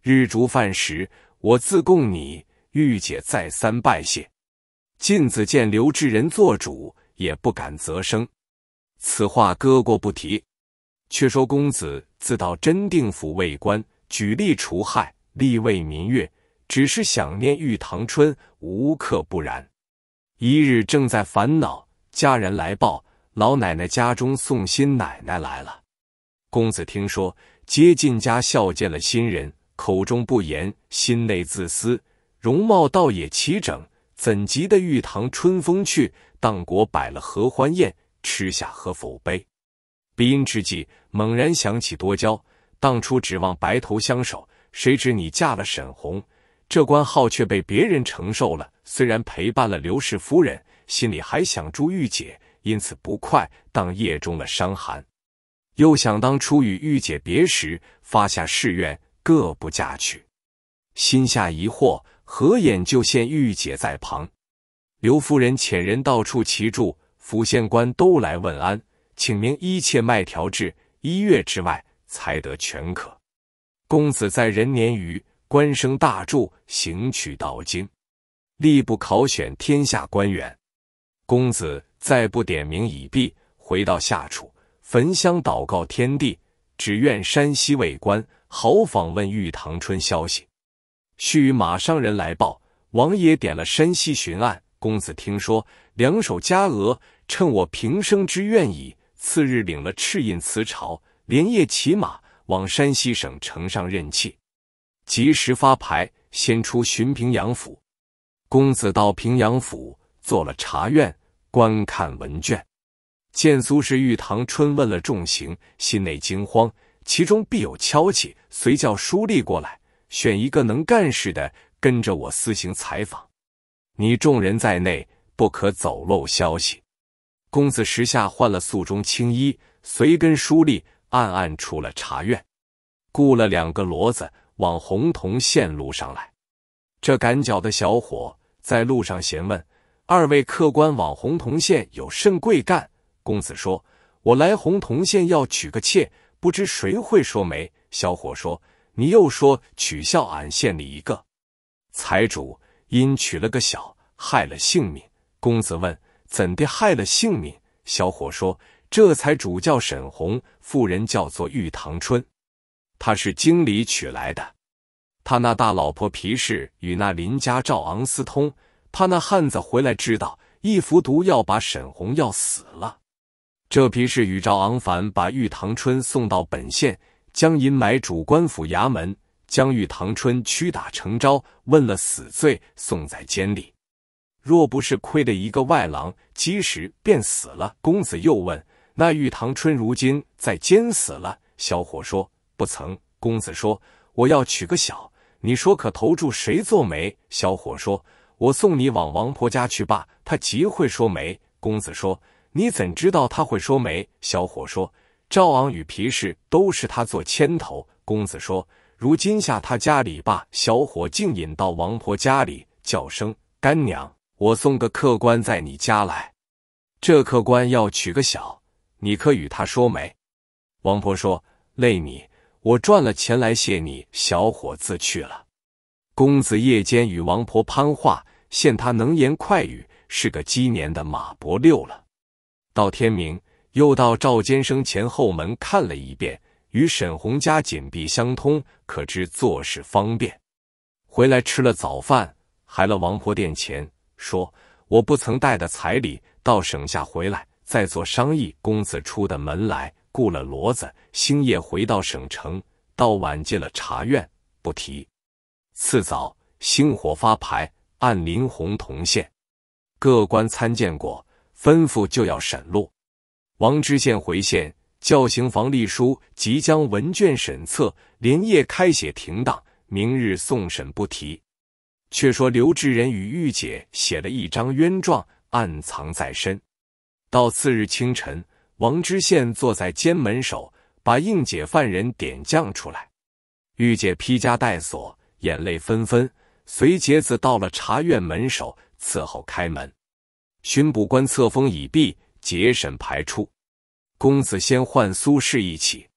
日烛饭时，我自供你。玉姐再三拜谢。晋子见刘志仁做主，也不敢责声。此话搁过不提。却说公子自到真定府为官，举例除害，立为民乐，只是想念玉堂春，无可不然。一日正在烦恼，家人来报，老奶奶家中送新奶奶来了。公子听说接近家孝见了新人，口中不言，心内自私，容貌倒也齐整，怎及得玉堂春风去？当国摆了合欢宴，吃下何否杯？鼻音之际，猛然想起多娇，当初指望白头相守，谁知你嫁了沈红，这官号却被别人承受了。虽然陪伴了刘氏夫人，心里还想住玉姐，因此不快，当夜中了伤寒。又想当初与玉姐别时，发下誓愿，各不嫁娶，心下疑惑，合眼就见玉姐在旁。刘夫人遣人到处齐住，府县官都来问安。请明一切脉调治，一月之外才得全可。公子在人年余，官升大柱，行取到京，吏部考选天下官员。公子再不点名已毕，回到下处，焚香祷告天地，只愿山西尉官好访问玉堂春消息。须臾马上人来报，王爷点了山西巡案。公子听说，两手加额，趁我平生之愿矣。次日领了敕印辞朝，连夜骑马往山西省城上任气，及时发牌，先出巡平阳府。公子到平阳府，做了查院，观看文卷，见苏轼、玉堂春问了重刑，心内惊慌，其中必有敲气，遂叫书吏过来，选一个能干事的，跟着我私行采访。你众人在内，不可走漏消息。公子时下换了素中青衣，随跟书吏暗暗出了茶院，雇了两个骡子往洪洞县路上来。这赶脚的小伙在路上闲问：“二位客官往洪洞县有甚贵干？”公子说：“我来洪洞县要娶个妾，不知谁会说媒。”小伙说：“你又说取笑俺县里一个财主，因娶了个小，害了性命。”公子问。怎的害了性命？小伙说：“这才主叫沈红，妇人叫做玉堂春，他是京里娶来的。他那大老婆皮氏与那邻家赵昂私通，怕那汉子回来知道，一服毒药把沈红要死了。这皮是与赵昂凡把玉堂春送到本县，将银买主官府衙门，将玉堂春屈打成招，问了死罪，送在监里。”若不是亏了一个外郎，即时便死了。公子又问：“那玉堂春如今在监死了？”小伙说：“不曾。”公子说：“我要娶个小，你说可投注谁做媒？”小伙说：“我送你往王婆家去罢，他极会说媒。”公子说：“你怎知道他会说媒？”小伙说：“赵昂与皮氏都是他做牵头。”公子说：“如今下他家里罢。”小伙竟引到王婆家里，叫声干娘。我送个客官在你家来，这客官要娶个小，你可与他说媒？王婆说：“累你，我赚了钱来谢你。”小伙自去了。公子夜间与王婆攀话，现他能言快语，是个鸡年的马伯六了。到天明，又到赵监生前后门看了一遍，与沈红家紧闭相通，可知做事方便。回来吃了早饭，还了王婆殿前。说：“我不曾带的彩礼，到省下回来再做商议。”公子出的门来，雇了骡子，星夜回到省城，到晚进了茶院，不提。次早，星火发牌，按临洪同县，各官参见过，吩咐就要审录。王知县回县，叫刑房吏书，即将文卷审册，连夜开写停当，明日送审不提。却说刘志仁与玉姐写了一张冤状，暗藏在身。到次日清晨，王知县坐在监门首，把应解犯人点将出来。玉姐披枷带锁，眼泪纷纷，随节子到了茶院门首伺候开门。巡捕官册封已毕，结审排出。公子先唤苏轼一起，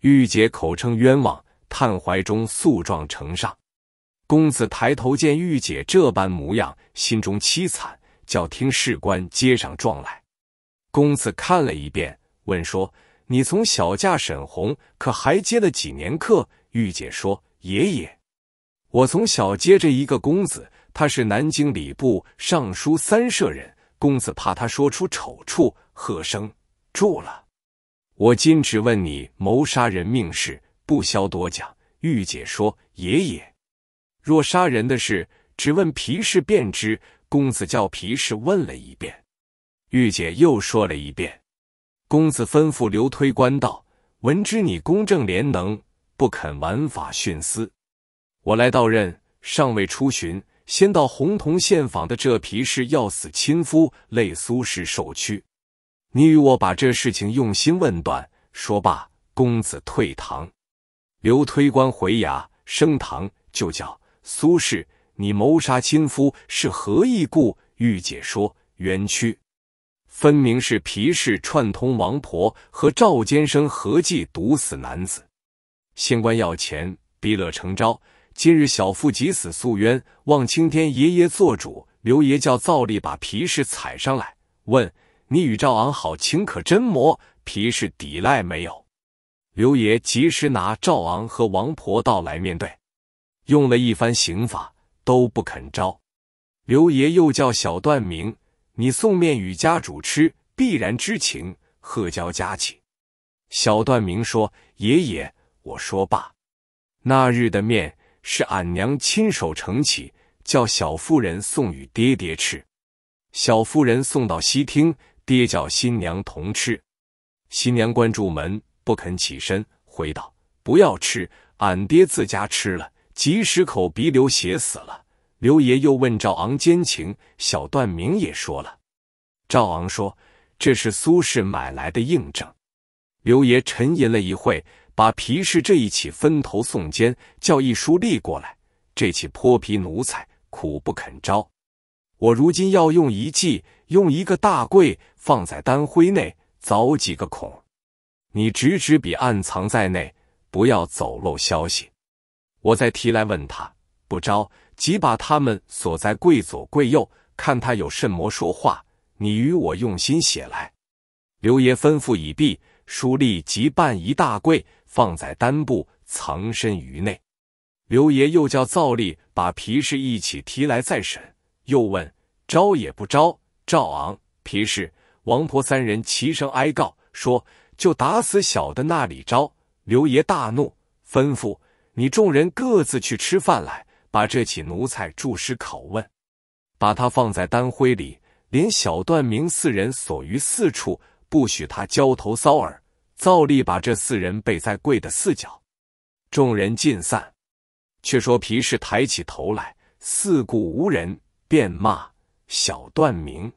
玉姐口称冤枉，叹怀中诉状呈上。公子抬头见玉姐这般模样，心中凄惨，叫听事官接上状来。公子看了一遍，问说：“你从小嫁沈红，可还接了几年客？”玉姐说：“爷爷，我从小接着一个公子，他是南京礼部尚书三舍人。公子怕他说出丑处，喝声住了。我今只问你谋杀人命事，不消多讲。”玉姐说：“爷爷。”若杀人的事，只问皮氏便知；公子叫皮氏问了一遍，玉姐又说了一遍。公子吩咐刘推官道：“闻知你公正廉能，不肯玩法徇私，我来到任，尚未出巡，先到洪洞县访的这皮氏要死亲夫，累苏氏受屈。你与我把这事情用心问断。”说罢，公子退堂。刘推官回衙升堂，就叫苏氏。你谋杀亲夫是何意故？玉姐说：“冤屈，分明是皮氏串通王婆和赵监生合计毒死男子。县官要钱，逼乐成招。今日小妇急死诉冤，望青天爷爷做主。刘爷叫灶吏把皮氏踩上来，问你与赵昂好情可真磨？皮氏抵赖没有。刘爷及时拿赵昂和王婆到来面对，用了一番刑法。”都不肯招，刘爷又叫小段明，你送面与家主吃，必然知情。贺交家起，小段明说：“爷爷，我说罢。那日的面是俺娘亲手盛起，叫小夫人送与爹爹吃。小夫人送到西厅，爹叫新娘同吃。新娘关住门，不肯起身，回道：不要吃，俺爹自家吃了。”即使口鼻流血死了。刘爷又问赵昂奸情，小段明也说了。赵昂说：“这是苏氏买来的印证。”刘爷沉吟了一会，把皮氏这一起分头送监，叫一书吏过来。这起泼皮奴才苦不肯招，我如今要用一计，用一个大柜放在丹灰内，凿几个孔，你指指笔暗藏在内，不要走漏消息。我再提来问他，不招，即把他们锁在柜左柜右，看他有甚么说话。你与我用心写来。刘爷吩咐已毕，书吏即办一大柜，放在单部，藏身于内。刘爷又叫灶吏把皮氏一起提来再审，又问招也不招。赵昂、皮氏、王婆三人齐声哀告，说就打死小的那里招。刘爷大怒，吩咐。你众人各自去吃饭来，把这起奴才注实拷问，把他放在丹灰里，连小段明四人锁于四处，不许他交头搔耳。照例把这四人备在柜的四角。众人尽散，却说皮氏抬起头来，四顾无人，便骂小段明：“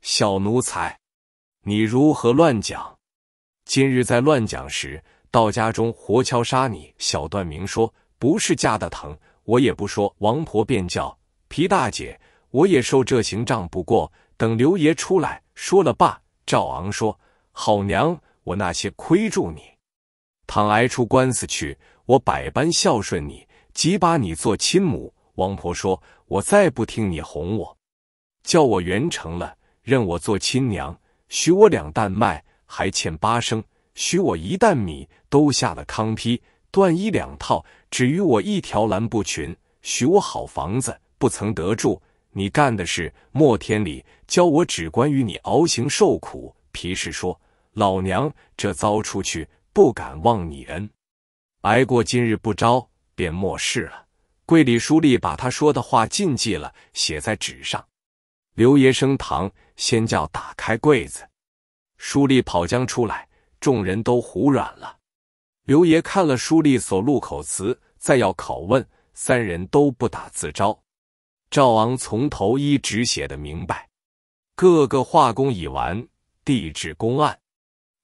小奴才，你如何乱讲？今日在乱讲时。”到家中活敲杀你！小段明说：“不是架的疼，我也不说。”王婆便叫皮大姐，我也受这刑杖。不过等刘爷出来说了罢。赵昂说：“好娘，我那些亏住你，倘挨出官司去，我百般孝顺你，即把你做亲母。”王婆说：“我再不听你哄我，叫我圆成了，认我做亲娘，许我两担麦，还欠八升。”许我一担米，都下了糠坯；缎衣两套，只余我一条蓝布裙。许我好房子，不曾得住。你干的事莫天理，教我只关于你熬行受苦。皮氏说：“老娘这遭出去，不敢忘你恩。挨过今日不招，便莫事了。”柜里书吏把他说的话禁记了，写在纸上。刘爷升堂，先叫打开柜子，书吏跑将出来。众人都胡软了。刘爷看了书吏所录口词，再要拷问，三人都不打自招。赵昂从头一直写的明白，各个画工已完，递至公案。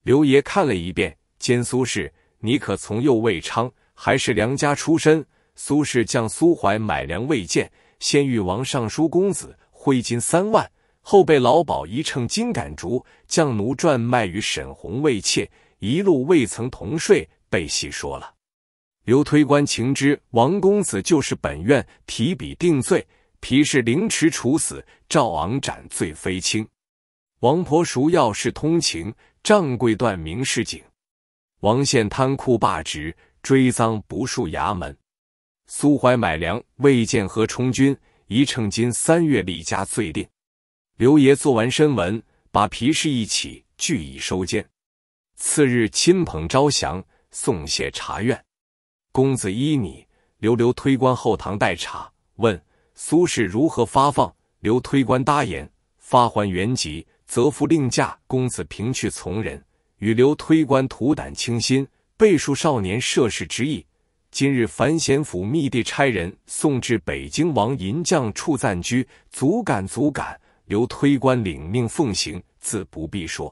刘爷看了一遍，兼苏轼，你可从右魏昌，还是良家出身？苏轼将苏怀买粮未见，先遇王尚书公子，挥金三万。后被老鸨一乘金赶逐，将奴赚卖与沈红未妾，一路未曾同睡，被细说了。刘推官情知王公子就是本院，提笔定罪，皮氏凌迟处死，赵昂斩罪非轻。王婆赎药是通情，掌柜断明示警。王宪贪酷罢职，追赃不恕衙门。苏怀买粮未见何充军，一秤金三月立家罪定。刘爷做完申文，把皮氏一起俱已收监。次日亲朋招降，送谢茶院。公子依你，刘刘推官后堂待茶，问苏轼如何发放。刘推官答言，发还原籍，则复令驾。公子平去从人，与刘推官图胆倾心，备述少年涉事之意。今日樊贤府密地差人送至北京王银匠处暂居，足感足感。刘推官领命奉行，自不必说。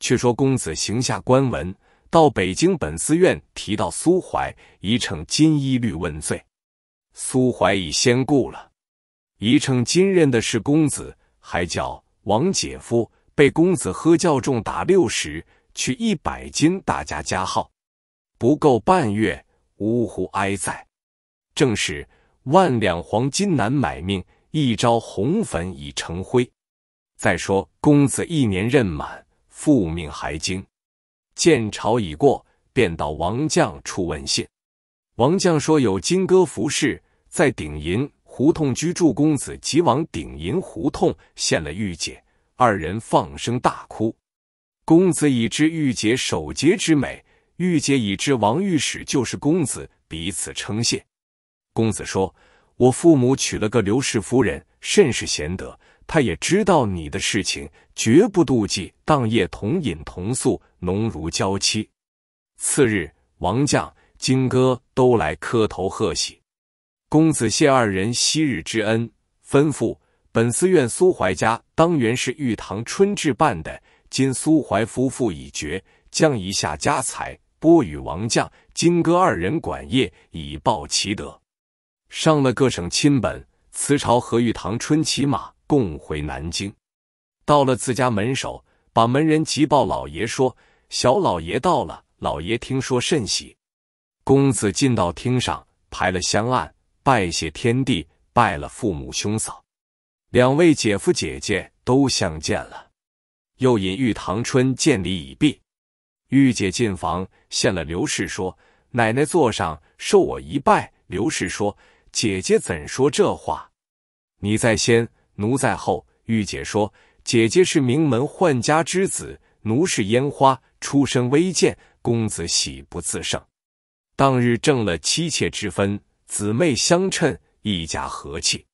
却说公子行下官文，到北京本司院提到苏怀，一称金一律问罪。苏怀已先顾了，一称今任的是公子，还叫王姐夫被公子喝教重打六十，取一百斤，大家加号，不够半月。呜呼哀哉！正是万两黄金难买命，一朝红粉已成灰。再说公子一年任满，复命还京。见朝已过，便到王将处问信。王将说有金戈服饰在鼎银胡同居住，公子即往鼎银胡同献了玉姐，二人放声大哭。公子已知玉姐守节之美。玉姐已知王御史就是公子，彼此称谢。公子说：“我父母娶了个刘氏夫人，甚是贤德。他也知道你的事情，绝不妒忌。当夜同饮同宿，浓如娇妻。”次日，王将、金哥都来磕头贺喜。公子谢二人昔日之恩，吩咐本寺院苏怀家当原是玉堂春置办的，今苏怀夫妇已绝，将一下家财。拨与王将、金戈二人管业，以报其德。上了各省亲本，辞朝和玉堂春骑马，共回南京。到了自家门首，把门人急报老爷说：“小老爷到了。”老爷听说甚喜。公子进到厅上，排了香案，拜谢天地，拜了父母兄嫂，两位姐夫姐姐都相见了，又引玉堂春见礼已毕。玉姐进房，献了刘氏说：“奶奶坐上，受我一拜。”刘氏说：“姐姐怎说这话？你在先，奴在后。”玉姐说：“姐姐是名门宦家之子，奴是烟花，出身微贱，公子喜不自胜。当日正了妻妾之分，姊妹相称，一家和气。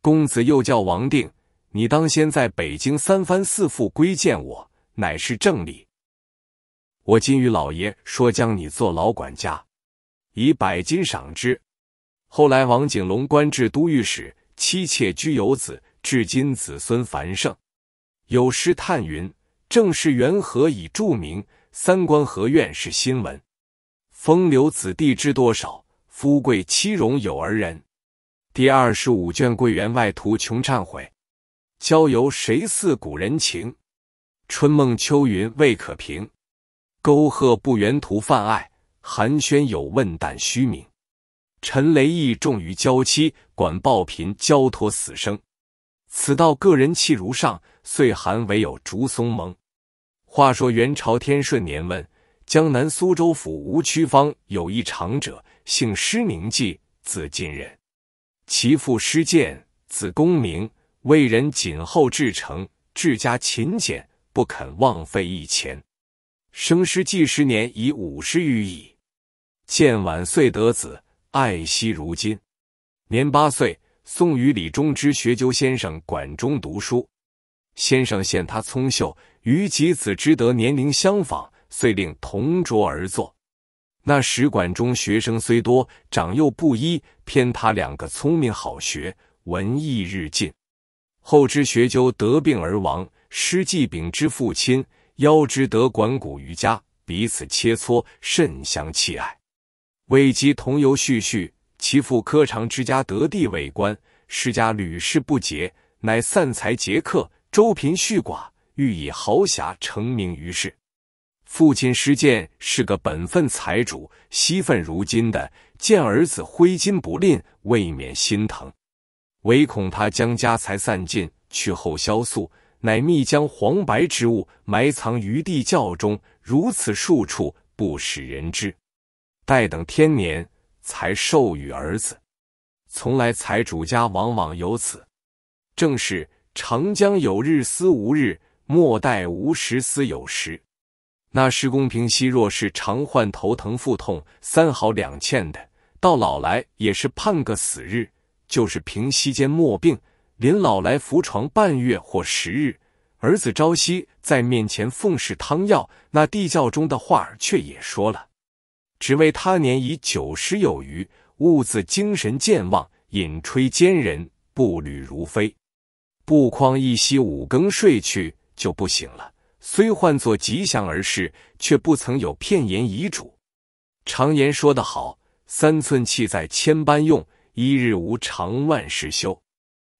公子又叫王定，你当先在北京三番四复归见我，乃是正理。”我今与老爷说，将你做老管家，以百金赏之。后来王景龙官至都御史，妻妾居有子，至今子孙繁盛。有诗叹云：“正是元和以著名，三官合院是新闻。风流子弟知多少？富贵妻荣有儿人。”第二十五卷桂员外图穷忏悔，交游谁似古人情？春梦秋云未可平。沟壑不缘图泛爱，寒暄有问但虚名。陈雷意重于娇妻，管暴贫交托死生。此道个人气如上，岁寒唯有竹松蒙。话说元朝天顺年问，江南苏州府吴曲方有一长者，姓施，名季，字进人。其父施建，子公明，为人谨厚至诚，治家勤俭，不肯枉费一钱。生师季十年，已五十余矣。建晚岁得子，爱惜如今。年八岁，送与李中之学究先生馆中读书。先生见他聪秀，与己子之德年龄相仿，遂令同桌而坐。那使馆中学生虽多，长幼不一，偏他两个聪明好学，文艺日进。后知学究得病而亡，师季秉之父亲。邀之得管谷于家，彼此切磋，甚相弃爱。未及同游叙叙，其父科长之家得地为官，世家屡试不捷，乃散财劫客，周贫恤寡，欲以豪侠成名于世。父亲施建是个本分财主，惜愤如金的，见儿子挥金不吝，未免心疼，唯恐他将家财散尽，去后消素。乃密将黄白之物埋藏于地窖中，如此数处，不使人知。待等天年，才授予儿子。从来财主家往往有此，正是长江有日思无日，莫待无时思有时。那施公平息若是常患头疼腹痛，三好两欠的，到老来也是盼个死日。就是平息间末病。临老来服床半月或十日。儿子朝夕在面前奉侍汤药，那地窖中的话儿却也说了。只为他年已九十有余，兀自精神健忘，饮吹坚人，步履如飞。不匡一夕五更睡去就不醒了，虽唤作吉祥而逝，却不曾有片言遗嘱。常言说得好：“三寸气在千般用，一日无常万事休。”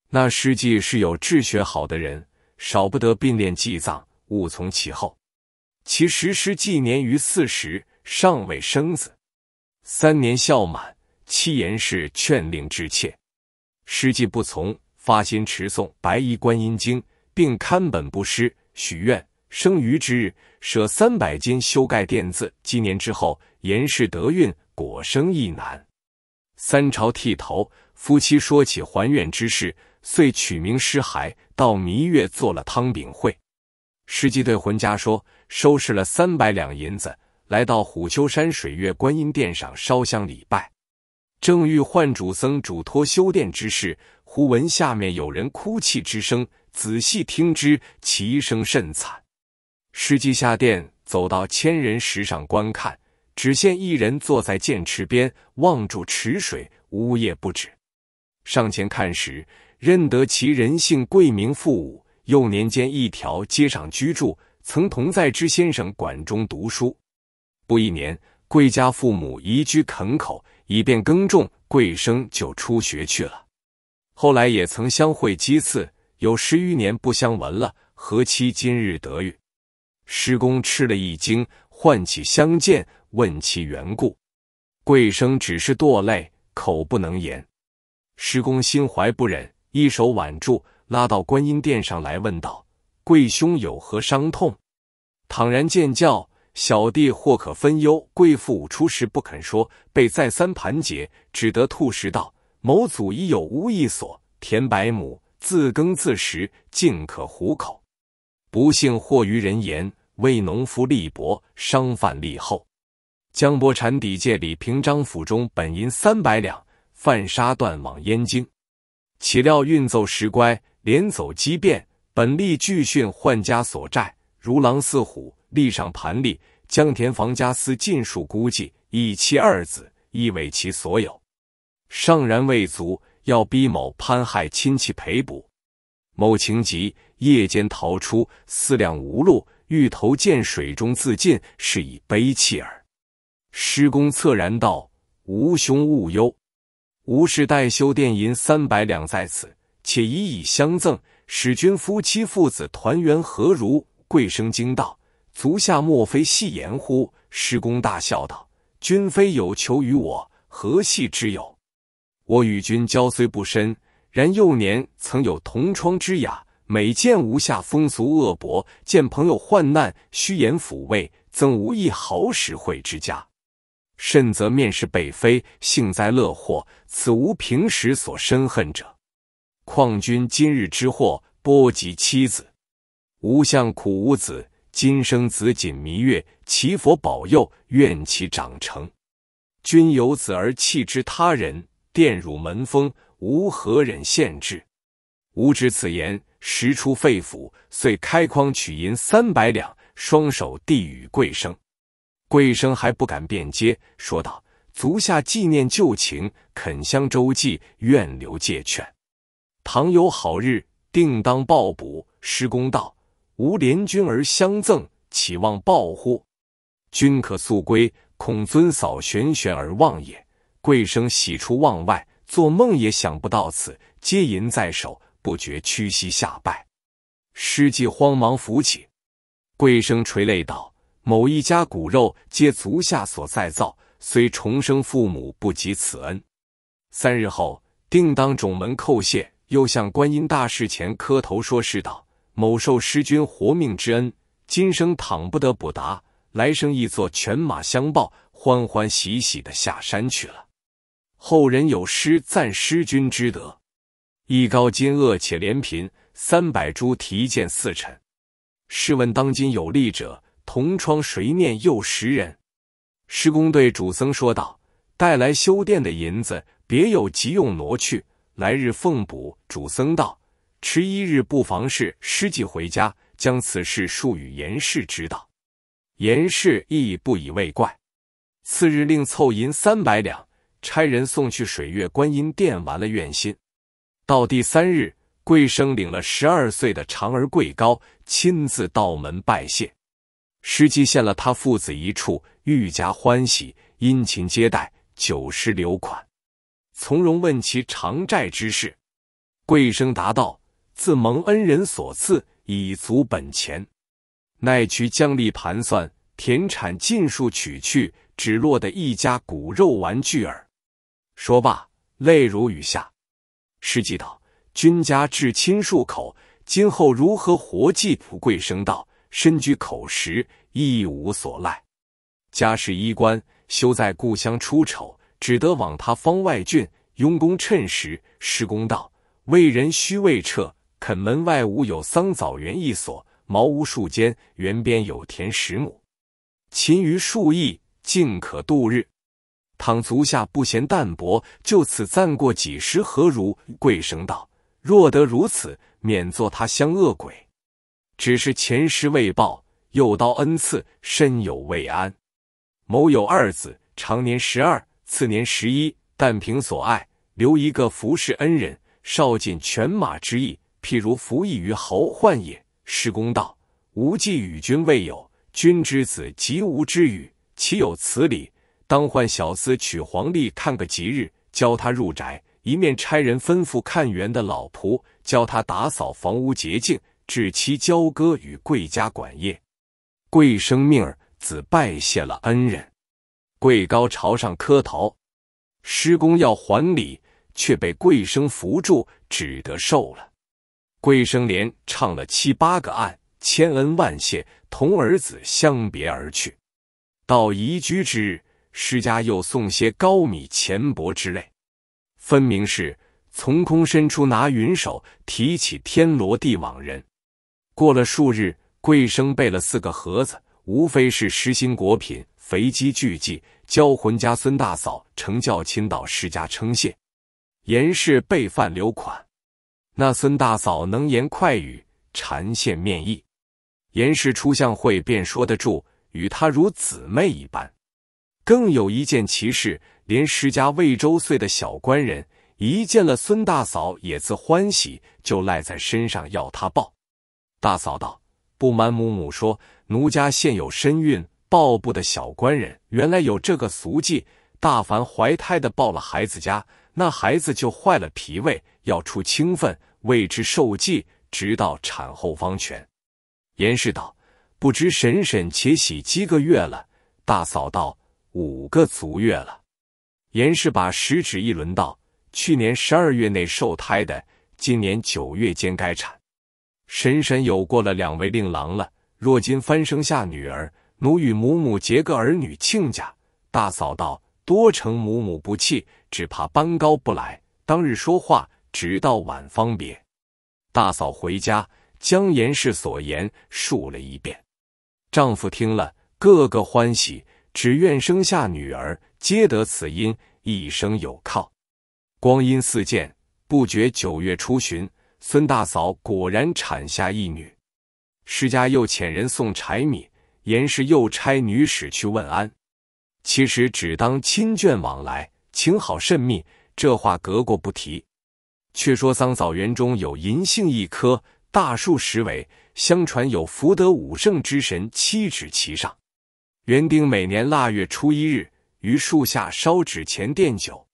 那实际是有治学好的人。少不得并练祭葬，勿从其后。其实时纪年于四十，尚未生子。三年孝满，七言是劝令之切。师既不从，发心持诵《白衣观音经》，并刊本不施，许愿生于之日，舍三百金修盖殿字。今年之后，严氏得运，果生一男。三朝剃头，夫妻说起还愿之事。遂取名尸骸，到弥月做了汤饼会。师姬对浑家说：“收拾了三百两银子，来到虎丘山水月观音殿上烧香礼拜。正欲唤主僧嘱托修殿之事，忽闻下面有人哭泣之声。仔细听之，其声甚惨。师继下殿，走到千人石上观看，只见一人坐在剑池边，望住池水，呜咽不止。上前看时，认得其人姓贵，名富武。幼年间一条街上居住，曾同在知先生馆中读书。不一年，贵家父母移居垦口，以便耕种，贵生就出学去了。后来也曾相会几次，有十余年不相闻了。何期今日得遇？师公吃了一惊，唤起相见，问其缘故。贵生只是堕泪，口不能言。师公心怀不忍。一手挽住，拉到观音殿上来，问道：“贵兄有何伤痛？”倘然见教，小弟或可分忧。贵父出时不肯说，被再三盘结，只得吐实道：“某祖已有屋一所，田百亩，自耕自食，尽可糊口。不幸祸于人言，为农夫立薄，商贩立厚。江波禅底借李平章府中本银三百两，犯沙断往燕京。”岂料运奏时乖，连走机变，本利俱训换家所债，如狼似虎，立上盘吏，江田房家私尽数估计，一妻二子，亦为其所有。尚然未足，要逼某攀害亲戚赔补。某情急，夜间逃出，思量无路，欲投涧水中自尽，是以悲泣耳。师公恻然道：“吾兄勿忧。”吾是代修殿银三百两在此，且以以相赠，使君夫妻父子团圆何如？贵生惊道：“足下莫非戏言乎？”师公大笑道：“君非有求于我，何戏之有？我与君交虽不深，然幼年曾有同窗之雅。每见无下风俗恶薄，见朋友患难，虚言抚慰，曾无一毫实惠之家。”甚则面试北非，幸灾乐祸，此无平时所深恨者。况君今日之祸，波及妻子，吾相苦无子，今生子锦弥月，祈佛保佑，愿其长成。君有子而弃之他人，玷辱门风，吾何忍限制？吾知此言实出肺腑，遂开筐取银三百两，双手递与贵生。贵生还不敢辩接，说道：“足下纪念旧情，肯相周济，愿留借券。倘有好日，定当报补。”施公道：“吾怜君而相赠，岂望报乎？君可速归，恐尊嫂玄玄而忘也。”贵生喜出望外，做梦也想不到此，接银在手，不觉屈膝下拜。师继慌忙扶起，贵生垂泪道。某一家骨肉皆足下所再造，虽重生父母不及此恩。三日后，定当种门叩谢，又向观音大士前磕头说是道：“某受师君活命之恩，今生倘不得补答，来生亦作犬马相报，欢欢喜喜的下山去了。”后人有诗赞师君之德：“一高金恶且怜贫，三百株提剑四臣。试问当今有力者？”同窗谁念又识人？师公对主僧说道：“带来修殿的银子，别有急用挪去，来日奉补。”主僧道：“迟一日不妨事，师即回家，将此事述与严氏知道。严氏亦不以为怪。次日，另凑银三百两，差人送去水月观音殿，完了愿心。到第三日，贵生领了十二岁的长儿贵高，亲自到门拜谢。师姬献了他父子一处，愈加欢喜，殷勤接待，酒食留款，从容问其偿债之事。贵生答道：“自蒙恩人所赐，已足本钱，奈渠将力盘算，田产尽数取去，只落得一家骨肉玩具耳。”说罢，泪如雨下。师姬道：“君家至亲数口，今后如何活计？”贵生道。身居口实，亦无所赖。家世衣冠，休在故乡出丑，只得往他方外郡佣工趁时。施公道：为人须未撤，垦门外无有桑枣园一所，茅屋数间，园边有田十亩，勤于数亿，尽可度日。倘足下不嫌淡薄，就此暂过几时，何如？贵生道：若得如此，免做他乡恶鬼。只是前世未报，又遭恩赐，身有未安。某有二子，常年十二，次年十一，但凭所爱，留一个服侍恩人，少尽犬马之意，譬如服役于侯患也。施公道：无忌与君未有，君之子即无之语，岂有此理？当唤小厮取黄历看个吉日，教他入宅，一面差人吩咐看园的老仆，教他打扫房屋洁净。至期交割与贵家管业，贵生命儿子拜谢了恩人，贵高朝上磕头，施公要还礼，却被贵生扶住，只得受了。贵生连唱了七八个案，千恩万谢，同儿子相别而去。到移居之日，施家又送些高米钱帛之类，分明是从空伸出拿云手，提起天罗地网人。过了数日，贵生备了四个盒子，无非是实心果品、肥鸡巨祭，交魂家孙大嫂乘轿亲到施家称谢。严氏备饭留款，那孙大嫂能言快语，缠线面议。严氏出相会便说得住，与他如姊妹一般。更有一件奇事，连施家未周岁的小官人一见了孙大嫂，也自欢喜，就赖在身上要他抱。大嫂道：“不瞒母母说，奴家现有身孕，抱不得小官人。原来有这个俗计，大凡怀胎的抱了孩子家，那孩子就坏了脾胃，要出清粪，为之受忌，直到产后方全。”严氏道：“不知婶婶且喜几个月了？”大嫂道：“五个足月了。”严氏把食指一轮道：“去年十二月内受胎的，今年九月间该产。”婶婶有过了两位令郎了，若今翻生下女儿，奴与母母结个儿女亲家。大嫂道：“多承母母不弃，只怕班高不来。当日说话，直到晚方别。”大嫂回家，将严氏所言述了一遍。丈夫听了，个个欢喜，只愿生下女儿，皆得此因，一生有靠。光阴似箭，不觉九月初旬。孙大嫂果然产下一女，施家又遣人送柴米，严氏又差女使去问安。其实只当亲眷往来，情好甚密。这话隔过不提。却说桑枣园中有银杏一棵，大树十围，相传有福德五圣之神七指其上。园丁每年腊月初一日，于树下烧纸钱奠酒。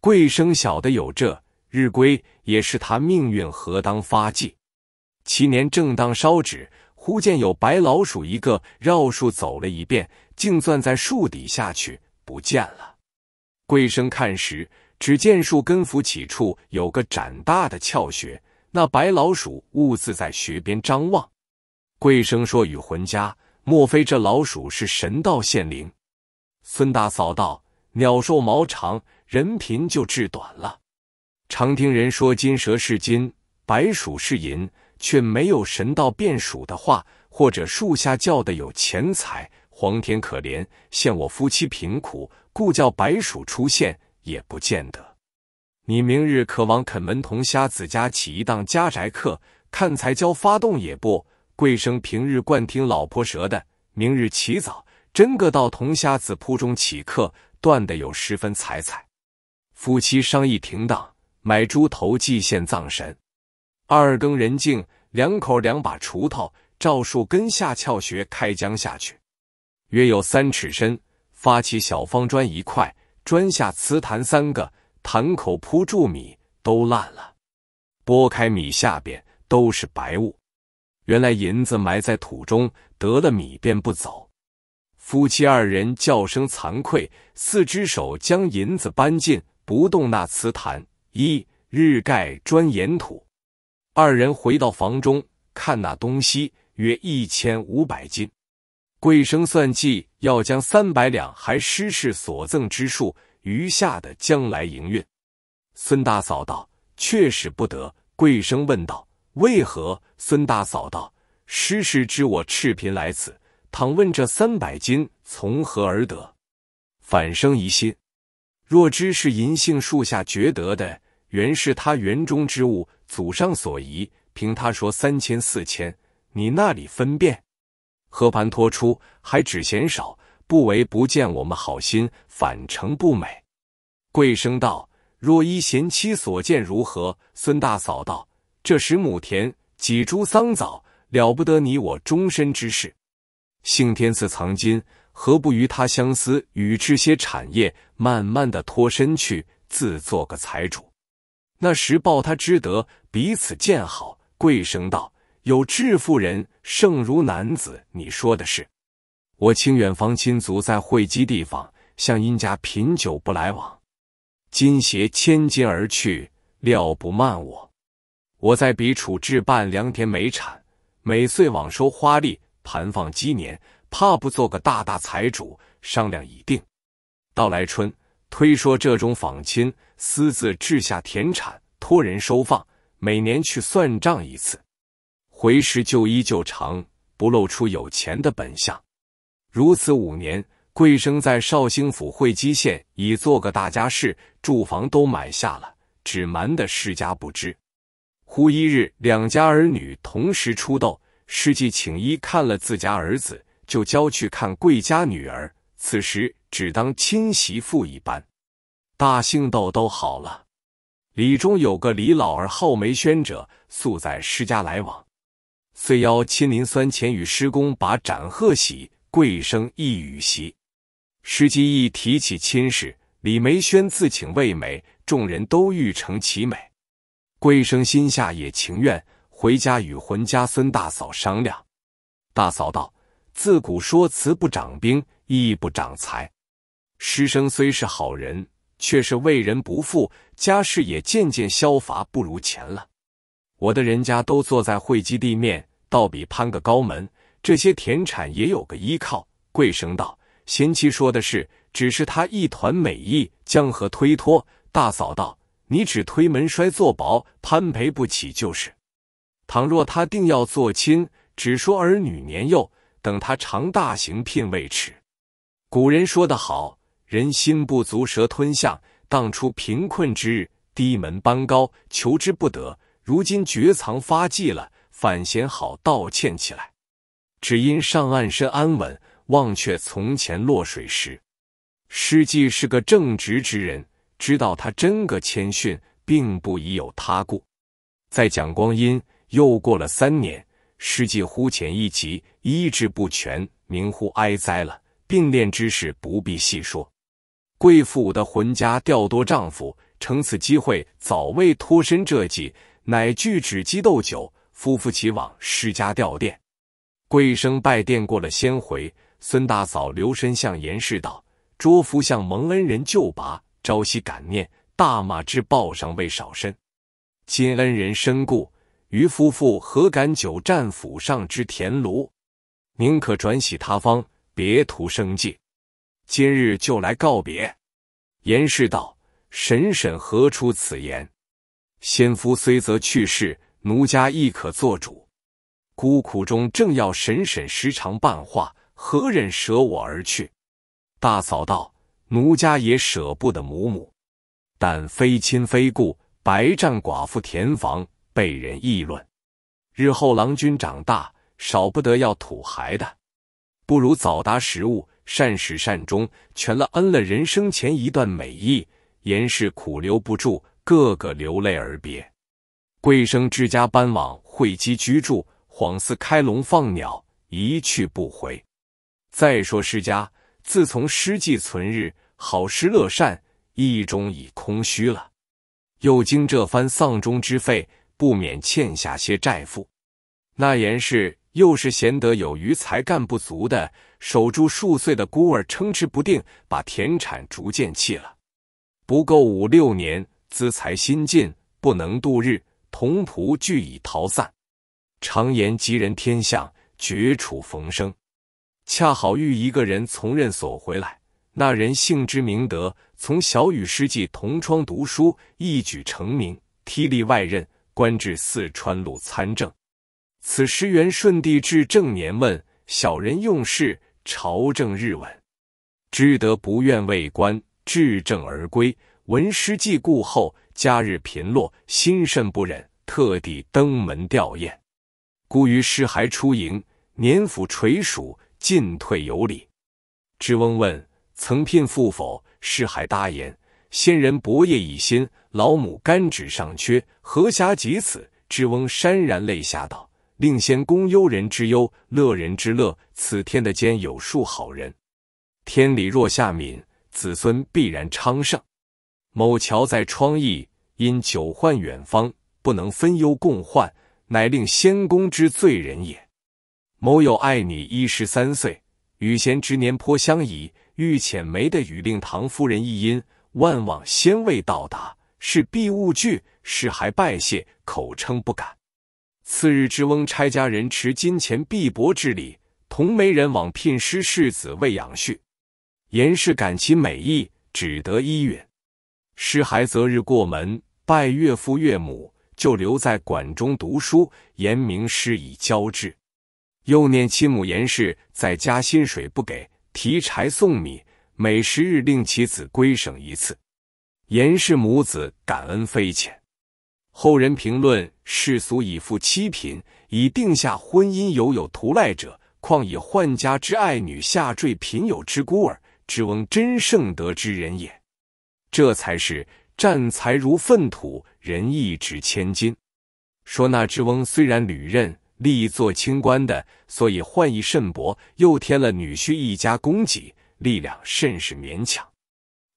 贵生晓得有这。日归也是他命运何当发迹？其年正当烧纸，忽见有白老鼠一个绕树走了一遍，竟钻在树底下去不见了。贵生看时，只见树根扶起处有个展大的窍穴，那白老鼠兀自在穴边张望。贵生说与浑家：莫非这老鼠是神道现灵？孙大嫂道：鸟寿毛长，人贫就治短了。常听人说金蛇是金，白鼠是银，却没有神道变鼠的话，或者树下叫的有钱财，皇天可怜，现我夫妻贫苦，故叫白鼠出现，也不见得。你明日可往肯门同瞎子家起一档家宅客，看才交发动也不。贵生平日惯听老婆舌的，明日起早，真个到铜瞎子铺中起客，断得有十分彩彩。夫妻商议停当，买猪头祭献葬神。二更人静，两口两把锄头，照树根下撬穴开江下去，约有三尺深，发起小方砖一块，砖下瓷坛三个。坛口铺住米都烂了，拨开米下边都是白雾。原来银子埋在土中，得了米便不走。夫妻二人叫声惭愧，四只手将银子搬进，不动那瓷坛，一日盖砖掩土。二人回到房中，看那东西约一千五百斤。贵生算计，要将三百两还施氏所赠之数。余下的将来营运，孙大嫂道：“确实不得。”贵生问道：“为何？”孙大嫂道：“师师知我赤贫来此，倘问这三百金从何而得，反生疑心。若知是银杏树下掘得的，原是他园中之物，祖上所遗。凭他说三千四千，你那里分辨？和盘托出，还只嫌少。”不为不见我们好心，反成不美。贵生道：“若依贤妻所见如何？”孙大嫂道：“这十亩田，几株桑枣，了不得你我终身之事。幸天赐藏金，何不与他相思，与这些产业，慢慢的脱身去，自做个财主。那时报他之德，彼此见好。”贵生道：“有致富人，胜如男子。你说的是。”我清远房亲族在会稽地方向殷家品酒不来往，今携千金而去，料不慢我。我在彼处置办良田美产，每岁往收花利，盘放积年，怕不做个大大财主。商量已定，到来春推说这种访亲，私自置下田产，托人收放，每年去算账一次，回时就依旧长，不露出有钱的本相。如此五年，贵生在绍兴府会稽县已做个大家事，住房都买下了，只瞒得世家不知。忽一日，两家儿女同时出斗，世纪请医看了自家儿子，就交去看贵家女儿。此时只当亲媳妇一般，大兴斗都好了。李中有个李老儿好梅轩者，素在施家来往，遂邀亲临酸前与师公把斩贺喜。贵生一语席，施基一提起亲事，李梅轩自请为美，众人都欲成其美。贵生心下也情愿，回家与浑家孙大嫂商量。大嫂道：“自古说辞不长兵，义不长财。师生虽是好人，却是为人不富，家世也渐渐消乏，不如前了。我的人家都坐在会稽地面，倒比攀个高门。”这些田产也有个依靠。贵生道：“贤妻说的是，只是他一团美意，江河推脱。”大嫂道：“你只推门摔做薄，攀陪不起就是。倘若他定要做亲，只说儿女年幼，等他长大行聘未迟。古人说得好，人心不足蛇吞象。当初贫困之日，低门搬高，求之不得；如今绝藏发迹了，反嫌好道歉起来。”只因上岸身安稳，忘却从前落水时。施季是个正直之人，知道他真个谦逊，并不已有他故。在蒋光阴又过了三年，施季忽前一疾，医治不全，名乎哀哉了。并恋之事不必细说。贵妇的浑家调多丈夫，乘此机会早为脱身这计，乃拒止鸡斗酒，夫妇齐往施家吊唁。贵生拜殿过了先回，孙大嫂留神向严氏道：“卓夫向蒙恩人救拔，朝夕感念，大骂之报上未少身。今恩人身故，余夫妇何敢久占府上之田庐？宁可转徙他方，别图生计。今日就来告别。”严氏道：“婶婶何出此言？先夫虽则去世，奴家亦可做主。”孤苦中正要婶婶时常伴话，何忍舍我而去？大嫂道：“奴家也舍不得母母。”但非亲非故，白占寡妇田房，被人议论。日后郎君长大，少不得要土孩的，不如早达时务，善始善终，全了恩了人生前一段美意。严氏苦留不住，个个流泪而别。贵生之家搬往会稽居住，恍似开笼放鸟，一去不回。再说施家，自从施记存日，好施乐善，意中已空虚了。又经这番丧钟之费，不免欠下些债负。那严氏又是贤德有余，才干不足的，守住数岁的孤儿，撑持不定，把田产逐渐弃了。不够五六年，资财新尽，不能度日，同仆俱已逃散。常言吉人天相，绝处逢生。恰好遇一个人从任所回来，那人姓之明德，从小与师记同窗读书，一举成名，剔吏外任，官至四川路参政。此时元顺帝至正年问小人用事，朝政日稳，知得不愿为官。至正而归，闻师记故后，家日贫落，心甚不忍，特地登门吊唁。故于师还出营，年抚垂属，进退有礼。知翁问：曾聘妇否？师还答言：先人薄业已心，老母干指尚缺，何暇及此？知翁潸然泪下道：令先公忧人之忧，乐人之乐。此天的间有数好人，天理若下敏。子孙必然昌盛。某乔在疮疫，因久患远方，不能分忧共患，乃令先公之罪人也。某有爱女一十三岁，与贤之年颇相宜，欲遣媒的与令堂夫人一因，万望先未到达，是必勿惧。是还拜谢，口称不敢。次日，之翁差家人持金钱币帛之礼，同媒人往聘师世子为养婿。严氏感其美意，只得依允。师孩择日过门拜岳父岳母，就留在馆中读书。严明师以交之。又念亲母严氏在家薪水不给，提柴送米，每十日令其子归省一次。严氏母子感恩非浅。后人评论世俗以富欺贫，以定下婚姻犹有图赖者，况以宦家之爱女下坠贫友之孤儿。之翁真圣德之人也，这才是战财如粪土，仁义值千金。说那之翁虽然履任，立做清官的，所以患意甚薄，又添了女婿一家供给，力量甚是勉强。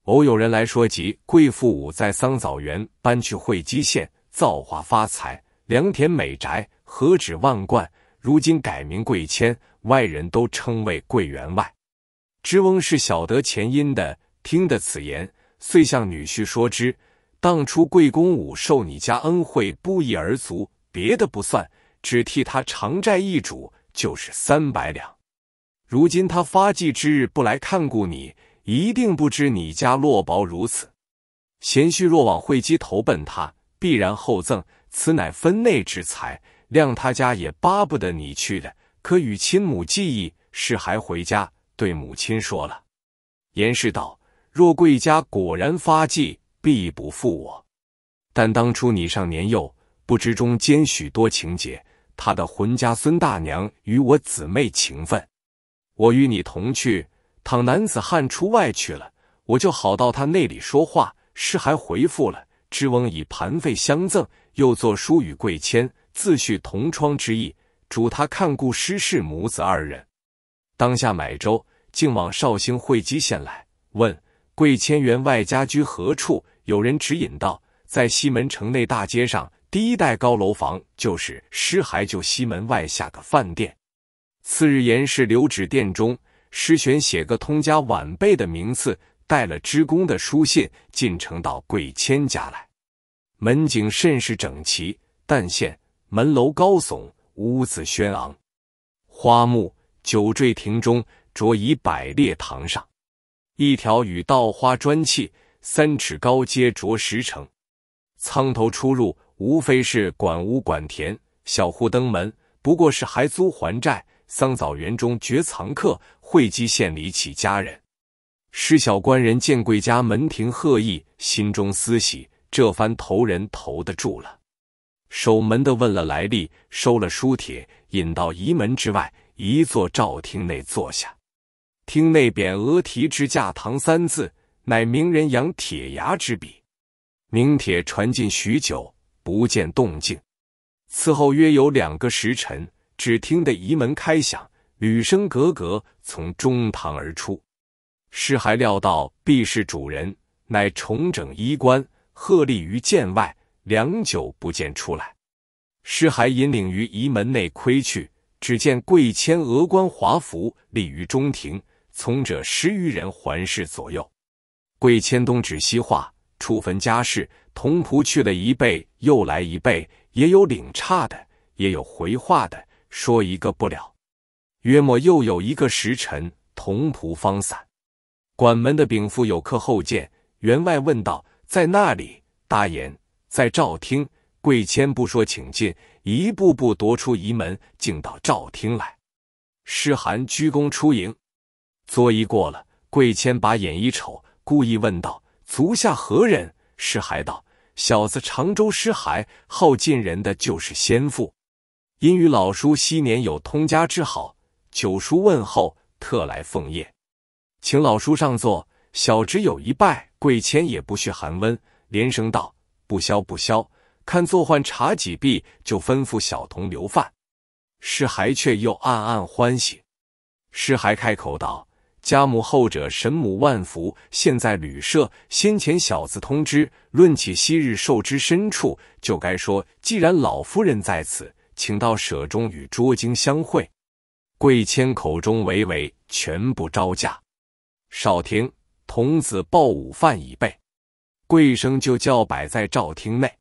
偶有人来说及贵妇武在桑枣园搬去会稽县造化发财，良田美宅，何止万贯？如今改名贵谦，外人都称为贵员外。知翁是晓得前因的，听得此言，遂向女婿说之：当初贵公武受你家恩惠，不一而足，别的不算，只替他偿债一主，就是三百两。如今他发迹之日不来看顾你，一定不知你家落薄如此。贤婿若往会稽投奔他，必然厚赠，此乃分内之财，谅他家也巴不得你去的，可与亲母记忆，是还回家。对母亲说了，严氏道：“若贵家果然发迹，必不负我。但当初你尚年幼，不知中间许多情节。他的浑家孙大娘与我姊妹情分，我与你同去。倘男子汉出外去了，我就好到他那里说话。是还回复了，知翁以盘费相赠，又作书与贵谦，自叙同窗之意，嘱他看顾失事母子二人。”当下买舟，竟往绍兴会稽县来，问贵谦员外家居何处？有人指引道，在西门城内大街上第一代高楼房，就是师还就西门外下个饭店。次日，严氏留指店中，师选写个通家晚辈的名次，带了知公的书信，进城到贵谦家来。门景甚是整齐，但现门楼高耸，屋子轩昂，花木。酒坠亭中，着以百列堂上，一条与稻花砖砌，三尺高阶着十层。仓头出入，无非是管屋管田，小户登门，不过是还租还债。桑枣园中绝藏客，会稽县里起家人。施小官人见贵家门庭赫义，心中思喜，这番投人投得住了。守门的问了来历，收了书帖，引到仪门之外一座照厅内坐下。厅内匾额题之“驾堂”三字，乃名人杨铁牙之笔。名帖传进许久，不见动静。此后约有两个时辰，只听得仪门开响，吕声格格从中堂而出。诗还料到必是主人，乃重整衣冠，鹤立于剑外。良久不见出来，诗还引领于仪门内窥去，只见贵谦额冠华服，立于中庭，从者十余人环视左右。贵谦东指西画，处分家事，童仆去了一辈，又来一辈，也有领差的，也有回话的，说一个不了。约莫又有一个时辰，童仆方散。管门的禀赋有客后见，员外问道：“在那里？”答言：“在赵厅。”贵谦不说，请进，一步步踱出仪门，竟到赵厅来。诗涵鞠躬出迎，作揖过了。贵谦把眼一瞅，故意问道：“足下何人？”诗海道：“小子，常州诗海，好近人的就是先父。因与老叔昔年有通家之好，九叔问候，特来奉业。”请老叔上座，小侄有一拜。贵谦也不恤寒温，连声道：“不消不消。”看坐换茶几毕，就吩咐小童留饭。诗还却又暗暗欢喜。诗还开口道：“家母后者神母万福，现在旅社。先前小子通知，论起昔日受之深处，就该说：既然老夫人在此，请到舍中与捉精相会。”贵谦口中唯唯，全部招架。少廷，童子报午饭已备。贵生就叫摆在赵厅内，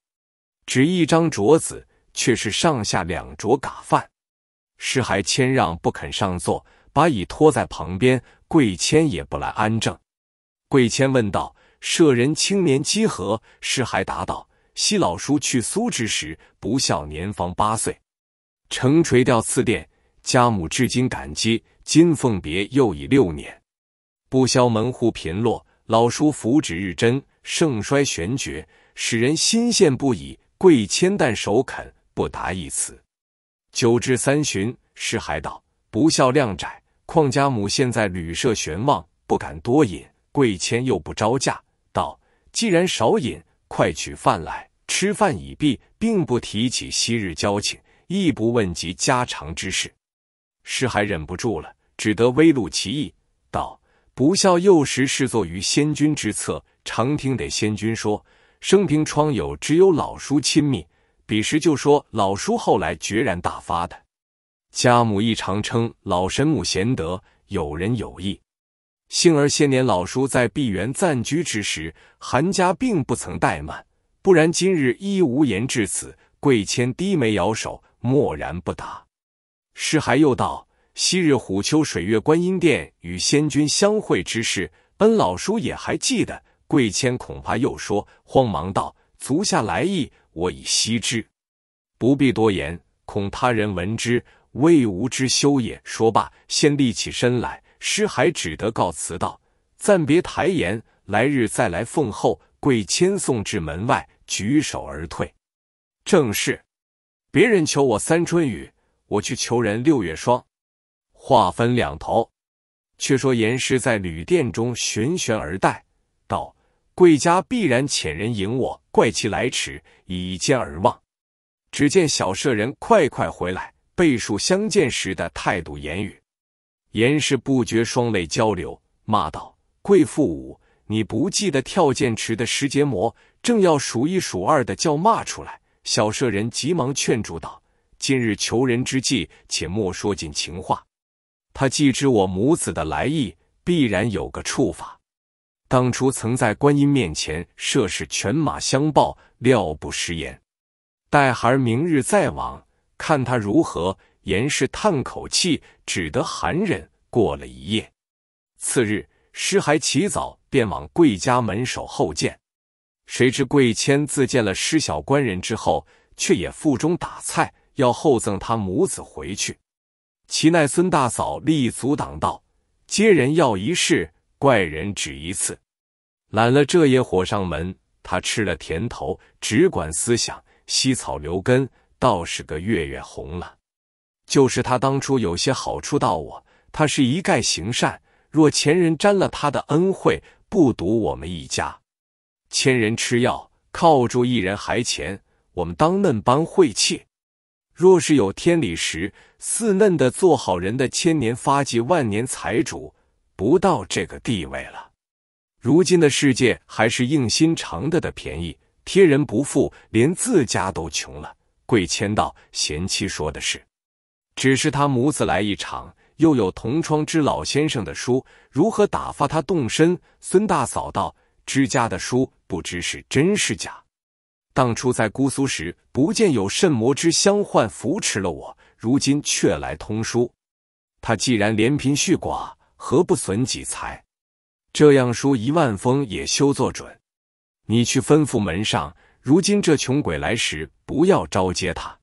只一张桌子，却是上下两桌嘎饭。诗还谦让不肯上座，把椅拖在旁边。贵谦也不来安正。贵谦问道：“舍人青年几何？”诗还答道：“昔老叔去苏之时，不孝年方八岁，承垂钓赐殿，家母至今感激。今奉别又已六年。”不消门户贫落，老叔福祉日臻，盛衰玄绝，使人心羡不已。贵谦但首肯，不答一词。久至三旬，诗还道：“不孝量窄，况家母现在旅社悬望，不敢多饮。”贵谦又不招架，道：“既然少饮，快取饭来。”吃饭已毕，并不提起昔日交情，亦不问及家常之事。诗还忍不住了，只得微露其意，道。不孝幼时侍坐于先君之侧，常听得先君说：“生平窗友只有老叔亲密。”彼时就说老叔后来决然大发的。家母亦常称老神母贤德，有仁有义。幸而先年老叔在碧园暂居之时，韩家并不曾怠慢，不然今日亦无言至此。贵谦低眉摇手，默然不答。诗还又道。昔日虎丘水月观音殿与仙君相会之事，本老叔也还记得。贵谦恐怕又说，慌忙道：“足下来意，我已悉知，不必多言，恐他人闻之，魏无之羞也。”说罢，先立起身来，诗还只得告辞道：“暂别台言，来日再来奉候。”贵谦送至门外，举手而退。正是，别人求我三春雨，我去求人六月霜。话分两头，却说严师在旅店中悬悬而待，道：“贵家必然遣人迎我，怪其来迟，以见而望。”只见小舍人快快回来，背数相见时的态度言语。严氏不觉双泪交流，骂道：“贵妇武，你不记得跳涧池的石结魔，正要数一数二的叫骂出来。”小舍人急忙劝住道：“今日求人之际，且莫说尽情话。”他既知我母子的来意，必然有个处法。当初曾在观音面前设是犬马相报，料不食言。待孩明日再往，看他如何。严氏叹口气，只得含忍过了一夜。次日，诗还起早，便往贵家门首候见。谁知贵谦自见了施小官人之后，却也腹中打菜，要厚赠他母子回去。其奈孙大嫂立阻挡道：“接人要一事，怪人只一次。揽了这野火上门，他吃了甜头，只管思想，惜草留根，倒是个月月红了。就是他当初有些好处到我，他是一概行善。若前人沾了他的恩惠，不独我们一家。千人吃药，靠住一人还钱，我们当嫩般晦气。若是有天理时，似嫩的做好人的千年发迹万年财主，不到这个地位了。如今的世界还是硬心肠的的便宜，贴人不富，连自家都穷了。贵谦道：“贤妻说的是，只是他母子来一场。”又有同窗之老先生的书，如何打发他动身？孙大嫂道：“之家的书不知是真是假。当初在姑苏时，不见有甚魔之相唤扶持了我，如今却来通书。他既然怜贫恤寡，何不损己财？这样书一万封也休做准。你去吩咐门上，如今这穷鬼来时，不要招接他。”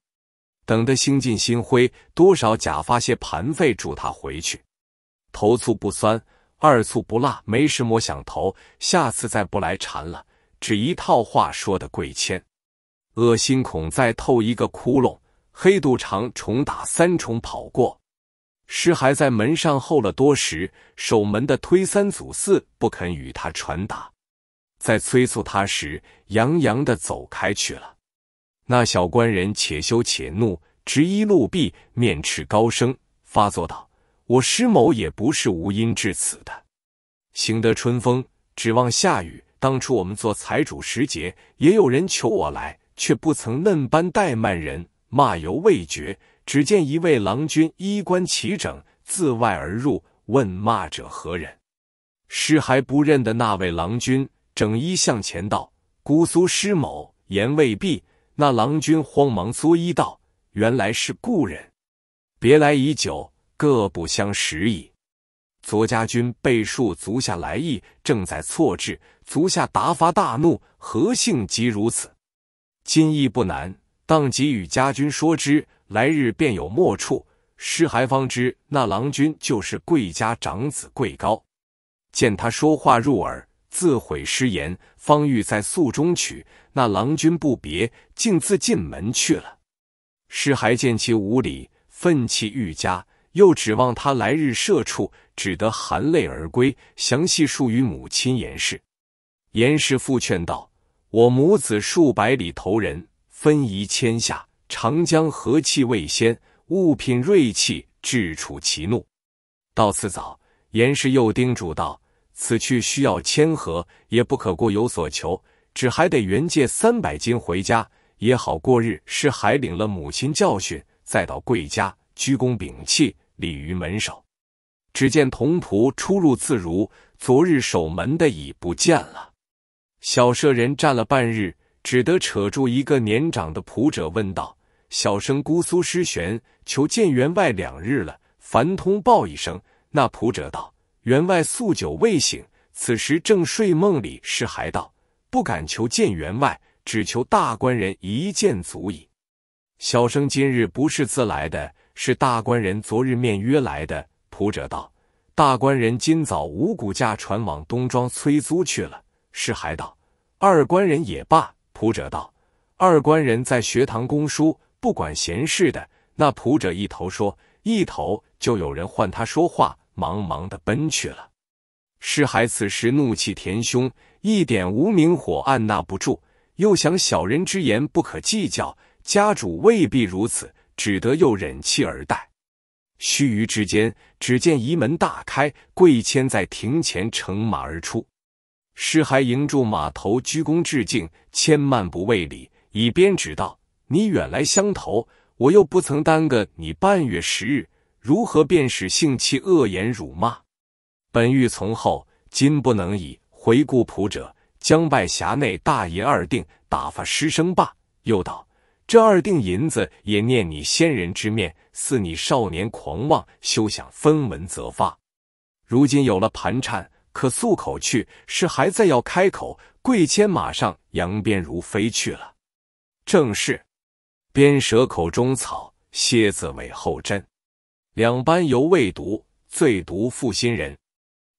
等得心尽心灰，多少假发些盘费助他回去。头醋不酸，二醋不辣，没什么想头。下次再不来缠了。只一套话说的贵谦，恶心恐再透一个窟窿。黑肚肠重打三重跑过，尸还在门上候了多时，守门的推三阻四，不肯与他传达。在催促他时，洋洋的走开去了。那小官人且羞且怒，执一路臂，面斥高声发作道：“我施某也不是无因至此的。行得春风，指望下雨。当初我们做财主时节，也有人求我来，却不曾嫩般怠慢人，骂犹未绝。只见一位郎君衣冠齐整，自外而入，问骂者何人？诗还不认得那位郎君，整衣向前道：‘姑苏施某，言未必。’那郎君慌忙作揖道：“原来是故人，别来已久，各不相识矣。”左家军背述足下来意，正在错置，足下答发大怒：“何幸即如此？今亦不难，当即与家军说之，来日便有莫处。”诗还方知那郎君就是贵家长子贵高，见他说话入耳。自悔失言，方欲在宿中取那郎君，不别，竟自进门去了。诗还见其无礼，愤气愈加，又指望他来日射畜，只得含泪而归。详细述与母亲严氏。严氏复劝道：“我母子数百里投人，分宜迁下，长江和气未先，物品锐气，置处其怒。”到次早，严氏又叮嘱道。此去需要谦和，也不可过有所求，只还得原借三百金回家，也好过日。是还领了母亲教训，再到贵家鞠躬屏气，立于门首。只见童仆出入自如，昨日守门的已不见了。小舍人站了半日，只得扯住一个年长的仆者问道：“小生姑苏失玄，求见员外两日了，烦通报一声。”那仆者道。员外宿酒未醒，此时正睡梦里。是还道不敢求见员外，只求大官人一见足矣。小生今日不是自来的，是大官人昨日面约来的。仆者道：大官人今早五谷驾船往东庄催租去了。是还道：二官人也罢。仆者道：二官人在学堂供书，不管闲事的。那仆者一头说，一头就有人唤他说话。忙忙的奔去了。诗海此时怒气填胸，一点无名火按捺不住，又想小人之言不可计较，家主未必如此，只得又忍气而待。须臾之间，只见仪门大开，贵谦在庭前乘马而出。诗海迎住马头，鞠躬致敬，千万不为礼，以鞭指道：“你远来相投，我又不曾耽搁你半月时日。”如何便使性气恶言辱骂？本欲从后，今不能已。回顾仆者，将拜匣内大银二锭，打发师生罢。又道：这二锭银子也念你先人之面，似你少年狂妄，休想分文则发。如今有了盘缠，可漱口去。是还在要开口，贵谦马上扬鞭如飞去了。正是鞭蛇口中草，蝎子尾后针。两班犹未读，最读负心人。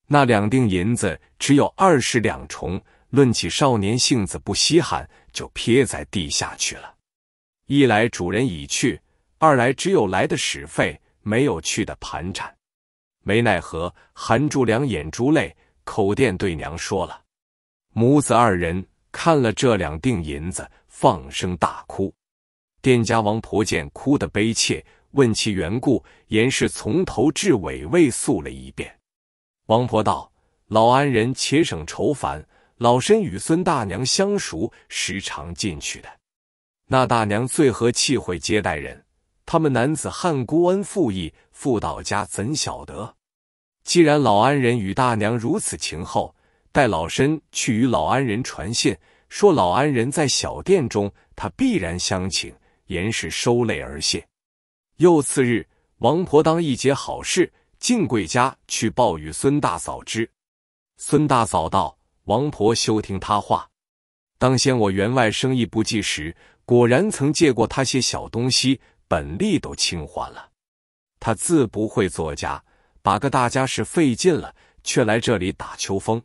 那两锭银子只有二十两重，论起少年性子不稀罕，就撇在地下去了。一来主人已去，二来只有来的使费，没有去的盘缠。没奈何，含住两眼珠泪，口店对娘说了。母子二人看了这两锭银子，放声大哭。店家王婆见哭得悲切，问其缘故，严氏从头至尾未诉了一遍。王婆道：“老安人且省愁烦，老身与孙大娘相熟，时常进去的。那大娘最和气会接待人。他们男子汉孤恩负义，妇道家怎晓得？既然老安人与大娘如此情厚，待老身去与老安人传信，说老安人在小店中，他必然相请。”严氏收泪而谢。又次日，王婆当一节好事，进贵家去报与孙大嫂知。孙大嫂道：“王婆休听他话。当先我员外生意不济时，果然曾借过他些小东西，本利都清还了。他自不会作家，把个大家是费尽了，却来这里打秋风。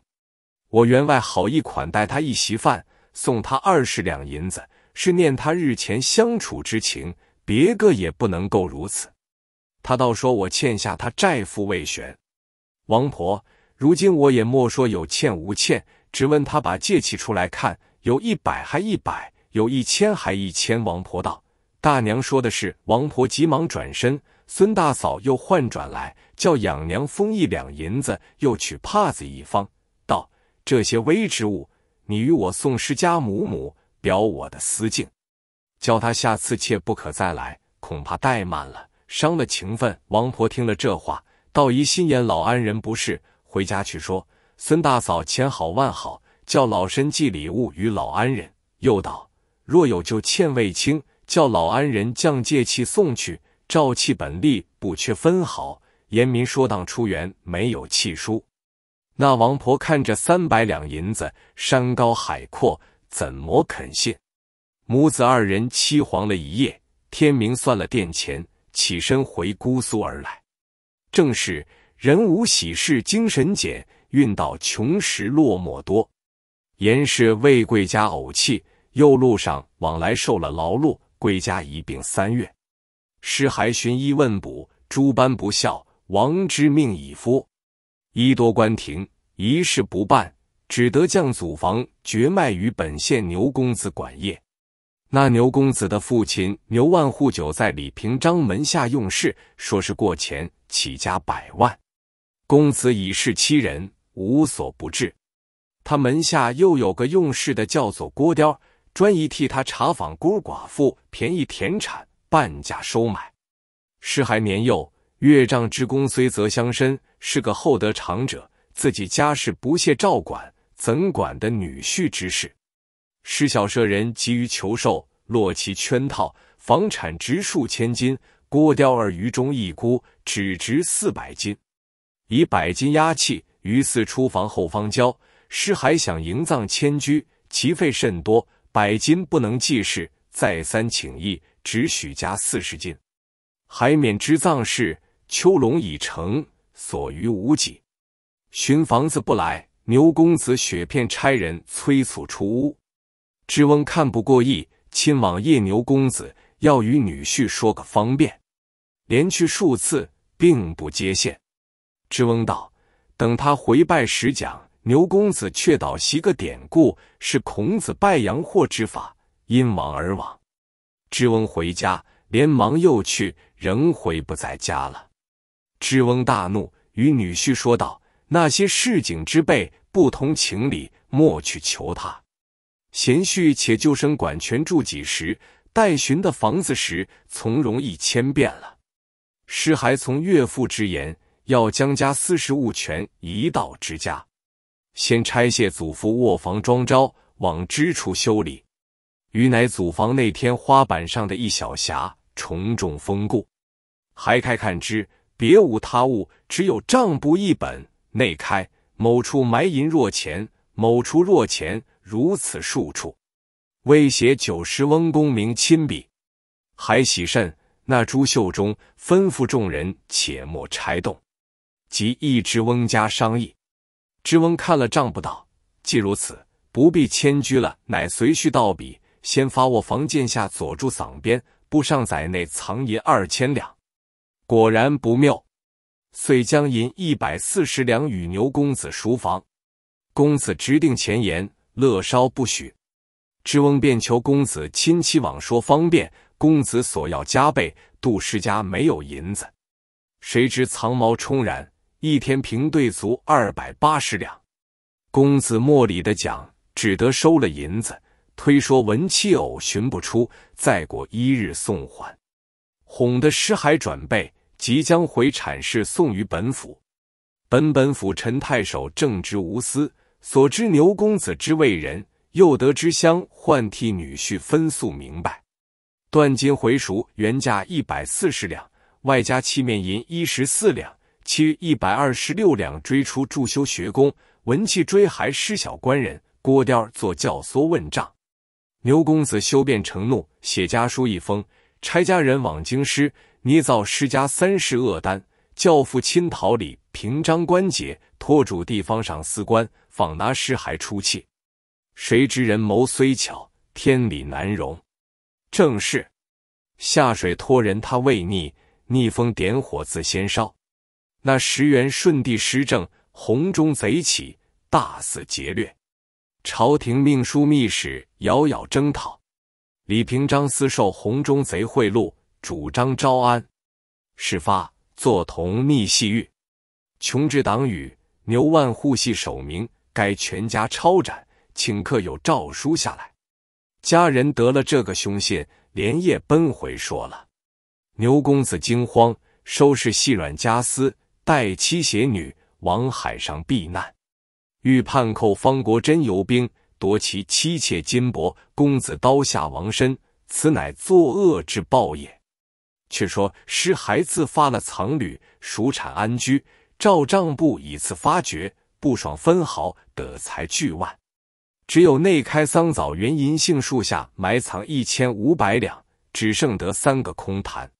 我员外好意款待他一席饭，送他二十两银子。”是念他日前相处之情，别个也不能够如此。他倒说我欠下他债负未悬。王婆，如今我也莫说有欠无欠，只问他把借契出来看，有一百还一百，有一千还一千。王婆道：“大娘说的是。”王婆急忙转身，孙大嫂又换转来，叫养娘封一两银子，又取帕子一方，道：“这些微之物，你与我送施家母母。”表我的思敬，叫他下次切不可再来，恐怕怠慢了，伤了情分。王婆听了这话，倒疑心眼老安人不是，回家去说孙大嫂千好万好，叫老身寄礼物与老安人。又道若有就欠未清，叫老安人降借契送去，照契本利，不缺分毫。严民说当出园，没有契书。那王婆看着三百两银子，山高海阔。怎么肯信？母子二人凄惶了一夜，天明算了殿钱，起身回姑苏而来。正是人无喜事精神减，运到穷时落寞多。严氏为贵家呕气，又路上往来受了劳碌，贵家一病三月，师还寻医问卜，诸般不效，王之命已夫。一多关停，一事不办。只得将祖房绝卖于本县牛公子管业。那牛公子的父亲牛万户久在李平章门下用事，说是过钱，起家百万。公子已是妻人，无所不至。他门下又有个用事的，叫做郭雕，专一替他查访孤寡妇，便宜田产，半价收买。师还年幼，岳丈之功虽则乡绅，是个厚德长者，自己家事不屑照管。怎管的女婿之事？施小舍人急于求寿，落其圈套，房产值数千金。郭雕儿于中一孤，只值四百金，以百金押契，于四出房后方交。施还想营葬迁居，其费甚多，百金不能济事，再三请意，只许加四十金。还免之葬事，秋龙已成，所余无几。寻房子不来。牛公子雪片差人催促出屋，知翁看不过意，亲往谒牛公子，要与女婿说个方便。连去数次，并不接线。知翁道：“等他回拜时讲，牛公子却倒习个典故，是孔子拜阳货之法，因往而往。”知翁回家，连忙又去，仍回不在家了。知翁大怒，与女婿说道。那些市井之辈不通情理，莫去求他。贤婿且就生管权住几时，待寻的房子时，从容一千遍了。师还从岳父之言，要将家私事物权移到之家，先拆卸祖父卧房装招，往支处修理。余乃祖房那天花板上的一小匣，重重封固。还开看之，别无他物，只有账簿一本。内开某处埋银若钱，某处若钱，如此数处。威胁九十翁公明亲笔，还喜甚？那朱秀忠吩咐众人且莫拆动，即一知翁家商议。知翁看了账簿道：“既如此，不必迁居了，乃随序道笔，先发我房间下佐助嗓边，不上载内藏银二千两。果然不妙，遂将银一百四十两与牛公子赎房。公子直定前言，乐烧不许。知翁便求公子亲戚往说方便，公子索要加倍。杜氏家没有银子，谁知藏毛冲然。”一天平兑足二百八十两，公子莫里的讲，只得收了银子，推说文妻偶寻不出，再过一日送还。哄得尸骸转背，即将回阐事送于本府。本本府陈太守正直无私，所知牛公子之为人，又得知乡换替女婿分诉明白。断金回赎原价一百四十两，外加漆面银一十四两。其余一百二十六两追出助修学宫，文气追还失小官人郭雕做教唆问账。牛公子修辩成怒，写家书一封，差家人往京师捏造施家三世恶单，教父亲桃李平章关节，托主地方上司官，访拿尸骸出气。谁知人谋虽巧，天理难容。正是下水托人，他未逆逆风点火自先烧。那石原顺帝施政，红中贼起，大肆劫掠。朝廷命书密使遥遥征讨。李平章私受红中贼贿赂，主张招安。事发坐同逆细狱，穷至党羽，牛万户系首名，该全家抄斩，顷刻有诏书下来。家人得了这个凶信，连夜奔回说了。牛公子惊慌，收拾细软家私。带妻携女往海上避难，欲叛寇方国珍游兵夺其妻妾金帛，公子刀下亡身，此乃作恶之报也。却说尸骸自发了藏旅，属产安居，赵账簿以次发觉，不爽分毫，得财巨万。只有内开桑枣园银杏树下埋藏一千五百两，只剩得三个空坛。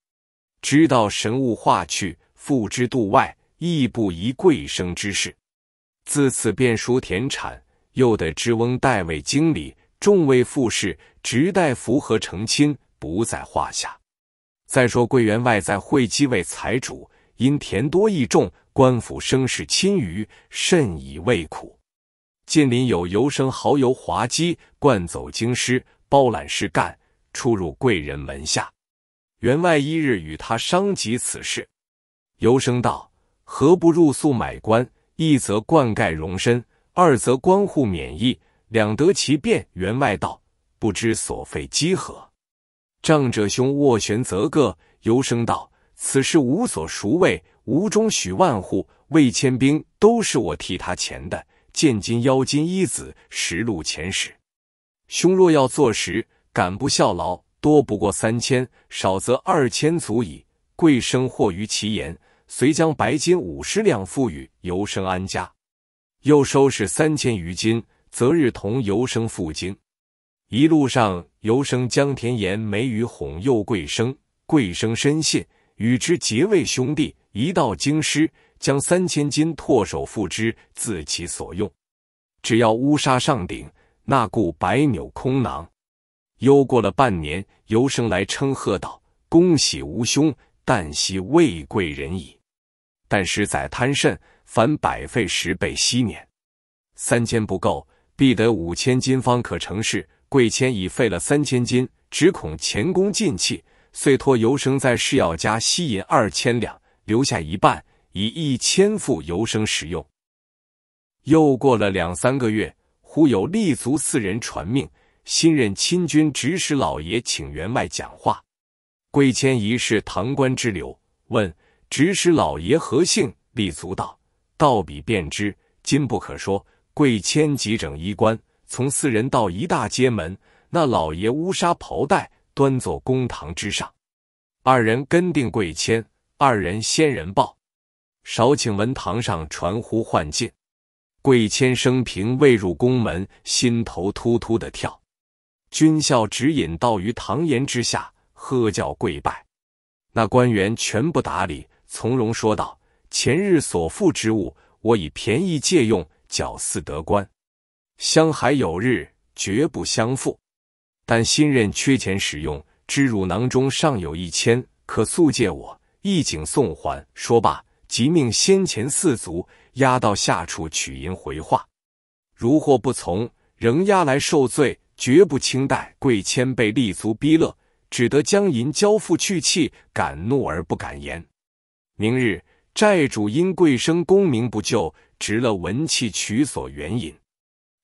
知道神物化去，付之度外。亦不宜贵生之事，自此便书田产，又得知翁代为经理，众位副士直待符合成亲，不在话下。再说桂员外在会稽为财主，因田多益众，官府生事亲于，甚以畏苦。近邻有游生好友滑稽，惯走京师，包揽事干，出入贵人门下。员外一日与他商及此事，游生道。何不入宿买官？一则灌溉容身，二则官户免役，两得其便。员外道：“不知所费积何？”仗者兄斡旋则个。游生道：“此事无所熟谓，吴中许万户魏千兵，都是我替他钱的。见今妖金一子，实录前史。兄若要做实，敢不效劳？多不过三千，少则二千足矣。贵生或于其言。”遂将白金五十两付与游生安家，又收拾三千余金，择日同游生赴京。一路上，游生将甜言美语哄诱贵生，贵生深信，与之结为兄弟。一到京师，将三千金唾手付之，自其所用。只要乌纱上顶，那故百纽空囊。又过了半年，游生来称贺道：“恭喜吾兄，旦夕未贵人矣。”但实在贪甚，凡百费十倍息年，三千不够，必得五千金方可成事。贵谦已费了三千金，只恐前功尽弃，遂托游生在士药家息银二千两，留下一半，以一千付游生使用。又过了两三个月，忽有立足四人传命，新任亲军指使老爷请员外讲话。贵谦疑是唐官之流，问。指使老爷何姓？立足道：“道比便知。今不可说。”贵谦急整衣冠，从四人到一大街门，那老爷乌纱袍带，端坐公堂之上。二人跟定贵谦，二人先人报，少请闻堂上传呼唤进。贵谦生平未入宫门，心头突突的跳。军校指引到于堂檐之下，喝叫跪拜。那官员全不打理。从容说道：“前日所付之物，我以便宜借用，侥似得官。相还有日，绝不相负。但新任缺钱使用，知汝囊中尚有一千，可速借我，一景送还。说罢，即命先前四族押到下处取银回话。如或不从，仍押来受罪，绝不轻待。贵谦被立足逼勒，只得将银交付去气，敢怒而不敢言。明日债主因贵生功名不就，执了文契取所原银。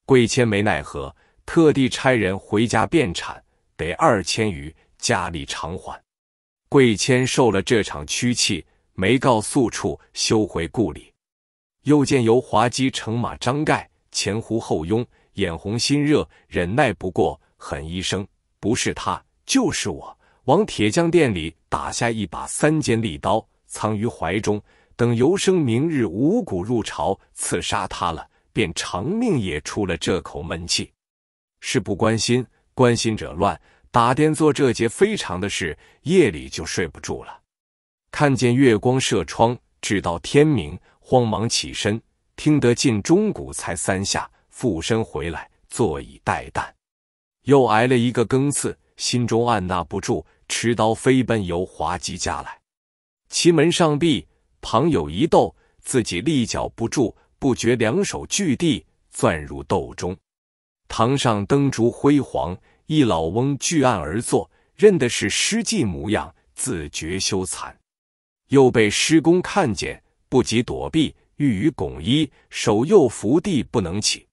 贵谦没奈何，特地差人回家变产，得二千余，家里偿还。贵谦受了这场屈气，没告诉处，休回故里。又见由滑稽乘马张盖前呼后拥，眼红心热，忍耐不过，狠一声：“不是他，就是我！”往铁匠店里打下一把三尖利刀，藏于怀中，等游生明日五谷入朝，刺杀他了。便长命也出了这口闷气，事不关心，关心者乱。打电做这节非常的事，夜里就睡不住了。看见月光射窗，直到天明，慌忙起身，听得进钟鼓才三下，附身回来，坐以待旦。又挨了一个更次，心中按捺不住，持刀飞奔由滑稽家来。其门上壁旁有一斗，自己立脚不住。不觉两手据地，钻入斗中。堂上灯烛辉煌，一老翁据案而坐，认的是施祭模样，自觉羞惭。又被施公看见，不及躲避，欲与拱衣，手又伏地不能起，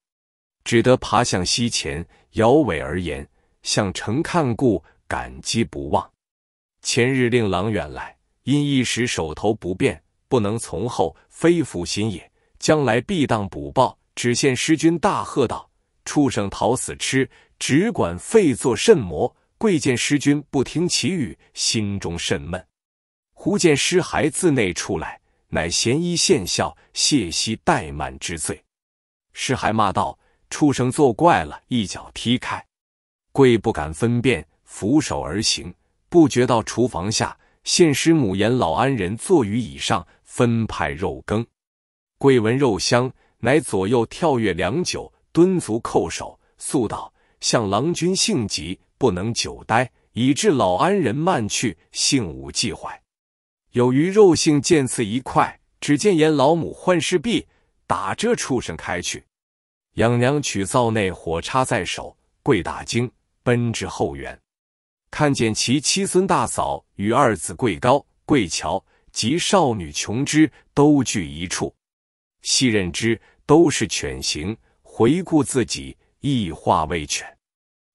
只得爬向膝前，摇尾而言：“向臣看顾，感激不忘。前日令郎远来，因一时手头不便，不能从后，非负心也。”将来必当补报。只见师君大喝道：“畜生讨死吃，只管废作甚魔！”贵见师君不听其语，心中甚闷。忽见师孩自内出来，乃咸衣献笑，谢息怠慢之罪。师孩骂道：“畜生作怪了！”一脚踢开，贵不敢分辨，俯首而行，不觉到厨房下，现师母言老安人坐于椅上，分派肉羹。贵闻肉香，乃左右跳跃良久，蹲足叩首，诉道：“向郎君性急，不能久待，以致老安人慢去，幸无忌怀。有余肉性见此一块，只见言老母患事毕，打这畜生开去。”养娘取灶内火插在手，跪大惊，奔至后园，看见其七孙大嫂与二子贵高、贵乔及少女琼枝都聚一处。细认之，都是犬形。回顾自己，亦化为犬，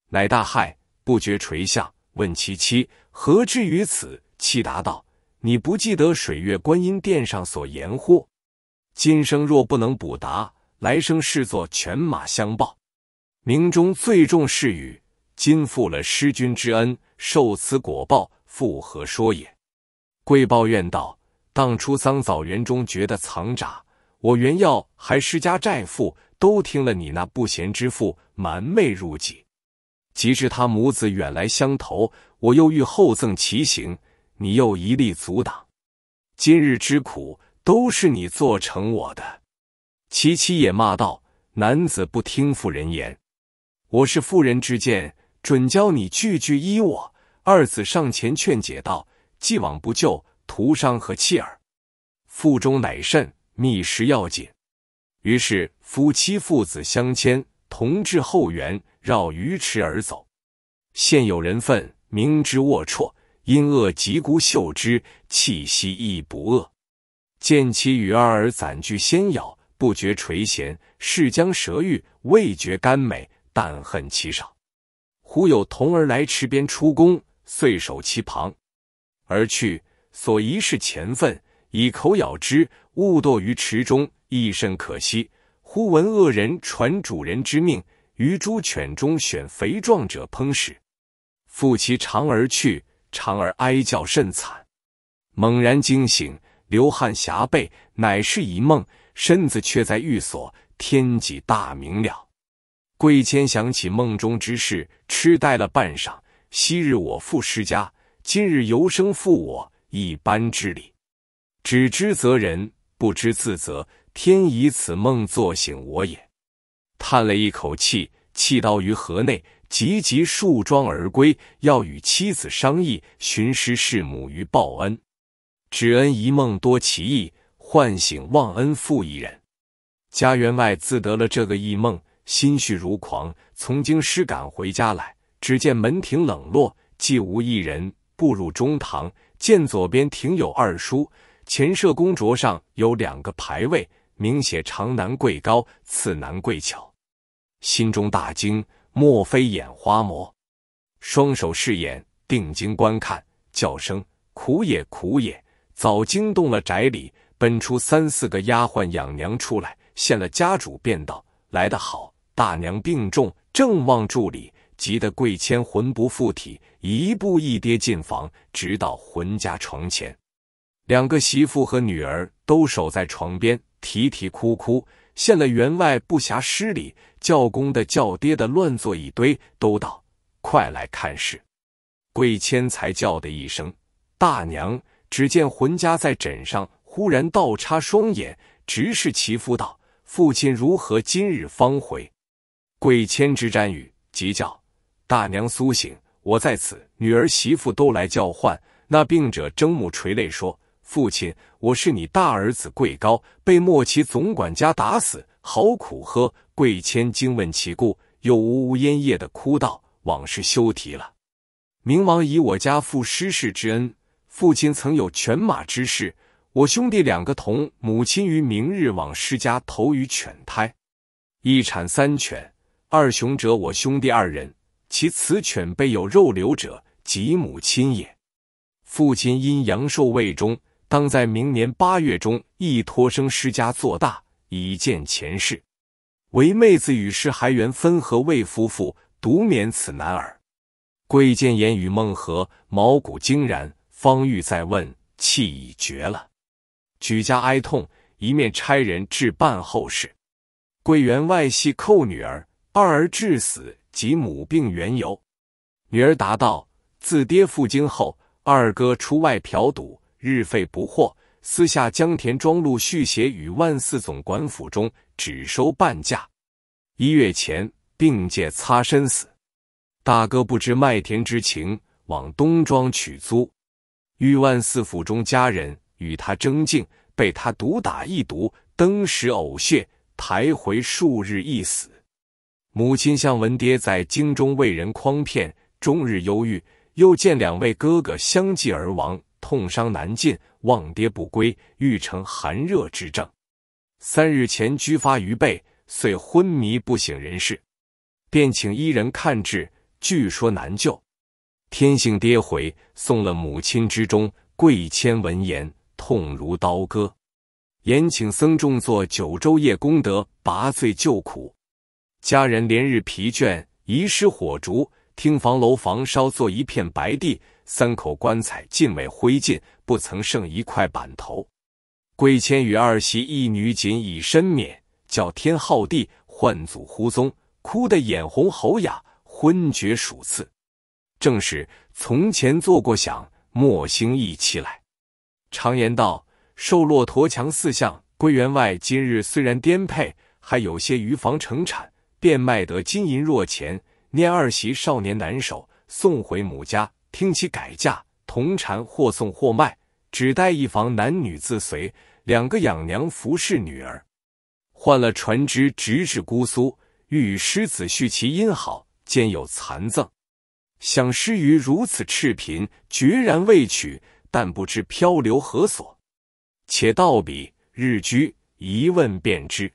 乃大骇，不觉垂下，问其妻何至于此？妻答道：“你不记得水月观音殿上所言乎？今生若不能补答，来生视作犬马相报。明中最重是语，今负了师君之恩，受此果报，复何说也？”贵抱怨道：“当初桑枣园中觉得藏诈。”我原要还施家债富，都听了你那不贤之妇瞒昧入己，及至他母子远来相投，我又欲厚赠其行，你又一力阻挡。今日之苦，都是你做成我的。其妻也骂道：“男子不听妇人言，我是妇人之见，准教你句句依我。”二子上前劝解道：“既往不咎，徒伤和气耳。腹中乃甚。”觅食要紧，于是夫妻父子相牵，同至后园，绕鱼池而走。现有人愤，明知龌龊，因恶及孤嗅之，气息亦不恶。见其与二儿攒聚先咬，不觉垂涎，是将舌欲，味觉甘美，但恨其少。忽有童儿来池边出宫，遂守其旁而去，所疑是前粪。以口咬之，误堕于池中，亦甚可惜。忽闻恶人传主人之命，于猪犬中选肥壮者烹食，复其长而去，长而哀叫甚惨。猛然惊醒，流汗浃背，乃是一梦，身子却在寓所，天际大明了。贵谦想起梦中之事，痴呆了半晌。昔日我父施家，今日由生负我，一般之理。只知责人，不知自责。天以此梦作醒我也。”叹了一口气，弃刀于河内，急急束装而归，要与妻子商议寻师弑母于报恩。只恩一梦多奇异，唤醒忘恩负义人。家员外自得了这个异梦，心绪如狂，从京师赶回家来，只见门庭冷落，既无一人。步入中堂，见左边庭有二书，前设公桌上有两个牌位，明写“长男贵高，次男贵巧”。心中大惊，莫非眼花魔？双手饰眼，定睛观看，叫声苦也苦也，早惊动了宅里，奔出三四个丫鬟养娘出来，见了家主，便道：“来得好，大娘病重，正望助理。”急得贵谦魂不附体，一步一跌进房，直到浑家床前。两个媳妇和女儿都守在床边，啼啼哭哭，现了员外不暇施礼，叫公的叫爹的乱作一堆，都道：“快来看事。”贵谦才叫的一声：“大娘！”只见浑家在枕上，忽然倒插双眼，直视其夫道：“父亲如何今日方回？”贵谦之瞻语，急叫。大娘苏醒，我在此，女儿媳妇都来叫唤。那病者睁目垂泪说：“父亲，我是你大儿子贵高，被莫奇总管家打死，好苦呵。”贵谦惊问其故，又呜呜咽咽的哭道：“往事休提了。明王以我家父失事之恩，父亲曾有犬马之事，我兄弟两个同母亲于明日往施家投于犬胎，一产三犬，二雄者我兄弟二人。”其雌犬备有肉瘤者，即母亲也。父亲因阳寿未终，当在明年八月中亦托生施家做大，以见前世。唯妹子与世还缘分合未夫妇，独免此难耳。贵见言语梦合，毛骨惊然，方欲再问，气已绝了。举家哀痛，一面差人置办后事。贵员外系寇女儿，二儿致死。及母病缘由，女儿答道：“自爹赴京后，二哥出外嫖赌，日费不获，私下江田庄路续写与万四总管府中，只收半价。一月前病借擦身死。大哥不知麦田之情，往东庄取租，遇万四府中家人与他争竞，被他毒打一毒，登时呕血，抬回数日亦死。”母亲向文爹在京中为人诓骗，终日忧郁。又见两位哥哥相继而亡，痛伤难禁，望爹不归，欲成寒热之症。三日前居发于背，遂昏迷不省人事，便请医人看治，据说难救。天性跌回，送了母亲之中。贵谦闻言，痛如刀割，延请僧众做九州夜功德，拔罪救苦。家人连日疲倦，遗失火烛，听房楼房烧作一片白地，三口棺材尽为灰烬，不曾剩一块板头。贵谦与二媳一女仅以身免，叫天浩地，唤祖呼宗，哭得眼红喉哑，昏厥数次。正是从前做过想，莫兴意气来。常言道：瘦骆驼强四象。归员外今日虽然颠沛，还有些余房成产。便卖得金银若钱，念二媳少年难守，送回母家。听其改嫁，同缠或送或卖，只待一房男女自随，两个养娘服侍女儿。换了船只，直至姑苏，欲与师子续其姻好，兼有残赠。想师于如此赤贫，决然未娶，但不知漂流何所。且到彼日居，一问便知。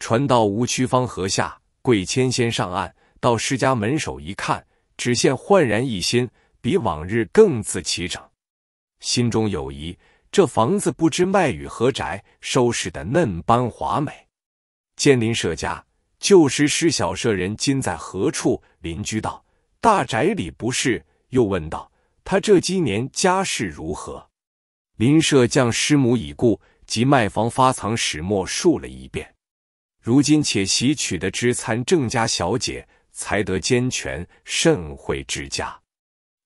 船到吴曲方河下。贵谦先上岸，到施家门首一看，只见焕然一新，比往日更自齐整。心中有疑，这房子不知卖与何宅，收拾的嫩般华美。见邻舍家，旧时施小舍人今在何处？邻居道：“大宅里不是。”又问道：“他这几年家世如何？”邻舍将师母已故及卖房发藏始末述了一遍。如今且喜娶的知参郑家小姐，才得兼全，甚会之家。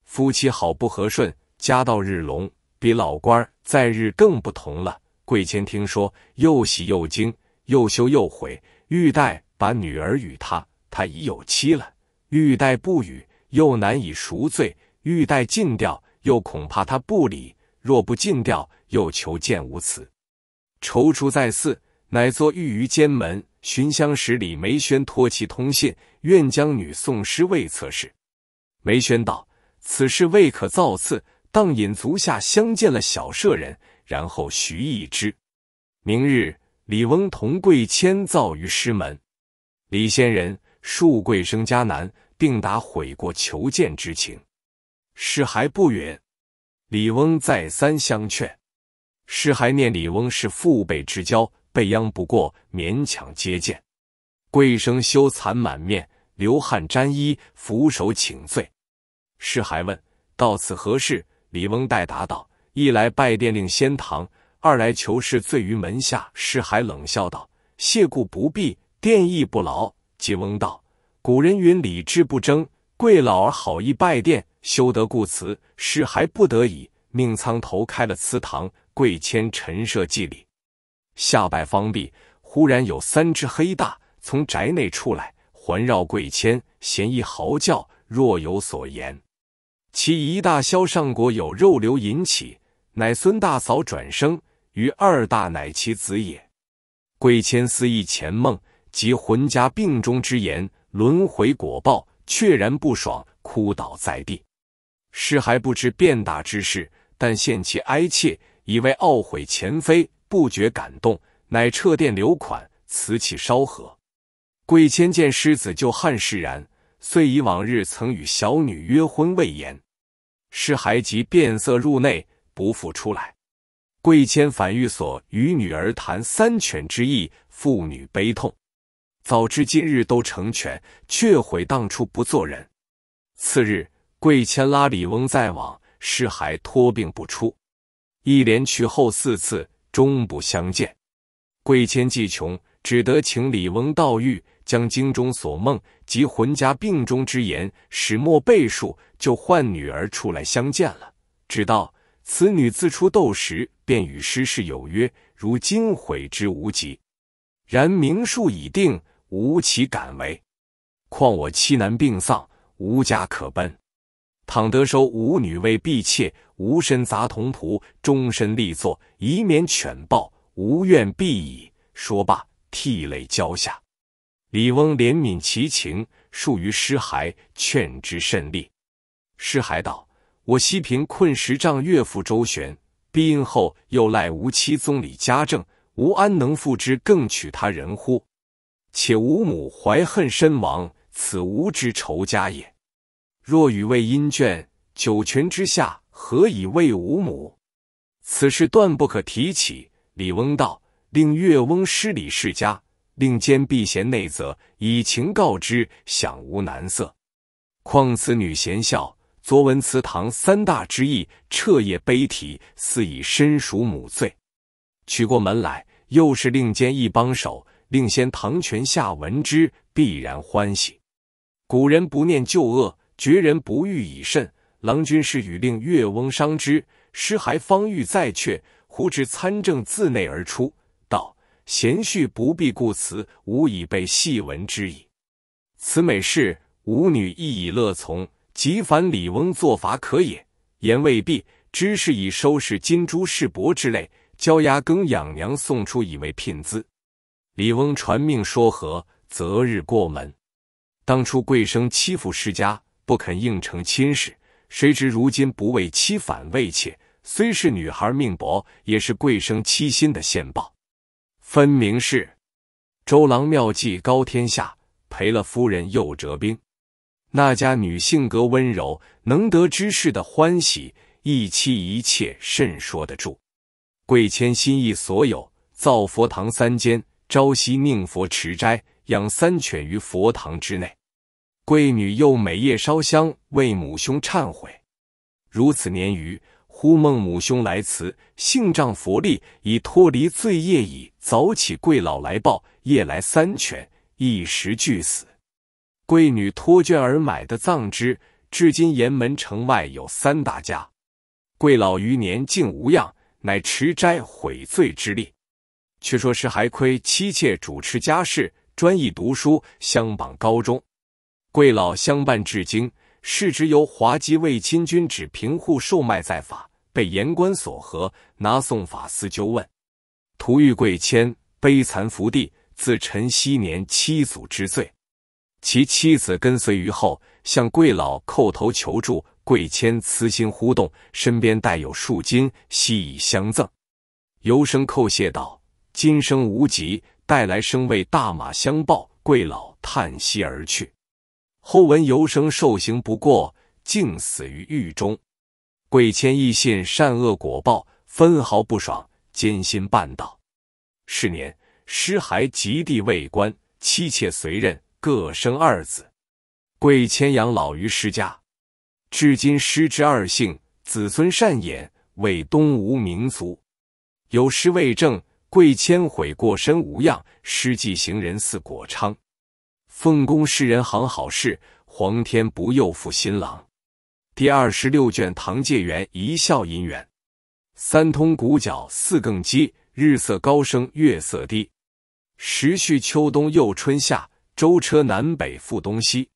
夫妻好不和顺，家道日隆，比老官在日更不同了。贵谦听说，又喜又惊，又羞又悔。玉带把女儿与他，他已有妻了。玉带不语，又难以赎罪。玉带尽调，又恐怕他不理；若不尽调，又求见无辞。踌躇在寺，乃作御于监门。寻香使李梅轩托其通信，愿将女送师未测试。梅轩道：“此事未可造次，当引足下相见了小舍人，然后徐议之。明日，李翁同贵谦造于师门。李仙人恕贵生家难，并答悔过求见之情。事还不允。李翁再三相劝。”师还念李翁是父辈之交，被央不过，勉强接见。贵生羞惭满面，流汗沾衣，俯首请罪。师还问：“到此何事？”李翁代答道：“一来拜殿令仙堂，二来求是罪于门下。”师还冷笑道：“谢故不必，殿亦不劳。”即翁道：“古人云：礼智不争。贵老而好意拜殿，休得故辞。师还不得已，命苍头开了祠堂。”贵谦陈设祭礼，下拜方毕，忽然有三只黑大从宅内出来，环绕贵谦，咸一嚎叫，若有所言。其一大萧上国有肉瘤引起，乃孙大嫂转生，于二大乃其子也。贵谦思忆前梦及浑家病中之言，轮回果报，确然不爽，哭倒在地。师还不知变大之事，但见其哀切。以为懊悔前非，不觉感动，乃撤殿留款，辞气稍合。贵谦见师子就汉释然，遂以往日曾与小女约婚未言。师还即变色入内，不复出来。贵谦反欲所与女儿谈三犬之意，父女悲痛。早知今日都成全，却悔当初不做人。次日，贵谦拉李翁再往，尸骸托病不出。一连去后四次，终不相见。贵谦既穷，只得请李翁道狱，将经中所梦及浑家病中之言始末背述，就唤女儿出来相见了。只道此女自出斗时，便与师事有约，如今悔之无及。然名数已定，无其敢为。况我妻男病丧，无家可奔。倘得收五女为婢妾，吾身杂童仆，终身立作，以免犬暴，无怨必矣。说罢，涕泪交下。李翁怜悯其情，数于师孩，劝之甚厉。师孩道：“我昔贫困十丈，岳父周旋，逼因后又赖无妻宗李家政，吾安能复之？更娶他人乎？且吾母怀恨身亡，此吾之仇家也。”若与为阴眷，九泉之下，何以慰吾母？此事断不可提起。李翁道：“令岳翁失礼世家，令监避嫌内责，以情告之，想无难色。况此女贤孝，昨闻祠堂三大之意，彻夜悲啼，似已身属母罪。娶过门来，又是令监一帮手，令先堂权下闻之，必然欢喜。古人不念旧恶。”绝人不欲以甚。郎君是与令岳翁商之，师还方欲再却，忽至参政自内而出，：“贤婿不必顾辞，吾已被细闻之矣。此美事，吾女亦已乐从。即凡李翁做法可也。言未必，知是以收拾金珠饰帛之类，交押更养娘送出，以为聘资。李翁传命说和，择日过门。当初贵生欺负世家。”不肯应承亲事，谁知如今不为妻反为妾，虽是女孩命薄，也是贵生妻心的现报。分明是周郎妙计高天下，赔了夫人又折兵。那家女性格温柔，能得知事的欢喜，一妻一妾甚说得住。贵谦心意所有，造佛堂三间，朝夕宁佛持斋，养三犬于佛堂之内。贵女又每夜烧香为母兄忏悔，如此年余，忽梦母兄来辞，幸仗佛力，已脱离罪业矣。早起贵老来报，夜来三犬一时俱死。贵女托眷而买的葬之，至今沿门城外有三大家。贵老余年竟无恙，乃持斋悔罪之力。却说是还亏妻妾主持家事，专一读书，相榜高中。贵老相伴至今，世之由华稽为亲君指平户售卖在法，被言官所合，拿送法司纠问。徒遇贵谦悲惨伏地，自陈熙年七祖之罪。其妻子跟随于后，向贵老叩头求助。贵谦慈心忽动，身边带有数金，悉以相赠。尤生叩谢道：“今生无疾，带来生为大马相报。”贵老叹息而去。后闻尤生受刑不过，竟死于狱中。贵谦亦信善恶果报，分毫不爽，艰辛办道。是年，师还及弟未官，妻妾随任，各生二子。贵谦养老于师家。至今师之二姓，子孙善衍，为东吴民族。有诗为证：贵谦悔过身无恙，师继行人似果昌。奉公世人行好事，皇天不佑负新郎。第二十六卷唐介元一笑姻缘。三通鼓角四更鸡，日色高升月色低。时序秋冬又春夏，舟车南北复东西。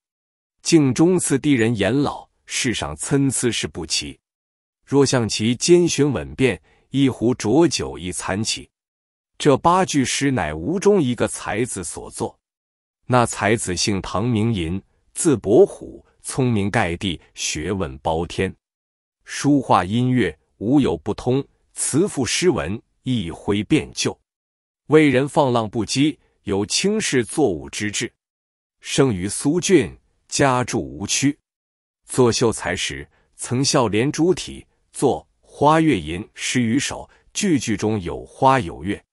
镜中次第人言老。世上参差事不齐，若向其兼循稳便，一壶浊酒亦参起。这八句诗乃吴中一个才子所作。那才子姓唐，名寅，字伯虎，聪明盖地，学问包天，书画音乐无有不通，词赋诗文一挥便就。为人放浪不羁，有轻视作物之志。生于苏郡，家住吴区。作秀才时，曾效连珠体，作《花月吟》十余首，句句中有花有月，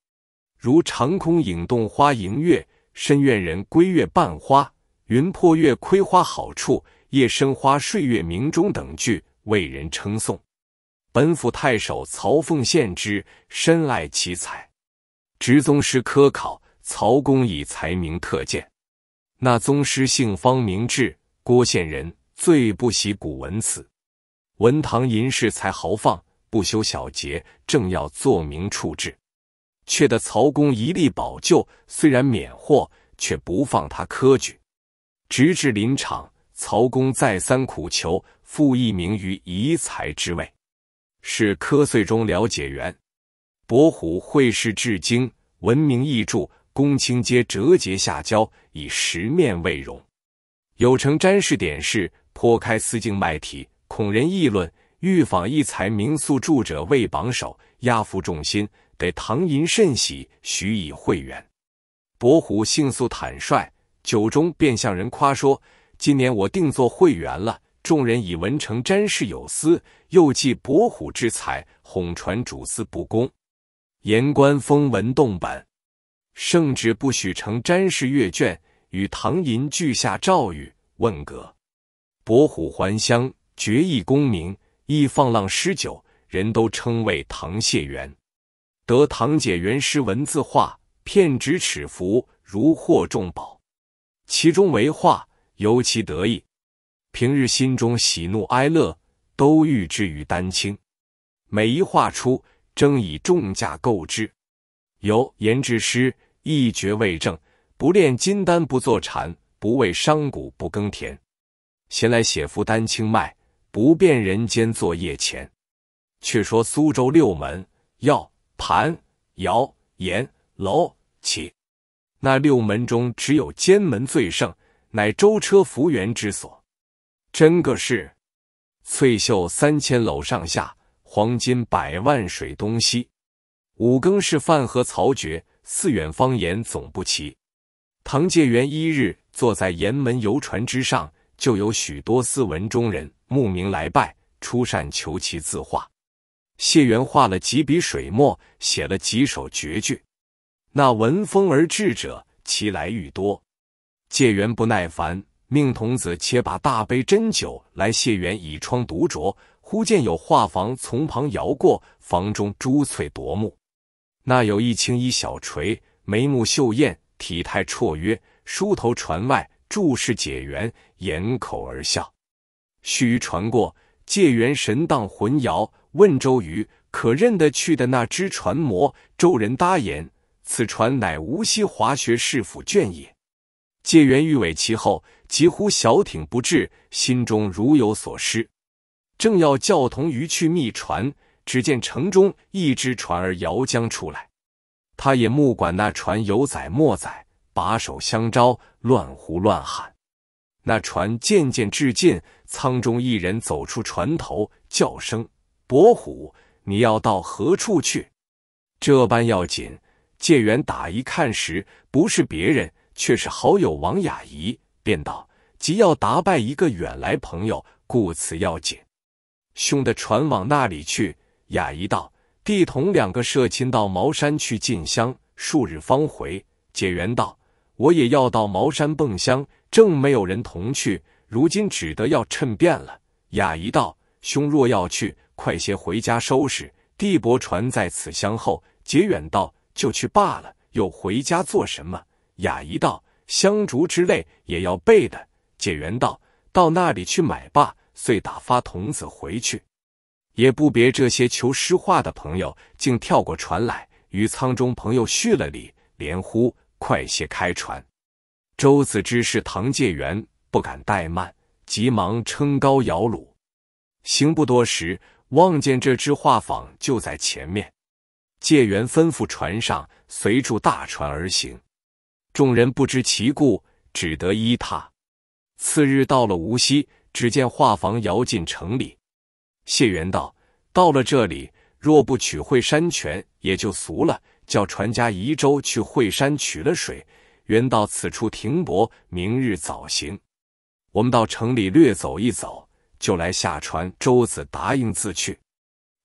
如“长空影动花迎月，深院人归月伴花，云破月窥花好处，夜生花睡月明中”等句，为人称颂。本府太守曹凤献之，深爱其才，执宗师科考，曹公以才名特荐。那宗师姓方，名志，郭县人。最不喜古文词，文堂吟士才豪放，不修小节，正要作名处置，却得曹公一力保救，虽然免祸，却不放他科举。直至临场，曹公再三苦求，复一名于遗才之位。是科岁中了解缘，伯虎会试至今，闻名译著，公卿皆折节下交，以十面为荣。有成詹事典事。剖开丝镜脉体，恐人议论。欲访一才名宿著者为榜首，压服众心，得唐寅甚喜，许以会员。伯虎性素坦率，酒中便向人夸说：“今年我定做会员了。”众人以文成詹事有司，又记伯虎之才，哄传主司不公。言官封文动本，圣旨不许成詹事阅卷，与唐寅俱下诏谕问阁。伯虎还乡，决意功名，亦放浪诗酒，人都称为唐谢元。得唐解元诗文字画，片纸尺幅，如获重宝。其中为画，尤其得意。平日心中喜怒哀乐，都寓之于丹青。每一画出，争以重价购之。有言之诗，一绝未正，不炼金丹不坐禅，不为商贾不耕田。闲来写幅丹青脉，不辨人间作业钱。却说苏州六门：药、盘、窑、盐、楼、起。那六门中，只有监门最盛，乃舟车服员之所。真个是翠袖三千楼上下，黄金百万水东西。五更是饭和曹爵，四远方言总不齐。唐介元一日坐在岩门游船之上。就有许多斯文中人慕名来拜，出善求其字画。谢元画了几笔水墨，写了几首绝句。那闻风而至者，其来愈多。介元不耐烦，命童子且把大杯斟酒来，谢元倚窗独酌。忽见有画房从旁摇过，房中珠翠夺目。那有一青衣小垂，眉目秀艳，体态绰约，梳头船外。注视解元，掩口而笑。须臾传过，解元神荡魂摇，问周瑜：“可认得去的那只船模，周人答言：“此船乃无锡华学士府卷也。”介元欲尾其后，急呼小艇不至，心中如有所失，正要叫童鱼去觅船，只见城中一只船儿摇将出来，他也目管那船有载莫载，把手相招，乱呼乱喊。那船渐渐至近，舱中一人走出船头，叫声：“伯虎，你要到何处去？”这般要紧。介元打一看时，不是别人。却是好友王雅仪，便道：“即要打败一个远来朋友，故此要紧。兄的船往那里去？”雅仪道：“弟同两个社亲到茅山去进香，数日方回。”解元道：“我也要到茅山蹦香，正没有人同去，如今只得要趁便了。”雅仪道：“兄若要去，快些回家收拾。弟伯船在此相候。”解远道：“就去罢了，又回家做什么？”雅仪道：“香烛之类也要备的。”解元道：“到那里去买罢。”遂打发童子回去，也不别这些求诗画的朋友，竟跳过船来，与舱中朋友叙了礼，连呼：“快些开船！”周子之是唐介元，不敢怠慢，急忙撑篙摇橹。行不多时，望见这只画舫就在前面，介元吩咐船上随住大船而行。众人不知其故，只得依他。次日到了无锡，只见画舫摇进城里。谢元道：“到了这里，若不取惠山泉，也就俗了。叫船家移舟去惠山取了水，原到此处停泊，明日早行。我们到城里略走一走，就来下船。”周子答应自去。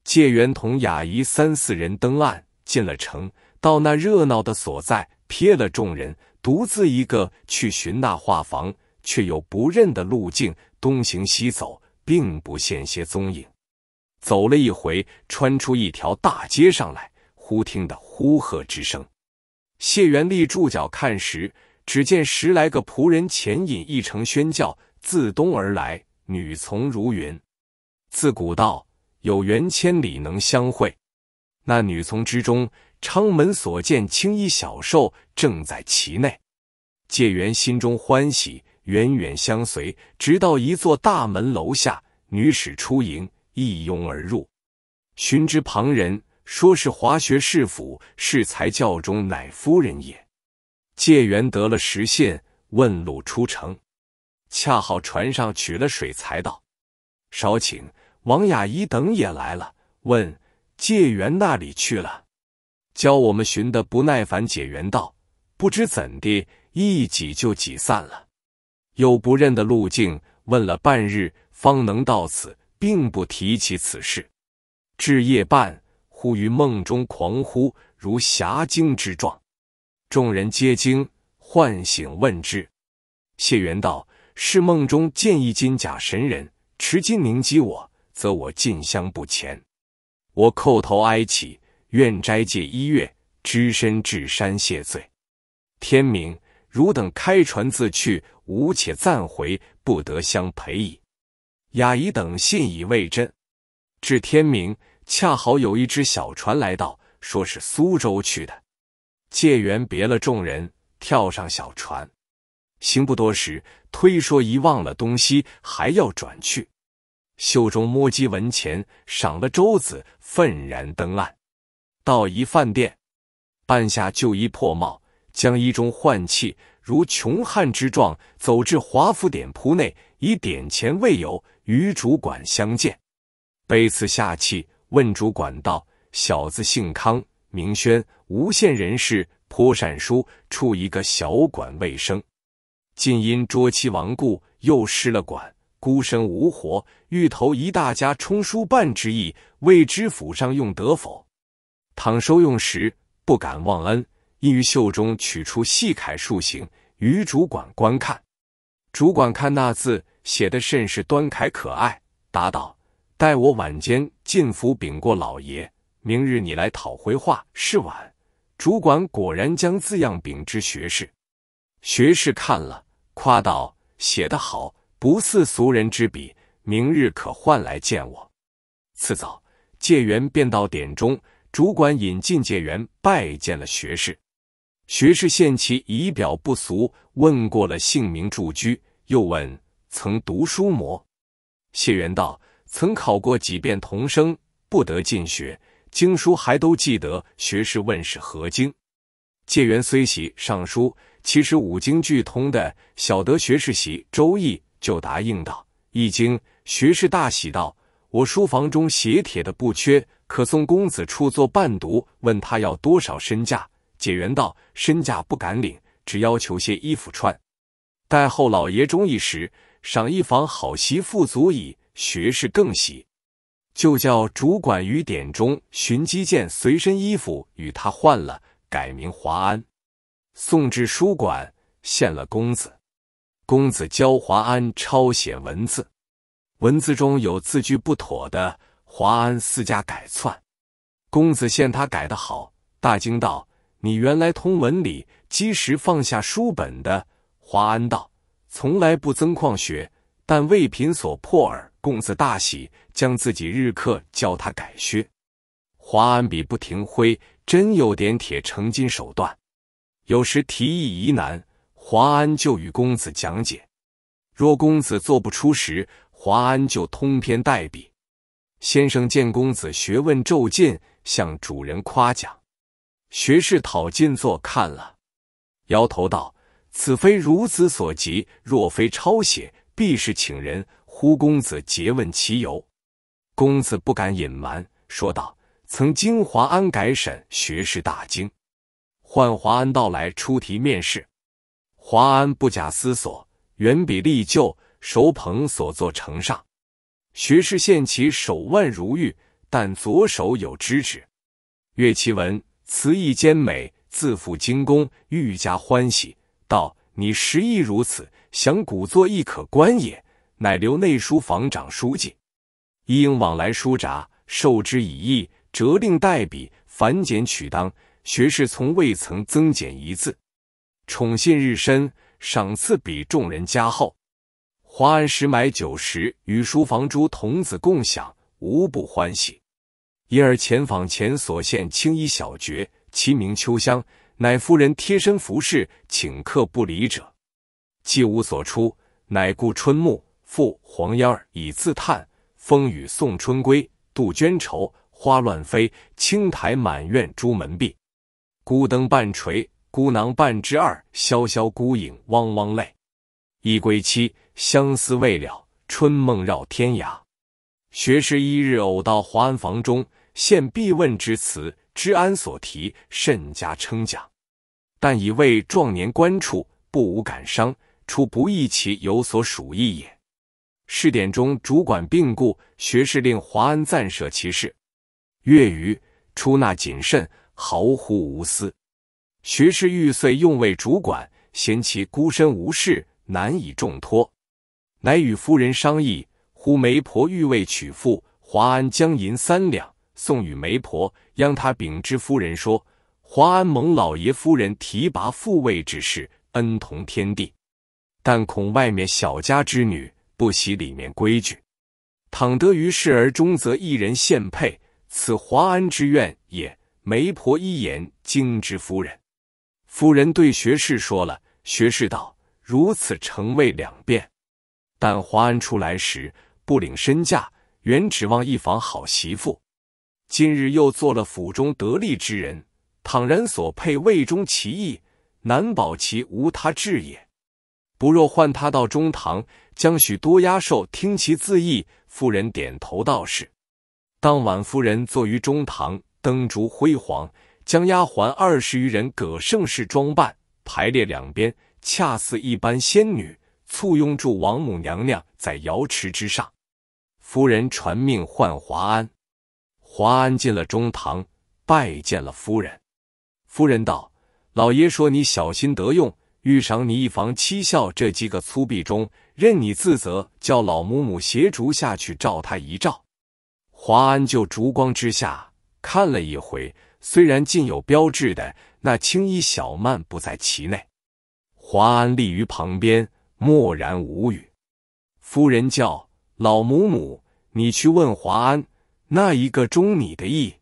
介元同雅仪三四人登岸，进了城，到那热闹的所在。瞥了众人，独自一个去寻那画舫，却有不认的路径，东行西走，并不现些踪影。走了一回，穿出一条大街上来，忽听得呼喝之声。谢元立住脚看时，只见十来个仆人前引一乘宣轿，自东而来，女从如云。自古道有缘千里能相会，那女从之中。昌门所见青衣小兽正在其内，介元心中欢喜，远远相随，直到一座大门楼下，女使出迎，一拥而入。寻知旁人说是华学士府适才教中乃夫人也。介元得了实信，问路出城，恰好船上取了水，才到。少顷，王雅仪等也来了，问介元那里去了。教我们寻的不耐烦，解元道不知怎的，一挤就挤散了。又不认得路径，问了半日，方能到此，并不提起此事。至夜半，忽于梦中狂呼，如侠惊之状。众人皆惊，唤醒问之。谢元道：“是梦中见一金甲神人，持金凝击我，则我进香不前。我叩头哀泣。”愿斋戒一月，只身至山谢罪。天明，汝等开船自去，吾且暂回，不得相陪矣。雅仪等信以为真。至天明，恰好有一只小船来到，说是苏州去的。介元别了众人，跳上小船，行不多时，推说遗忘了东西，还要转去。袖中摸机文钱，赏了舟子，愤然登岸。到一饭店，半下旧衣破帽，将衣中换气，如穷汉之状，走至华府点铺内，以点钱为由，与主管相见。卑辞下气，问主管道：“小子姓康，名轩，无县人士，颇善书，处一个小馆卫生。近因捉妻亡故，又失了馆，孤身无活，欲投一大家充书办之意，未知府上用得否？”倘收用时，不敢忘恩，因于袖中取出细楷数行，与主管观看。主管看那字写的甚是端楷可爱，答道：“待我晚间进府禀过老爷，明日你来讨回话，是晚。”主管果然将字样禀知学士，学士看了，夸道：“写得好，不似俗人之笔，明日可换来见我。”次早。解元便到典中，主管引进解元拜见了学士。学士见其仪表不俗，问过了姓名住居，又问曾读书么？谢元道：曾考过几遍童生，不得进学，经书还都记得。学士问是何经？解元虽喜尚书，其实五经俱通的，晓得学士喜《周易》，就答应道：易经。学士大喜道：我书房中写帖的不缺，可送公子处作伴读。问他要多少身价？解元道：“身价不敢领，只要求些衣服穿。待后老爷中意时，赏一房好媳妇足矣。”学士更喜，就叫主管于典中寻机件随身衣服与他换了，改名华安，送至书馆献了公子。公子教华安抄写文字，文字中有字句不妥的，华安私家改窜。公子见他改得好，大惊道。你原来通文理，积时放下书本的。华安道：“从来不增旷学，但为贫所迫耳。”公子大喜，将自己日课教他改削。华安笔不停挥，真有点铁成金手段。有时题意疑难，华安就与公子讲解。若公子做不出时，华安就通篇代笔。先生见公子学问骤进，向主人夸奖。学士讨进座看了，摇头道：“此非孺子所及。若非抄写，必是请人。”呼公子诘问其由。公子不敢隐瞒，说道：“曾经华安改审。”学士大惊，唤华安到来出题面试。华安不假思索，原笔立就，手捧所作呈上。学士见其手腕如玉，但左手有知指，阅其文。词意兼美，自负精工，愈加欢喜。道：“你实亦如此，想古作亦可观也。”乃留内书房长书记，一应往来书札，授之以意，折令代笔，繁简取当。学士从未曾增减一字，宠信日深，赏赐比众人加厚。华安石买酒食，与书房诸童子共享，无不欢喜。因而前访前所献青衣小绝，其名秋香，乃夫人贴身服饰，请客不离者。既无所出，乃顾春木、复黄烟儿以自叹。风雨送春归，杜鹃愁，花乱飞。青苔满院朱门闭，孤灯半垂，孤囊半支二。潇潇孤影，汪汪泪。一归期，相思未了，春梦绕天涯。学士一日偶到华安房中。献必问之词，知安所题，甚加称奖。但以为壮年官处，不无感伤，出不意其有所属意也。试点中主管病故，学士令华安暂舍其事。月余出纳谨慎，毫乎无私。学士欲遂用为主管，嫌其孤身无事，难以重托，乃与夫人商议。呼媒婆欲为娶妇，华安将银三两。送与媒婆，央他禀知夫人说：“华安蒙老爷夫人提拔复位之事，恩同天地，但恐外面小家之女不习里面规矩。倘得于事而终，则一人献配，此华安之愿也。”媒婆一言惊之夫人。夫人对学士说了，学士道：“如此成为两便。但华安出来时不领身价，原指望一房好媳妇。”今日又做了府中得力之人，倘然所配魏中其意，难保其无他志也。不若唤他到中堂，将许多押寿听其自意。夫人点头道是。当晚，夫人坐于中堂，灯烛辉煌，将丫鬟二十余人葛盛世装扮，排列两边，恰似一般仙女，簇拥住王母娘娘在瑶池之上。夫人传命唤华安。华安进了中堂，拜见了夫人。夫人道：“老爷说你小心得用，欲赏你一房七孝。这几个粗婢中，任你自责，叫老母母携烛下去照他一照。”华安就烛光之下看了一回，虽然尽有标志的，那青衣小曼不在其内。华安立于旁边，默然无语。夫人叫老母母，你去问华安。那一个中你的意，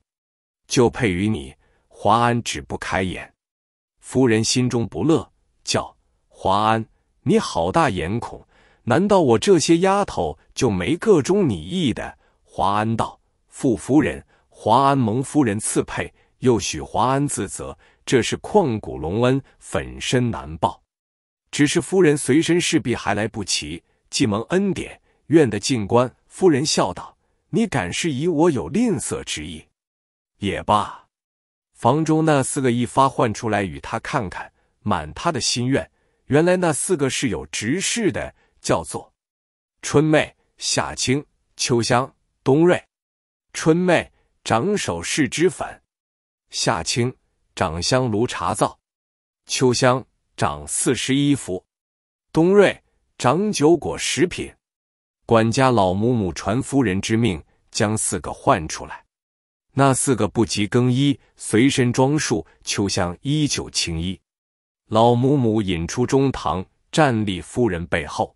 就配于你。华安只不开眼，夫人心中不乐，叫华安：“你好大眼孔！难道我这些丫头就没个中你意的？”华安道：“傅夫人，华安蒙夫人赐配，又许华安自责，这是旷古隆恩，粉身难报。只是夫人随身侍婢还来不及，既蒙恩典，愿得进官。”夫人笑道：“你敢是以我有吝啬之意？也罢。”房中那四个一发唤出来与他看看，满他的心愿。原来那四个是有执事的，叫做春妹、夏青、秋香、冬瑞。春妹掌首饰脂粉，夏青掌香炉茶灶，秋香掌四十一幅，冬瑞掌酒果食品。管家老母母传夫人之命，将四个唤出来。那四个不及更衣，随身装束。秋香依旧青衣。老母母引出中堂，站立夫人背后。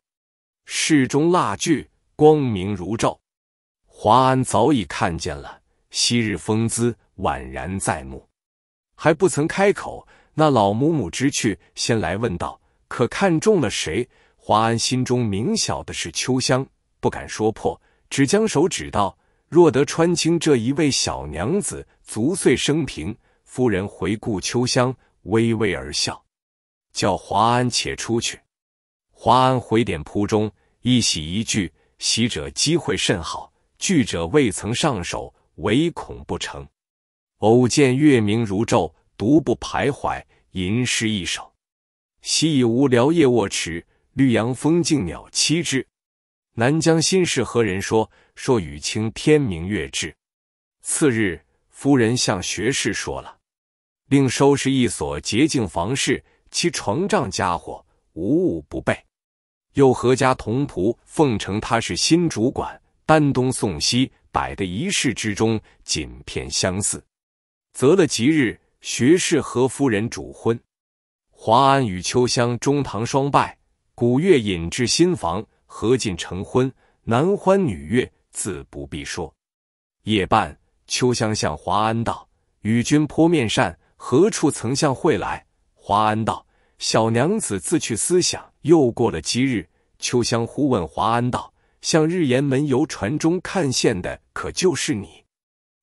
室中蜡炬光明如昼。华安早已看见了昔日风姿，宛然在目，还不曾开口。那老母母知趣，先来问道：“可看中了谁？”华安心中明晓的是秋香，不敢说破，只将手指道。若得穿清这一位小娘子足岁生平，夫人回顾秋香，微微而笑，叫华安且出去。华安回点铺中，一喜一惧，喜者机会甚好，惧者未曾上手，唯恐不成。偶见月明如昼，独不徘徊，吟诗一首。昔以无聊夜卧池，绿杨风静鸟栖之。南江心事何人说？说雨清天明月至。次日，夫人向学士说了，令收拾一所洁净房室，其床帐家伙无物不备。又何家童仆奉承他是新主管，丹东送西，摆的一室之中锦片相似。择了吉日，学士和夫人主婚。华安与秋香中堂双拜，古月引至新房。何进成婚，男欢女悦，自不必说。夜半，秋香向华安道：“与君泼面善，何处曾相会来？”华安道：“小娘子自去思想。”又过了几日，秋香忽问华安道：“向日岩门游船中看见的，可就是你？”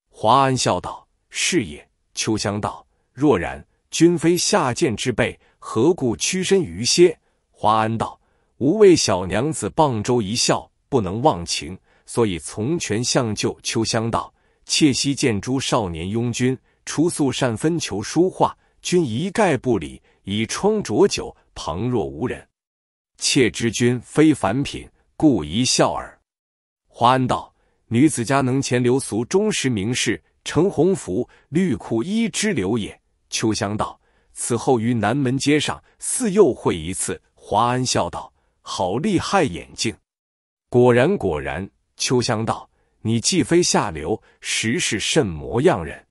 华安笑道：“是也。”秋香道：“若然，君非下贱之辈，何故屈身于些？”华安道。吾为小娘子傍舟一笑，不能忘情，所以从权相救。秋香道：“妾昔见诸少年拥君，初宿善分求书画，君一概不理，以窗酌酒，旁若无人。妾知君非凡品，故一笑耳。”华安道：“女子家能前流俗，忠实名士，乘鸿福，绿裤衣之流也。”秋香道：“此后于南门街上，似又会一次。”华安笑道。好厉害眼睛，果然果然。秋香道：“你既非下流，实是甚模样人？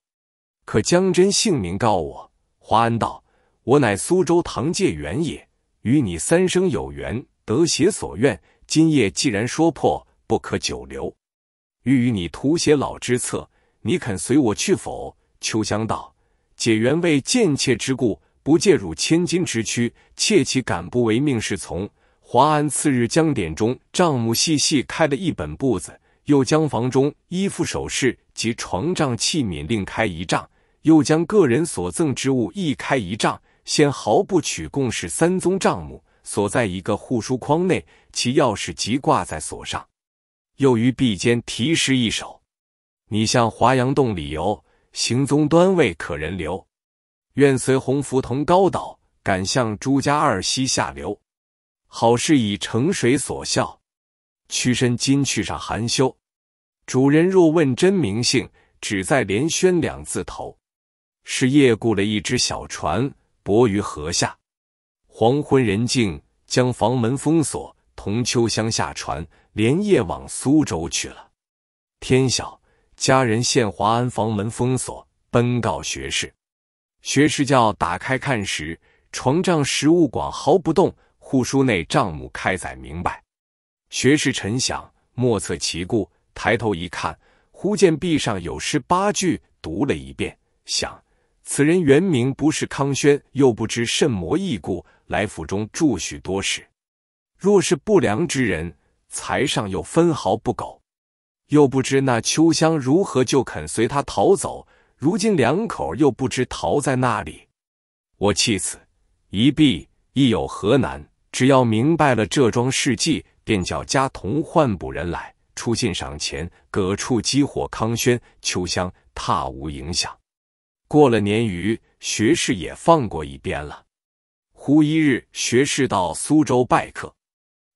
可将真姓名告我。”华安道：“我乃苏州唐介元也，与你三生有缘，得写所愿。今夜既然说破，不可久留，欲与你图写老之策，你肯随我去否？”秋香道：“解元为贱妾之故，不介入千金之躯，妾岂敢不为命是从？”华安次日将典中账目细细开了一本簿子，又将房中衣服首饰及床帐器皿另开一账，又将个人所赠之物一开一账，先毫不取共是三宗账目，锁在一个护书筐内，其钥匙即挂在锁上。又于壁间题诗一首：“你向华阳洞里游，行踪端未可人留。愿随鸿福同高岛，敢向朱家二溪下流。”好事已成水所笑，屈身今去上含羞。主人若问真名姓，只在连轩两字头。是夜雇了一只小船，泊于河下。黄昏人静，将房门封锁，同秋香下船，连夜往苏州去了。天晓，家人现华安房门封锁，奔告学士。学士叫打开看时，床帐食物广毫不动。户书内账目开载明白，学士沉想莫测其故，抬头一看，忽见壁上有诗八句，读了一遍，想此人原名不是康轩，又不知甚魔异故，来府中住许多时。若是不良之人，财上又分毫不苟。又不知那秋香如何就肯随他逃走，如今两口又不知逃在那里。我弃此一弊，亦有何难？只要明白了这桩事迹，便叫家童唤捕人来，出信赏钱，各处激火康轩、秋香，踏无影响。过了年余，学士也放过一边了。忽一日，学士到苏州拜客，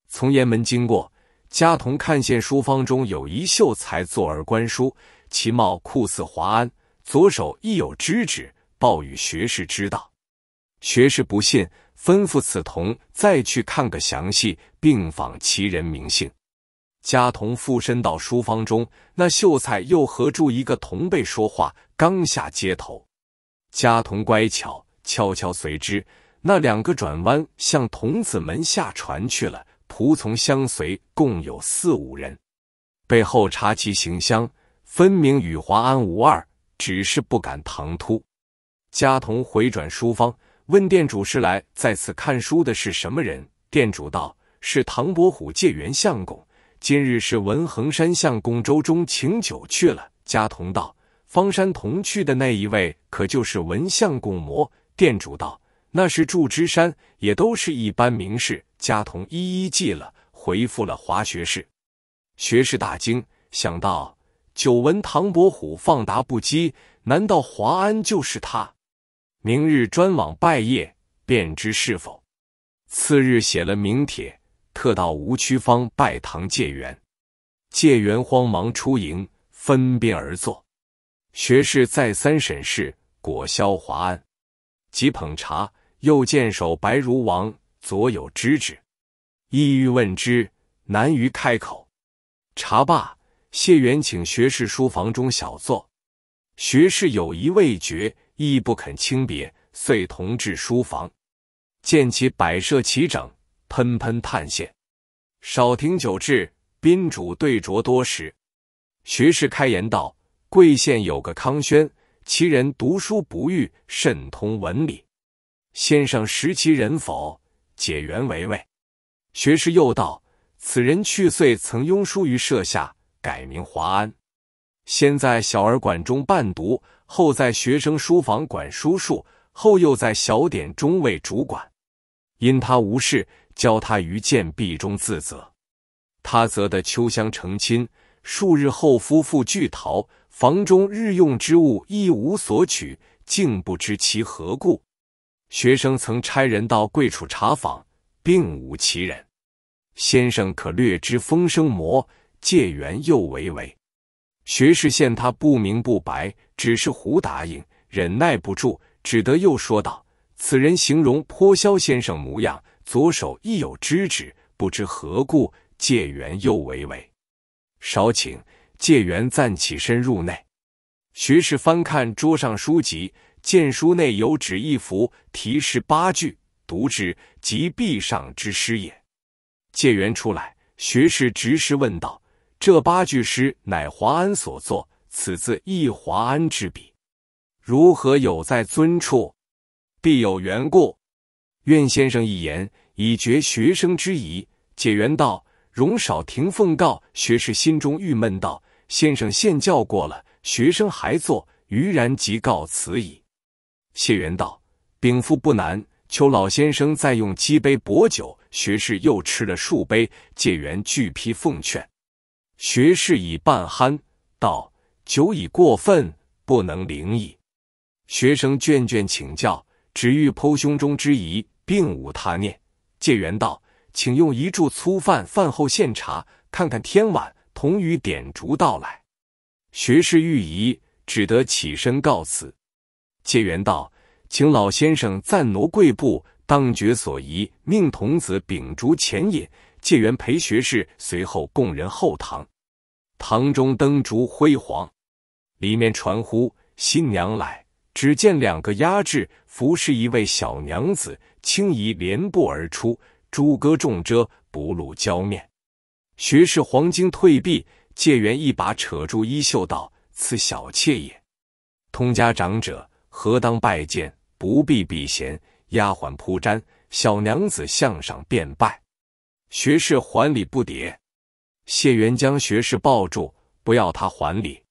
从雁门经过。家童看见书房中有一秀才坐而观书，其貌酷似华安，左手亦有知指，报与学士知道。学士不信，吩咐此童再去看个详细，并访其人名姓。家童附身到书房中，那秀才又合住一个同辈说话，刚下街头，家童乖巧，悄悄随之。那两个转弯向童子门下传去了。仆从相随，共有四五人。背后查其行香，分明与华安无二，只是不敢唐突。家童回转书房，问店主是来在此看书的是什么人？店主道：“是唐伯虎借元相公，今日是文衡山相公周中请酒去了。”家童道：“方山同去的那一位，可就是文相公么？”店主道。那是祝枝山，也都是一般名士。家童一一记了，回复了华学士。学士大惊，想到久闻唐伯虎放达不羁，难道华安就是他？明日专往拜谒，便知是否。次日写了名帖，特到吴曲坊拜堂借缘。借缘慌忙出迎，分宾而坐。学士再三审视，果销华安，即捧茶。又见手白如王，左有知之，意欲问之，难于开口。茶罢，谢元请学士书房中小坐。学士有疑未决，亦不肯轻别，遂同至书房，见其摆设齐整，喷喷叹谢。少停酒至，宾主对酌多时。学士开言道：“贵县有个康轩，其人读书不遇，甚通文理。”先生识其人否？解元为魏。学士又道：“此人去岁曾庸书于舍下，改名华安。先在小儿馆中伴读，后在学生书房管书数，后又在小点中为主管。因他无事，教他于剑壁中自责。他则得秋香成亲，数日后夫妇俱逃，房中日用之物一无所取，竟不知其何故。”学生曾差人到贵处查访，并无其人。先生可略知风声魔，借缘又为为。学士见他不明不白，只是胡答应，忍耐不住，只得又说道：“此人形容颇肖先生模样，左手亦有芝指，不知何故，借缘又为为。”少请借缘暂起身入内。学士翻看桌上书籍。见书内有纸一幅，题诗八句，读之即壁上之诗也。借缘出来，学士直视问道：“这八句诗乃华安所作，此字亦华安之笔，如何有在尊处？必有缘故。愿先生一言，以决学生之疑。”解缘道：“容少廷奉告。”学士心中郁闷道：“先生现教过了，学生还坐，余然即告辞矣。”谢元道：“禀赋不难，求老先生再用几杯薄酒。”学士又吃了数杯，借元拒批奉劝。学士已半酣，道：“酒已过分，不能灵矣。”学生倦倦请教，只欲剖胸中之疑，并无他念。借元道：“请用一箸粗饭，饭后献茶，看看天晚，同与点烛到来。”学士欲疑，只得起身告辞。借缘道，请老先生暂挪贵步，当觉所宜，命童子秉烛前饮。借缘陪学士随后供人后堂，堂中灯烛辉煌，里面传呼新娘来。只见两个压制服侍一位小娘子，轻移莲步而出，朱歌重遮，不露娇面。学士黄金退避，介元一把扯住衣袖道：“此小妾也。通家长者，何当拜见？不必避嫌。”丫鬟铺毡，小娘子向上便拜。学士还礼不迭。谢元将学士抱住，不要他还礼。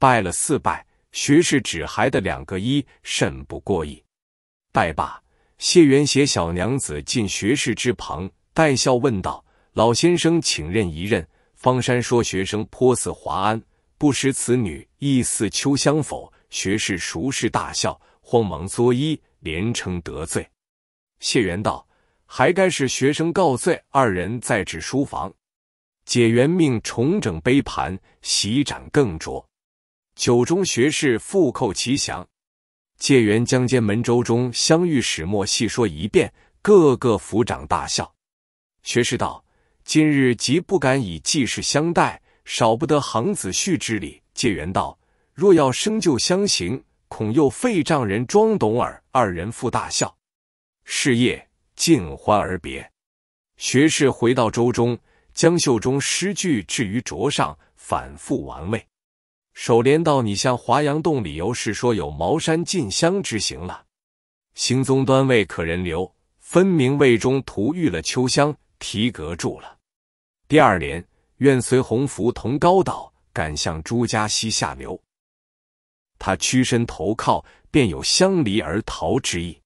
拜了四拜，学士只还的两个一，甚不过意。拜罢，谢元携小娘子进学士之旁，带笑问道：“老先生，请任一任。”方山说：“学生颇似华安，不识此女亦似秋香否？”学士熟视大笑，慌忙作揖，连称得罪。谢元道：“还该是学生告罪。”二人再至书房，解元命重整杯盘，洗盏更酌。酒中学士复叩其详。解元将监门周中相遇始末细说一遍，个个抚掌大笑。学士道：“今日即不敢以济世相待，少不得行子婿之礼。”介元道：“若要生就相行，恐又废丈人装懂耳。”二人复大笑。是夜尽欢而别。学士回到周中，将袖中诗句置于桌上，反复玩味。首联道：“你向华阳洞里游，是说有茅山进香之行了。行踪端未可人留，分明魏中徒遇了秋香，提格住了。”第二联：“愿随鸿福同高岛，赶向朱家溪下流。”他屈身投靠，便有相离而逃之意。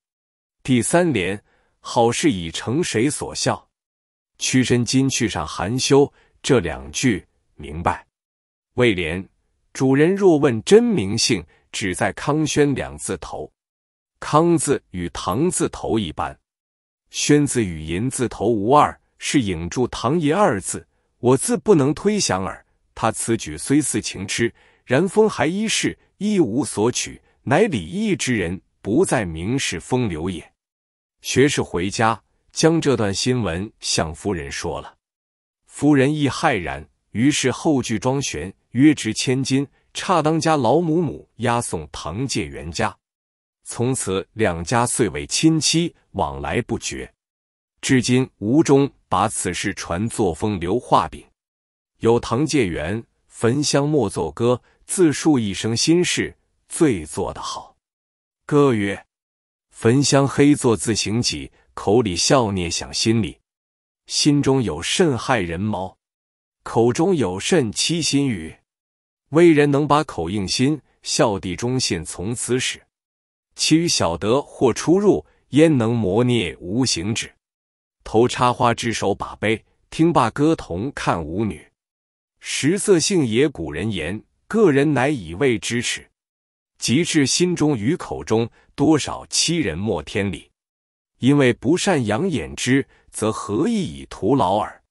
第三联：“好事已成，谁所笑？屈身今去上含羞。”这两句明白。魏联。主人若问真名姓，只在康轩两字头。康字与唐字头一般，轩字与银字头无二，是影住唐银二字。我自不能推想耳。他此举虽似情痴，然风还一世，一无所取，乃礼义之人，不在名士风流也。学士回家，将这段新闻向夫人说了，夫人亦骇然。于是后句装悬，约值千金，差当家老母母押送唐介元家。从此两家遂为亲戚，往来不绝。至今吴中把此事传作风流画饼。有唐介元焚香莫作歌，自述一生心事，最做得好。歌曰：“焚香黑坐自行己，口里笑念想心里，心中有甚害人猫。”口中有甚欺心语？为人能把口应心，孝弟忠信从此始。其余小德或出入，焉能磨灭无形止？头插花之手把杯，听罢歌童看舞女。食色性也，古人言，个人乃以为之耻。及至心中与口中，多少欺人莫天理。因为不善养眼之，则何益以徒劳耳？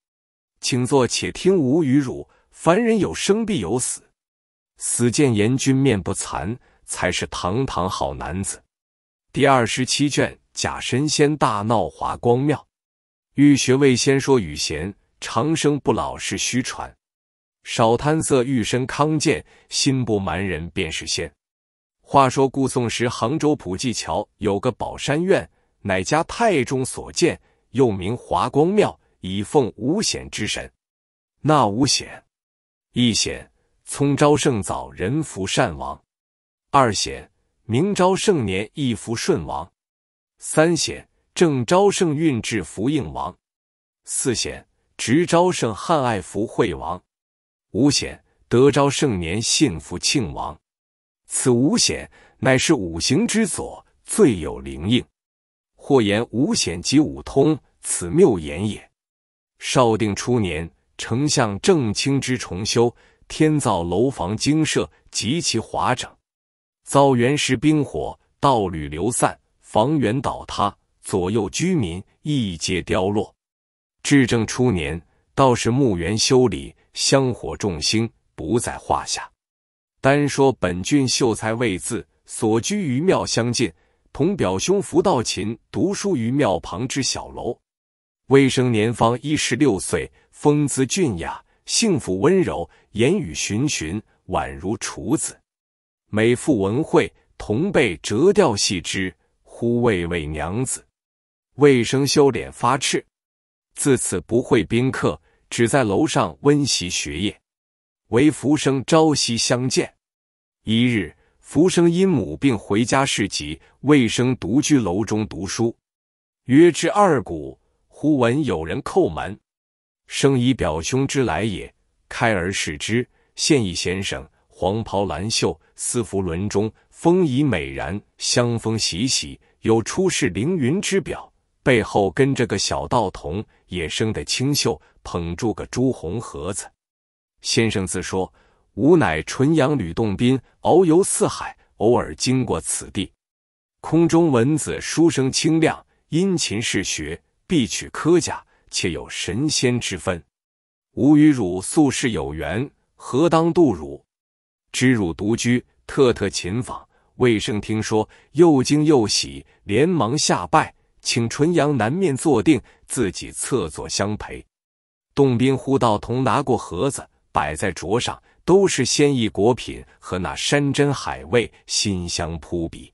请坐，且听吾语汝。凡人有生必有死，死见阎君面不残，才是堂堂好男子。第二十七卷，假神仙大闹华光庙，欲学魏先说语贤，长生不老是虚传。少贪色，欲身康健，心不瞒人便是仙。话说故宋时，杭州普济桥有个宝山院，乃家太宗所建，又名华光庙。以奉五显之神，那五显：一显聪昭圣早人福善王；二显明昭圣年一福顺王；三显正昭圣运至福应王；四显直昭圣汉爱福惠王；五显德昭圣年信福庆王。此五显乃是五行之左，最有灵应。或言五显即五通，此谬言也。绍定初年，丞相郑清之重修，天造楼房精舍，极其华整。遭原石兵火，道侣流散，房垣倒塌，左右居民亦皆凋落。至正初年，道士墓园修理，香火众星，不在话下。单说本郡秀才魏字，所居于庙相近，同表兄福道勤读书于庙旁之小楼。魏生年方一十六岁，风姿俊雅，性抚温柔，言语循循，宛如处子。每赴文会，同辈折调戏之，呼谓魏娘子。魏生羞脸发赤，自此不会宾客，只在楼上温习学业。为福生朝夕相见。一日，福生因母病回家侍疾，魏生独居楼中读书。约至二鼓，忽闻有人叩门，生以表兄之来也。开而视之，现一先生，黄袍蓝袖，丝服纶中，风仪美然，香风习习，有出世凌云之表。背后跟着个小道童，也生得清秀，捧住个朱红盒子。先生自说：“吾乃纯阳吕洞宾，遨游四海，偶尔经过此地。空中文子书生清亮，殷勤嗜学，必取科甲，且有神仙之分。吾与汝素世有缘，何当度汝？知汝独居，特特勤访。魏生听说，又惊又喜，连忙下拜。”请纯阳南面坐定，自己侧坐相陪。洞宾呼道：“同拿过盒子，摆在桌上，都是鲜异果品和那山珍海味，馨香扑鼻。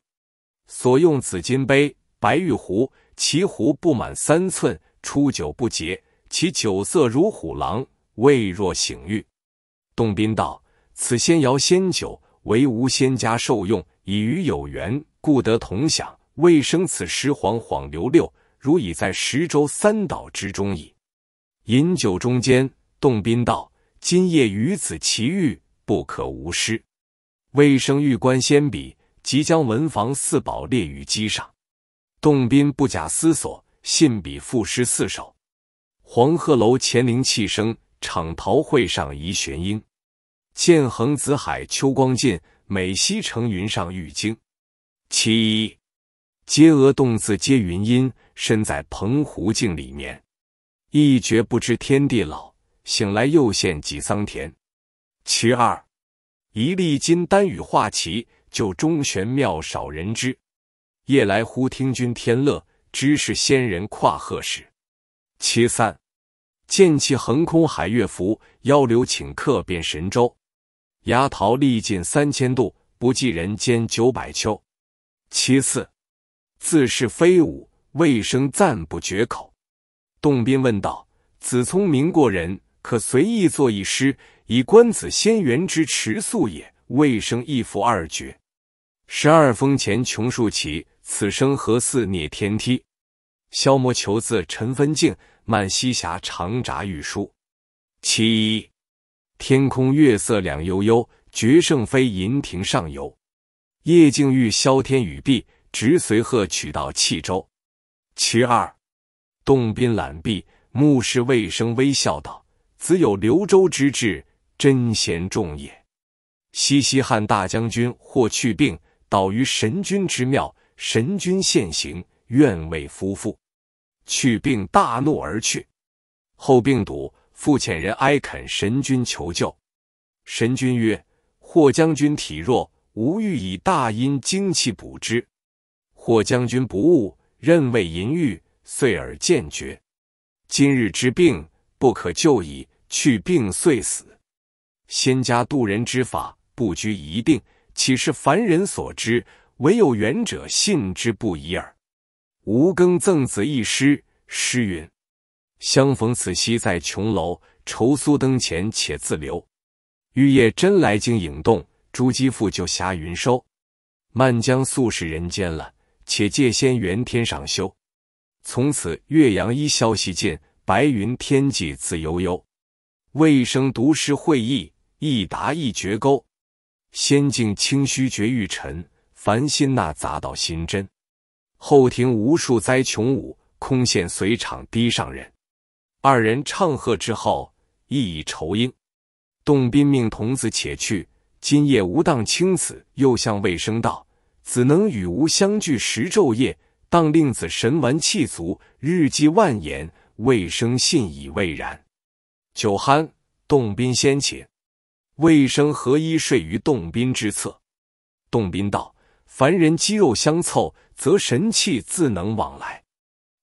所用紫金杯、白玉壶，其壶不满三寸，出酒不竭，其酒色如虎狼，味若醒玉。”洞宾道：“此仙肴仙酒，唯吾仙家受用，已与有缘，故得同享。”未生此时惶惶流六，如已在十州三岛之中矣。饮酒中间，洞宾道：“今夜与子齐遇，不可无失。”魏生欲观先笔，即将文房四宝列于机上。洞宾不假思索，信笔赋诗四首：“黄鹤楼前灵气生，场桃会上疑玄英。剑横紫海秋光尽，美西城云上玉京。”其一。阶额动字接云音，身在澎湖镜里面，一觉不知天地老，醒来又现几桑田。其二，一粒金丹羽画旗，就中玄妙少人知。夜来忽听君天乐，知是仙人跨鹤时。其三，剑气横空海月浮，邀留请客变神州。崖桃历尽三千度，不计人间九百秋。其四。自是飞舞，魏生赞不绝口。洞宾问道：“子聪明过人，可随意作一诗，以观子仙缘之持素也。”魏生一伏二绝。十二峰前琼树起，此生何似涅天梯？消磨求字尘分镜，漫西霞长札玉书。其一，天空月色两悠悠，绝胜飞银亭上游。夜静欲萧天雨碧。直随鹤取到气州。其二，洞宾揽璧，目视魏生，微笑道：“子有流州之志，真贤重也。西西汉大将军霍去病，倒于神君之庙，神君现形，愿为夫妇。去病大怒而去。后病笃，复遣人哀恳神君求救。神君曰：‘霍将军体弱，吾欲以大阴精气补之。’”霍将军不悟，任为淫欲，遂而渐绝。今日之病不可救矣，去病遂死。仙家渡人之法，不拘一定，岂是凡人所知？唯有缘者信之不疑耳。吴更赠子一诗，诗云：“相逢此夕在琼楼，愁苏灯前且自留。玉叶真来经影动，朱肌复就霞云收。漫江素是人间了。”且借仙缘天上修，从此岳阳一消息尽，白云天际自悠悠。魏生读诗会意，一答一绝钩。仙境清虚绝玉尘，凡心那杂到心真。后庭无数栽琼舞，空羡随场低上人。二人唱和之后，亦已酬应。洞宾命童子且去，今夜无当青子。又向魏生道。子能与吾相聚十昼夜，当令子神完气足，日积万言，未生信以未然。酒酣，洞宾先请，魏生合衣睡于洞宾之侧。洞宾道：“凡人肌肉相凑，则神气自能往来。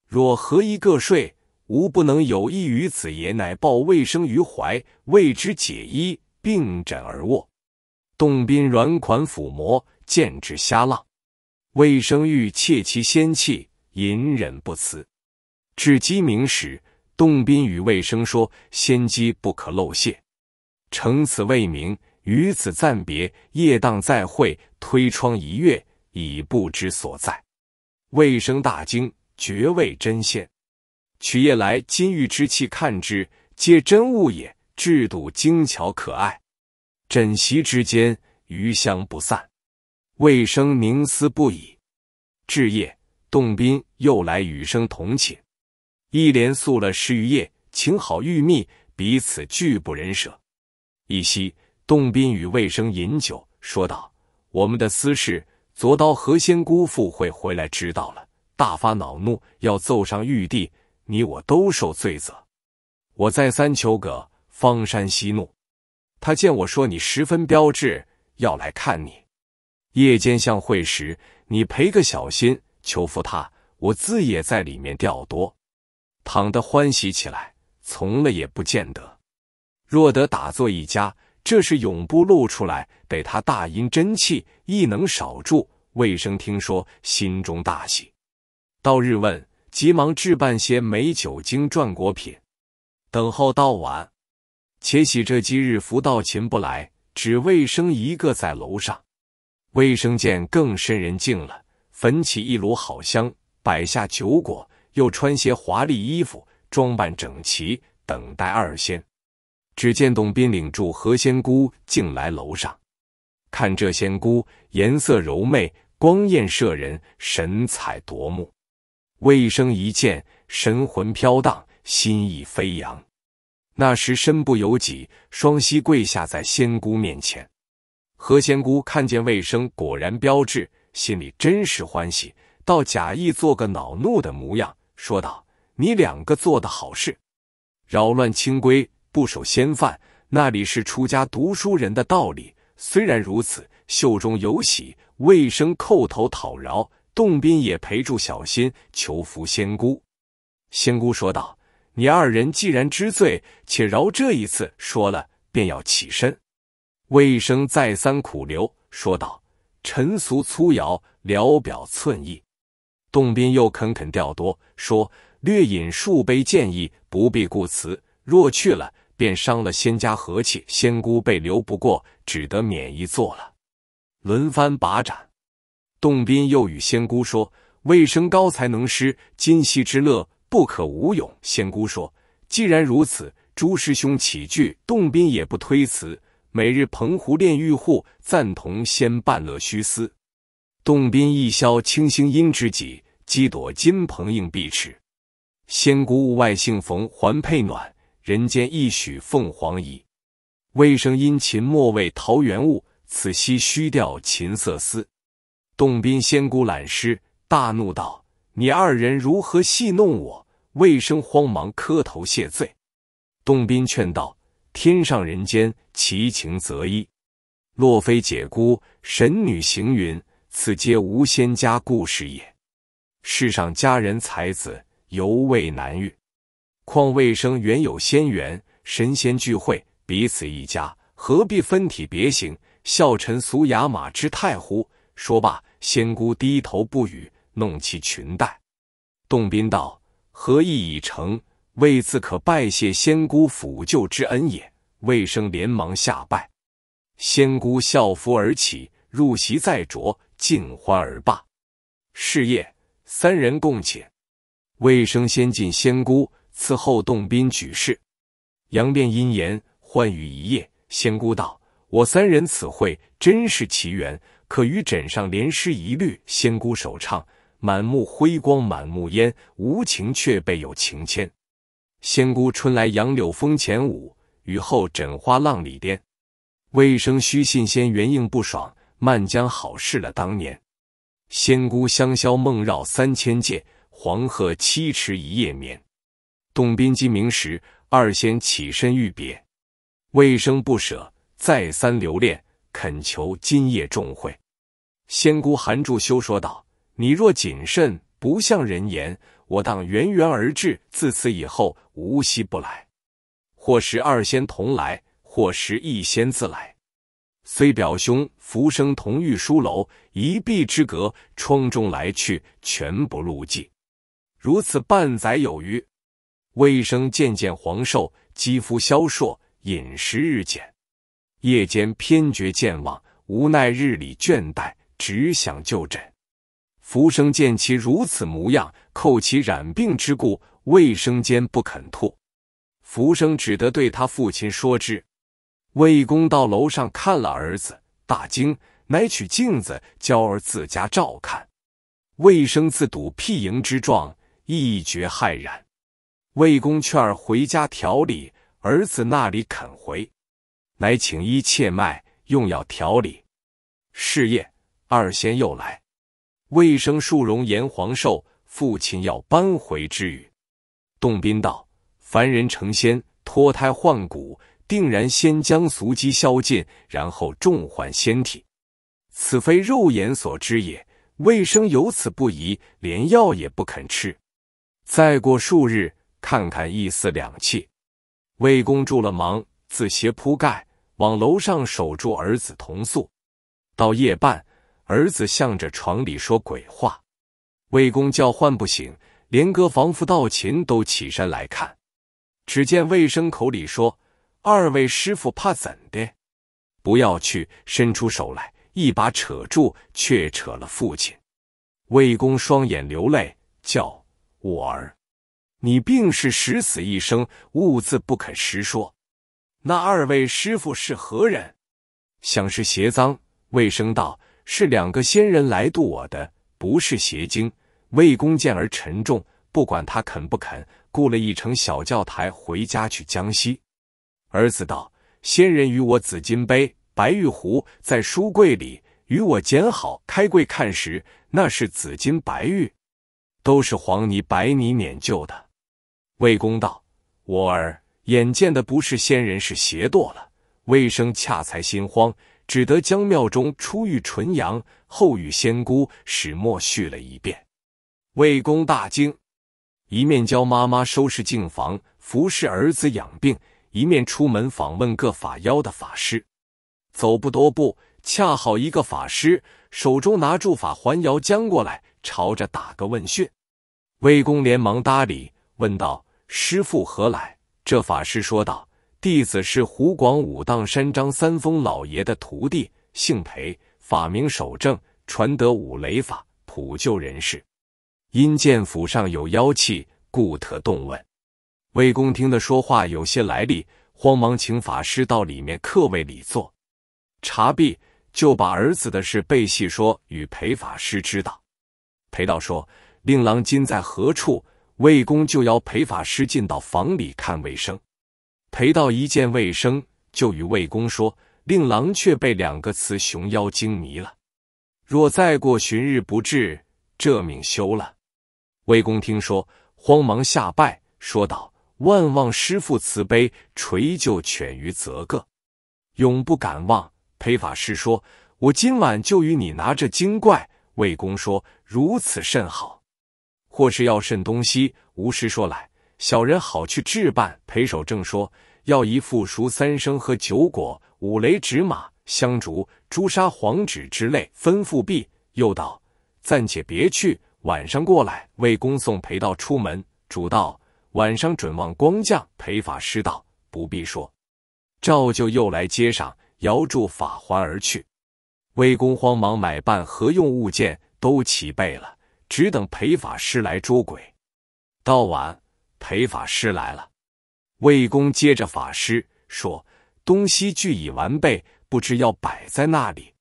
若合衣各睡，吾不能有益于子也。”乃抱魏生于怀，为之解衣，并枕而卧。洞宾软款抚摩。见之虾浪，魏生欲窃其仙气，隐忍不辞。至鸡鸣时，洞宾与魏生说：“仙机不可漏泄。”承此未明，与子暂别，夜当再会，推窗一跃，已不知所在。魏生大惊，绝未真仙。取夜来金玉之器看之，皆真物也，制度精巧可爱。枕席之间，余香不散。魏生冥思不已。至夜，洞宾又来与生同寝，一连宿了十余夜，情好欲密，彼此拒不忍舍。一夕，洞宾与魏生饮酒，说道：“我们的私事。”左刀何仙姑父会回来知道了，大发恼怒，要奏上玉帝，你我都受罪责。我再三求个方山息怒。他见我说你十分标致，要来看你。夜间相会时，你赔个小心，求服他，我自也在里面调多，躺得欢喜起来，从了也不见得。若得打坐一家。这是永不露出来，得他大阴真气亦能少住。魏生听说，心中大喜。到日问，急忙置办些美酒精馔果品，等候到晚。且喜这今日福道勤不来，只魏生一个在楼上。魏生见更深人静了，焚起一炉好香，摆下酒果，又穿些华丽衣服，装扮整齐，等待二仙。只见董斌领住何仙姑进来楼上，看这仙姑颜色柔媚，光艳摄人，神采夺目。魏生一见，神魂飘荡，心意飞扬。那时身不由己，双膝跪下在仙姑面前。何仙姑看见魏生果然标致，心里真是欢喜，倒假意做个恼怒的模样，说道：“你两个做的好事，扰乱清规。”不守先犯，那里是出家读书人的道理。虽然如此，袖中有喜，魏生叩头讨饶，洞宾也陪住小心，求福仙姑。仙姑说道：“你二人既然知罪，且饶这一次。”说了，便要起身。魏生再三苦留，说道：“陈俗粗摇，聊表寸意。”洞宾又恳恳调多，说：“略饮数杯，建议不必顾辞。若去了。”便伤了仙家和气，仙姑被留不过，只得免一坐了。轮番把盏，洞宾又与仙姑说：“魏生高才能诗，今夕之乐不可无勇。”仙姑说：“既然如此，朱师兄起句，洞宾也不推辞。每日澎湖炼玉户，赞同仙伴乐须思。”洞宾一宵清星阴之己，几朵金鹏应碧池。仙姑屋外幸逢环佩暖。人间一许凤凰仪，魏生殷勤莫为桃源物，此夕虚调琴瑟思。洞宾仙姑览诗，大怒道：“你二人如何戏弄我？”魏生慌忙磕头谢罪。洞宾劝道：“天上人间，其情则一。若非解孤神女行云，此皆无仙家故事也。世上佳人才子，犹未难遇。”况未生原有仙缘，神仙聚会，彼此一家，何必分体别行，笑陈俗雅马之态乎？说罢，仙姑低头不语，弄起裙带。洞宾道：“何意已成，未自可拜谢仙姑抚救之恩也。”魏生连忙下拜。仙姑笑服而起，入席再酌，尽欢而罢。是夜，三人共寝，魏生先进仙姑。伺候洞宾举事，杨辩因言欢愉一夜。仙姑道：“我三人此会真是奇缘，可于枕上连诗一律。”仙姑首唱：“满目辉光满目烟，无情却被有情牵。”仙姑春来杨柳风前舞，雨后枕花浪里颠。魏生虚信仙缘应不爽，漫江好事了当年。仙姑香消梦绕三千界，黄鹤七尺一夜眠。洞宾鸡鸣时，二仙起身欲别，魏生不舍，再三留恋，恳求今夜重会。仙姑含住羞说道：“你若谨慎，不像人言，我当源源而至。自此以后，无夕不来。或时二仙同来，或时一仙自来。虽表兄浮生同玉书楼，一壁之隔，窗中来去，全不入迹。如此半载有余。”魏生渐渐黄瘦，肌肤消瘦，饮食日减。夜间偏觉健忘，无奈日里倦怠，只想就诊。浮生见其如此模样，扣其染病之故，卫生间不肯吐。福生只得对他父亲说之。魏公到楼上看了儿子，大惊，乃取镜子教儿自家照看。魏生自睹屁盈之状，一觉骇然。魏公劝儿回家调理，儿子那里肯回，乃请医切脉，用药调理。是夜，二仙又来。魏生树容颜黄寿，父亲要搬回之语。洞宾道：“凡人成仙，脱胎换骨，定然先将俗机消尽，然后重换仙体。此非肉眼所知也。”魏生由此不疑，连药也不肯吃。再过数日，看看一丝两气。魏公住了忙，自携铺盖往楼上守住儿子同宿。到夜半。儿子向着床里说鬼话，魏公叫唤不醒，连隔房夫道琴都起身来看。只见魏生口里说：“二位师傅怕怎的？不要去！”伸出手来，一把扯住，却扯了父亲。魏公双眼流泪，叫我儿：“你病是十死一生，兀自不肯实说。那二位师傅是何人？想是邪赃。”魏生道。是两个仙人来渡我的，不是邪精。魏公见而沉重，不管他肯不肯，雇了一乘小轿台回家去江西。儿子道：“仙人与我紫金杯、白玉壶在书柜里，与我捡好，开柜看时，那是紫金白玉，都是黄泥白泥碾就的。”魏公道：“我儿眼见的不是仙人，是邪堕了。”魏生恰才心慌。只得将庙中初遇纯阳，后遇仙姑，始末续了一遍。魏公大惊，一面教妈妈收拾净房，服侍儿子养病，一面出门访问各法妖的法师。走不多步，恰好一个法师手中拿住法环摇将过来，朝着打个问讯。魏公连忙搭理，问道：“师傅何来？”这法师说道。弟子是湖广武当山张三丰老爷的徒弟，姓裴，法名守正，传得五雷法，普救人世。因见府上有妖气，故特动问。魏公听得说话有些来历，慌忙请法师到里面客位里坐。查毕，就把儿子的事背细说与裴法师知道。裴道说：“令郎今在何处？”魏公就邀裴法师进到房里看卫生。裴道一见魏生，就与魏公说：“令郎却被两个雌雄妖精迷了，若再过旬日不至，这命休了。”魏公听说，慌忙下拜，说道：“万望师父慈悲，垂救犬于泽个，永不敢忘。”裴法师说：“我今晚就与你拿着精怪。”魏公说：“如此甚好，或是要甚东西，吴师说来。”小人好去置办。裴守正说：“要一副熟三生和酒果、五雷纸马、香烛、朱砂、黄纸之类。”吩咐毕，又道：“暂且别去，晚上过来。”魏公送裴道出门，主道：“晚上准望光降。”裴法师道：“不必说。”照旧又来街上，摇住法环而去。魏公慌忙买办何用物件，都齐备了，只等裴法师来捉鬼。到晚。裴法师来了，魏公接着法师说：“东西俱已完备，不知要摆在那里。”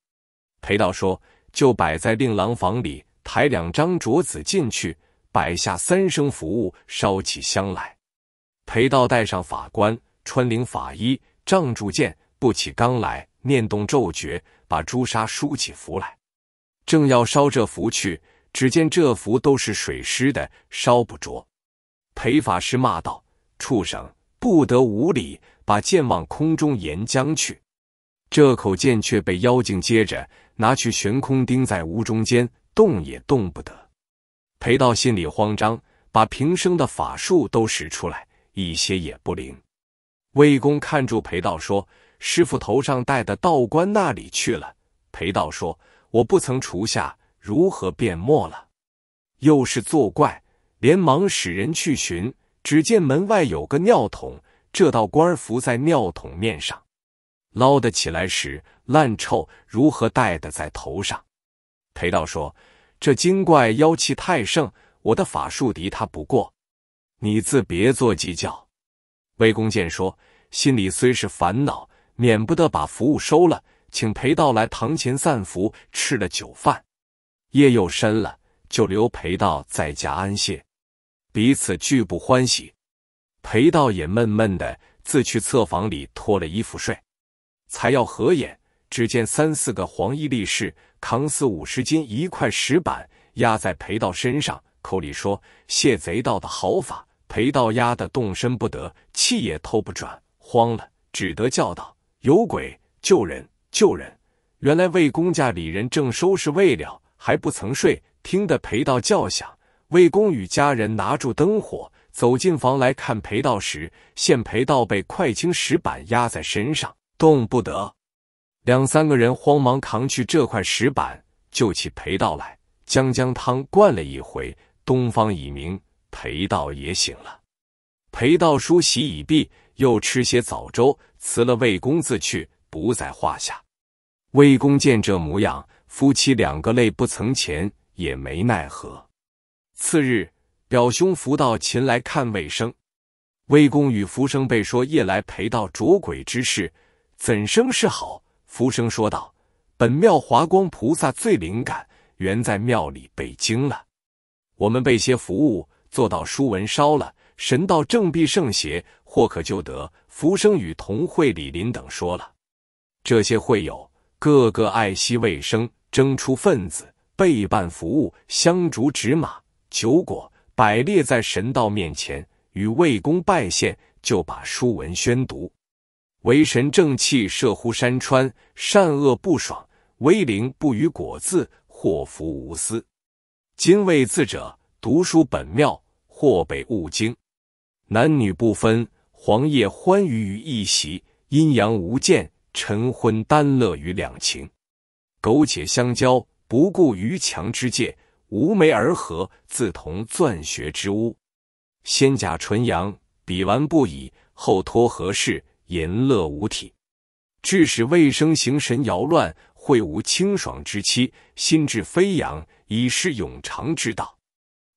裴道说：“就摆在令郎房里，抬两张桌子进去，摆下三生服务，烧起香来。”裴道带上法官，穿领法衣，仗住剑，不起刚来，念动咒诀，把朱砂梳起符来，正要烧这符去，只见这符都是水湿的，烧不着。裴法师骂道：“畜生，不得无礼！把剑往空中沿将去。”这口剑却被妖精接着拿去悬空钉在屋中间，动也动不得。裴道心里慌张，把平生的法术都使出来，一些也不灵。魏公看住裴道说：“师傅头上戴的道冠那里去了？”裴道说：“我不曾除下，如何变没了？又是作怪。”连忙使人去寻，只见门外有个尿桶，这道官儿伏在尿桶面上。捞得起来时烂臭，如何戴得在头上？裴道说：“这精怪妖气太盛，我的法术敌他不过，你自别做计较。”魏公见说，心里虽是烦恼，免不得把服务收了，请裴道来堂前散服，吃了酒饭。夜又深了，就留裴道在家安歇，彼此俱不欢喜。裴道也闷闷的，自去侧房里脱了衣服睡。才要合眼，只见三四个黄衣力士扛四五十斤一块石板压在裴道身上，口里说谢贼道的好法。裴道压得动身不得，气也透不转，慌了，只得叫道：“有鬼！救人！救人！”原来魏公家里人正收拾未了，还不曾睡，听得裴道叫响，魏公与家人拿住灯火，走进房来看裴道时，现裴道被快青石板压在身上，动不得。两三个人慌忙扛去这块石板，救起裴道来，将姜汤灌了一回，东方已明。裴道也醒了，裴道梳洗已毕，又吃些早粥，辞了魏公自去，不在话下。魏公见这模样，夫妻两个泪不曾前，也没奈何。次日，表兄福到秦来看魏生，魏公与福生被说夜来裴道捉鬼之事，怎生是好？福生说道：“本庙华光菩萨最灵感，原在庙里背经了，我们备些服务。”做到书文烧了，神道正必圣邪，或可救得。福生与同会李林等说了，这些会友个个爱惜卫生，争出分子备办服务，香烛纸马酒果摆列在神道面前，与魏公拜献，就把书文宣读。为神正气摄乎山川，善恶不爽，威灵不与果字，祸福无私。今为字者。读书本妙，或北悟经，男女不分，黄叶欢愉于一席，阴阳无间，晨昏耽乐于两情，苟且相交，不顾于墙之界，无媒而合，自同钻穴之屋。先甲纯阳，比完不已，后托合适，淫乐无体，致使卫生形神摇乱，会无清爽之期，心智飞扬，以失永长之道。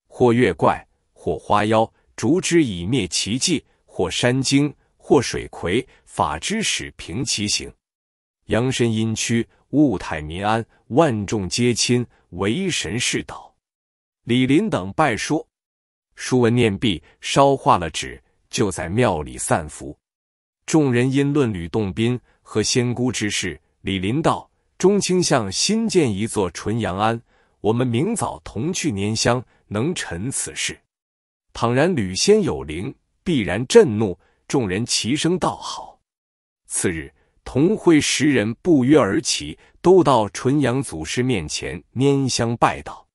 或月怪，或花妖，逐之以灭其迹；或山精，或水葵，法之使平其形。阳身阴屈，物态民安，万众皆亲，为神是道。李林等拜说，书文念毕，烧化了纸，就在庙里散服。众人因论吕洞宾和仙姑之事，李林道：中倾向新建一座纯阳庵，我们明早同去拈香。能成此事，倘然吕仙有灵，必然震怒。众人齐声道好。次日，同会十人不约而起，都到纯阳祖师面前拈香拜道。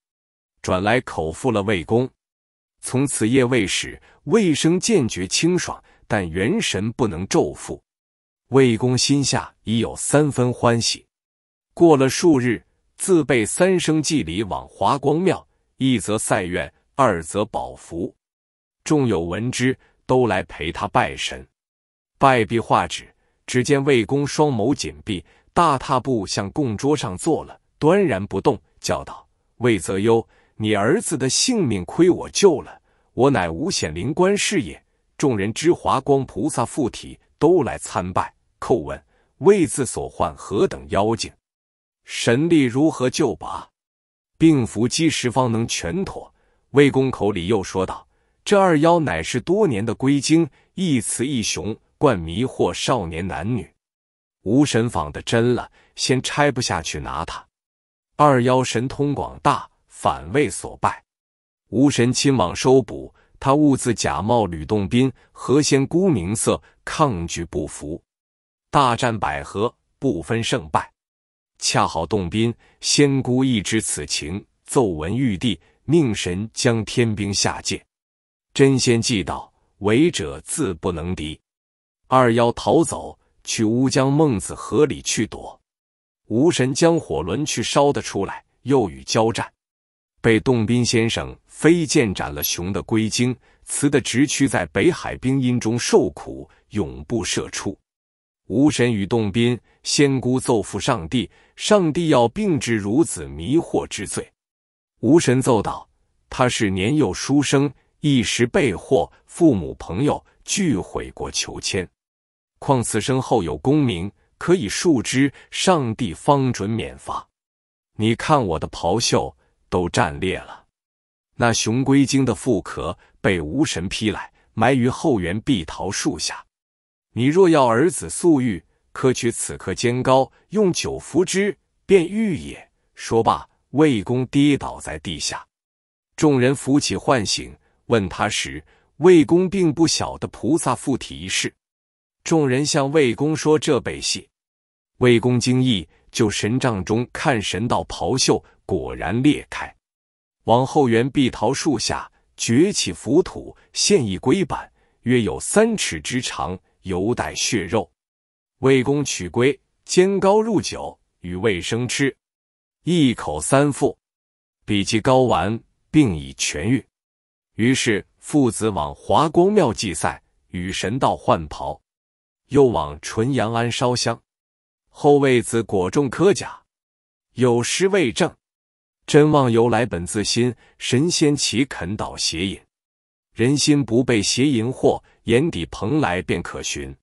转来口付了魏公。从此夜未始，魏生渐觉清爽，但元神不能骤复。魏公心下已有三分欢喜。过了数日，自备三生祭礼往华光庙。一则赛苑，二则宝福。众有闻之，都来陪他拜神。拜毕画纸，只见魏公双眸紧闭，大踏步向供桌上坐了，端然不动，叫道：“魏泽忧，你儿子的性命亏我救了，我乃五显灵官是也。众人知华光菩萨附体，都来参拜。叩问魏自所患何等妖精，神力如何救拔？”并服积时方能全妥。魏公口里又说道：“这二妖乃是多年的龟精，一雌一雄，惯迷惑少年男女。无神仿的真了，先拆不下去拿他。二妖神通广大，反为所败。无神亲往收捕，他兀自假冒吕洞宾，何仙姑名色，抗拒不服。大战百合，不分胜败。”恰好洞宾、仙姑一知此情，奏闻玉帝，命神将天兵下界。真仙记道：“违者自不能敌。”二妖逃走，去乌江孟子河里去躲。吴神将火轮去烧的出来，又与交战，被洞宾先生飞剑斩了雄的龟精，雌的直驱在北海冰阴中受苦，永不射出。吴神与洞宾、仙姑奏复上帝，上帝要并治孺子迷惑之罪。吴神奏道：“他是年幼书生，一时被惑，父母朋友俱悔过求签。况此生后有功名，可以述之，上帝方准免罚。你看我的袍袖都战裂了。”那雄龟精的腹壳被无神劈来，埋于后园碧桃树下。你若要儿子速愈，可取此颗煎膏，用酒服之，便愈也。说罢，魏公跌倒在地下。众人扶起唤醒，问他时，魏公并不晓得菩萨附体一事。众人向魏公说这北戏，魏公惊异，就神帐中看神道袍袖，果然裂开。往后园碧桃树下掘起浮土，现一龟板，约有三尺之长，犹带血肉。魏公取龟，煎膏入酒，与魏生吃，一口三腹，比及膏丸，病已痊愈。于是父子往华光庙祭赛，与神道换袍，又往纯阳庵烧香。后魏子果中科甲，有诗未正。真妄由来本自心，神仙岂肯倒邪淫？人心不被邪淫惑，眼底蓬莱便可寻。